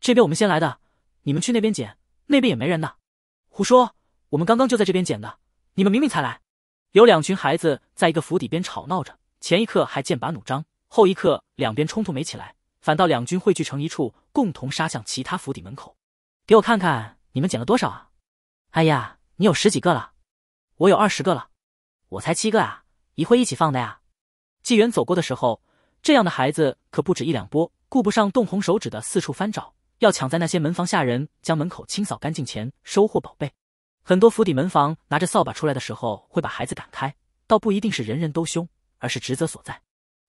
这边我们先来的，你们去那边捡，那边也没人呢。胡说，我们刚刚就在这边捡的，你们明明才来。有两群孩子在一个府邸边吵闹着，前一刻还剑拔弩张。后一刻，两边冲突没起来，反倒两军汇聚成一处，共同杀向其他府邸门口。给我看看，你们捡了多少啊？哎呀，你有十几个了，我有二十个了，我才七个啊！一会一起放的呀。纪元走过的时候，这样的孩子可不止一两波，顾不上动红手指的四处翻找，要抢在那些门房下人将门口清扫干净前收获宝贝。很多府邸门房拿着扫把出来的时候，会把孩子赶开，倒不一定是人人都凶，而是职责所在。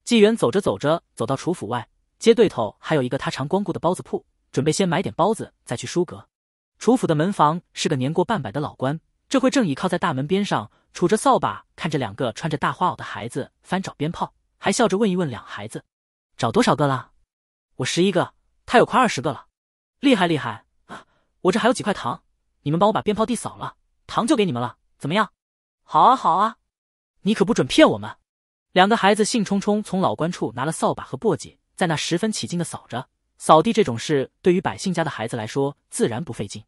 纪元走着走着，走到楚府外，街对头还有一个他常光顾的包子铺，准备先买点包子，再去书阁。楚府的门房是个年过半百的老官，这会正倚靠在大门边上，杵着扫把，看着两个穿着大花袄的孩子翻找鞭炮，还笑着问一问两孩子：“找多少个了？”“我十一个，他有快二十个了，厉害厉害啊！我这还有几块糖，你们帮我把鞭炮地扫了，糖就给你们了，怎么样？”“好啊好啊，你可不准骗我们。”两个孩子兴冲冲从老官处拿了扫把和簸箕，在那十分起劲的扫着。扫地这种事对于百姓家的孩子来说自然不费劲。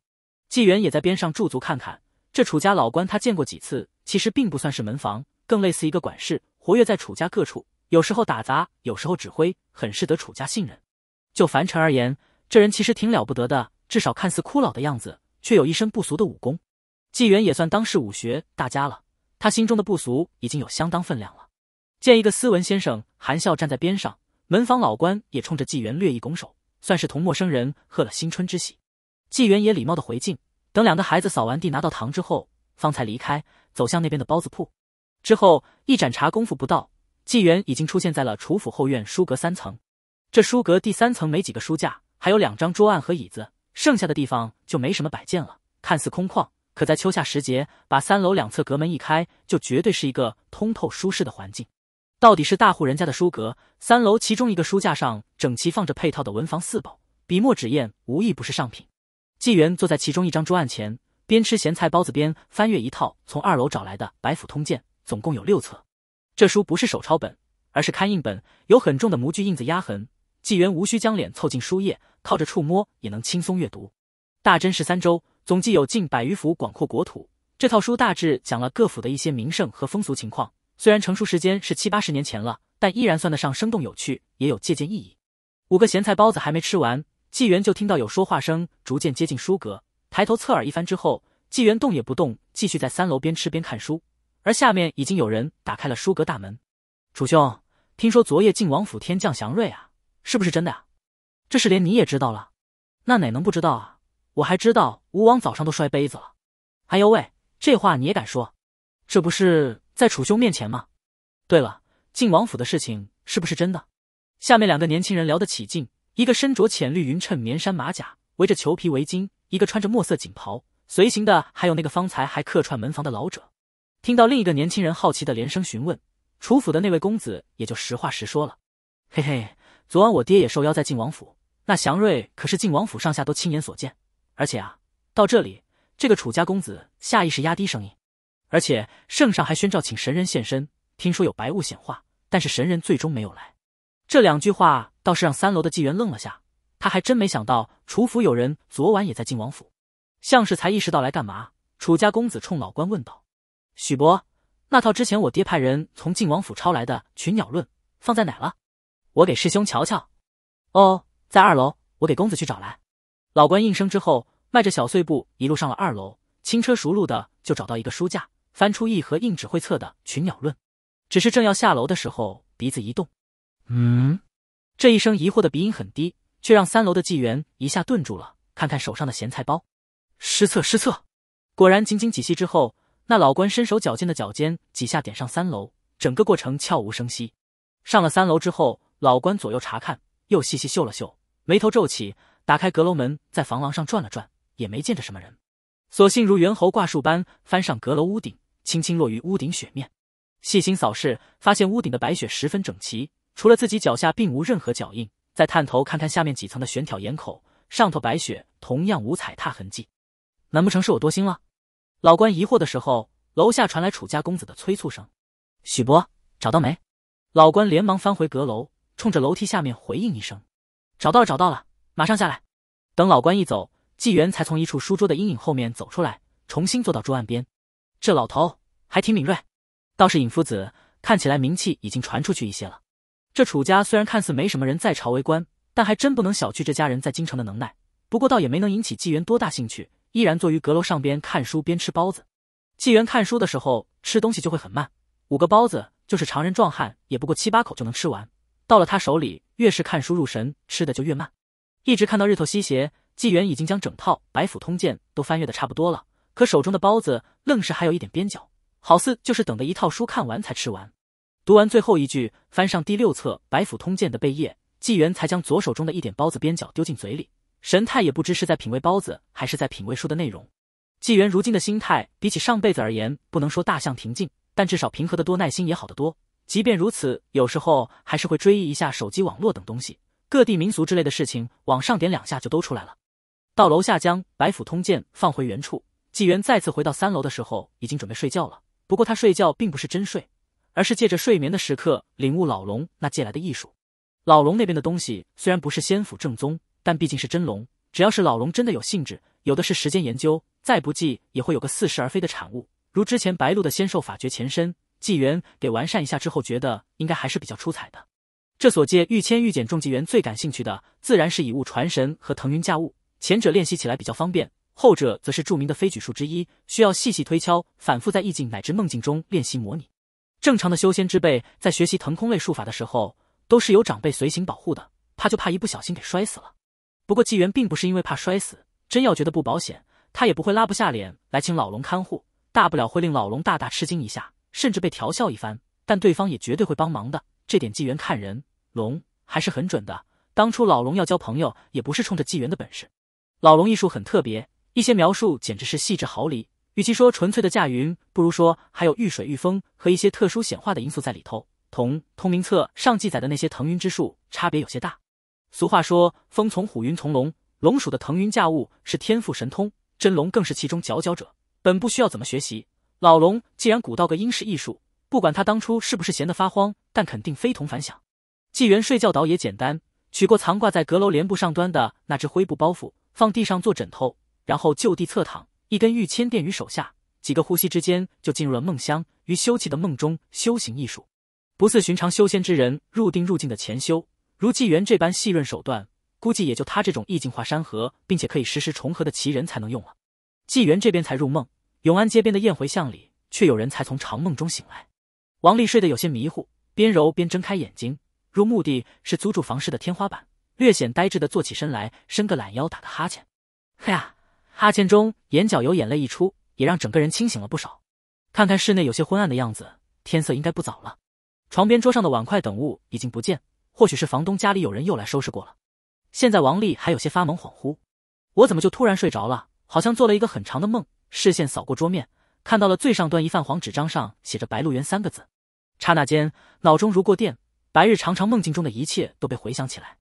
纪元也在边上驻足看看，这楚家老官他见过几次，其实并不算是门房，更类似一个管事，活跃在楚家各处，有时候打杂，有时候指挥，很是得楚家信任。就凡尘而言，这人其实挺了不得的，至少看似枯老的样子，却有一身不俗的武功。纪元也算当世武学大家了，他心中的不俗已经有相当分量了。见一个斯文先生含笑站在边上，门房老官也冲着纪元略一拱手，算是同陌生人贺了新春之喜。纪元也礼貌的回敬，等两个孩子扫完地拿到糖之后，方才离开，走向那边的包子铺。之后一盏茶功夫不到，纪元已经出现在了楚府后院书阁三层。这书阁第三层没几个书架，还有两张桌案和椅子，剩下的地方就没什么摆件了，看似空旷。可在秋夏时节，把三楼两侧阁门一开，就绝对是一个通透舒适的环境。到底是大户人家的书阁，三楼其中一个书架上整齐放着配套的文房四宝，笔墨纸砚无一不是上品。纪元坐在其中一张桌案前，边吃咸菜包子边翻阅一套从二楼找来的《白府通鉴》，总共有六册。这书不是手抄本，而是刊印本，有很重的模具印子压痕。纪元无需将脸凑近书页，靠着触摸也能轻松阅读。大真十三州总计有近百余府广阔国土，这套书大致讲了各府的一些名胜和风俗情况。虽然成书时间是七八十年前了，但依然算得上生动有趣，也有借鉴意义。五个咸菜包子还没吃完。纪元就听到有说话声逐渐接近书阁，抬头侧耳一番之后，纪元动也不动，继续在三楼边吃边看书。而下面已经有人打开了书阁大门。楚兄，听说昨夜晋王府天降祥瑞啊，是不是真的啊？这事连你也知道了？那哪能不知道啊？我还知道吴王早上都摔杯子了。哎呦喂，这话你也敢说？这不是在楚兄面前吗？对了，晋王府的事情是不是真的？下面两个年轻人聊得起劲。一个身着浅绿匀称棉衫马甲，围着裘皮围巾；一个穿着墨色锦袍，随行的还有那个方才还客串门房的老者。听到另一个年轻人好奇的连声询问，楚府的那位公子也就实话实说了：“嘿嘿，昨晚我爹也受邀在晋王府，那祥瑞可是晋王府上下都亲眼所见。而且啊，到这里，这个楚家公子下意识压低声音，而且圣上还宣召请神人现身，听说有白雾显化，但是神人最终没有来。”这两句话倒是让三楼的纪元愣了下，他还真没想到楚府有人昨晚也在晋王府，像是才意识到来干嘛。楚家公子冲老关问道：“许伯，那套之前我爹派人从晋王府抄来的《群鸟论》放在哪了？我给师兄瞧瞧。”“哦，在二楼，我给公子去找来。”老关应声之后，迈着小碎步一路上了二楼，轻车熟路的就找到一个书架，翻出一盒硬纸绘册的《群鸟论》，只是正要下楼的时候，鼻子一动。嗯，这一声疑惑的鼻音很低，却让三楼的纪元一下顿住了。看看手上的咸菜包，失策失策！果然，仅仅几息之后，那老官身手矫健的脚尖几下点上三楼，整个过程悄无声息。上了三楼之后，老官左右查看，又细细嗅了嗅，眉头皱起，打开阁楼门，在房廊上转了转，也没见着什么人，索性如猿猴挂树般翻上阁楼屋顶，轻轻落于屋顶雪面。细心扫视，发现屋顶的白雪十分整齐。除了自己脚下并无任何脚印，再探头看看下面几层的悬挑檐口，上头白雪同样无踩踏痕迹。难不成是我多心了？老关疑惑的时候，楼下传来楚家公子的催促声：“许伯，找到没？”老关连忙翻回阁楼，冲着楼梯下面回应一声：“找到了，找到了，马上下来。”等老关一走，纪元才从一处书桌的阴影后面走出来，重新坐到桌案边。这老头还挺敏锐，倒是尹夫子看起来名气已经传出去一些了。这楚家虽然看似没什么人在朝为官，但还真不能小觑这家人在京城的能耐。不过倒也没能引起纪元多大兴趣，依然坐于阁楼上边看书边吃包子。纪元看书的时候吃东西就会很慢，五个包子就是常人壮汉也不过七八口就能吃完。到了他手里，越是看书入神，吃的就越慢。一直看到日头西斜，纪元已经将整套《白府通鉴》都翻阅的差不多了，可手中的包子愣是还有一点边角，好似就是等的一套书看完才吃完。读完最后一句，翻上第六册《白府通鉴》的背页，纪元才将左手中的一点包子边角丢进嘴里，神态也不知是在品味包子，还是在品味书的内容。纪元如今的心态，比起上辈子而言，不能说大相庭径，但至少平和得多，耐心也好得多。即便如此，有时候还是会追忆一下手机网络等东西，各地民俗之类的事情，往上点两下就都出来了。到楼下将《白府通鉴》放回原处，纪元再次回到三楼的时候，已经准备睡觉了。不过他睡觉并不是真睡。而是借着睡眠的时刻领悟老龙那借来的艺术。老龙那边的东西虽然不是仙府正宗，但毕竟是真龙，只要是老龙真的有兴致，有的是时间研究，再不济也会有个似是而非的产物。如之前白鹿的仙兽法诀前身，纪元给完善一下之后，觉得应该还是比较出彩的。这所借御签御减重纪元最感兴趣的，自然是以物传神和腾云驾雾。前者练习起来比较方便，后者则是著名的飞举术之一，需要细细推敲，反复在意境乃至梦境中练习模拟。正常的修仙之辈在学习腾空类术法的时候，都是有长辈随行保护的，怕就怕一不小心给摔死了。不过纪元并不是因为怕摔死，真要觉得不保险，他也不会拉不下脸来请老龙看护，大不了会令老龙大大吃惊一下，甚至被调笑一番，但对方也绝对会帮忙的。这点纪元看人。龙还是很准的。当初老龙要交朋友，也不是冲着纪元的本事。老龙艺术很特别，一些描述简直是细致毫厘。与其说纯粹的驾云，不如说还有遇水遇风和一些特殊显化的因素在里头，同通灵册上记载的那些腾云之术差别有些大。俗话说，风从虎，云从龙，龙属的腾云驾雾是天赋神通，真龙更是其中佼佼者。本不需要怎么学习，老龙既然古道个英式艺术，不管他当初是不是闲得发慌，但肯定非同凡响。纪元睡觉倒也简单，取过藏挂在阁楼帘布上端的那只灰布包袱，放地上做枕头，然后就地侧躺，一根玉签垫于手下，几个呼吸之间就进入了梦乡，于休憩的梦中修行艺术。不似寻常修仙之人入定入境的前修，如纪元这般细润手段，估计也就他这种意境化山河，并且可以时时重合的奇人才能用了。纪元这边才入梦，永安街边的宴会巷里却有人才从长梦中醒来。王丽睡得有些迷糊，边揉边睁开眼睛。入目的是租住房室的天花板，略显呆滞的坐起身来，伸个懒腰，打个哈欠。嘿呀，哈欠中眼角有眼泪溢出，也让整个人清醒了不少。看看室内有些昏暗的样子，天色应该不早了。床边桌上的碗筷等物已经不见，或许是房东家里有人又来收拾过了。现在王丽还有些发懵恍惚，我怎么就突然睡着了？好像做了一个很长的梦。视线扫过桌面，看到了最上端一泛黄纸张上写着“白鹿原”三个字，刹那间脑中如过电。白日常常梦境中的一切都被回想起来，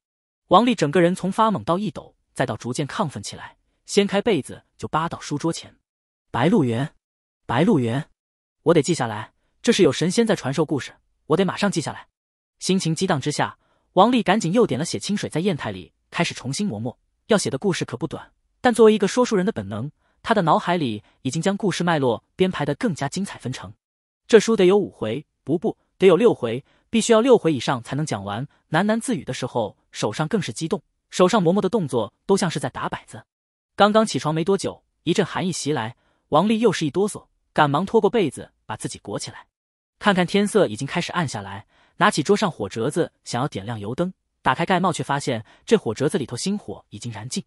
王丽整个人从发懵到一抖，再到逐渐亢奋起来，掀开被子就扒到书桌前。白鹿原，白鹿原，我得记下来，这是有神仙在传授故事，我得马上记下来。心情激荡之下，王丽赶紧又点了写清水，在砚台里开始重新磨墨。要写的故事可不短，但作为一个说书人的本能，他的脑海里已经将故事脉络编排得更加精彩纷呈。这书得有五回，不不，得有六回。必须要六回以上才能讲完。喃喃自语的时候，手上更是激动，手上磨磨的动作都像是在打摆子。刚刚起床没多久，一阵寒意袭来，王丽又是一哆嗦，赶忙拖过被子把自己裹起来。看看天色已经开始暗下来，拿起桌上火折子想要点亮油灯，打开盖帽却发现这火折子里头星火已经燃尽。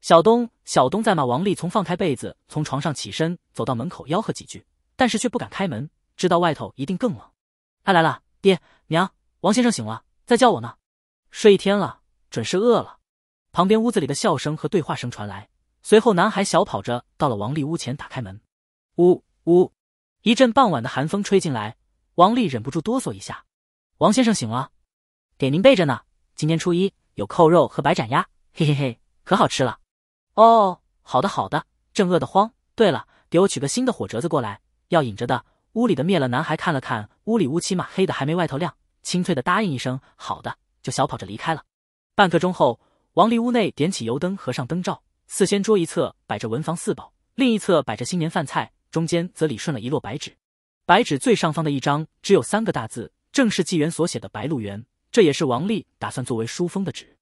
小东，小东在骂王丽，从放开被子，从床上起身走到门口吆喝几句，但是却不敢开门，知道外头一定更冷。他来了。爹娘，王先生醒了，在叫我呢。睡一天了，准是饿了。旁边屋子里的笑声和对话声传来，随后男孩小跑着到了王丽屋前，打开门。呜呜，一阵傍晚的寒风吹进来，王丽忍不住哆嗦一下。王先生醒了，给您备着呢。今天初一，有扣肉和白斩鸭，嘿嘿嘿，可好吃了。哦，好的好的，正饿得慌。对了，给我取个新的火折子过来，要引着的。屋里的灭了，男孩看了看屋里乌漆嘛黑的，还没外头亮，清脆的答应一声“好的”，就小跑着离开了。半刻钟后，王丽屋内点起油灯，合上灯罩。四仙桌一侧摆着文房四宝，另一侧摆着新年饭菜，中间则理顺了一摞白纸。白纸最上方的一张只有三个大字，正是纪元所写的“白鹿原”，这也是王丽打算作为书封的纸。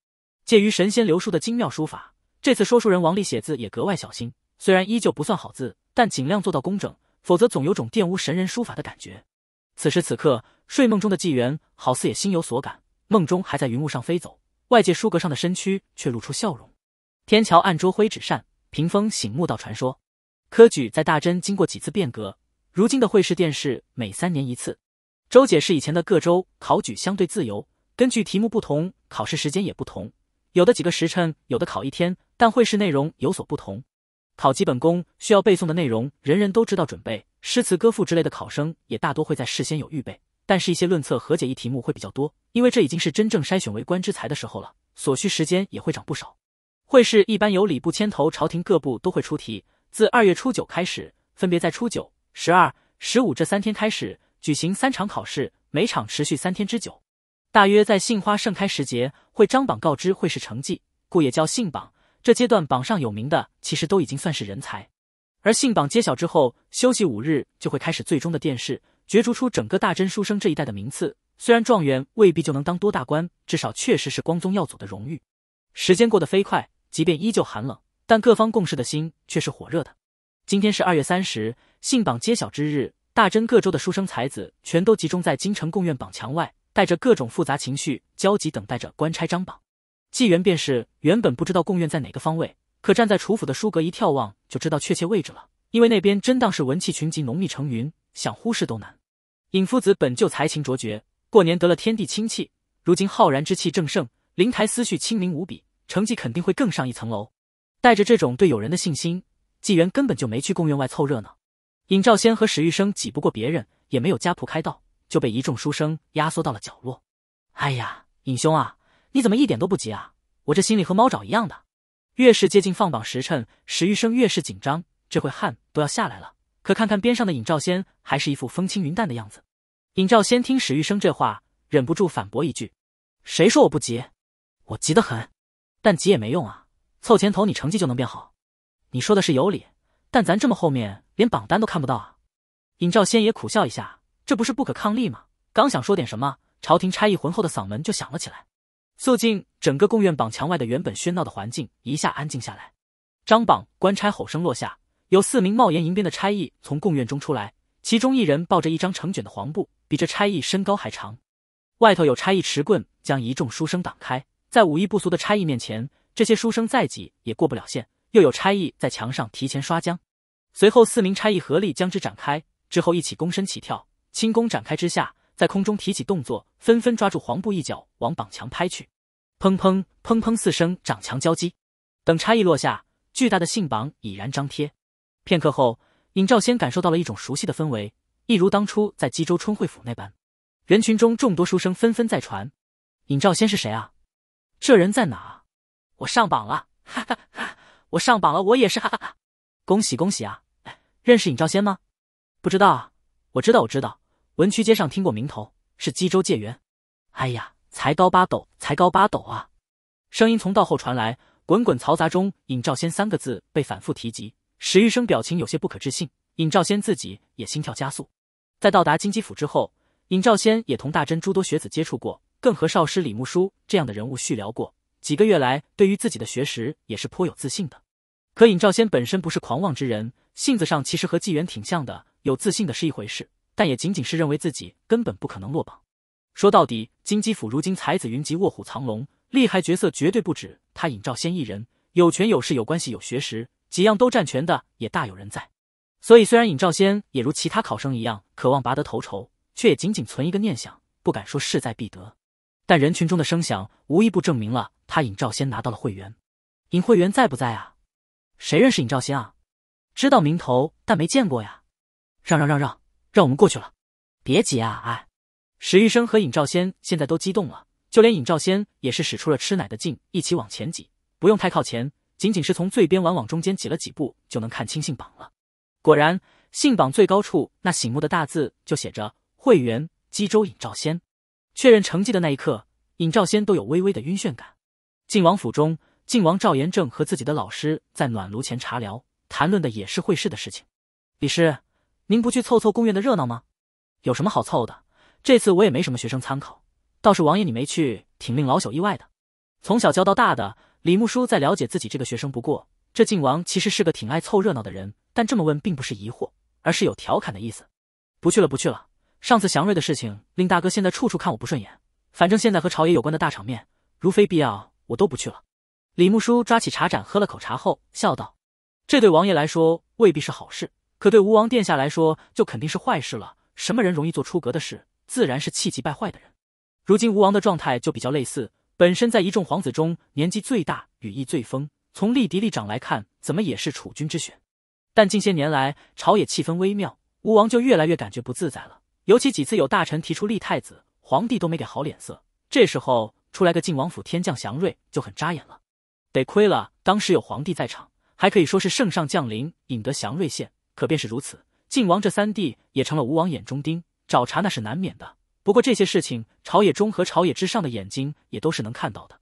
介于神仙流书的精妙书法，这次说书人王丽写字也格外小心，虽然依旧不算好字，但尽量做到工整。否则总有种玷污神人书法的感觉。此时此刻，睡梦中的纪元好似也心有所感，梦中还在云雾上飞走，外界书阁上的身躯却露出笑容。天桥案桌灰纸扇，屏风醒目道传说。科举在大真经过几次变革，如今的会试殿试每三年一次。周解释以前的各州考举相对自由，根据题目不同，考试时间也不同，有的几个时辰，有的考一天，但会试内容有所不同。考基本功需要背诵的内容，人人都知道准备。诗词歌赋之类的考生也大多会在事先有预备，但是一些论策和解义题目会比较多，因为这已经是真正筛选为官之才的时候了，所需时间也会长不少。会试一般由礼部牵头，朝廷各部都会出题。自二月初九开始，分别在初九、十二、十五这三天开始举行三场考试，每场持续三天之久。大约在杏花盛开时节，会张榜告知会试成绩，故也叫杏榜。这阶段榜上有名的，其实都已经算是人才。而信榜揭晓之后，休息五日就会开始最终的殿试，角逐出整个大真书生这一代的名次。虽然状元未必就能当多大官，至少确实是光宗耀祖的荣誉。时间过得飞快，即便依旧寒冷，但各方共事的心却是火热的。今天是二月三十，信榜揭晓之日，大真各州的书生才子全都集中在京城贡院榜墙外，带着各种复杂情绪，焦急等待着官差张榜。纪元便是原本不知道贡院在哪个方位，可站在楚府的书阁一眺望，就知道确切位置了，因为那边真当是文气群集，浓密成云，想忽视都难。尹夫子本就才情卓绝，过年得了天地清气，如今浩然之气正盛，灵台思绪清明无比，成绩肯定会更上一层楼。带着这种对友人的信心。纪元根本就没去贡院外凑热闹，尹兆先和史玉生挤不过别人，也没有家仆开道，就被一众书生压缩到了角落。哎呀，尹兄啊，你怎么一点都不急啊？我这心里和猫爪一样的。越是接近放榜时辰，史玉生越是紧张，这会汗都要下来了。可看看边上的尹兆先，还是一副风轻云淡的样子。尹兆先听史玉生这话，忍不住反驳一句：“谁说我不急？我急得很，但急也没用啊！凑前头，你成绩就能变好。”你说的是有理，但咱这么后面连榜单都看不到啊！尹兆先也苦笑一下，这不是不可抗力吗？刚想说点什么，朝廷差役浑厚的嗓门就响了起来，肃静整个贡院榜墙外的原本喧闹的环境一下安静下来。张榜官差吼声落下，有四名帽檐银边的差役从贡院中出来，其中一人抱着一张成卷的黄布，比这差役身高还长。外头有差役持棍将一众书生挡开，在武艺不俗的差役面前，这些书生再挤也过不了线。又有差役在墙上提前刷浆，随后四名差役合力将之展开，之后一起躬身起跳，轻功展开之下，在空中提起动作，纷纷抓住黄布一角往榜墙拍去，砰砰砰砰四声掌墙交击，等差役落下，巨大的信榜已然张贴。片刻后，尹兆先感受到了一种熟悉的氛围，一如当初在冀州春会府那般。人群中众多书生纷纷在传：“尹兆先是谁啊？这人在哪？我上榜了！”哈哈哈。我上榜了，我也是，哈哈哈！恭喜恭喜啊！认识尹兆先吗？不知道啊，我知道，我知道，文曲街上听过名头，是冀州解元。哎呀，才高八斗，才高八斗啊！声音从道后传来，滚滚嘈杂中，尹兆先三个字被反复提及。史玉生表情有些不可置信，尹兆先自己也心跳加速。在到达金鸡府之后，尹兆先也同大真诸多学子接触过，更和少师李木书这样的人物叙聊过。几个月来，对于自己的学识也是颇有自信的。可尹兆先本身不是狂妄之人，性子上其实和纪元挺像的。有自信的是一回事，但也仅仅是认为自己根本不可能落榜。说到底，金鸡府如今才子云集，卧虎藏龙，厉害角色绝对不止他尹兆先一人。有权有势有关系有学识，几样都占全的也大有人在。所以，虽然尹兆先也如其他考生一样渴望拔得头筹，却也仅仅存一个念想，不敢说势在必得。但人群中的声响无一不证明了。他尹兆先拿到了会员，尹会员在不在啊？谁认识尹兆先啊？知道名头，但没见过呀。让让让让，让我们过去了。别急啊，哎。史玉生和尹兆先现在都激动了，就连尹兆先也是使出了吃奶的劲，一起往前挤，不用太靠前，仅仅是从最边往往中间挤了几步，就能看清信榜了。果然，信榜最高处那醒目的大字就写着“会员冀州尹兆先”。确认成绩的那一刻，尹兆先都有微微的晕眩感。晋王府中，晋王赵延正和自己的老师在暖炉前茶聊，谈论的也是会试的事情。李师，您不去凑凑宫院的热闹吗？有什么好凑的？这次我也没什么学生参考，倒是王爷你没去，挺令老朽意外的。从小教到大的李木书在了解自己这个学生，不过这晋王其实是个挺爱凑热闹的人，但这么问并不是疑惑，而是有调侃的意思。不去了，不去了。上次祥瑞的事情令大哥现在处处看我不顺眼，反正现在和朝野有关的大场面，如非必要。我都不去了。李木书抓起茶盏喝了口茶后笑道：“这对王爷来说未必是好事，可对吴王殿下来说就肯定是坏事了。什么人容易做出格的事，自然是气急败坏的人。如今吴王的状态就比较类似，本身在一众皇子中年纪最大，羽翼最丰，从立嫡立长来看，怎么也是储君之选。但近些年来朝野气氛微妙，吴王就越来越感觉不自在了。尤其几次有大臣提出立太子，皇帝都没给好脸色。这时候。”出来个晋王府天降祥瑞就很扎眼了，得亏了当时有皇帝在场，还可以说是圣上降临，引得祥瑞现。可便是如此，晋王这三弟也成了吴王眼中钉，找茬那是难免的。不过这些事情，朝野中和朝野之上的眼睛也都是能看到的。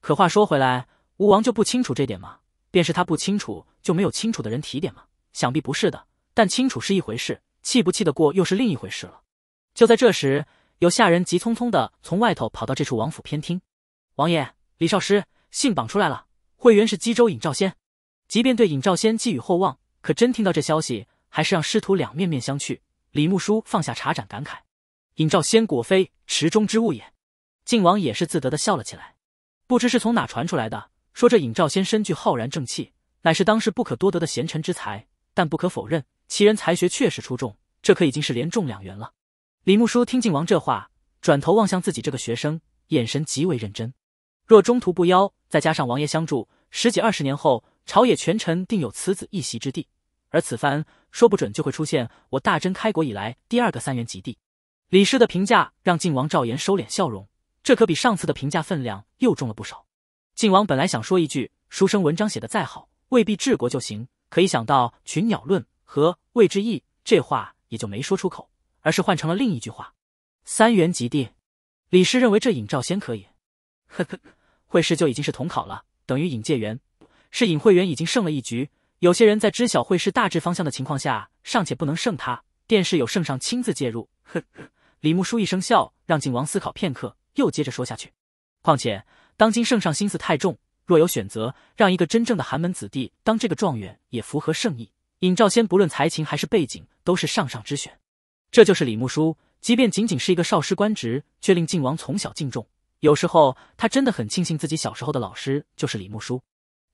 可话说回来，吴王就不清楚这点吗？便是他不清楚，就没有清楚的人提点吗？想必不是的。但清楚是一回事，气不气得过又是另一回事了。就在这时，有下人急匆匆的从外头跑到这处王府偏厅。王爷，李少师信绑出来了，会员是冀州尹兆先。即便对尹兆先寄予厚望，可真听到这消息，还是让师徒两面面相觑。李木书放下茶盏，感慨：“尹兆先果非池中之物也。”晋王也是自得的笑了起来。不知是从哪传出来的，说这尹兆先身具浩然正气，乃是当世不可多得的贤臣之才。但不可否认，其人才学确实出众，这可已经是连中两元了。李木书听晋王这话，转头望向自己这个学生，眼神极为认真。若中途不夭，再加上王爷相助，十几二十年后，朝野权臣定有此子一席之地。而此番说不准就会出现我大真开国以来第二个三元及第。李师的评价让晋王赵岩收敛笑容，这可比上次的评价分量又重了不少。晋王本来想说一句书生文章写的再好，未必治国就行，可一想到群鸟论和魏之义，这话也就没说出口，而是换成了另一句话：三元及第。李师认为这尹兆先可以。*laughs* 呵呵，会师就已经是统考了，等于尹介元，是尹会员已经胜了一局。有些人在知晓会师大致方向的情况下，尚且不能胜他。殿试有圣上亲自介入，呵。*laughs* 李木书一声笑，让靖王思考片刻，又接着说下去。况且当今圣上心思太重，若有选择，让一个真正的寒门子弟当这个状元，也符合圣意。尹兆先不论才情还是背景，都是上上之选。这就是李木书，即便仅仅是一个少师官职，却令靖王从小敬重。有时候他真的很庆幸自己小时候的老师就是李木书。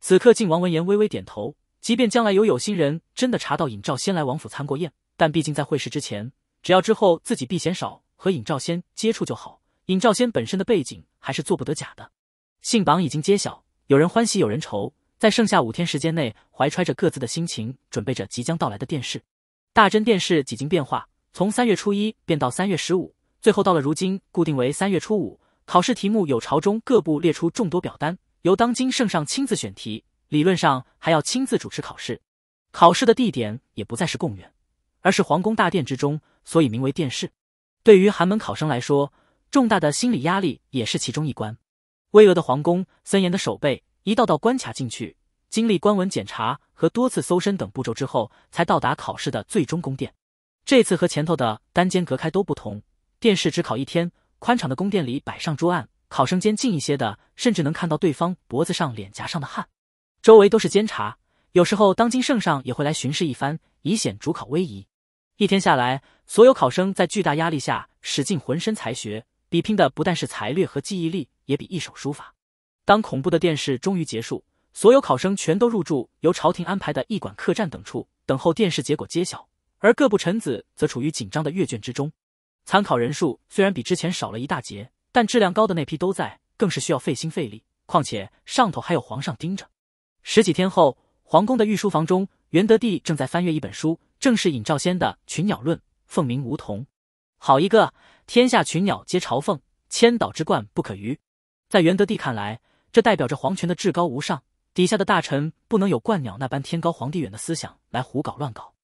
此刻靖王闻言微微点头。即便将来有有心人真的查到尹兆先来王府参过宴，但毕竟在会试之前，只要之后自己避嫌少和尹兆先接触就好。尹兆先本身的背景还是做不得假的。信榜已经揭晓，有人欢喜有人愁，在剩下五天时间内，怀揣着各自的心情，准备着即将到来的殿试。大真殿试几经变化，从三月初一变到三月十五，最后到了如今固定为三月初五。考试题目有朝中各部列出众多表单，由当今圣上亲自选题。理论上还要亲自主持考试，考试的地点也不再是贡院，而是皇宫大殿之中，所以名为殿试。对于寒门考生来说，重大的心理压力也是其中一关。巍峨的皇宫，森严的守备，一道道关卡进去，经历官文检查和多次搜身等步骤之后，才到达考试的最终宫殿。这次和前头的单间隔开都不同，殿试只考一天，宽敞的宫殿里摆上桌案，考生间近一些的，甚至能看到对方脖子上、脸颊上的汗。周围都是监察，有时候当今圣上也会来巡视一番，以显主考威仪。一天下来，所有考生在巨大压力下使尽浑身才学，比拼的不但是才略和记忆力，也比一手书法。当恐怖的殿试终于结束，所有考生全都入住由朝廷安排的驿馆、客栈等处，等候殿试结果揭晓。而各部臣子则处于紧张的阅卷之中。参考人数虽然比之前少了一大截，但质量高的那批都在，更是需要费心费力。况且上头还有皇上盯着。十几天后，皇宫的御书房中，元德帝正在翻阅一本书，正是尹兆先的《群鸟论》，凤鸣梧桐。好一个天下群鸟皆朝凤，千岛之冠不可逾。在元德帝看来，这代表着皇权的至高无上，底下的大臣不能有冠鸟那般天高皇帝远的思想来胡搞乱搞。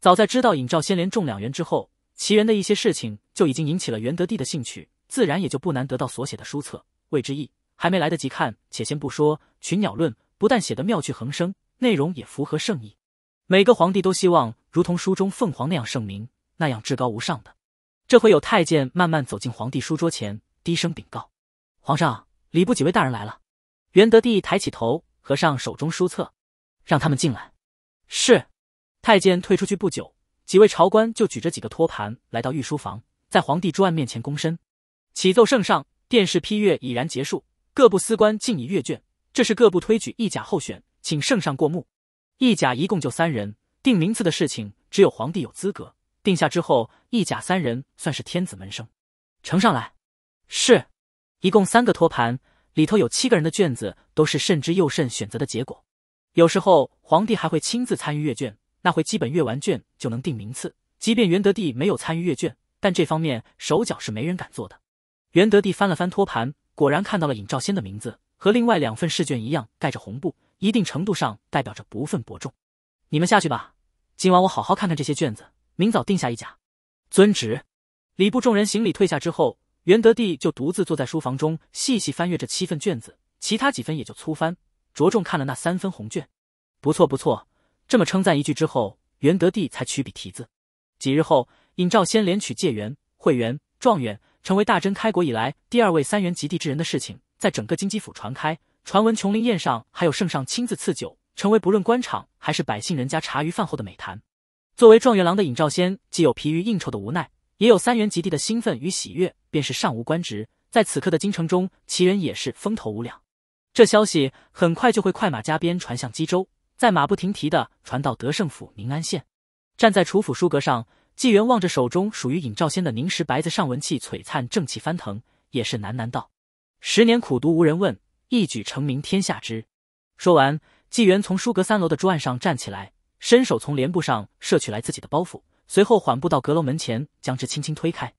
早在知道尹兆先连中两元之后，其人的一些事情就已经引起了元德帝的兴趣，自然也就不难得到所写的书册。谓之意，还没来得及看，且先不说《群鸟论》。不但写得妙趣横生，内容也符合圣意。每个皇帝都希望如同书中凤凰那样圣明，那样至高无上的。这回有太监慢慢走进皇帝书桌前，低声禀告：“皇上，礼部几位大人来了。”元德帝抬起头，合上手中书册，让他们进来。是。太监退出去不久，几位朝官就举着几个托盘来到御书房，在皇帝桌案面前躬身，启奏圣上：殿试批阅已然结束，各部司官尽已阅卷。这是各部推举一甲候选，请圣上过目。一甲一共就三人，定名次的事情只有皇帝有资格。定下之后，一甲三人算是天子门生。呈上来。是。一共三个托盘，里头有七个人的卷子，都是慎之又慎选择的结果。有时候皇帝还会亲自参与阅卷，那会基本阅完卷就能定名次。即便元德帝没有参与阅卷，但这方面手脚是没人敢做的。元德帝翻了翻托盘，果然看到了尹兆先的名字。和另外两份试卷一样，盖着红布，一定程度上代表着不分伯仲。你们下去吧，今晚我好好看看这些卷子，明早定下一甲。遵旨。礼部众人行礼退下之后，元德帝就独自坐在书房中，细细翻阅着七份卷子，其他几分也就粗翻，着重看了那三分红卷。不错不错，这么称赞一句之后，元德帝才取笔题字。几日后，尹兆先连取解元、会元、状元，成为大真开国以来第二位三元及第之人的事情，在整个京畿府传开。传闻琼林宴上还有圣上亲自赐酒，成为不论官场还是百姓人家茶余饭后的美谈。作为状元郎的尹兆先，既有疲于应酬的无奈。也有三元及第的兴奋与喜悦，便是上无官职，在此刻的京城中，其人也是风头无两。这消息很快就会快马加鞭传向冀州，再马不停蹄的传到德胜府宁安县。站在楚府书阁上，纪元望着手中属于尹兆先的凝石白子上文气璀璨，正气翻腾，也是喃喃道：“十年苦读无人问，一举成名天下知。”说完，纪元从书阁三楼的桌案上站起来，伸手从帘布上摄取来自己的包袱。随后缓步到阁楼门前，将之轻轻推开。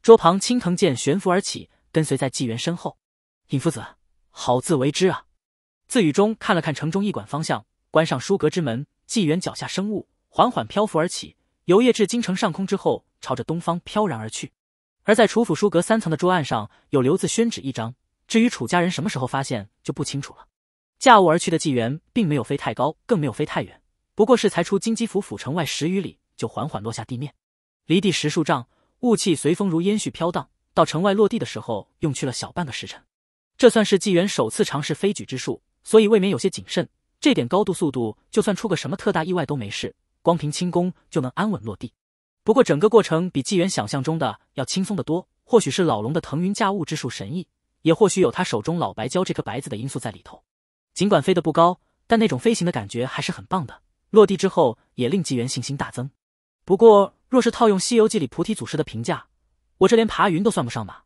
桌旁青藤剑悬浮而起，跟随在纪元身后。尹夫子，好自为之啊！自语中看了看城中驿馆方向，关上书阁之门。纪元脚下生雾，缓缓漂浮而起，游曳至京城上空之后，朝着东方飘然而去。而在楚府书阁三层的桌案上，有留字宣纸一张。至于楚家人什么时候发现，就不清楚了。驾雾而去的纪元，并没有飞太高，更没有飞太远，不过是才出京畿府府城外十余里。就缓缓落下地面，离地十数丈，雾气随风如烟絮飘荡。到城外落地的时候，用去了小半个时辰。这算是纪元首次尝试飞举之术，所以未免有些谨慎。这点高度速度，就算出个什么特大意外都没事，光凭轻功就能安稳落地。不过整个过程比纪元想象中的要轻松得多。或许是老龙的腾云驾雾之术神异，也或许有他手中老白胶这颗白子的因素在里头。尽管飞得不高，但那种飞行的感觉还是很棒的。落地之后，也令纪元信心大增。不过，若是套用《西游记》里菩提祖师的评价，我这连爬云都算不上吧？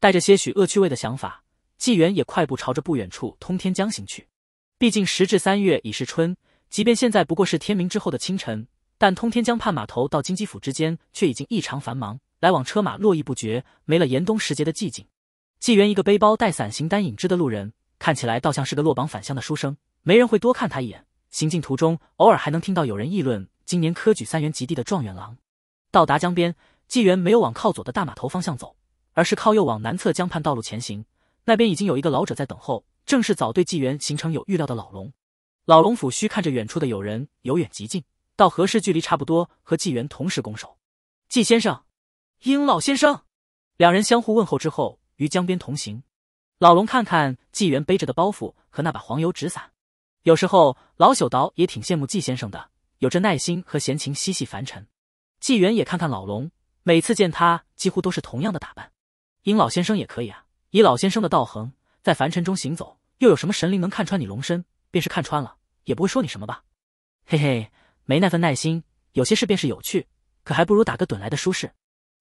带着些许恶趣味的想法，纪元也快步朝着不远处通天江行去。毕竟时至三月已是春，即便现在不过是天明之后的清晨，但通天江畔码头到金鸡府之间却已经异常繁忙，来往车马络绎不绝，没了严冬时节的寂静。纪元一个背包带伞形单影只的路人，看起来倒像是个落榜返乡的书生，没人会多看他一眼。行进途中，偶尔还能听到有人议论。今年科举三元及第的状元郎，到达江边，纪元没有往靠左的大码头方向走，而是靠右往南侧江畔道路前行。那边已经有一个老者在等候，正是早对纪元形成有预料的老龙。老龙抚须看着远处的友人，由远及近，到合适距离差不多，和纪元同时拱手。纪先生，英老先生，两人相互问候之后，于江边同行。老龙看看纪元背着的包袱和那把黄油纸伞，有时候老朽岛也挺羡慕纪先生的。有着耐心和闲情嬉戏凡尘，纪元也看看老龙，每次见他几乎都是同样的打扮。英老先生也可以啊，以老先生的道行，在凡尘中行走，又有什么神灵能看穿你龙身？便是看穿了，也不会说你什么吧？嘿嘿，没那份耐心，有些事便是有趣，可还不如打个盹来的舒适。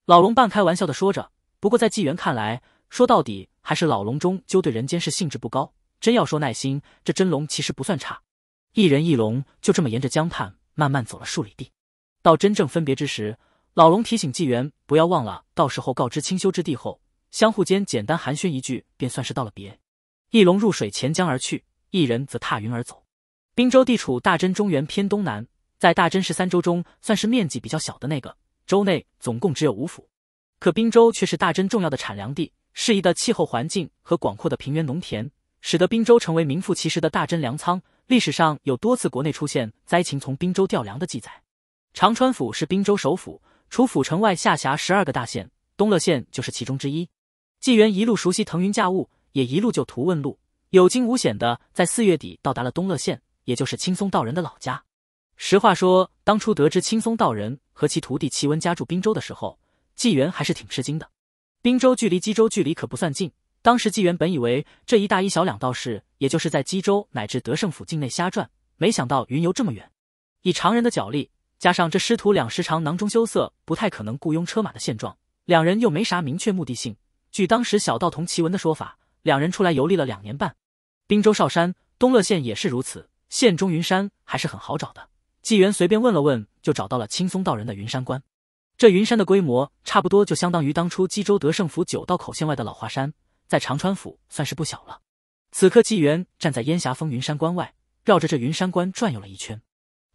老龙半开玩笑的说着，不过在纪元看来，说到底还是老龙中究对人间事兴致不高。真要说耐心，这真龙其实不算差。一人一龙就这么沿着江畔。慢慢走了数里地，到真正分别之时，老龙提醒纪元不要忘了，到时候告知清修之地后，相互间简单寒暄一句，便算是道了别。一龙入水潜江而去，一人则踏云而走。滨州地处大真中原偏东南，在大真十三州中算是面积比较小的那个，州内总共只有五府，可滨州却是大真重要的产粮地，适宜的气候环境和广阔的平原农田，使得滨州成为名副其实的大真粮仓。历史上有多次国内出现灾情从滨州调粮的记载。长川府是滨州首府，除府城外下辖十二个大县，东乐县就是其中之一。纪元一路熟悉腾云驾雾，也一路就图问路，有惊无险的在四月底到达了东乐县，也就是青松道人的老家。实话说，当初得知青松道人和其徒弟齐文家住滨州的时候，纪元还是挺吃惊的。滨州距离冀州距离可不算近。当时纪元本以为这一大一小两道士，也就是在冀州乃至德胜府境内瞎转，没想到云游这么远。以常人的脚力，加上这师徒两时常囊中羞涩，不太可能雇佣车马的现状，两人又没啥明确目的性。据当时小道童齐文的说法，两人出来游历了两年半。滨州少山、东乐县也是如此，县中云山还是很好找的。纪元随便问了问，就找到了青松道人的云山关。这云山的规模，差不多就相当于当初冀州德胜府九道口县外的老华山。在长川府算是不小了。此刻纪元站在烟霞峰云山关外，绕着这云山关转悠了一圈。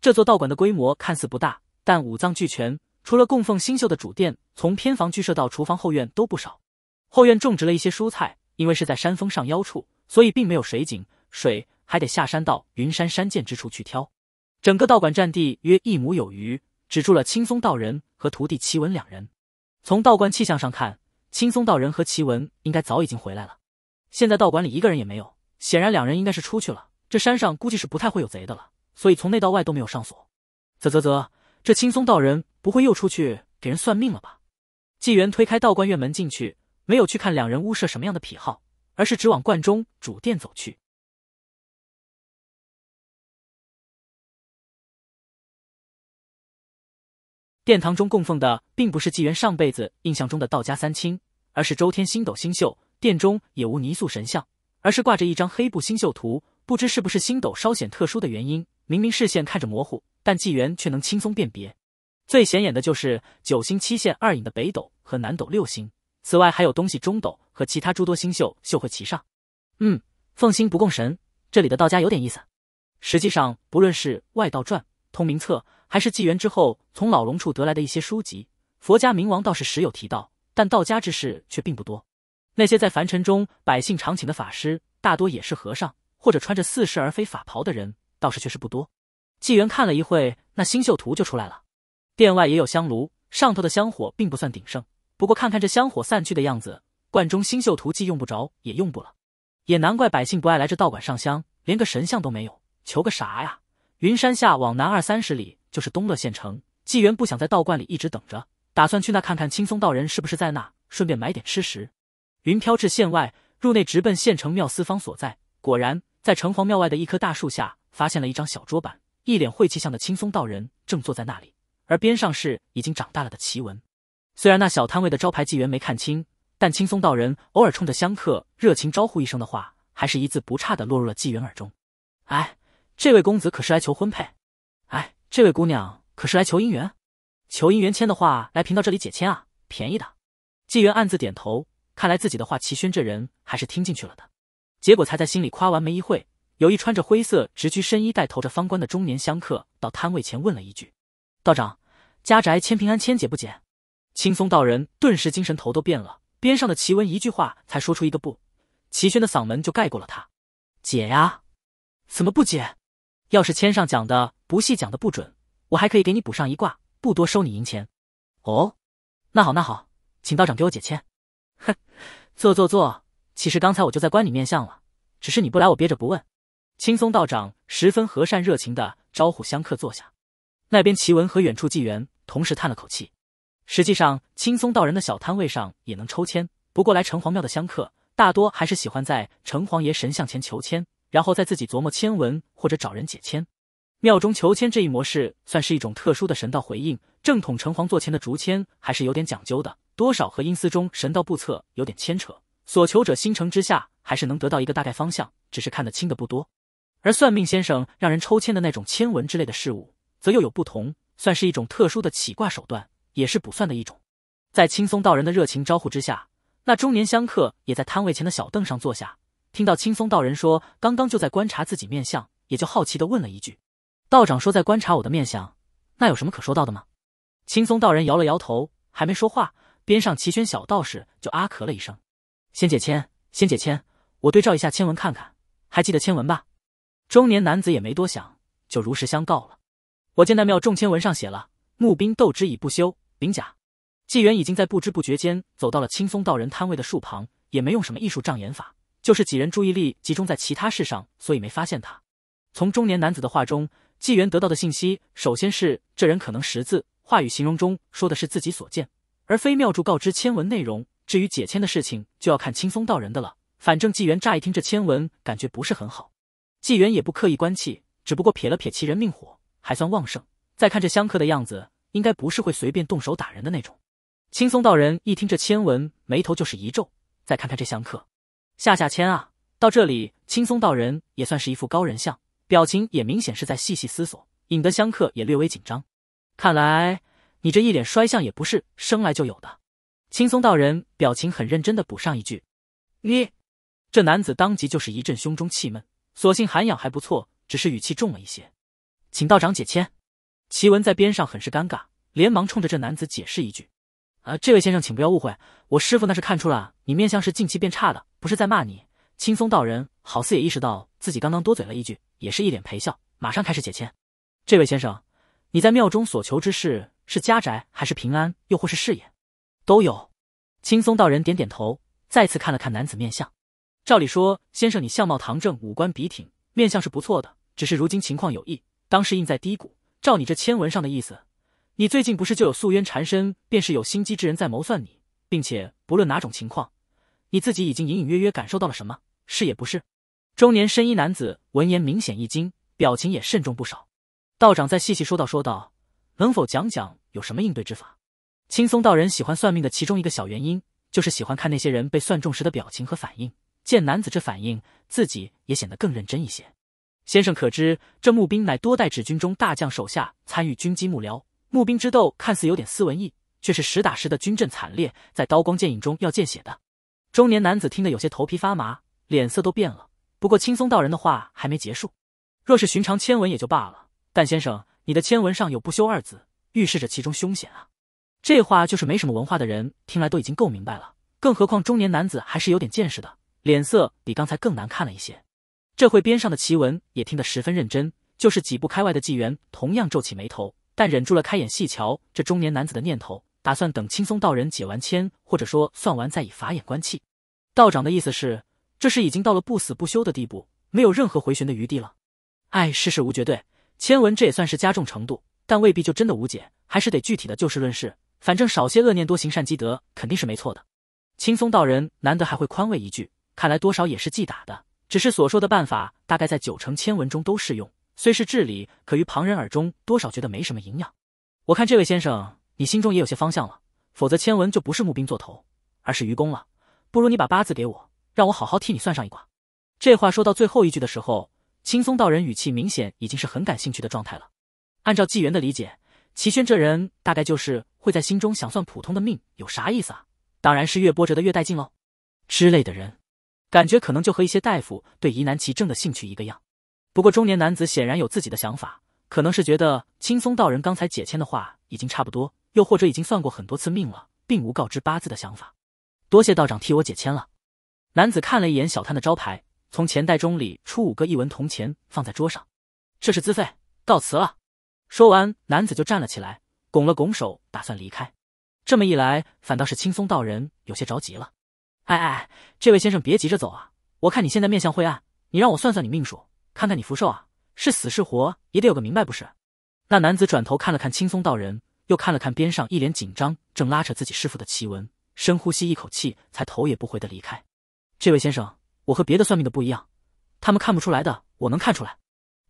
这座道馆的规模看似不大，但五脏俱全，除了供奉星宿的主殿，从偏房居舍到厨房后院都不少。后院种植了一些蔬菜，因为是在山峰上腰处，所以并没有水井，水还得下山到云山山涧之处去挑。整个道馆占地约一亩有余，只住了青松道人和徒弟齐文两人。从道观气象上看，青松道人和齐文应该早已经回来了。现在道馆里一个人也没有，显然两人应该是出去了。这山上估计是不太会有贼的了，所以从内到外都没有上锁。啧啧啧，这青松道人不会又出去给人算命了吧？纪元推开道观院门进去，没有去看两人屋设什么样的癖好，而是直往观中主殿走去。殿堂中供奉的并不是纪元上辈子印象中的道家三清，而是周天星斗星宿。殿中也无泥塑神像，而是挂着一张黑布星宿图。不知是不是星斗稍显特殊的原因，明明视线看着模糊，但纪元却能轻松辨别。最显眼的就是九星七线二影的北斗和南斗六星，此外还有东西中斗和其他诸多星宿绣绘其上。嗯，奉星不供神，这里的道家有点意思。实际上，不论是《外道传》《通明册》。还是纪元之后从老龙处得来的一些书籍，佛家冥王倒是时有提到，但道家之事却并不多。那些在凡尘中百姓常请的法师，大多也是和尚或者穿着似是而非法袍的人，倒是确实不多。纪元看了一会，那星宿图就出来了。殿外也有香炉，上头的香火并不算鼎盛，不过看看这香火散去的样子，观中星宿图既用不着，也用不了。也难怪百姓不爱来这道馆上香，连个神像都没有，求个啥呀？云山下往南二三十里。就是东乐县城，纪元不想在道观里一直等着，打算去那看看青松道人是不是在那，顺便买点吃食。云飘至县外，入内直奔县城庙司方所在。果然，在城隍庙外的一棵大树下，发现了一张小桌板，一脸晦气相的青松道人正坐在那里，而边上是已经长大了的奇文。虽然那小摊位的招牌纪元没看清，但青松道人偶尔冲着香客热情招呼一声的话，还是一字不差的落入了纪元耳中。哎，这位公子可是来求婚配？这位姑娘可是来求姻缘？求姻缘签的话，来贫道这里解签啊，便宜的。纪元暗自点头，看来自己的话，齐轩这人还是听进去了的。结果才在心里夸完没一会，有一穿着灰色直裾深衣、带头着方冠的中年香客到摊位前问了一句：“道长，家宅签平安签解不解？”青松道人顿时精神头都变了，边上的齐文一句话才说出一个不，齐轩的嗓门就盖过了他：“解呀，怎么不解？要是签上讲的……”不细讲的不准，我还可以给你补上一卦，不多收你银钱。哦，那好那好，请道长给我解签。哼，坐坐坐。其实刚才我就在观你面相了，只是你不来，我憋着不问。青松道长十分和善热情的招呼香客坐下。那边奇文和远处纪元同时叹了口气。实际上，青松道人的小摊位上也能抽签，不过来城隍庙的香客大多还是喜欢在城隍爷神像前求签，然后再自己琢磨签文或者找人解签。庙中求签这一模式算是一种特殊的神道回应，正统城隍座签的竹签还是有点讲究的，多少和阴司中神道不测有点牵扯。所求者心诚之下，还是能得到一个大概方向，只是看得清的不多。而算命先生让人抽签的那种签文之类的事物，则又有不同，算是一种特殊的起卦手段，也是卜算的一种。在青松道人的热情招呼之下，那中年香客也在摊位前的小凳上坐下，听到青松道人说刚刚就在观察自己面相，也就好奇的问了一句。道长说在观察我的面相，那有什么可说到的吗？青松道人摇了摇头，还没说话，边上齐宣小道士就啊咳了一声：“仙解签，仙解签，我对照一下签文看看，还记得签文吧？”中年男子也没多想，就如实相告了：“我见那庙众签文上写了‘募兵斗之以不休’，丙甲。”纪元已经在不知不觉间走到了青松道人摊位的树旁，也没用什么艺术障眼法，就是几人注意力集中在其他事上，所以没发现他。从中年男子的话中。纪元得到的信息，首先是这人可能识字，话语形容中说的是自己所见，而非庙祝告知签文内容。至于解签的事情，就要看青松道人的了。反正纪元乍一听这签文，感觉不是很好。纪元也不刻意关气，只不过撇了撇其人命火，还算旺盛。再看这香客的样子，应该不是会随便动手打人的那种。青松道人一听这签文，眉头就是一皱。再看看这香客，下下签啊！到这里，青松道人也算是一副高人相。表情也明显是在细细思索，引得香客也略微紧张。看来你这一脸衰相也不是生来就有的。青松道人表情很认真的补上一句：“你。”这男子当即就是一阵胸中气闷，所幸涵养还不错，只是语气重了一些。请道长解签。齐文在边上很是尴尬，连忙冲着这男子解释一句：“啊，这位先生，请不要误会，我师傅那是看出了你面相是近期变差的，不是在骂你。”青松道人好似也意识到自己刚刚多嘴了一句，也是一脸陪笑，马上开始解签。这位先生，你在庙中所求之事是家宅还是平安，又或是事业？都有。青松道人点点头，再次看了看男子面相。照理说，先生你相貌堂正，五官笔挺，面相是不错的。只是如今情况有异，当时印在低谷。照你这签文上的意思，你最近不是就有素冤缠身，便是有心机之人在谋算你，并且不论哪种情况，你自己已经隐隐约约感受到了什么？是也不是？中年深衣男子闻言明显一惊，表情也慎重不少。道长再细细说道：“说道，能否讲讲有什么应对之法？”青松道人喜欢算命的其中一个小原因，就是喜欢看那些人被算中时的表情和反应。见男子这反应，自己也显得更认真一些。先生可知，这募兵乃多代指军中大将手下参与军机幕僚。募兵之斗看似有点斯文意，却是实打实的军阵惨烈，在刀光剑影中要见血的。中年男子听得有些头皮发麻，脸色都变了。不过青松道人的话还没结束，若是寻常签文也就罢了，但先生，你的签文上有“不修”二字，预示着其中凶险啊！这话就是没什么文化的人听来都已经够明白了，更何况中年男子还是有点见识的，脸色比刚才更难看了一些。这会边上的奇文也听得十分认真，就是几步开外的纪元同样皱起眉头，但忍住了开眼细瞧这中年男子的念头，打算等青松道人解完签，或者说算完再以法眼观气。道长的意思是，这事已经到了不死不休的地步，没有任何回旋的余地了。哎，世事无绝对，签文这也算是加重程度，但未必就真的无解，还是得具体的就事论事。反正少些恶念，多行善积德，肯定是没错的。青松道人难得还会宽慰一句，看来多少也是记打的。只是所说的办法，大概在九成签文中都适用，虽是至理，可于旁人耳中多少觉得没什么营养。我看这位先生，你心中也有些方向了，否则签文就不是募兵做头，而是愚公了。不如你把八字给我，让我好好替你算上一卦。这话说到最后一句的时候，青松道人语气明显已经是很感兴趣的状态了。按照纪元的理解，齐轩这人大概就是会在心中想算普通的命有啥意思啊？当然是越波折的越带劲喽，之类的人。感觉可能就和一些大夫对疑难奇症的兴趣一个样，不过中年男子显然有自己的想法，可能是觉得青松道人刚才解签的话已经差不多，又或者已经算过很多次命了，并无告知八字的想法。多谢道长替我解签了。男子看了一眼小摊的招牌，从钱袋中里出五个一文铜钱放在桌上，这是资费，告辞了。说完，男子就站了起来，拱了拱手，打算离开。这么一来，反倒是青松道人有些着急了。哎哎，这位先生别急着走啊！我看你现在面相晦暗，你让我算算你命数，看看你福寿啊，是死是活也得有个明白不是？那男子转头看了看青松道人，又看了看边上一脸紧张正拉扯自己师傅的齐文，深呼吸一口气，才头也不回的离开。这位先生，我和别的算命的不一样，他们看不出来的，我能看出来。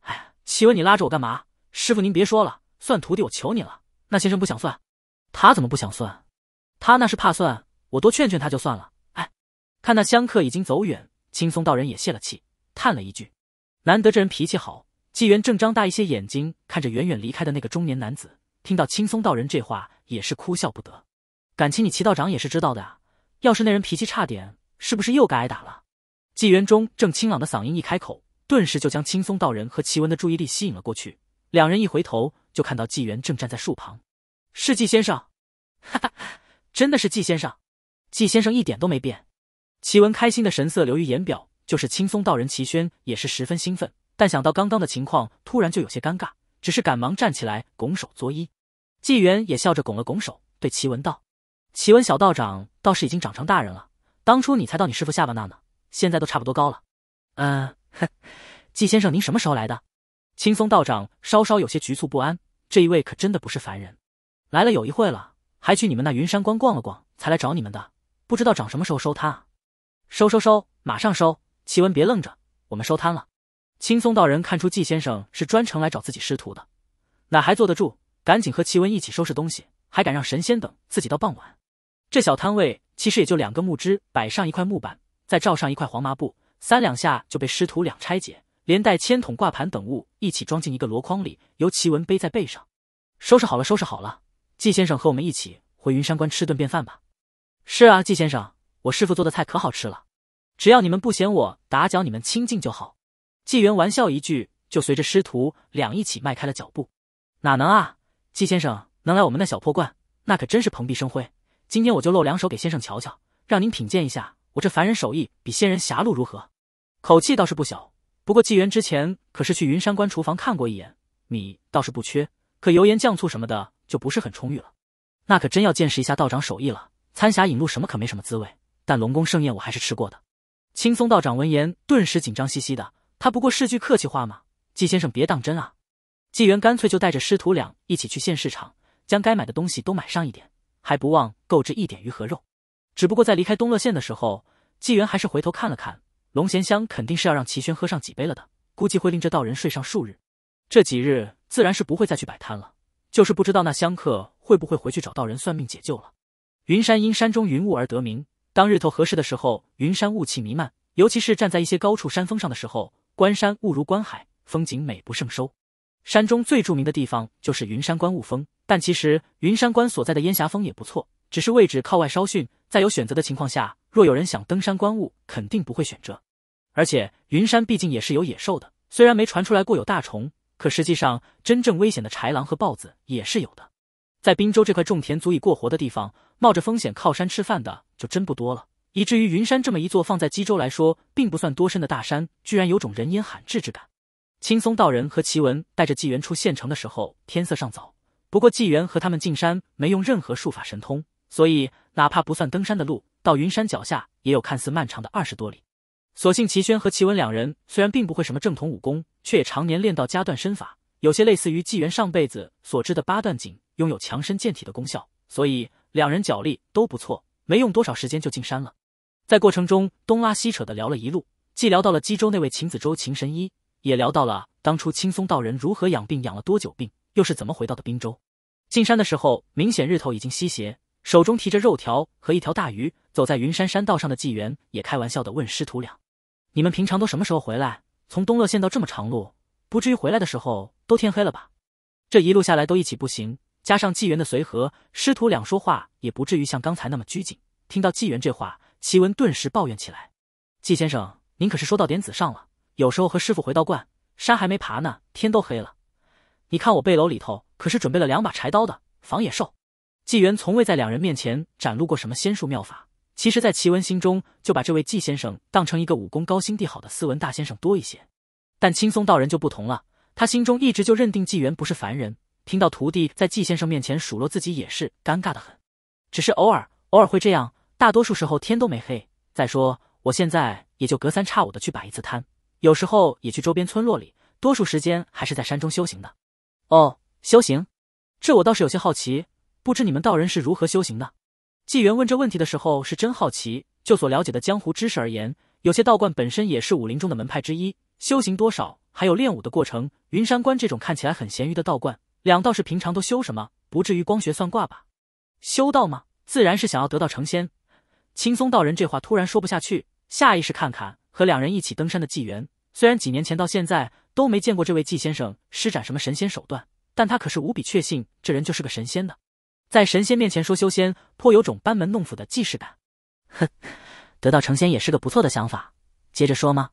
哎呀，齐文，你拉着我干嘛？师傅您别说了，算徒弟我求你了。那先生不想算，他怎么不想算？他那是怕算，我多劝劝他就算了。哎看那香客已经走远，青松道人也泄了气，叹了一句：“难得这人脾气好。”纪元正张大一些眼睛看着远远离开的那个中年男子，听到青松道人这话，也是哭笑不得。感情你齐道长也是知道的啊，要是那人脾气差点，是不是又该挨打了？纪元中正清朗的嗓音一开口，顿时就将青松道人和齐文的注意力吸引了过去。两人一回头，就看到纪元正站在树旁，是纪先生，哈哈，真的是纪先生。纪先生一点都没变。齐文开心的神色流于言表，就是青松道人齐轩也是十分兴奋，但想到刚刚的情况，突然就有些尴尬，只是赶忙站起来拱手作揖。纪元也笑着拱了拱手，对齐文道：“齐文小道长倒是已经长成大人了，当初你才到你师傅下巴那呢，现在都差不多高了。”嗯，哼，季先生您什么时候来的？青松道长稍稍有些局促不安，这一位可真的不是凡人，来了有一会了，还去你们那云山关逛了逛，才来找你们的，不知道长什么时候收摊啊？收收收，马上收！齐文别愣着，我们收摊了。青松道人看出季先生是专程来找自己师徒的，哪还坐得住？赶紧和齐文一起收拾东西，还敢让神仙等自己到傍晚？这小摊位其实也就两个木枝，摆上一块木板，再罩上一块黄麻布，三两下就被师徒两拆解，连带铅桶、挂盘等物一起装进一个箩筐里，由齐文背在背上。收拾好了，收拾好了。季先生和我们一起回云山关吃顿便饭吧。是啊，季先生。我师傅做的菜可好吃了，只要你们不嫌我打搅你们清静就好。纪元玩笑一句，就随着师徒俩一起迈开了脚步。哪能啊，纪先生，能来我们那小破观，那可真是蓬荜生辉。今天我就露两手给先生瞧瞧，让您品鉴一下我这凡人手艺比仙人狭路如何。口气倒是不小，不过纪元之前可是去云山关厨房看过一眼，米倒是不缺，可油盐酱醋什么的就不是很充裕了。那可真要见识一下道长手艺了。餐霞引路什么可没什么滋味，但龙宫盛宴我还是吃过的。青松道长闻言，顿时紧张兮兮的。他不过是句客气话嘛，季先生别当真啊。纪元干脆就带着师徒俩一起去县市场，将该买的东西都买上一点，还不忘购置一点鱼和肉。只不过在离开东乐县的时候，纪元还是回头看了看，龙涎香肯定是要让齐轩喝上几杯了的，估计会令这道人睡上数日。这几日自然是不会再去摆摊了，就是不知道那香客会不会回去找道人算命解救了。云山因山中云雾而得名。当日头合适的时候，云山雾气弥漫，尤其是站在一些高处山峰上的时候，观山雾如观海，风景美不胜收。山中最著名的地方就是云山观雾峰，但其实云山关所在的烟霞峰也不错，只是位置靠外稍逊。在有选择的情况下，若有人想登山观雾，肯定不会选这。而且云山毕竟也是有野兽的，虽然没传出来过有大虫，可实际上真正危险的豺狼和豹子也是有的。在滨州这块种田足以过活的地方，冒着风险靠山吃饭的就真不多了。以至于云山这么一座放在冀州来说并不算多深的大山，居然有种人烟罕至之感。青松道人和齐文带着纪元出县城的时候，天色尚早。不过纪元和他们进山没用任何术法神通，所以哪怕不算登山的路，到云山脚下也有看似漫长的二十多里。所幸齐轩和齐文两人虽然并不会什么正统武功，却也常年练到加段身法，有些类似于纪元上辈子所知的八段锦，拥有强身健体的功效，所以两人脚力都不错，没用多少时间就进山了。在过程中东拉西扯的聊了一路，既聊到了冀州那位秦子洲秦神医。也聊到了当初青松道人如何养病，养了多久病，又是怎么回到的滨州。进山的时候，明显日头已经西斜，手中提着肉条和一条大鱼，走在云山山道上的纪元也开玩笑的问师徒俩：“你们平常都什么时候回来？从东乐县道这么长路，不至于回来的时候都天黑了吧？”这一路下来都一起步行，加上纪元的随和，师徒俩说话也不至于像刚才那么拘谨。听到纪元这话，齐文顿时抱怨起来：“纪先生，您可是说到点子上了。”有时候和师傅回道观，山还没爬呢，天都黑了。你看我背篓里头可是准备了两把柴刀的，防野兽。纪元从未在两人面前展露过什么仙术妙法，其实，在齐文心中就把这位纪先生当成一个武功高心地好的斯文大先生多一些。但青松道人就不同了，他心中一直就认定纪元不是凡人，听到徒弟在纪先生面前数落自己也是尴尬的很。只是偶尔偶尔会这样，大多数时候天都没黑。再说我现在也就隔三差五的去摆一次摊。有时候也去周边村落里，多数时间还是在山中修行的。哦，修行，这我倒是有些好奇，不知你们道人是如何修行的？纪元问这问题的时候是真好奇。就所了解的江湖知识而言，有些道观本身也是武林中的门派之一，修行多少还有练武的过程。云山关这种看起来很闲鱼的道观，两道士平常都修什么？不至于光学算卦吧？修道吗？自然是想要得道成仙。青松道人这话突然说不下去，下意识看看和两人一起登山的纪元。虽然几年前到现在都没见过这位纪先生施展什么神仙手段，但他可是无比确信这人就是个神仙的。在神仙面前说修仙，颇有种班门弄斧的既视感。哼，得道成仙也是个不错的想法。接着说吗？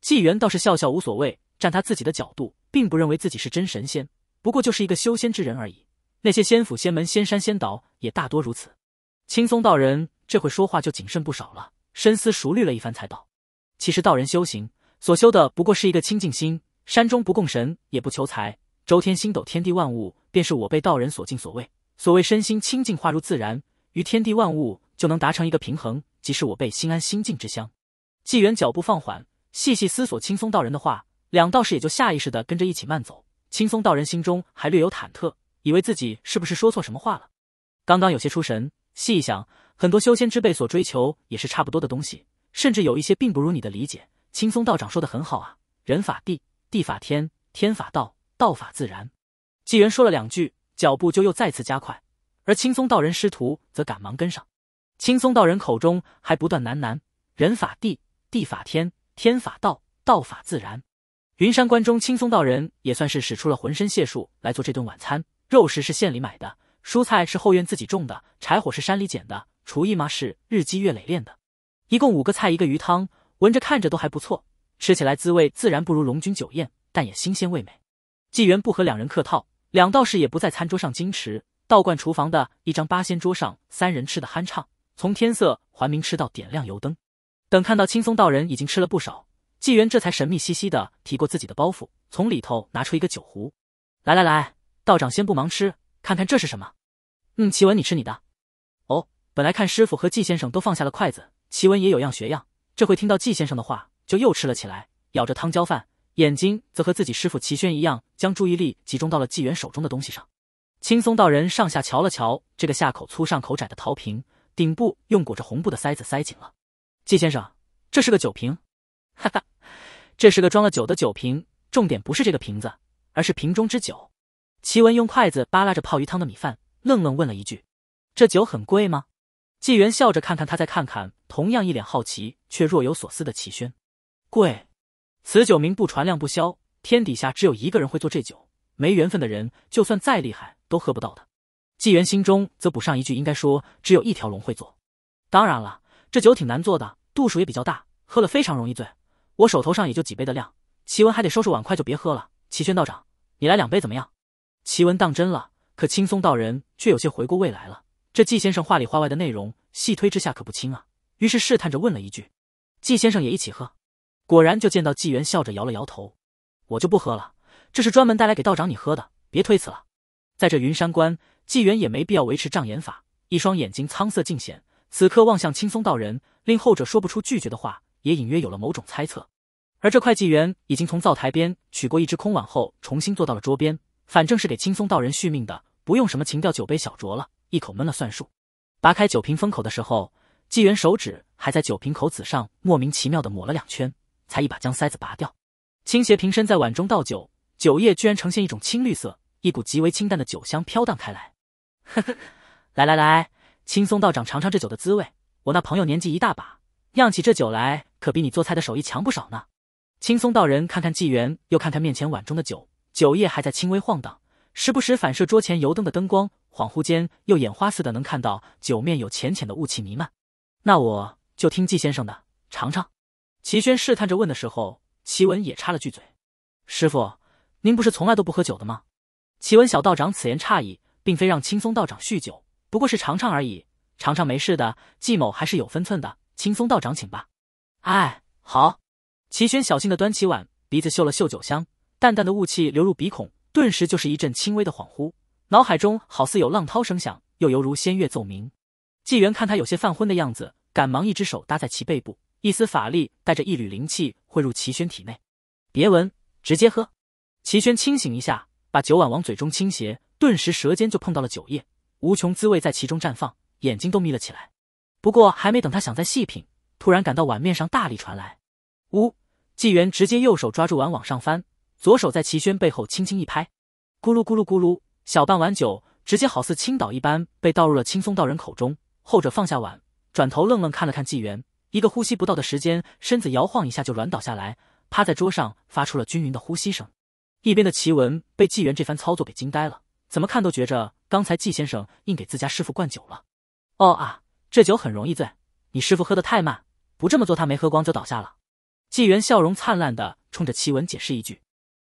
纪元倒是笑笑无所谓，站他自己的角度，并不认为自己是真神仙，不过就是一个修仙之人而已。那些仙府、仙门、仙山、仙岛也大多如此。青松道人这会说话就谨慎不少了，深思熟虑了一番，才道：“其实道人修行。”所修的不过是一个清净心，山中不供神，也不求财，周天星斗天地万物，便是我辈道人所敬所畏。所谓身心清净化入自然，于天地万物就能达成一个平衡，即是我辈心安心静之乡。纪元脚步放缓，细细思索青松道人的话，两道士也就下意识的跟着一起慢走。青松道人心中还略有忐忑，以为自己是不是说错什么话了，刚刚有些出神。细一想，很多修仙之辈所追求也是差不多的东西，甚至有一些并不如你的理解。青松道长说的很好啊，人法地，地法天，天法道，道法自然。纪元说了两句，脚步就又再次加快，而青松道人师徒则赶忙跟上。青松道人口中还不断喃喃：“人法地，地法天，天法道，道法自然。”云山关中，青松道人也算是使出了浑身解数来做这顿晚餐。肉食是县里买的，蔬菜是后院自己种的，柴火是山里捡的，厨艺嘛是日积月累练的。一共五个菜，一个鱼汤。闻着看着都还不错，吃起来滋味自然不如龙君酒宴，但也新鲜味美。纪元不和两人客套，两道士也不在餐桌上矜持，道观厨房的一张八仙桌上，三人吃的酣畅，从天色还明吃到点亮油灯。等看到青松道人已经吃了不少，纪元这才神秘兮兮的提过自己的包袱，从里头拿出一个酒壶。来来来，道长先不忙吃，看看这是什么。嗯，奇文，你吃你的。本来看师傅和季先生都放下了筷子，奇文也有样学样，这回听到季先生的话，就又吃了起来，咬着汤浇饭，眼睛则和自己师傅齐轩一样，将注意力集中到了纪元手中的东西上。青松道人上下瞧了瞧这个下口粗上口窄的陶瓶，顶部用裹着红布的塞子塞紧了。季先生，这是个酒瓶，哈哈，这是个装了酒的酒瓶。重点不是这个瓶子，而是瓶中之酒。齐文用筷子扒拉着泡鱼汤的米饭，愣愣问了一句：“这酒很贵吗？”纪元笑着看看他，再看看同样一脸好奇却若有所思的齐轩，贵。此酒名不传，量不销，天底下只有一个人会做这酒，没缘分的人就算再厉害都喝不到的。纪元心中则补上一句：“应该说只有一条龙会做。”当然了，这酒挺难做的。度数也比较大，喝了非常容易醉。我手头上也就几杯的量，齐文还得收拾碗筷，就别喝了。齐宣道长，你来两杯怎么样？齐文当真了，可青松道人却有些回过味来了。这季先生话里话外的内容，细推之下可不轻啊。于是试探着问了一句：“季先生也一起喝？”果然就见到季元笑着摇了摇头：“我就不喝了，这是专门带来给道长你喝的，别推辞了。”在这云山关，纪元也没必要维持障眼法，一双眼睛苍色尽显。此刻望向青松道人，令后者说不出拒绝的话，也隐约有了某种猜测。而这块纪元已经从灶台边取过一只空碗后，重新坐到了桌边，反正是给青松道人续命的，不用什么情调酒杯小酌了，一口闷了算数。拔开酒瓶封口的时候，纪元手指还在酒瓶口子上莫名其妙的抹了两圈，才一把将塞子拔掉，倾斜瓶身在碗中倒酒，酒液居然呈现一种青绿色，一股极为清淡的酒香飘荡开来。*laughs* 呵呵，来来来。青松道长，尝尝这酒的滋味。我那朋友年纪一大把，酿起这酒来可比你做菜的手艺强不少呢。青松道人看看纪元，又看看面前碗中的酒，酒液还在轻微晃荡，时不时反射桌前油灯的灯光，恍惚间又眼花似的能看到酒面有浅浅的雾气弥漫。那我就听季先生的，尝尝。齐轩试探着问的时候，齐文也插了句嘴：“师傅，您不是从来都不喝酒的吗？”齐文小道长此言差矣，并非让青松道长酗酒。不过是尝尝而已，尝尝没事的。季某还是有分寸的，青松道长请吧。哎，好。齐轩小心的端起碗，鼻子嗅了嗅酒香，淡淡的雾气流入鼻孔，顿时就是一阵轻微的恍惚，脑海中好似有浪涛声响，又犹如仙乐奏鸣。纪元看他有些犯昏的样子，赶忙一只手搭在其背部，一丝法力带着一缕灵气汇入齐轩体内。别闻，直接喝。齐轩清醒一下，把酒碗往嘴中倾斜，顿时舌尖就碰到了酒液。无穷滋味在其中绽放，眼睛都眯了起来。不过还没等他想再细品，突然感到碗面上大力传来。呜！纪元直接右手抓住碗往上翻，左手在齐轩背后轻轻一拍，咕噜咕噜咕噜，小半碗酒直接好似倾倒一般被倒入了青松道人口中。后者放下碗，转头愣愣看了看纪元，一个呼吸不到的时间，身子摇晃一下就软倒下来，趴在桌上发出了均匀的呼吸声。一边的齐文被纪元这番操作给惊呆了。怎么看都觉着刚才纪先生硬给自家师傅灌酒了。哦啊，这酒很容易醉，你师傅喝的太慢，不这么做他没喝光就倒下了。纪元笑容灿烂的冲着齐文解释一句：“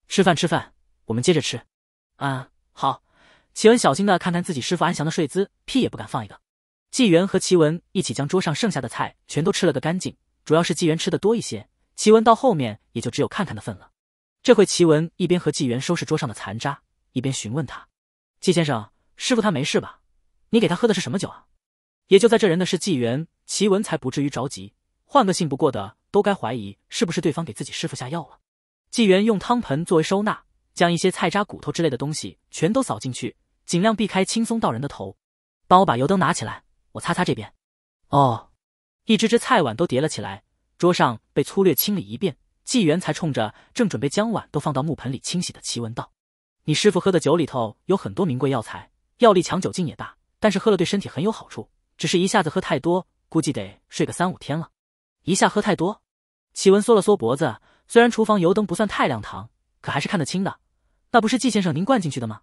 吃饭吃饭，我们接着吃。”啊，好。齐文小心的看看自己师傅安详的睡姿，屁也不敢放一个。纪元和齐文一起将桌上剩下的菜全都吃了个干净，主要是纪元吃的多一些，齐文到后面也就只有看看的份了。这回齐文一边和纪元收拾桌上的残渣，一边询问他。纪先生，师傅他没事吧？你给他喝的是什么酒啊？也就在这人的是纪元，齐文才不至于着急。换个信不过的，都该怀疑是不是对方给自己师傅下药了。纪元用汤盆作为收纳，将一些菜渣、骨头之类的东西全都扫进去，尽量避开青松道人的头。帮我把油灯拿起来，我擦擦这边。哦，一只只菜碗都叠了起来，桌上被粗略清理一遍。纪元才冲着正准备将碗都放到木盆里清洗的齐文道。你师傅喝的酒里头有很多名贵药材，药力强，酒劲也大，但是喝了对身体很有好处。只是一下子喝太多，估计得睡个三五天了。一下喝太多，启文缩了缩脖子。虽然厨房油灯不算太亮堂，可还是看得清的。那不是纪先生您灌进去的吗？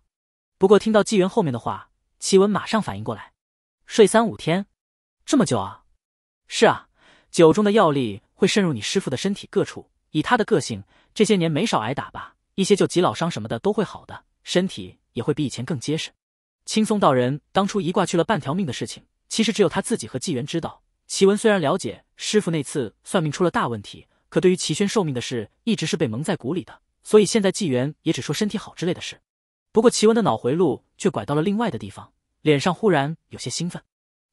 不过听到纪元后面的话，齐文马上反应过来，睡三五天，这么久啊？是啊，酒中的药力会渗入你师傅的身体各处。以他的个性，这些年没少挨打吧？一些就急老伤什么的都会好的，身体也会比以前更结实。青松道人当初一挂去了半条命的事情，其实只有他自己和纪元知道。齐文虽然了解师傅那次算命出了大问题，可对于齐轩寿命的事，一直是被蒙在鼓里的。所以现在纪元也只说身体好之类的事。不过齐文的脑回路却拐到了另外的地方，脸上忽然有些兴奋。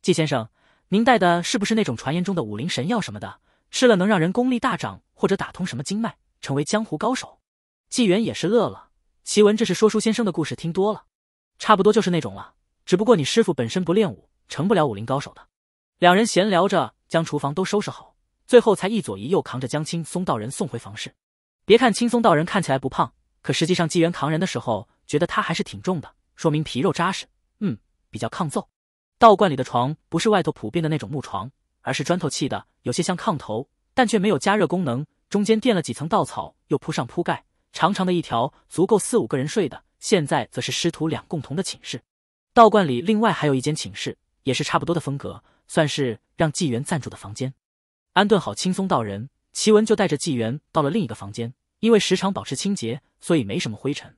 季先生，您带的是不是那种传言中的武林神药什么的？吃了能让人功力大涨，或者打通什么经脉，成为江湖高手？纪元也是乐了。齐文这是说书先生的故事听多了，差不多就是那种了。只不过你师傅本身不练武，成不了武林高手的。两人闲聊着，将厨房都收拾好，最后才一左一右扛着江青松道人送回房室。别看青松道人看起来不胖，可实际上纪元扛人的时候，觉得他还是挺重的，说明皮肉扎实，嗯，比较抗揍。道观里的床不是外头普遍的那种木床，而是砖头砌的，有些像炕头，但却没有加热功能，中间垫了几层稻草，又铺上铺盖，长长的一条，足够四五个人睡的。现在则是师徒俩共同的寝室。道观里另外还有一间寝室，也是差不多的风格，算是让纪元暂住的房间。安顿好青松道人。齐文就带着纪元到了另一个房间，因为时常保持清洁，所以没什么灰尘。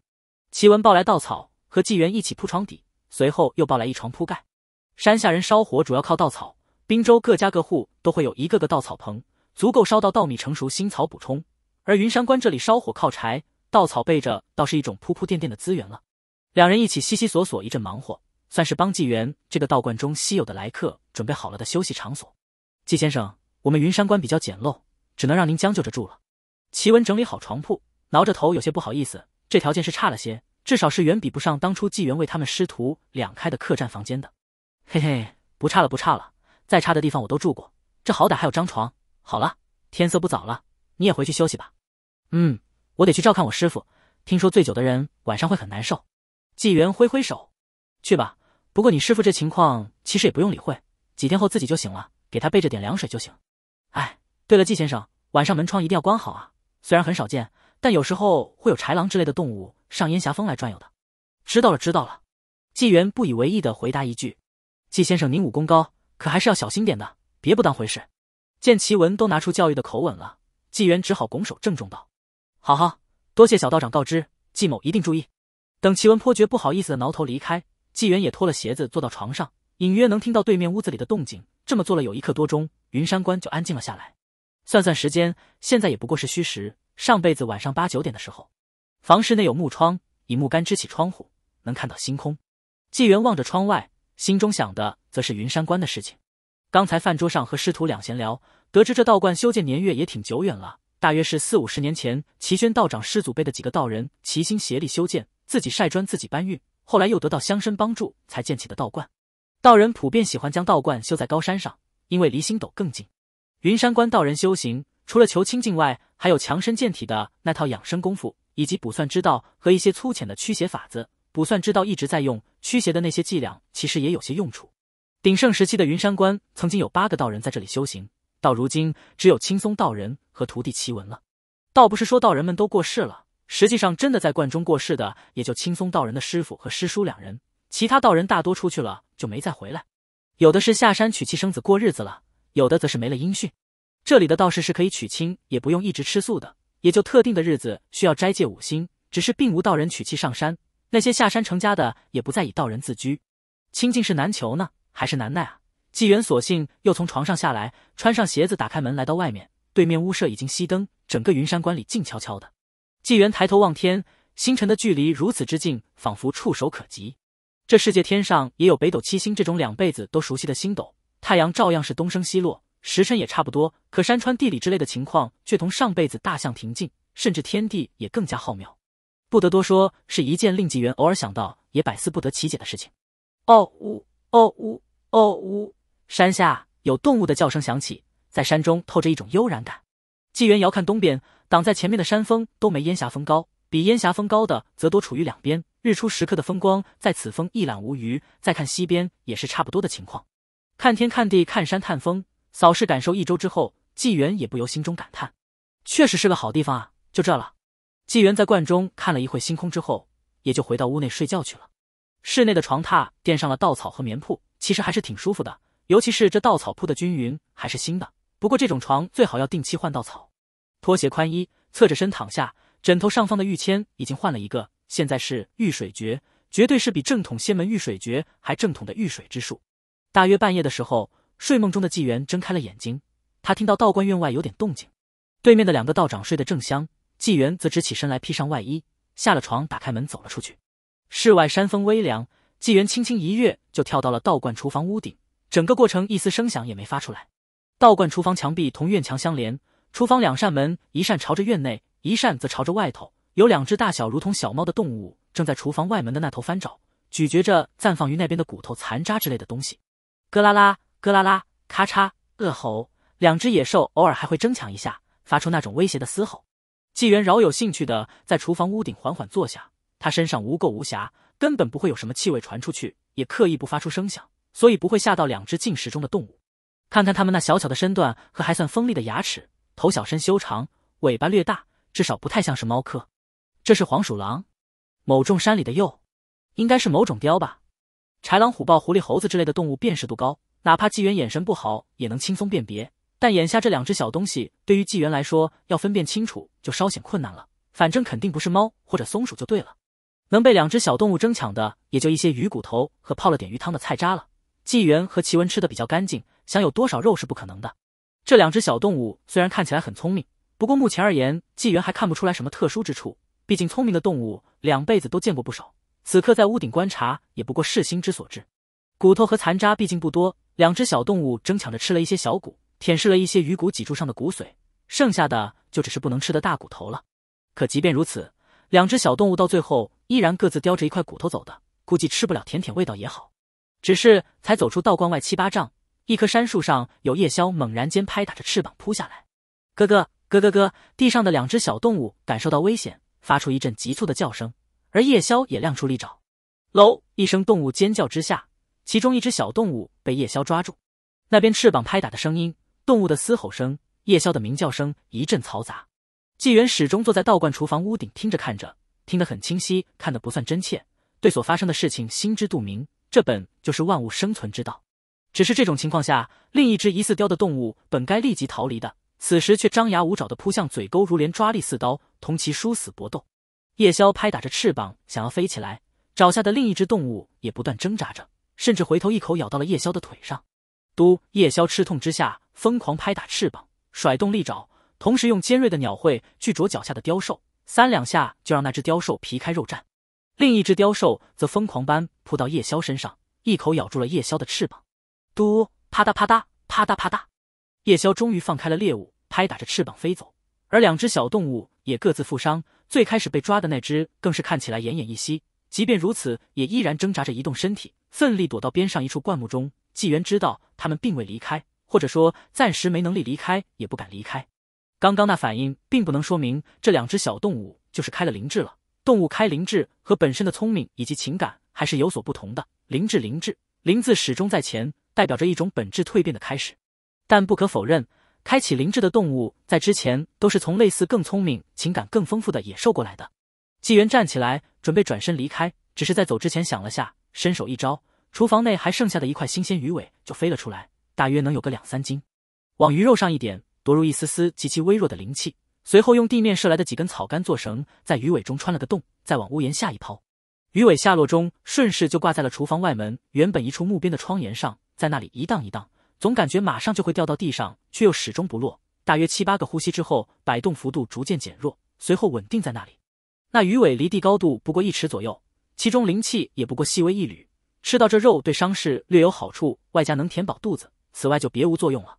齐文抱来稻草，和纪元一起铺床底，随后又抱来一床铺盖。山下人烧火主要靠稻草，滨州各家各户都会有一个个稻草棚，足够烧到稻米成熟，新草补充。而云山关这里烧火靠柴，稻草备着，倒是一种铺铺垫垫的资源了。两人一起悉悉索索一阵忙活，算是帮纪元这个道观中稀有的来客准备好了的休息场所。纪先生，我们云山关比较简陋。只能让您将就着住了。齐文整理好床铺，挠着头，有些不好意思。这条件是差了些，至少是远比不上当初纪元为他们师徒两开的客栈房间的。嘿嘿，不差了，不差了。再差的地方我都住过，这好歹还有张床。好了，天色不早了，你也回去休息吧。嗯，我得去照看我师傅。听说醉酒的人晚上会很难受。纪元挥挥手，去吧。不过你师傅这情况其实也不用理会，几天后自己就醒了，给他备着点凉水就行。哎。对了，纪先生，晚上门窗一定要关好啊！虽然很少见，但有时候会有豺狼之类的动物上烟霞峰来转悠的。知道了，知道了。纪元不以为意的回答一句：“纪先生，您武功高，可还是要小心点的，别不当回事。”见齐文都拿出教育的口吻了，纪元只好拱手郑重道：“好好，多谢小道长告知，纪某一定注意。”等齐文颇觉不好意思的挠头离开，纪元也脱了鞋子坐到床上，隐约能听到对面屋子里的动静。这么坐了有一刻多钟，云山关就安静了下来。算算时间，现在也不过是虚实。上辈子晚上八九点的时候，房室内有木窗，以木杆支起窗户，能看到星空。纪元望着窗外，心中想的则是云山关的事情。刚才饭桌上和师徒两闲聊，得知这道观修建年月也挺久远了，大约是四五十年前，齐宣道长师祖辈的几个道人齐心协力修建，自己晒砖，自己搬运，后来又得到乡绅帮助，才建起的道观。道人普遍喜欢将道观修在高山上，因为离星斗更近。云山关道人修行，除了求清净外，还有强身健体的那套养生功夫，以及卜算之道和一些粗浅的驱邪法子。卜算之道一直在用，驱邪的那些伎俩其实也有些用处。鼎盛时期的云山关曾经有八个道人在这里修行，到如今只有青松道人和徒弟齐文了。倒不是说道人们都过世了，实际上真的在观中过世的也就青松道人的师傅和师叔两人，其他道人大多出去了就没再回来，有的是下山娶妻生子过日子了。有的则是没了音讯。这里的道士是可以娶亲，也不用一直吃素的，也就特定的日子需要斋戒五星。只是并无道人娶妻上山，那些下山成家的也不再以道人自居。清净是难求呢，还是难耐啊？纪元索性又从床上下来，穿上鞋子，打开门来到外面。对面屋舍已经熄灯，整个云山关里静悄悄的。纪元抬头望天，星辰的距离如此之近，仿佛触手可及。这世界天上也有北斗七星这种两辈子都熟悉的星斗。太阳照样是东升西落，时辰也差不多，可山川地理之类的情况却同上辈子大相庭径，甚至天地也更加浩渺。不得多说，是一件令纪元偶尔想到也百思不得其解的事情。哦呜，哦呜，哦呜！山下有动物的叫声响起，在山中透着一种悠然感。纪元遥看东边，挡在前面的山峰都没烟霞峰高，比烟霞峰高的则多处于两边。日出时刻的风光在此峰一览无余。再看西边，也是差不多的情况。看天看地看山探风，扫视感受一周之后，纪元也不由心中感叹：确实是个好地方啊！就这了。纪元在观中看了一会星空之后，也就回到屋内睡觉去了。室内的床榻垫上了稻草和棉铺，其实还是挺舒服的，尤其是这稻草铺的均匀，还是新的。不过这种床最好要定期换稻草。拖鞋宽衣，侧着身躺下，枕头上方的玉签已经换了一个，现在是玉水蕨。绝对是比正统仙门玉水诀还正统的遇水之术。大约半夜的时候，睡梦中的纪元睁开了眼睛，他听到道观院外有点动静，对面的两个道长睡得正香，纪元则直起身来披上外衣，下了床，打开门走了出去。室外山风微凉，纪元轻轻一跃就跳到了道观厨房屋顶，整个过程一丝声响也没发出来。道观厨房墙壁同院墙相连，厨房两扇门，一扇朝着院内，一扇则朝着外头。有两只大小如同小猫的动物正在厨房外门的那头翻找，咀嚼着暂放于那边的骨头、残渣之类的东西。咯啦啦，咯啦啦，咔嚓，恶吼。两只野兽偶尔还会争抢一下，发出那种威胁的嘶吼。纪元饶有兴趣的在厨房屋顶缓缓坐下，他身上无垢无瑕，根本不会有什么气味传出去，也刻意不发出声响，所以不会吓到两只进食中的动物。看看它们那小巧的身段和还算锋利的牙齿，头小身修长，尾巴略大，至少不太像是猫科。这是黄鼠狼，某种山里的鼬，应该是某种雕吧。豺狼、虎豹、狐狸、猴子之类的动物辨识度高，哪怕纪元眼神不好也能轻松辨别。但眼下这两只小东西，对于纪元来说，要分辨清楚就稍显困难了。反正肯定不是猫或者松鼠就对了。能被两只小动物争抢的，也就一些鱼骨头和泡了点鱼汤的菜渣了。纪元和奇文吃的比较干净，想有多少肉是不可能的。这两只小动物虽然看起来很聪明，不过目前而言，纪元还看不出来什么特殊之处。毕竟聪明的动物两辈子都见过不少，此刻在屋顶观察也不过是心之所至。骨头和残渣毕竟不多，两只小动物争抢着吃了一些小骨，舔舐了一些鱼骨脊柱上的骨髓，剩下的就只是不能吃的大骨头了。可即便如此，两只小动物到最后依然各自叼着一块骨头走的，估计吃不了舔舔味道也好。只是才走出道观外七八丈，一棵山树上有夜宵猛然间拍打着翅膀扑下来，咯咯咯咯咯，地上的两只小动物感受到危险。发出一阵急促的叫声，而夜宵也亮出利爪。喽！一声动物尖叫之下，其中一只小动物被夜宵抓住。那边翅膀拍打的声音，动物的嘶吼声，夜宵的鸣叫声一阵嘈杂。纪元始终坐在道观厨房屋顶听着看着，听得很清晰，看得不算真切，对所发生的事情心知肚明。这本就是万物生存之道。只是这种情况下，另一只疑似雕的动物本该立即逃离的。此时却张牙舞爪的扑向嘴沟如莲，抓力似刀，同其殊死搏斗。夜宵拍打着翅膀想要飞起来，爪下的另一只动物也不断挣扎着，甚至回头一口咬到了夜宵的腿上。嘟！夜宵吃痛之下疯狂拍打翅膀，甩动利爪，同时用尖锐的鸟喙去啄脚下的雕兽，三两下就让那只雕兽皮开肉绽。另一只雕兽则疯狂般扑到夜宵身上，一口咬住了夜宵的翅膀。嘟！啪嗒啪嗒啪嗒啪嗒。夜宵终于放开了猎物，拍打着翅膀飞走，而两只小动物也各自负伤。最开始被抓的那只更是看起来奄奄一息，即便如此，也依然挣扎着移动身体，奋力躲到边上一处灌木中。纪元知道他们并未离开，或者说暂时没能力离开，也不敢离开。刚刚那反应并不能说明这两只小动物就是开了灵智了。动物开灵智和本身的聪明以及情感还是有所不同的。灵智，灵智，灵字始终在前，代表着一种本质蜕变的开始。但不可否认，开启灵智的动物在之前都是从类似更聪明、情感更丰富的野兽过来的。纪元站起来，准备转身离开，只是在走之前想了下，伸手一招，厨房内还剩下的一块新鲜鱼尾就飞了出来，大约能有个两三斤，往鱼肉上一点，夺入一丝丝极其微弱的灵气。随后用地面射来的几根草杆做绳，在鱼尾中穿了个洞，再往屋檐下一抛，鱼尾下落中顺势就挂在了厨房外门原本一处木边的窗沿上，在那里一荡一荡。总感觉马上就会掉到地上，却又始终不落。大约七八个呼吸之后，摆动幅度逐渐减弱，随后稳定在那里。那鱼尾离地高度不过一尺左右，其中灵气也不过细微一缕。吃到这肉对伤势略有好处，外加能填饱肚子，此外就别无作用了。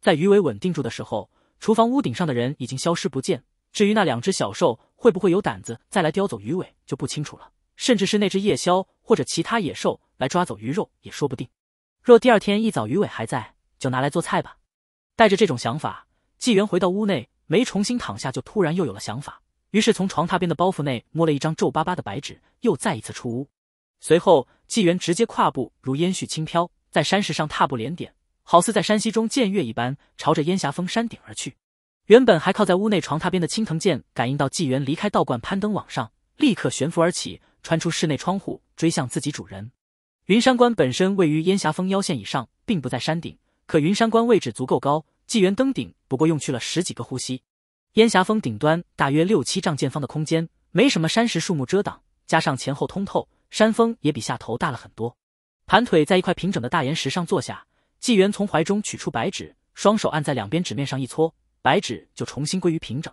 在鱼尾稳定住的时候，厨房屋顶上的人已经消失不见。至于那两只小兽会不会有胆子再来叼走鱼尾，就不清楚了。甚至是那只夜枭或者其他野兽来抓走鱼肉，也说不定。若第二天一早鱼尾还在，就拿来做菜吧。带着这种想法，纪元回到屋内，没重新躺下，就突然又有了想法。于是从床榻边的包袱内摸了一张皱巴巴的白纸，又再一次出屋。随后，纪元直接跨步如烟絮轻飘，在山石上踏步连点，好似在山溪中见月一般，朝着烟霞峰山顶而去。原本还靠在屋内床榻边的青藤剑，感应到纪元离开道观，攀登往上，立刻悬浮而起，穿出室内窗户，追向自己主人。云山关本身位于烟霞峰腰线以上，并不在山顶。可云山关位置足够高，纪元登顶不过用去了十几个呼吸。烟霞峰顶端大约六七丈见方的空间，没什么山石树木遮挡，加上前后通透，山峰也比下头大了很多。盘腿在一块平整的大岩石上坐下，纪元从怀中取出白纸，双手按在两边纸面上一搓，白纸就重新归于平整。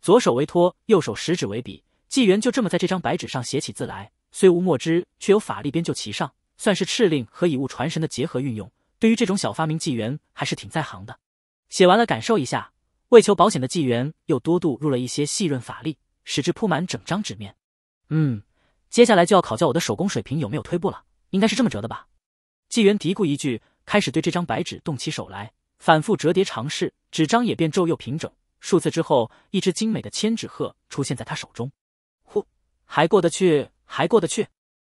左手为托，右手食指为笔，纪元就这么在这张白纸上写起字来。虽无墨汁，却有法力编就其上，算是敕令和以物传神的结合运用。对于这种小发明，纪元还是挺在行的。写完了，感受一下。为求保险的纪元又多度入了一些细润法力，使之铺满整张纸面。嗯，接下来就要考教我的手工水平有没有退步了。应该是这么折的吧？纪元嘀咕一句，开始对这张白纸动起手来，反复折叠尝试，纸张也变皱又平整。数次之后，一只精美的千纸鹤出现在他手中。呼，还过得去，还过得去。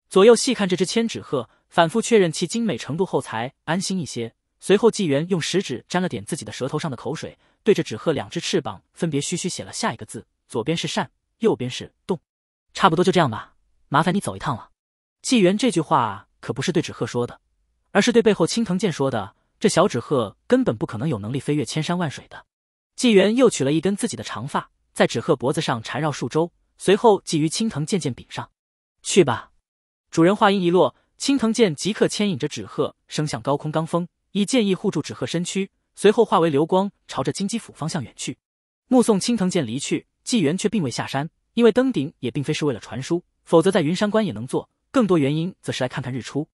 左右细看这只千纸鹤，反复确认其精美程度后，才安心一些。随后，纪元用食指沾了点自己的舌头上的口水，对着纸鹤两只翅膀分别嘘嘘写了下一个字：左边是善，右边是动。差不多就这样吧，麻烦你走一趟了。纪元这句话可不是对纸鹤说的，而是对背后青藤剑说的。这小纸鹤根本不可能有能力飞越千山万水的。纪元又取了一根自己的长发，在纸鹤脖子上缠绕数周，随后系于青藤剑剑柄上。去吧，主人话音一落，青藤剑即刻牵引着纸鹤升向高空罡峰。以剑意护住纸鹤身躯，随后化为流光，朝着金鸡府方向远去。目送青藤剑离去，纪元却并未下山，因为登顶也并非是为了传书，否则在云山关也能做。更多原因则是来看看日出。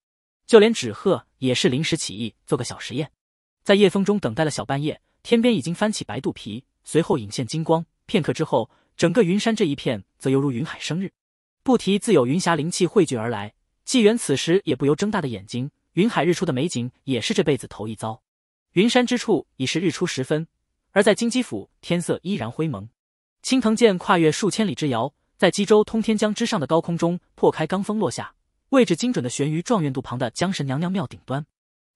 就连纸鹤也是临时起意做个小实验，在夜风中等待了小半夜，天边已经翻起白肚皮，随后隐现金光。片刻之后，整个云山这一片则犹如云海生日，不提自有云霞灵气汇聚而来。纪元此时也不由睁大的眼睛。云海日出的美景也是这辈子头一遭。云山之处已是日出时分，而在金鸡府，天色依然灰蒙。青藤剑跨越数千里之遥，在冀州通天江之上的高空中破开罡风落下，位置精准的悬于状元渡旁的江神娘娘庙顶端。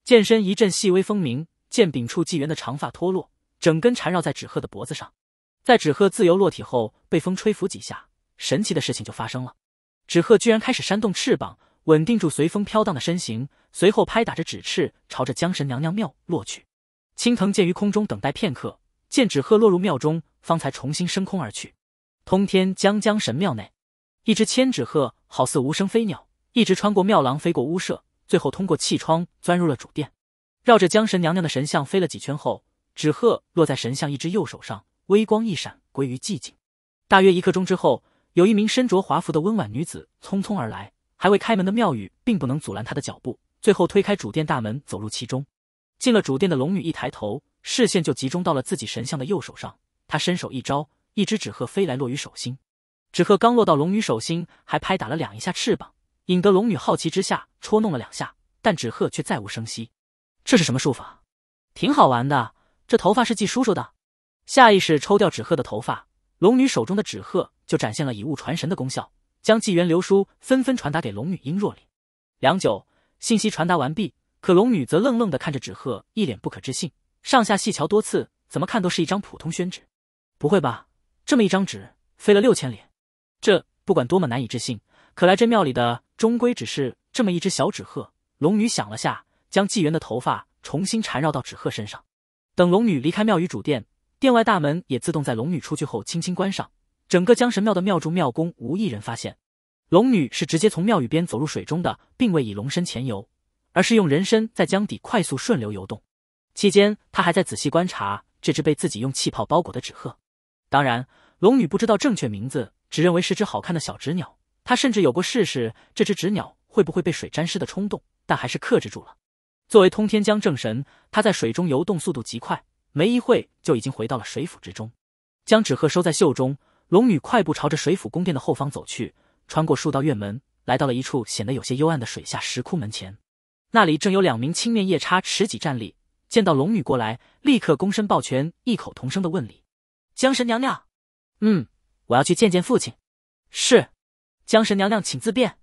剑身一阵细微风鸣，剑柄处纪元的长发脱落，整根缠绕在纸鹤的脖子上。在纸鹤自由落体后，被风吹拂几下，神奇的事情就发生了，纸鹤居然开始扇动翅膀。稳定住随风飘荡的身形，随后拍打着纸翅，朝着江神娘娘庙落去。青藤剑于空中等待片刻，见纸鹤落入庙中，方才重新升空而去。通天江江神庙内，一只千纸鹤好似无声飞鸟，一直穿过庙廊，飞过屋舍，最后通过气窗钻入了主殿，绕着江神娘娘的神像飞了几圈后，纸鹤落在神像一只右手上，微光一闪，归于寂静。大约一刻钟之后，有一名身着华服的温婉女子匆匆而来。还未开门的庙宇并不能阻拦她的脚步，最后推开主殿大门，走入其中。进了主殿的龙女一抬头，视线就集中到了自己神像的右手上。她伸手一招，一只纸鹤飞来，落于手心。纸鹤刚落到龙女手心，还拍打了两一下翅膀，引得龙女好奇之下戳弄了两下，但纸鹤却再无声息。这是什么术法？挺好玩的。这头发是季叔叔的。下意识抽掉纸鹤的头发，龙女手中的纸鹤就展现了以物传神的功效。将纪元流书纷纷传达给龙女殷若里。良久，信息传达完毕，可龙女则愣愣的看着纸鹤，一脸不可置信，上下细瞧多次，怎么看都是一张普通宣纸。不会吧？这么一张纸飞了六千里？这不管多么难以置信，可来这庙里的终归只是这么一只小纸鹤。龙女想了下，将纪元的头发重新缠绕到纸鹤身上。等龙女离开庙宇主殿，殿外大门也自动在龙女出去后轻轻关上。整个江神庙的庙祝庙公无一人发现，龙女是直接从庙宇边走入水中的，并未以龙身潜游，而是用人身在江底快速顺流游动。期间，她还在仔细观察这只被自己用气泡包裹的纸鹤。当然，龙女不知道正确名字，只认为是只好看的小纸鸟。她甚至有过试试这只纸鸟会不会被水沾湿的冲动，但还是克制住了。作为通天江正神，他在水中游动速度极快，没一会就已经回到了水府之中，将纸鹤收在袖中。龙女快步朝着水府宫殿的后方走去，穿过数道院门，来到了一处显得有些幽暗的水下石窟门前。那里正有两名青面夜叉持戟站立，见到龙女过来，立刻躬身抱拳，异口同声的问礼：“江神娘娘，嗯，我要去见见父亲。”“是，江神娘娘，请自便。”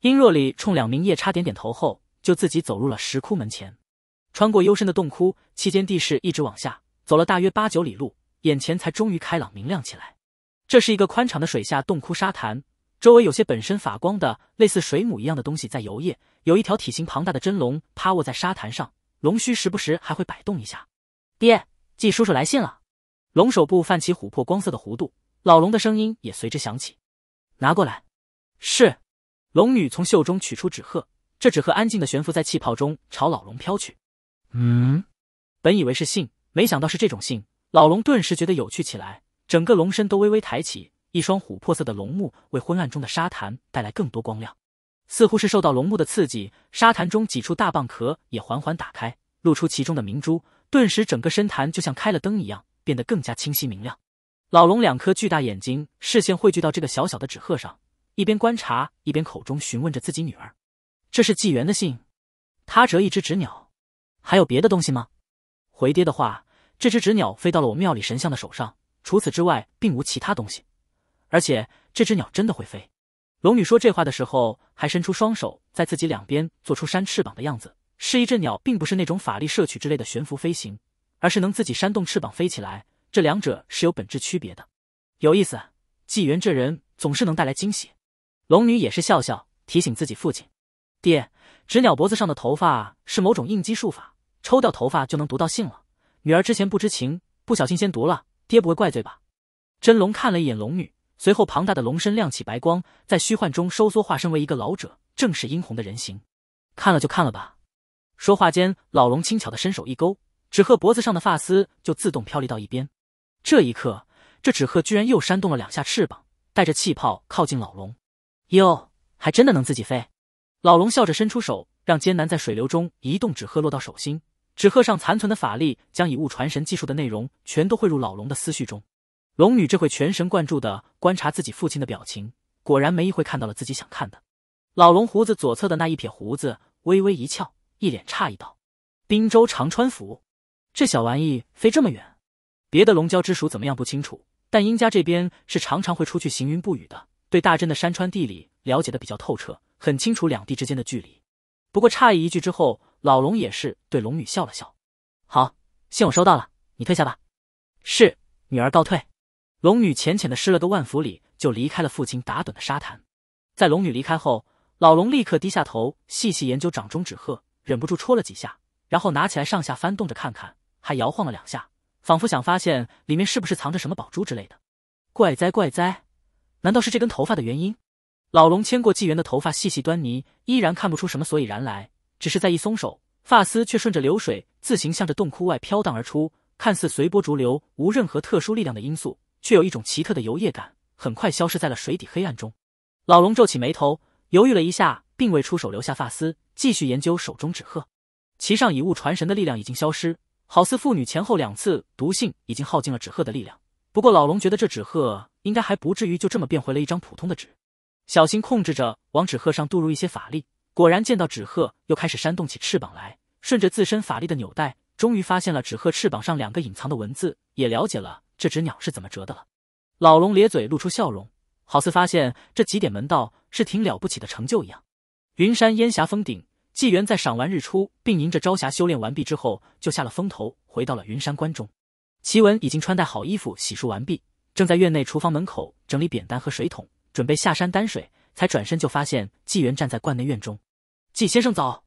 殷若里冲两名夜叉点点头后，就自己走入了石窟门前。穿过幽深的洞窟，期间地势一直往下走了大约八九里路，眼前才终于开朗明亮起来。这是一个宽敞的水下洞窟沙潭，周围有些本身发光的类似水母一样的东西在游曳，有一条体型庞大的真龙趴卧在沙滩上，龙须时不时还会摆动一下。爹，季叔叔来信了。龙首部泛起琥珀光色的弧度，老龙的声音也随之响起。拿过来。是。龙女从袖中取出纸鹤，这纸鹤安静的悬浮在气泡中，朝老龙飘去。嗯，本以为是信，没想到是这种信。老龙顿时觉得有趣起来，整个龙身都微微抬起，一双琥珀色的龙目为昏暗中的沙潭带来更多光亮。似乎是受到龙目的刺激，沙潭中几处大蚌壳也缓缓打开，露出其中的明珠。顿时，整个深潭就像开了灯一样，变得更加清晰明亮。老龙两颗巨大眼睛视线汇聚到这个小小的纸鹤上，一边观察，一边口中询问着自己女儿：“这是纪元的信，他折一只纸鸟，还有别的东西吗？”回爹的话，这只纸鸟飞到了我庙里神像的手上，除此之外，并无其他东西。而且，这只鸟真的会飞。龙女说这话的时候，还伸出双手在自己两边做出扇翅膀的样子，示意这鸟并不是那种法力摄取之类的悬浮飞行，而是能自己扇动翅膀飞起来。这两者是有本质区别的，有意思。纪元这人总是能带来惊喜。龙女也是笑笑，提醒自己父亲：“爹，纸鸟脖子上的头发是某种应激术法，抽掉头发就能读到信了。女儿之前不知情，不小心先读了，爹不会怪罪吧？”真龙看了一眼龙女，随后庞大的龙身亮起白光，在虚幻中收缩，化身为一个老者，正是殷红的人形。看了就看了吧。说话间，老龙轻巧的伸手一勾，纸鹤脖子上的发丝就自动飘离到一边。这一刻，这纸鹤居然又扇动了两下翅膀，带着气泡靠近老龙。哟，还真的能自己飞！老龙笑着伸出手，让艰难在水流中移动纸鹤落到手心。纸鹤上残存的法力将以物传神技术的内容全都汇入老龙的思绪中。龙女这会全神贯注的观察自己父亲的表情，果然没一会看到了自己想看的。老龙胡子左侧的那一撇胡子微微一翘，一脸诧异道：“滨州长川府，这小玩意飞这么远？”别的龙蛟之属怎么样不清楚，但殷家这边是常常会出去行云布雨的，对大真的山川地理了解的比较透彻，很清楚两地之间的距离。不过诧异一句之后，老龙也是对龙女笑了笑：“好，信我收到了，你退下吧。”是，女儿告退。龙女浅浅的施了个万福礼，就离开了父亲打盹的沙滩。在龙女离开后，老龙立刻低下头，细细研究掌中纸鹤，忍不住戳了几下，然后拿起来上下翻动着看看，还摇晃了两下。仿佛想发现里面是不是藏着什么宝珠之类的，怪哉怪哉，难道是这根头发的原因？老龙牵过纪元的头发，细细端倪，依然看不出什么所以然来。只是再一松手，发丝却顺着流水自行向着洞窟外飘荡而出，看似随波逐流，无任何特殊力量的因素，却有一种奇特的油液感，很快消失在了水底黑暗中。老龙皱起眉头，犹豫了一下，并未出手留下发丝，继续研究手中纸鹤。其上以物传神的力量已经消失。好似父女前后两次毒性已经耗尽了纸鹤的力量，不过老龙觉得这纸鹤应该还不至于就这么变回了一张普通的纸，小心控制着往纸鹤上渡入一些法力。果然见到纸鹤又开始扇动起翅膀来，顺着自身法力的纽带，终于发现了纸鹤翅膀上两个隐藏的文字，也了解了这只鸟是怎么折的了。老龙咧嘴露出笑容，好似发现这几点门道是挺了不起的成就一样。云山烟霞峰顶。纪元在赏完日出，并迎着朝霞修炼完毕之后，就下了峰头，回到了云山关中。齐文已经穿戴好衣服，洗漱完毕，正在院内厨房门口整理扁担和水桶，准备下山担水，才转身就发现纪元站在观内院中。纪先生早，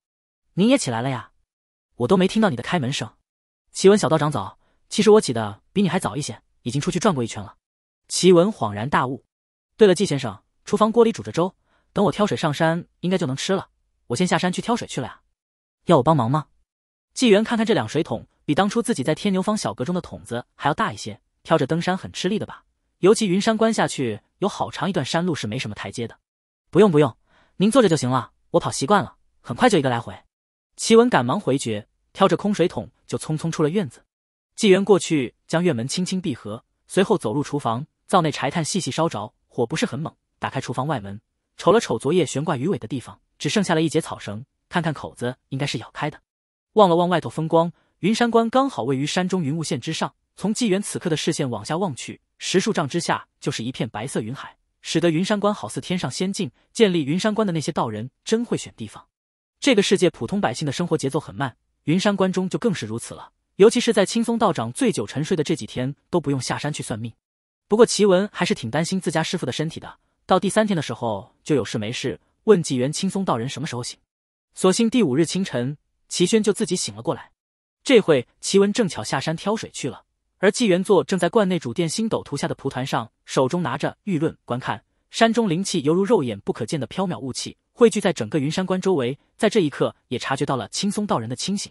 您也起来了呀？我都没听到你的开门声。齐文小道长早，其实我起的比你还早一些，已经出去转过一圈了。齐文恍然大悟。对了，纪先生，厨房锅里煮着粥，等我挑水上山，应该就能吃了。我先下山去挑水去了呀，要我帮忙吗？纪元看看这两水桶，比当初自己在天牛坊小阁中的桶子还要大一些，挑着登山很吃力的吧？尤其云山关下去有好长一段山路是没什么台阶的。不用不用，您坐着就行了，我跑习惯了，很快就一个来回。齐文赶忙回绝，挑着空水桶就匆匆出了院子。纪元过去将院门轻轻闭合，随后走入厨房，灶内柴炭细细烧着，火不是很猛。打开厨房外门，瞅了瞅昨夜悬挂鱼尾的地方。只剩下了一截草绳，看看口子应该是咬开的。望了望外头风光，云山关刚好位于山中云雾线之上。从纪元此刻的视线往下望去，十数丈之下就是一片白色云海，使得云山关好似天上仙境。建立云山关的那些道人真会选地方。这个世界普通百姓的生活节奏很慢，云山关中就更是如此了。尤其是在青松道长醉酒沉睡的这几天，都不用下山去算命。不过齐文还是挺担心自家师傅的身体的。到第三天的时候，就有事没事。问纪元青松道人什么时候醒？所幸第五日清晨，齐轩就自己醒了过来。这会齐文正巧下山挑水去了，而纪元座正在观内主殿星斗图下的蒲团上，手中拿着《玉论》观看。山中灵气犹如肉眼不可见的缥缈雾气汇聚在整个云山关周围，在这一刻也察觉到了青松道人的清醒。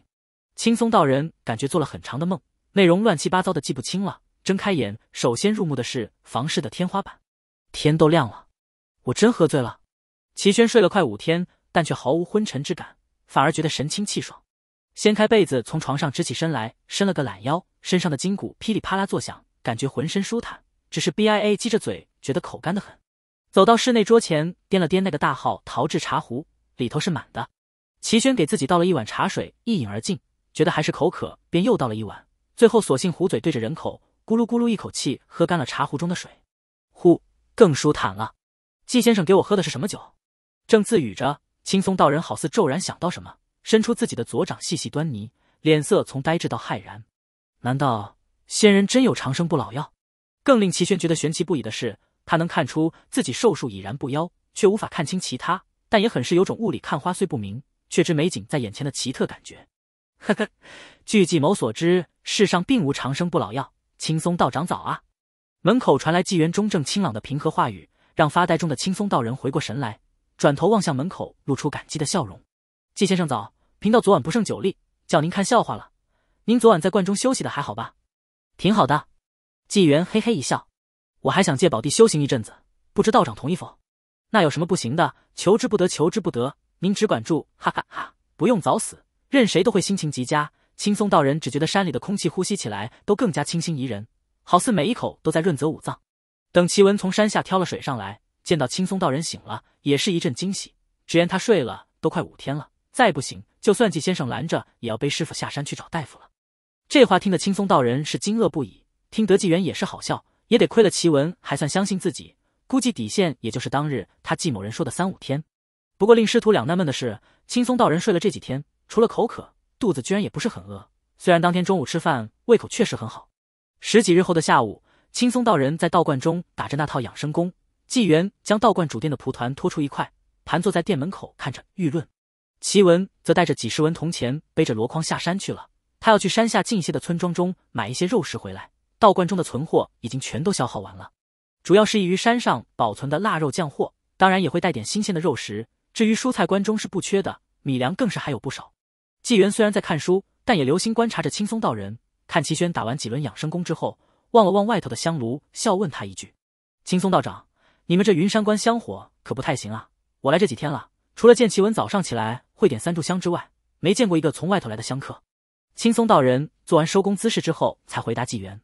青松道人感觉做了很长的梦，内容乱七八糟的记不清了。睁开眼，首先入目的是房室的天花板。天都亮了，我真喝醉了。齐轩睡了快五天，但却毫无昏沉之感，反而觉得神清气爽。掀开被子，从床上直起身来，伸了个懒腰，身上的筋骨噼里啪啦作响，感觉浑身舒坦。只是 B I A 积着嘴，觉得口干的很。走到室内桌前，掂了掂那个大号陶制茶壶，里头是满的。齐轩给自己倒了一碗茶水，一饮而尽。觉得还是口渴，便又倒了一碗，最后索性壶嘴对着人口，咕噜咕噜一口气喝干了茶壶中的水，呼，更舒坦了。季先生给我喝的是什么酒？正自语着，青松道人好似骤然想到什么，伸出自己的左掌细细端倪，脸色从呆滞到骇然。难道仙人真有长生不老药？更令齐轩觉得玄奇不已的是，他能看出自己寿数已然不夭，却无法看清其他，但也很是有种雾里看花虽不明，却知美景在眼前的奇特感觉。呵呵，据季某所知，世上并无长生不老药。青松道长早啊！门口传来纪元中正清朗的平和话语，让发呆中的青松道人回过神来，转头望向门口，露出感激的笑容。季先生早，贫道昨晚不胜酒力，叫您看笑话了。您昨晚在观中休息的还好吧？挺好的。纪元嘿嘿一笑，我还想借宝地修行一阵子，不知道长同意否？那有什么不行的？求之不得，求之不得。您只管住，哈哈哈！不用早死。任谁都会心情极佳。青松道人只觉得山里的空气呼吸起来都更加清新宜人，好似每一口都在润泽五脏。等齐文从山下挑了水上来，见到青松道人醒了，也是一阵惊喜。只言他睡了都快五天了，再不醒，就算季先生拦着，也要背师傅下山去找大夫了。这话听得青松道人是惊愕不已，听得纪元也是好笑，也得亏了齐文还算相信自己，估计底线也就是当日他季某人说的三五天。不过令师徒两纳闷的是，青松道人睡了这几天。除了口渴，肚子居然也不是很饿。虽然当天中午吃饭胃口确实很好。十几日后的下午，青松道人在道观中打着那套养生功。纪元将道观主殿的蒲团拖出一块，盘坐在殿门口看着舆论。齐文则带着几十文铜钱，背着箩筐下山去了。他要去山下近些的村庄中买一些肉食回来。道观中的存货已经全都消耗完了，主要是易于山上保存的腊肉酱货，当然也会带点新鲜的肉食。至于蔬菜，关中是不缺的，米粮更是还有不少。纪元虽然在看书，但也留心观察着青松道人。看齐轩打完几轮养生功之后，望了望外头的香炉，笑问他一句：“青松道长，你们这云山关香火可不太行啊！我来这几天了，除了见齐文早上起来会点三炷香之外，没见过一个从外头来的香客。”青松道人做完收工姿势之后，才回答纪元：“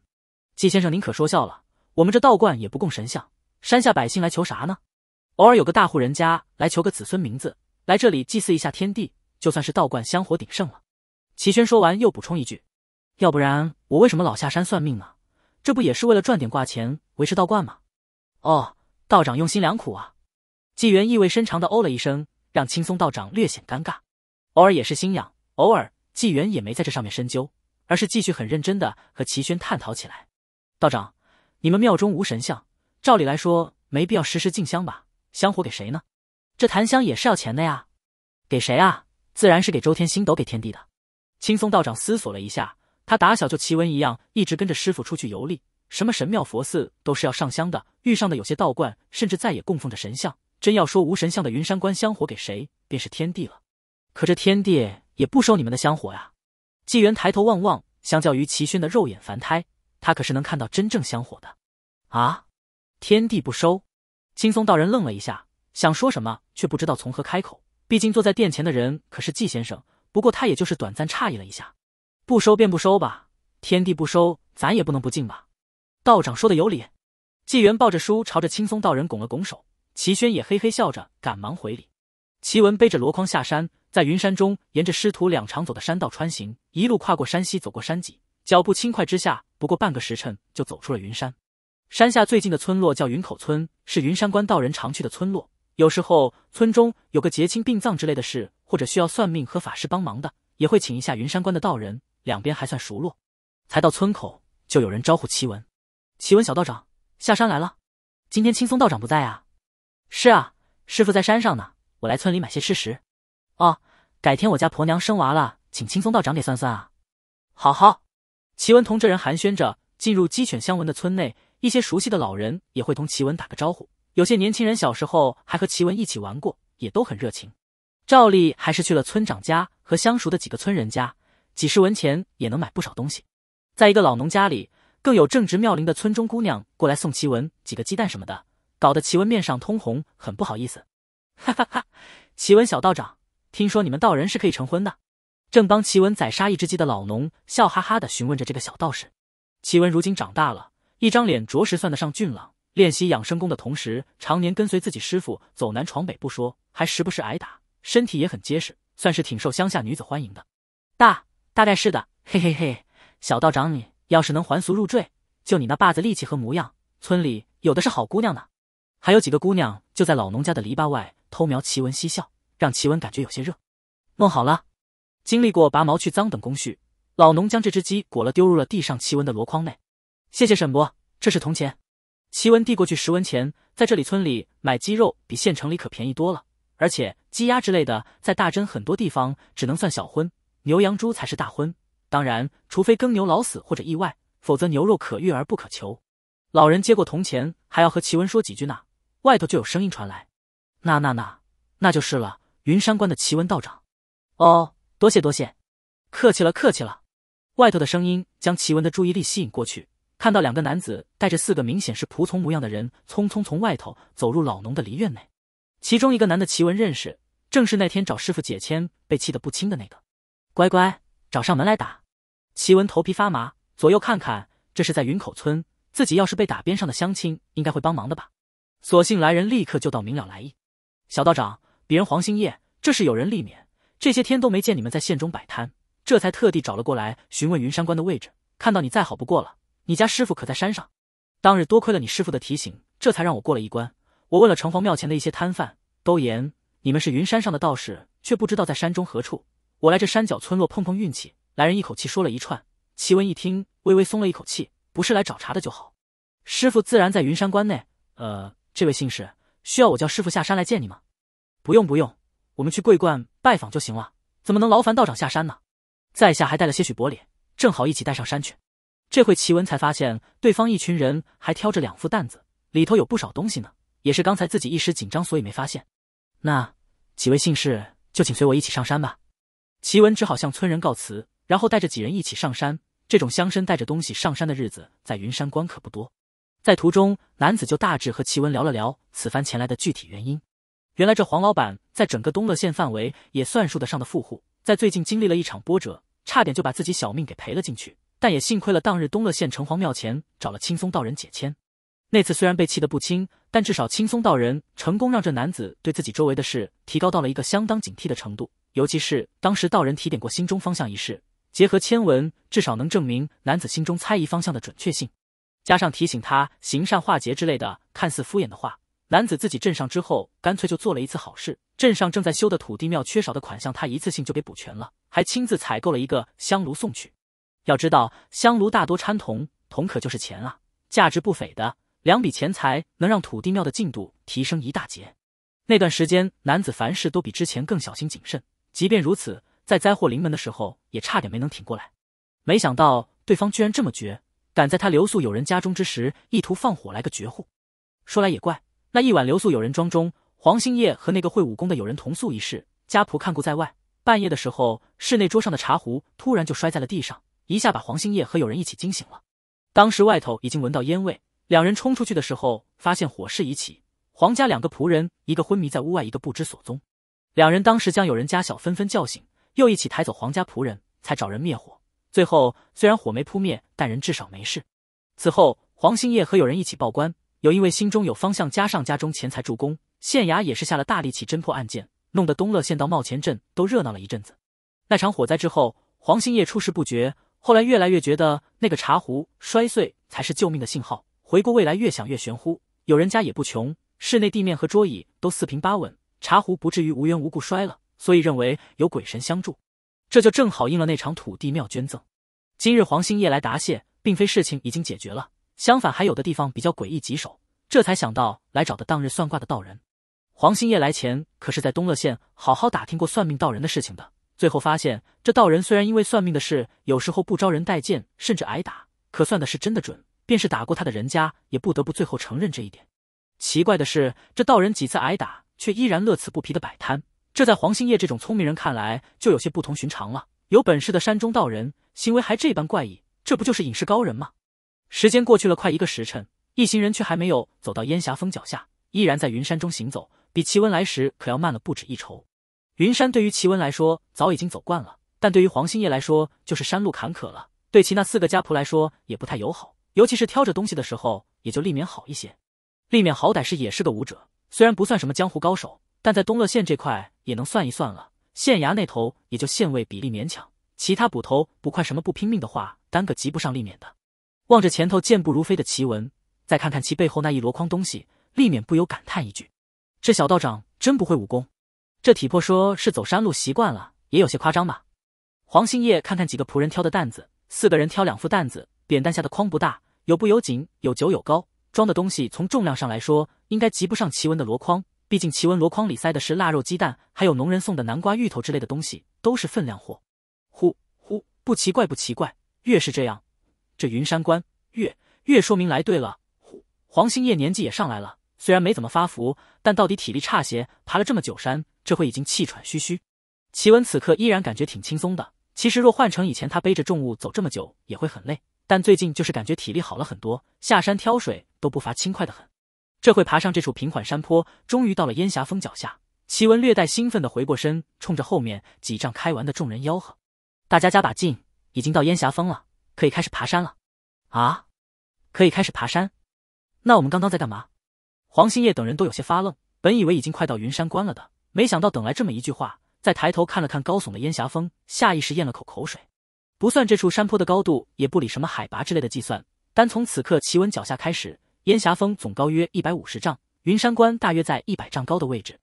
纪先生，您可说笑了，我们这道观也不供神像，山下百姓来求啥呢？偶尔有个大户人家来求个子孙名字，来这里祭祀一下天地。”就算是道观香火鼎盛了，齐轩说完又补充一句：“要不然我为什么老下山算命呢？这不也是为了赚点挂钱维持道观吗？”哦，道长用心良苦啊！纪元意味深长的哦了一声，让青松道长略显尴尬。偶尔也是心痒，偶尔纪元也没在这上面深究，而是继续很认真的和齐轩探讨起来。道长，你们庙中无神像，照理来说没必要时时敬香吧？香火给谁呢？这檀香也是要钱的呀，给谁啊？自然是给周天星斗给天地的。青松道长思索了一下，他打小就奇闻一样，一直跟着师傅出去游历，什么神庙佛寺都是要上香的。遇上的有些道观，甚至再也供奉着神像。真要说无神像的云山观香火给谁，便是天地了。可这天地也不收你们的香火呀。纪元抬头望望，相较于齐轩的肉眼凡胎，他可是能看到真正香火的。啊，天地不收？青松道人愣了一下，想说什么，却不知道从何开口。毕竟坐在殿前的人可是季先生，不过他也就是短暂诧异了一下，不收便不收吧，天地不收，咱也不能不敬吧。道长说的有理。纪元抱着书朝着青松道人拱了拱手，齐轩也嘿嘿笑着，赶忙回礼。齐文背着箩筐下山，在云山中沿着师徒两常走的山道穿行，一路跨过山溪，走过山脊，脚步轻快之下，不过半个时辰就走出了云山。山下最近的村落叫云口村，是云山关道人常去的村落。有时候村中有个结亲殡葬之类的事，或者需要算命和法师帮忙的，也会请一下云山关的道人。两边还算熟络。才到村口，就有人招呼齐文：“齐文小道长下山来了。今天青松道长不在啊？”“是啊，师傅在山上呢。我来村里买些吃食。”“哦，改天我家婆娘生娃了，请青松道长给算算啊。”“好好。”齐文同这人寒暄着，进入鸡犬相闻的村内，一些熟悉的老人也会同齐文打个招呼。有些年轻人小时候还和奇文一起玩过，也都很热情。照例还是去了村长家和相熟的几个村人家，几十文钱也能买不少东西。在一个老农家里，更有正值妙龄的村中姑娘过来送奇文几个鸡蛋什么的，搞得奇文面上通红，很不好意思。*laughs* 哈哈哈！奇文小道长，听说你们道人是可以成婚的。正帮奇文宰杀一只鸡的老农笑哈哈的询问着这个小道士。奇文如今长大了，一张脸着实算得上俊朗。练习养生功的同时，常年跟随自己师傅走南闯北不说，还时不时挨打，身体也很结实，算是挺受乡下女子欢迎的。大大概是的，嘿嘿嘿。小道长，你要是能还俗入赘，就你那把子力气和模样，村里有的是好姑娘呢。还有几个姑娘就在老农家的篱笆外偷瞄奇文嬉笑，让奇文感觉有些热。弄好了，经历过拔毛去脏等工序，老农将这只鸡裹了丢入了地上奇文的箩筐内。谢谢沈伯，这是铜钱。奇文递过去十文钱，在这里村里买鸡肉比县城里可便宜多了，而且鸡鸭之类的，在大真很多地方只能算小荤，牛羊猪才是大荤。当然，除非耕牛老死或者意外，否则牛肉可遇而不可求。老人接过铜钱，还要和奇文说几句呢。外头就有声音传来：“那那那，那就是了，云山关的奇文道长。”哦，多谢多谢，客气了客气了。外头的声音将奇文的注意力吸引过去。看到两个男子带着四个明显是仆从模样的人，匆匆从外头走入老农的梨院内。其中一个男的，奇文认识，正是那天找师傅解签被气得不轻的那个。乖乖，找上门来打。奇文头皮发麻，左右看看，这是在云口村，自己要是被打，边上的乡亲应该会帮忙的吧？所幸来人立刻就道明了来意。小道长，别人黄兴业，这是有人立免，这些天都没见你们在县中摆摊，这才特地找了过来询问云山关的位置。看到你再好不过了。你家师傅可在山上？当日多亏了你师傅的提醒，这才让我过了一关。我问了城隍庙前的一些摊贩，都言你们是云山上的道士，却不知道在山中何处。我来这山脚村落碰碰运气。来人一口气说了一串。奇文一听，微微松了一口气，不是来找茬的就好。师傅自然在云山关内。呃，这位姓氏，需要我叫师傅下山来见你吗？不用不用，我们去桂冠拜访就行了。怎么能劳烦道长下山呢？在下还带了些许薄礼，正好一起带上山去。这会奇文才发现，对方一群人还挑着两副担子，里头有不少东西呢。也是刚才自己一时紧张，所以没发现。那几位姓氏就请随我一起上山吧。奇文只好向村人告辞，然后带着几人一起上山。这种乡绅带着东西上山的日子，在云山关可不多。在途中，男子就大致和奇文聊了聊此番前来的具体原因。原来这黄老板在整个东乐县范围也算数得上的富户，在最近经历了一场波折，差点就把自己小命给赔了进去。但也幸亏了当日东乐县城隍庙前找了青松道人解签，那次虽然被气得不轻，但至少青松道人成功让这男子对自己周围的事提高到了一个相当警惕的程度。尤其是当时道人提点过心中方向一事，结合签文，至少能证明男子心中猜疑方向的准确性。加上提醒他行善化劫之类的看似敷衍的话，男子自己镇上之后，干脆就做了一次好事。镇上正在修的土地庙缺少的款项，他一次性就给补全了，还亲自采购了一个香炉送去。要知道，香炉大多掺铜，铜可就是钱啊，价值不菲的。两笔钱财能让土地庙的进度提升一大截。那段时间，男子凡事都比之前更小心谨慎。即便如此，在灾祸临门的时候，也差点没能挺过来。没想到对方居然这么绝，敢在他留宿友人家中之时，意图放火来个绝户。说来也怪，那一晚留宿友人庄中，黄兴业和那个会武功的友人同宿一室，家仆看顾在外。半夜的时候，室内桌上的茶壶突然就摔在了地上。一下把黄兴业和友人一起惊醒了。当时外头已经闻到烟味，两人冲出去的时候，发现火势已起。黄家两个仆人，一个昏迷在屋外，一个不知所踪。两人当时将友人家小纷纷叫醒，又一起抬走黄家仆人，才找人灭火。最后虽然火没扑灭，但人至少没事。此后，黄兴业和友人一起报官，又因为心中有方向，加上家中钱财助攻，县衙也是下了大力气侦破案件，弄得东乐县到茂前镇都热闹了一阵子。那场火灾之后，黄兴业出事不绝。后来越来越觉得那个茶壶摔碎才是救命的信号。回过未来越想越玄乎，有人家也不穷，室内地面和桌椅都四平八稳，茶壶不至于无缘无故摔了，所以认为有鬼神相助。这就正好应了那场土地庙捐赠。今日黄兴业来答谢，并非事情已经解决了，相反还有的地方比较诡异棘手，这才想到来找的当日算卦的道人。黄兴业来前可是在东乐县好好打听过算命道人的事情的。最后发现，这道人虽然因为算命的事，有时候不招人待见，甚至挨打，可算的是真的准。便是打过他的人家，也不得不最后承认这一点。奇怪的是，这道人几次挨打，却依然乐此不疲的摆摊。这在黄兴业这种聪明人看来，就有些不同寻常了。有本事的山中道人，行为还这般怪异，这不就是隐士高人吗？时间过去了快一个时辰，一行人却还没有走到烟霞峰脚下，依然在云山中行走，比奇闻来时可要慢了不止一筹。云山对于齐文来说早已经走惯了，但对于黄兴业来说就是山路坎坷了，对其那四个家仆来说也不太友好，尤其是挑着东西的时候，也就立免好一些。立免好歹是也是个武者，虽然不算什么江湖高手，但在东乐县这块也能算一算了。县衙那头也就县尉比例勉强，其他捕头捕快什么不拼命的话，单个及不上立免的。望着前头健步如飞的奇文，再看看其背后那一箩筐东西，立免不由感叹一句：“这小道长真不会武功，这体魄说是走山路习惯了，也有些夸张吧？”黄兴业看看几个仆人挑的担子，四个人挑两副担子，扁担下的筐不大，有布有紧，有酒有高，装的东西从重量上来说，应该及不上奇文的箩筐。毕竟奇文箩筐里塞的是腊肉、鸡蛋，还有农人送的南瓜、芋头之类的东西，都是分量货。呼呼，不奇怪，不奇怪，越是这样。这云山关越越说明来对了。呼黄兴业年纪也上来了，虽然没怎么发福，但到底体力差些，爬了这么久山，这回已经气喘吁吁。齐文此刻依然感觉挺轻松的。其实若换成以前，他背着重物走这么久也会很累，但最近就是感觉体力好了很多，下山挑水都不乏轻快的很。这回爬上这处平缓山坡，终于到了烟霞峰脚下。齐文略带兴奋的回过身，冲着后面几丈开完的众人吆喝：“大家加把劲，已经到烟霞峰了。”可以开始爬山了，啊！可以开始爬山？那我们刚刚在干嘛？黄兴业等人都有些发愣，本以为已经快到云山关了的，没想到等来这么一句话。再抬头看了看高耸的烟霞峰，下意识咽了口口水。不算这处山坡的高度，也不理什么海拔之类的计算，单从此刻奇文脚下开始，烟霞峰总高约一百五十丈，云山关大约在一百丈高的位置。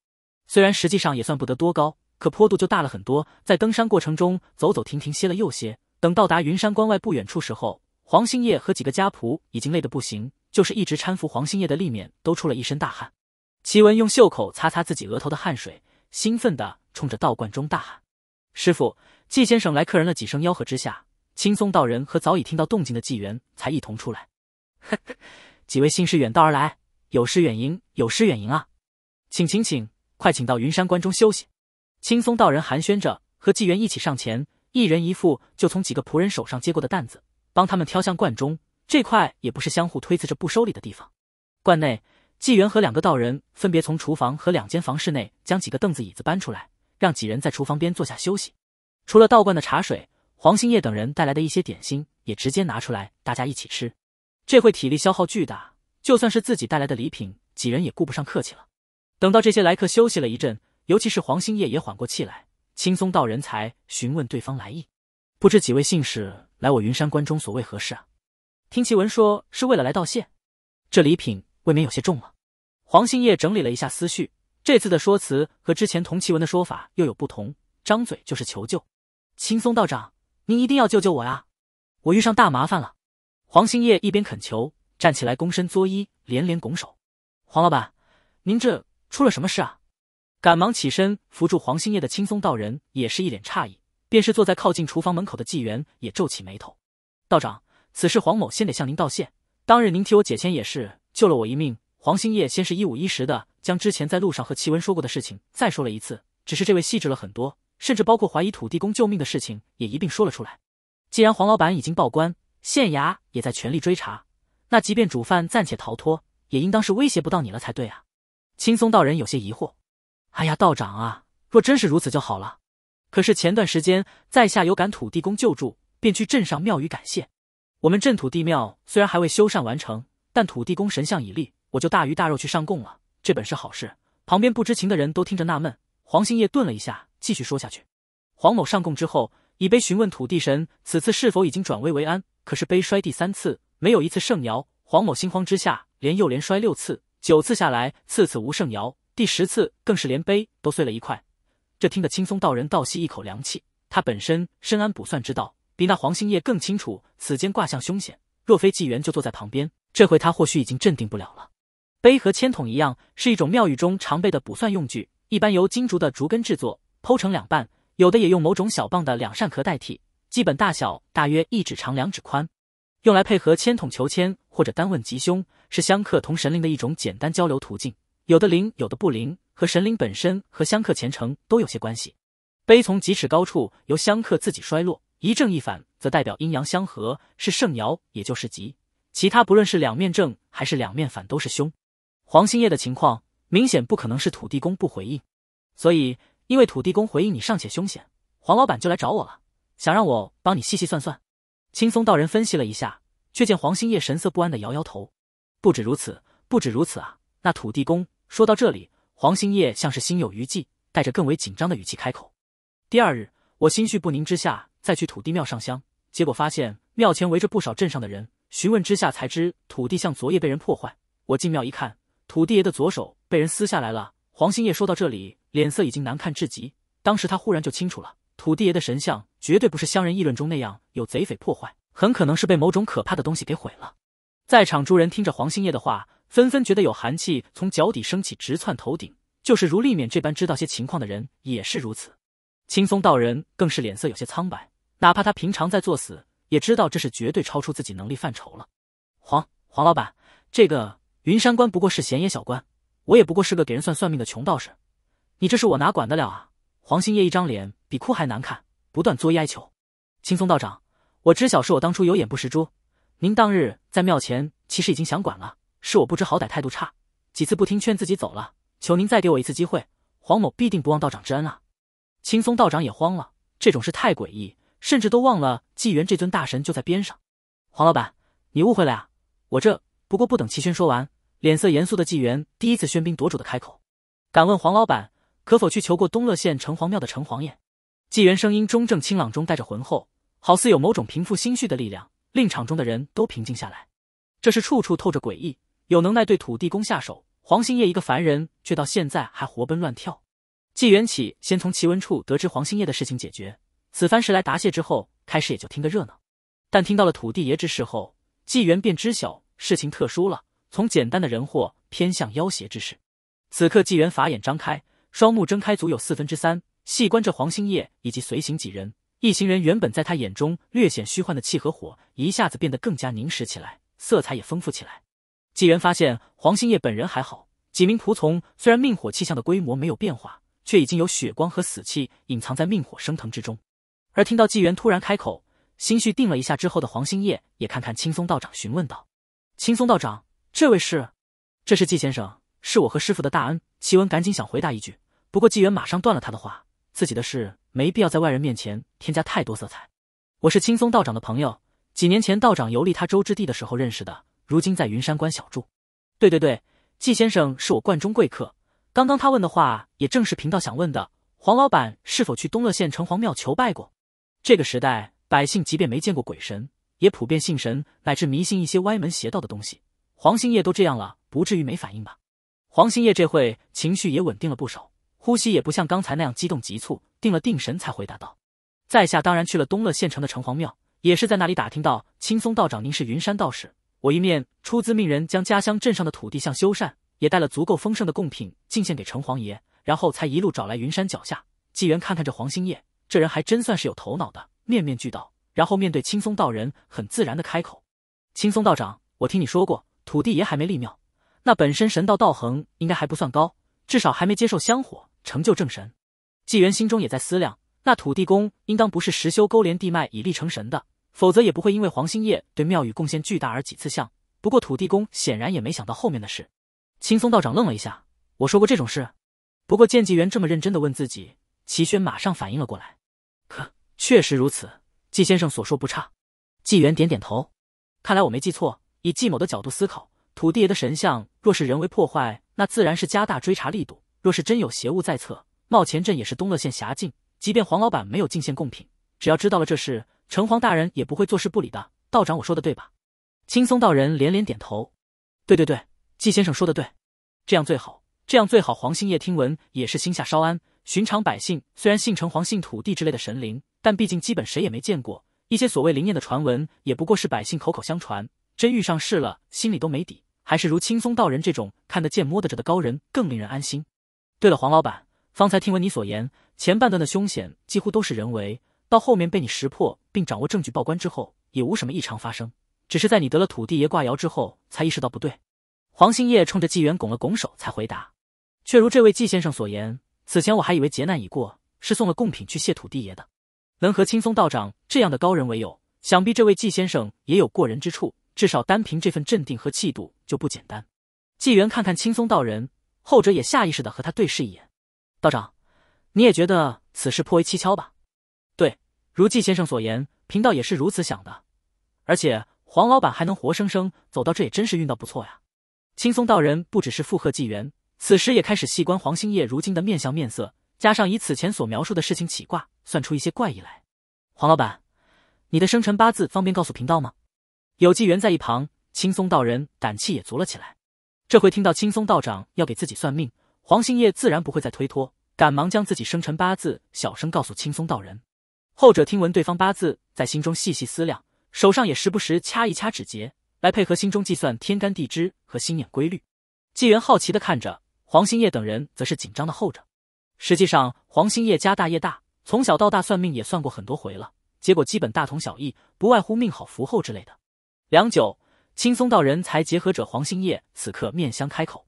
虽然实际上也算不得多高，可坡度就大了很多。在登山过程中，走走停停，歇了又歇。等到达云山关外不远处时候，黄兴业和几个家仆已经累得不行，就是一直搀扶黄兴业的立面都出了一身大汗。齐文用袖口擦擦自己额头的汗水，兴奋地冲着道观中大喊：“师傅，季先生来客人了！”几声吆喝之下，青松道人和早已听到动静的纪元才一同出来。呵呵，*laughs* 几位信士远道而来，有失远迎，有失远迎啊！请请请，快请到云山观中休息。青松道人寒暄着，和纪元一起上前。一人一副就从几个仆人手上接过的担子，帮他们挑向罐中。这块也不是相互推辞着不收礼的地方。罐内，纪元和两个道人分别从厨房和两间房室内将几个凳子椅子搬出来，让几人在厨房边坐下休息。除了道观的茶水，黄兴业等人带来的一些点心也直接拿出来，大家一起吃。这会体力消耗巨大，就算是自己带来的礼品，几人也顾不上客气了。等到这些来客休息了一阵，尤其是黄兴业也缓过气来。轻松道人才询问对方来意，不知几位信使来我云山关中所为何事啊？听其文说是为了来道谢，这礼品未免有些重了。黄兴业整理了一下思绪，这次的说辞和之前童其文的说法又有不同，张嘴就是求救。青松道长，您一定要救救我呀！我遇上大麻烦了。黄兴业一边恳求，站起来躬身作揖，连连拱手。黄老板，您这出了什么事啊？赶忙起身扶住黄兴业的青松道人也是一脸诧异，便是坐在靠近厨房门口的纪元也皱起眉头。道长，此事黄某先得向您道谢。当日您替我解签也是救了我一命。黄兴业先是一五一十的将之前在路上和齐文说过的事情再说了一次，只是这位细致了很多，甚至包括怀疑土地公救命的事情也一并说了出来。既然黄老板已经报官，县衙也在全力追查，那即便主犯暂且逃脱，也应当是威胁不到你了才对啊。青松道人有些疑惑。哎呀，道长啊，若真是如此就好了。可是前段时间在下有感土地公救助，便去镇上庙宇感谢。我们镇土地庙虽然还未修缮完成，但土地公神像已立，我就大鱼大肉去上供了。这本是好事。旁边不知情的人都听着纳闷。黄兴业顿了一下，继续说下去：黄某上供之后，以杯询问土地神，此次是否已经转危为安？可是杯摔第三次，没有一次圣摇。黄某心慌之下，连又连摔六次，九次下来，次次无圣摇。第十次更是连杯都碎了一块，这听得青松道人倒吸一口凉气。他本身深谙卜算之道，比那黄兴业更清楚此间卦象凶险。若非纪元就坐在旁边，这回他或许已经镇定不了了。杯和签筒一样，是一种庙宇中常备的卜算用具，一般由金竹的竹根制作，剖成两半，有的也用某种小棒的两扇壳代替。基本大小大约一指长，两指宽。用来配合签筒求签或者单问吉凶，是香客同神灵的一种简单交流途径。有的灵，有的不灵，和神灵本身和香客虔诚都有些关系。碑从几尺高处由香客自己衰落，一正一反，则代表阴阳相合，是盛爻，也就是吉。其他不论是两面正还是两面反，都是凶。黄兴业的情况明显不可能是土地公不回应，所以因为土地公回应你尚且凶险，黄老板就来找我了，想让我帮你细细算算。青松道人分析了一下，却见黄兴业神色不安的摇摇头。不止如此，不止如此啊！那土地公说到这里，黄兴业像是心有余悸，带着更为紧张的语气开口：“第二日，我心绪不宁之下，再去土地庙上香，结果发现庙前围着不少镇上的人。询问之下才知，土地像昨夜被人破坏。我进庙一看，土地爷的左手被人撕下来了。”黄兴业说到这里，脸色已经难看至极。当时他忽然就清楚了。土地爷的神像绝对不是乡人议论中那样有贼匪破坏，很可能是被某种可怕的东西给毁了。在场诸人听着黄兴业的话，纷纷觉得有寒气从脚底升起，直窜头顶。就是如立勉这般知道些情况的人也是如此。青松道人更是脸色有些苍白，哪怕他平常在作死，也知道这是绝对超出自己能力范畴了。黄黄老板，这个云山关不过是闲野小关，我也不过是个给人算算命的穷道士，你这是我哪管得了啊？黄兴业一张脸比哭还难看，不断作揖哀求：“青松道长，我知晓是我当初有眼不识珠。您当日在庙前其实已经想管了，是我不知好歹，态度差，几次不听劝自己走了。求您再给我一次机会，黄某必定不忘道长之恩啊！”青松道长也慌了，这种事太诡异，甚至都忘了纪元这尊大神就在边上。黄老板，你误会了呀，我这不过不等齐宣说完，脸色严肃的纪元第一次喧宾夺主的开口：“敢问黄老板？”可否去求过东乐县城隍庙的城隍爷？纪元声音中正清朗中带着浑厚，好似有某种平复心绪的力量，令场中的人都平静下来。这是处处透着诡异，有能耐对土地公下手，黄兴业一个凡人却到现在还活蹦乱跳。纪元起先从奇闻处得知黄兴业的事情解决，此番时来答谢之后，开始也就听个热闹。但听到了土地爷之事后，纪元便知晓事情特殊了，从简单的人祸偏向妖邪之事。此刻纪元法眼张开。双目睁开足有四分之三，细观着黄兴业以及随行几人。一行人原本在他眼中略显虚幻的气和火，一下子变得更加凝实起来，色彩也丰富起来。纪元发现黄兴业本人还好，几名仆从虽然命火气象的规模没有变化，却已经有血光和死气隐藏在命火升腾之中。而听到纪元突然开口，心绪定了一下之后的黄兴业也看看青松道长，询问道：“青松道长，这位是？这是纪先生，是我和师傅的大恩。”齐文赶紧想回答一句。不过纪元马上断了他的话，自己的事没必要在外人面前添加太多色彩。我是青松道长的朋友，几年前道长游历他州之地的时候认识的，如今在云山关小住。对对对，纪先生是我观中贵客。刚刚他问的话，也正是贫道想问的。黄老板是否去东乐县城隍庙求拜过？这个时代，百姓即便没见过鬼神，也普遍信神，乃至迷信一些歪门邪道的东西。黄兴业都这样了，不至于没反应吧？黄兴业这会情绪也稳定了不少。呼吸也不像刚才那样激动急促，定了定神才回答道：“在下当然去了东乐县城的城隍庙，也是在那里打听到青松道长您是云山道士。我一面出资命人将家乡镇上的土地像修缮，也带了足够丰盛的贡品进献给城隍爷，然后才一路找来云山脚下。纪元看看这黄兴业，这人还真算是有头脑的，面面俱到。然后面对青松道人，很自然的开口：青松道长，我听你说过，土地爷还没立庙，那本身神道道行应该还不算高，至少还没接受香火。”成就正神，纪元心中也在思量，那土地公应当不是实修勾连地脉以立成神的，否则也不会因为黄兴业对庙宇贡献巨大而几次像。不过土地公显然也没想到后面的事。青松道长愣了一下，我说过这种事。不过见纪元这么认真的问自己，齐轩马上反应了过来，确实如此，季先生所说不差。纪元点点头，看来我没记错。以季某的角度思考，土地爷的神像若是人为破坏，那自然是加大追查力度。若是真有邪物在侧，茂前镇也是东乐县辖境，即便黄老板没有进献贡品，只要知道了这事，城隍大人也不会坐视不理的。道长，我说的对吧？青松道人连连点头，对对对，季先生说的对，这样最好，这样最好。黄兴业听闻也是心下稍安。寻常百姓虽然信城隍、信土地之类的神灵，但毕竟基本谁也没见过，一些所谓灵验的传闻，也不过是百姓口口相传，真遇上事了，心里都没底。还是如青松道人这种看得见、摸得着的高人更令人安心。对了，黄老板，方才听闻你所言，前半段的凶险几乎都是人为，到后面被你识破并掌握证据报官之后，也无什么异常发生。只是在你得了土地爷挂爻之后，才意识到不对。黄兴业冲着纪元拱了拱手，才回答：“确如这位纪先生所言，此前我还以为劫难已过，是送了贡品去谢土地爷的。能和青松道长这样的高人为友，想必这位季先生也有过人之处，至少单凭这份镇定和气度就不简单。”纪元看看青松道人，后者也下意识的和他对视一眼。道长，你也觉得此事颇为蹊跷吧？对，如季先生所言，贫道也是如此想的，而且。黄老板还能活生生走到这，也真是运道不错呀！青松道人不只是附和纪元，此时也开始细观黄兴业如今的面相面色，加上以此前所描述的事情起卦，算出一些怪异来。黄老板，你的生辰八字方便告诉贫道吗？有纪元在一旁，青松道人胆气也足了起来。这回听到青松道长要给自己算命，黄兴业自然不会再推脱，赶忙将自己生辰八字小声告诉青松道人。后者听闻对方八字，在心中细细思量。手上也时不时掐一掐指节，来配合心中计算天干地支和心眼规律。纪元好奇的看着黄兴业等人，则是紧张的候着。实际上，黄兴业家大业大，从小到大算命也算过很多回了，结果基本大同小异，不外乎命好福厚之类的。良久，青松道人才结合者黄兴业，此刻面相开口：“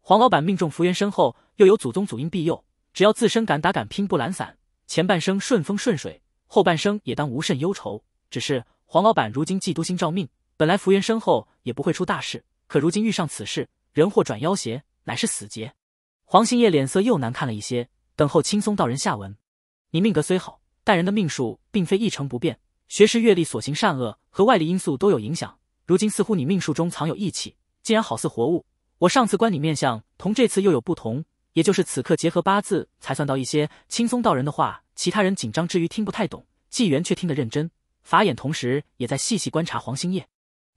黄老板命中福缘深厚，又有祖宗祖荫庇佑，只要自身敢打敢拼，不懒散，前半生顺风顺水，后半生也当无甚忧愁。只是……”黄老板如今嫉妒心照命，本来福缘深厚，也不会出大事。可如今遇上此事，人祸转妖邪，乃是死劫。黄兴业脸色又难看了一些，等候青松道人下文。你命格虽好，但人的命数并非一成不变，学识阅历、所行善恶和外力因素都有影响。如今似乎你命数中藏有义气，竟然好似活物。我上次观你面相，同这次又有不同，也就是此刻结合八字才算到一些。青松道人的话，其他人紧张之余听不太懂，纪元却听得认真。法眼同时也在细细观察黄兴业，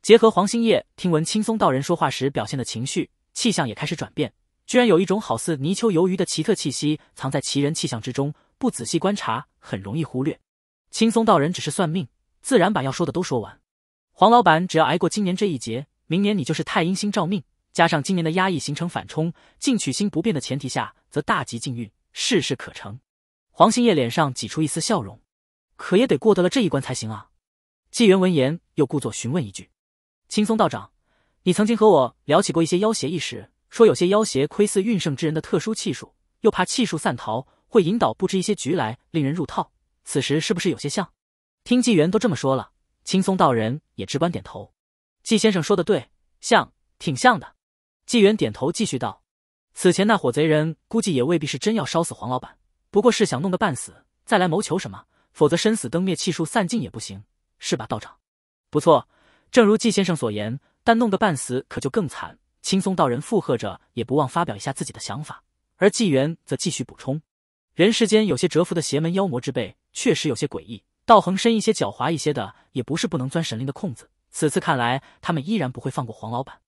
结合黄兴业听闻青松道人说话时表现的情绪气象也开始转变，居然有一种好似泥鳅游鱼的奇特气息藏在奇人气象之中，不仔细观察很容易忽略。青松道人只是算命，自然把要说的都说完。黄老板只要挨过今年这一劫，明年你就是太阴星照命，加上今年的压抑形成反冲，进取心不变的前提下，则大吉进运，事事可成。黄兴业脸上挤出一丝笑容。可也得过得了这一关才行啊！纪元闻言，又故作询问一句：“青松道长，你曾经和我聊起过一些妖邪一事，说有些妖邪窥伺运圣之人的特殊气数，又怕气数散逃，会引导布置一些局来，令人入套。此时是不是有些像？”听纪元都这么说了，青松道人也直观点头：“纪先生说的对，像，挺像的。”纪元点头，继续道：“此前那伙贼人估计也未必是真要烧死黄老板，不过是想弄个半死，再来谋求什么。”否则，生死灯灭，气数散尽也不行，是吧，道长？不错，正如纪先生所言，但弄个半死可就更惨。青松道人附和着，也不忘发表一下自己的想法。而纪元则继续补充：人世间有些蛰伏的邪门妖魔之辈，确实有些诡异；道行深一些、狡猾一些的，也不是不能钻神灵的空子。此次看来，他们依然不会放过黄老板。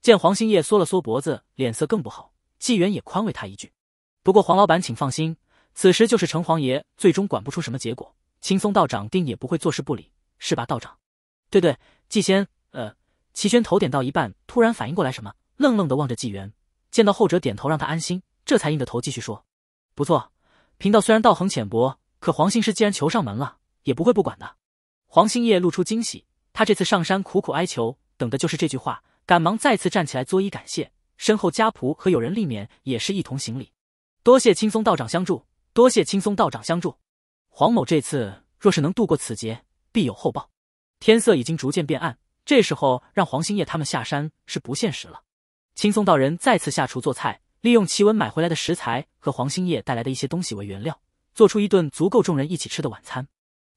见黄兴业缩了缩脖子，脸色更不好，纪元也宽慰他一句：不过黄老板，请放心。此时就是城隍爷最终管不出什么结果，青松道长定也不会坐视不理，是吧，道长？对对，纪仙，呃，齐宣头点到一半，突然反应过来什么，愣愣的望着纪元，见到后者点头让他安心，这才硬着头继续说：“不错，贫道虽然道行浅薄，可黄姓师既然求上门了，也不会不管的。”黄兴业露出惊喜，他这次上山苦苦哀求，等的就是这句话，赶忙再次站起来作揖感谢，身后家仆和友人立免也是一同行礼，多谢青松道长相助。多谢青松道长相助，黄某这次若是能度过此劫，必有厚报。天色已经逐渐变暗，这时候让黄兴业他们下山是不现实了。青松道人再次下厨做菜，利用齐文买回来的食材和黄兴业带来的一些东西为原料，做出一顿足够众人一起吃的晚餐。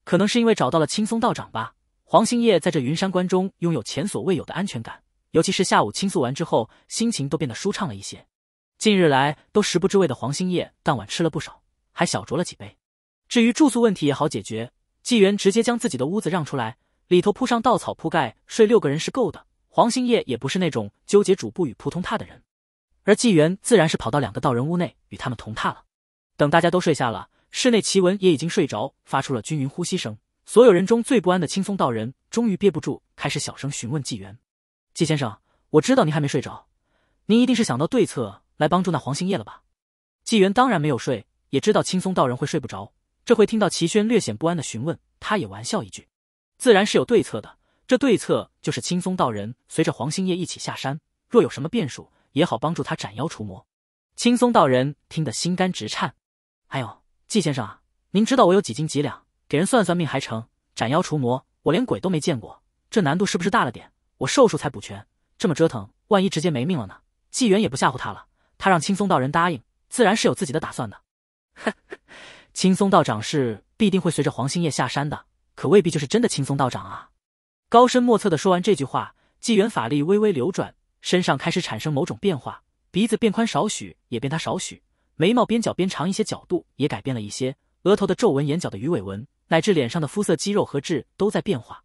可能是因为找到了青松道长吧，黄兴业在这云山关中拥有前所未有的安全感，尤其是下午倾诉完之后，心情都变得舒畅了一些。近日来都食不知味的黄兴业，当晚吃了不少。还小酌了几杯。至于住宿问题也好解决，纪元直接将自己的屋子让出来，里头铺上稻草铺盖，睡六个人是够的。黄兴业也不是那种纠结主不与仆同榻的人，而纪元自然是跑到两个道人屋内与他们同榻了。等大家都睡下了，室内奇文也已经睡着，发出了均匀呼吸声。所有人中最不安的青松道人终于憋不住，开始小声询问纪元：“纪先生，我知道您还没睡着，您一定是想到对策来帮助那黄兴业了吧？”纪元当然没有睡。也知道青松道人会睡不着，这回听到齐轩略显不安的询问，他也玩笑一句：“自然是有对策的，这对策就是青松道人随着黄星夜一起下山，若有什么变数，也好帮助他斩妖除魔。青松道人听得心肝直颤。哎呦，季先生啊，您知道我有几斤几两，给人算算命还成？斩妖除魔，我连鬼都没见过，这难度是不是大了点？我寿数才补全，这么折腾，万一直接没命了呢？纪元也不吓唬他了，他让青松道人答应，自然是有自己的打算的。哼，青松道长是必定会随着黄星夜下山的，可未必就是真的青松道长啊。高深莫测的说完这句话，纪元法力微微流转，身上开始产生某种变化，鼻子变宽少许，也变大少许；眉毛边角边长一些，角度也改变了一些；额头的皱纹、眼角的鱼尾纹，乃至脸上的肤色、肌肉和痣都在变化。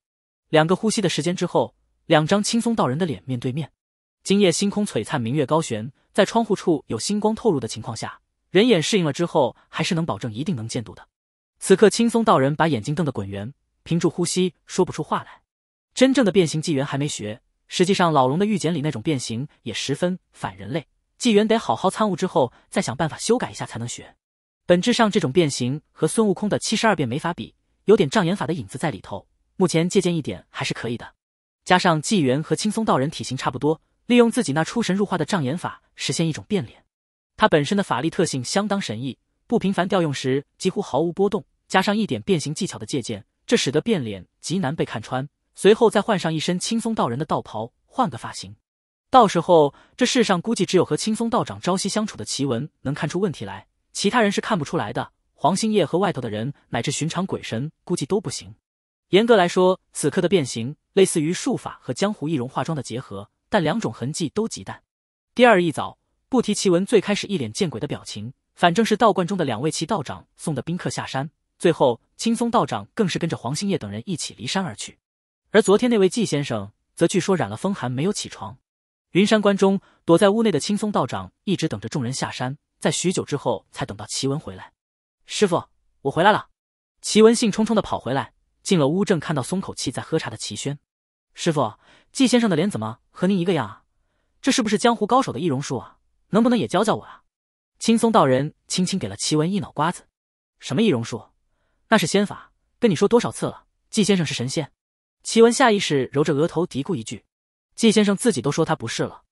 两个呼吸的时间之后，两张青松道人的脸面对面。今夜星空璀璨，明月高悬，在窗户处有星光透入的情况下，人眼适应了之后，还是能保证一定能见度的。此刻，青松道人把眼睛瞪得滚圆，屏住呼吸，说不出话来。真正的变形纪元还没学，实际上老龙的御简里那种变形也十分反人类，纪元得好好参悟之后再想办法修改一下才能学。本质上这种变形和孙悟空的七十二变没法比，有点障眼法的影子在里头。目前借鉴一点还是可以的，加上纪元和青松道人体型差不多，利用自己那出神入化的障眼法实现一种变脸。他本身的法力特性相当神异，不频繁调用时几乎毫无波动，加上一点变形技巧的借鉴，这使得变脸极难被看穿。随后再换上一身青松道人的道袍，换个发型，到时候这世上估计只有和青松道长朝夕相处的奇文能看出问题来，其他人是看不出来的。黄星业和外头的人乃至寻常鬼神估计都不行。严格来说，此刻的变形类似于术法和江湖易容化妆的结合，但两种痕迹都极淡。第二一早，不提奇文最开始一脸见鬼的表情，反正是道观中的两位齐道长送的宾客下山，最后青松道长更是跟着黄星业等人一起离山而去。而昨天那位季先生，则据说染了风寒，没有起床。云山关中躲在屋内的青松道长，一直等着众人下山，在许久之后，才等到齐文回来。师傅，我回来了。齐文兴冲冲的跑回来，进了屋，正看到松口气在喝茶的齐轩。师傅，季先生的脸怎么和您一个样啊？这是不是江湖高手的易容术啊？能不能也教教我啊？青松道人轻轻给了齐文一脑瓜子。什么易容术？那是仙法，跟你说多少次了，季先生是神仙。齐文下意识揉着额头嘀咕一句：“季先生自己都说他不是了。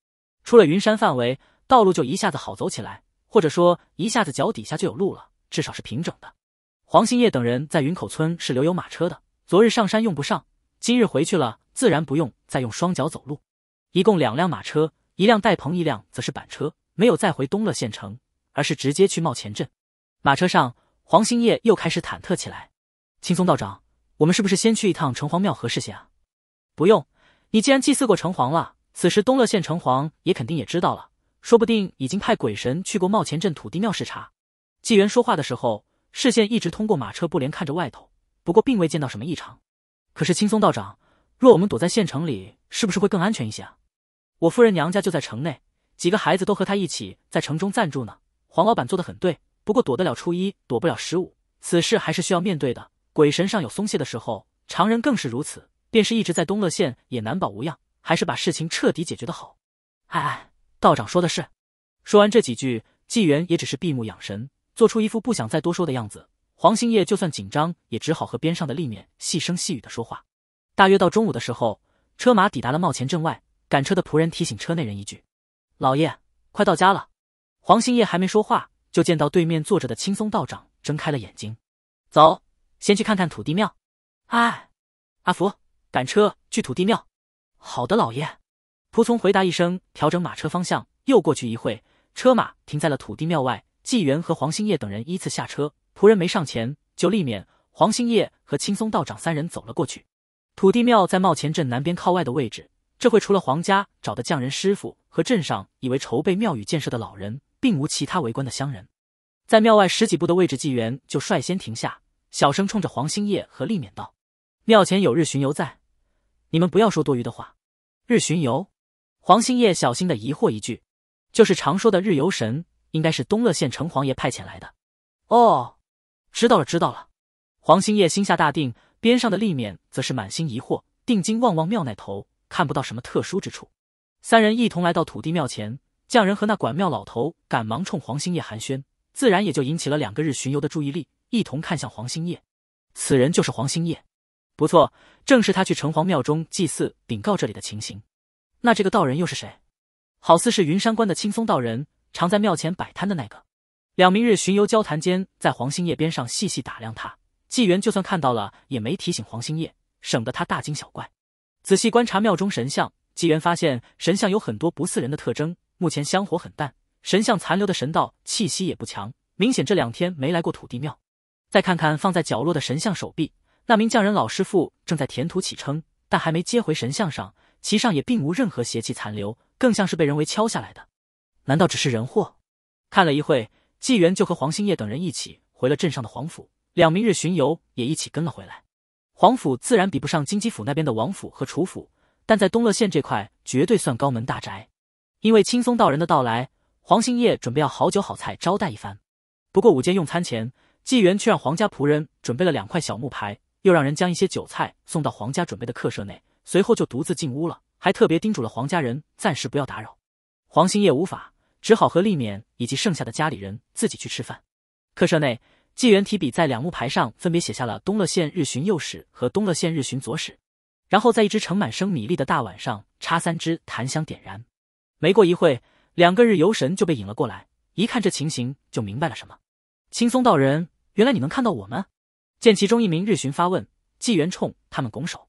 出了云山范围，道路就一下子好走起来，或者说一下子脚底下就有路了，至少是平整的。”黄兴业等人在云口村是留有马车的，昨日上山用不上，今日回去了，自然不用再用双脚走路。一共两辆马车，一辆带棚，一辆则是板车，没有再回东乐县城，而是直接去茂前镇。马车上，黄兴业又开始忐忑起来：“青松道长。”我们是不是先去一趟城隍庙合适些啊？不用，你既然祭祀过城隍了，此时东乐县城隍也肯定也知道了，说不定已经派鬼神去过茂前镇土地庙视察。纪元说话的时候，视线一直通过马车布帘看着外头，不过并未见到什么异常。可是青松道长，若我们躲在县城里，是不是会更安全一些啊？我夫人娘家就在城内，几个孩子都和他一起在城中暂住呢。黄老板做的很对，不过躲得了初一，躲不了十五，此事还是需要面对的。鬼神尚有松懈的时候，常人更是如此。便是一直在东乐县，也难保无恙。还是把事情彻底解决的好。哎哎，道长说的是。说完这几句，纪元也只是闭目养神，做出一副不想再多说的样子。黄兴业就算紧张，也只好和边上的立面细声细语的说话。大约到中午的时候，车马抵达了茂前镇外。赶车的仆人提醒车内人一句：“老爷，快到家了。”黄兴业还没说话，就见到对面坐着的青松道长睁开了眼睛，走。先去看看土地庙。哎，阿福，赶车去土地庙。好的，老爷。仆从回答一声，调整马车方向。又过去一会，车马停在了土地庙外。纪元和黄兴业等人依次下车，仆人没上前，就立免黄兴业和青松道长三人走了过去。土地庙在茂前镇南边靠外的位置。这会除了黄家找的匠人师傅和镇上以为筹备庙宇建设的老人，并无其他围观的乡人。在庙外十几步的位置，纪元就率先停下。小声冲着黄兴业和厉勉道：“庙前有日巡游在，你们不要说多余的话。”日巡游，黄兴业小心的疑惑一句：“就是常说的日游神，应该是东乐县城隍爷派遣来的。”哦，知道了，知道了。黄兴业心下大定，边上的厉勉则是满心疑惑，定睛望望庙那头，看不到什么特殊之处。三人一同来到土地庙前，匠人和那管庙老头赶忙冲黄兴业寒暄，自然也就引起了两个日巡游的注意力。一同看向黄兴业，此人就是黄兴业。不错，正是他去城隍庙中祭祀禀告这里的情形。那这个道人又是谁？好似是云山关的青松道人，常在庙前摆摊的那个。两明日巡游交谈间，在黄兴业边上细细打量他。纪元就算看到了，也没提醒黄兴业，省得他大惊小怪。仔细观察庙中神像，纪元发现神像有很多不似人的特征。目前香火很淡，神像残留的神道气息也不强，明显这两天没来过土地庙。再看看放在角落的神像手臂。那名匠人老师傅正在填土起撑，但还没接回神像上，其上也并无任何邪气残留，更像是被人为敲下来的。难道只是人祸？看了一会，纪元就和黄兴业等人一起回了镇上的黄府，两明日巡游也一起跟了回来。黄府自然比不上金鸡府那边的王府和楚府，但在东乐县这块绝对算高门大宅。因为青松道人的到来，黄兴业准备要好酒好菜招待一番。不过午间用餐前，纪元却让皇家仆人准备了两块小木牌。又让人将一些酒菜送到皇家准备的客舍内，随后就独自进屋了，还特别叮嘱了皇家人暂时不要打扰。黄兴业无法，只好和丽勉以及剩下的家里人自己去吃饭。客舍内，纪元提笔在两木牌上分别写下了东乐县日巡右使和东乐县日巡左使，然后在一只盛满生米粒的大碗上插三支檀香点燃。没过一会，两个日游神就被引了过来，一看这情形就明白了什么。青松道人，原来你能看到我们。见其中一名日巡发问，纪元冲他们拱手。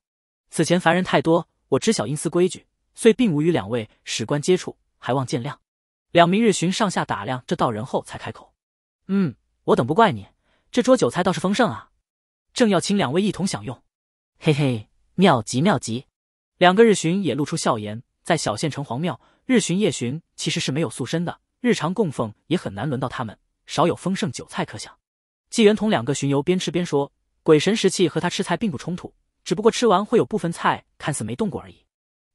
此前凡人太多，我知晓阴司规矩，遂并无与两位史官接触，还望见谅。两名日巡上下打量这道人后，才开口：“嗯，我等不怪你，这桌酒菜倒是丰盛啊，正要请两位一同享用。”嘿嘿，妙极妙极！两个日巡也露出笑颜。在小县城隍庙，日巡夜巡其实是没有塑身的，日常供奉也很难轮到他们，少有丰盛酒菜可享。纪元同两个巡游边吃边说：“鬼神食气和他吃菜并不冲突，只不过吃完会有部分菜看似没动过而已。”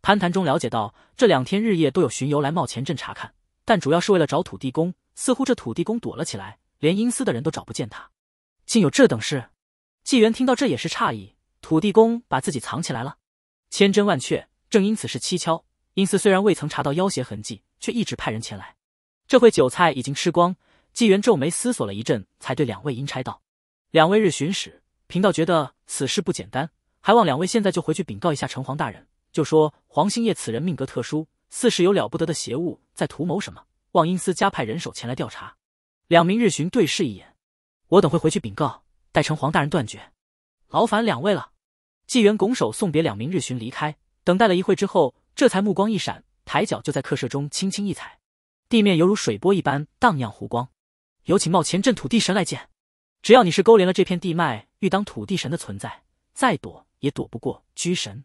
攀谈中了解到，这两天日夜都有巡游来茂前镇查看，但主要是为了找土地公。似乎这土地公躲了起来，连阴司的人都找不见他，竟有这等事！纪元听到这也是诧异：土地公把自己藏起来了？千真万确，正因此事蹊跷。阴司虽然未曾查到要挟痕迹，却一直派人前来。这回酒菜已经吃光。纪元皱眉思索了一阵，才对两位阴差道：“两位日巡使，贫道觉得此事不简单，还望两位现在就回去禀告一下城隍大人，就说黄兴业此人命格特殊，似是有了不得的邪物在图谋什么，望阴司加派人手前来调查。”两名日巡对视一眼，我等会回去禀告，待城隍大人断绝。劳烦两位了。纪元拱手送别两名日巡离开，等待了一会之后，这才目光一闪，抬脚就在客舍中轻轻一踩，地面犹如水波一般荡漾湖光。有请茂前镇土地神来见。只要你是勾连了这片地脉，欲当土地神的存在，再躲也躲不过居神。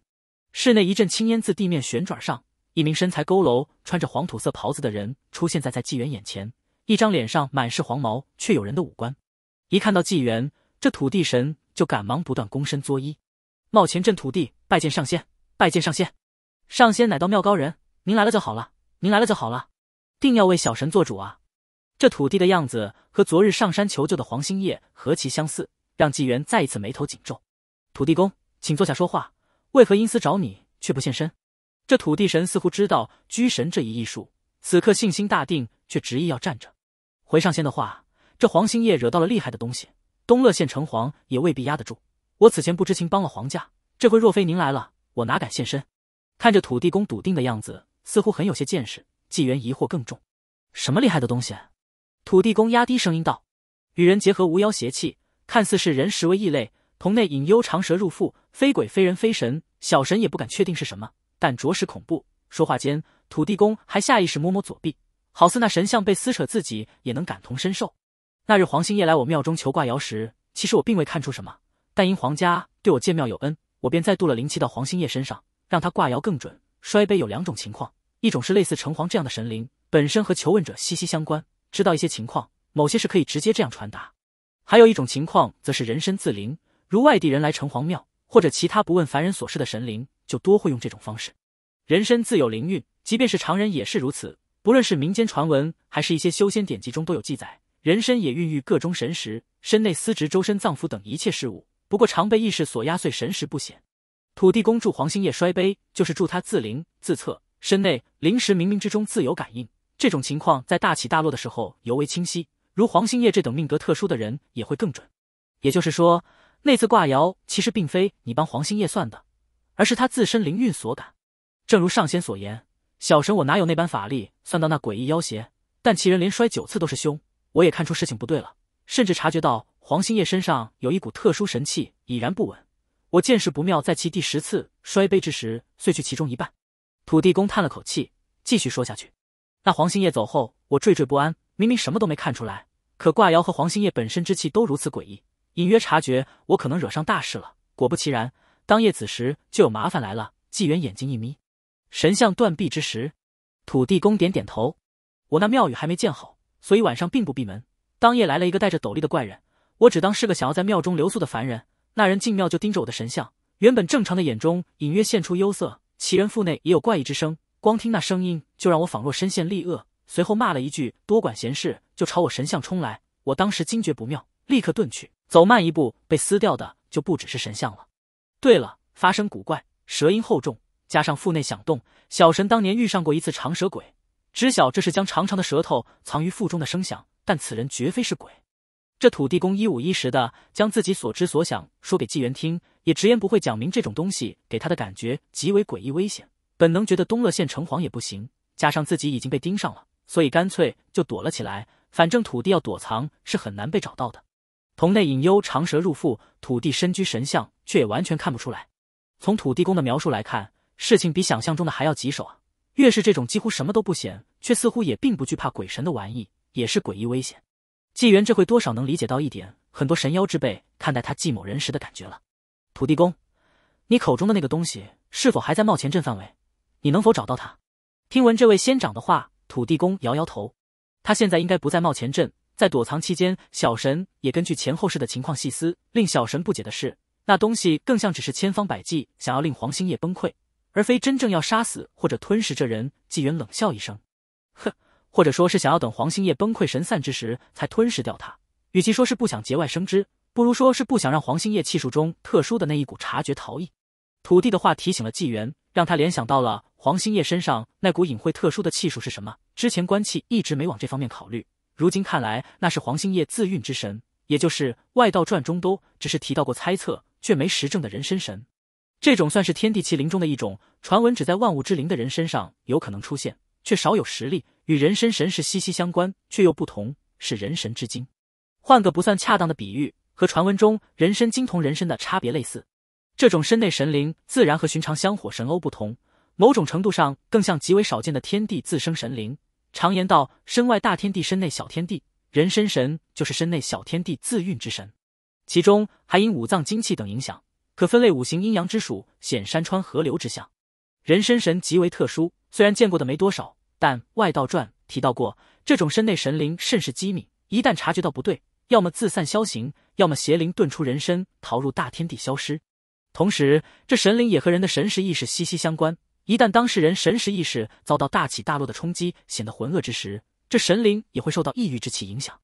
室内一阵青烟自地面旋转上，一名身材佝偻、穿着黄土色袍子的人出现在在纪元眼前，一张脸上满是黄毛，却有人的五官。一看到纪元，这土地神就赶忙不断躬身作揖：“茂前镇土地拜见上仙，拜见上仙。上仙乃道庙高人，您来了就好了，您来了就好了，定要为小神做主啊！”这土地的样子和昨日上山求救的黄兴业何其相似，让纪元再一次眉头紧皱。土地公，请坐下说话。为何阴司找你却不现身？这土地神似乎知道居神这一艺术，此刻信心大定，却执意要站着。回上仙的话，这黄兴业惹到了厉害的东西，东乐县城隍也未必压得住。我此前不知情帮了黄家，这回若非您来了，我哪敢现身？看着土地公笃定的样子，似乎很有些见识。纪元疑惑更重，什么厉害的东西？土地公压低声音道：“与人结合无妖邪气，看似是人，实为异类。同内引幽长蛇入腹，非鬼非人非神，小神也不敢确定是什么，但着实恐怖。”说话间，土地公还下意识摸摸左臂，好似那神像被撕扯，自己也能感同身受。那日黄兴业来我庙中求挂爻时，其实我并未看出什么，但因皇家对我建庙有恩，我便再渡了灵气到黄兴业身上，让他挂爻更准。摔杯有两种情况，一种是类似城隍这样的神灵，本身和求问者息息相关。知道一些情况，某些是可以直接这样传达；还有一种情况，则是人身自灵，如外地人来城隍庙，或者其他不问凡人琐事的神灵，就多会用这种方式。人身自有灵韵，即便是常人也是如此。不论是民间传闻，还是一些修仙典籍中都有记载，人身也孕育各中神识，身内司职周身脏腑等一切事物。不过常被意识所压碎，神识不显。土地公助黄星夜摔杯，就是助他自灵自测，身内灵识冥冥之中自有感应。这种情况在大起大落的时候尤为清晰，如黄兴业这等命格特殊的人也会更准。也就是说，那次挂爻其实并非你帮黄兴业算的，而是他自身灵运所感。正如上仙所言，小神我哪有那般法力算到那诡异妖邪？但其人连摔九次都是凶，我也看出事情不对了，甚至察觉到黄兴业身上有一股特殊神气，已然不稳。我见势不妙，在其第十次摔杯之时，碎去其中一半。土地公叹了口气，继续说下去：那黄兴业走后，我惴惴不安，明明什么都没看出来，可挂瑶和黄兴业本身之气都如此诡异。隐约察觉我可能惹上大事了，果不其然，当夜子时就有麻烦来了。纪元眼睛一眯，神像断臂之时，土地公点点头。我那庙宇还没建好，所以晚上并不闭门。当夜来了一个戴着斗笠的怪人，我只当是个想要在庙中留宿的凡人。那人进庙就盯着我的神像，原本正常的眼中隐约现出忧色，其人腹内也有怪异之声。光听那声音就让我仿若身陷厉恶。随后骂了一句：“多管闲事！”就朝我神像冲来。我当时惊觉不妙，立刻遁去。走慢一步，被撕掉的就不只是神像了。对了，发声古怪，舌音厚重，加上腹内响动，小神当年遇上过一次长舌鬼，知晓这是将长长的舌头藏于腹中的声响。但此人绝非是鬼。这土地公一五一十的将自己所知所想说给纪元听，也直言不讳讲明这种东西给他的感觉极为诡异危险。本能觉得东乐县城隍也不行，加上自己已经被盯上了，所以干脆就躲了起来。反正土地要躲藏是很难被找到的。瞳内隐幽，长蛇入腹，土地身居神像，却也完全看不出来。从土地公的描述来看，事情比想象中的还要棘手啊！越是这种几乎什么都不显，却似乎也并不惧怕鬼神的玩意，也是诡异危险。纪元这会多少能理解到一点，很多神妖之辈看待他纪某人时的感觉了。土地公，你口中的那个东西是否还在茂前镇范围？你能否找到他？听闻这位仙长的话，土地公摇摇头，他现在应该不在茂前镇。在躲藏期间，小神也根据前后事的情况细思。令小神不解的是，那东西更像只是千方百计想要令黄星夜崩溃，而非真正要杀死或者吞噬这人。纪元冷笑一声，哼，或者说是想要等黄星夜崩溃神散之时才吞噬掉他。与其说是不想节外生枝，不如说是不想让黄星夜气数中特殊的那一股察觉逃逸。土地的话提醒了纪元，让他联想到了黄星夜身上那股隐晦特殊的气数是什么。之前官气一直没往这方面考虑。如今看来，那是黄星夜自运之神，也就是外道传中都只是提到过猜测，却没实证的人身神。这种算是天地气灵中的一种传闻，只在万物之灵的人身上有可能出现，却少有实力，与人身神是息息相关，却又不同，是人神之精。换个不算恰当的比喻，和传闻中人身精同人身的差别类似。这种身内神灵自然和寻常香火神欧不同，某种程度上更像极为少见的天地自生神灵。常言道：“身外大天地，身内小天地。”人身神就是身内小天地自运之神，其中还因五脏精气等影响，可分类五行阴阳之属，显山川河流之象。人身神极为特殊，虽然见过的没多少，但外道传提到过，这种身内神灵甚是机敏，一旦察觉到不对，要么自散消形，要么邪灵遁出人身，逃入大天地消失。同时，这神灵也和人的神识意识息息相关。一旦当事人神识意识遭到大起大落的冲击，显得浑噩之时，这神灵也会受到抑郁之气影响。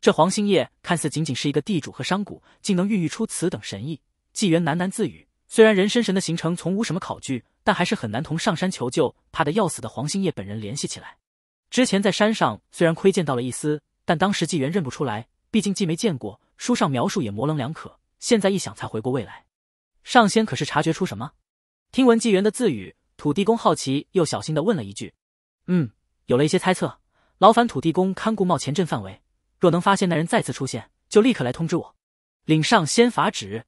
这黄星夜看似仅仅是一个地主和商贾，竟能孕育出此等神意。纪元喃喃自语：虽然人身神的形成从无什么考据，但还是很难同上山求救、怕得要死的黄星夜本人联系起来。之前在山上虽然窥见到了一丝，但当时纪元认不出来，毕竟既没见过，书上描述也模棱两可。现在一想，才回过味来。上仙可是察觉出什么？听闻纪元的自语。土地公好奇又小心的问了一句：“嗯，有了一些猜测。劳烦土地公看顾茂前镇范围，若能发现那人再次出现，就立刻来通知我。”领上仙法旨。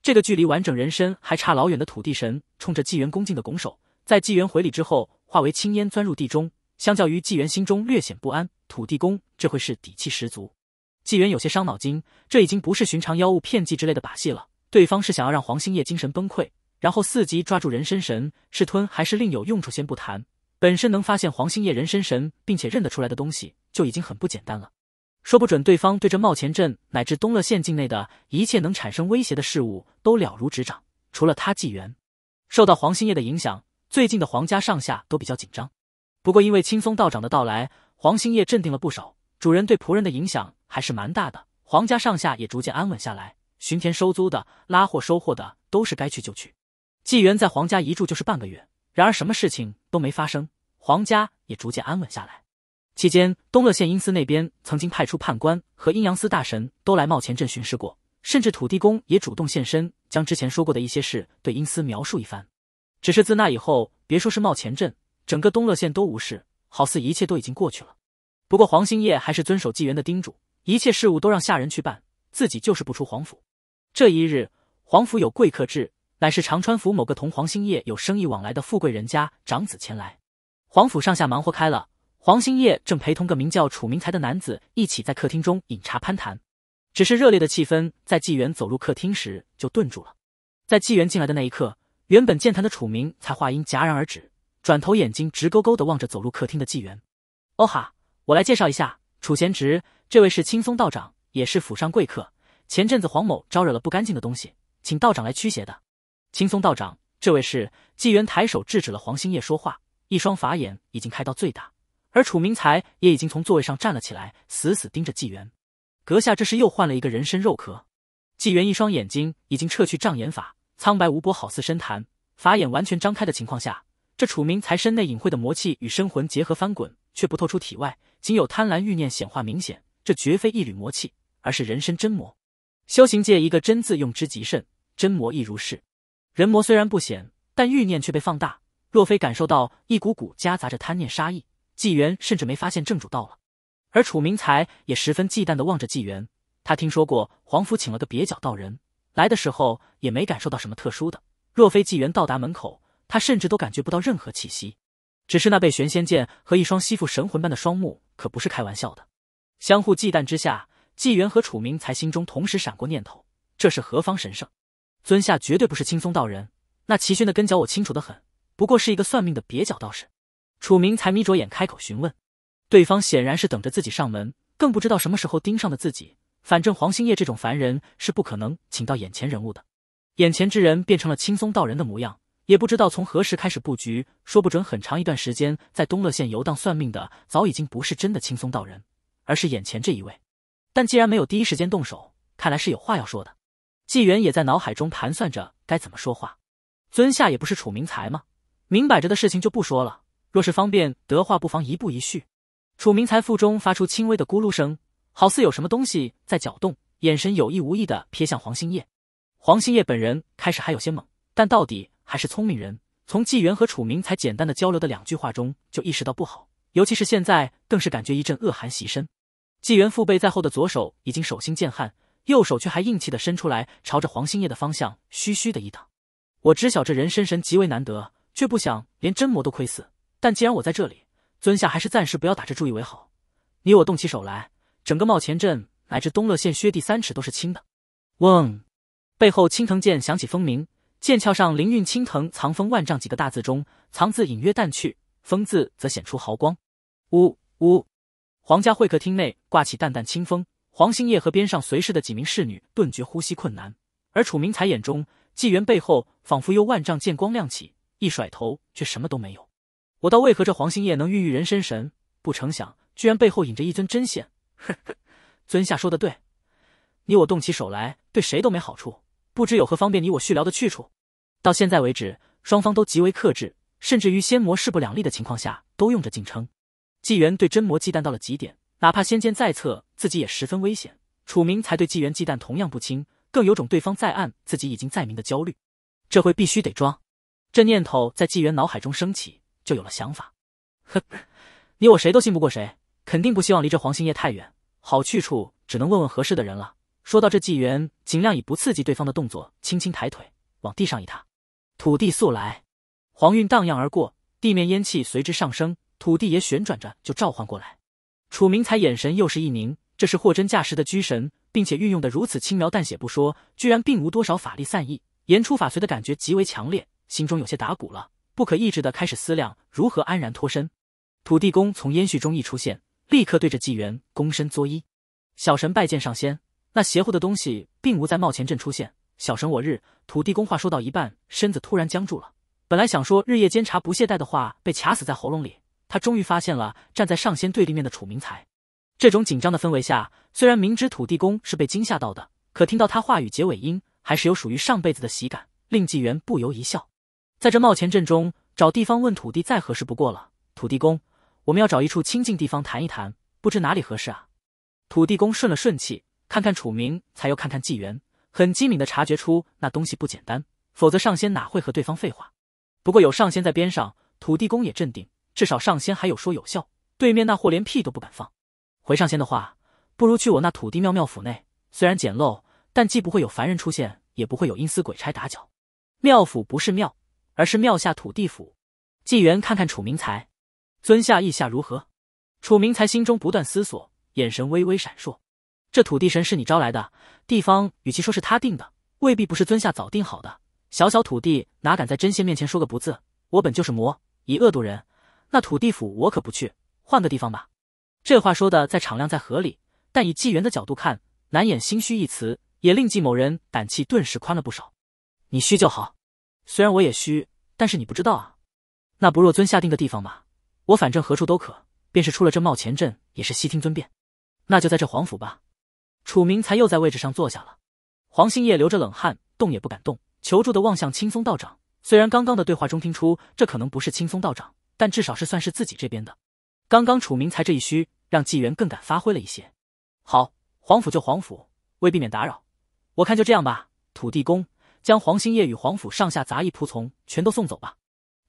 这个距离完整人身还差老远的土地神，冲着纪元恭敬的拱手，在纪元回礼之后，化为青烟钻入地中。相较于纪元心中略显不安，土地公这会是底气十足。纪元有些伤脑筋，这已经不是寻常妖物骗计之类的把戏了，对方是想要让黄星夜精神崩溃。然后伺机抓住人身神，是吞还是另有用处？先不谈，本身能发现黄星夜人身神，并且认得出来的东西，就已经很不简单了。说不准对方对这茂前镇乃至东乐县境内的一切能产生威胁的事物都了如指掌。除了他纪元，受到黄星夜的影响，最近的皇家上下都比较紧张。不过因为青松道长的到来，黄星夜镇定了不少。主人对仆人的影响还是蛮大的，皇家上下也逐渐安稳下来。巡田收租的、拉货收货的，都是该去就去。纪元在皇家一住就是半个月，然而什么事情都没发生，皇家也逐渐安稳下来。期间，东乐县阴司那边曾经派出判官和阴阳司大神都来茂前镇巡视过，甚至土地公也主动现身，将之前说过的一些事对阴司描述一番。只是自那以后，别说是茂前镇，整个东乐县都无事，好似一切都已经过去了。不过黄兴业还是遵守纪元的叮嘱，一切事务都让下人去办，自己就是不出皇府。这一日，皇府有贵客至，乃是长川府某个同黄兴业有生意往来的富贵人家长子前来。皇府上下忙活开了，黄兴业正陪同个名叫楚明才的男子一起在客厅中饮茶攀谈。只是热烈的气氛在纪元走入客厅时就顿住了。在纪元进来的那一刻。原本健谈的楚明才话音戛然而止，转头眼睛直勾勾的望着走入客厅的纪元。哦哈，我来介绍一下，楚贤侄，这位是青松道长，也是府上贵客。前阵子黄某招惹了不干净的东西，请道长来驱邪的。青松道长，这位是纪元，抬手制止了黄兴业说话，一双法眼已经开到最大，而楚明才也已经从座位上站了起来，死死盯着纪元。阁下这是又换了一个人参肉壳。纪元一双眼睛已经撤去障眼法。苍白无波，好似深潭。法眼完全张开的情况下，这楚明才身内隐晦的魔气与身魂结合翻滚，却不透出体外，仅有贪婪欲念显化明显。这绝非一缕魔气，而是人身真魔。修行界一个真字用之极甚，真魔亦如是。人魔虽然不显，但欲念却被放大。若非感受到一股股夹杂着贪念杀意，纪元甚至没发现正主到了。而楚明才也十分忌惮的望着纪元，他听说过皇甫请了个蹩脚道人。来的时候也没感受到什么特殊的，若非纪元到达门口，他甚至都感觉不到任何气息。只是那被玄仙剑和一双吸附神魂般的双目，可不是开玩笑的。相互忌惮之下，纪元和楚明才心中同时闪过念头：这是何方神圣？尊下绝对不是青松道人，那齐轩的根脚我清楚的很，不过是一个算命的蹩脚道士。楚明才眯着眼开口询问，对方显然是等着自己上门，更不知道什么时候盯上的自己。反正黄兴业这种凡人是不可能请到眼前人物的，眼前之人变成了青松道人的模样，也不知道从何时开始布局，说不准很长一段时间在东乐县游荡算命的早已经不是真的青松道人，而是眼前这一位。但既然没有第一时间动手，看来是有话要说的。纪元也在脑海中盘算着该怎么说话。尊下也不是楚明才吗？明摆着的事情就不说了，若是方便得话，不妨一步一叙。楚明才腹中发出轻微的咕噜声。好似有什么东西在搅动，眼神有意无意的瞥向黄兴业。黄兴业本人开始还有些懵，但到底还是聪明人，从纪元和楚明才简单的交流的两句话中就意识到不好，尤其是现在更是感觉一阵恶寒袭身。纪元腹背在后的左手已经手心见汗，右手却还硬气的伸出来，朝着黄兴业的方向虚虚的一挡。我知晓这人身神极为难得，却不想连真魔都窥伺。但既然我在这里，尊下还是暂时不要打这主意为好。你我动起手来。整个茂前镇乃至东乐县薛地三尺都是轻的。嗡，背后青藤剑响起风鸣，剑鞘上灵韵青藤藏锋万丈几个大字中，藏字隐约淡去，锋字则显出毫光。呜呜，皇家会客厅内挂起淡淡清风，黄兴业和边上随侍的几名侍女顿觉呼吸困难。而楚明才眼中，纪元背后仿佛有万丈剑光亮起，一甩头却什么都没有。我道为何这黄兴业能孕育人身神？不成想居然背后隐着一尊真仙。呵呵，尊下说的对，你我动起手来，对谁都没好处，不知有何方便你我续聊的去处。到现在为止，双方都极为克制，甚至于仙魔势不两立的情况下，都用着敬称。纪元对真魔忌惮到了极点，哪怕仙剑在侧，自己也十分危险。楚明才对纪元忌惮同样不轻，更有种对方在暗，自己已经在明的焦虑。这回必须得装。这念头在纪元脑海中升起，就有了想法。呵，你我谁都信不过谁。肯定不希望离这黄兴业太远，好去处只能问问合适的人了。说到这，纪元尽量以不刺激对方的动作，轻轻抬腿往地上一踏，土地速来，黄韵荡漾而过，地面烟气随之上升，土地爷旋转着就召唤过来。楚明才眼神又是一凝，这是货真价实的居神，并且运用的如此轻描淡写不说，居然并无多少法力散逸，言出法随的感觉极为强烈，心中有些打鼓了，不可抑制的开始思量如何安然脱身。土地公从烟絮中一出现。立刻对着纪元躬身作揖，小神拜见上仙。那邪乎的东西并无在茂前镇出现。小神我日。土地公话说到一半，身子突然僵住了。本来想说日夜监察不懈怠的话，被卡死在喉咙里。他终于发现了站在上仙对立面的楚明才。这种紧张的氛围下，虽然明知土地公是被惊吓到的，可听到他话语结尾音，还是有属于上辈子的喜感，令纪元不由一笑。在这冒前镇中找地方问土地再合适不过了。土地公。我们要找一处清静地方谈一谈，不知哪里合适啊？土地公顺了顺气，看看楚明，才又看看纪元，很机敏的察觉出那东西不简单，否则上仙哪会和对方废话？不过有上仙在边上，土地公也镇定，至少上仙还有说有笑。对面那货连屁都不敢放。回上仙的话，不如去我那土地庙庙府内，虽然简陋，但既不会有凡人出现，也不会有阴司鬼差打搅。庙府不是庙，而是庙下土地府。纪元看看楚明才，尊下意下如何？楚明才心中不断思索，眼神微微闪烁。这土地神是你招来的，地方与其说是他定的，未必不是尊下早定好的。小小土地哪敢在真仙面前说个不字？我本就是魔，以恶度人，那土地府我可不去，换个地方吧。这话说的再敞亮再合理，但以纪元的角度看，难掩心虚一词，也令纪某人胆气顿时宽了不少。你虚就好，虽然我也虚，但是你不知道啊。那不若尊下定个地方吧，我反正何处都可，便是出了这冒前阵，也是悉听尊便。那就在这皇府吧。楚明才又在位置上坐下了。黄兴业流着冷汗，动也不敢动，求助的望向青松道长。虽然刚刚的对话中听出这可能不是青松道长，但至少是算是自己这边的。刚刚楚明才这一虚，让纪元更敢发挥了一些。好，皇府就皇府，为避免打扰，我看就这样吧。土地公将黄兴业与皇府上下杂役仆从全都送走吧。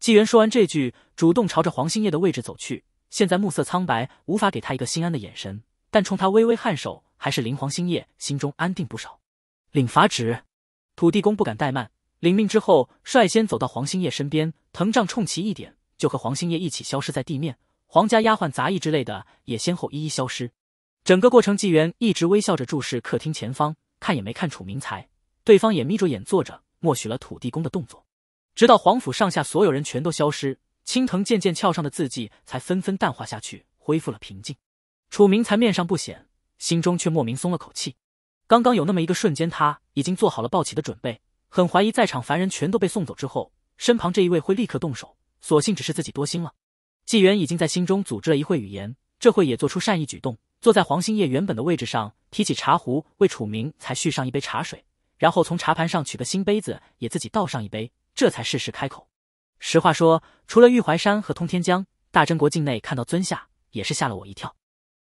纪元说完这句，主动朝着黄兴业的位置走去。现在暮色苍白，无法给他一个心安的眼神，但冲他微微颔首，还是令黄兴业心中安定不少。领法旨，土地公不敢怠慢，领命之后，率先走到黄兴业身边，藤杖冲其一点，就和黄兴业一起消失在地面。皇家丫鬟杂役之类的也先后一一消失。整个过程，纪元一直微笑着注视客厅前方，看也没看楚明才，对方也眯着眼坐着，默许了土地公的动作。直到皇府上下所有人全都消失，青藤渐渐翘上的字迹才纷纷淡化下去，恢复了平静。楚明才面上不显，心中却莫名松了口气。刚刚有那么一个瞬间，他已经做好了暴起的准备，很怀疑在场凡人全都被送走之后，身旁这一位会立刻动手。所幸只是自己多心了。纪元已经在心中组织了一会语言，这会也做出善意举动，坐在黄兴业原本的位置上，提起茶壶为楚明才续上一杯茶水，然后从茶盘上取个新杯子，也自己倒上一杯。这才适时开口。实话说，除了玉怀山和通天江，大真国境内看到尊下也是吓了我一跳。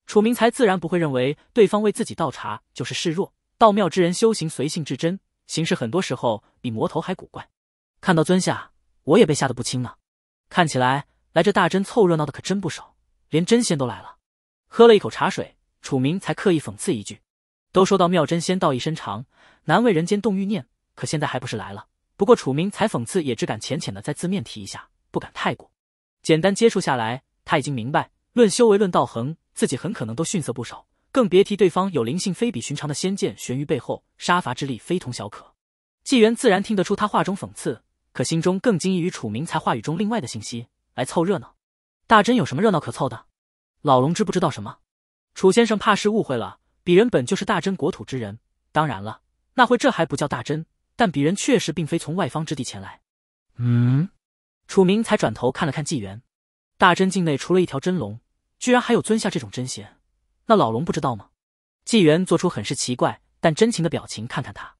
楚明才自然不会认为对方为自己倒茶就是示弱。道庙之人修行随性至真，行事很多时候比魔头还古怪。看到尊下，我也被吓得不轻呢。看起来来这大真凑热闹的可真不少，连真仙都来了。喝了一口茶水，楚明才刻意讽刺一句：“都说到妙真仙道义深长，难为人间动欲念，可现在还不是来了。”不过楚明才讽刺也只敢浅浅的在字面提一下，不敢太过。简单接触下来，他已经明白，论修为，论道行，自己很可能都逊色不少，更别提对方有灵性非比寻常的仙剑悬于背后，杀伐之力非同小可。纪元自然听得出他话中讽刺，可心中更惊异于楚明才话语中另外的信息，来凑热闹。大真有什么热闹可凑的？老龙知不知道什么？楚先生怕是误会了，鄙人本就是大真国土之人。当然了，那会这还不叫大真？但鄙人确实并非从外方之地前来。嗯，楚明才转头看了看纪元，大真境内除了一条真龙，居然还有尊下这种真仙，那老龙不知道吗？纪元做出很是奇怪但真情的表情，看看他。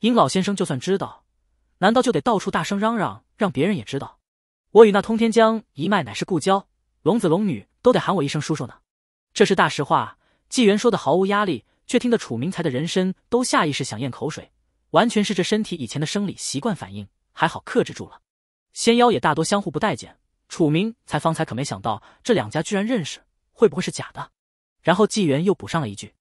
殷老先生就算知道，难道就得到处大声嚷嚷，让别人也知道？我与那通天江一脉乃是故交，龙子龙女都得喊我一声叔叔呢。这是大实话。纪元说的毫无压力，却听得楚明才的人身都下意识想咽口水。完全是这身体以前的生理习惯反应，还好克制住了。仙妖也大多相互不待见。楚明才方才可没想到这两家居然认识，会不会是假的？然后纪元又补上了一句：“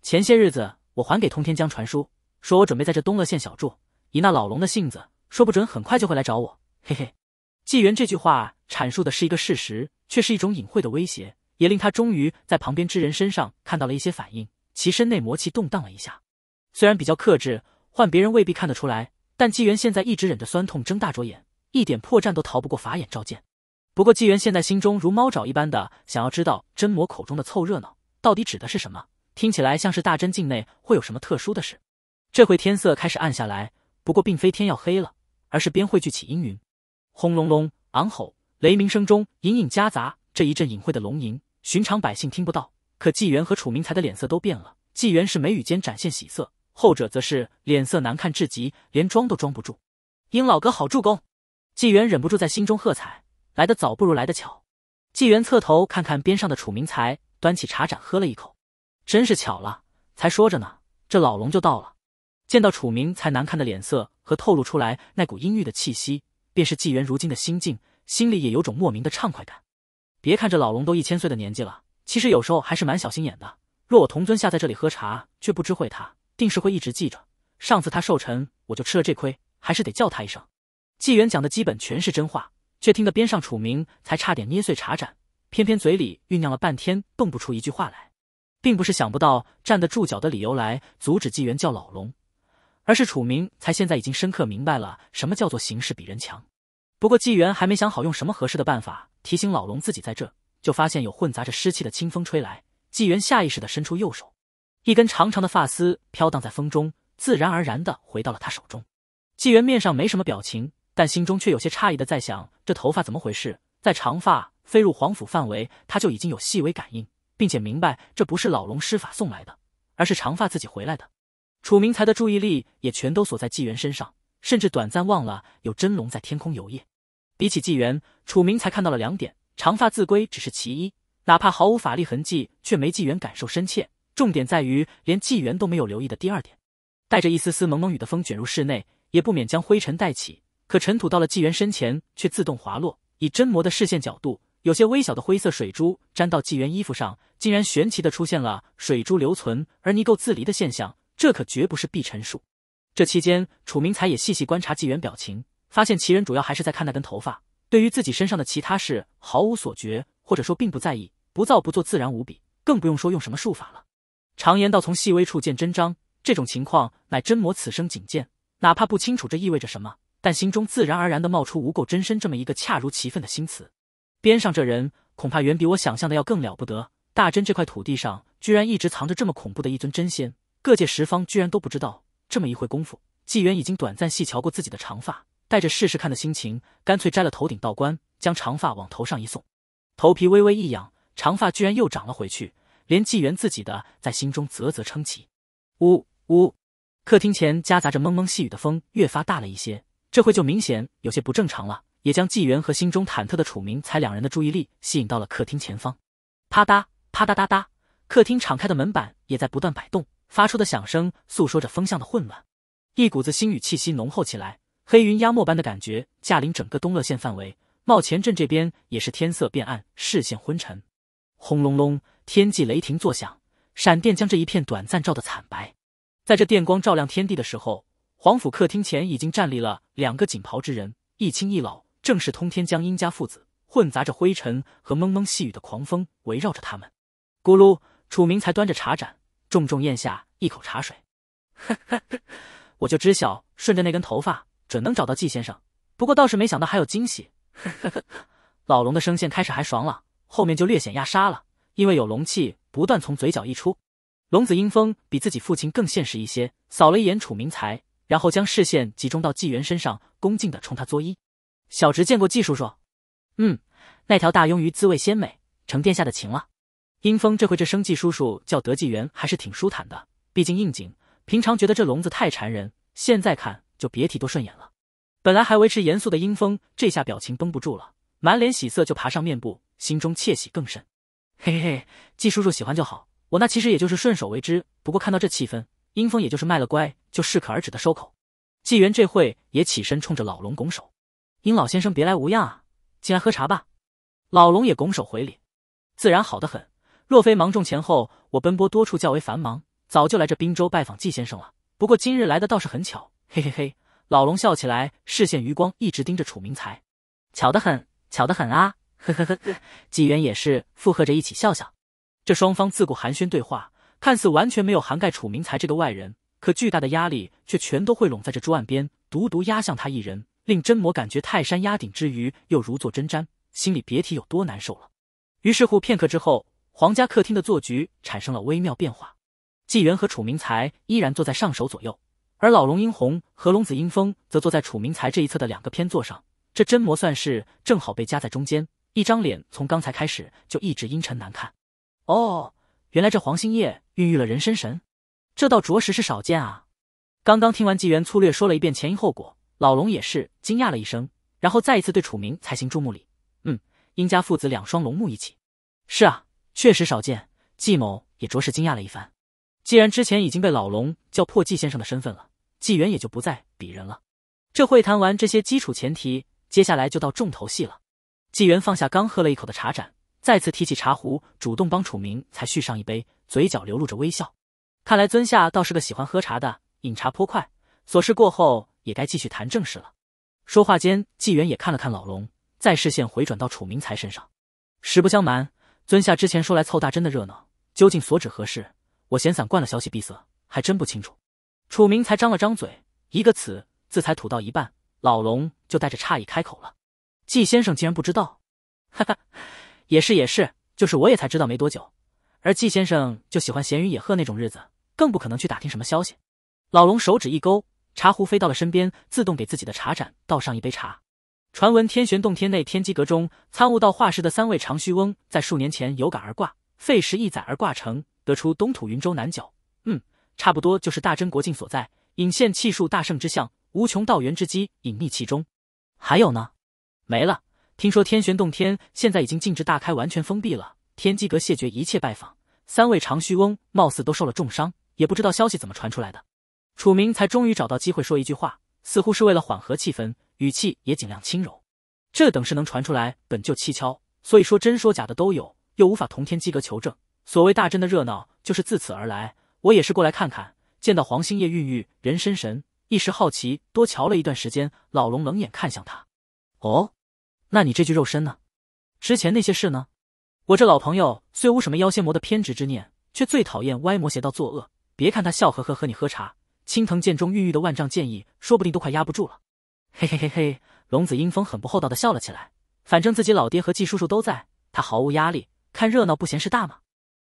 前些日子我还给通天江传书，说我准备在这东乐县小住，以那老龙的性子，说不准很快就会来找我。”嘿嘿，纪元这句话阐述的是一个事实，却是一种隐晦的威胁，也令他终于在旁边之人身上看到了一些反应，其身内魔气动荡了一下，虽然比较克制。换别人未必看得出来，但纪元现在一直忍着酸痛，睁大着眼，一点破绽都逃不过法眼照见。不过纪元现在心中如猫爪一般的想要知道真魔口中的凑热闹到底指的是什么，听起来像是大真境内会有什么特殊的事。这回天色开始暗下来，不过并非天要黑了，而是边汇聚起阴云，轰隆隆，昂吼，雷鸣声中隐隐夹杂这一阵隐晦的龙吟，寻常百姓听不到。可纪元和楚明才的脸色都变了，纪元是眉宇间展现喜色。后者则是脸色难看至极，连装都装不住。殷老哥好助攻！纪元忍不住在心中喝彩。来得早不如来得巧。纪元侧头看看边上的楚明才，端起茶盏喝了一口。真是巧了，才说着呢，这老龙就到了。见到楚明才难看的脸色和透露出来那股阴郁的气息，便是纪元如今的心境，心里也有种莫名的畅快感。别看这老龙都一千岁的年纪了，其实有时候还是蛮小心眼的。若我同尊下在这里喝茶，却不知会他，定是会一直记着。上次他寿辰，我就吃了这亏，还是得叫他一声。纪元讲的基本全是真话，却听得边上楚明才差点捏碎茶盏，偏偏嘴里酝酿了半天，蹦不出一句话来，并不是想不到站得住脚的理由来阻止纪元叫老龙。而是楚明才现在已经深刻明白了什么叫做形势比人强。不过纪元还没想好用什么合适的办法提醒老龙自己在这，就发现有混杂着湿气的清风吹来。纪元下意识的伸出右手，一根长长的发丝飘荡在风中，自然而然的回到了他手中。纪元面上没什么表情，但心中却有些诧异的在想：这头发怎么回事？在长发飞入皇府范围，他就已经有细微感应，并且明白这不是老龙施法送来的，而是长发自己回来的。楚明才的注意力也全都锁在纪元身上，甚至短暂忘了有真龙在天空游曳。比起纪元，楚明才看到了两点：长发自归只是其一，哪怕毫无法力痕迹，却没纪元感受深切。重点在于连纪元都没有留意的第二点。带着一丝丝蒙蒙雨的风卷入室内，也不免将灰尘带起。可尘土到了纪元身前，却自动滑落。以真魔的视线角度，有些微小的灰色水珠沾到纪元衣服上，竟然玄奇的出现了水珠留存而泥垢自离的现象。这可绝不是避尘术。这期间，楚明才也细细观察纪元表情，发现其人主要还是在看那根头发，对于自己身上的其他事毫无所觉，或者说并不在意，不造不作，自然无比，更不用说用什么术法了。常言道，从细微处见真章，这种情况乃真魔此生仅见。哪怕不清楚这意味着什么，但心中自然而然的冒出“无垢真身”这么一个恰如其分的新词。边上这人恐怕远比我想象的要更了不得。大真这块土地上，居然一直藏着这么恐怖的一尊真仙。各界十方居然都不知道，这么一会功夫，纪元已经短暂细瞧过自己的长发，带着试试看的心情，干脆摘了头顶道冠，将长发往头上一送，头皮微微一仰，长发居然又长了回去，连纪元自己的在心中啧啧称奇。呜呜，客厅前夹杂着蒙蒙细雨的风越发大了一些，这会就明显有些不正常了，也将纪元和心中忐忑的楚明才两人的注意力吸引到了客厅前方。啪嗒啪嗒嗒嗒，客厅敞开的门板也在不断摆动。发出的响声诉说着风向的混乱，一股子星雨气息浓厚起来，黑云压没般的感觉驾临整个东乐县范围。茂前镇这边也是天色变暗，视线昏沉，轰隆隆，天际雷霆作响，闪电将这一片短暂照得惨白。在这电光照亮天地的时候，皇府客厅前已经站立了两个锦袍之人，一青一老，正是通天江殷家父子。混杂着灰尘和蒙蒙细雨的狂风围绕着他们。咕噜，楚明才端着茶盏。重重咽下一口茶水，*laughs* 我就知晓顺着那根头发准能找到季先生，不过倒是没想到还有惊喜。*laughs* 老龙的声线开始还爽朗，后面就略显压沙了，因为有龙气不断从嘴角溢出。龙子英风比自己父亲更现实一些，扫了一眼楚明才，然后将视线集中到纪元身上，恭敬的冲他作揖：“小侄见过季叔叔。”“嗯，那条大鳙鱼滋味鲜美，承殿下的情了。”阴风这回这生计叔叔叫德纪元还是挺舒坦的，毕竟应景。平常觉得这笼子太缠人，现在看就别提多顺眼了。本来还维持严肃的阴风，这下表情绷不住了，满脸喜色就爬上面部，心中窃喜更甚。嘿嘿嘿，季叔叔喜欢就好，我那其实也就是顺手为之。不过看到这气氛，阴风也就是卖了乖，就适可而止的收口。纪元这会也起身冲着老龙拱手：“殷老先生别来无恙啊，进来喝茶吧。”老龙也拱手回礼：“自然好得很。”若非芒种前后，我奔波多处较为繁忙，早就来这滨州拜访季先生了。不过今日来的倒是很巧，嘿嘿嘿！老龙笑起来，视线余光一直盯着楚明才，巧得很，巧得很啊！呵呵呵，纪元也是附和着一起笑笑。这双方自顾寒暄对话，看似完全没有涵盖楚明才这个外人，可巨大的压力却全都会拢在这桌案边，独独压向他一人，令真魔感觉泰山压顶之余，又如坐针毡，心里别提有多难受了。于是乎，片刻之后。皇家客厅的坐局产生了微妙变化，纪元和楚明才依然坐在上首左右，而老龙殷红和龙子殷风则坐在楚明才这一侧的两个偏座上。这真魔算是正好被夹在中间，一张脸从刚才开始就一直阴沉难看。哦，原来这黄星夜孕育了人参神，这倒着实是少见啊！刚刚听完纪元粗略说了一遍前因后果，老龙也是惊讶了一声，然后再一次对楚明才行注目礼。嗯，殷家父子两双龙目一起，是啊。确实少见，季某也着实惊讶了一番。既然之前已经被老龙叫破季先生的身份了，纪元也就不再比人了。这会谈完这些基础前提，接下来就到重头戏了。纪元放下刚喝了一口的茶盏，再次提起茶壶，主动帮楚明才续上一杯，嘴角流露着微笑。看来尊下倒是个喜欢喝茶的，饮茶颇快。琐事过后，也该继续谈正事了。说话间，纪元也看了看老龙，再视线回转到楚明才身上。实不相瞒，尊下之前说来凑大真的热闹，究竟所指何事？我闲散惯了，消息闭塞，还真不清楚。楚明才张了张嘴，一个“此”字才吐到一半，老龙就带着诧异开口了：“季先生竟然不知道？哈哈，也是也是，就是我也才知道没多久。而季先生就喜欢闲云野鹤那种日子，更不可能去打听什么消息。”老龙手指一勾，茶壶飞到了身边，自动给自己的茶盏倒上一杯茶。传闻天玄洞天内天机阁中参悟道化石的三位长须翁，在数年前有感而挂，费时一载而挂成，得出东土云州南角。嗯。差不多就是大真国境所在，隐现气数大圣之相，无穷道元之机隐匿其中。还有呢？没了。听说天玄洞天现在已经禁制大开，完全封闭了。天机阁谢绝一切拜访。三位长须翁貌似都受了重伤，也不知道消息怎么传出来的。楚明才终于找到机会说一句话，似乎是为了缓和气氛，语气也尽量轻柔。这等事能传出来，本就蹊跷，所以说真说假的都有，又无法同天机阁求证。所谓大真的热闹，就是自此而来。我也是过来看看，见到黄星夜孕育人参神，一时好奇，多瞧了一段时间。老龙冷眼看向他，哦，那你这具肉身呢？之前那些事呢？我这老朋友虽无什么妖仙魔的偏执之念，却最讨厌歪魔邪道作恶。别看他笑呵呵和你喝茶，青藤剑中孕育的万丈剑意，说不定都快压不住了。嘿嘿嘿嘿，龙子阴风很不厚道的笑了起来。反正自己老爹和季叔叔都在，他毫无压力，看热闹不嫌事大吗。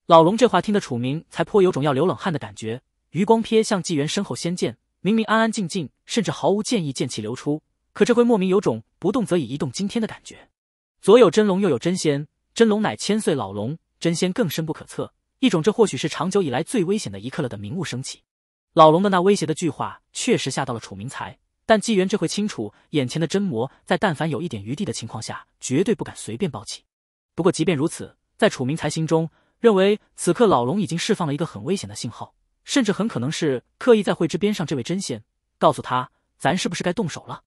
老龙这话听得楚明才颇有种要流冷汗的感觉，余光瞥向纪元身后仙剑，明明安安静静，甚至毫无剑意，剑气流出，可这会莫名有种不动则已，一动惊天的感觉。左有真龙，右有真仙，真龙乃千岁老龙，真仙更深不可测，一种这或许是长久以来最危险的一刻了的明悟升起。老龙的那威胁的句话确实吓到了楚明才，但纪元这会清楚，眼前的真魔在但凡有一点余地的情况下，绝对不敢随便抱起。不过即便如此，在楚明才心中。认为此刻老龙已经释放了一个很危险的信号，甚至很可能是刻意在慧之边上这位真仙告诉他，咱是不是该动手了？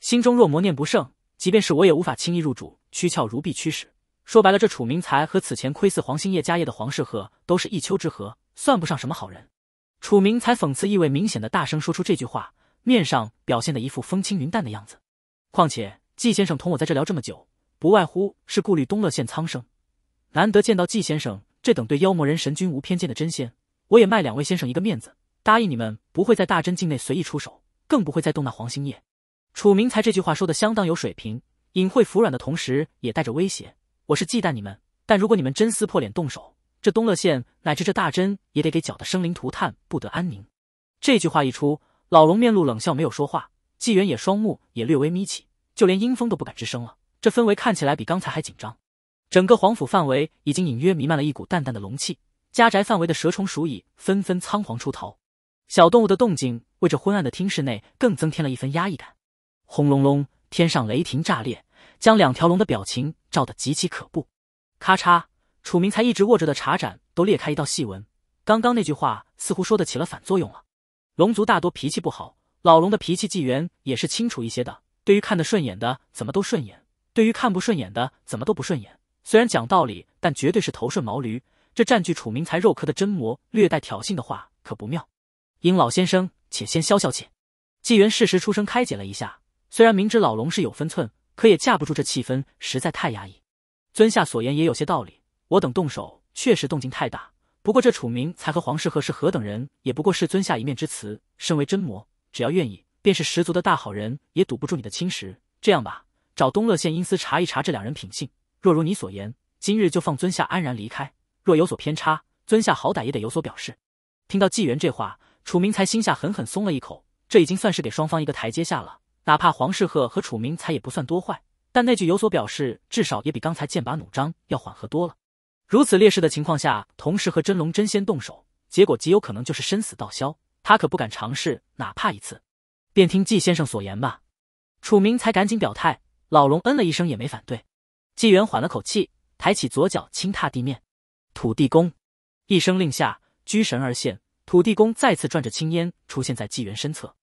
心中若魔念不胜，即便是我也无法轻易入主。躯壳如臂驱使，说白了，这楚明才和此前窥伺黄星夜家业的黄世鹤都是一丘之貉，算不上什么好人。楚明才讽刺意味明显的大声说出这句话，面上表现的一副风轻云淡的样子。况且季先生同我在这聊这么久，不外乎是顾虑东乐县苍生，难得见到季先生。这等对妖魔人神君无偏见的真仙，我也卖两位先生一个面子，答应你们不会在大真境内随意出手，更不会再动那黄星叶。楚明才这句话说的相当有水平，隐晦服软的同时也带着威胁。我是忌惮你们，但如果你们真撕破脸动手，这东乐县乃至这大真也得给搅得生灵涂炭，不得安宁。这句话一出，老龙面露冷笑，没有说话。纪元也双目也略微眯起，就连阴风都不敢吱声了。这氛围看起来比刚才还紧张。整个皇府范围已经隐约弥漫了一股淡淡的龙气，家宅范围的蛇虫鼠蚁纷纷仓皇出逃，小动物的动静为这昏暗的厅室内更增添了一分压抑感。轰隆隆，天上雷霆炸裂，将两条龙的表情照得极其可怖。咔嚓，楚明才一直握着的茶盏都裂开一道细纹。刚刚那句话似乎说的起了反作用了。龙族大多脾气不好，老龙的脾气纪元也是清楚一些的。对于看得顺眼的，怎么都顺眼；对于看不顺眼的，怎么都不顺眼。虽然讲道理，但绝对是头顺毛驴。这占据楚明才肉壳的真魔，略带挑衅的话可不妙。殷老先生，且先消消气。纪元适时出声开解了一下。虽然明知老龙是有分寸，可也架不住这气氛实在太压抑。尊下所言也有些道理。我等动手确实动静太大。不过这楚明才和黄世和是何等人，也不过是尊下一面之词。身为真魔，只要愿意，便是十足的大好人，也堵不住你的侵蚀。这样吧，找东乐县阴司查一查这两人品性。若如你所言，今日就放尊下安然离开。若有所偏差，尊下好歹也得有所表示。听到纪元这话，楚明才心下狠狠松了一口。这已经算是给双方一个台阶下了。哪怕黄世鹤和楚明才也不算多坏，但那句有所表示，至少也比刚才剑拔弩张要缓和多了。如此劣势的情况下，同时和真龙真仙动手，结果极有可能就是生死道消。他可不敢尝试，哪怕一次。便听季先生所言吧。楚明才赶紧表态。老龙嗯了一声，也没反对。纪元缓了口气，抬起左脚轻踏地面，土地公一声令下，居神而现，土地公再次转着青烟出现在纪元身侧。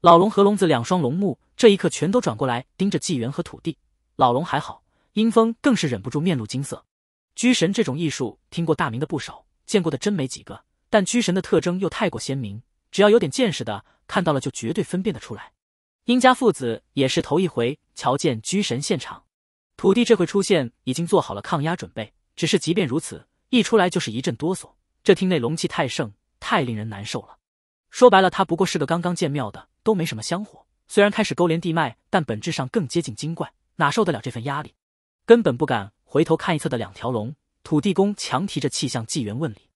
老龙和龙子两双龙目这一刻全都转过来盯着纪元和土地。老龙还好，阴风更是忍不住面露惊色。居神这种艺术，听过大名的不少，见过的真没几个。但居神的特征又太过鲜明，只要有点见识的看到了，就绝对分辨得出来。殷家父子也是头一回瞧见居神现场。土地这回出现，已经做好了抗压准备。只是即便如此，一出来就是一阵哆嗦。这厅内龙气太盛，太令人难受了。说白了，他不过是个刚刚建庙的，都没什么香火。虽然开始勾连地脉，但本质上更接近精怪，哪受得了这份压力？根本不敢回头看一侧的两条龙。土地公强提着气向纪元问礼：“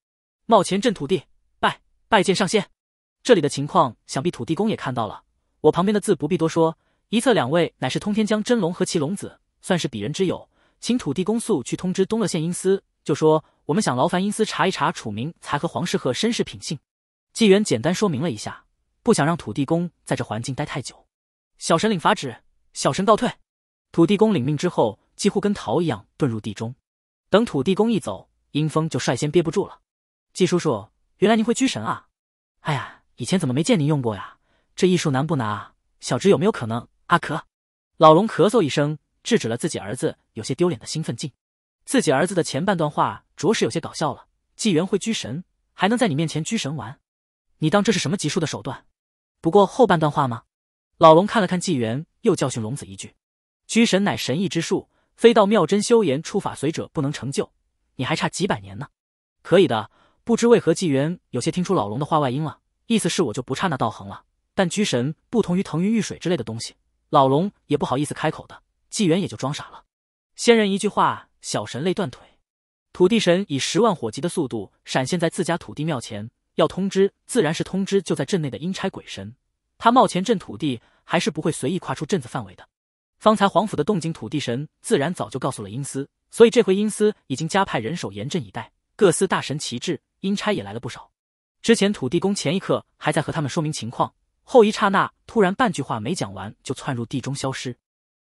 冒前镇土地，拜拜见上仙。”这里的情况，想必土地公也看到了。我旁边的字不必多说，一侧两位乃是通天江真龙和其龙子，算是鄙人之友。请土地公速去通知东乐县阴司，就说我们想劳烦阴司查一查楚明才和黄世鹤身世品性。纪元简单说明了一下，不想让土地公在这环境待太久。小神领法旨，小神告退。土地公领命之后，几乎跟逃一样遁入地中。等土地公一走，阴风就率先憋不住了。季叔叔，原来您会拘神啊？哎呀，以前怎么没见您用过呀？这艺术难不难啊？小侄有没有可能？阿咳，老龙咳嗽一声。制止了自己儿子有些丢脸的兴奋劲，自己儿子的前半段话着实有些搞笑了。纪元会拘神，还能在你面前拘神玩？你当这是什么极术的手段？不过后半段话吗？老龙看了看纪元，又教训龙子一句：“拘神乃神异之术，非到妙真修言出法随者不能成就，你还差几百年呢。”可以的。不知为何纪元有些听出老龙的话外音了，意思是我就不差那道行了。但居神不同于腾云御水之类的东西，老龙也不好意思开口的。纪元也就装傻了。仙人一句话，小神累断腿。土地神以十万火急的速度闪现在自家土地庙前，要通知，自然是通知就在镇内的阴差鬼神。他冒前镇土地，还是不会随意跨出镇子范围的。方才皇府的动静，土地神自然早就告诉了阴司，所以这回阴司已经加派人手严阵以待，各司大神齐至，阴差也来了不少。之前土地公前一刻还在和他们说明情况，后一刹那突然半句话没讲完就窜入地中消失。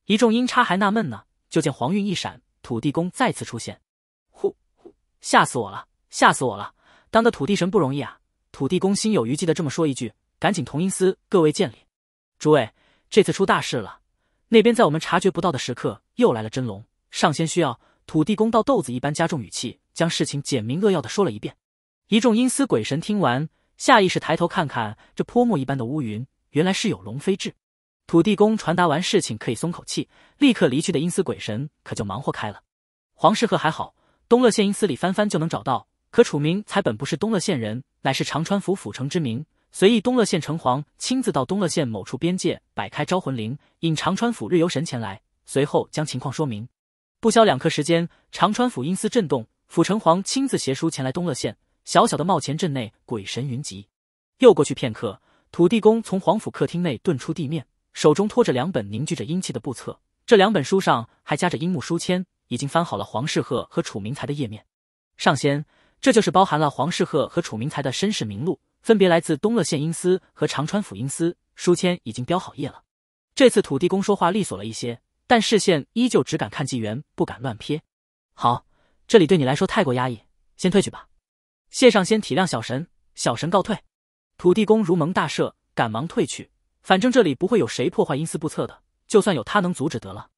一众阴差还纳闷呢，就见黄晕一闪，土地公再次出现。呼呼，吓死我了，吓死我了！当个土地神不容易啊！土地公心有余悸的这么说一句，赶紧同阴司各位见礼。诸位，这次出大事了，那边在我们察觉不到的时刻又来了真龙，上仙需要。土地公到豆子一般加重语气，将事情简明扼要的说了一遍。一众阴司鬼神听完，下意识抬头看看这泼墨一般的乌云，原来是有龙飞至。土地公传达完事情，可以松口气，立刻离去的阴司鬼神可就忙活开了。黄世鹤还好，东乐县阴司里翻翻就能找到。可楚明才本不是东乐县人，乃是长川府府城之名。随意东乐县城隍亲自到东乐县某处边界摆开招魂铃，引长川府日游神前来，随后将情况说明。不消两刻时间，长川府阴司震动，府城隍亲自携书前来东乐县。小小的冒前镇内鬼神云集。又过去片刻，土地公从皇府客厅内遁出地面。手中托着两本凝聚着阴气的簿册，这两本书上还夹着樱木书签，已经翻好了黄世鹤和楚明才的页面。上仙，这就是包含了黄世鹤和楚明才的身世名录，分别来自东乐县阴司和长川府阴司。书签已经标好页了。这次土地公说话利索了一些，但视线依旧只敢看纪元，不敢乱瞥。好，这里对你来说太过压抑，先退去吧。谢上仙体谅小神，小神告退。土地公如蒙大赦，赶忙退去。反正这里不会有谁破坏阴司簿册的，就算有，他能阻止得了。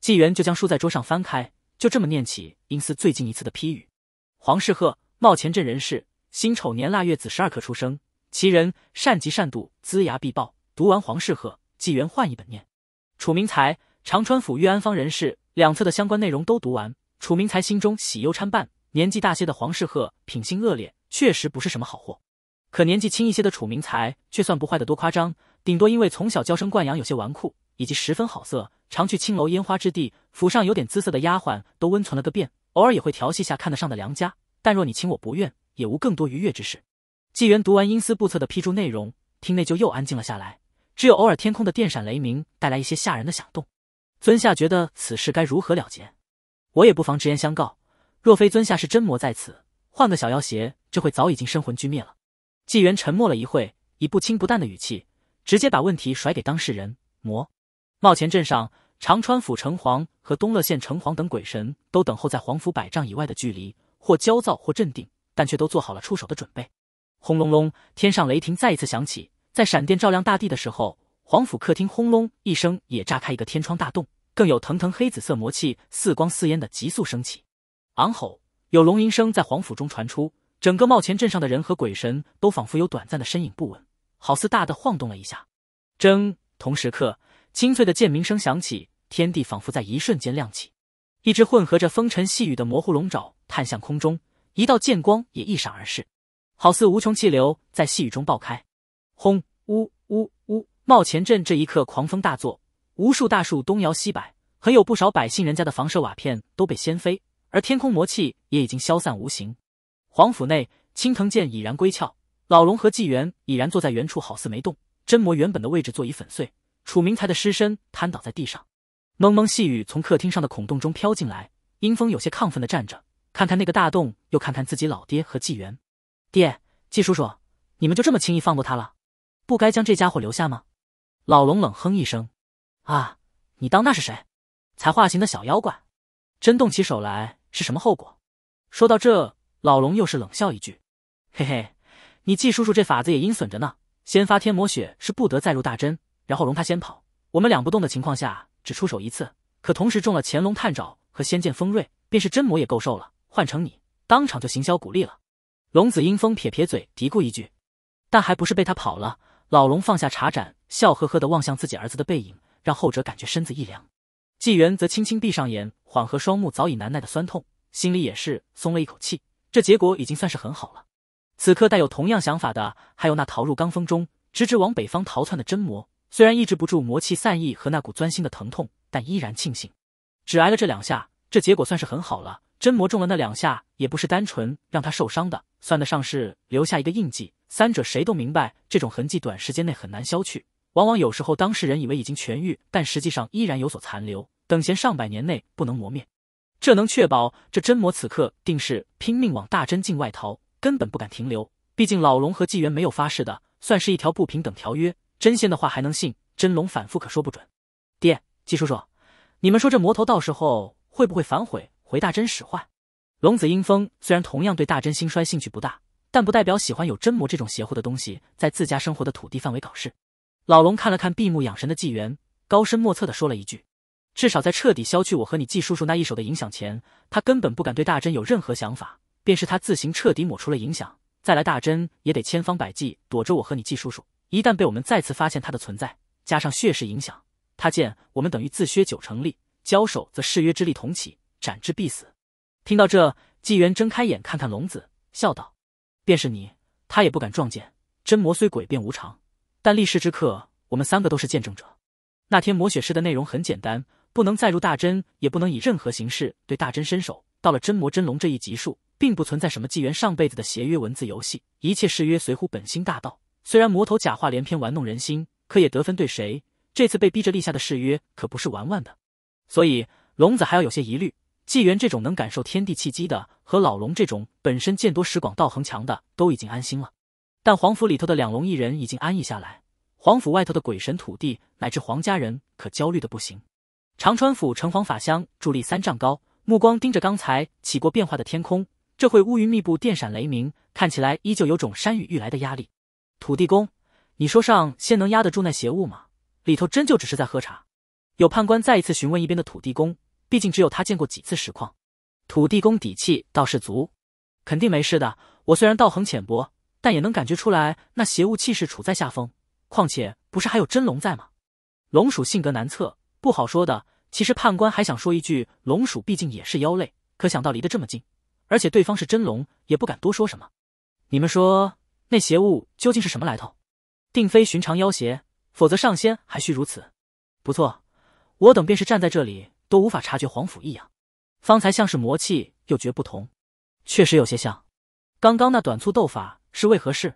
纪元就将书在桌上翻开，就这么念起阴司最近一次的批语：黄世鹤，茂前镇人士，辛丑年腊月子十二刻出生，其人善极善妒，龇牙必报。读完黄世鹤，纪元换一本念。楚明才，长川府玉安坊人士，两侧的相关内容都读完。楚明才心中喜忧参半，年纪大些的黄世鹤品性恶劣，确实不是什么好货。可年纪轻一些的楚明才却算不坏的多夸张。顶多因为从小娇生惯养，有些纨绔，以及十分好色，常去青楼烟花之地。府上有点姿色的丫鬟都温存了个遍，偶尔也会调戏下看得上的良家。但若你情我不愿，也无更多逾越之事。纪元读完阴司簿册的批注内容，厅内就又安静了下来，只有偶尔天空的电闪雷鸣带来一些吓人的响动。尊下觉得此事该如何了结？我也不妨直言相告。若非尊下是真魔在此，换个小妖邪，这会早已经身魂俱灭了。纪元沉默了一会，以不轻不淡的语气。直接把问题甩给当事人魔。茂前镇上，长川府城隍和东乐县城隍等鬼神都等候在皇府百丈以外的距离，或焦躁，或镇定，但却都做好了出手的准备。轰隆隆，天上雷霆再一次响起，在闪电照亮大地的时候，皇府客厅轰隆一声也炸开一个天窗大洞，更有腾腾黑紫色魔气似光似烟的急速升起。昂吼！有龙吟声在皇府中传出，整个茂前镇上的人和鬼神都仿佛有短暂的身影不稳，好似大的晃动了一下。铮！同时刻，清脆的剑鸣声响起，天地仿佛在一瞬间亮起。一只混合着风尘细雨的模糊龙爪探向空中，一道剑光也一闪而逝，好似无穷气流在细雨中爆开。轰！呜呜呜！茂前镇这一刻狂风大作，无数大树东摇西摆，很有不少百姓人家的房舍瓦片都被掀飞，而天空魔气也已经消散无形。皇府内，青藤剑已然归鞘，老龙和纪元已然坐在原处，好似没动。真魔原本的位置座椅粉碎，楚明才的尸身瘫倒在地上。蒙蒙细雨从客厅上的孔洞中飘进来，阴风有些亢奋的站着，看看那个大洞，又看看自己老爹和纪元。爹，纪叔叔，你们就这么轻易放过他了？不该将这家伙留下吗？老龙冷哼一声：“啊，你当那是谁？才化形的小妖怪，真动起手来是什么后果？”说到这，老龙又是冷笑一句：“嘿嘿，你纪叔叔这法子也阴损着呢。先发天魔血是不得再入大阵，然后容他先跑。我们两不动的情况下，只出手一次，可同时中了乾龙探爪和仙剑锋锐，便是真魔也够受了。换成你，当场就行销鼓励了。”龙子阴风撇撇嘴，嘀咕一句：“但还不是被他跑了。”老龙放下茶盏，笑呵呵的望向自己儿子的背影，让后者感觉身子一凉。纪元则轻轻闭上眼，缓和双目早已难耐的酸痛，心里也是松了一口气。这结果已经算是很好了。此刻带有同样想法的，还有那逃入罡风中，直直往北方逃窜的真魔。虽然抑制不住魔气散逸和那股钻心的疼痛，但依然庆幸，只挨了这两下，这结果算是很好了。真魔中了那两下，也不是单纯让他受伤的，算得上是留下一个印记。三者谁都明白，这种痕迹短时间内很难消去。往往有时候当事人以为已经痊愈，但实际上依然有所残留，等闲上百年内不能磨灭。这能确保这真魔此刻定是拼命往大真境外逃，根本不敢停留。毕竟老龙和纪元没有发誓的，算是一条不平等条约。真仙的话还能信，真龙反复可说不准。爹，纪叔叔，你们说这魔头到时候会不会反悔回大真使坏？龙子阴风虽然同样对大真兴衰兴趣不大。但不代表喜欢有真魔这种邪乎的东西在自家生活的土地范围搞事。老龙看了看闭目养神的纪元，高深莫测的说了一句：“至少在彻底消去我和你纪叔叔那一手的影响前，他根本不敢对大真有任何想法。便是他自行彻底抹除了影响，再来大真也得千方百计躲着我和你纪叔叔。一旦被我们再次发现他的存在，加上血势影响，他见我们等于自削九成力，交手则誓约之力同起，斩之必死。”听到这，纪元睁开眼看看龙子，笑道。便是你，他也不敢撞见真魔。虽诡辩无常，但立誓之刻，我们三个都是见证者。那天魔血誓的内容很简单，不能再入大真，也不能以任何形式对大真伸手。到了真魔真龙这一级数，并不存在什么纪元上辈子的邪约文字游戏，一切誓约随乎本心大道。虽然魔头假话连篇玩弄人心，可也得分对谁。这次被逼着立下的誓约可不是玩玩的，所以龙子还要有些疑虑。纪元这种能感受天地气机的，和老龙这种本身见多识广、道行强的，都已经安心了。但皇府里头的两龙一人已经安逸下来，皇府外头的鬼神、土地乃至皇家人可焦虑的不行。长川府城隍法相伫立三丈高，目光盯着刚才起过变化的天空。这会乌云密布，电闪雷鸣，看起来依旧有种山雨欲来的压力。土地公，你说上仙能压得住那邪物吗？里头真就只是在喝茶？有判官再一次询问一边的土地公。毕竟只有他见过几次实况，土地公底气倒是足，肯定没事的。我虽然道行浅薄，但也能感觉出来那邪物气势处在下风。况且不是还有真龙在吗？龙属性格难测，不好说的。其实判官还想说一句，龙属毕竟也是妖类，可想到离得这么近，而且对方是真龙，也不敢多说什么。你们说那邪物究竟是什么来头？定非寻常妖邪，否则上仙还需如此。不错，我等便是站在这里。都无法察觉皇府异样，方才像是魔气，又觉不同，确实有些像。刚刚那短促斗法是为何事？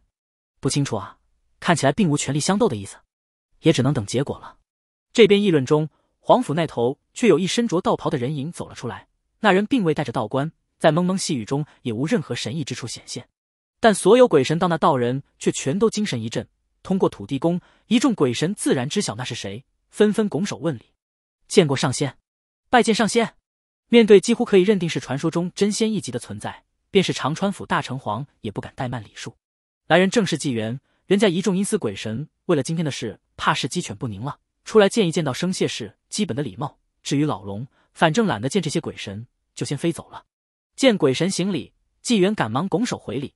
不清楚啊，看起来并无权力相斗的意思，也只能等结果了。这边议论中，皇府那头却有一身着道袍的人影走了出来。那人并未带着道冠，在蒙蒙细雨中也无任何神异之处显现。但所有鬼神到那道人却全都精神一振。通过土地公，一众鬼神自然知晓那是谁，纷纷拱手问礼，见过上仙。拜见上仙。面对几乎可以认定是传说中真仙一级的存在，便是长川府大城隍也不敢怠慢礼数。来人正是纪元，人家一众阴司鬼神，为了今天的事怕是鸡犬不宁了，出来见一见到生谢是基本的礼貌。至于老龙，反正懒得见这些鬼神，就先飞走了。见鬼神行礼，纪元赶忙拱手回礼：“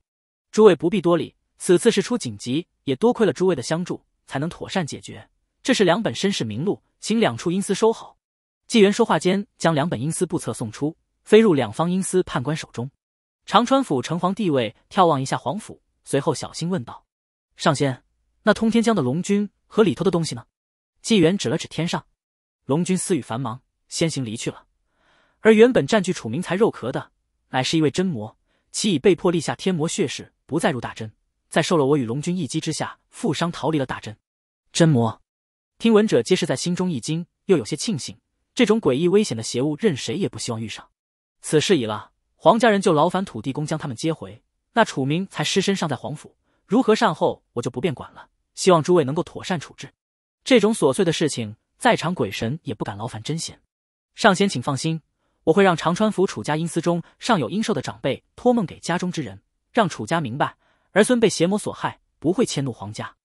诸位不必多礼，此次事出紧急，也多亏了诸位的相助，才能妥善解决。这是两本身世名录，请两处阴司收好。”纪元说话间，将两本阴司簿册送出，飞入两方阴司判官手中。长川府城隍地位眺望一下皇府，随后小心问道：“上仙，那通天江的龙君和里头的东西呢？”纪元指了指天上，龙君私语繁忙，先行离去了。而原本占据楚明才肉壳的，乃是一位真魔，其已被迫立下天魔血誓，不再入大阵，在受了我与龙君一击之下，负伤逃离了大阵。真魔，听闻者皆是在心中一惊，又有些庆幸。这种诡异危险的邪物，任谁也不希望遇上。此事已了。黄家人就劳烦土地公将他们接回。那楚明才尸身尚在皇府，如何善后，我就不便管了。希望诸位能够妥善处置。这种琐碎的事情，在场鬼神也不敢劳烦真仙。上仙，请放心，我会让长川府楚家阴司中尚有阴寿的长辈托梦给家中之人，让楚家明白儿孙被邪魔所害，不会迁怒皇家。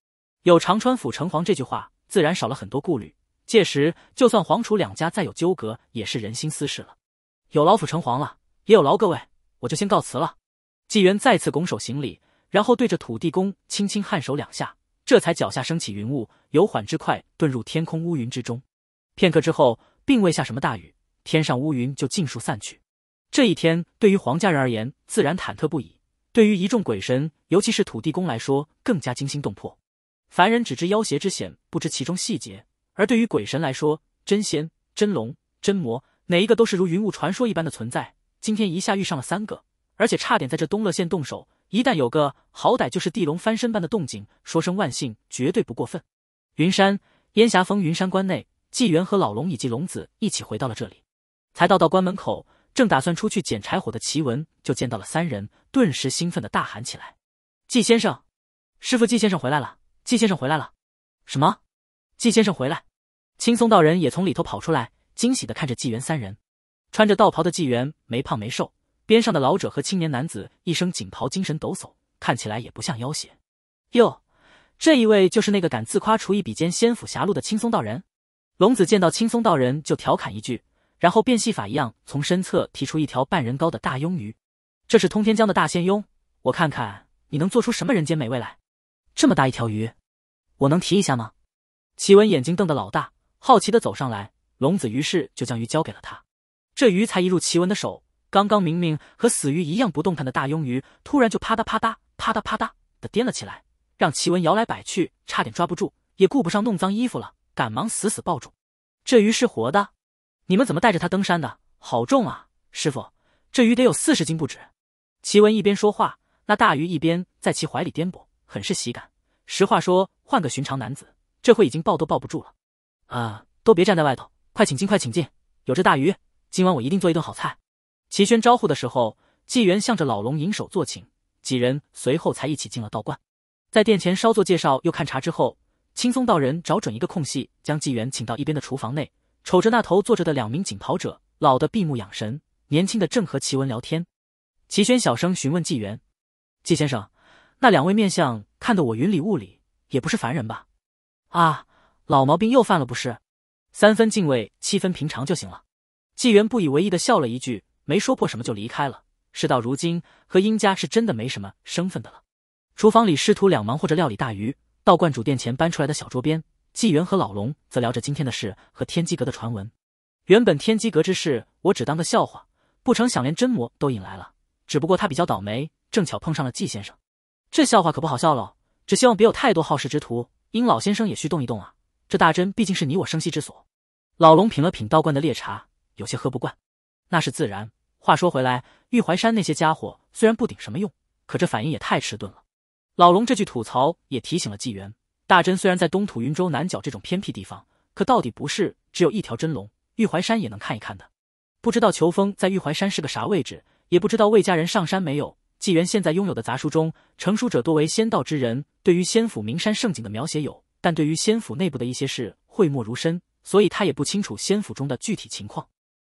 有长川府城隍这句话，自然少了很多顾虑。届时，就算皇楚两家再有纠葛，也是人心私事了。有劳府城隍了。也有劳各位，我就先告辞了。纪元再次拱手行礼，然后对着土地公轻轻颔首两下，这才脚下升起云雾，由缓之快遁入天空乌云之中。片刻之后，并未下什么大雨，天上乌云就尽数散去。这一天对于皇家人而言，自然忐忑不已；对于一众鬼神，尤其是土地公来说，更加惊心动魄。凡人只知妖邪之险，不知其中细节；而对于鬼神来说，真仙、真龙、真魔，哪一个都是如云雾传说一般的存在。今天一下遇上了三个，而且差点在这东乐县动手。一旦有个好歹就是地龙翻身般的动静，说声万幸绝对不过分。云山烟霞峰云山关内，纪元和老龙以及龙子一起回到了这里。才到到关门口，正打算出去捡柴火的齐文，就见到了三人，顿时兴奋的大喊起来：“纪先生，师傅，纪先生回来了！纪先生回来了！什么？纪先生回来？”青松道人也从里头跑出来，惊喜的看着纪元三人。穿着道袍的纪元没胖没瘦，边上的老者和青年男子一身锦袍，精神抖擞，看起来也不像妖邪。哟，这一位就是那个敢自夸厨艺比肩仙府狭路的青松道人。龙子见到青松道人就调侃一句，然后变戏法一样从身侧提出一条半人高的大鳙鱼。这是通天江的大仙鳙，我看看你能做出什么人间美味来。这么大一条鱼，我能提一下吗？齐文眼睛瞪得老大，好奇的走上来，龙子于是就将鱼交给了他。这鱼才一入齐文的手，刚刚明明和死鱼一样不动弹的大鳙鱼，突然就啪嗒啪嗒啪嗒啪嗒的颠了起来，让齐文摇来摆去，差点抓不住，也顾不上弄脏衣服了，赶忙死死抱住。这鱼是活的，你们怎么带着它登山的？好重啊，师傅，这鱼得有四十斤不止。齐文一边说话，那大鱼一边在其怀里颠簸，很是喜感。实话说，换个寻常男子，这会已经抱都抱不住了。啊，都别站在外头，快请进，快请进，有这大鱼。今晚我一定做一顿好菜。齐轩招呼的时候，纪元向着老龙引手作请，几人随后才一起进了道观。在殿前稍作介绍又看茶之后，青松道人找准一个空隙，将纪元请到一边的厨房内，瞅着那头坐着的两名锦袍者，老的闭目养神，年轻的正和齐文聊天。齐轩小声询问纪元：“纪先生，那两位面相看得我云里雾里，也不是凡人吧？”“啊，老毛病又犯了不是？三分敬畏，七分平常就行了。”纪元不以为意的笑了一句，没说破什么就离开了。事到如今，和殷家是真的没什么生分的了。厨房里师徒两忙活着料理大鱼，道观主殿前搬出来的小桌边，纪元和老龙则聊着今天的事和天机阁的传闻。原本天机阁之事，我只当个笑话，不成想连真魔都引来了。只不过他比较倒霉，正巧碰上了纪先生。这笑话可不好笑喽。只希望别有太多好事之徒，殷老先生也需动一动啊。这大真毕竟是你我生息之所。老龙品了品道观的烈茶。有些喝不惯，那是自然。话说回来，玉怀山那些家伙虽然不顶什么用，可这反应也太迟钝了。老龙这句吐槽也提醒了纪元。大真虽然在东土云州南角这种偏僻地方，可到底不是只有一条真龙。玉怀山也能看一看的。不知道裘风在玉怀山是个啥位置，也不知道魏家人上山没有。纪元现在拥有的杂书中，成书者多为仙道之人，对于仙府名山胜景的描写有，但对于仙府内部的一些事讳莫如深，所以他也不清楚仙府中的具体情况。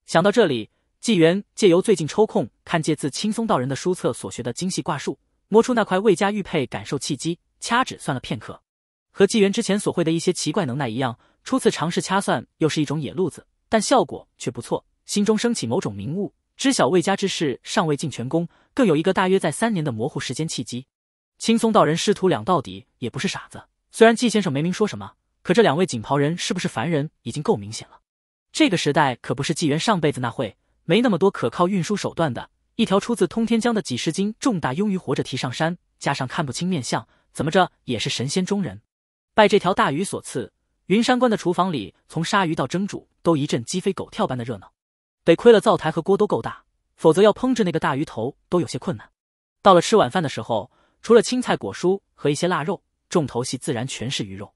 想到这里，纪元借由最近抽空看借自青松道人的书册所学的精细卦术，摸出那块魏家玉佩，感受契机，掐指算了片刻。和纪元之前所会的一些奇怪能耐一样，初次尝试掐算又是一种野路子，但效果却不错。心中升起某种明悟，知晓魏家之事尚未尽全功，更有一个大约在三年的模糊时间契机。青松道人师徒两到底也不是傻子，虽然季先生没明说什么，可这两位锦袍人是不是凡人已经够明显了。这个时代可不是纪元上辈子那会，没那么多可靠运输手段的。一条出自通天江的几十斤重大鳙鱼活着提上山，加上看不清面相，怎么着也是神仙中人。拜这条大鱼所赐，云山关的厨房里从杀鱼到蒸煮都一阵鸡飞狗跳般的热闹。得亏了灶台和锅都够大，否则要烹制那个大鱼头都有些困难。到了吃晚饭的时候，除了青菜果蔬和一些腊肉，重头戏自然全是鱼肉。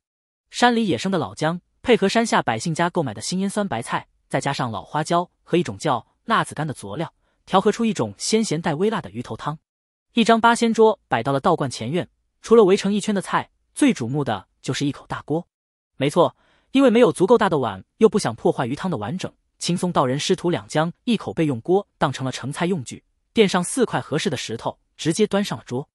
山里野生的老姜，配合山下百姓家购买的新腌酸白菜，再加上老花椒和一种叫辣子干的佐料。调和出一种鲜咸带微辣的鱼头汤，一张八仙桌摆到了道观前院。除了围成一圈的菜，最瞩目的就是一口大锅。没错，因为没有足够大的碗，又不想破坏鱼汤的完整，青松道人师徒两将一口备用锅当成了盛菜用具，垫上四块合适的石头，直接端上了桌。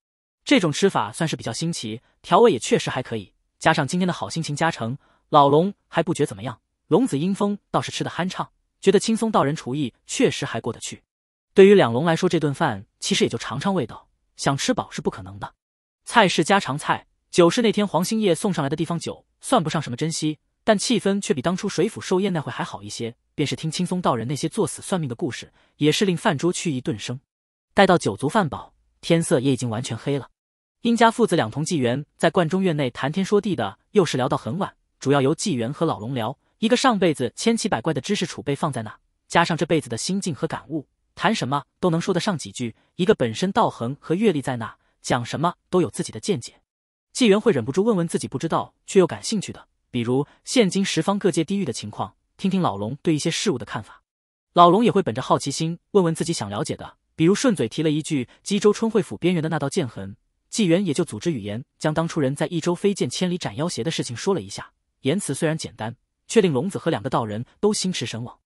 这种吃法算是比较新奇，调味也确实还可以。加上今天的好心情加成，老龙还不觉怎么样。龙子阴风倒是吃得酣畅，觉得青松道人厨艺确实还过得去。对于两龙来说，这顿饭其实也就尝尝味道，想吃饱是不可能的。菜是家常菜，酒是那天黄兴业送上来的地方酒，算不上什么珍稀，但气氛却比当初水府寿宴那会还好一些。便是听青松道人那些作死算命的故事，也是令饭桌趣意顿生。待到酒足饭饱，天色也已经完全黑了。殷家父子两同纪元在观中院内谈天说地的，又是聊到很晚，主要由纪元和老龙聊一个上辈子千奇百怪的知识储备放在那，加上这辈子的心境和感悟。谈什么都能说得上几句，一个本身道行和阅历在那，讲什么都有自己的见解。纪元会忍不住问问自己不知道却又感兴趣的，比如现今十方各界地域的情况，听听老龙对一些事物的看法。老龙也会本着好奇心问问自己想了解的，比如顺嘴提了一句冀州春惠府边缘的那道剑痕，纪元也就组织语言将当初人在益州飞剑千里斩妖邪的事情说了一下。言辞虽然简单，却令龙子和两个道人都心驰神往。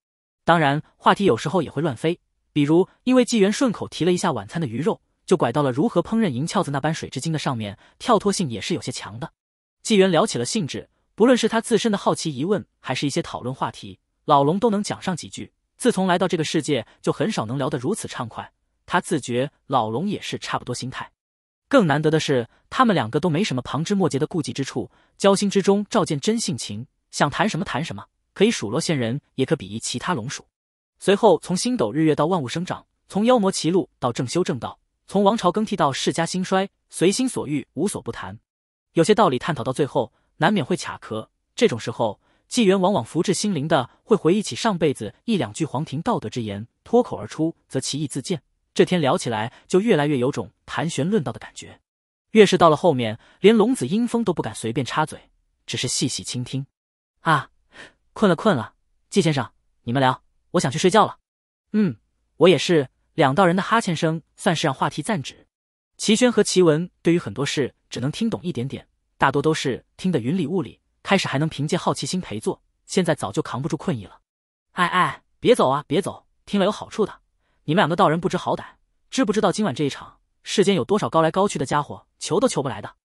当然，话题有时候也会乱飞。比如，因为纪元顺口提了一下晚餐的鱼肉，就拐到了如何烹饪银翘子那般水之精的上面，跳脱性也是有些强的。纪元聊起了兴致，不论是他自身的好奇疑问，还是一些讨论话题，老龙都能讲上几句。自从来到这个世界，就很少能聊得如此畅快。他自觉老龙也是差不多心态。更难得的是，他们两个都没什么旁枝末节的顾忌之处，交心之中照见真性情，想谈什么谈什么，可以数落仙人，也可比夷其他龙属。随后，从星斗日月到万物生长，从妖魔歧路到正修正道，从王朝更替到世家兴衰，随心所欲，无所不谈。有些道理探讨到最后，难免会卡壳。这种时候，纪元往往福至心灵的会回忆起上辈子一两句黄庭道德之言，脱口而出，则其意自见。这天聊起来，就越来越有种谈玄论道的感觉。越是到了后面，连龙子阴风都不敢随便插嘴，只是细细倾听。啊，困了，困了，季先生，你们聊。我想去睡觉了。嗯，我也是。两道人的哈欠声算是让话题暂止。齐轩和齐文对于很多事只能听懂一点点，大多都是听得云里雾里。开始还能凭借好奇心陪坐，现在早就扛不住困意了。哎哎，别走啊，别走！听了有好处的。你们两个道人不知好歹，知不知道今晚这一场世间有多少高来高去的家伙，求都求不来的。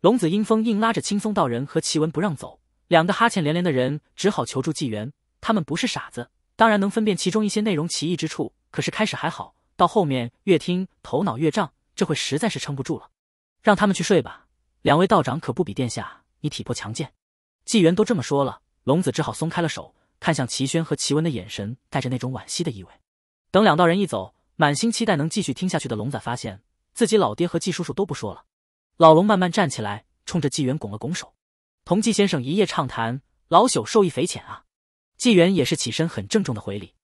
龙子阴风硬拉着青松道人和齐文不让走，两个哈欠连连的人只好求助纪元。他们不是傻子。当然能分辨其中一些内容奇异之处，可是开始还好，到后面越听头脑越胀，这会实在是撑不住了。让他们去睡吧，两位道长可不比殿下你体魄强健。纪元都这么说了，龙子只好松开了手，看向齐轩和齐文的眼神带着那种惋惜的意味。等两道人一走，满心期待能继续听下去的龙仔发现自己老爹和季叔叔都不说了。老龙慢慢站起来，冲着纪元拱了拱手：“同季先生一夜畅谈，老朽受益匪浅啊。”纪元也是起身，很郑重的回礼，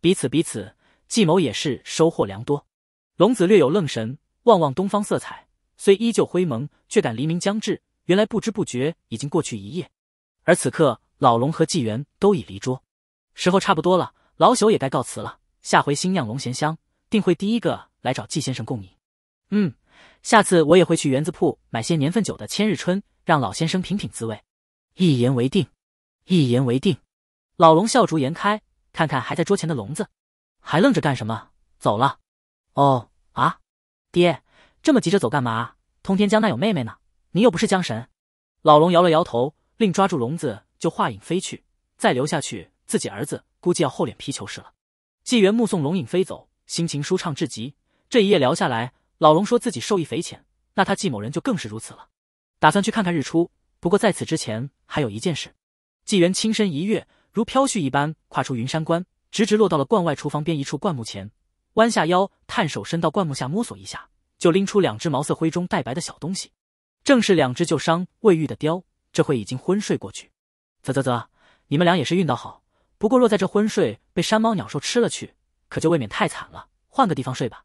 彼此彼此，季某也是收获良多。龙子略有愣神，望望东方色彩，虽依旧灰蒙，却感黎明将至。原来不知不觉已经过去一夜，而此刻老龙和纪元都已离桌，时候差不多了，老朽也该告辞了。下回新酿龙涎香，定会第一个来找季先生共饮。嗯，下次我也会去园子铺买些年份久的千日春，让老先生品品滋味。一言为定，一言为定。老龙笑逐颜开，看看还在桌前的笼子，还愣着干什么？走了。哦啊，爹，这么急着走干嘛？通天江那有妹妹呢，你又不是江神。老龙摇了摇头，另抓住笼子就化影飞去。再留下去，自己儿子估计要厚脸皮求是了。纪元目送龙影飞走，心情舒畅至极。这一夜聊下来，老龙说自己受益匪浅，那他纪某人就更是如此了。打算去看看日出，不过在此之前还有一件事。纪元轻身一跃，如飘絮一般跨出云山关，直直落到了关外厨房边一处灌木前，弯下腰，探手伸到灌木下摸索一下，就拎出两只毛色灰中带白的小东西，正是两只旧伤未愈的雕。这会已经昏睡过去。啧啧啧，你们俩也是运道好。不过若在这昏睡，被山猫鸟兽吃了去，可就未免太惨了。换个地方睡吧。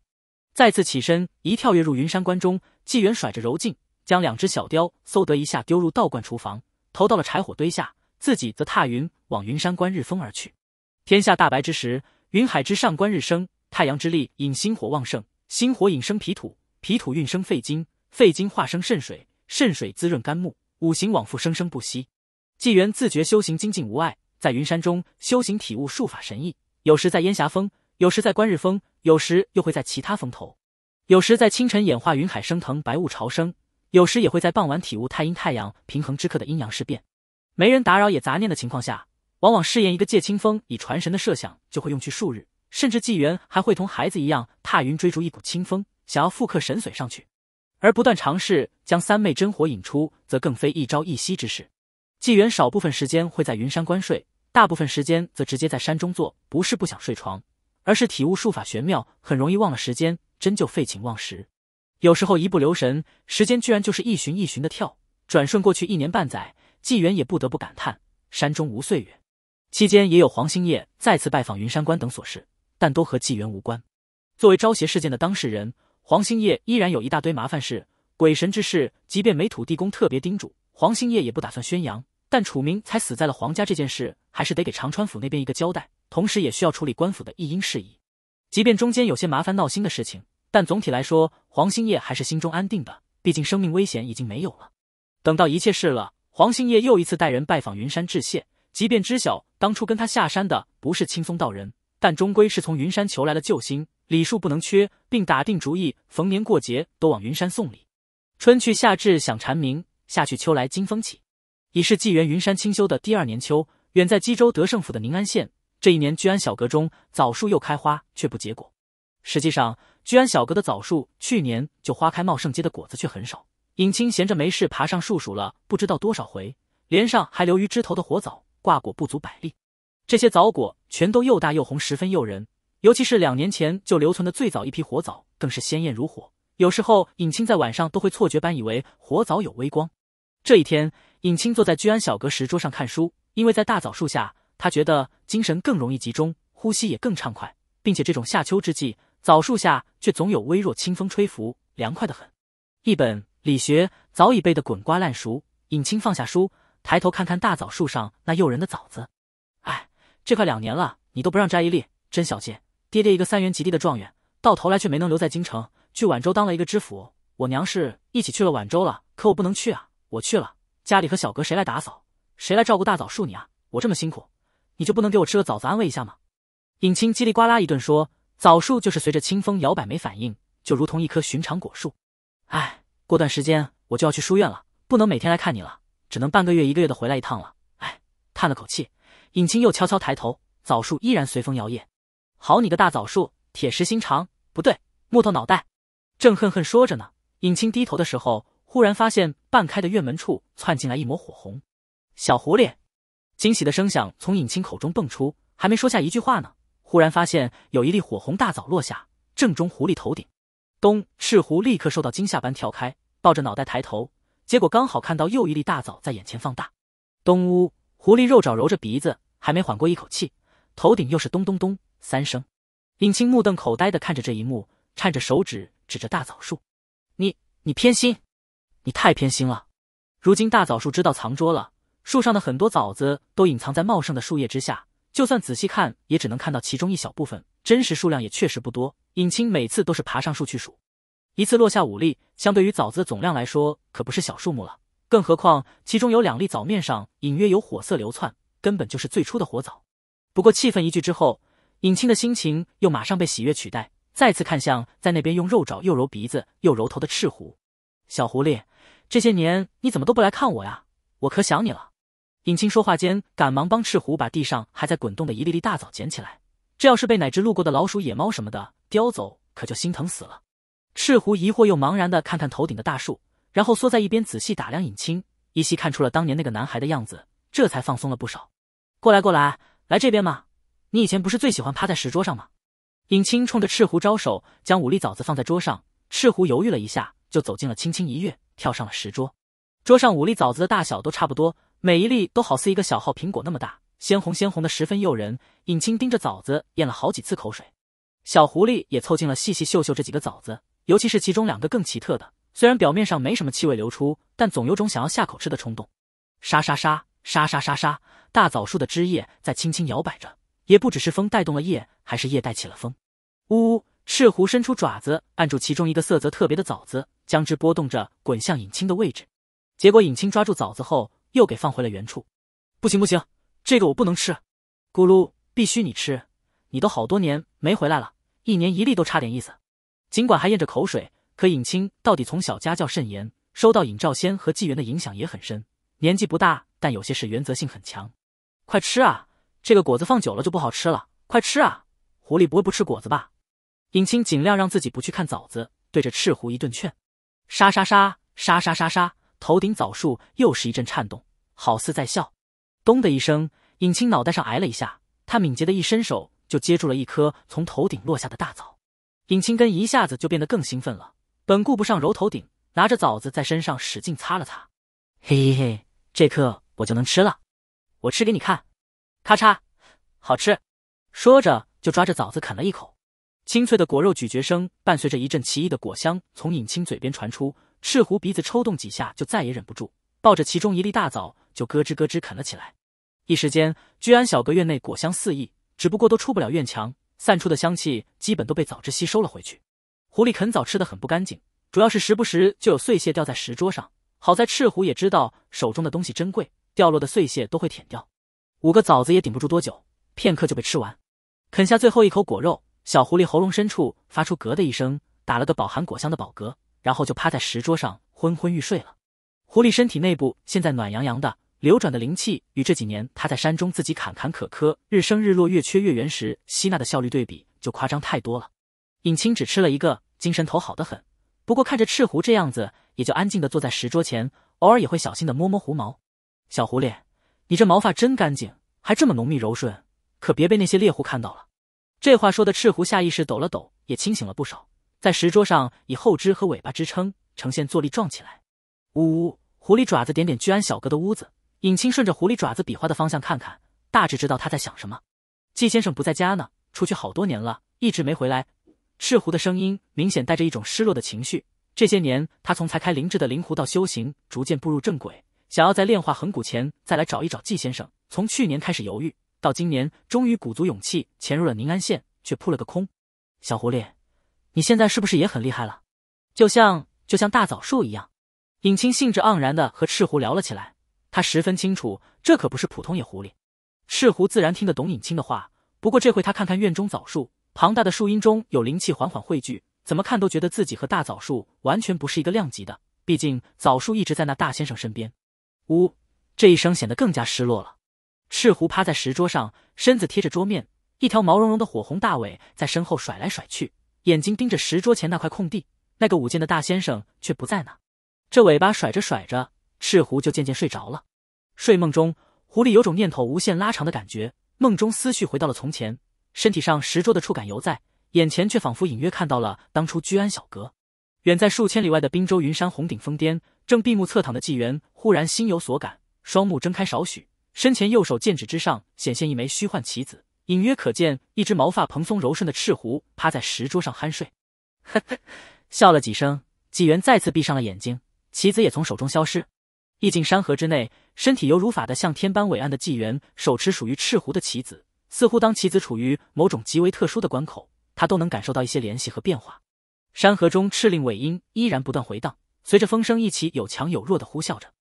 再次起身，一跳跃入云山关中。纪元甩着柔劲，将两只小雕嗖得一下丢入道观厨房，投到了柴火堆下，自己则踏云往云山关日峰而去。天下大白之时，云海之上观日升，太阳之力引星火旺盛，星火引生脾土，脾土运生肺金，肺金化生肾水，肾水滋润肝木。五行往复，生生不息。纪元自觉修行精进无碍，在云山中修行体悟术法神意。有时在烟霞峰，有时在观日峰，有时又会在其他峰头。有时在清晨演化云海升腾，白雾潮生；有时也会在傍晚体悟太阴太阳平衡之刻的阴阳事变。没人打扰也杂念的情况下，往往试验一个借清风以传神的设想，就会用去数日。甚至纪元还会同孩子一样踏云追逐一股清风，想要复刻神髓上去。而不断尝试将三昧真火引出，则更非一朝一夕之事。纪元少部分时间会在云山关睡，大部分时间则直接在山中坐。不是不想睡床，而是体悟术法玄妙，很容易忘了时间，真就废寝忘食。有时候一不留神，时间居然就是一旬一旬的跳，转瞬过去一年半载。纪元也不得不感叹：山中无岁月。期间也有黄兴业再次拜访云山关等琐事，但都和纪元无关。作为招邪事件的当事人。黄兴业依然有一大堆麻烦事，鬼神之事，即便没土地公特别叮嘱，黄兴业也不打算宣扬。但楚明才死在了黄家这件事，还是得给长川府那边一个交代，同时也需要处理官府的一应事宜。即便中间有些麻烦闹心的事情，但总体来说，黄兴业还是心中安定的，毕竟生命危险已经没有了。等到一切事了，黄兴业又一次带人拜访云山致谢。即便知晓当初跟他下山的不是青松道人，但终归是从云山求来的救星。礼数不能缺，并打定主意，逢年过节都往云山送礼。春去夏至响蝉鸣，夏去秋来金风起。已是纪元云山清修的第二年秋，远在冀州德胜府的宁安县，这一年居安小阁中枣树又开花，却不结果。实际上，居安小阁的枣树去年就花开茂盛，结的果子却很少。尹清闲着没事，爬上树数了不知道多少回，连上还留于枝头的活枣，挂果不足百粒。这些枣果全都又大又红，十分诱人。尤其是两年前就留存的最早一批火枣，更是鲜艳如火。有时候尹清在晚上都会错觉般以为火枣有微光。这一天，尹清坐在居安小阁石桌上看书，因为在大枣树下，他觉得精神更容易集中，呼吸也更畅快，并且这种夏秋之际，枣树下却总有微弱清风吹拂，凉快的很。一本理学早已背得滚瓜烂熟，尹清放下书，抬头看看大枣树上那诱人的枣子。哎，这快两年了，你都不让摘一粒，真小气。爹爹一个三元及第的状元，到头来却没能留在京城，去宛州当了一个知府。我娘是一起去了宛州了，可我不能去啊！我去了，家里和小阁谁来打扫？谁来照顾大枣树？你啊！我这么辛苦，你就不能给我吃个枣子安慰一下吗？尹清叽里呱啦一顿说，枣树就是随着清风摇摆没反应，就如同一棵寻常果树。哎，过段时间我就要去书院了，不能每天来看你了，只能半个月一个月的回来一趟了。哎，叹了口气，尹清又悄悄抬头，枣树依然随风摇曳。好你个大枣树，铁石心肠，不对，木头脑袋。正恨恨说着呢，尹清低头的时候，忽然发现半开的院门处窜进来一抹火红。小狐狸，惊喜的声响从尹清口中蹦出，还没说下一句话呢，忽然发现有一粒火红大枣落下，正中狐狸头顶。咚赤狐立刻受到惊吓般跳开，抱着脑袋抬头，结果刚好看到又一粒大枣在眼前放大。东屋狐狸肉爪揉着鼻子，还没缓过一口气，头顶又是咚咚咚。三声，尹清目瞪口呆的看着这一幕，颤着手指指着大枣树：“你你偏心，你太偏心了！如今大枣树知道藏拙了，树上的很多枣子都隐藏在茂盛的树叶之下，就算仔细看，也只能看到其中一小部分，真实数量也确实不多。尹清每次都是爬上树去数，一次落下五粒，相对于枣子的总量来说，可不是小数目了。更何况其中有两粒枣面上隐约有火色流窜，根本就是最初的火枣。不过气愤一句之后。”尹清的心情又马上被喜悦取代，再次看向在那边用肉爪又揉鼻子又揉头的赤狐。小狐狸，这些年你怎么都不来看我呀？我可想你了。尹清说话间，赶忙帮赤狐把地上还在滚动的一粒粒大枣捡起来。这要是被哪只路过的老鼠、野猫什么的叼走，可就心疼死了。赤狐疑惑又茫然的看看头顶的大树，然后缩在一边仔细打量尹清，依稀看出了当年那个男孩的样子，这才放松了不少。过来，过来，来这边嘛！你以前不是最喜欢趴在石桌上吗？尹清冲着赤狐招手，将五粒枣子放在桌上。赤狐犹豫了一下，就走进了，轻轻一跃，跳上了石桌。桌上五粒枣子的大小都差不多，每一粒都好似一个小号苹果那么大，鲜红鲜红的，十分诱人。尹清盯着枣子咽了好几次口水，小狐狸也凑近了，细细嗅嗅这几个枣子，尤其是其中两个更奇特的，虽然表面上没什么气味流出，但总有种想要下口吃的冲动。沙沙沙，沙沙沙沙，大枣树的枝叶在轻轻摇摆着，也不只是风带动了叶，还是叶带起了风。呜呜。赤狐伸出爪子，按住其中一个色泽特别的枣子，将之拨动着滚向尹清的位置。结果尹清抓住枣子后，又给放回了原处。不行不行，这个我不能吃。咕噜，必须你吃。你都好多年没回来了，一年一粒都差点意思。尽管还咽着口水，可尹清到底从小家教甚严，受到尹兆先和纪元的影响也很深。年纪不大，但有些事原则性很强。快吃啊！这个果子放久了就不好吃了。快吃啊！狐狸不会不吃果子吧？尹清尽量让自己不去看枣子，对着赤狐一顿劝。沙沙沙沙沙沙沙，头顶枣树又是一阵颤动，好似在笑。咚的一声，尹清脑袋上挨了一下，他敏捷的一伸手就接住了一颗从头顶落下的大枣。尹清根一下子就变得更兴奋了，本顾不上揉头顶，拿着枣子在身上使劲擦了擦。嘿嘿嘿，这颗我就能吃了，我吃给你看。咔嚓，好吃。说着就抓着枣子啃了一口。清脆的果肉咀嚼声伴随着一阵奇异的果香从尹清嘴边传出，赤狐鼻子抽动几下，就再也忍不住，抱着其中一粒大枣就咯吱咯吱啃了起来。一时间，居安小阁院内果香四溢，只不过都出不了院墙，散出的香气基本都被枣汁吸收了回去。狐狸啃枣吃的很不干净，主要是时不时就有碎屑掉在石桌上。好在赤狐也知道手中的东西珍贵，掉落的碎屑都会舔掉。五个枣子也顶不住多久，片刻就被吃完。啃下最后一口果肉。小狐狸喉咙深处发出“咯”的一声，打了个饱含果香的饱嗝，然后就趴在石桌上昏昏欲睡了。狐狸身体内部现在暖洋洋的，流转的灵气与这几年它在山中自己坎坎坷坷、日升日落、月缺月圆时吸纳的效率对比，就夸张太多了。尹清只吃了一个，精神头好得很。不过看着赤狐这样子，也就安静的坐在石桌前，偶尔也会小心的摸摸狐毛。小狐狸，你这毛发真干净，还这么浓密柔顺，可别被那些猎户看到了。这话说的赤狐下意识抖了抖，也清醒了不少，在石桌上以后肢和尾巴支撑，呈现坐立状起来。呜呜，狐狸爪子点点居安小阁的屋子，尹清顺着狐狸爪子比划的方向看看，大致知道他在想什么。季先生不在家呢，出去好多年了，一直没回来。赤狐的声音明显带着一种失落的情绪。这些年，他从才开灵智的灵狐到修行，逐渐步入正轨，想要在炼化恒古前再来找一找季先生。从去年开始犹豫。到今年，终于鼓足勇气潜入了宁安县，却扑了个空。小狐狸，你现在是不是也很厉害了？就像就像大枣树一样。尹清兴致盎然的和赤狐聊了起来。他十分清楚，这可不是普通野狐狸。赤狐自然听得懂尹清的话，不过这回他看看院中枣树，庞大的树荫中有灵气缓缓汇聚，怎么看都觉得自己和大枣树完全不是一个量级的。毕竟枣树一直在那大先生身边。呜，这一声显得更加失落了。赤狐趴在石桌上，身子贴着桌面，一条毛茸茸的火红大尾在身后甩来甩去，眼睛盯着石桌前那块空地。那个舞剑的大先生却不在那。这尾巴甩着甩着，赤狐就渐渐睡着了。睡梦中，狐狸有种念头无限拉长的感觉，梦中思绪回到了从前，身体上石桌的触感犹在，眼前却仿佛隐约看到了当初居安小阁。远在数千里外的滨州云山红顶峰巅，正闭目侧躺的纪元忽然心有所感，双目睁开少许。身前右手剑指之上显现一枚虚幻棋子，隐约可见一只毛发蓬松柔顺的赤狐趴在石桌上酣睡。呵呵，笑了几声，纪元再次闭上了眼睛，棋子也从手中消失。意境山河之内，身体犹如法的像天般伟岸的纪元手持属于赤狐的棋子，似乎当棋子处于某种极为特殊的关口，他都能感受到一些联系和变化。山河中赤令尾音依然不断回荡，随着风声一起有强有弱的呼啸着。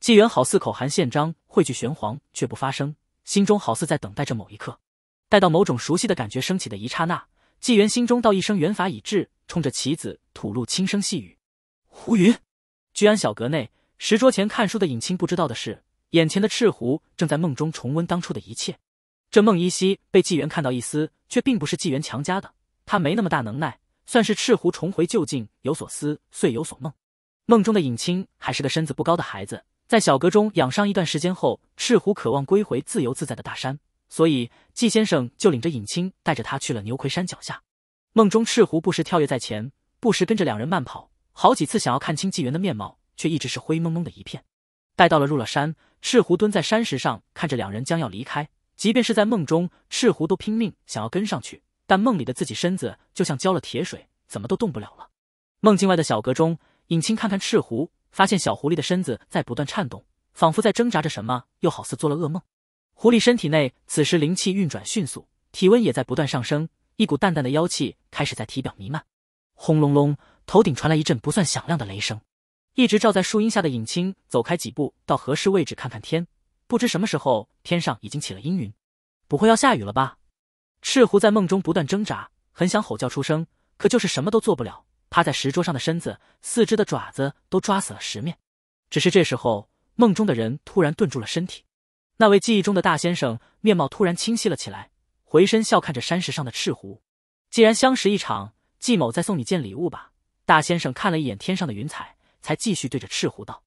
纪元好似口含宪章，汇聚玄黄，却不发声，心中好似在等待着某一刻。待到某种熟悉的感觉升起的一刹那，纪元心中道一声“元法已至”，冲着棋子吐露轻声细语：“胡云。”居安小阁内，石桌前看书的尹清不知道的是，眼前的赤狐正在梦中重温当初的一切。这梦依稀被纪元看到一丝，却并不是纪元强加的，他没那么大能耐，算是赤狐重回旧境，有所思，遂有所梦。梦中的尹清还是个身子不高的孩子，在小阁中养伤一段时间后，赤狐渴望归回自由自在的大山，所以季先生就领着尹清带着他去了牛魁山脚下。梦中赤狐不时跳跃在前，不时跟着两人慢跑，好几次想要看清纪元的面貌，却一直是灰蒙蒙的一片。待到了入了山，赤狐蹲在山石上看着两人将要离开，即便是在梦中，赤狐都拼命想要跟上去，但梦里的自己身子就像浇了铁水，怎么都动不了了。梦境外的小阁中，尹清看看赤狐，发现小狐狸的身子在不断颤动，仿佛在挣扎着什么，又好似做了噩梦。狐狸身体内此时灵气运转迅速，体温也在不断上升。一股淡淡的妖气开始在体表弥漫，轰隆隆，头顶传来一阵不算响亮的雷声。一直照在树荫下的尹清走开几步，到合适位置看看天，不知什么时候天上已经起了阴云，不会要下雨了吧？赤狐在梦中不断挣扎，很想吼叫出声，可就是什么都做不了。趴在石桌上的身子，四肢的爪子都抓死了石面。只是这时候，梦中的人突然顿住了身体，那位记忆中的大先生面貌突然清晰了起来。回身笑看着山石上的赤狐，既然相识一场，季某再送你件礼物吧。大先生看了一眼天上的云彩，才继续对着赤狐道。